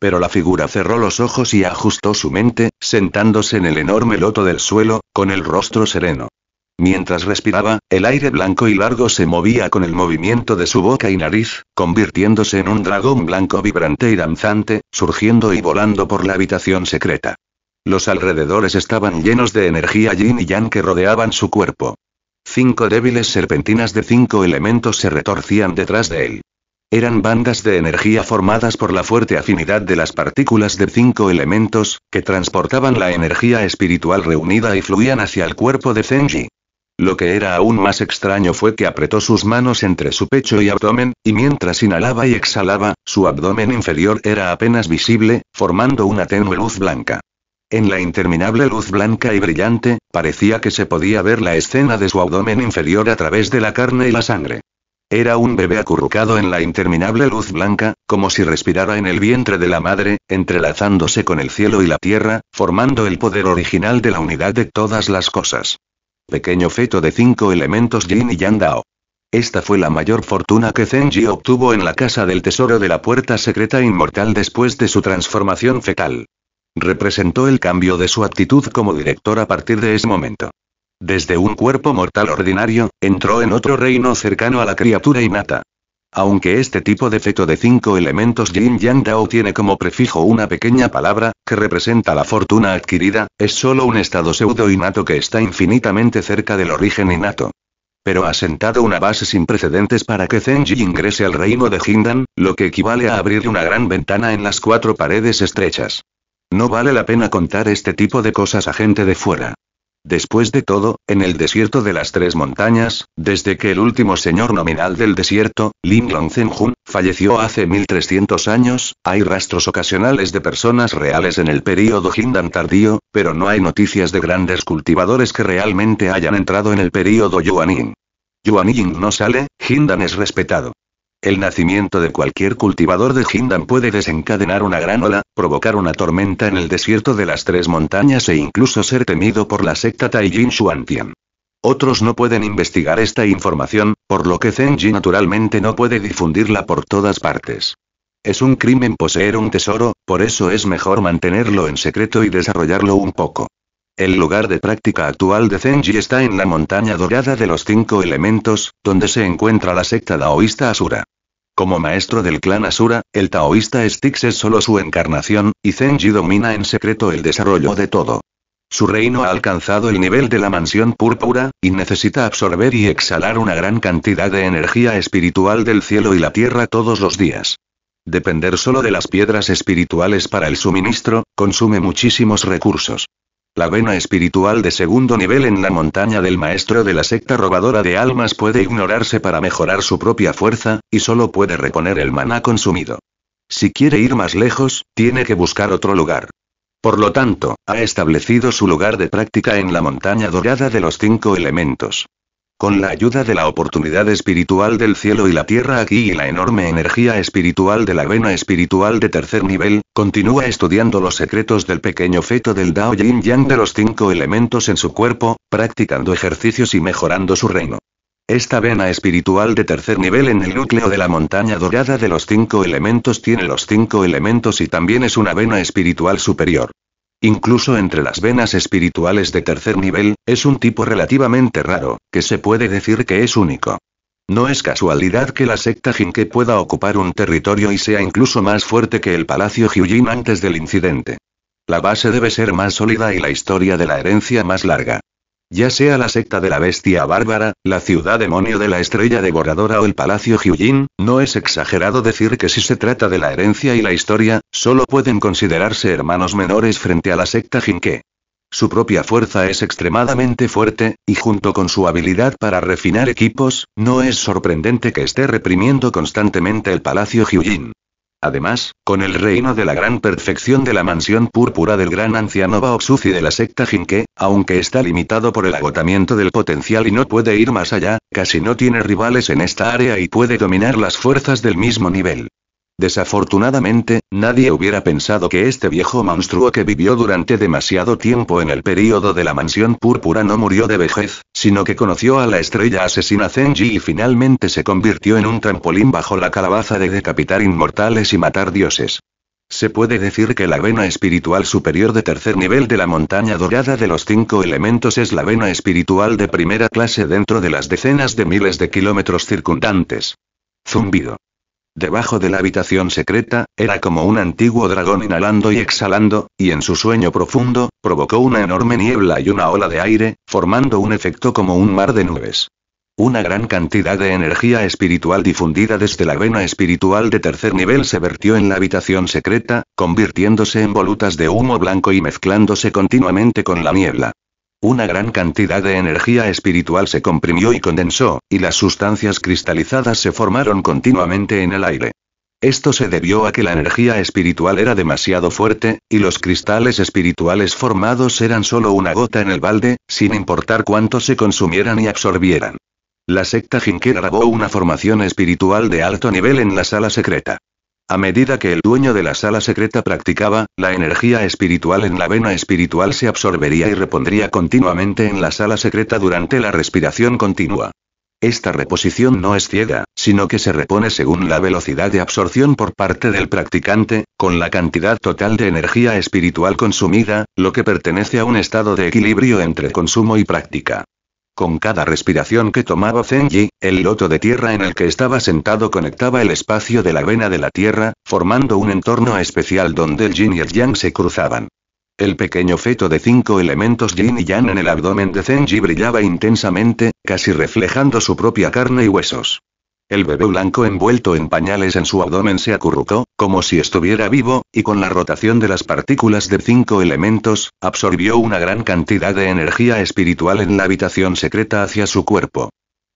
Pero la figura cerró los ojos y ajustó su mente, sentándose en el enorme loto del suelo, con el rostro sereno. Mientras respiraba, el aire blanco y largo se movía con el movimiento de su boca y nariz, convirtiéndose en un dragón blanco vibrante y danzante, surgiendo y volando por la habitación secreta. Los alrededores estaban llenos de energía yin y yang que rodeaban su cuerpo. Cinco débiles serpentinas de cinco elementos se retorcían detrás de él. Eran bandas de energía formadas por la fuerte afinidad de las partículas de cinco elementos, que transportaban la energía espiritual reunida y fluían hacia el cuerpo de Zenji. Lo que era aún más extraño fue que apretó sus manos entre su pecho y abdomen, y mientras inhalaba y exhalaba, su abdomen inferior era apenas visible, formando una tenue luz blanca. En la interminable luz blanca y brillante, parecía que se podía ver la escena de su abdomen inferior a través de la carne y la sangre. Era un bebé acurrucado en la interminable luz blanca, como si respirara en el vientre de la madre, entrelazándose con el cielo y la tierra, formando el poder original de la unidad de todas las cosas. Pequeño feto de cinco elementos Yin y Yang Dao. Esta fue la mayor fortuna que Zenji obtuvo en la casa del tesoro de la puerta secreta inmortal después de su transformación fetal. Representó el cambio de su actitud como director a partir de ese momento. Desde un cuerpo mortal ordinario, entró en otro reino cercano a la criatura innata. Aunque este tipo de feto de cinco elementos Yin Yang Dao tiene como prefijo una pequeña palabra, que representa la fortuna adquirida, es solo un estado pseudo innato que está infinitamente cerca del origen innato. Pero ha sentado una base sin precedentes para que Zenji ingrese al reino de Hindan, lo que equivale a abrir una gran ventana en las cuatro paredes estrechas. No vale la pena contar este tipo de cosas a gente de fuera. Después de todo, en el desierto de las tres montañas, desde que el último señor nominal del desierto, Lim Longzenjun, falleció hace 1300 años, hay rastros ocasionales de personas reales en el período Hindan tardío, pero no hay noticias de grandes cultivadores que realmente hayan entrado en el período Yuanin. Yuanin no sale, Hindan es respetado. El nacimiento de cualquier cultivador de Hindan puede desencadenar una gran ola, provocar una tormenta en el desierto de las tres montañas e incluso ser temido por la secta Taijin Xuantian. Otros no pueden investigar esta información, por lo que Zenji naturalmente no puede difundirla por todas partes. Es un crimen poseer un tesoro, por eso es mejor mantenerlo en secreto y desarrollarlo un poco. El lugar de práctica actual de Zenji está en la montaña dorada de los cinco elementos, donde se encuentra la secta daoísta Asura. Como maestro del clan Asura, el taoísta Styx es solo su encarnación, y Zenji domina en secreto el desarrollo de todo. Su reino ha alcanzado el nivel de la mansión púrpura, y necesita absorber y exhalar una gran cantidad de energía espiritual del cielo y la tierra todos los días. Depender solo de las piedras espirituales para el suministro, consume muchísimos recursos. La vena espiritual de segundo nivel en la montaña del maestro de la secta robadora de almas puede ignorarse para mejorar su propia fuerza, y solo puede reponer el maná consumido. Si quiere ir más lejos, tiene que buscar otro lugar. Por lo tanto, ha establecido su lugar de práctica en la montaña dorada de los cinco elementos. Con la ayuda de la oportunidad espiritual del cielo y la tierra aquí y la enorme energía espiritual de la vena espiritual de tercer nivel, continúa estudiando los secretos del pequeño feto del Dao Yin Yang de los cinco elementos en su cuerpo, practicando ejercicios y mejorando su reino. Esta vena espiritual de tercer nivel en el núcleo de la montaña dorada de los cinco elementos tiene los cinco elementos y también es una vena espiritual superior. Incluso entre las venas espirituales de tercer nivel, es un tipo relativamente raro, que se puede decir que es único. No es casualidad que la secta Jinke pueda ocupar un territorio y sea incluso más fuerte que el palacio Hyujin antes del incidente. La base debe ser más sólida y la historia de la herencia más larga. Ya sea la secta de la bestia bárbara, la ciudad demonio de la estrella devoradora o el palacio Hyujin, no es exagerado decir que si se trata de la herencia y la historia, solo pueden considerarse hermanos menores frente a la secta Jinke. Su propia fuerza es extremadamente fuerte, y junto con su habilidad para refinar equipos, no es sorprendente que esté reprimiendo constantemente el palacio Hyujin. Además, con el reino de la gran perfección de la mansión púrpura del gran anciano Baoxuzi de la secta Jinke, aunque está limitado por el agotamiento del potencial y no puede ir más allá, casi no tiene rivales en esta área y puede dominar las fuerzas del mismo nivel. Desafortunadamente, nadie hubiera pensado que este viejo monstruo que vivió durante demasiado tiempo en el período de la mansión púrpura no murió de vejez, sino que conoció a la estrella asesina Zenji y finalmente se convirtió en un trampolín bajo la calabaza de decapitar inmortales y matar dioses. Se puede decir que la vena espiritual superior de tercer nivel de la montaña dorada de los cinco elementos es la vena espiritual de primera clase dentro de las decenas de miles de kilómetros circundantes. Zumbido. Debajo de la habitación secreta, era como un antiguo dragón inhalando y exhalando, y en su sueño profundo, provocó una enorme niebla y una ola de aire, formando un efecto como un mar de nubes. Una gran cantidad de energía espiritual difundida desde la vena espiritual de tercer nivel se vertió en la habitación secreta, convirtiéndose en volutas de humo blanco y mezclándose continuamente con la niebla. Una gran cantidad de energía espiritual se comprimió y condensó, y las sustancias cristalizadas se formaron continuamente en el aire. Esto se debió a que la energía espiritual era demasiado fuerte, y los cristales espirituales formados eran solo una gota en el balde, sin importar cuánto se consumieran y absorbieran. La secta Jinke grabó una formación espiritual de alto nivel en la sala secreta. A medida que el dueño de la sala secreta practicaba, la energía espiritual en la vena espiritual se absorbería y repondría continuamente en la sala secreta durante la respiración continua. Esta reposición no es ciega, sino que se repone según la velocidad de absorción por parte del practicante, con la cantidad total de energía espiritual consumida, lo que pertenece a un estado de equilibrio entre consumo y práctica. Con cada respiración que tomaba Zenji, el loto de tierra en el que estaba sentado conectaba el espacio de la vena de la tierra, formando un entorno especial donde el yin y el yang se cruzaban. El pequeño feto de cinco elementos yin y yang en el abdomen de Zenji brillaba intensamente, casi reflejando su propia carne y huesos. El bebé blanco envuelto en pañales en su abdomen se acurrucó, como si estuviera vivo, y con la rotación de las partículas de cinco elementos, absorbió una gran cantidad de energía espiritual en la habitación secreta hacia su cuerpo.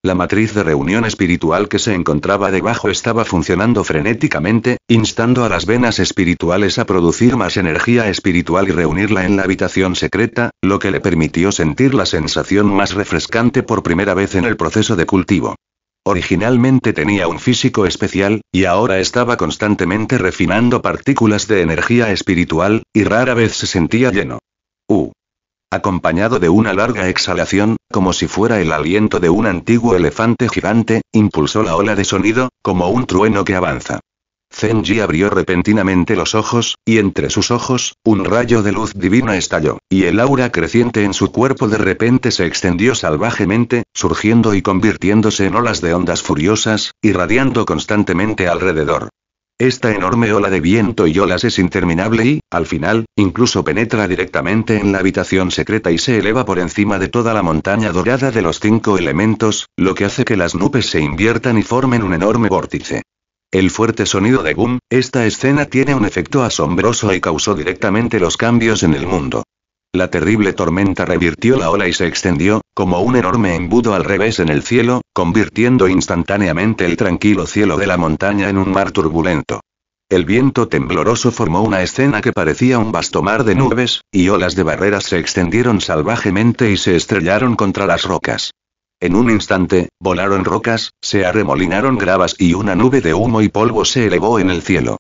La matriz de reunión espiritual que se encontraba debajo estaba funcionando frenéticamente, instando a las venas espirituales a producir más energía espiritual y reunirla en la habitación secreta, lo que le permitió sentir la sensación más refrescante por primera vez en el proceso de cultivo. Originalmente tenía un físico especial, y ahora estaba constantemente refinando partículas de energía espiritual, y rara vez se sentía lleno. U. Acompañado de una larga exhalación, como si fuera el aliento de un antiguo elefante gigante, impulsó la ola de sonido, como un trueno que avanza. Zenji abrió repentinamente los ojos, y entre sus ojos, un rayo de luz divina estalló, y el aura creciente en su cuerpo de repente se extendió salvajemente, surgiendo y convirtiéndose en olas de ondas furiosas, irradiando constantemente alrededor. Esta enorme ola de viento y olas es interminable y, al final, incluso penetra directamente en la habitación secreta y se eleva por encima de toda la montaña dorada de los cinco elementos, lo que hace que las nubes se inviertan y formen un enorme vórtice. El fuerte sonido de boom, esta escena tiene un efecto asombroso y causó directamente los cambios en el mundo. La terrible tormenta revirtió la ola y se extendió, como un enorme embudo al revés en el cielo, convirtiendo instantáneamente el tranquilo cielo de la montaña en un mar turbulento. El viento tembloroso formó una escena que parecía un vasto mar de nubes, y olas de barreras se extendieron salvajemente y se estrellaron contra las rocas. En un instante, volaron rocas, se arremolinaron gravas y una nube de humo y polvo se elevó en el cielo.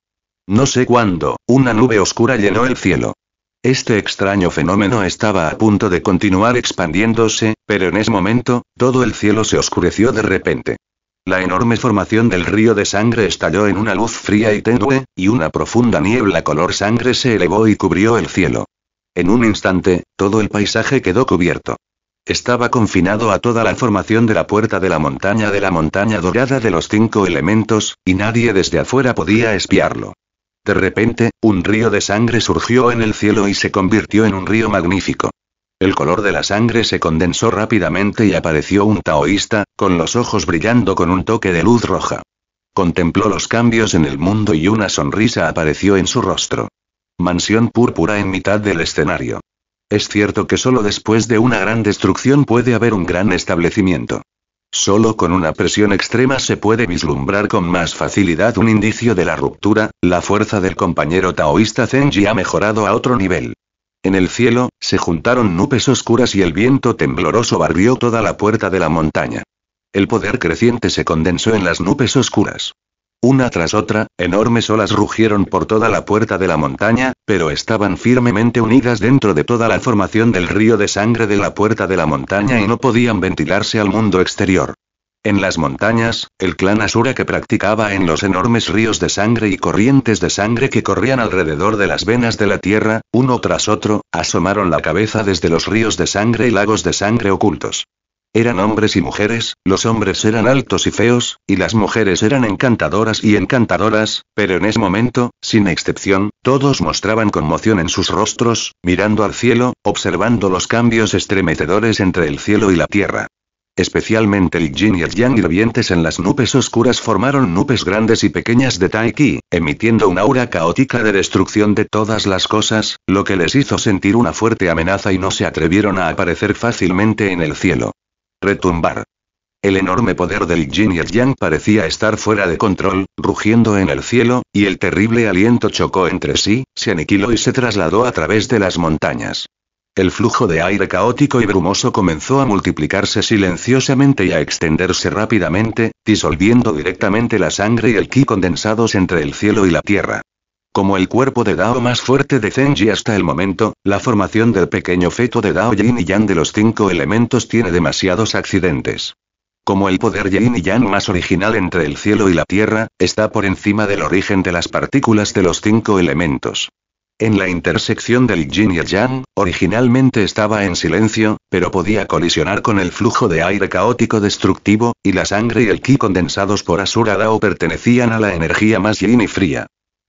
No sé cuándo, una nube oscura llenó el cielo. Este extraño fenómeno estaba a punto de continuar expandiéndose, pero en ese momento, todo el cielo se oscureció de repente. La enorme formación del río de sangre estalló en una luz fría y tenue, y una profunda niebla color sangre se elevó y cubrió el cielo. En un instante, todo el paisaje quedó cubierto. Estaba confinado a toda la formación de la puerta de la montaña de la montaña dorada de los cinco elementos, y nadie desde afuera podía espiarlo. De repente, un río de sangre surgió en el cielo y se convirtió en un río magnífico. El color de la sangre se condensó rápidamente y apareció un taoísta, con los ojos brillando con un toque de luz roja. Contempló los cambios en el mundo y una sonrisa apareció en su rostro. Mansión púrpura en mitad del escenario. Es cierto que solo después de una gran destrucción puede haber un gran establecimiento. Solo con una presión extrema se puede vislumbrar con más facilidad un indicio de la ruptura, la fuerza del compañero taoísta Zenji ha mejorado a otro nivel. En el cielo, se juntaron nubes oscuras y el viento tembloroso barrió toda la puerta de la montaña. El poder creciente se condensó en las nubes oscuras. Una tras otra, enormes olas rugieron por toda la puerta de la montaña, pero estaban firmemente unidas dentro de toda la formación del río de sangre de la puerta de la montaña y no podían ventilarse al mundo exterior. En las montañas, el clan Asura que practicaba en los enormes ríos de sangre y corrientes de sangre que corrían alrededor de las venas de la tierra, uno tras otro, asomaron la cabeza desde los ríos de sangre y lagos de sangre ocultos. Eran hombres y mujeres, los hombres eran altos y feos, y las mujeres eran encantadoras y encantadoras, pero en ese momento, sin excepción, todos mostraban conmoción en sus rostros, mirando al cielo, observando los cambios estremecedores entre el cielo y la tierra. Especialmente el yin y el yang hirvientes en las nubes oscuras formaron nubes grandes y pequeñas de Taiki, emitiendo un aura caótica de destrucción de todas las cosas, lo que les hizo sentir una fuerte amenaza y no se atrevieron a aparecer fácilmente en el cielo. Retumbar. El enorme poder del yin y el yang parecía estar fuera de control, rugiendo en el cielo, y el terrible aliento chocó entre sí, se aniquiló y se trasladó a través de las montañas. El flujo de aire caótico y brumoso comenzó a multiplicarse silenciosamente y a extenderse rápidamente, disolviendo directamente la sangre y el ki condensados entre el cielo y la tierra. Como el cuerpo de Dao más fuerte de Zenji hasta el momento, la formación del pequeño feto de Dao Yin y Yang de los cinco elementos tiene demasiados accidentes. Como el poder Yin y Yang más original entre el cielo y la tierra, está por encima del origen de las partículas de los cinco elementos. En la intersección del yin y el yang, originalmente estaba en silencio, pero podía colisionar con el flujo de aire caótico destructivo, y la sangre y el ki condensados por Asura Dao pertenecían a la energía más yin y fría.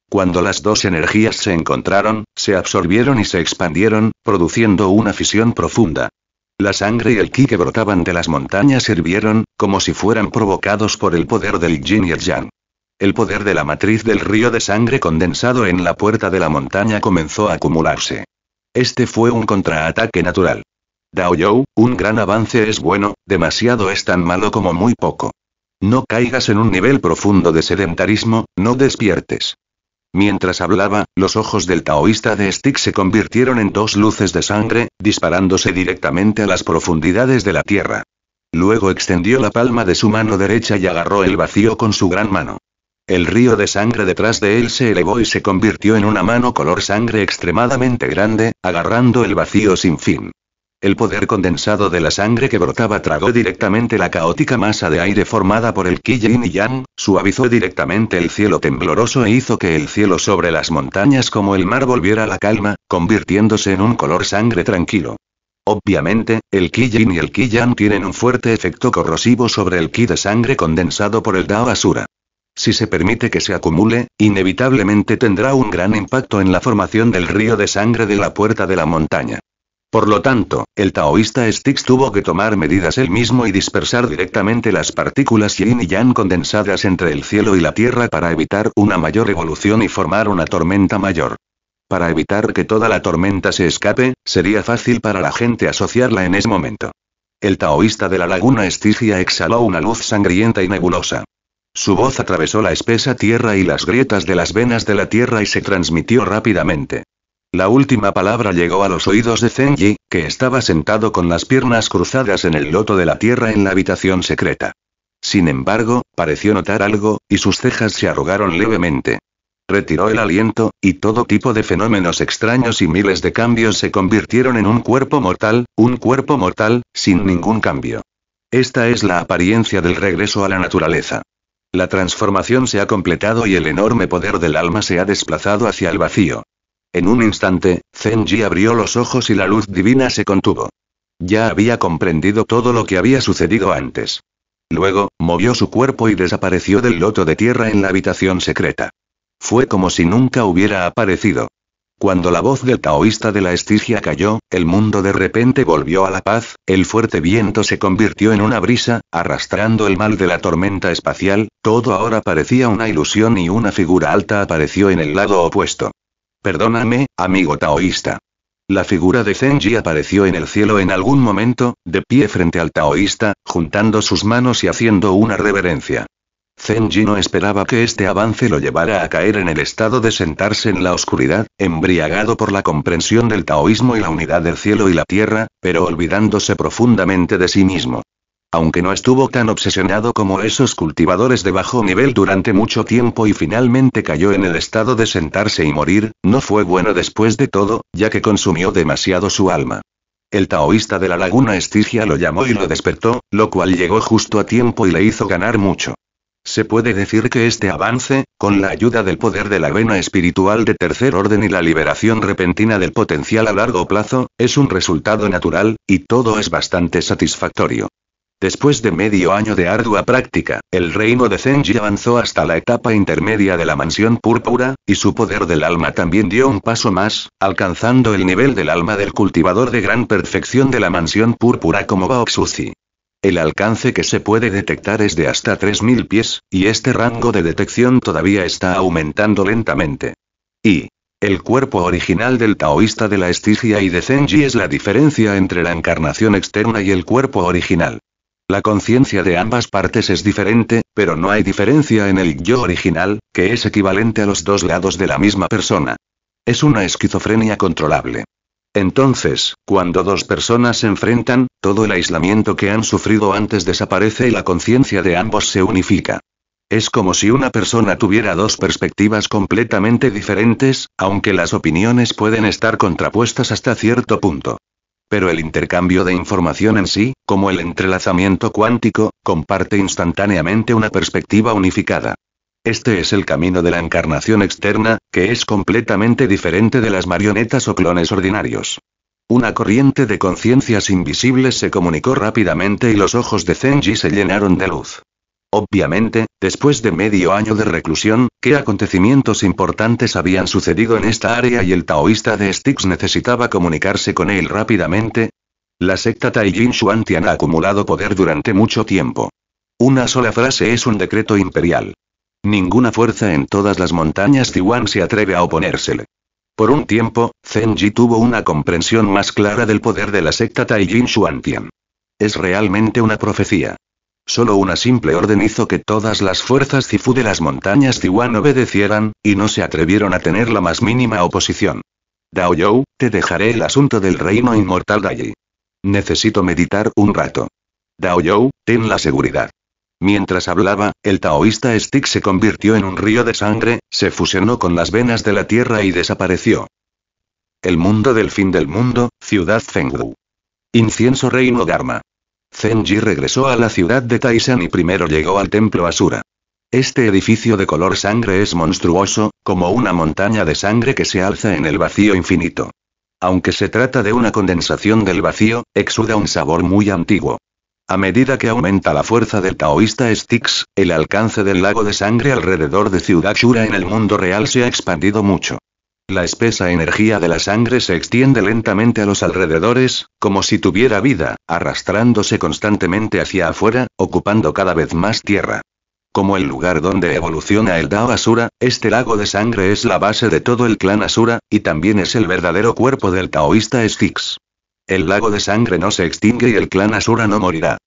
Cuando las dos energías se encontraron, se absorbieron y se expandieron, produciendo una fisión profunda. La sangre y el ki que brotaban de las montañas hirvieron, como si fueran provocados por el poder del yin y el yang. El poder de la matriz del río de sangre condensado en la puerta de la montaña comenzó a acumularse. Este fue un contraataque natural. Dao You, un gran avance es bueno, demasiado es tan malo como muy poco. No caigas en un nivel profundo de sedentarismo, no despiertes. Mientras hablaba, los ojos del taoísta de Stick se convirtieron en dos luces de sangre, disparándose directamente a las profundidades de la tierra. Luego extendió la palma de su mano derecha y agarró el vacío con su gran mano. El río de sangre detrás de él se elevó y se convirtió en una mano color sangre extremadamente grande, agarrando el vacío sin fin. El poder condensado de la sangre que brotaba tragó directamente la caótica masa de aire formada por el Ki Yin y Yang, suavizó directamente el cielo tembloroso e hizo que el cielo sobre las montañas como el mar volviera a la calma, convirtiéndose en un color sangre tranquilo. Obviamente, el Ki Yin y el Ki Yang tienen un fuerte efecto corrosivo sobre el Ki de sangre condensado por el Dao Asura. Si se permite que se acumule, inevitablemente tendrá un gran impacto en la formación del río de sangre de la puerta de la montaña. Por lo tanto, el taoísta Styx tuvo que tomar medidas él mismo y dispersar directamente las partículas yin y yang condensadas entre el cielo y la tierra para evitar una mayor evolución y formar una tormenta mayor. Para evitar que toda la tormenta se escape, sería fácil para la gente asociarla en ese momento. El taoísta de la laguna Estigia exhaló una luz sangrienta y nebulosa. Su voz atravesó la espesa tierra y las grietas de las venas de la tierra y se transmitió rápidamente. La última palabra llegó a los oídos de Zenji, que estaba sentado con las piernas cruzadas en el loto de la tierra en la habitación secreta. Sin embargo, pareció notar algo, y sus cejas se arrugaron levemente. Retiró el aliento, y todo tipo de fenómenos extraños y miles de cambios se convirtieron en un cuerpo mortal, un cuerpo mortal, sin ningún cambio. Esta es la apariencia del regreso a la naturaleza. La transformación se ha completado y el enorme poder del alma se ha desplazado hacia el vacío. En un instante, Zenji abrió los ojos y la luz divina se contuvo. Ya había comprendido todo lo que había sucedido antes. Luego, movió su cuerpo y desapareció del loto de tierra en la habitación secreta. Fue como si nunca hubiera aparecido. Cuando la voz del taoísta de la estigia cayó, el mundo de repente volvió a la paz, el fuerte viento se convirtió en una brisa, arrastrando el mal de la tormenta espacial, todo ahora parecía una ilusión y una figura alta apareció en el lado opuesto. Perdóname, amigo taoísta. La figura de Zenji apareció en el cielo en algún momento, de pie frente al taoísta, juntando sus manos y haciendo una reverencia. Zenji no esperaba que este avance lo llevara a caer en el estado de sentarse en la oscuridad, embriagado por la comprensión del taoísmo y la unidad del cielo y la tierra, pero olvidándose profundamente de sí mismo. Aunque no estuvo tan obsesionado como esos cultivadores de bajo nivel durante mucho tiempo y finalmente cayó en el estado de sentarse y morir, no fue bueno después de todo, ya que consumió demasiado su alma. El taoísta de la laguna Estigia lo llamó y lo despertó, lo cual llegó justo a tiempo y le hizo ganar mucho. Se puede decir que este avance, con la ayuda del poder de la vena espiritual de tercer orden y la liberación repentina del potencial a largo plazo, es un resultado natural, y todo es bastante satisfactorio. Después de medio año de ardua práctica, el reino de Zenji avanzó hasta la etapa intermedia de la mansión púrpura, y su poder del alma también dio un paso más, alcanzando el nivel del alma del cultivador de gran perfección de la mansión púrpura como Baoxuzi. El alcance que se puede detectar es de hasta 3000 pies, y este rango de detección todavía está aumentando lentamente. Y, el cuerpo original del taoísta de la estigia y de Zenji es la diferencia entre la encarnación externa y el cuerpo original. La conciencia de ambas partes es diferente, pero no hay diferencia en el yo original, que es equivalente a los dos lados de la misma persona. Es una esquizofrenia controlable. Entonces, cuando dos personas se enfrentan, todo el aislamiento que han sufrido antes desaparece y la conciencia de ambos se unifica. Es como si una persona tuviera dos perspectivas completamente diferentes, aunque las opiniones pueden estar contrapuestas hasta cierto punto. Pero el intercambio de información en sí, como el entrelazamiento cuántico, comparte instantáneamente una perspectiva unificada. Este es el camino de la encarnación externa, que es completamente diferente de las marionetas o clones ordinarios. Una corriente de conciencias invisibles se comunicó rápidamente y los ojos de Zenji se llenaron de luz. Obviamente, después de medio año de reclusión, ¿qué acontecimientos importantes habían sucedido en esta área y el taoísta de Styx necesitaba comunicarse con él rápidamente? La secta Taijin Shuantian ha acumulado poder durante mucho tiempo. Una sola frase es un decreto imperial. Ninguna fuerza en todas las montañas Tiwan se atreve a oponérsele. Por un tiempo, Zenji tuvo una comprensión más clara del poder de la secta Taijin Shuantian. Es realmente una profecía. Solo una simple orden hizo que todas las fuerzas Zifu de las montañas Tiwan obedecieran, y no se atrevieron a tener la más mínima oposición. Dao You, te dejaré el asunto del reino inmortal de allí. Necesito meditar un rato. Dao You, ten la seguridad. Mientras hablaba, el taoísta Stick se convirtió en un río de sangre, se fusionó con las venas de la tierra y desapareció. El mundo del fin del mundo, ciudad Fengwu. Incienso reino Dharma. Zenji regresó a la ciudad de Taisan y primero llegó al templo Asura. Este edificio de color sangre es monstruoso, como una montaña de sangre que se alza en el vacío infinito. Aunque se trata de una condensación del vacío, exuda un sabor muy antiguo. A medida que aumenta la fuerza del taoísta Styx, el alcance del lago de sangre alrededor de Ciudad Shura en el mundo real se ha expandido mucho. La espesa energía de la sangre se extiende lentamente a los alrededores, como si tuviera vida, arrastrándose constantemente hacia afuera, ocupando cada vez más tierra. Como el lugar donde evoluciona el Dao Asura, este lago de sangre es la base de todo el clan Asura, y también es el verdadero cuerpo del taoísta Styx. El lago de sangre no se extingue y el clan Asura no morirá.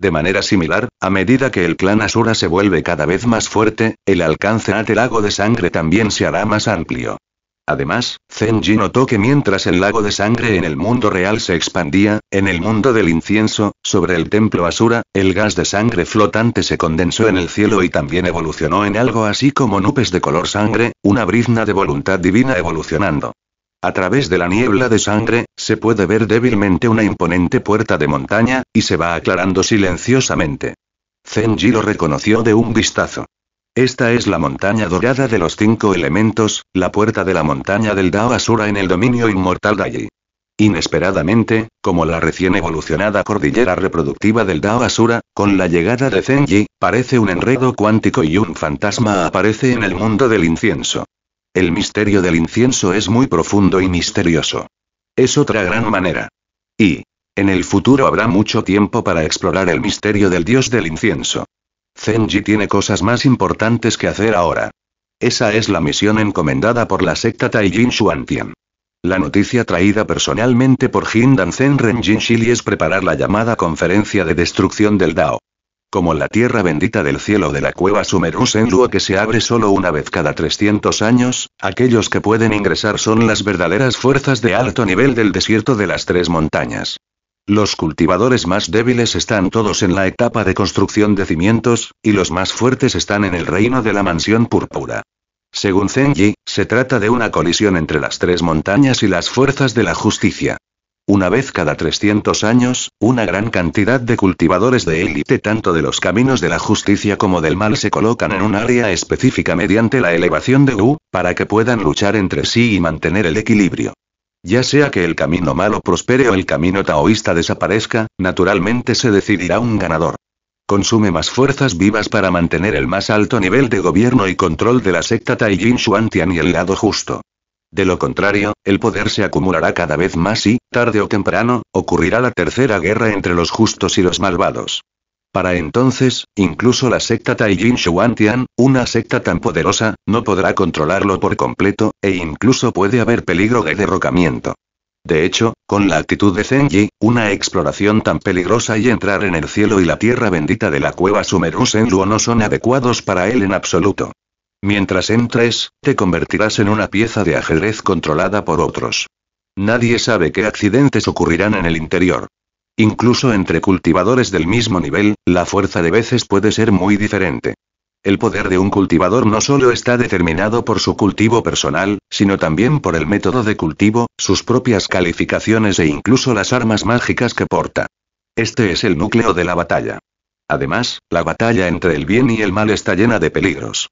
De manera similar, a medida que el clan Asura se vuelve cada vez más fuerte, el alcance del lago de sangre también se hará más amplio. Además, Zenji notó que mientras el lago de sangre en el mundo real se expandía, en el mundo del incienso, sobre el templo Asura, el gas de sangre flotante se condensó en el cielo y también evolucionó en algo así como nubes de color sangre, una brizna de voluntad divina evolucionando. A través de la niebla de sangre, se puede ver débilmente una imponente puerta de montaña, y se va aclarando silenciosamente. Zenji lo reconoció de un vistazo. Esta es la montaña dorada de los cinco elementos, la puerta de la montaña del Dao Asura en el dominio inmortal de allí. Inesperadamente, como la recién evolucionada cordillera reproductiva del Dao Asura, con la llegada de Zenji, parece un enredo cuántico y un fantasma aparece en el mundo del incienso. El misterio del incienso es muy profundo y misterioso. Es otra gran manera. Y, en el futuro habrá mucho tiempo para explorar el misterio del dios del incienso. Zenji tiene cosas más importantes que hacer ahora. Esa es la misión encomendada por la secta Taijin Shuantian. La noticia traída personalmente por Jindan Zen Renjin Shili es preparar la llamada conferencia de destrucción del Dao. Como la tierra bendita del cielo de la cueva Sumeru Senluo que se abre solo una vez cada 300 años, aquellos que pueden ingresar son las verdaderas fuerzas de alto nivel del desierto de las tres montañas. Los cultivadores más débiles están todos en la etapa de construcción de cimientos, y los más fuertes están en el reino de la mansión púrpura. Según Zenji, se trata de una colisión entre las tres montañas y las fuerzas de la justicia. Una vez cada 300 años, una gran cantidad de cultivadores de élite tanto de los caminos de la justicia como del mal se colocan en un área específica mediante la elevación de Wu, para que puedan luchar entre sí y mantener el equilibrio. Ya sea que el camino malo prospere o el camino taoísta desaparezca, naturalmente se decidirá un ganador. Consume más fuerzas vivas para mantener el más alto nivel de gobierno y control de la secta Taijin Shuantian y el lado justo. De lo contrario, el poder se acumulará cada vez más y, tarde o temprano, ocurrirá la tercera guerra entre los justos y los malvados. Para entonces, incluso la secta Taijin Shuantian, una secta tan poderosa, no podrá controlarlo por completo, e incluso puede haber peligro de derrocamiento. De hecho, con la actitud de Zenji, una exploración tan peligrosa y entrar en el cielo y la tierra bendita de la cueva Sumeru Senluo no son adecuados para él en absoluto. Mientras entres, te convertirás en una pieza de ajedrez controlada por otros. Nadie sabe qué accidentes ocurrirán en el interior. Incluso entre cultivadores del mismo nivel, la fuerza de veces puede ser muy diferente. El poder de un cultivador no solo está determinado por su cultivo personal, sino también por el método de cultivo, sus propias calificaciones e incluso las armas mágicas que porta. Este es el núcleo de la batalla. Además, la batalla entre el bien y el mal está llena de peligros.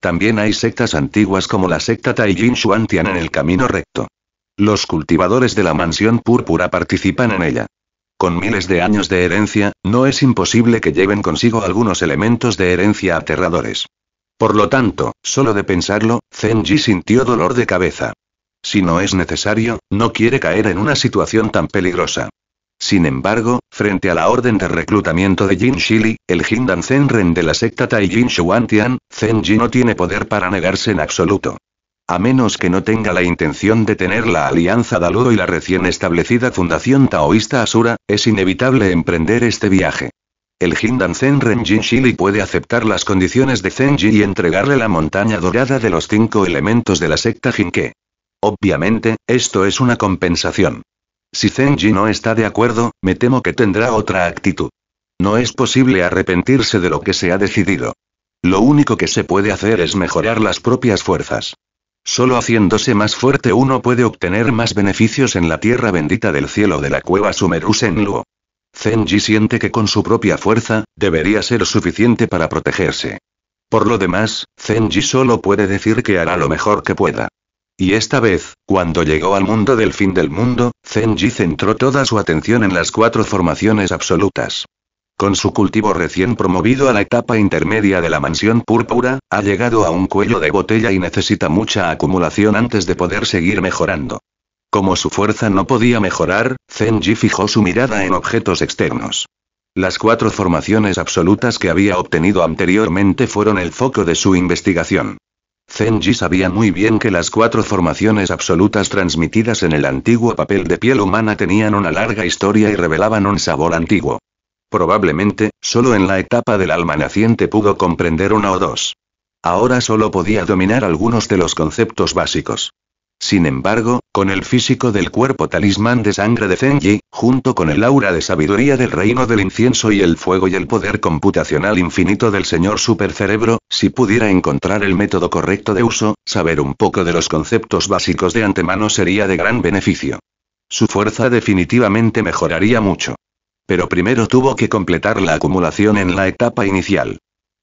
También hay sectas antiguas como la secta Taijin Shuantian en el camino recto. Los cultivadores de la mansión púrpura participan en ella. Con miles de años de herencia, no es imposible que lleven consigo algunos elementos de herencia aterradores. Por lo tanto, solo de pensarlo, Zenji sintió dolor de cabeza. Si no es necesario, no quiere caer en una situación tan peligrosa. Sin embargo, frente a la orden de reclutamiento de Jin Shili, el Jindan Zenren de la secta Taijin Shuantian, Zenji no tiene poder para negarse en absoluto. A menos que no tenga la intención de tener la alianza Daluo y la recién establecida fundación taoísta Asura, es inevitable emprender este viaje. El Jindan Zenren Jin Shili puede aceptar las condiciones de Zenji y entregarle la montaña dorada de los cinco elementos de la secta Jinke. Obviamente, esto es una compensación. Si Zenji no está de acuerdo, me temo que tendrá otra actitud. No es posible arrepentirse de lo que se ha decidido. Lo único que se puede hacer es mejorar las propias fuerzas. Solo haciéndose más fuerte uno puede obtener más beneficios en la tierra bendita del cielo de la cueva Sumeru Senluo. Zenji siente que con su propia fuerza, debería ser suficiente para protegerse. Por lo demás, Zenji solo puede decir que hará lo mejor que pueda. Y esta vez, cuando llegó al mundo del fin del mundo, Zenji centró toda su atención en las cuatro formaciones absolutas. Con su cultivo recién promovido a la etapa intermedia de la mansión púrpura, ha llegado a un cuello de botella y necesita mucha acumulación antes de poder seguir mejorando. Como su fuerza no podía mejorar, Zenji fijó su mirada en objetos externos. Las cuatro formaciones absolutas que había obtenido anteriormente fueron el foco de su investigación. Zenji sabía muy bien que las cuatro formaciones absolutas transmitidas en el antiguo papel de piel humana tenían una larga historia y revelaban un sabor antiguo. Probablemente, solo en la etapa del alma naciente pudo comprender una o dos. Ahora solo podía dominar algunos de los conceptos básicos. Sin embargo, con el físico del cuerpo talismán de sangre de Zenji, junto con el aura de sabiduría del reino del incienso y el fuego y el poder computacional infinito del señor supercerebro, si pudiera encontrar el método correcto de uso, saber un poco de los conceptos básicos de antemano sería de gran beneficio. Su fuerza definitivamente mejoraría mucho. Pero primero tuvo que completar la acumulación en la etapa inicial.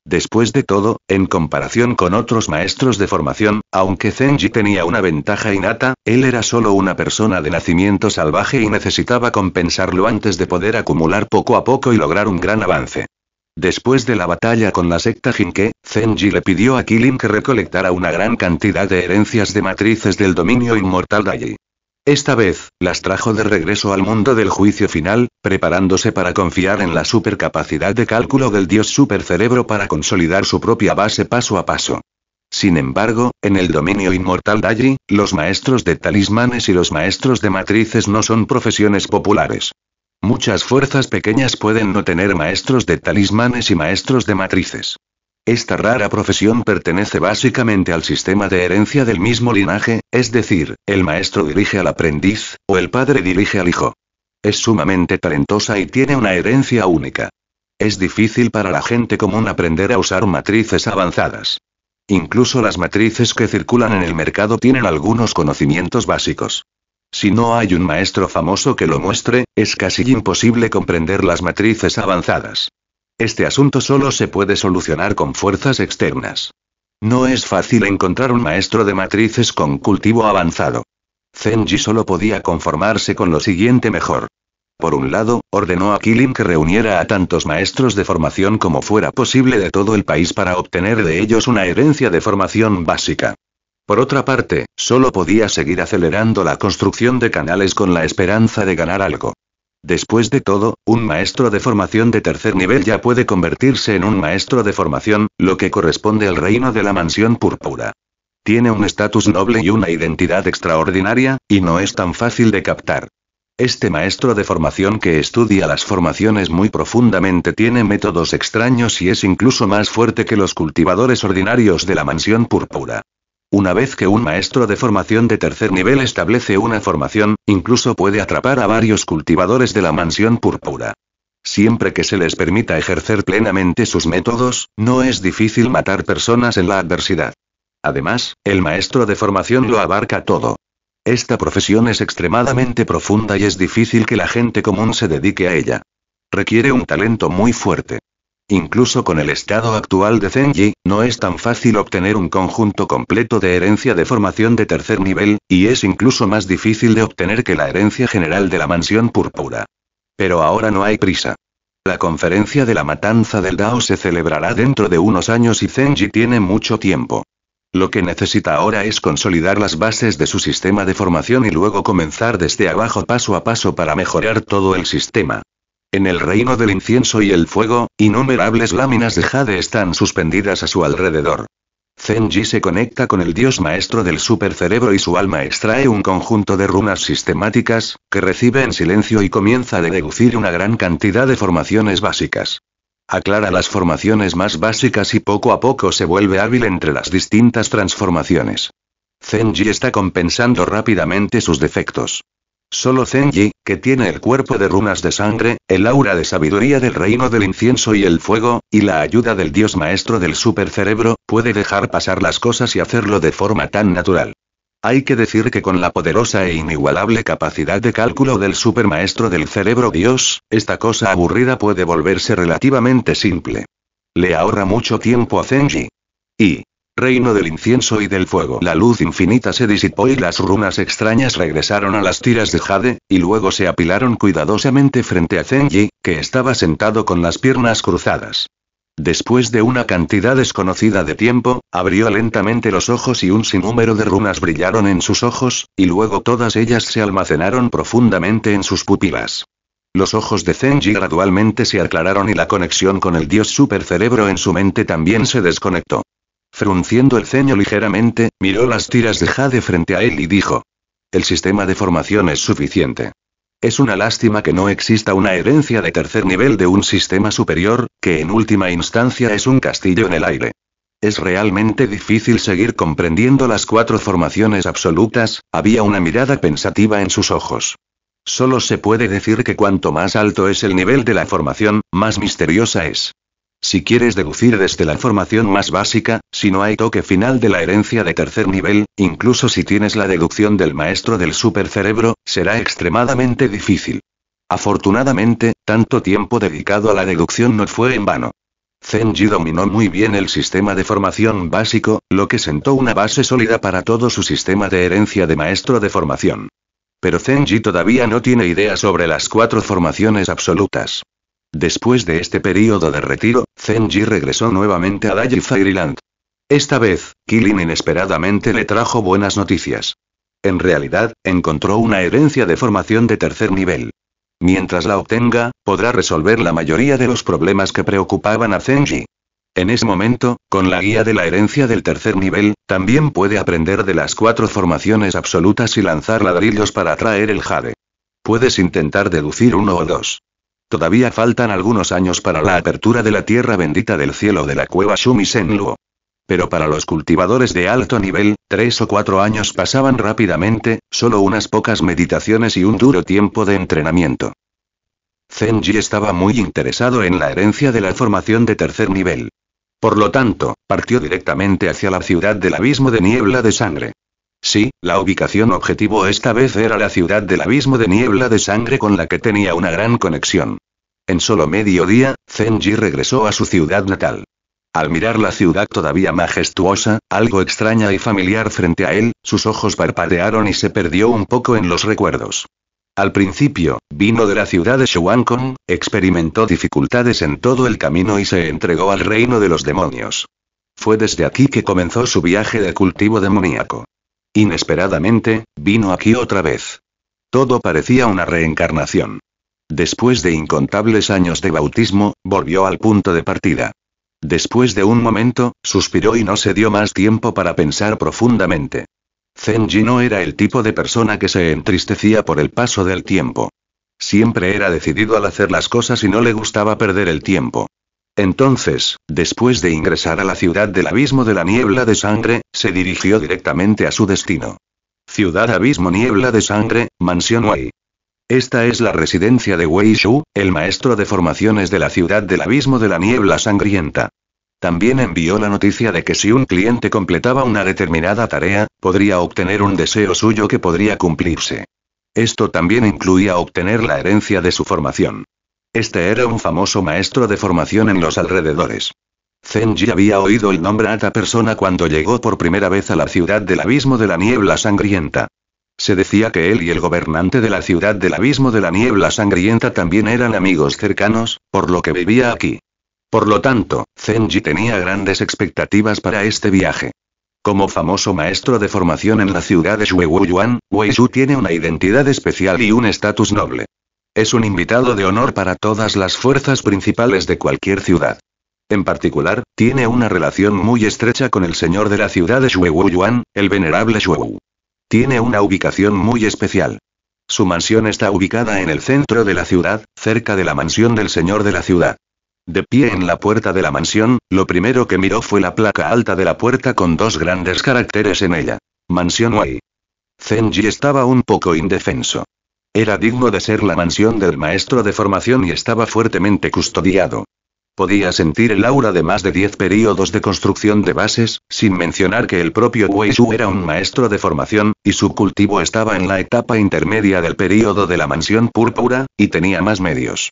Después de todo, en comparación con otros maestros de formación, aunque Zenji tenía una ventaja innata, él era solo una persona de nacimiento salvaje y necesitaba compensarlo antes de poder acumular poco a poco y lograr un gran avance. Después de la batalla con la secta Jinke, Zenji le pidió a Kilin que recolectara una gran cantidad de herencias de matrices del dominio inmortal Daji. Esta vez, las trajo de regreso al mundo del juicio final, preparándose para confiar en la supercapacidad de cálculo del dios supercerebro para consolidar su propia base paso a paso. Sin embargo, en el dominio inmortal Daji, los maestros de talismanes y los maestros de matrices no son profesiones populares. Muchas fuerzas pequeñas pueden no tener maestros de talismanes y maestros de matrices. Esta rara profesión pertenece básicamente al sistema de herencia del mismo linaje, es decir, el maestro dirige al aprendiz, o el padre dirige al hijo. Es sumamente talentosa y tiene una herencia única. Es difícil para la gente común aprender a usar matrices avanzadas. Incluso las matrices que circulan en el mercado tienen algunos conocimientos básicos. Si no hay un maestro famoso que lo muestre, es casi imposible comprender las matrices avanzadas. Este asunto solo se puede solucionar con fuerzas externas. No es fácil encontrar un maestro de matrices con cultivo avanzado. Zenji solo podía conformarse con lo siguiente mejor. Por un lado, ordenó a Kilin que reuniera a tantos maestros de formación como fuera posible de todo el país para obtener de ellos una herencia de formación básica. Por otra parte, solo podía seguir acelerando la construcción de canales con la esperanza de ganar algo. Después de todo, un maestro de formación de tercer nivel ya puede convertirse en un maestro de formación, lo que corresponde al reino de la mansión púrpura. Tiene un estatus noble y una identidad extraordinaria, y no es tan fácil de captar. Este maestro de formación que estudia las formaciones muy profundamente tiene métodos extraños y es incluso más fuerte que los cultivadores ordinarios de la mansión púrpura. Una vez que un maestro de formación de tercer nivel establece una formación, incluso puede atrapar a varios cultivadores de la mansión púrpura. Siempre que se les permita ejercer plenamente sus métodos, no es difícil matar personas en la adversidad. Además, el maestro de formación lo abarca todo. Esta profesión es extremadamente profunda y es difícil que la gente común se dedique a ella. Requiere un talento muy fuerte. Incluso con el estado actual de Zenji, no es tan fácil obtener un conjunto completo de herencia de formación de tercer nivel, y es incluso más difícil de obtener que la herencia general de la mansión púrpura. Pero ahora no hay prisa. La conferencia de la matanza del Dao se celebrará dentro de unos años y Zenji tiene mucho tiempo. Lo que necesita ahora es consolidar las bases de su sistema de formación y luego comenzar desde abajo paso a paso para mejorar todo el sistema. En el reino del incienso y el fuego, innumerables láminas de jade están suspendidas a su alrededor. Zenji se conecta con el dios maestro del supercerebro y su alma extrae un conjunto de runas sistemáticas, que recibe en silencio y comienza a deducir una gran cantidad de formaciones básicas. Aclara las formaciones más básicas y poco a poco se vuelve hábil entre las distintas transformaciones. Zenji está compensando rápidamente sus defectos. Solo Zenji, que tiene el cuerpo de runas de sangre, el aura de sabiduría del reino del incienso y el fuego, y la ayuda del dios maestro del supercerebro, puede dejar pasar las cosas y hacerlo de forma tan natural. Hay que decir que con la poderosa e inigualable capacidad de cálculo del supermaestro del cerebro Dios, esta cosa aburrida puede volverse relativamente simple. Le ahorra mucho tiempo a Zenji. Y, reino del incienso y del fuego. La luz infinita se disipó y las runas extrañas regresaron a las tiras de jade, y luego se apilaron cuidadosamente frente a Zenji, que estaba sentado con las piernas cruzadas. Después de una cantidad desconocida de tiempo, abrió lentamente los ojos y un sinnúmero de runas brillaron en sus ojos, y luego todas ellas se almacenaron profundamente en sus pupilas. Los ojos de Zenji gradualmente se aclararon y la conexión con el dios supercerebro en su mente también se desconectó. Frunciendo el ceño ligeramente, miró las tiras de jade frente a él y dijo. El sistema de formación es suficiente. Es una lástima que no exista una herencia de tercer nivel de un sistema superior, que en última instancia es un castillo en el aire. Es realmente difícil seguir comprendiendo las cuatro formaciones absolutas, había una mirada pensativa en sus ojos. Solo se puede decir que cuanto más alto es el nivel de la formación, más misteriosa es. Si quieres deducir desde la formación más básica, si no hay toque final de la herencia de tercer nivel, incluso si tienes la deducción del maestro del supercerebro, será extremadamente difícil. Afortunadamente, tanto tiempo dedicado a la deducción no fue en vano. Zenji dominó muy bien el sistema de formación básico, lo que sentó una base sólida para todo su sistema de herencia de maestro de formación. Pero Zenji todavía no tiene idea sobre las cuatro formaciones absolutas. Después de este período de retiro, Zenji regresó nuevamente a Daji Fairyland. Esta vez, Kilin inesperadamente le trajo buenas noticias. En realidad, encontró una herencia de formación de tercer nivel. Mientras la obtenga, podrá resolver la mayoría de los problemas que preocupaban a Zenji. En ese momento, con la guía de la herencia del tercer nivel, también puede aprender de las cuatro formaciones absolutas y lanzar ladrillos para atraer el jade. Puedes intentar deducir uno o dos. Todavía faltan algunos años para la apertura de la tierra bendita del cielo de la cueva Shumi Senluo. Pero para los cultivadores de alto nivel, tres o cuatro años pasaban rápidamente, solo unas pocas meditaciones y un duro tiempo de entrenamiento. Zenji estaba muy interesado en la herencia de la formación de tercer nivel. Por lo tanto, partió directamente hacia la ciudad del abismo de niebla de sangre. Sí, la ubicación objetivo esta vez era la ciudad del abismo de niebla de sangre con la que tenía una gran conexión. En solo medio día, Zenji regresó a su ciudad natal. Al mirar la ciudad todavía majestuosa, algo extraña y familiar frente a él, sus ojos parpadearon y se perdió un poco en los recuerdos. Al principio, vino de la ciudad de Shuankong, experimentó dificultades en todo el camino y se entregó al reino de los demonios. Fue desde aquí que comenzó su viaje de cultivo demoníaco. Inesperadamente, vino aquí otra vez. Todo parecía una reencarnación. Después de incontables años de bautismo, volvió al punto de partida. Después de un momento, suspiró y no se dio más tiempo para pensar profundamente. Zenji no era el tipo de persona que se entristecía por el paso del tiempo. Siempre era decidido al hacer las cosas y no le gustaba perder el tiempo. Entonces, después de ingresar a la ciudad del abismo de la niebla de sangre, se dirigió directamente a su destino. Ciudad Abismo Niebla de Sangre, Mansión Wei. Esta es la residencia de Wei Shu, el maestro de formaciones de la ciudad del abismo de la niebla sangrienta. También envió la noticia de que si un cliente completaba una determinada tarea, podría obtener un deseo suyo que podría cumplirse. Esto también incluía obtener la herencia de su formación. Este era un famoso maestro de formación en los alrededores. Zenji había oído el nombre Ata persona cuando llegó por primera vez a la ciudad del abismo de la niebla sangrienta. Se decía que él y el gobernante de la ciudad del abismo de la niebla sangrienta también eran amigos cercanos, por lo que vivía aquí. Por lo tanto, Zenji tenía grandes expectativas para este viaje. Como famoso maestro de formación en la ciudad de Shuewuyuan, Wei Shu tiene una identidad especial y un estatus noble. Es un invitado de honor para todas las fuerzas principales de cualquier ciudad. En particular, tiene una relación muy estrecha con el señor de la ciudad de Shuewuyuan, el venerable Shuewu. Tiene una ubicación muy especial. Su mansión está ubicada en el centro de la ciudad, cerca de la mansión del señor de la ciudad. De pie en la puerta de la mansión, lo primero que miró fue la placa alta de la puerta con dos grandes caracteres en ella. Mansión Wei. Zenji estaba un poco indefenso. Era digno de ser la mansión del maestro de formación y estaba fuertemente custodiado. Podía sentir el aura de más de 10 períodos de construcción de bases, sin mencionar que el propio Wei era un maestro de formación, y su cultivo estaba en la etapa intermedia del período de la mansión púrpura, y tenía más medios.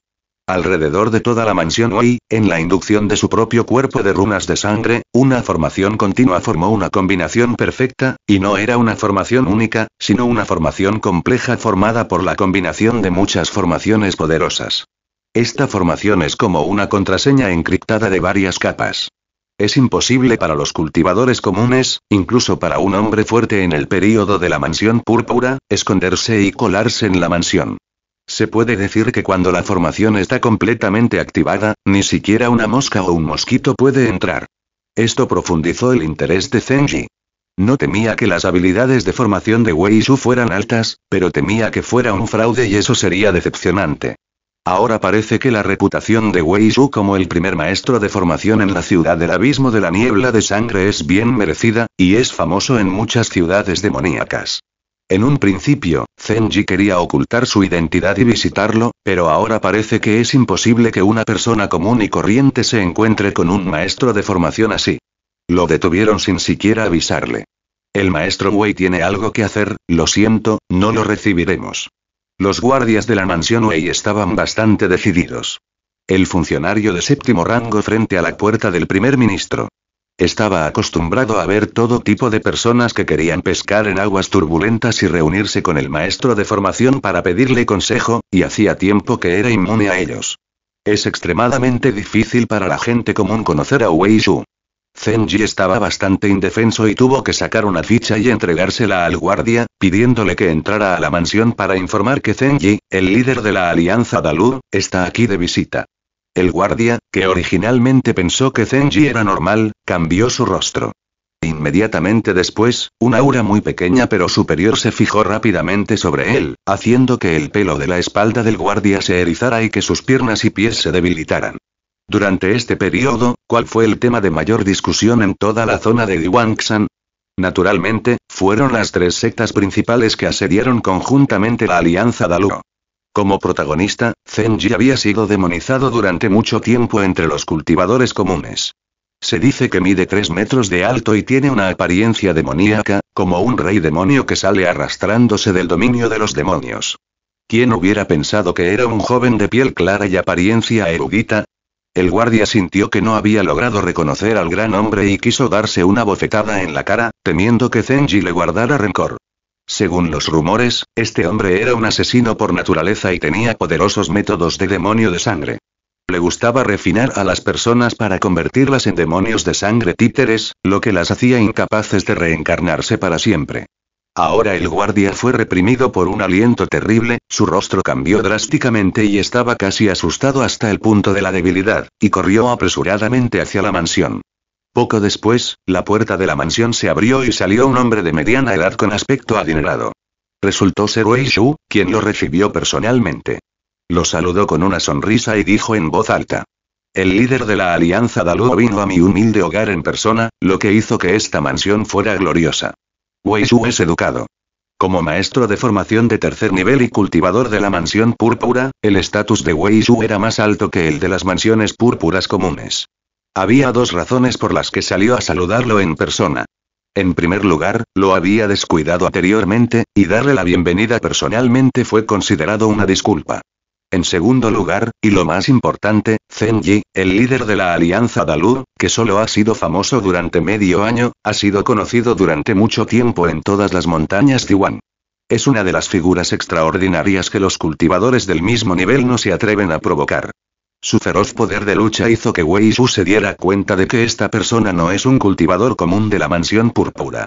Alrededor de toda la mansión Wei, en la inducción de su propio cuerpo de runas de sangre, una formación continua formó una combinación perfecta, y no era una formación única, sino una formación compleja formada por la combinación de muchas formaciones poderosas. Esta formación es como una contraseña encriptada de varias capas. Es imposible para los cultivadores comunes, incluso para un hombre fuerte en el período de la mansión púrpura, esconderse y colarse en la mansión. Se puede decir que cuando la formación está completamente activada, ni siquiera una mosca o un mosquito puede entrar. Esto profundizó el interés de Zenji. No temía que las habilidades de formación de Wei Shu fueran altas, pero temía que fuera un fraude y eso sería decepcionante. Ahora parece que la reputación de Wei Shu como el primer maestro de formación en la ciudad del abismo de la niebla de sangre es bien merecida, y es famoso en muchas ciudades demoníacas. En un principio, Zenji quería ocultar su identidad y visitarlo, pero ahora parece que es imposible que una persona común y corriente se encuentre con un maestro de formación así. Lo detuvieron sin siquiera avisarle. El maestro Wei tiene algo que hacer, lo siento, no lo recibiremos. Los guardias de la mansión Wei estaban bastante decididos. El funcionario de séptimo rango frente a la puerta del primer ministro. Estaba acostumbrado a ver todo tipo de personas que querían pescar en aguas turbulentas y reunirse con el maestro de formación para pedirle consejo, y hacía tiempo que era inmune a ellos. Es extremadamente difícil para la gente común conocer a Wei Shu. Zenji estaba bastante indefenso y tuvo que sacar una ficha y entregársela al guardia, pidiéndole que entrara a la mansión para informar que Zenji, el líder de la Alianza Dalu, está aquí de visita. El guardia, que originalmente pensó que Zenji era normal, cambió su rostro. Inmediatamente después, un aura muy pequeña pero superior se fijó rápidamente sobre él, haciendo que el pelo de la espalda del guardia se erizara y que sus piernas y pies se debilitaran. Durante este periodo, ¿cuál fue el tema de mayor discusión en toda la zona de Diwangsan? Naturalmente, fueron las tres sectas principales que asediaron conjuntamente la Alianza Daluo. Como protagonista, Zenji había sido demonizado durante mucho tiempo entre los cultivadores comunes. Se dice que mide 3 metros de alto y tiene una apariencia demoníaca, como un rey demonio que sale arrastrándose del dominio de los demonios. ¿Quién hubiera pensado que era un joven de piel clara y apariencia erudita? El guardia sintió que no había logrado reconocer al gran hombre y quiso darse una bofetada en la cara, temiendo que Zenji le guardara rencor. Según los rumores, este hombre era un asesino por naturaleza y tenía poderosos métodos de demonio de sangre. Le gustaba refinar a las personas para convertirlas en demonios de sangre títeres, lo que las hacía incapaces de reencarnarse para siempre. Ahora el guardia fue reprimido por un aliento terrible, su rostro cambió drásticamente y estaba casi asustado hasta el punto de la debilidad, y corrió apresuradamente hacia la mansión. Poco después, la puerta de la mansión se abrió y salió un hombre de mediana edad con aspecto adinerado. Resultó ser Wei Shu, quien lo recibió personalmente. Lo saludó con una sonrisa y dijo en voz alta. El líder de la Alianza Daluo vino a mi humilde hogar en persona, lo que hizo que esta mansión fuera gloriosa. Wei Shu es educado. Como maestro de formación de tercer nivel y cultivador de la mansión púrpura, el estatus de Wei Shu era más alto que el de las mansiones púrpuras comunes. Había dos razones por las que salió a saludarlo en persona. En primer lugar, lo había descuidado anteriormente, y darle la bienvenida personalmente fue considerado una disculpa. En segundo lugar, y lo más importante, Zenji, el líder de la Alianza Dalu, que solo ha sido famoso durante medio año, ha sido conocido durante mucho tiempo en todas las montañas de Wan. Es una de las figuras extraordinarias que los cultivadores del mismo nivel no se atreven a provocar. Su feroz poder de lucha hizo que Wei Shu se diera cuenta de que esta persona no es un cultivador común de la mansión púrpura.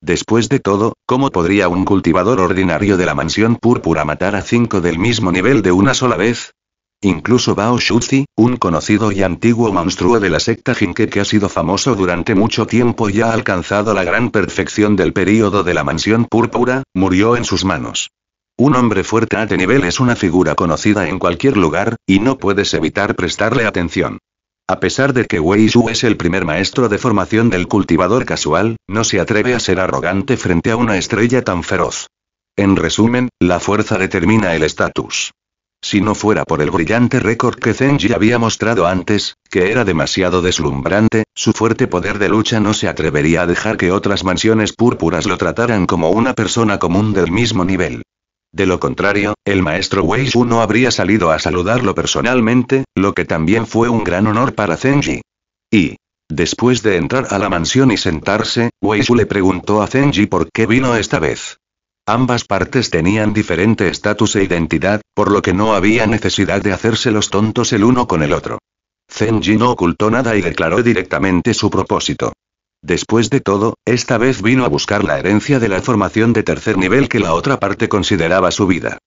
Después de todo, ¿cómo podría un cultivador ordinario de la mansión púrpura matar a cinco del mismo nivel de una sola vez? Incluso Bao Shuzi, un conocido y antiguo monstruo de la secta Jinke que ha sido famoso durante mucho tiempo y ha alcanzado la gran perfección del período de la mansión púrpura, murió en sus manos. Un hombre fuerte a nivel es una figura conocida en cualquier lugar, y no puedes evitar prestarle atención. A pesar de que Wei Shu es el primer maestro de formación del cultivador casual, no se atreve a ser arrogante frente a una estrella tan feroz. En resumen, la fuerza determina el estatus. Si no fuera por el brillante récord que Zenji había mostrado antes, que era demasiado deslumbrante, su fuerte poder de lucha no se atrevería a dejar que otras mansiones púrpuras lo trataran como una persona común del mismo nivel. De lo contrario, el maestro Wei Shu no habría salido a saludarlo personalmente, lo que también fue un gran honor para Zenji. Y, después de entrar a la mansión y sentarse, Wei Shu le preguntó a Zenji por qué vino esta vez. Ambas partes tenían diferente estatus e identidad, por lo que no había necesidad de hacerse los tontos el uno con el otro. Zenji no ocultó nada y declaró directamente su propósito. Después de todo, esta vez vino a buscar la herencia de la formación de tercer nivel que la otra parte consideraba su vida.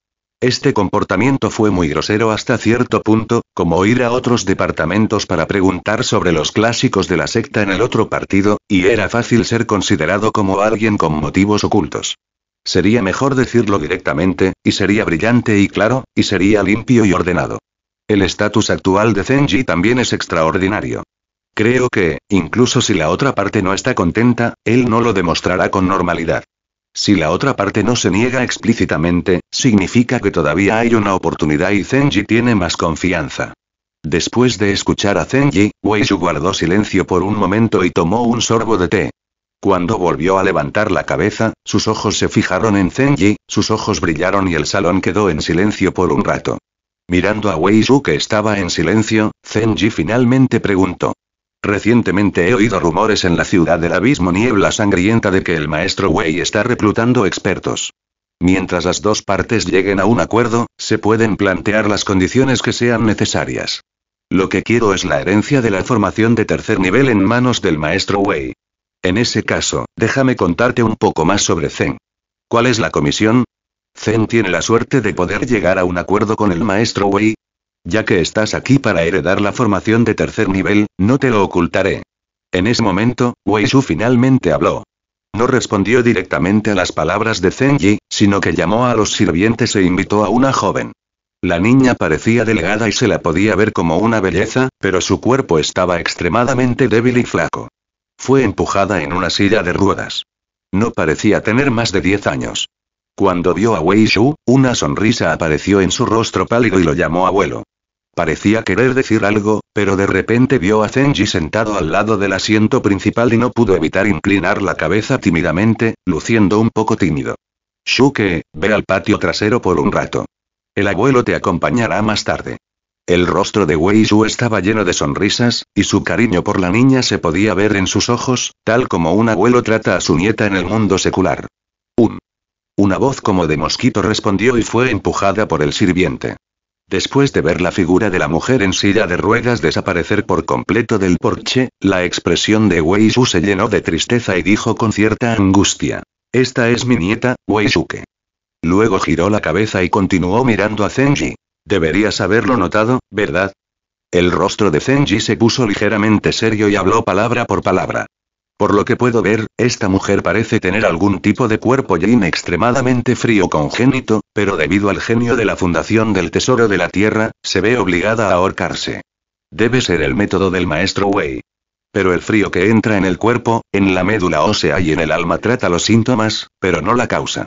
Este comportamiento fue muy grosero hasta cierto punto, como ir a otros departamentos para preguntar sobre los clásicos de la secta en el otro partido, y era fácil ser considerado como alguien con motivos ocultos. Sería mejor decirlo directamente, y sería brillante y claro, y sería limpio y ordenado. El estatus actual de Zenji también es extraordinario. Creo que, incluso si la otra parte no está contenta, él no lo demostrará con normalidad. Si la otra parte no se niega explícitamente, significa que todavía hay una oportunidad y Zenji tiene más confianza. Después de escuchar a Zenji, Wei Shu guardó silencio por un momento y tomó un sorbo de té. Cuando volvió a levantar la cabeza, sus ojos se fijaron en Zenji, sus ojos brillaron y el salón quedó en silencio por un rato. Mirando a Wei Shu que estaba en silencio, Zenji finalmente preguntó. Recientemente he oído rumores en la ciudad del abismo niebla sangrienta de que el maestro Wei está reclutando expertos. Mientras las dos partes lleguen a un acuerdo, se pueden plantear las condiciones que sean necesarias. Lo que quiero es la herencia de la formación de tercer nivel en manos del maestro Wei. En ese caso, déjame contarte un poco más sobre Zen. ¿Cuál es la comisión? Zen tiene la suerte de poder llegar a un acuerdo con el maestro Wei, ya que estás aquí para heredar la formación de tercer nivel, no te lo ocultaré. En ese momento, Wei Shu finalmente habló. No respondió directamente a las palabras de Zenji, sino que llamó a los sirvientes e invitó a una joven. La niña parecía delgada y se la podía ver como una belleza, pero su cuerpo estaba extremadamente débil y flaco. Fue empujada en una silla de ruedas. No parecía tener más de 10 años. Cuando vio a Wei Shu, una sonrisa apareció en su rostro pálido y lo llamó abuelo. Parecía querer decir algo, pero de repente vio a Zenji sentado al lado del asiento principal y no pudo evitar inclinar la cabeza tímidamente, luciendo un poco tímido. Shuke, ve al patio trasero por un rato. El abuelo te acompañará más tarde. El rostro de Wei Shu estaba lleno de sonrisas, y su cariño por la niña se podía ver en sus ojos, tal como un abuelo trata a su nieta en el mundo secular. Un. Una voz como de mosquito respondió y fue empujada por el sirviente. Después de ver la figura de la mujer en silla de ruedas desaparecer por completo del porche, la expresión de Wei Shu se llenó de tristeza y dijo con cierta angustia. Esta es mi nieta, Wei Shuke. Luego giró la cabeza y continuó mirando a Zenji. Deberías haberlo notado, ¿verdad? El rostro de Zenji se puso ligeramente serio y habló palabra por palabra. Por lo que puedo ver, esta mujer parece tener algún tipo de cuerpo yin extremadamente frío congénito, pero debido al genio de la fundación del tesoro de la tierra, se ve obligada a ahorcarse. Debe ser el método del maestro Wei. Pero el frío que entra en el cuerpo, en la médula ósea y en el alma trata los síntomas, pero no la causa.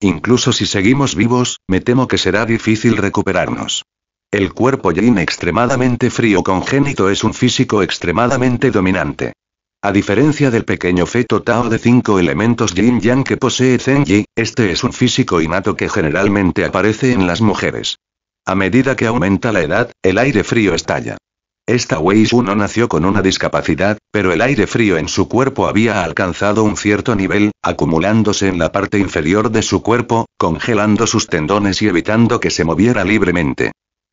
Incluso si seguimos vivos, me temo que será difícil recuperarnos. El cuerpo yin extremadamente frío congénito es un físico extremadamente dominante. A diferencia del pequeño feto Tao de cinco elementos Yin Yang que posee Zenji, este es un físico innato que generalmente aparece en las mujeres. A medida que aumenta la edad, el aire frío estalla. Esta Wei Shu no nació con una discapacidad, pero el aire frío en su cuerpo había alcanzado un cierto nivel, acumulándose en la parte inferior de su cuerpo, congelando sus tendones y evitando que se moviera libremente.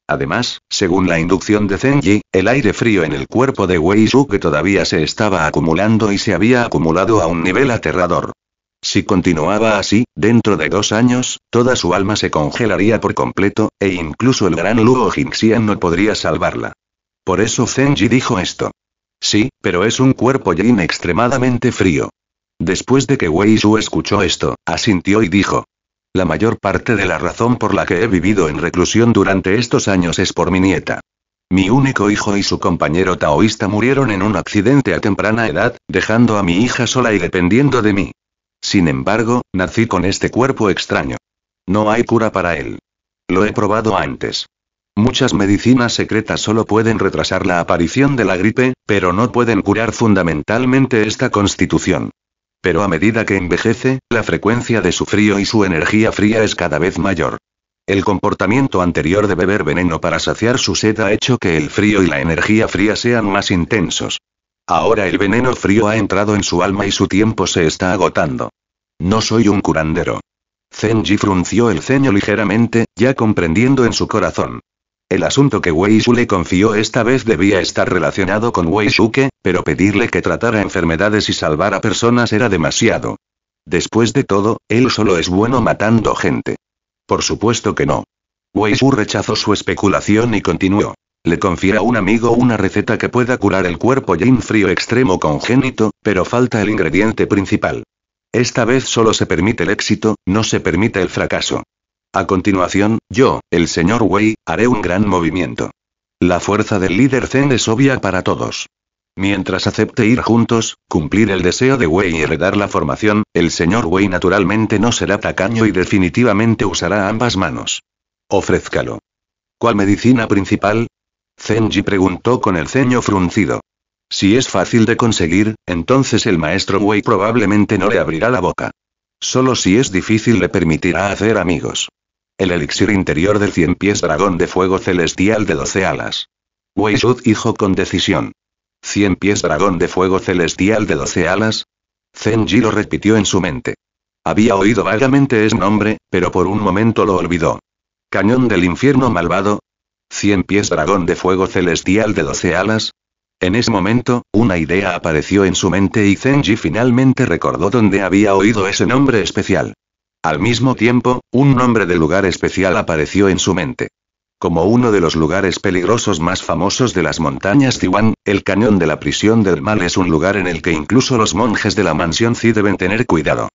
Además, según la inducción de Zenji, el aire frío en el cuerpo de Wei que todavía se estaba acumulando y se había acumulado a un nivel aterrador. Si continuaba así, dentro de dos años, toda su alma se congelaría por completo, e incluso el gran Luo Jingxian no podría salvarla. Por eso Zenji dijo esto. Sí, pero es un cuerpo Yin extremadamente frío. Después de que Wei Shu escuchó esto, asintió y dijo. La mayor parte de la razón por la que he vivido en reclusión durante estos años es por mi nieta. Mi único hijo y su compañero taoísta murieron en un accidente a temprana edad, dejando a mi hija sola y dependiendo de mí. Sin embargo, nací con este cuerpo extraño. No hay cura para él. Lo he probado antes. Muchas medicinas secretas solo pueden retrasar la aparición de la gripe, pero no pueden curar fundamentalmente esta constitución. Pero a medida que envejece, la frecuencia de su frío y su energía fría es cada vez mayor. El comportamiento anterior de beber veneno para saciar su sed ha hecho que el frío y la energía fría sean más intensos. Ahora el veneno frío ha entrado en su alma y su tiempo se está agotando. No soy un curandero. Zenji frunció el ceño ligeramente, ya comprendiendo en su corazón. El asunto que Wei Shu le confió esta vez debía estar relacionado con Wei Shuke, pero pedirle que tratara enfermedades y salvara personas era demasiado. Después de todo, él solo es bueno matando gente. Por supuesto que no. Wei Shu rechazó su especulación y continuó. Le confié a un amigo una receta que pueda curar el cuerpo yin frío extremo congénito, pero falta el ingrediente principal. Esta vez solo se permite el éxito, no se permite el fracaso. A continuación, yo, el señor Wei, haré un gran movimiento. La fuerza del líder Zen es obvia para todos. Mientras acepte ir juntos, cumplir el deseo de Wei y heredar la formación, el señor Wei naturalmente no será tacaño y definitivamente usará ambas manos. Ofrézcalo. ¿Cuál medicina principal? Zenji preguntó con el ceño fruncido. Si es fácil de conseguir, entonces el maestro Wei probablemente no le abrirá la boca. Solo si es difícil le permitirá hacer amigos. El elixir interior del cien pies dragón de fuego celestial de doce alas. Wei Shu dijo con decisión. ¿Cien pies dragón de fuego celestial de doce alas? Zenji lo repitió en su mente. Había oído vagamente ese nombre, pero por un momento lo olvidó. Cañón del infierno malvado. ¿Cien pies dragón de fuego celestial de doce alas? En ese momento, una idea apareció en su mente y Zenji finalmente recordó dónde había oído ese nombre especial. Al mismo tiempo, un nombre de lugar especial apareció en su mente. Como uno de los lugares peligrosos más famosos de las montañas Tiwan, el cañón de la prisión del mal es un lugar en el que incluso los monjes de la mansión Zi deben tener cuidado.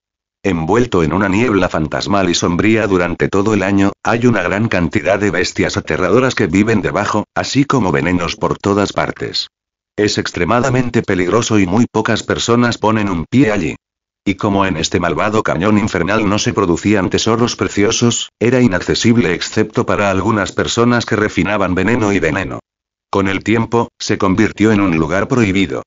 Envuelto en una niebla fantasmal y sombría durante todo el año, hay una gran cantidad de bestias aterradoras que viven debajo, así como venenos por todas partes. Es extremadamente peligroso y muy pocas personas ponen un pie allí. Y como en este malvado cañón infernal no se producían tesoros preciosos, era inaccesible excepto para algunas personas que refinaban veneno y veneno. Con el tiempo, se convirtió en un lugar prohibido.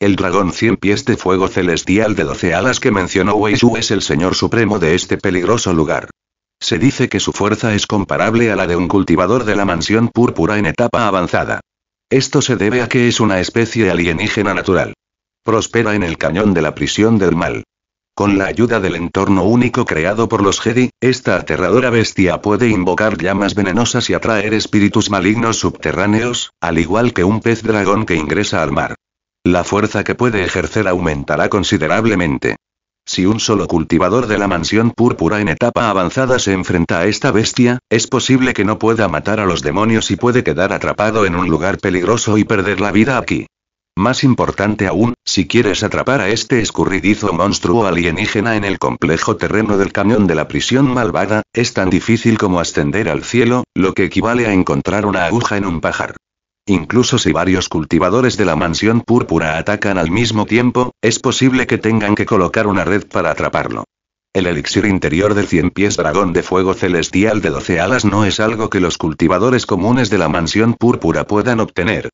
El dragón cien pies de fuego celestial de doce alas que mencionó Wei Shu es el señor supremo de este peligroso lugar. Se dice que su fuerza es comparable a la de un cultivador de la mansión púrpura en etapa avanzada. Esto se debe a que es una especie alienígena natural. Prospera en el cañón de la prisión del mal. Con la ayuda del entorno único creado por los Jedi, esta aterradora bestia puede invocar llamas venenosas y atraer espíritus malignos subterráneos, al igual que un pez dragón que ingresa al mar. La fuerza que puede ejercer aumentará considerablemente. Si un solo cultivador de la mansión púrpura en etapa avanzada se enfrenta a esta bestia, es posible que no pueda matar a los demonios y puede quedar atrapado en un lugar peligroso y perder la vida aquí. Más importante aún, si quieres atrapar a este escurridizo monstruo alienígena en el complejo terreno del cañón de la prisión malvada, es tan difícil como ascender al cielo, lo que equivale a encontrar una aguja en un pajar. Incluso si varios cultivadores de la mansión púrpura atacan al mismo tiempo, es posible que tengan que colocar una red para atraparlo. El elixir interior del cien pies dragón de fuego celestial de doce alas no es algo que los cultivadores comunes de la mansión púrpura puedan obtener.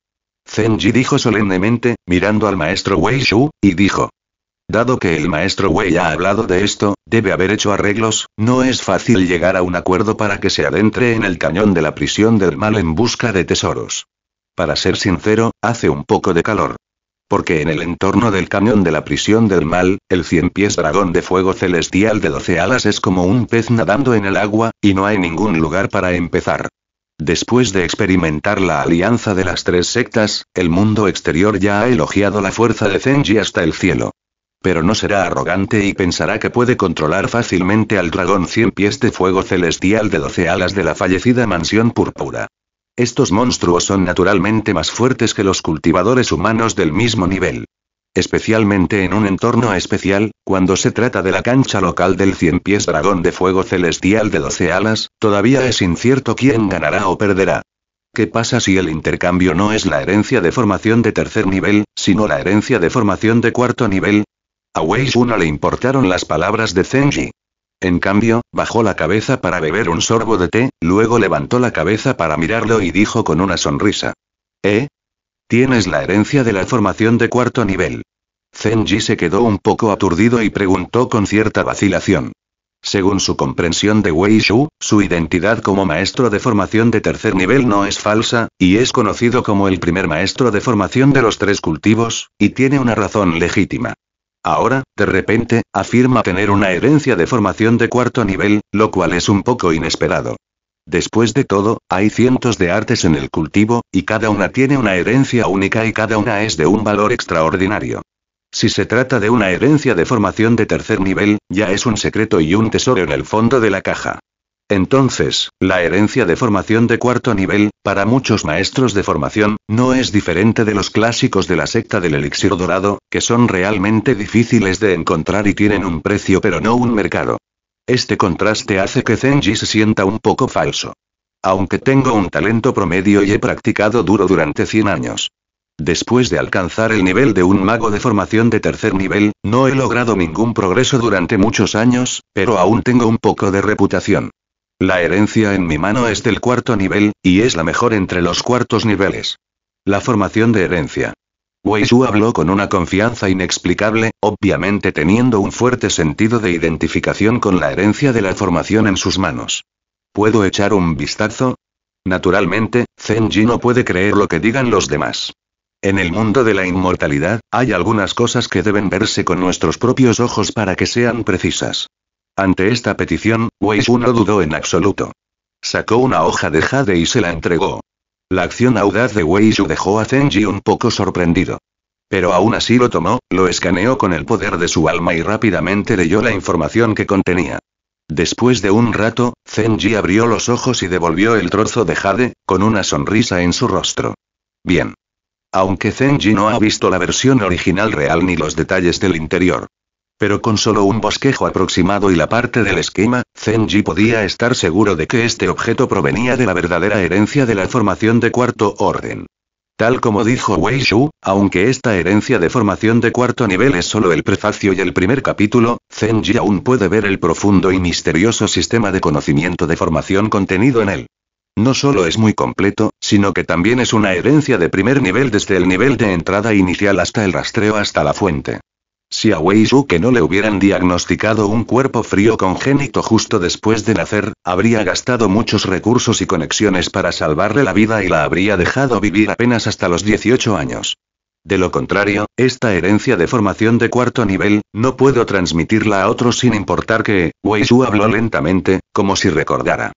Zenji dijo solemnemente, mirando al maestro Wei Shu, y dijo. Dado que el maestro Wei ha hablado de esto, debe haber hecho arreglos, no es fácil llegar a un acuerdo para que se adentre en el cañón de la prisión del mal en busca de tesoros. Para ser sincero, hace un poco de calor. Porque en el entorno del cañón de la prisión del mal, el cien pies dragón de fuego celestial de doce alas es como un pez nadando en el agua, y no hay ningún lugar para empezar. Después de experimentar la alianza de las tres sectas, el mundo exterior ya ha elogiado la fuerza de Zenji hasta el cielo. Pero no será arrogante y pensará que puede controlar fácilmente al dragón cien pies de fuego celestial de doce alas de la fallecida mansión púrpura. Estos monstruos son naturalmente más fuertes que los cultivadores humanos del mismo nivel. Especialmente en un entorno especial, cuando se trata de la cancha local del cien pies dragón de fuego celestial de doce alas, todavía es incierto quién ganará o perderá. ¿Qué pasa si el intercambio no es la herencia de formación de tercer nivel, sino la herencia de formación de cuarto nivel? A Wei no le importaron las palabras de Zenji. En cambio, bajó la cabeza para beber un sorbo de té, luego levantó la cabeza para mirarlo y dijo con una sonrisa. ¿Eh? Tienes la herencia de la formación de cuarto nivel. Zenji se quedó un poco aturdido y preguntó con cierta vacilación. Según su comprensión de Wei Shu, su identidad como maestro de formación de tercer nivel no es falsa, y es conocido como el primer maestro de formación de los tres cultivos, y tiene una razón legítima. Ahora, de repente, afirma tener una herencia de formación de cuarto nivel, lo cual es un poco inesperado. Después de todo, hay cientos de artes en el cultivo, y cada una tiene una herencia única y cada una es de un valor extraordinario. Si se trata de una herencia de formación de tercer nivel, ya es un secreto y un tesoro en el fondo de la caja. Entonces, la herencia de formación de cuarto nivel, para muchos maestros de formación, no es diferente de los clásicos de la secta del elixir dorado, que son realmente difíciles de encontrar y tienen un precio pero no un mercado. Este contraste hace que Zenji se sienta un poco falso. Aunque tengo un talento promedio y he practicado duro durante 100 años. Después de alcanzar el nivel de un mago de formación de tercer nivel, no he logrado ningún progreso durante muchos años, pero aún tengo un poco de reputación. La herencia en mi mano es del cuarto nivel, y es la mejor entre los cuartos niveles. La formación de herencia. Wei Shu habló con una confianza inexplicable, obviamente teniendo un fuerte sentido de identificación con la herencia de la formación en sus manos. ¿Puedo echar un vistazo? Naturalmente, Zenji no puede creer lo que digan los demás. En el mundo de la inmortalidad, hay algunas cosas que deben verse con nuestros propios ojos para que sean precisas. Ante esta petición, Wei Shu no dudó en absoluto. Sacó una hoja de jade y se la entregó. La acción audaz de Wei dejó a Zenji un poco sorprendido. Pero aún así lo tomó, lo escaneó con el poder de su alma y rápidamente leyó la información que contenía. Después de un rato, Zenji abrió los ojos y devolvió el trozo de jade, con una sonrisa en su rostro. Bien. Aunque Zenji no ha visto la versión original real ni los detalles del interior. Pero con solo un bosquejo aproximado y la parte del esquema, Zenji podía estar seguro de que este objeto provenía de la verdadera herencia de la formación de cuarto orden. Tal como dijo Wei Shu, aunque esta herencia de formación de cuarto nivel es solo el prefacio y el primer capítulo, Zenji aún puede ver el profundo y misterioso sistema de conocimiento de formación contenido en él. No solo es muy completo, sino que también es una herencia de primer nivel desde el nivel de entrada inicial hasta el rastreo hasta la fuente. Si a Wei que no le hubieran diagnosticado un cuerpo frío congénito justo después de nacer, habría gastado muchos recursos y conexiones para salvarle la vida y la habría dejado vivir apenas hasta los 18 años. De lo contrario, esta herencia de formación de cuarto nivel, no puedo transmitirla a otros sin importar que, Wei habló lentamente, como si recordara.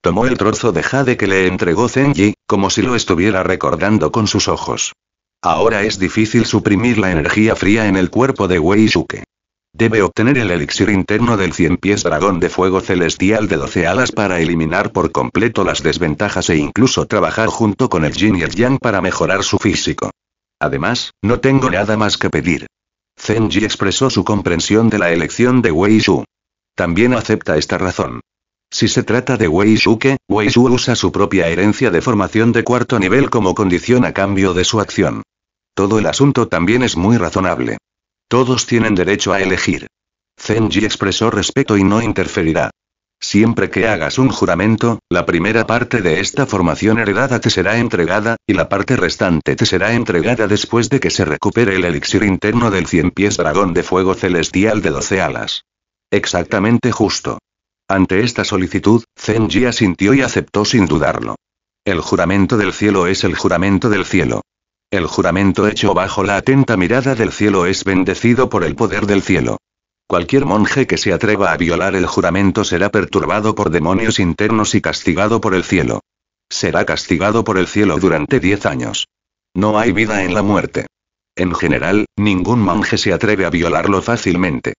Tomó el trozo de jade que le entregó Zenji, como si lo estuviera recordando con sus ojos. Ahora es difícil suprimir la energía fría en el cuerpo de Wei Shuke. Debe obtener el elixir interno del cien pies dragón de fuego celestial de doce alas para eliminar por completo las desventajas e incluso trabajar junto con el Jin y el Yang para mejorar su físico. Además, no tengo nada más que pedir. Zenji expresó su comprensión de la elección de Wei Shu. También acepta esta razón. Si se trata de Wei Shuke, Wei Shu usa su propia herencia de formación de cuarto nivel como condición a cambio de su acción. Todo el asunto también es muy razonable. Todos tienen derecho a elegir. Zenji expresó respeto y no interferirá. Siempre que hagas un juramento, la primera parte de esta formación heredada te será entregada, y la parte restante te será entregada después de que se recupere el elixir interno del cien pies dragón de fuego celestial de doce alas. Exactamente justo. Ante esta solicitud, Zenji asintió y aceptó sin dudarlo. El juramento del cielo es el juramento del cielo. El juramento hecho bajo la atenta mirada del cielo es bendecido por el poder del cielo. Cualquier monje que se atreva a violar el juramento será perturbado por demonios internos y castigado por el cielo. Será castigado por el cielo durante diez años. No hay vida en la muerte. En general, ningún monje se atreve a violarlo fácilmente.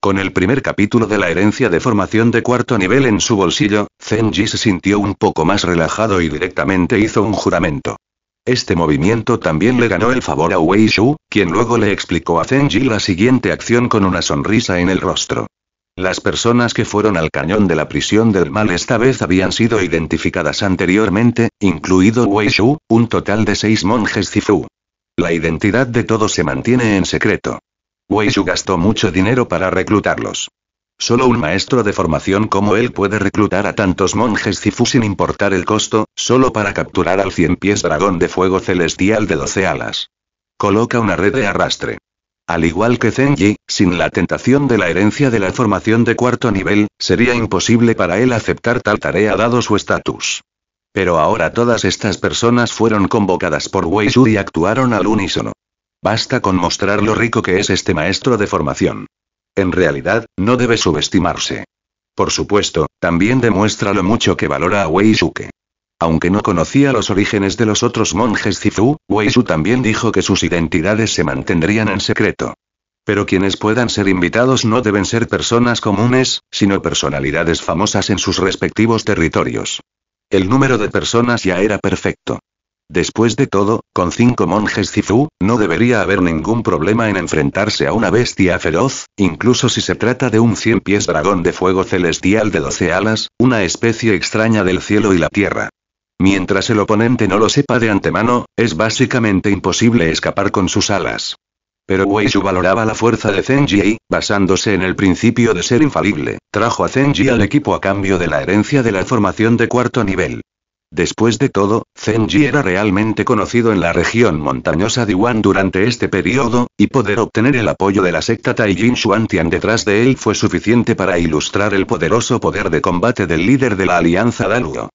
Con el primer capítulo de la herencia de formación de cuarto nivel en su bolsillo, Zenji se sintió un poco más relajado y directamente hizo un juramento. Este movimiento también le ganó el favor a Wei Shu, quien luego le explicó a Zenji la siguiente acción con una sonrisa en el rostro. Las personas que fueron al cañón de la prisión del mal esta vez habían sido identificadas anteriormente, incluido Wei Shu, un total de seis monjes Zifu. La identidad de todos se mantiene en secreto. Wei Shu gastó mucho dinero para reclutarlos. Solo un maestro de formación como él puede reclutar a tantos monjes Zifu sin importar el costo, solo para capturar al cien pies dragón de fuego celestial de doce alas. Coloca una red de arrastre. Al igual que Zenji, sin la tentación de la herencia de la formación de cuarto nivel, sería imposible para él aceptar tal tarea dado su estatus. Pero ahora todas estas personas fueron convocadas por Wei Shu y actuaron al unísono. Basta con mostrar lo rico que es este maestro de formación. En realidad, no debe subestimarse. Por supuesto, también demuestra lo mucho que valora a Wei Shuke. Aunque no conocía los orígenes de los otros monjes Zifu, Wei Shu también dijo que sus identidades se mantendrían en secreto. Pero quienes puedan ser invitados no deben ser personas comunes, sino personalidades famosas en sus respectivos territorios. El número de personas ya era perfecto. Después de todo, con cinco monjes Zifu, no debería haber ningún problema en enfrentarse a una bestia feroz, incluso si se trata de un cien pies dragón de fuego celestial de doce alas, una especie extraña del cielo y la tierra. Mientras el oponente no lo sepa de antemano, es básicamente imposible escapar con sus alas. Pero Wei Shu valoraba la fuerza de Zenji y, basándose en el principio de ser infalible, trajo a Zenji al equipo a cambio de la herencia de la formación de cuarto nivel. Después de todo, Zenji era realmente conocido en la región montañosa de Yuan durante este periodo, y poder obtener el apoyo de la secta Taijin Xuantian detrás de él fue suficiente para ilustrar el poderoso poder de combate del líder de la alianza Daluo.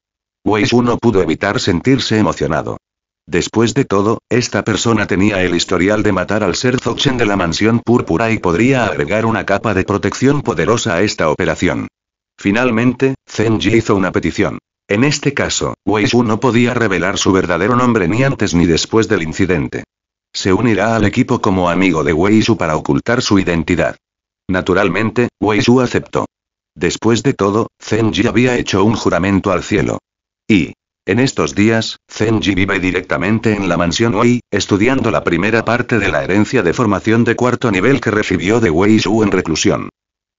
Wei Shu no pudo evitar sentirse emocionado. Después de todo, esta persona tenía el historial de matar al ser Zochen de la mansión púrpura y podría agregar una capa de protección poderosa a esta operación. Finalmente, Zenji hizo una petición. En este caso, Wei Shu no podía revelar su verdadero nombre ni antes ni después del incidente. Se unirá al equipo como amigo de Wei Shu para ocultar su identidad. Naturalmente, Wei Shu aceptó. Después de todo, Zenji había hecho un juramento al cielo. Y, en estos días, Zenji vive directamente en la mansión Wei, estudiando la primera parte de la herencia de formación de cuarto nivel que recibió de Wei Shu en reclusión.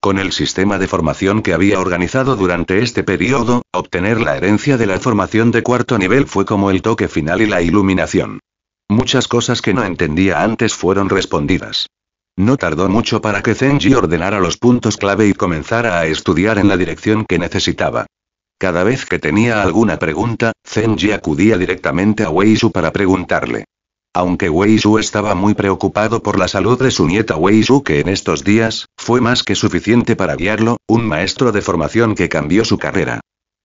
Con el sistema de formación que había organizado durante este periodo, obtener la herencia de la formación de cuarto nivel fue como el toque final y la iluminación. Muchas cosas que no entendía antes fueron respondidas. No tardó mucho para que Zenji ordenara los puntos clave y comenzara a estudiar en la dirección que necesitaba. Cada vez que tenía alguna pregunta, Zenji acudía directamente a Wei Shu para preguntarle. Aunque Wei Shu estaba muy preocupado por la salud de su nieta Wei Shu que en estos días, fue más que suficiente para guiarlo, un maestro de formación que cambió su carrera.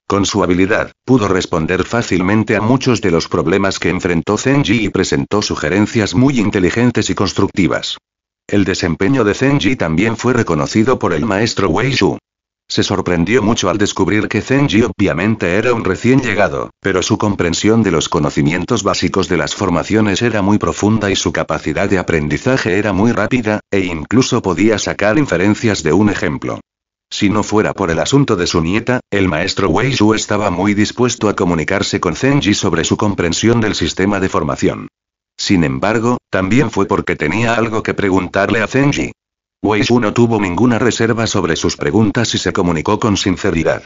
Con su habilidad, pudo responder fácilmente a muchos de los problemas que enfrentó Zenji y presentó sugerencias muy inteligentes y constructivas. El desempeño de Zenji también fue reconocido por el maestro Wei Shu. Se sorprendió mucho al descubrir que Zenji obviamente era un recién llegado, pero su comprensión de los conocimientos básicos de las formaciones era muy profunda y su capacidad de aprendizaje era muy rápida, e incluso podía sacar inferencias de un ejemplo. Si no fuera por el asunto de su nieta, el maestro Wei Shu estaba muy dispuesto a comunicarse con Zenji sobre su comprensión del sistema de formación. Sin embargo, también fue porque tenía algo que preguntarle a Zenji. Wei Shu no tuvo ninguna reserva sobre sus preguntas y se comunicó con sinceridad.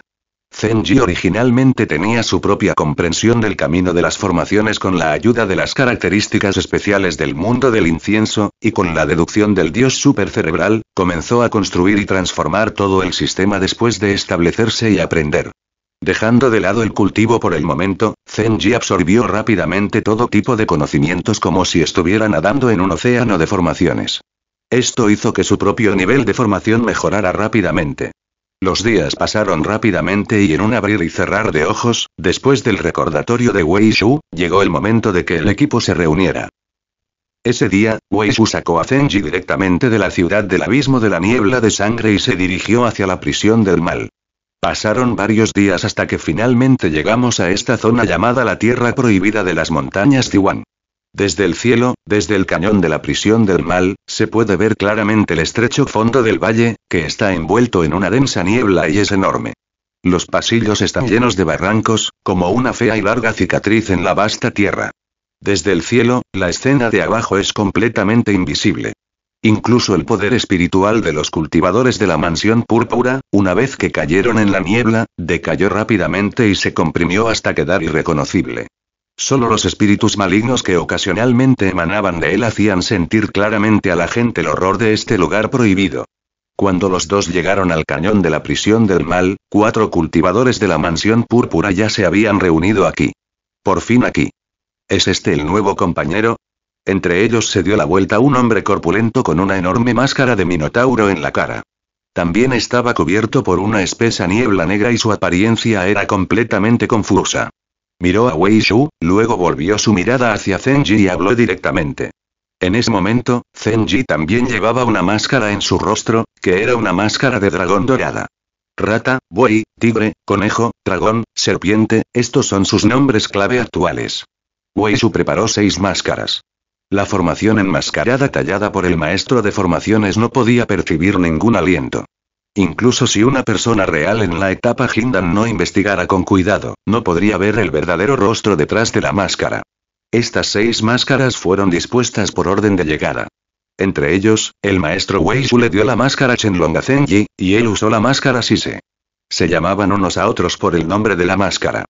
Zenji originalmente tenía su propia comprensión del camino de las formaciones con la ayuda de las características especiales del mundo del incienso, y con la deducción del dios supercerebral, Comenzó a construir y transformar todo el sistema después de establecerse y aprender. Dejando de lado el cultivo por el momento, Zenji absorbió rápidamente todo tipo de conocimientos como si estuviera nadando en un océano de formaciones. Esto hizo que su propio nivel de formación mejorara rápidamente. Los días pasaron rápidamente y en un abrir y cerrar de ojos, después del recordatorio de Wei Shu, llegó el momento de que el equipo se reuniera. Ese día, Wei Shu sacó a Zenji directamente de la ciudad del abismo de la niebla de sangre y se dirigió hacia la prisión del mal. Pasaron varios días hasta que finalmente llegamos a esta zona llamada la Tierra Prohibida de las Montañas Tiwan. Desde el cielo, desde el cañón de la prisión del mal, se puede ver claramente el estrecho fondo del valle, que está envuelto en una densa niebla y es enorme. Los pasillos están llenos de barrancos, como una fea y larga cicatriz en la vasta tierra. Desde el cielo, la escena de abajo es completamente invisible. Incluso el poder espiritual de los cultivadores de la mansión púrpura, una vez que cayeron en la niebla, decayó rápidamente y se comprimió hasta quedar irreconocible. Solo los espíritus malignos que ocasionalmente emanaban de él hacían sentir claramente a la gente el horror de este lugar prohibido. Cuando los dos llegaron al cañón de la prisión del mal, cuatro cultivadores de la mansión púrpura ya se habían reunido aquí. Por fin aquí. ¿Es este el nuevo compañero? Entre ellos se dio la vuelta un hombre corpulento con una enorme máscara de minotauro en la cara. También estaba cubierto por una espesa niebla negra y su apariencia era completamente confusa. Miró a Wei Shu, luego volvió su mirada hacia Zenji y habló directamente. En ese momento, Zenji también llevaba una máscara en su rostro, que era una máscara de dragón dorada. Rata, buey, tigre, conejo, dragón, serpiente, estos son sus nombres clave actuales. Wei Su preparó seis máscaras. La formación enmascarada tallada por el maestro de formaciones no podía percibir ningún aliento. Incluso si una persona real en la etapa Hindan no investigara con cuidado, no podría ver el verdadero rostro detrás de la máscara. Estas seis máscaras fueron dispuestas por orden de llegada. Entre ellos, el maestro Wei Shu le dio la máscara Chenlong a Zenji, y él usó la máscara Sise. Se llamaban unos a otros por el nombre de la máscara.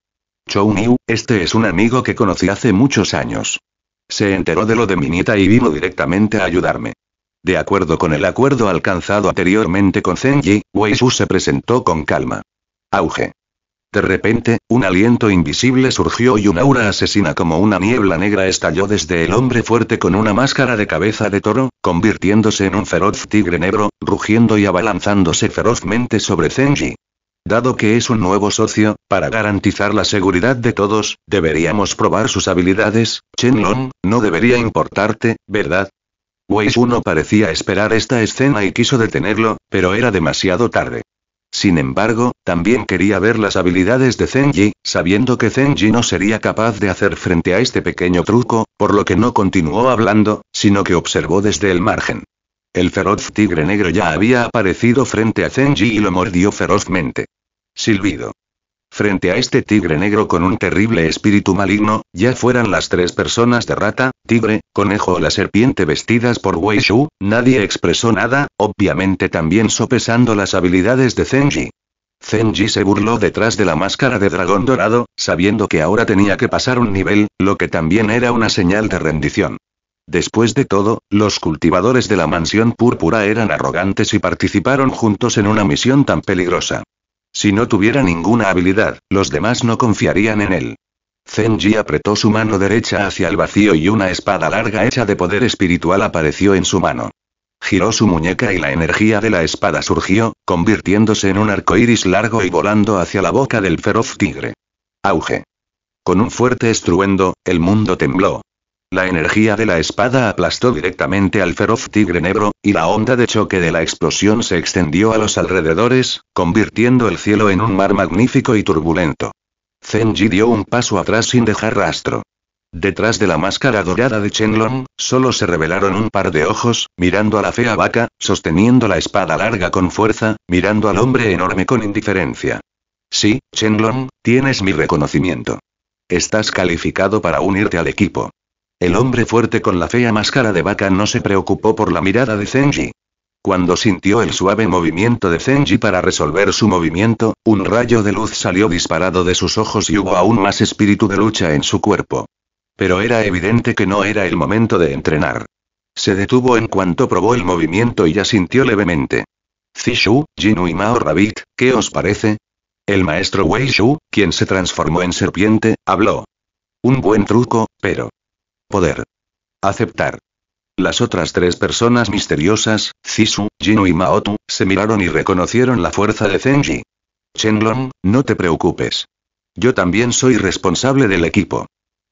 Chou Niu, este es un amigo que conocí hace muchos años. Se enteró de lo de mi nieta y vino directamente a ayudarme. De acuerdo con el acuerdo alcanzado anteriormente con Zenji, Wei Shu se presentó con calma. Auge. De repente, un aliento invisible surgió y un aura asesina como una niebla negra estalló desde el hombre fuerte con una máscara de cabeza de toro, convirtiéndose en un feroz tigre negro, rugiendo y abalanzándose ferozmente sobre Zenji. Dado que es un nuevo socio, para garantizar la seguridad de todos, deberíamos probar sus habilidades, Chenlong, no debería importarte, ¿verdad? Wei Shu no parecía esperar esta escena y quiso detenerlo, pero era demasiado tarde. Sin embargo, también quería ver las habilidades de Zenji, sabiendo que Zenji no sería capaz de hacer frente a este pequeño truco, por lo que no continuó hablando, sino que observó desde el margen. El feroz tigre negro ya había aparecido frente a Zenji y lo mordió ferozmente. Silbido. Frente a este tigre negro con un terrible espíritu maligno, ya fueran las tres personas de rata, tigre, conejo o la serpiente vestidas por Wei Shu, nadie expresó nada, obviamente también sopesando las habilidades de Zenji. Zenji se burló detrás de la máscara de dragón dorado, sabiendo que ahora tenía que pasar un nivel, lo que también era una señal de rendición. Después de todo, los cultivadores de la mansión púrpura eran arrogantes y participaron juntos en una misión tan peligrosa. Si no tuviera ninguna habilidad, los demás no confiarían en él. Zenji apretó su mano derecha hacia el vacío y una espada larga hecha de poder espiritual apareció en su mano. Giró su muñeca y la energía de la espada surgió, convirtiéndose en un arco iris largo y volando hacia la boca del feroz tigre. Auge. Con un fuerte estruendo, el mundo tembló. La energía de la espada aplastó directamente al feroz tigre negro, y la onda de choque de la explosión se extendió a los alrededores, convirtiendo el cielo en un mar magnífico y turbulento. Zenji dio un paso atrás sin dejar rastro. Detrás de la máscara dorada de Chenlong, solo se revelaron un par de ojos, mirando a la fea vaca, sosteniendo la espada larga con fuerza, mirando al hombre enorme con indiferencia. Sí, Chenlong, tienes mi reconocimiento. Estás calificado para unirte al equipo. El hombre fuerte con la fea máscara de vaca no se preocupó por la mirada de Zenji. Cuando sintió el suave movimiento de Zenji para resolver su movimiento, un rayo de luz salió disparado de sus ojos y hubo aún más espíritu de lucha en su cuerpo. Pero era evidente que no era el momento de entrenar. Se detuvo en cuanto probó el movimiento y asintió levemente. Zishu, Jinu y Mao Rabbit, ¿qué os parece? El maestro Wei Shu, quien se transformó en serpiente, habló. Un buen truco, pero... Poder. Aceptar. Las otras tres personas misteriosas, Zisu, Jinu y Maotu, se miraron y reconocieron la fuerza de Zenji. Chenlong, no te preocupes. Yo también soy responsable del equipo.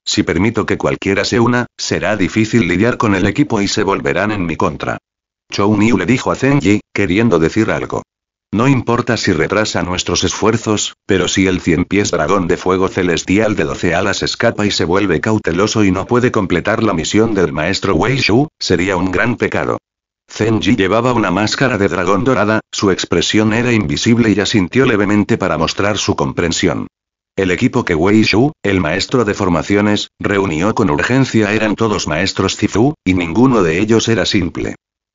Si permito que cualquiera se una, será difícil lidiar con el equipo y se volverán en mi contra. Chou Niu le dijo a Zenji, queriendo decir algo. No importa si retrasa nuestros esfuerzos, pero si el cien pies dragón de fuego celestial de doce alas escapa y se vuelve cauteloso y no puede completar la misión del maestro Wei Shu, sería un gran pecado. Zenji llevaba una máscara de dragón dorada, su expresión era invisible y asintió levemente para mostrar su comprensión. El equipo que Wei Shu, el maestro de formaciones, reunió con urgencia eran todos maestros Zifu, y ninguno de ellos era simple.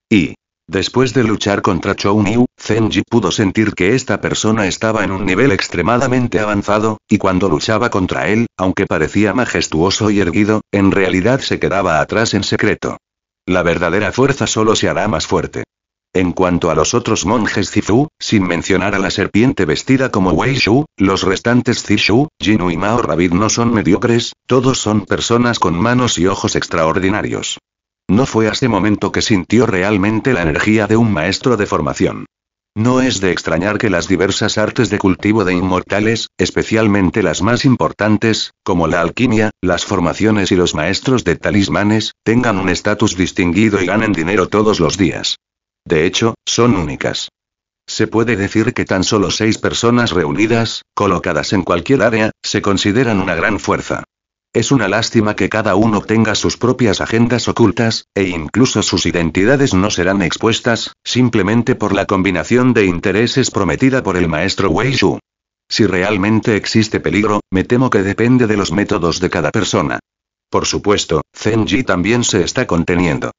Y, después de luchar contra Chou Niu, Zenji pudo sentir que esta persona estaba en un nivel extremadamente avanzado, y cuando luchaba contra él, aunque parecía majestuoso y erguido, en realidad se quedaba atrás en secreto. La verdadera fuerza solo se hará más fuerte. En cuanto a los otros monjes Zifu, sin mencionar a la serpiente vestida como Wei Shu, los restantes Zishu, Jinu y Mao Rabbit no son mediocres, todos son personas con manos y ojos extraordinarios. No fue a ese momento que sintió realmente la energía de un maestro de formación. No es de extrañar que las diversas artes de cultivo de inmortales, especialmente las más importantes, como la alquimia, las formaciones y los maestros de talismanes, tengan un estatus distinguido y ganen dinero todos los días. De hecho, son únicas. Se puede decir que tan solo seis personas reunidas, colocadas en cualquier área, se consideran una gran fuerza. Es una lástima que cada uno tenga sus propias agendas ocultas, e incluso sus identidades no serán expuestas, simplemente por la combinación de intereses prometida por el maestro Wei Shu. Si realmente existe peligro, me temo que depende de los métodos de cada persona. Por supuesto, Zenji también se está conteniendo.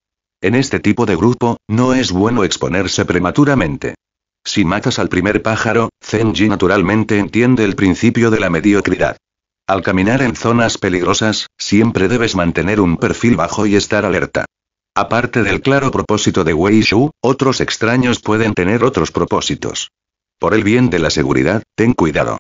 En este tipo de grupo, no es bueno exponerse prematuramente. Si matas al primer pájaro, Zenji naturalmente entiende el principio de la mediocridad. Al caminar en zonas peligrosas, siempre debes mantener un perfil bajo y estar alerta. Aparte del claro propósito de Wei Shu, otros extraños pueden tener otros propósitos. Por el bien de la seguridad, ten cuidado.